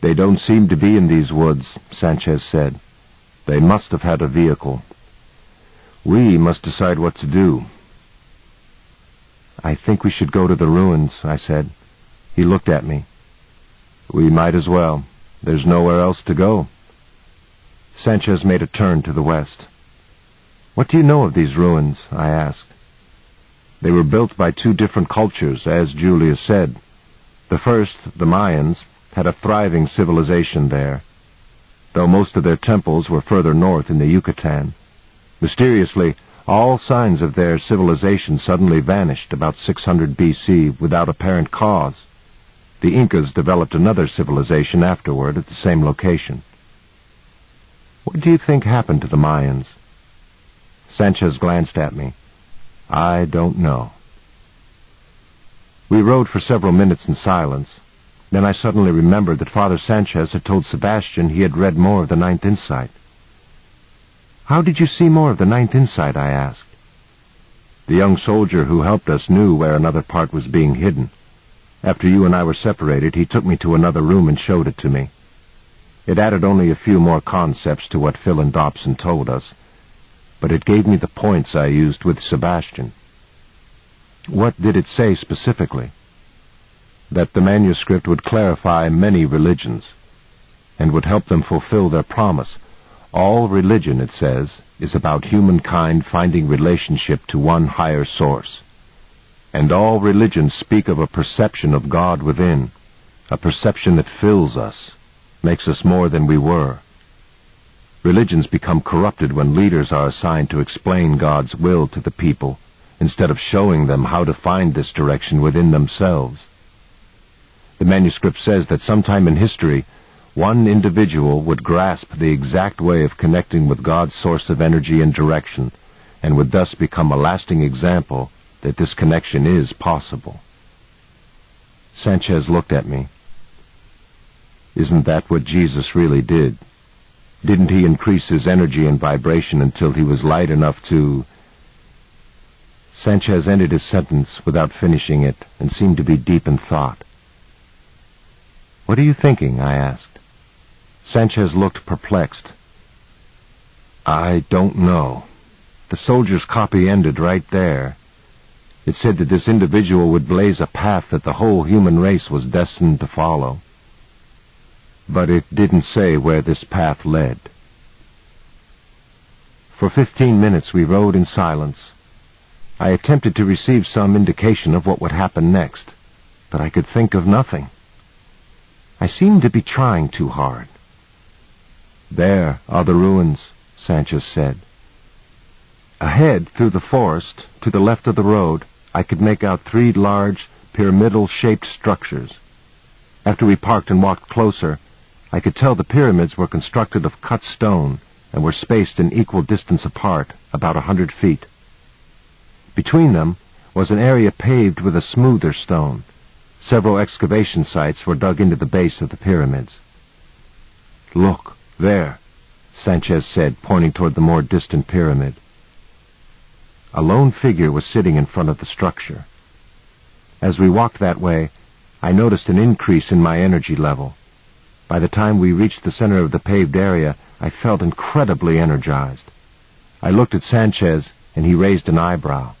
They don't seem to be in these woods, Sanchez said. They must have had a vehicle. We must decide what to do. I think we should go to the ruins, I said. He looked at me. We might as well. There's nowhere else to go. Sanchez made a turn to the west. What do you know of these ruins? I asked. They were built by two different cultures, as Julia said. The first, the Mayans, had a thriving civilization there, though most of their temples were further north in the Yucatan. Mysteriously, all signs of their civilization suddenly vanished about 600 BC without apparent cause. The Incas developed another civilization afterward at the same location. What do you think happened to the Mayans? Sanchez glanced at me. I don't know. We rode for several minutes in silence. Then I suddenly remembered that Father Sanchez had told Sebastian he had read more of the Ninth Insight. How did you see more of the Ninth Insight, I asked. The young soldier who helped us knew where another part was being hidden. After you and I were separated, he took me to another room and showed it to me. It added only a few more concepts to what Phil and Dobson told us, but it gave me the points I used with Sebastian. What did it say specifically? that the manuscript would clarify many religions and would help them fulfill their promise. All religion, it says, is about humankind finding relationship to one higher source. And all religions speak of a perception of God within, a perception that fills us, makes us more than we were. Religions become corrupted when leaders are assigned to explain God's will to the people instead of showing them how to find this direction within themselves. The manuscript says that sometime in history, one individual would grasp the exact way of connecting with God's source of energy and direction, and would thus become a lasting example that this connection is possible. Sanchez looked at me. Isn't that what Jesus really did? Didn't he increase his energy and vibration until he was light enough to... Sanchez ended his sentence without finishing it and seemed to be deep in thought. What are you thinking? I asked. Sanchez looked perplexed. I don't know. The soldier's copy ended right there. It said that this individual would blaze a path that the whole human race was destined to follow. But it didn't say where this path led. For fifteen minutes we rode in silence. I attempted to receive some indication of what would happen next, but I could think of nothing. I seemed to be trying too hard. There are the ruins, Sanchez said. Ahead, through the forest, to the left of the road, I could make out three large, pyramidal-shaped structures. After we parked and walked closer, I could tell the pyramids were constructed of cut stone and were spaced an equal distance apart, about a hundred feet. Between them was an area paved with a smoother stone, Several excavation sites were dug into the base of the pyramids. Look, there, Sanchez said, pointing toward the more distant pyramid. A lone figure was sitting in front of the structure. As we walked that way, I noticed an increase in my energy level. By the time we reached the center of the paved area, I felt incredibly energized. I looked at Sanchez, and he raised an eyebrow.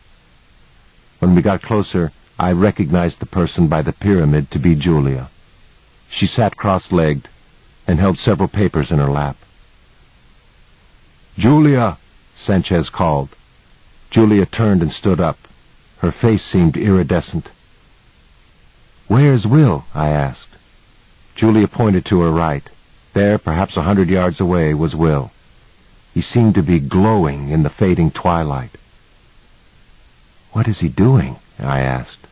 When we got closer, I recognized the person by the pyramid to be Julia. She sat cross-legged and held several papers in her lap. Julia, Sanchez called. Julia turned and stood up. Her face seemed iridescent. Where's Will? I asked. Julia pointed to her right. There, perhaps a hundred yards away, was Will. He seemed to be glowing in the fading twilight. What is he doing? I asked.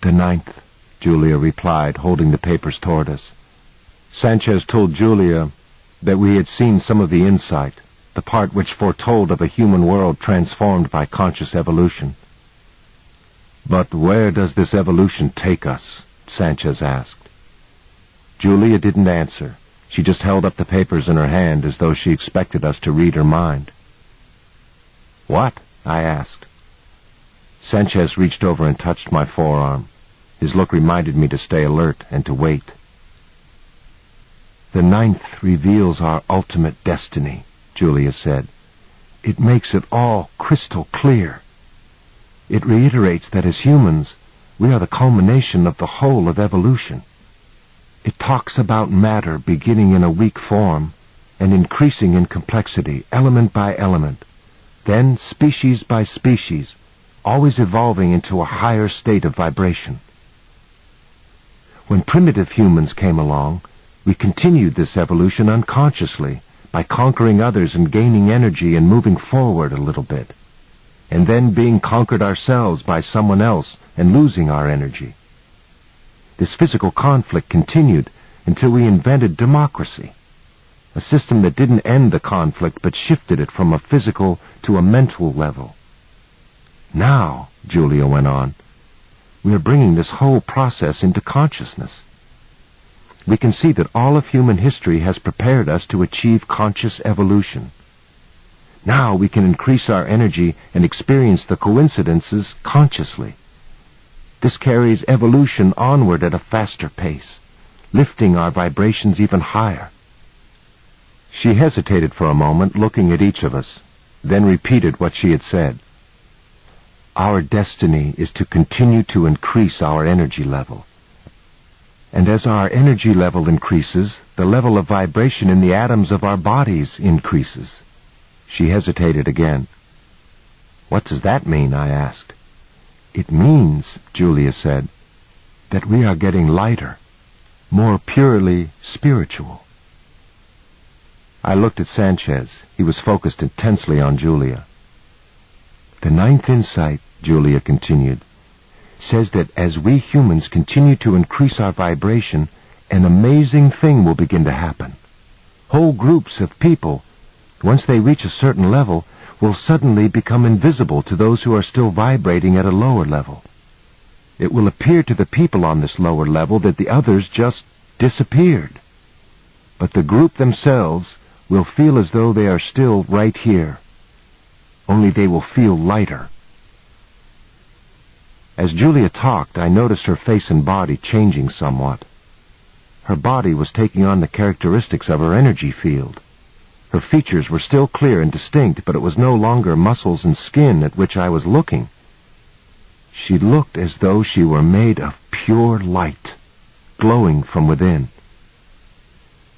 The ninth, Julia replied, holding the papers toward us. Sanchez told Julia that we had seen some of the insight, the part which foretold of a human world transformed by conscious evolution. But where does this evolution take us? Sanchez asked. Julia didn't answer. She just held up the papers in her hand as though she expected us to read her mind. What? I asked. Sanchez reached over and touched my forearm. His look reminded me to stay alert and to wait. The ninth reveals our ultimate destiny, Julia said. It makes it all crystal clear. It reiterates that as humans, we are the culmination of the whole of evolution. It talks about matter beginning in a weak form and increasing in complexity, element by element, then species by species, always evolving into a higher state of vibration. When primitive humans came along, we continued this evolution unconsciously by conquering others and gaining energy and moving forward a little bit, and then being conquered ourselves by someone else and losing our energy. This physical conflict continued until we invented democracy, a system that didn't end the conflict but shifted it from a physical to a mental level. Now, Julia went on, we are bringing this whole process into consciousness. We can see that all of human history has prepared us to achieve conscious evolution. Now we can increase our energy and experience the coincidences consciously. This carries evolution onward at a faster pace, lifting our vibrations even higher. She hesitated for a moment, looking at each of us, then repeated what she had said. Our destiny is to continue to increase our energy level. And as our energy level increases, the level of vibration in the atoms of our bodies increases. She hesitated again. What does that mean? I asked. It means, Julia said, that we are getting lighter, more purely spiritual. I looked at Sanchez. He was focused intensely on Julia. The ninth insight Julia continued, says that as we humans continue to increase our vibration, an amazing thing will begin to happen. Whole groups of people, once they reach a certain level, will suddenly become invisible to those who are still vibrating at a lower level. It will appear to the people on this lower level that the others just disappeared. But the group themselves will feel as though they are still right here. Only they will feel lighter. As Julia talked, I noticed her face and body changing somewhat. Her body was taking on the characteristics of her energy field. Her features were still clear and distinct, but it was no longer muscles and skin at which I was looking. She looked as though she were made of pure light, glowing from within.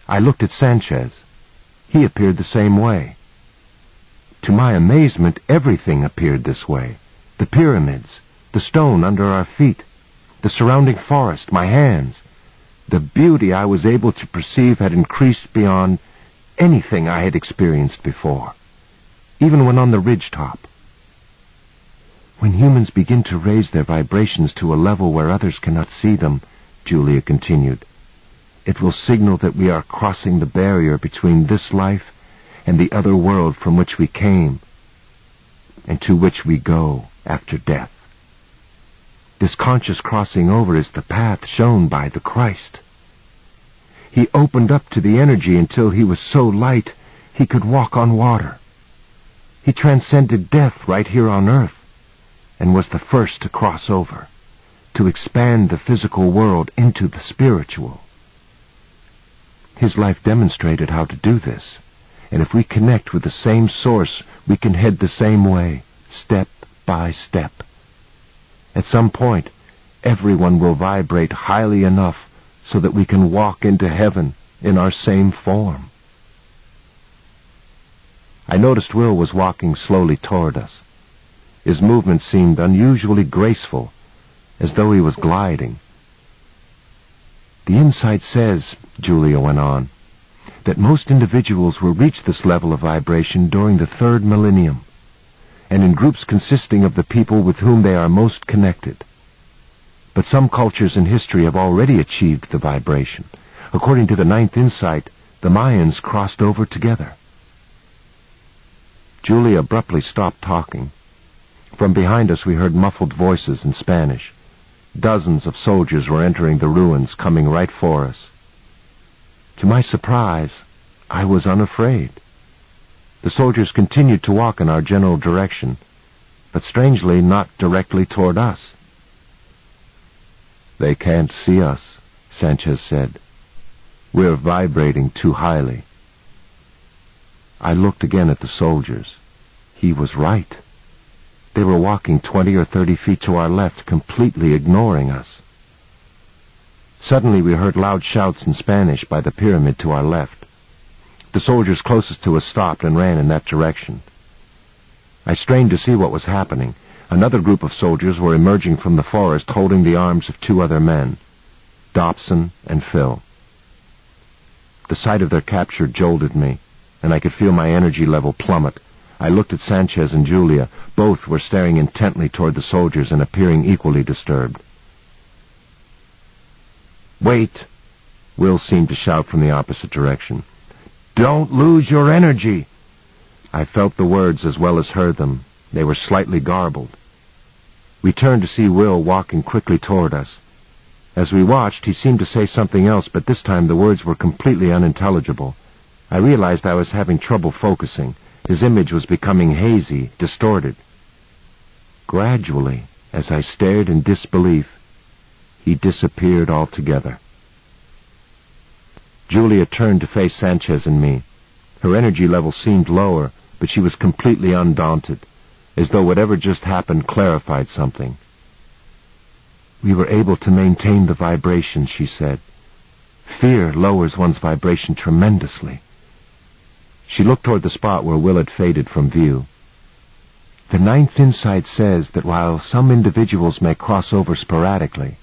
I looked at Sanchez. He appeared the same way. To my amazement, everything appeared this way. The pyramids, the stone under our feet, the surrounding forest, my hands. The beauty I was able to perceive had increased beyond anything I had experienced before, even when on the ridge top. When humans begin to raise their vibrations to a level where others cannot see them, Julia continued, it will signal that we are crossing the barrier between this life and the other world from which we came and to which we go after death. This conscious crossing over is the path shown by the Christ. He opened up to the energy until he was so light he could walk on water. He transcended death right here on earth and was the first to cross over, to expand the physical world into the spiritual. His life demonstrated how to do this, and if we connect with the same source, we can head the same way, step by step. At some point, everyone will vibrate highly enough so that we can walk into heaven in our same form. I noticed Will was walking slowly toward us. His movement seemed unusually graceful, as though he was gliding. The insight says, Julia went on, that most individuals will reach this level of vibration during the third millennium and in groups consisting of the people with whom they are most connected. But some cultures in history have already achieved the vibration. According to the ninth insight, the Mayans crossed over together. Julia abruptly stopped talking. From behind us we heard muffled voices in Spanish. Dozens of soldiers were entering the ruins, coming right for us. To my surprise, I was unafraid. The soldiers continued to walk in our general direction, but strangely not directly toward us. They can't see us, Sanchez said. We're vibrating too highly. I looked again at the soldiers. He was right. They were walking twenty or thirty feet to our left, completely ignoring us. Suddenly we heard loud shouts in Spanish by the pyramid to our left. The soldiers closest to us stopped and ran in that direction. I strained to see what was happening. Another group of soldiers were emerging from the forest holding the arms of two other men, Dobson and Phil. The sight of their capture jolted me, and I could feel my energy level plummet. I looked at Sanchez and Julia. Both were staring intently toward the soldiers and appearing equally disturbed. Wait! Will seemed to shout from the opposite direction. Don't lose your energy! I felt the words as well as heard them. They were slightly garbled. We turned to see Will walking quickly toward us. As we watched, he seemed to say something else, but this time the words were completely unintelligible. I realized I was having trouble focusing. His image was becoming hazy, distorted. Gradually, as I stared in disbelief, he disappeared altogether. Julia turned to face Sanchez and me. Her energy level seemed lower, but she was completely undaunted, as though whatever just happened clarified something. We were able to maintain the vibration, she said. Fear lowers one's vibration tremendously. She looked toward the spot where Will had faded from view. The ninth insight says that while some individuals may cross over sporadically,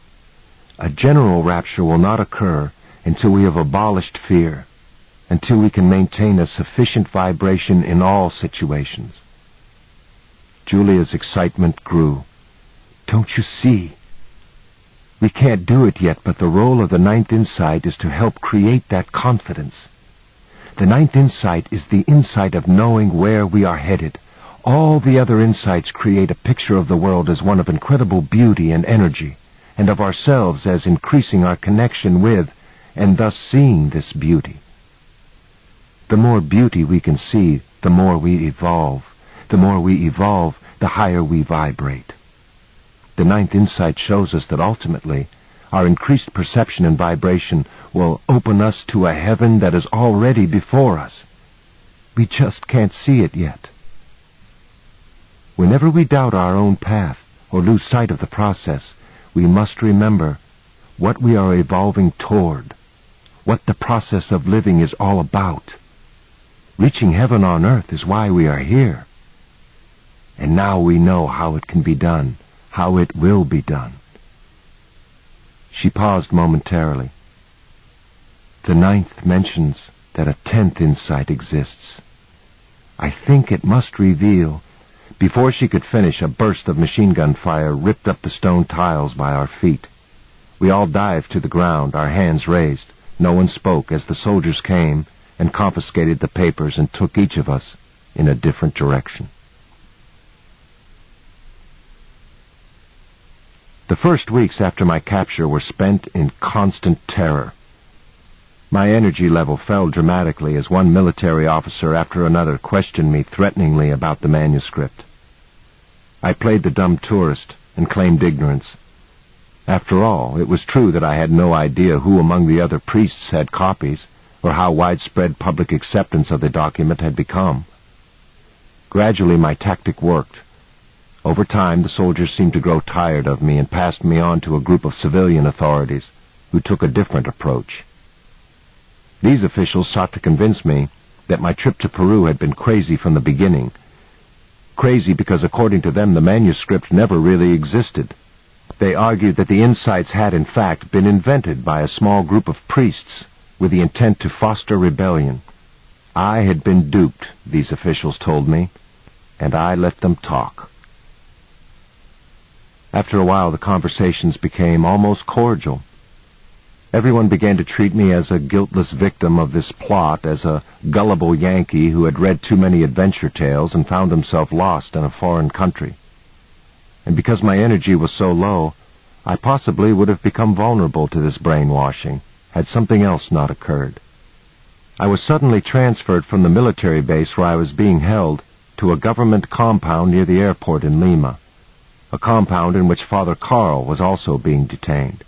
a general rapture will not occur until we have abolished fear, until we can maintain a sufficient vibration in all situations. Julia's excitement grew. Don't you see? We can't do it yet, but the role of the ninth insight is to help create that confidence. The ninth insight is the insight of knowing where we are headed. All the other insights create a picture of the world as one of incredible beauty and energy, and of ourselves as increasing our connection with, and thus seeing this beauty. The more beauty we can see, the more we evolve. The more we evolve, the higher we vibrate. The ninth insight shows us that ultimately, our increased perception and vibration will open us to a heaven that is already before us. We just can't see it yet. Whenever we doubt our own path or lose sight of the process, we must remember what we are evolving toward, what the process of living is all about. Reaching heaven on earth is why we are here. And now we know how it can be done, how it will be done. She paused momentarily. The ninth mentions that a tenth insight exists. I think it must reveal... Before she could finish, a burst of machine gun fire ripped up the stone tiles by our feet. We all dived to the ground, our hands raised. No one spoke as the soldiers came and confiscated the papers and took each of us in a different direction. The first weeks after my capture were spent in constant terror. My energy level fell dramatically as one military officer after another questioned me threateningly about the manuscript. I played the dumb tourist and claimed ignorance. After all, it was true that I had no idea who among the other priests had copies, or how widespread public acceptance of the document had become. Gradually my tactic worked. Over time, the soldiers seemed to grow tired of me and passed me on to a group of civilian authorities who took a different approach. These officials sought to convince me that my trip to Peru had been crazy from the beginning. Crazy because according to them the manuscript never really existed. They argued that the insights had in fact been invented by a small group of priests with the intent to foster rebellion. I had been duped, these officials told me, and I let them talk. After a while the conversations became almost cordial. Everyone began to treat me as a guiltless victim of this plot, as a gullible Yankee who had read too many adventure tales and found himself lost in a foreign country. And because my energy was so low, I possibly would have become vulnerable to this brainwashing had something else not occurred. I was suddenly transferred from the military base where I was being held to a government compound near the airport in Lima, a compound in which Father Carl was also being detained.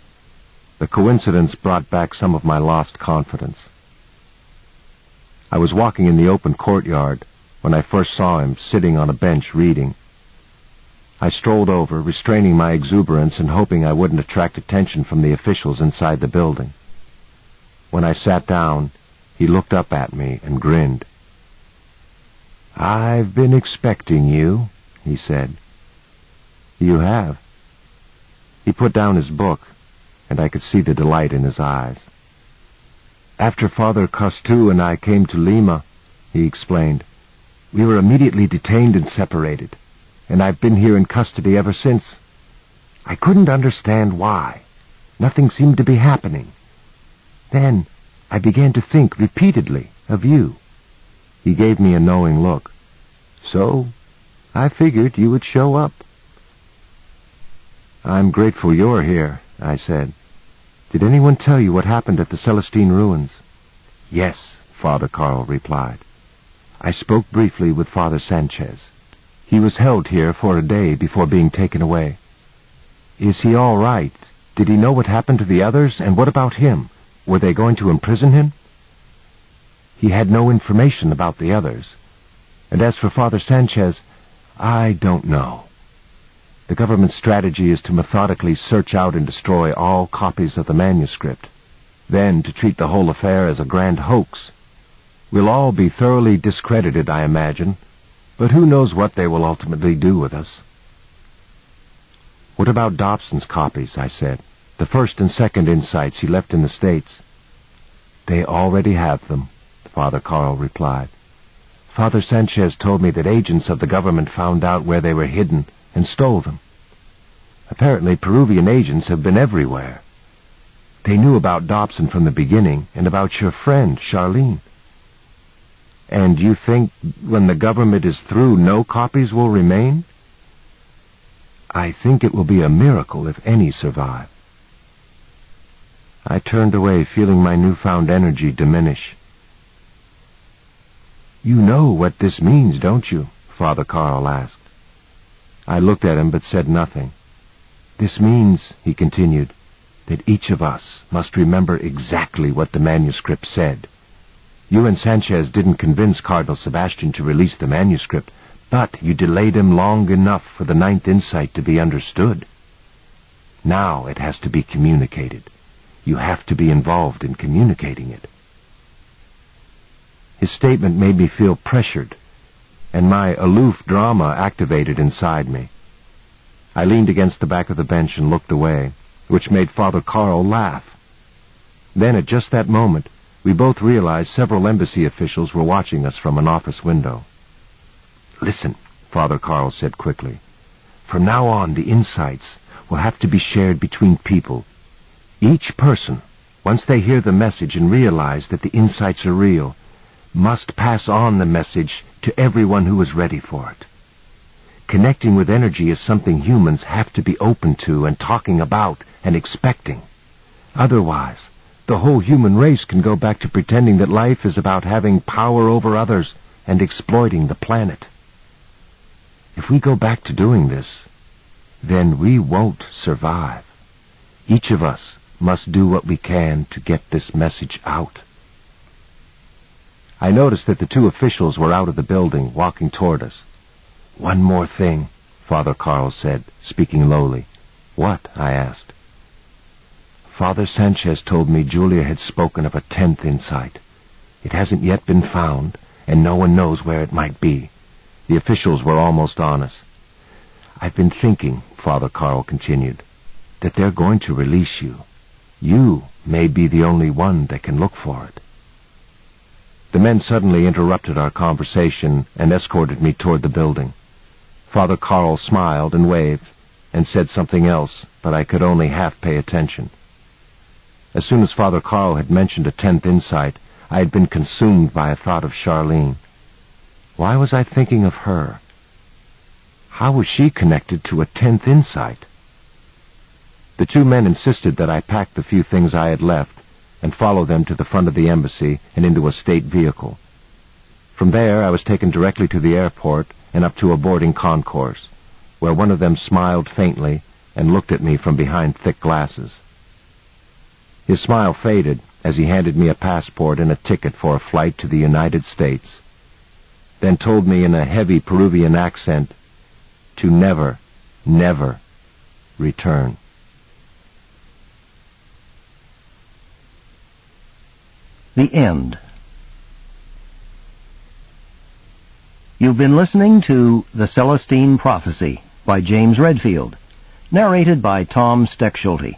The coincidence brought back some of my lost confidence. I was walking in the open courtyard when I first saw him sitting on a bench reading. I strolled over, restraining my exuberance and hoping I wouldn't attract attention from the officials inside the building. When I sat down, he looked up at me and grinned. I've been expecting you, he said. You have. He put down his book, and I could see the delight in his eyes. After Father Costous and I came to Lima, he explained, we were immediately detained and separated, and I've been here in custody ever since. I couldn't understand why. Nothing seemed to be happening. Then I began to think repeatedly of you. He gave me a knowing look. So, I figured you would show up. I'm grateful you're here, I said. Did anyone tell you what happened at the Celestine ruins? Yes, Father Carl replied. I spoke briefly with Father Sanchez. He was held here for a day before being taken away. Is he all right? Did he know what happened to the others, and what about him? Were they going to imprison him? He had no information about the others. And as for Father Sanchez, I don't know. The government's strategy is to methodically search out and destroy all copies of the manuscript, then to treat the whole affair as a grand hoax. We'll all be thoroughly discredited, I imagine, but who knows what they will ultimately do with us. What about Dobson's copies, I said. The first and second insights he left in the States. They already have them, Father Carl replied. Father Sanchez told me that agents of the government found out where they were hidden and stole them. Apparently Peruvian agents have been everywhere. They knew about Dobson from the beginning and about your friend, Charlene. And you think when the government is through, no copies will remain? I think it will be a miracle if any survive. I turned away, feeling my newfound energy diminish. You know what this means, don't you? Father Carl asked. I looked at him but said nothing. This means, he continued, that each of us must remember exactly what the manuscript said. You and Sanchez didn't convince Cardinal Sebastian to release the manuscript, but you delayed him long enough for the ninth insight to be understood. Now it has to be communicated. You have to be involved in communicating it. His statement made me feel pressured, and my aloof drama activated inside me. I leaned against the back of the bench and looked away, which made Father Carl laugh. Then, at just that moment, we both realized several embassy officials were watching us from an office window. Listen, Father Carl said quickly. From now on, the insights will have to be shared between people each person, once they hear the message and realize that the insights are real, must pass on the message to everyone who is ready for it. Connecting with energy is something humans have to be open to and talking about and expecting. Otherwise, the whole human race can go back to pretending that life is about having power over others and exploiting the planet. If we go back to doing this, then we won't survive. Each of us must do what we can to get this message out. I noticed that the two officials were out of the building, walking toward us. One more thing, Father Carl said, speaking lowly. What? I asked. Father Sanchez told me Julia had spoken of a tenth insight. It hasn't yet been found, and no one knows where it might be. The officials were almost on us. I've been thinking, Father Carl continued, that they're going to release you. You may be the only one that can look for it. The men suddenly interrupted our conversation and escorted me toward the building. Father Carl smiled and waved and said something else, but I could only half pay attention. As soon as Father Carl had mentioned a tenth insight, I had been consumed by a thought of Charlene. Why was I thinking of her? How was she connected to a tenth insight? The two men insisted that I pack the few things I had left and follow them to the front of the embassy and into a state vehicle. From there I was taken directly to the airport and up to a boarding concourse, where one of them smiled faintly and looked at me from behind thick glasses. His smile faded as he handed me a passport and a ticket for a flight to the United States, then told me in a heavy Peruvian accent to never, never return. The End. You've been listening to The Celestine Prophecy by James Redfield, narrated by Tom Stechschulte.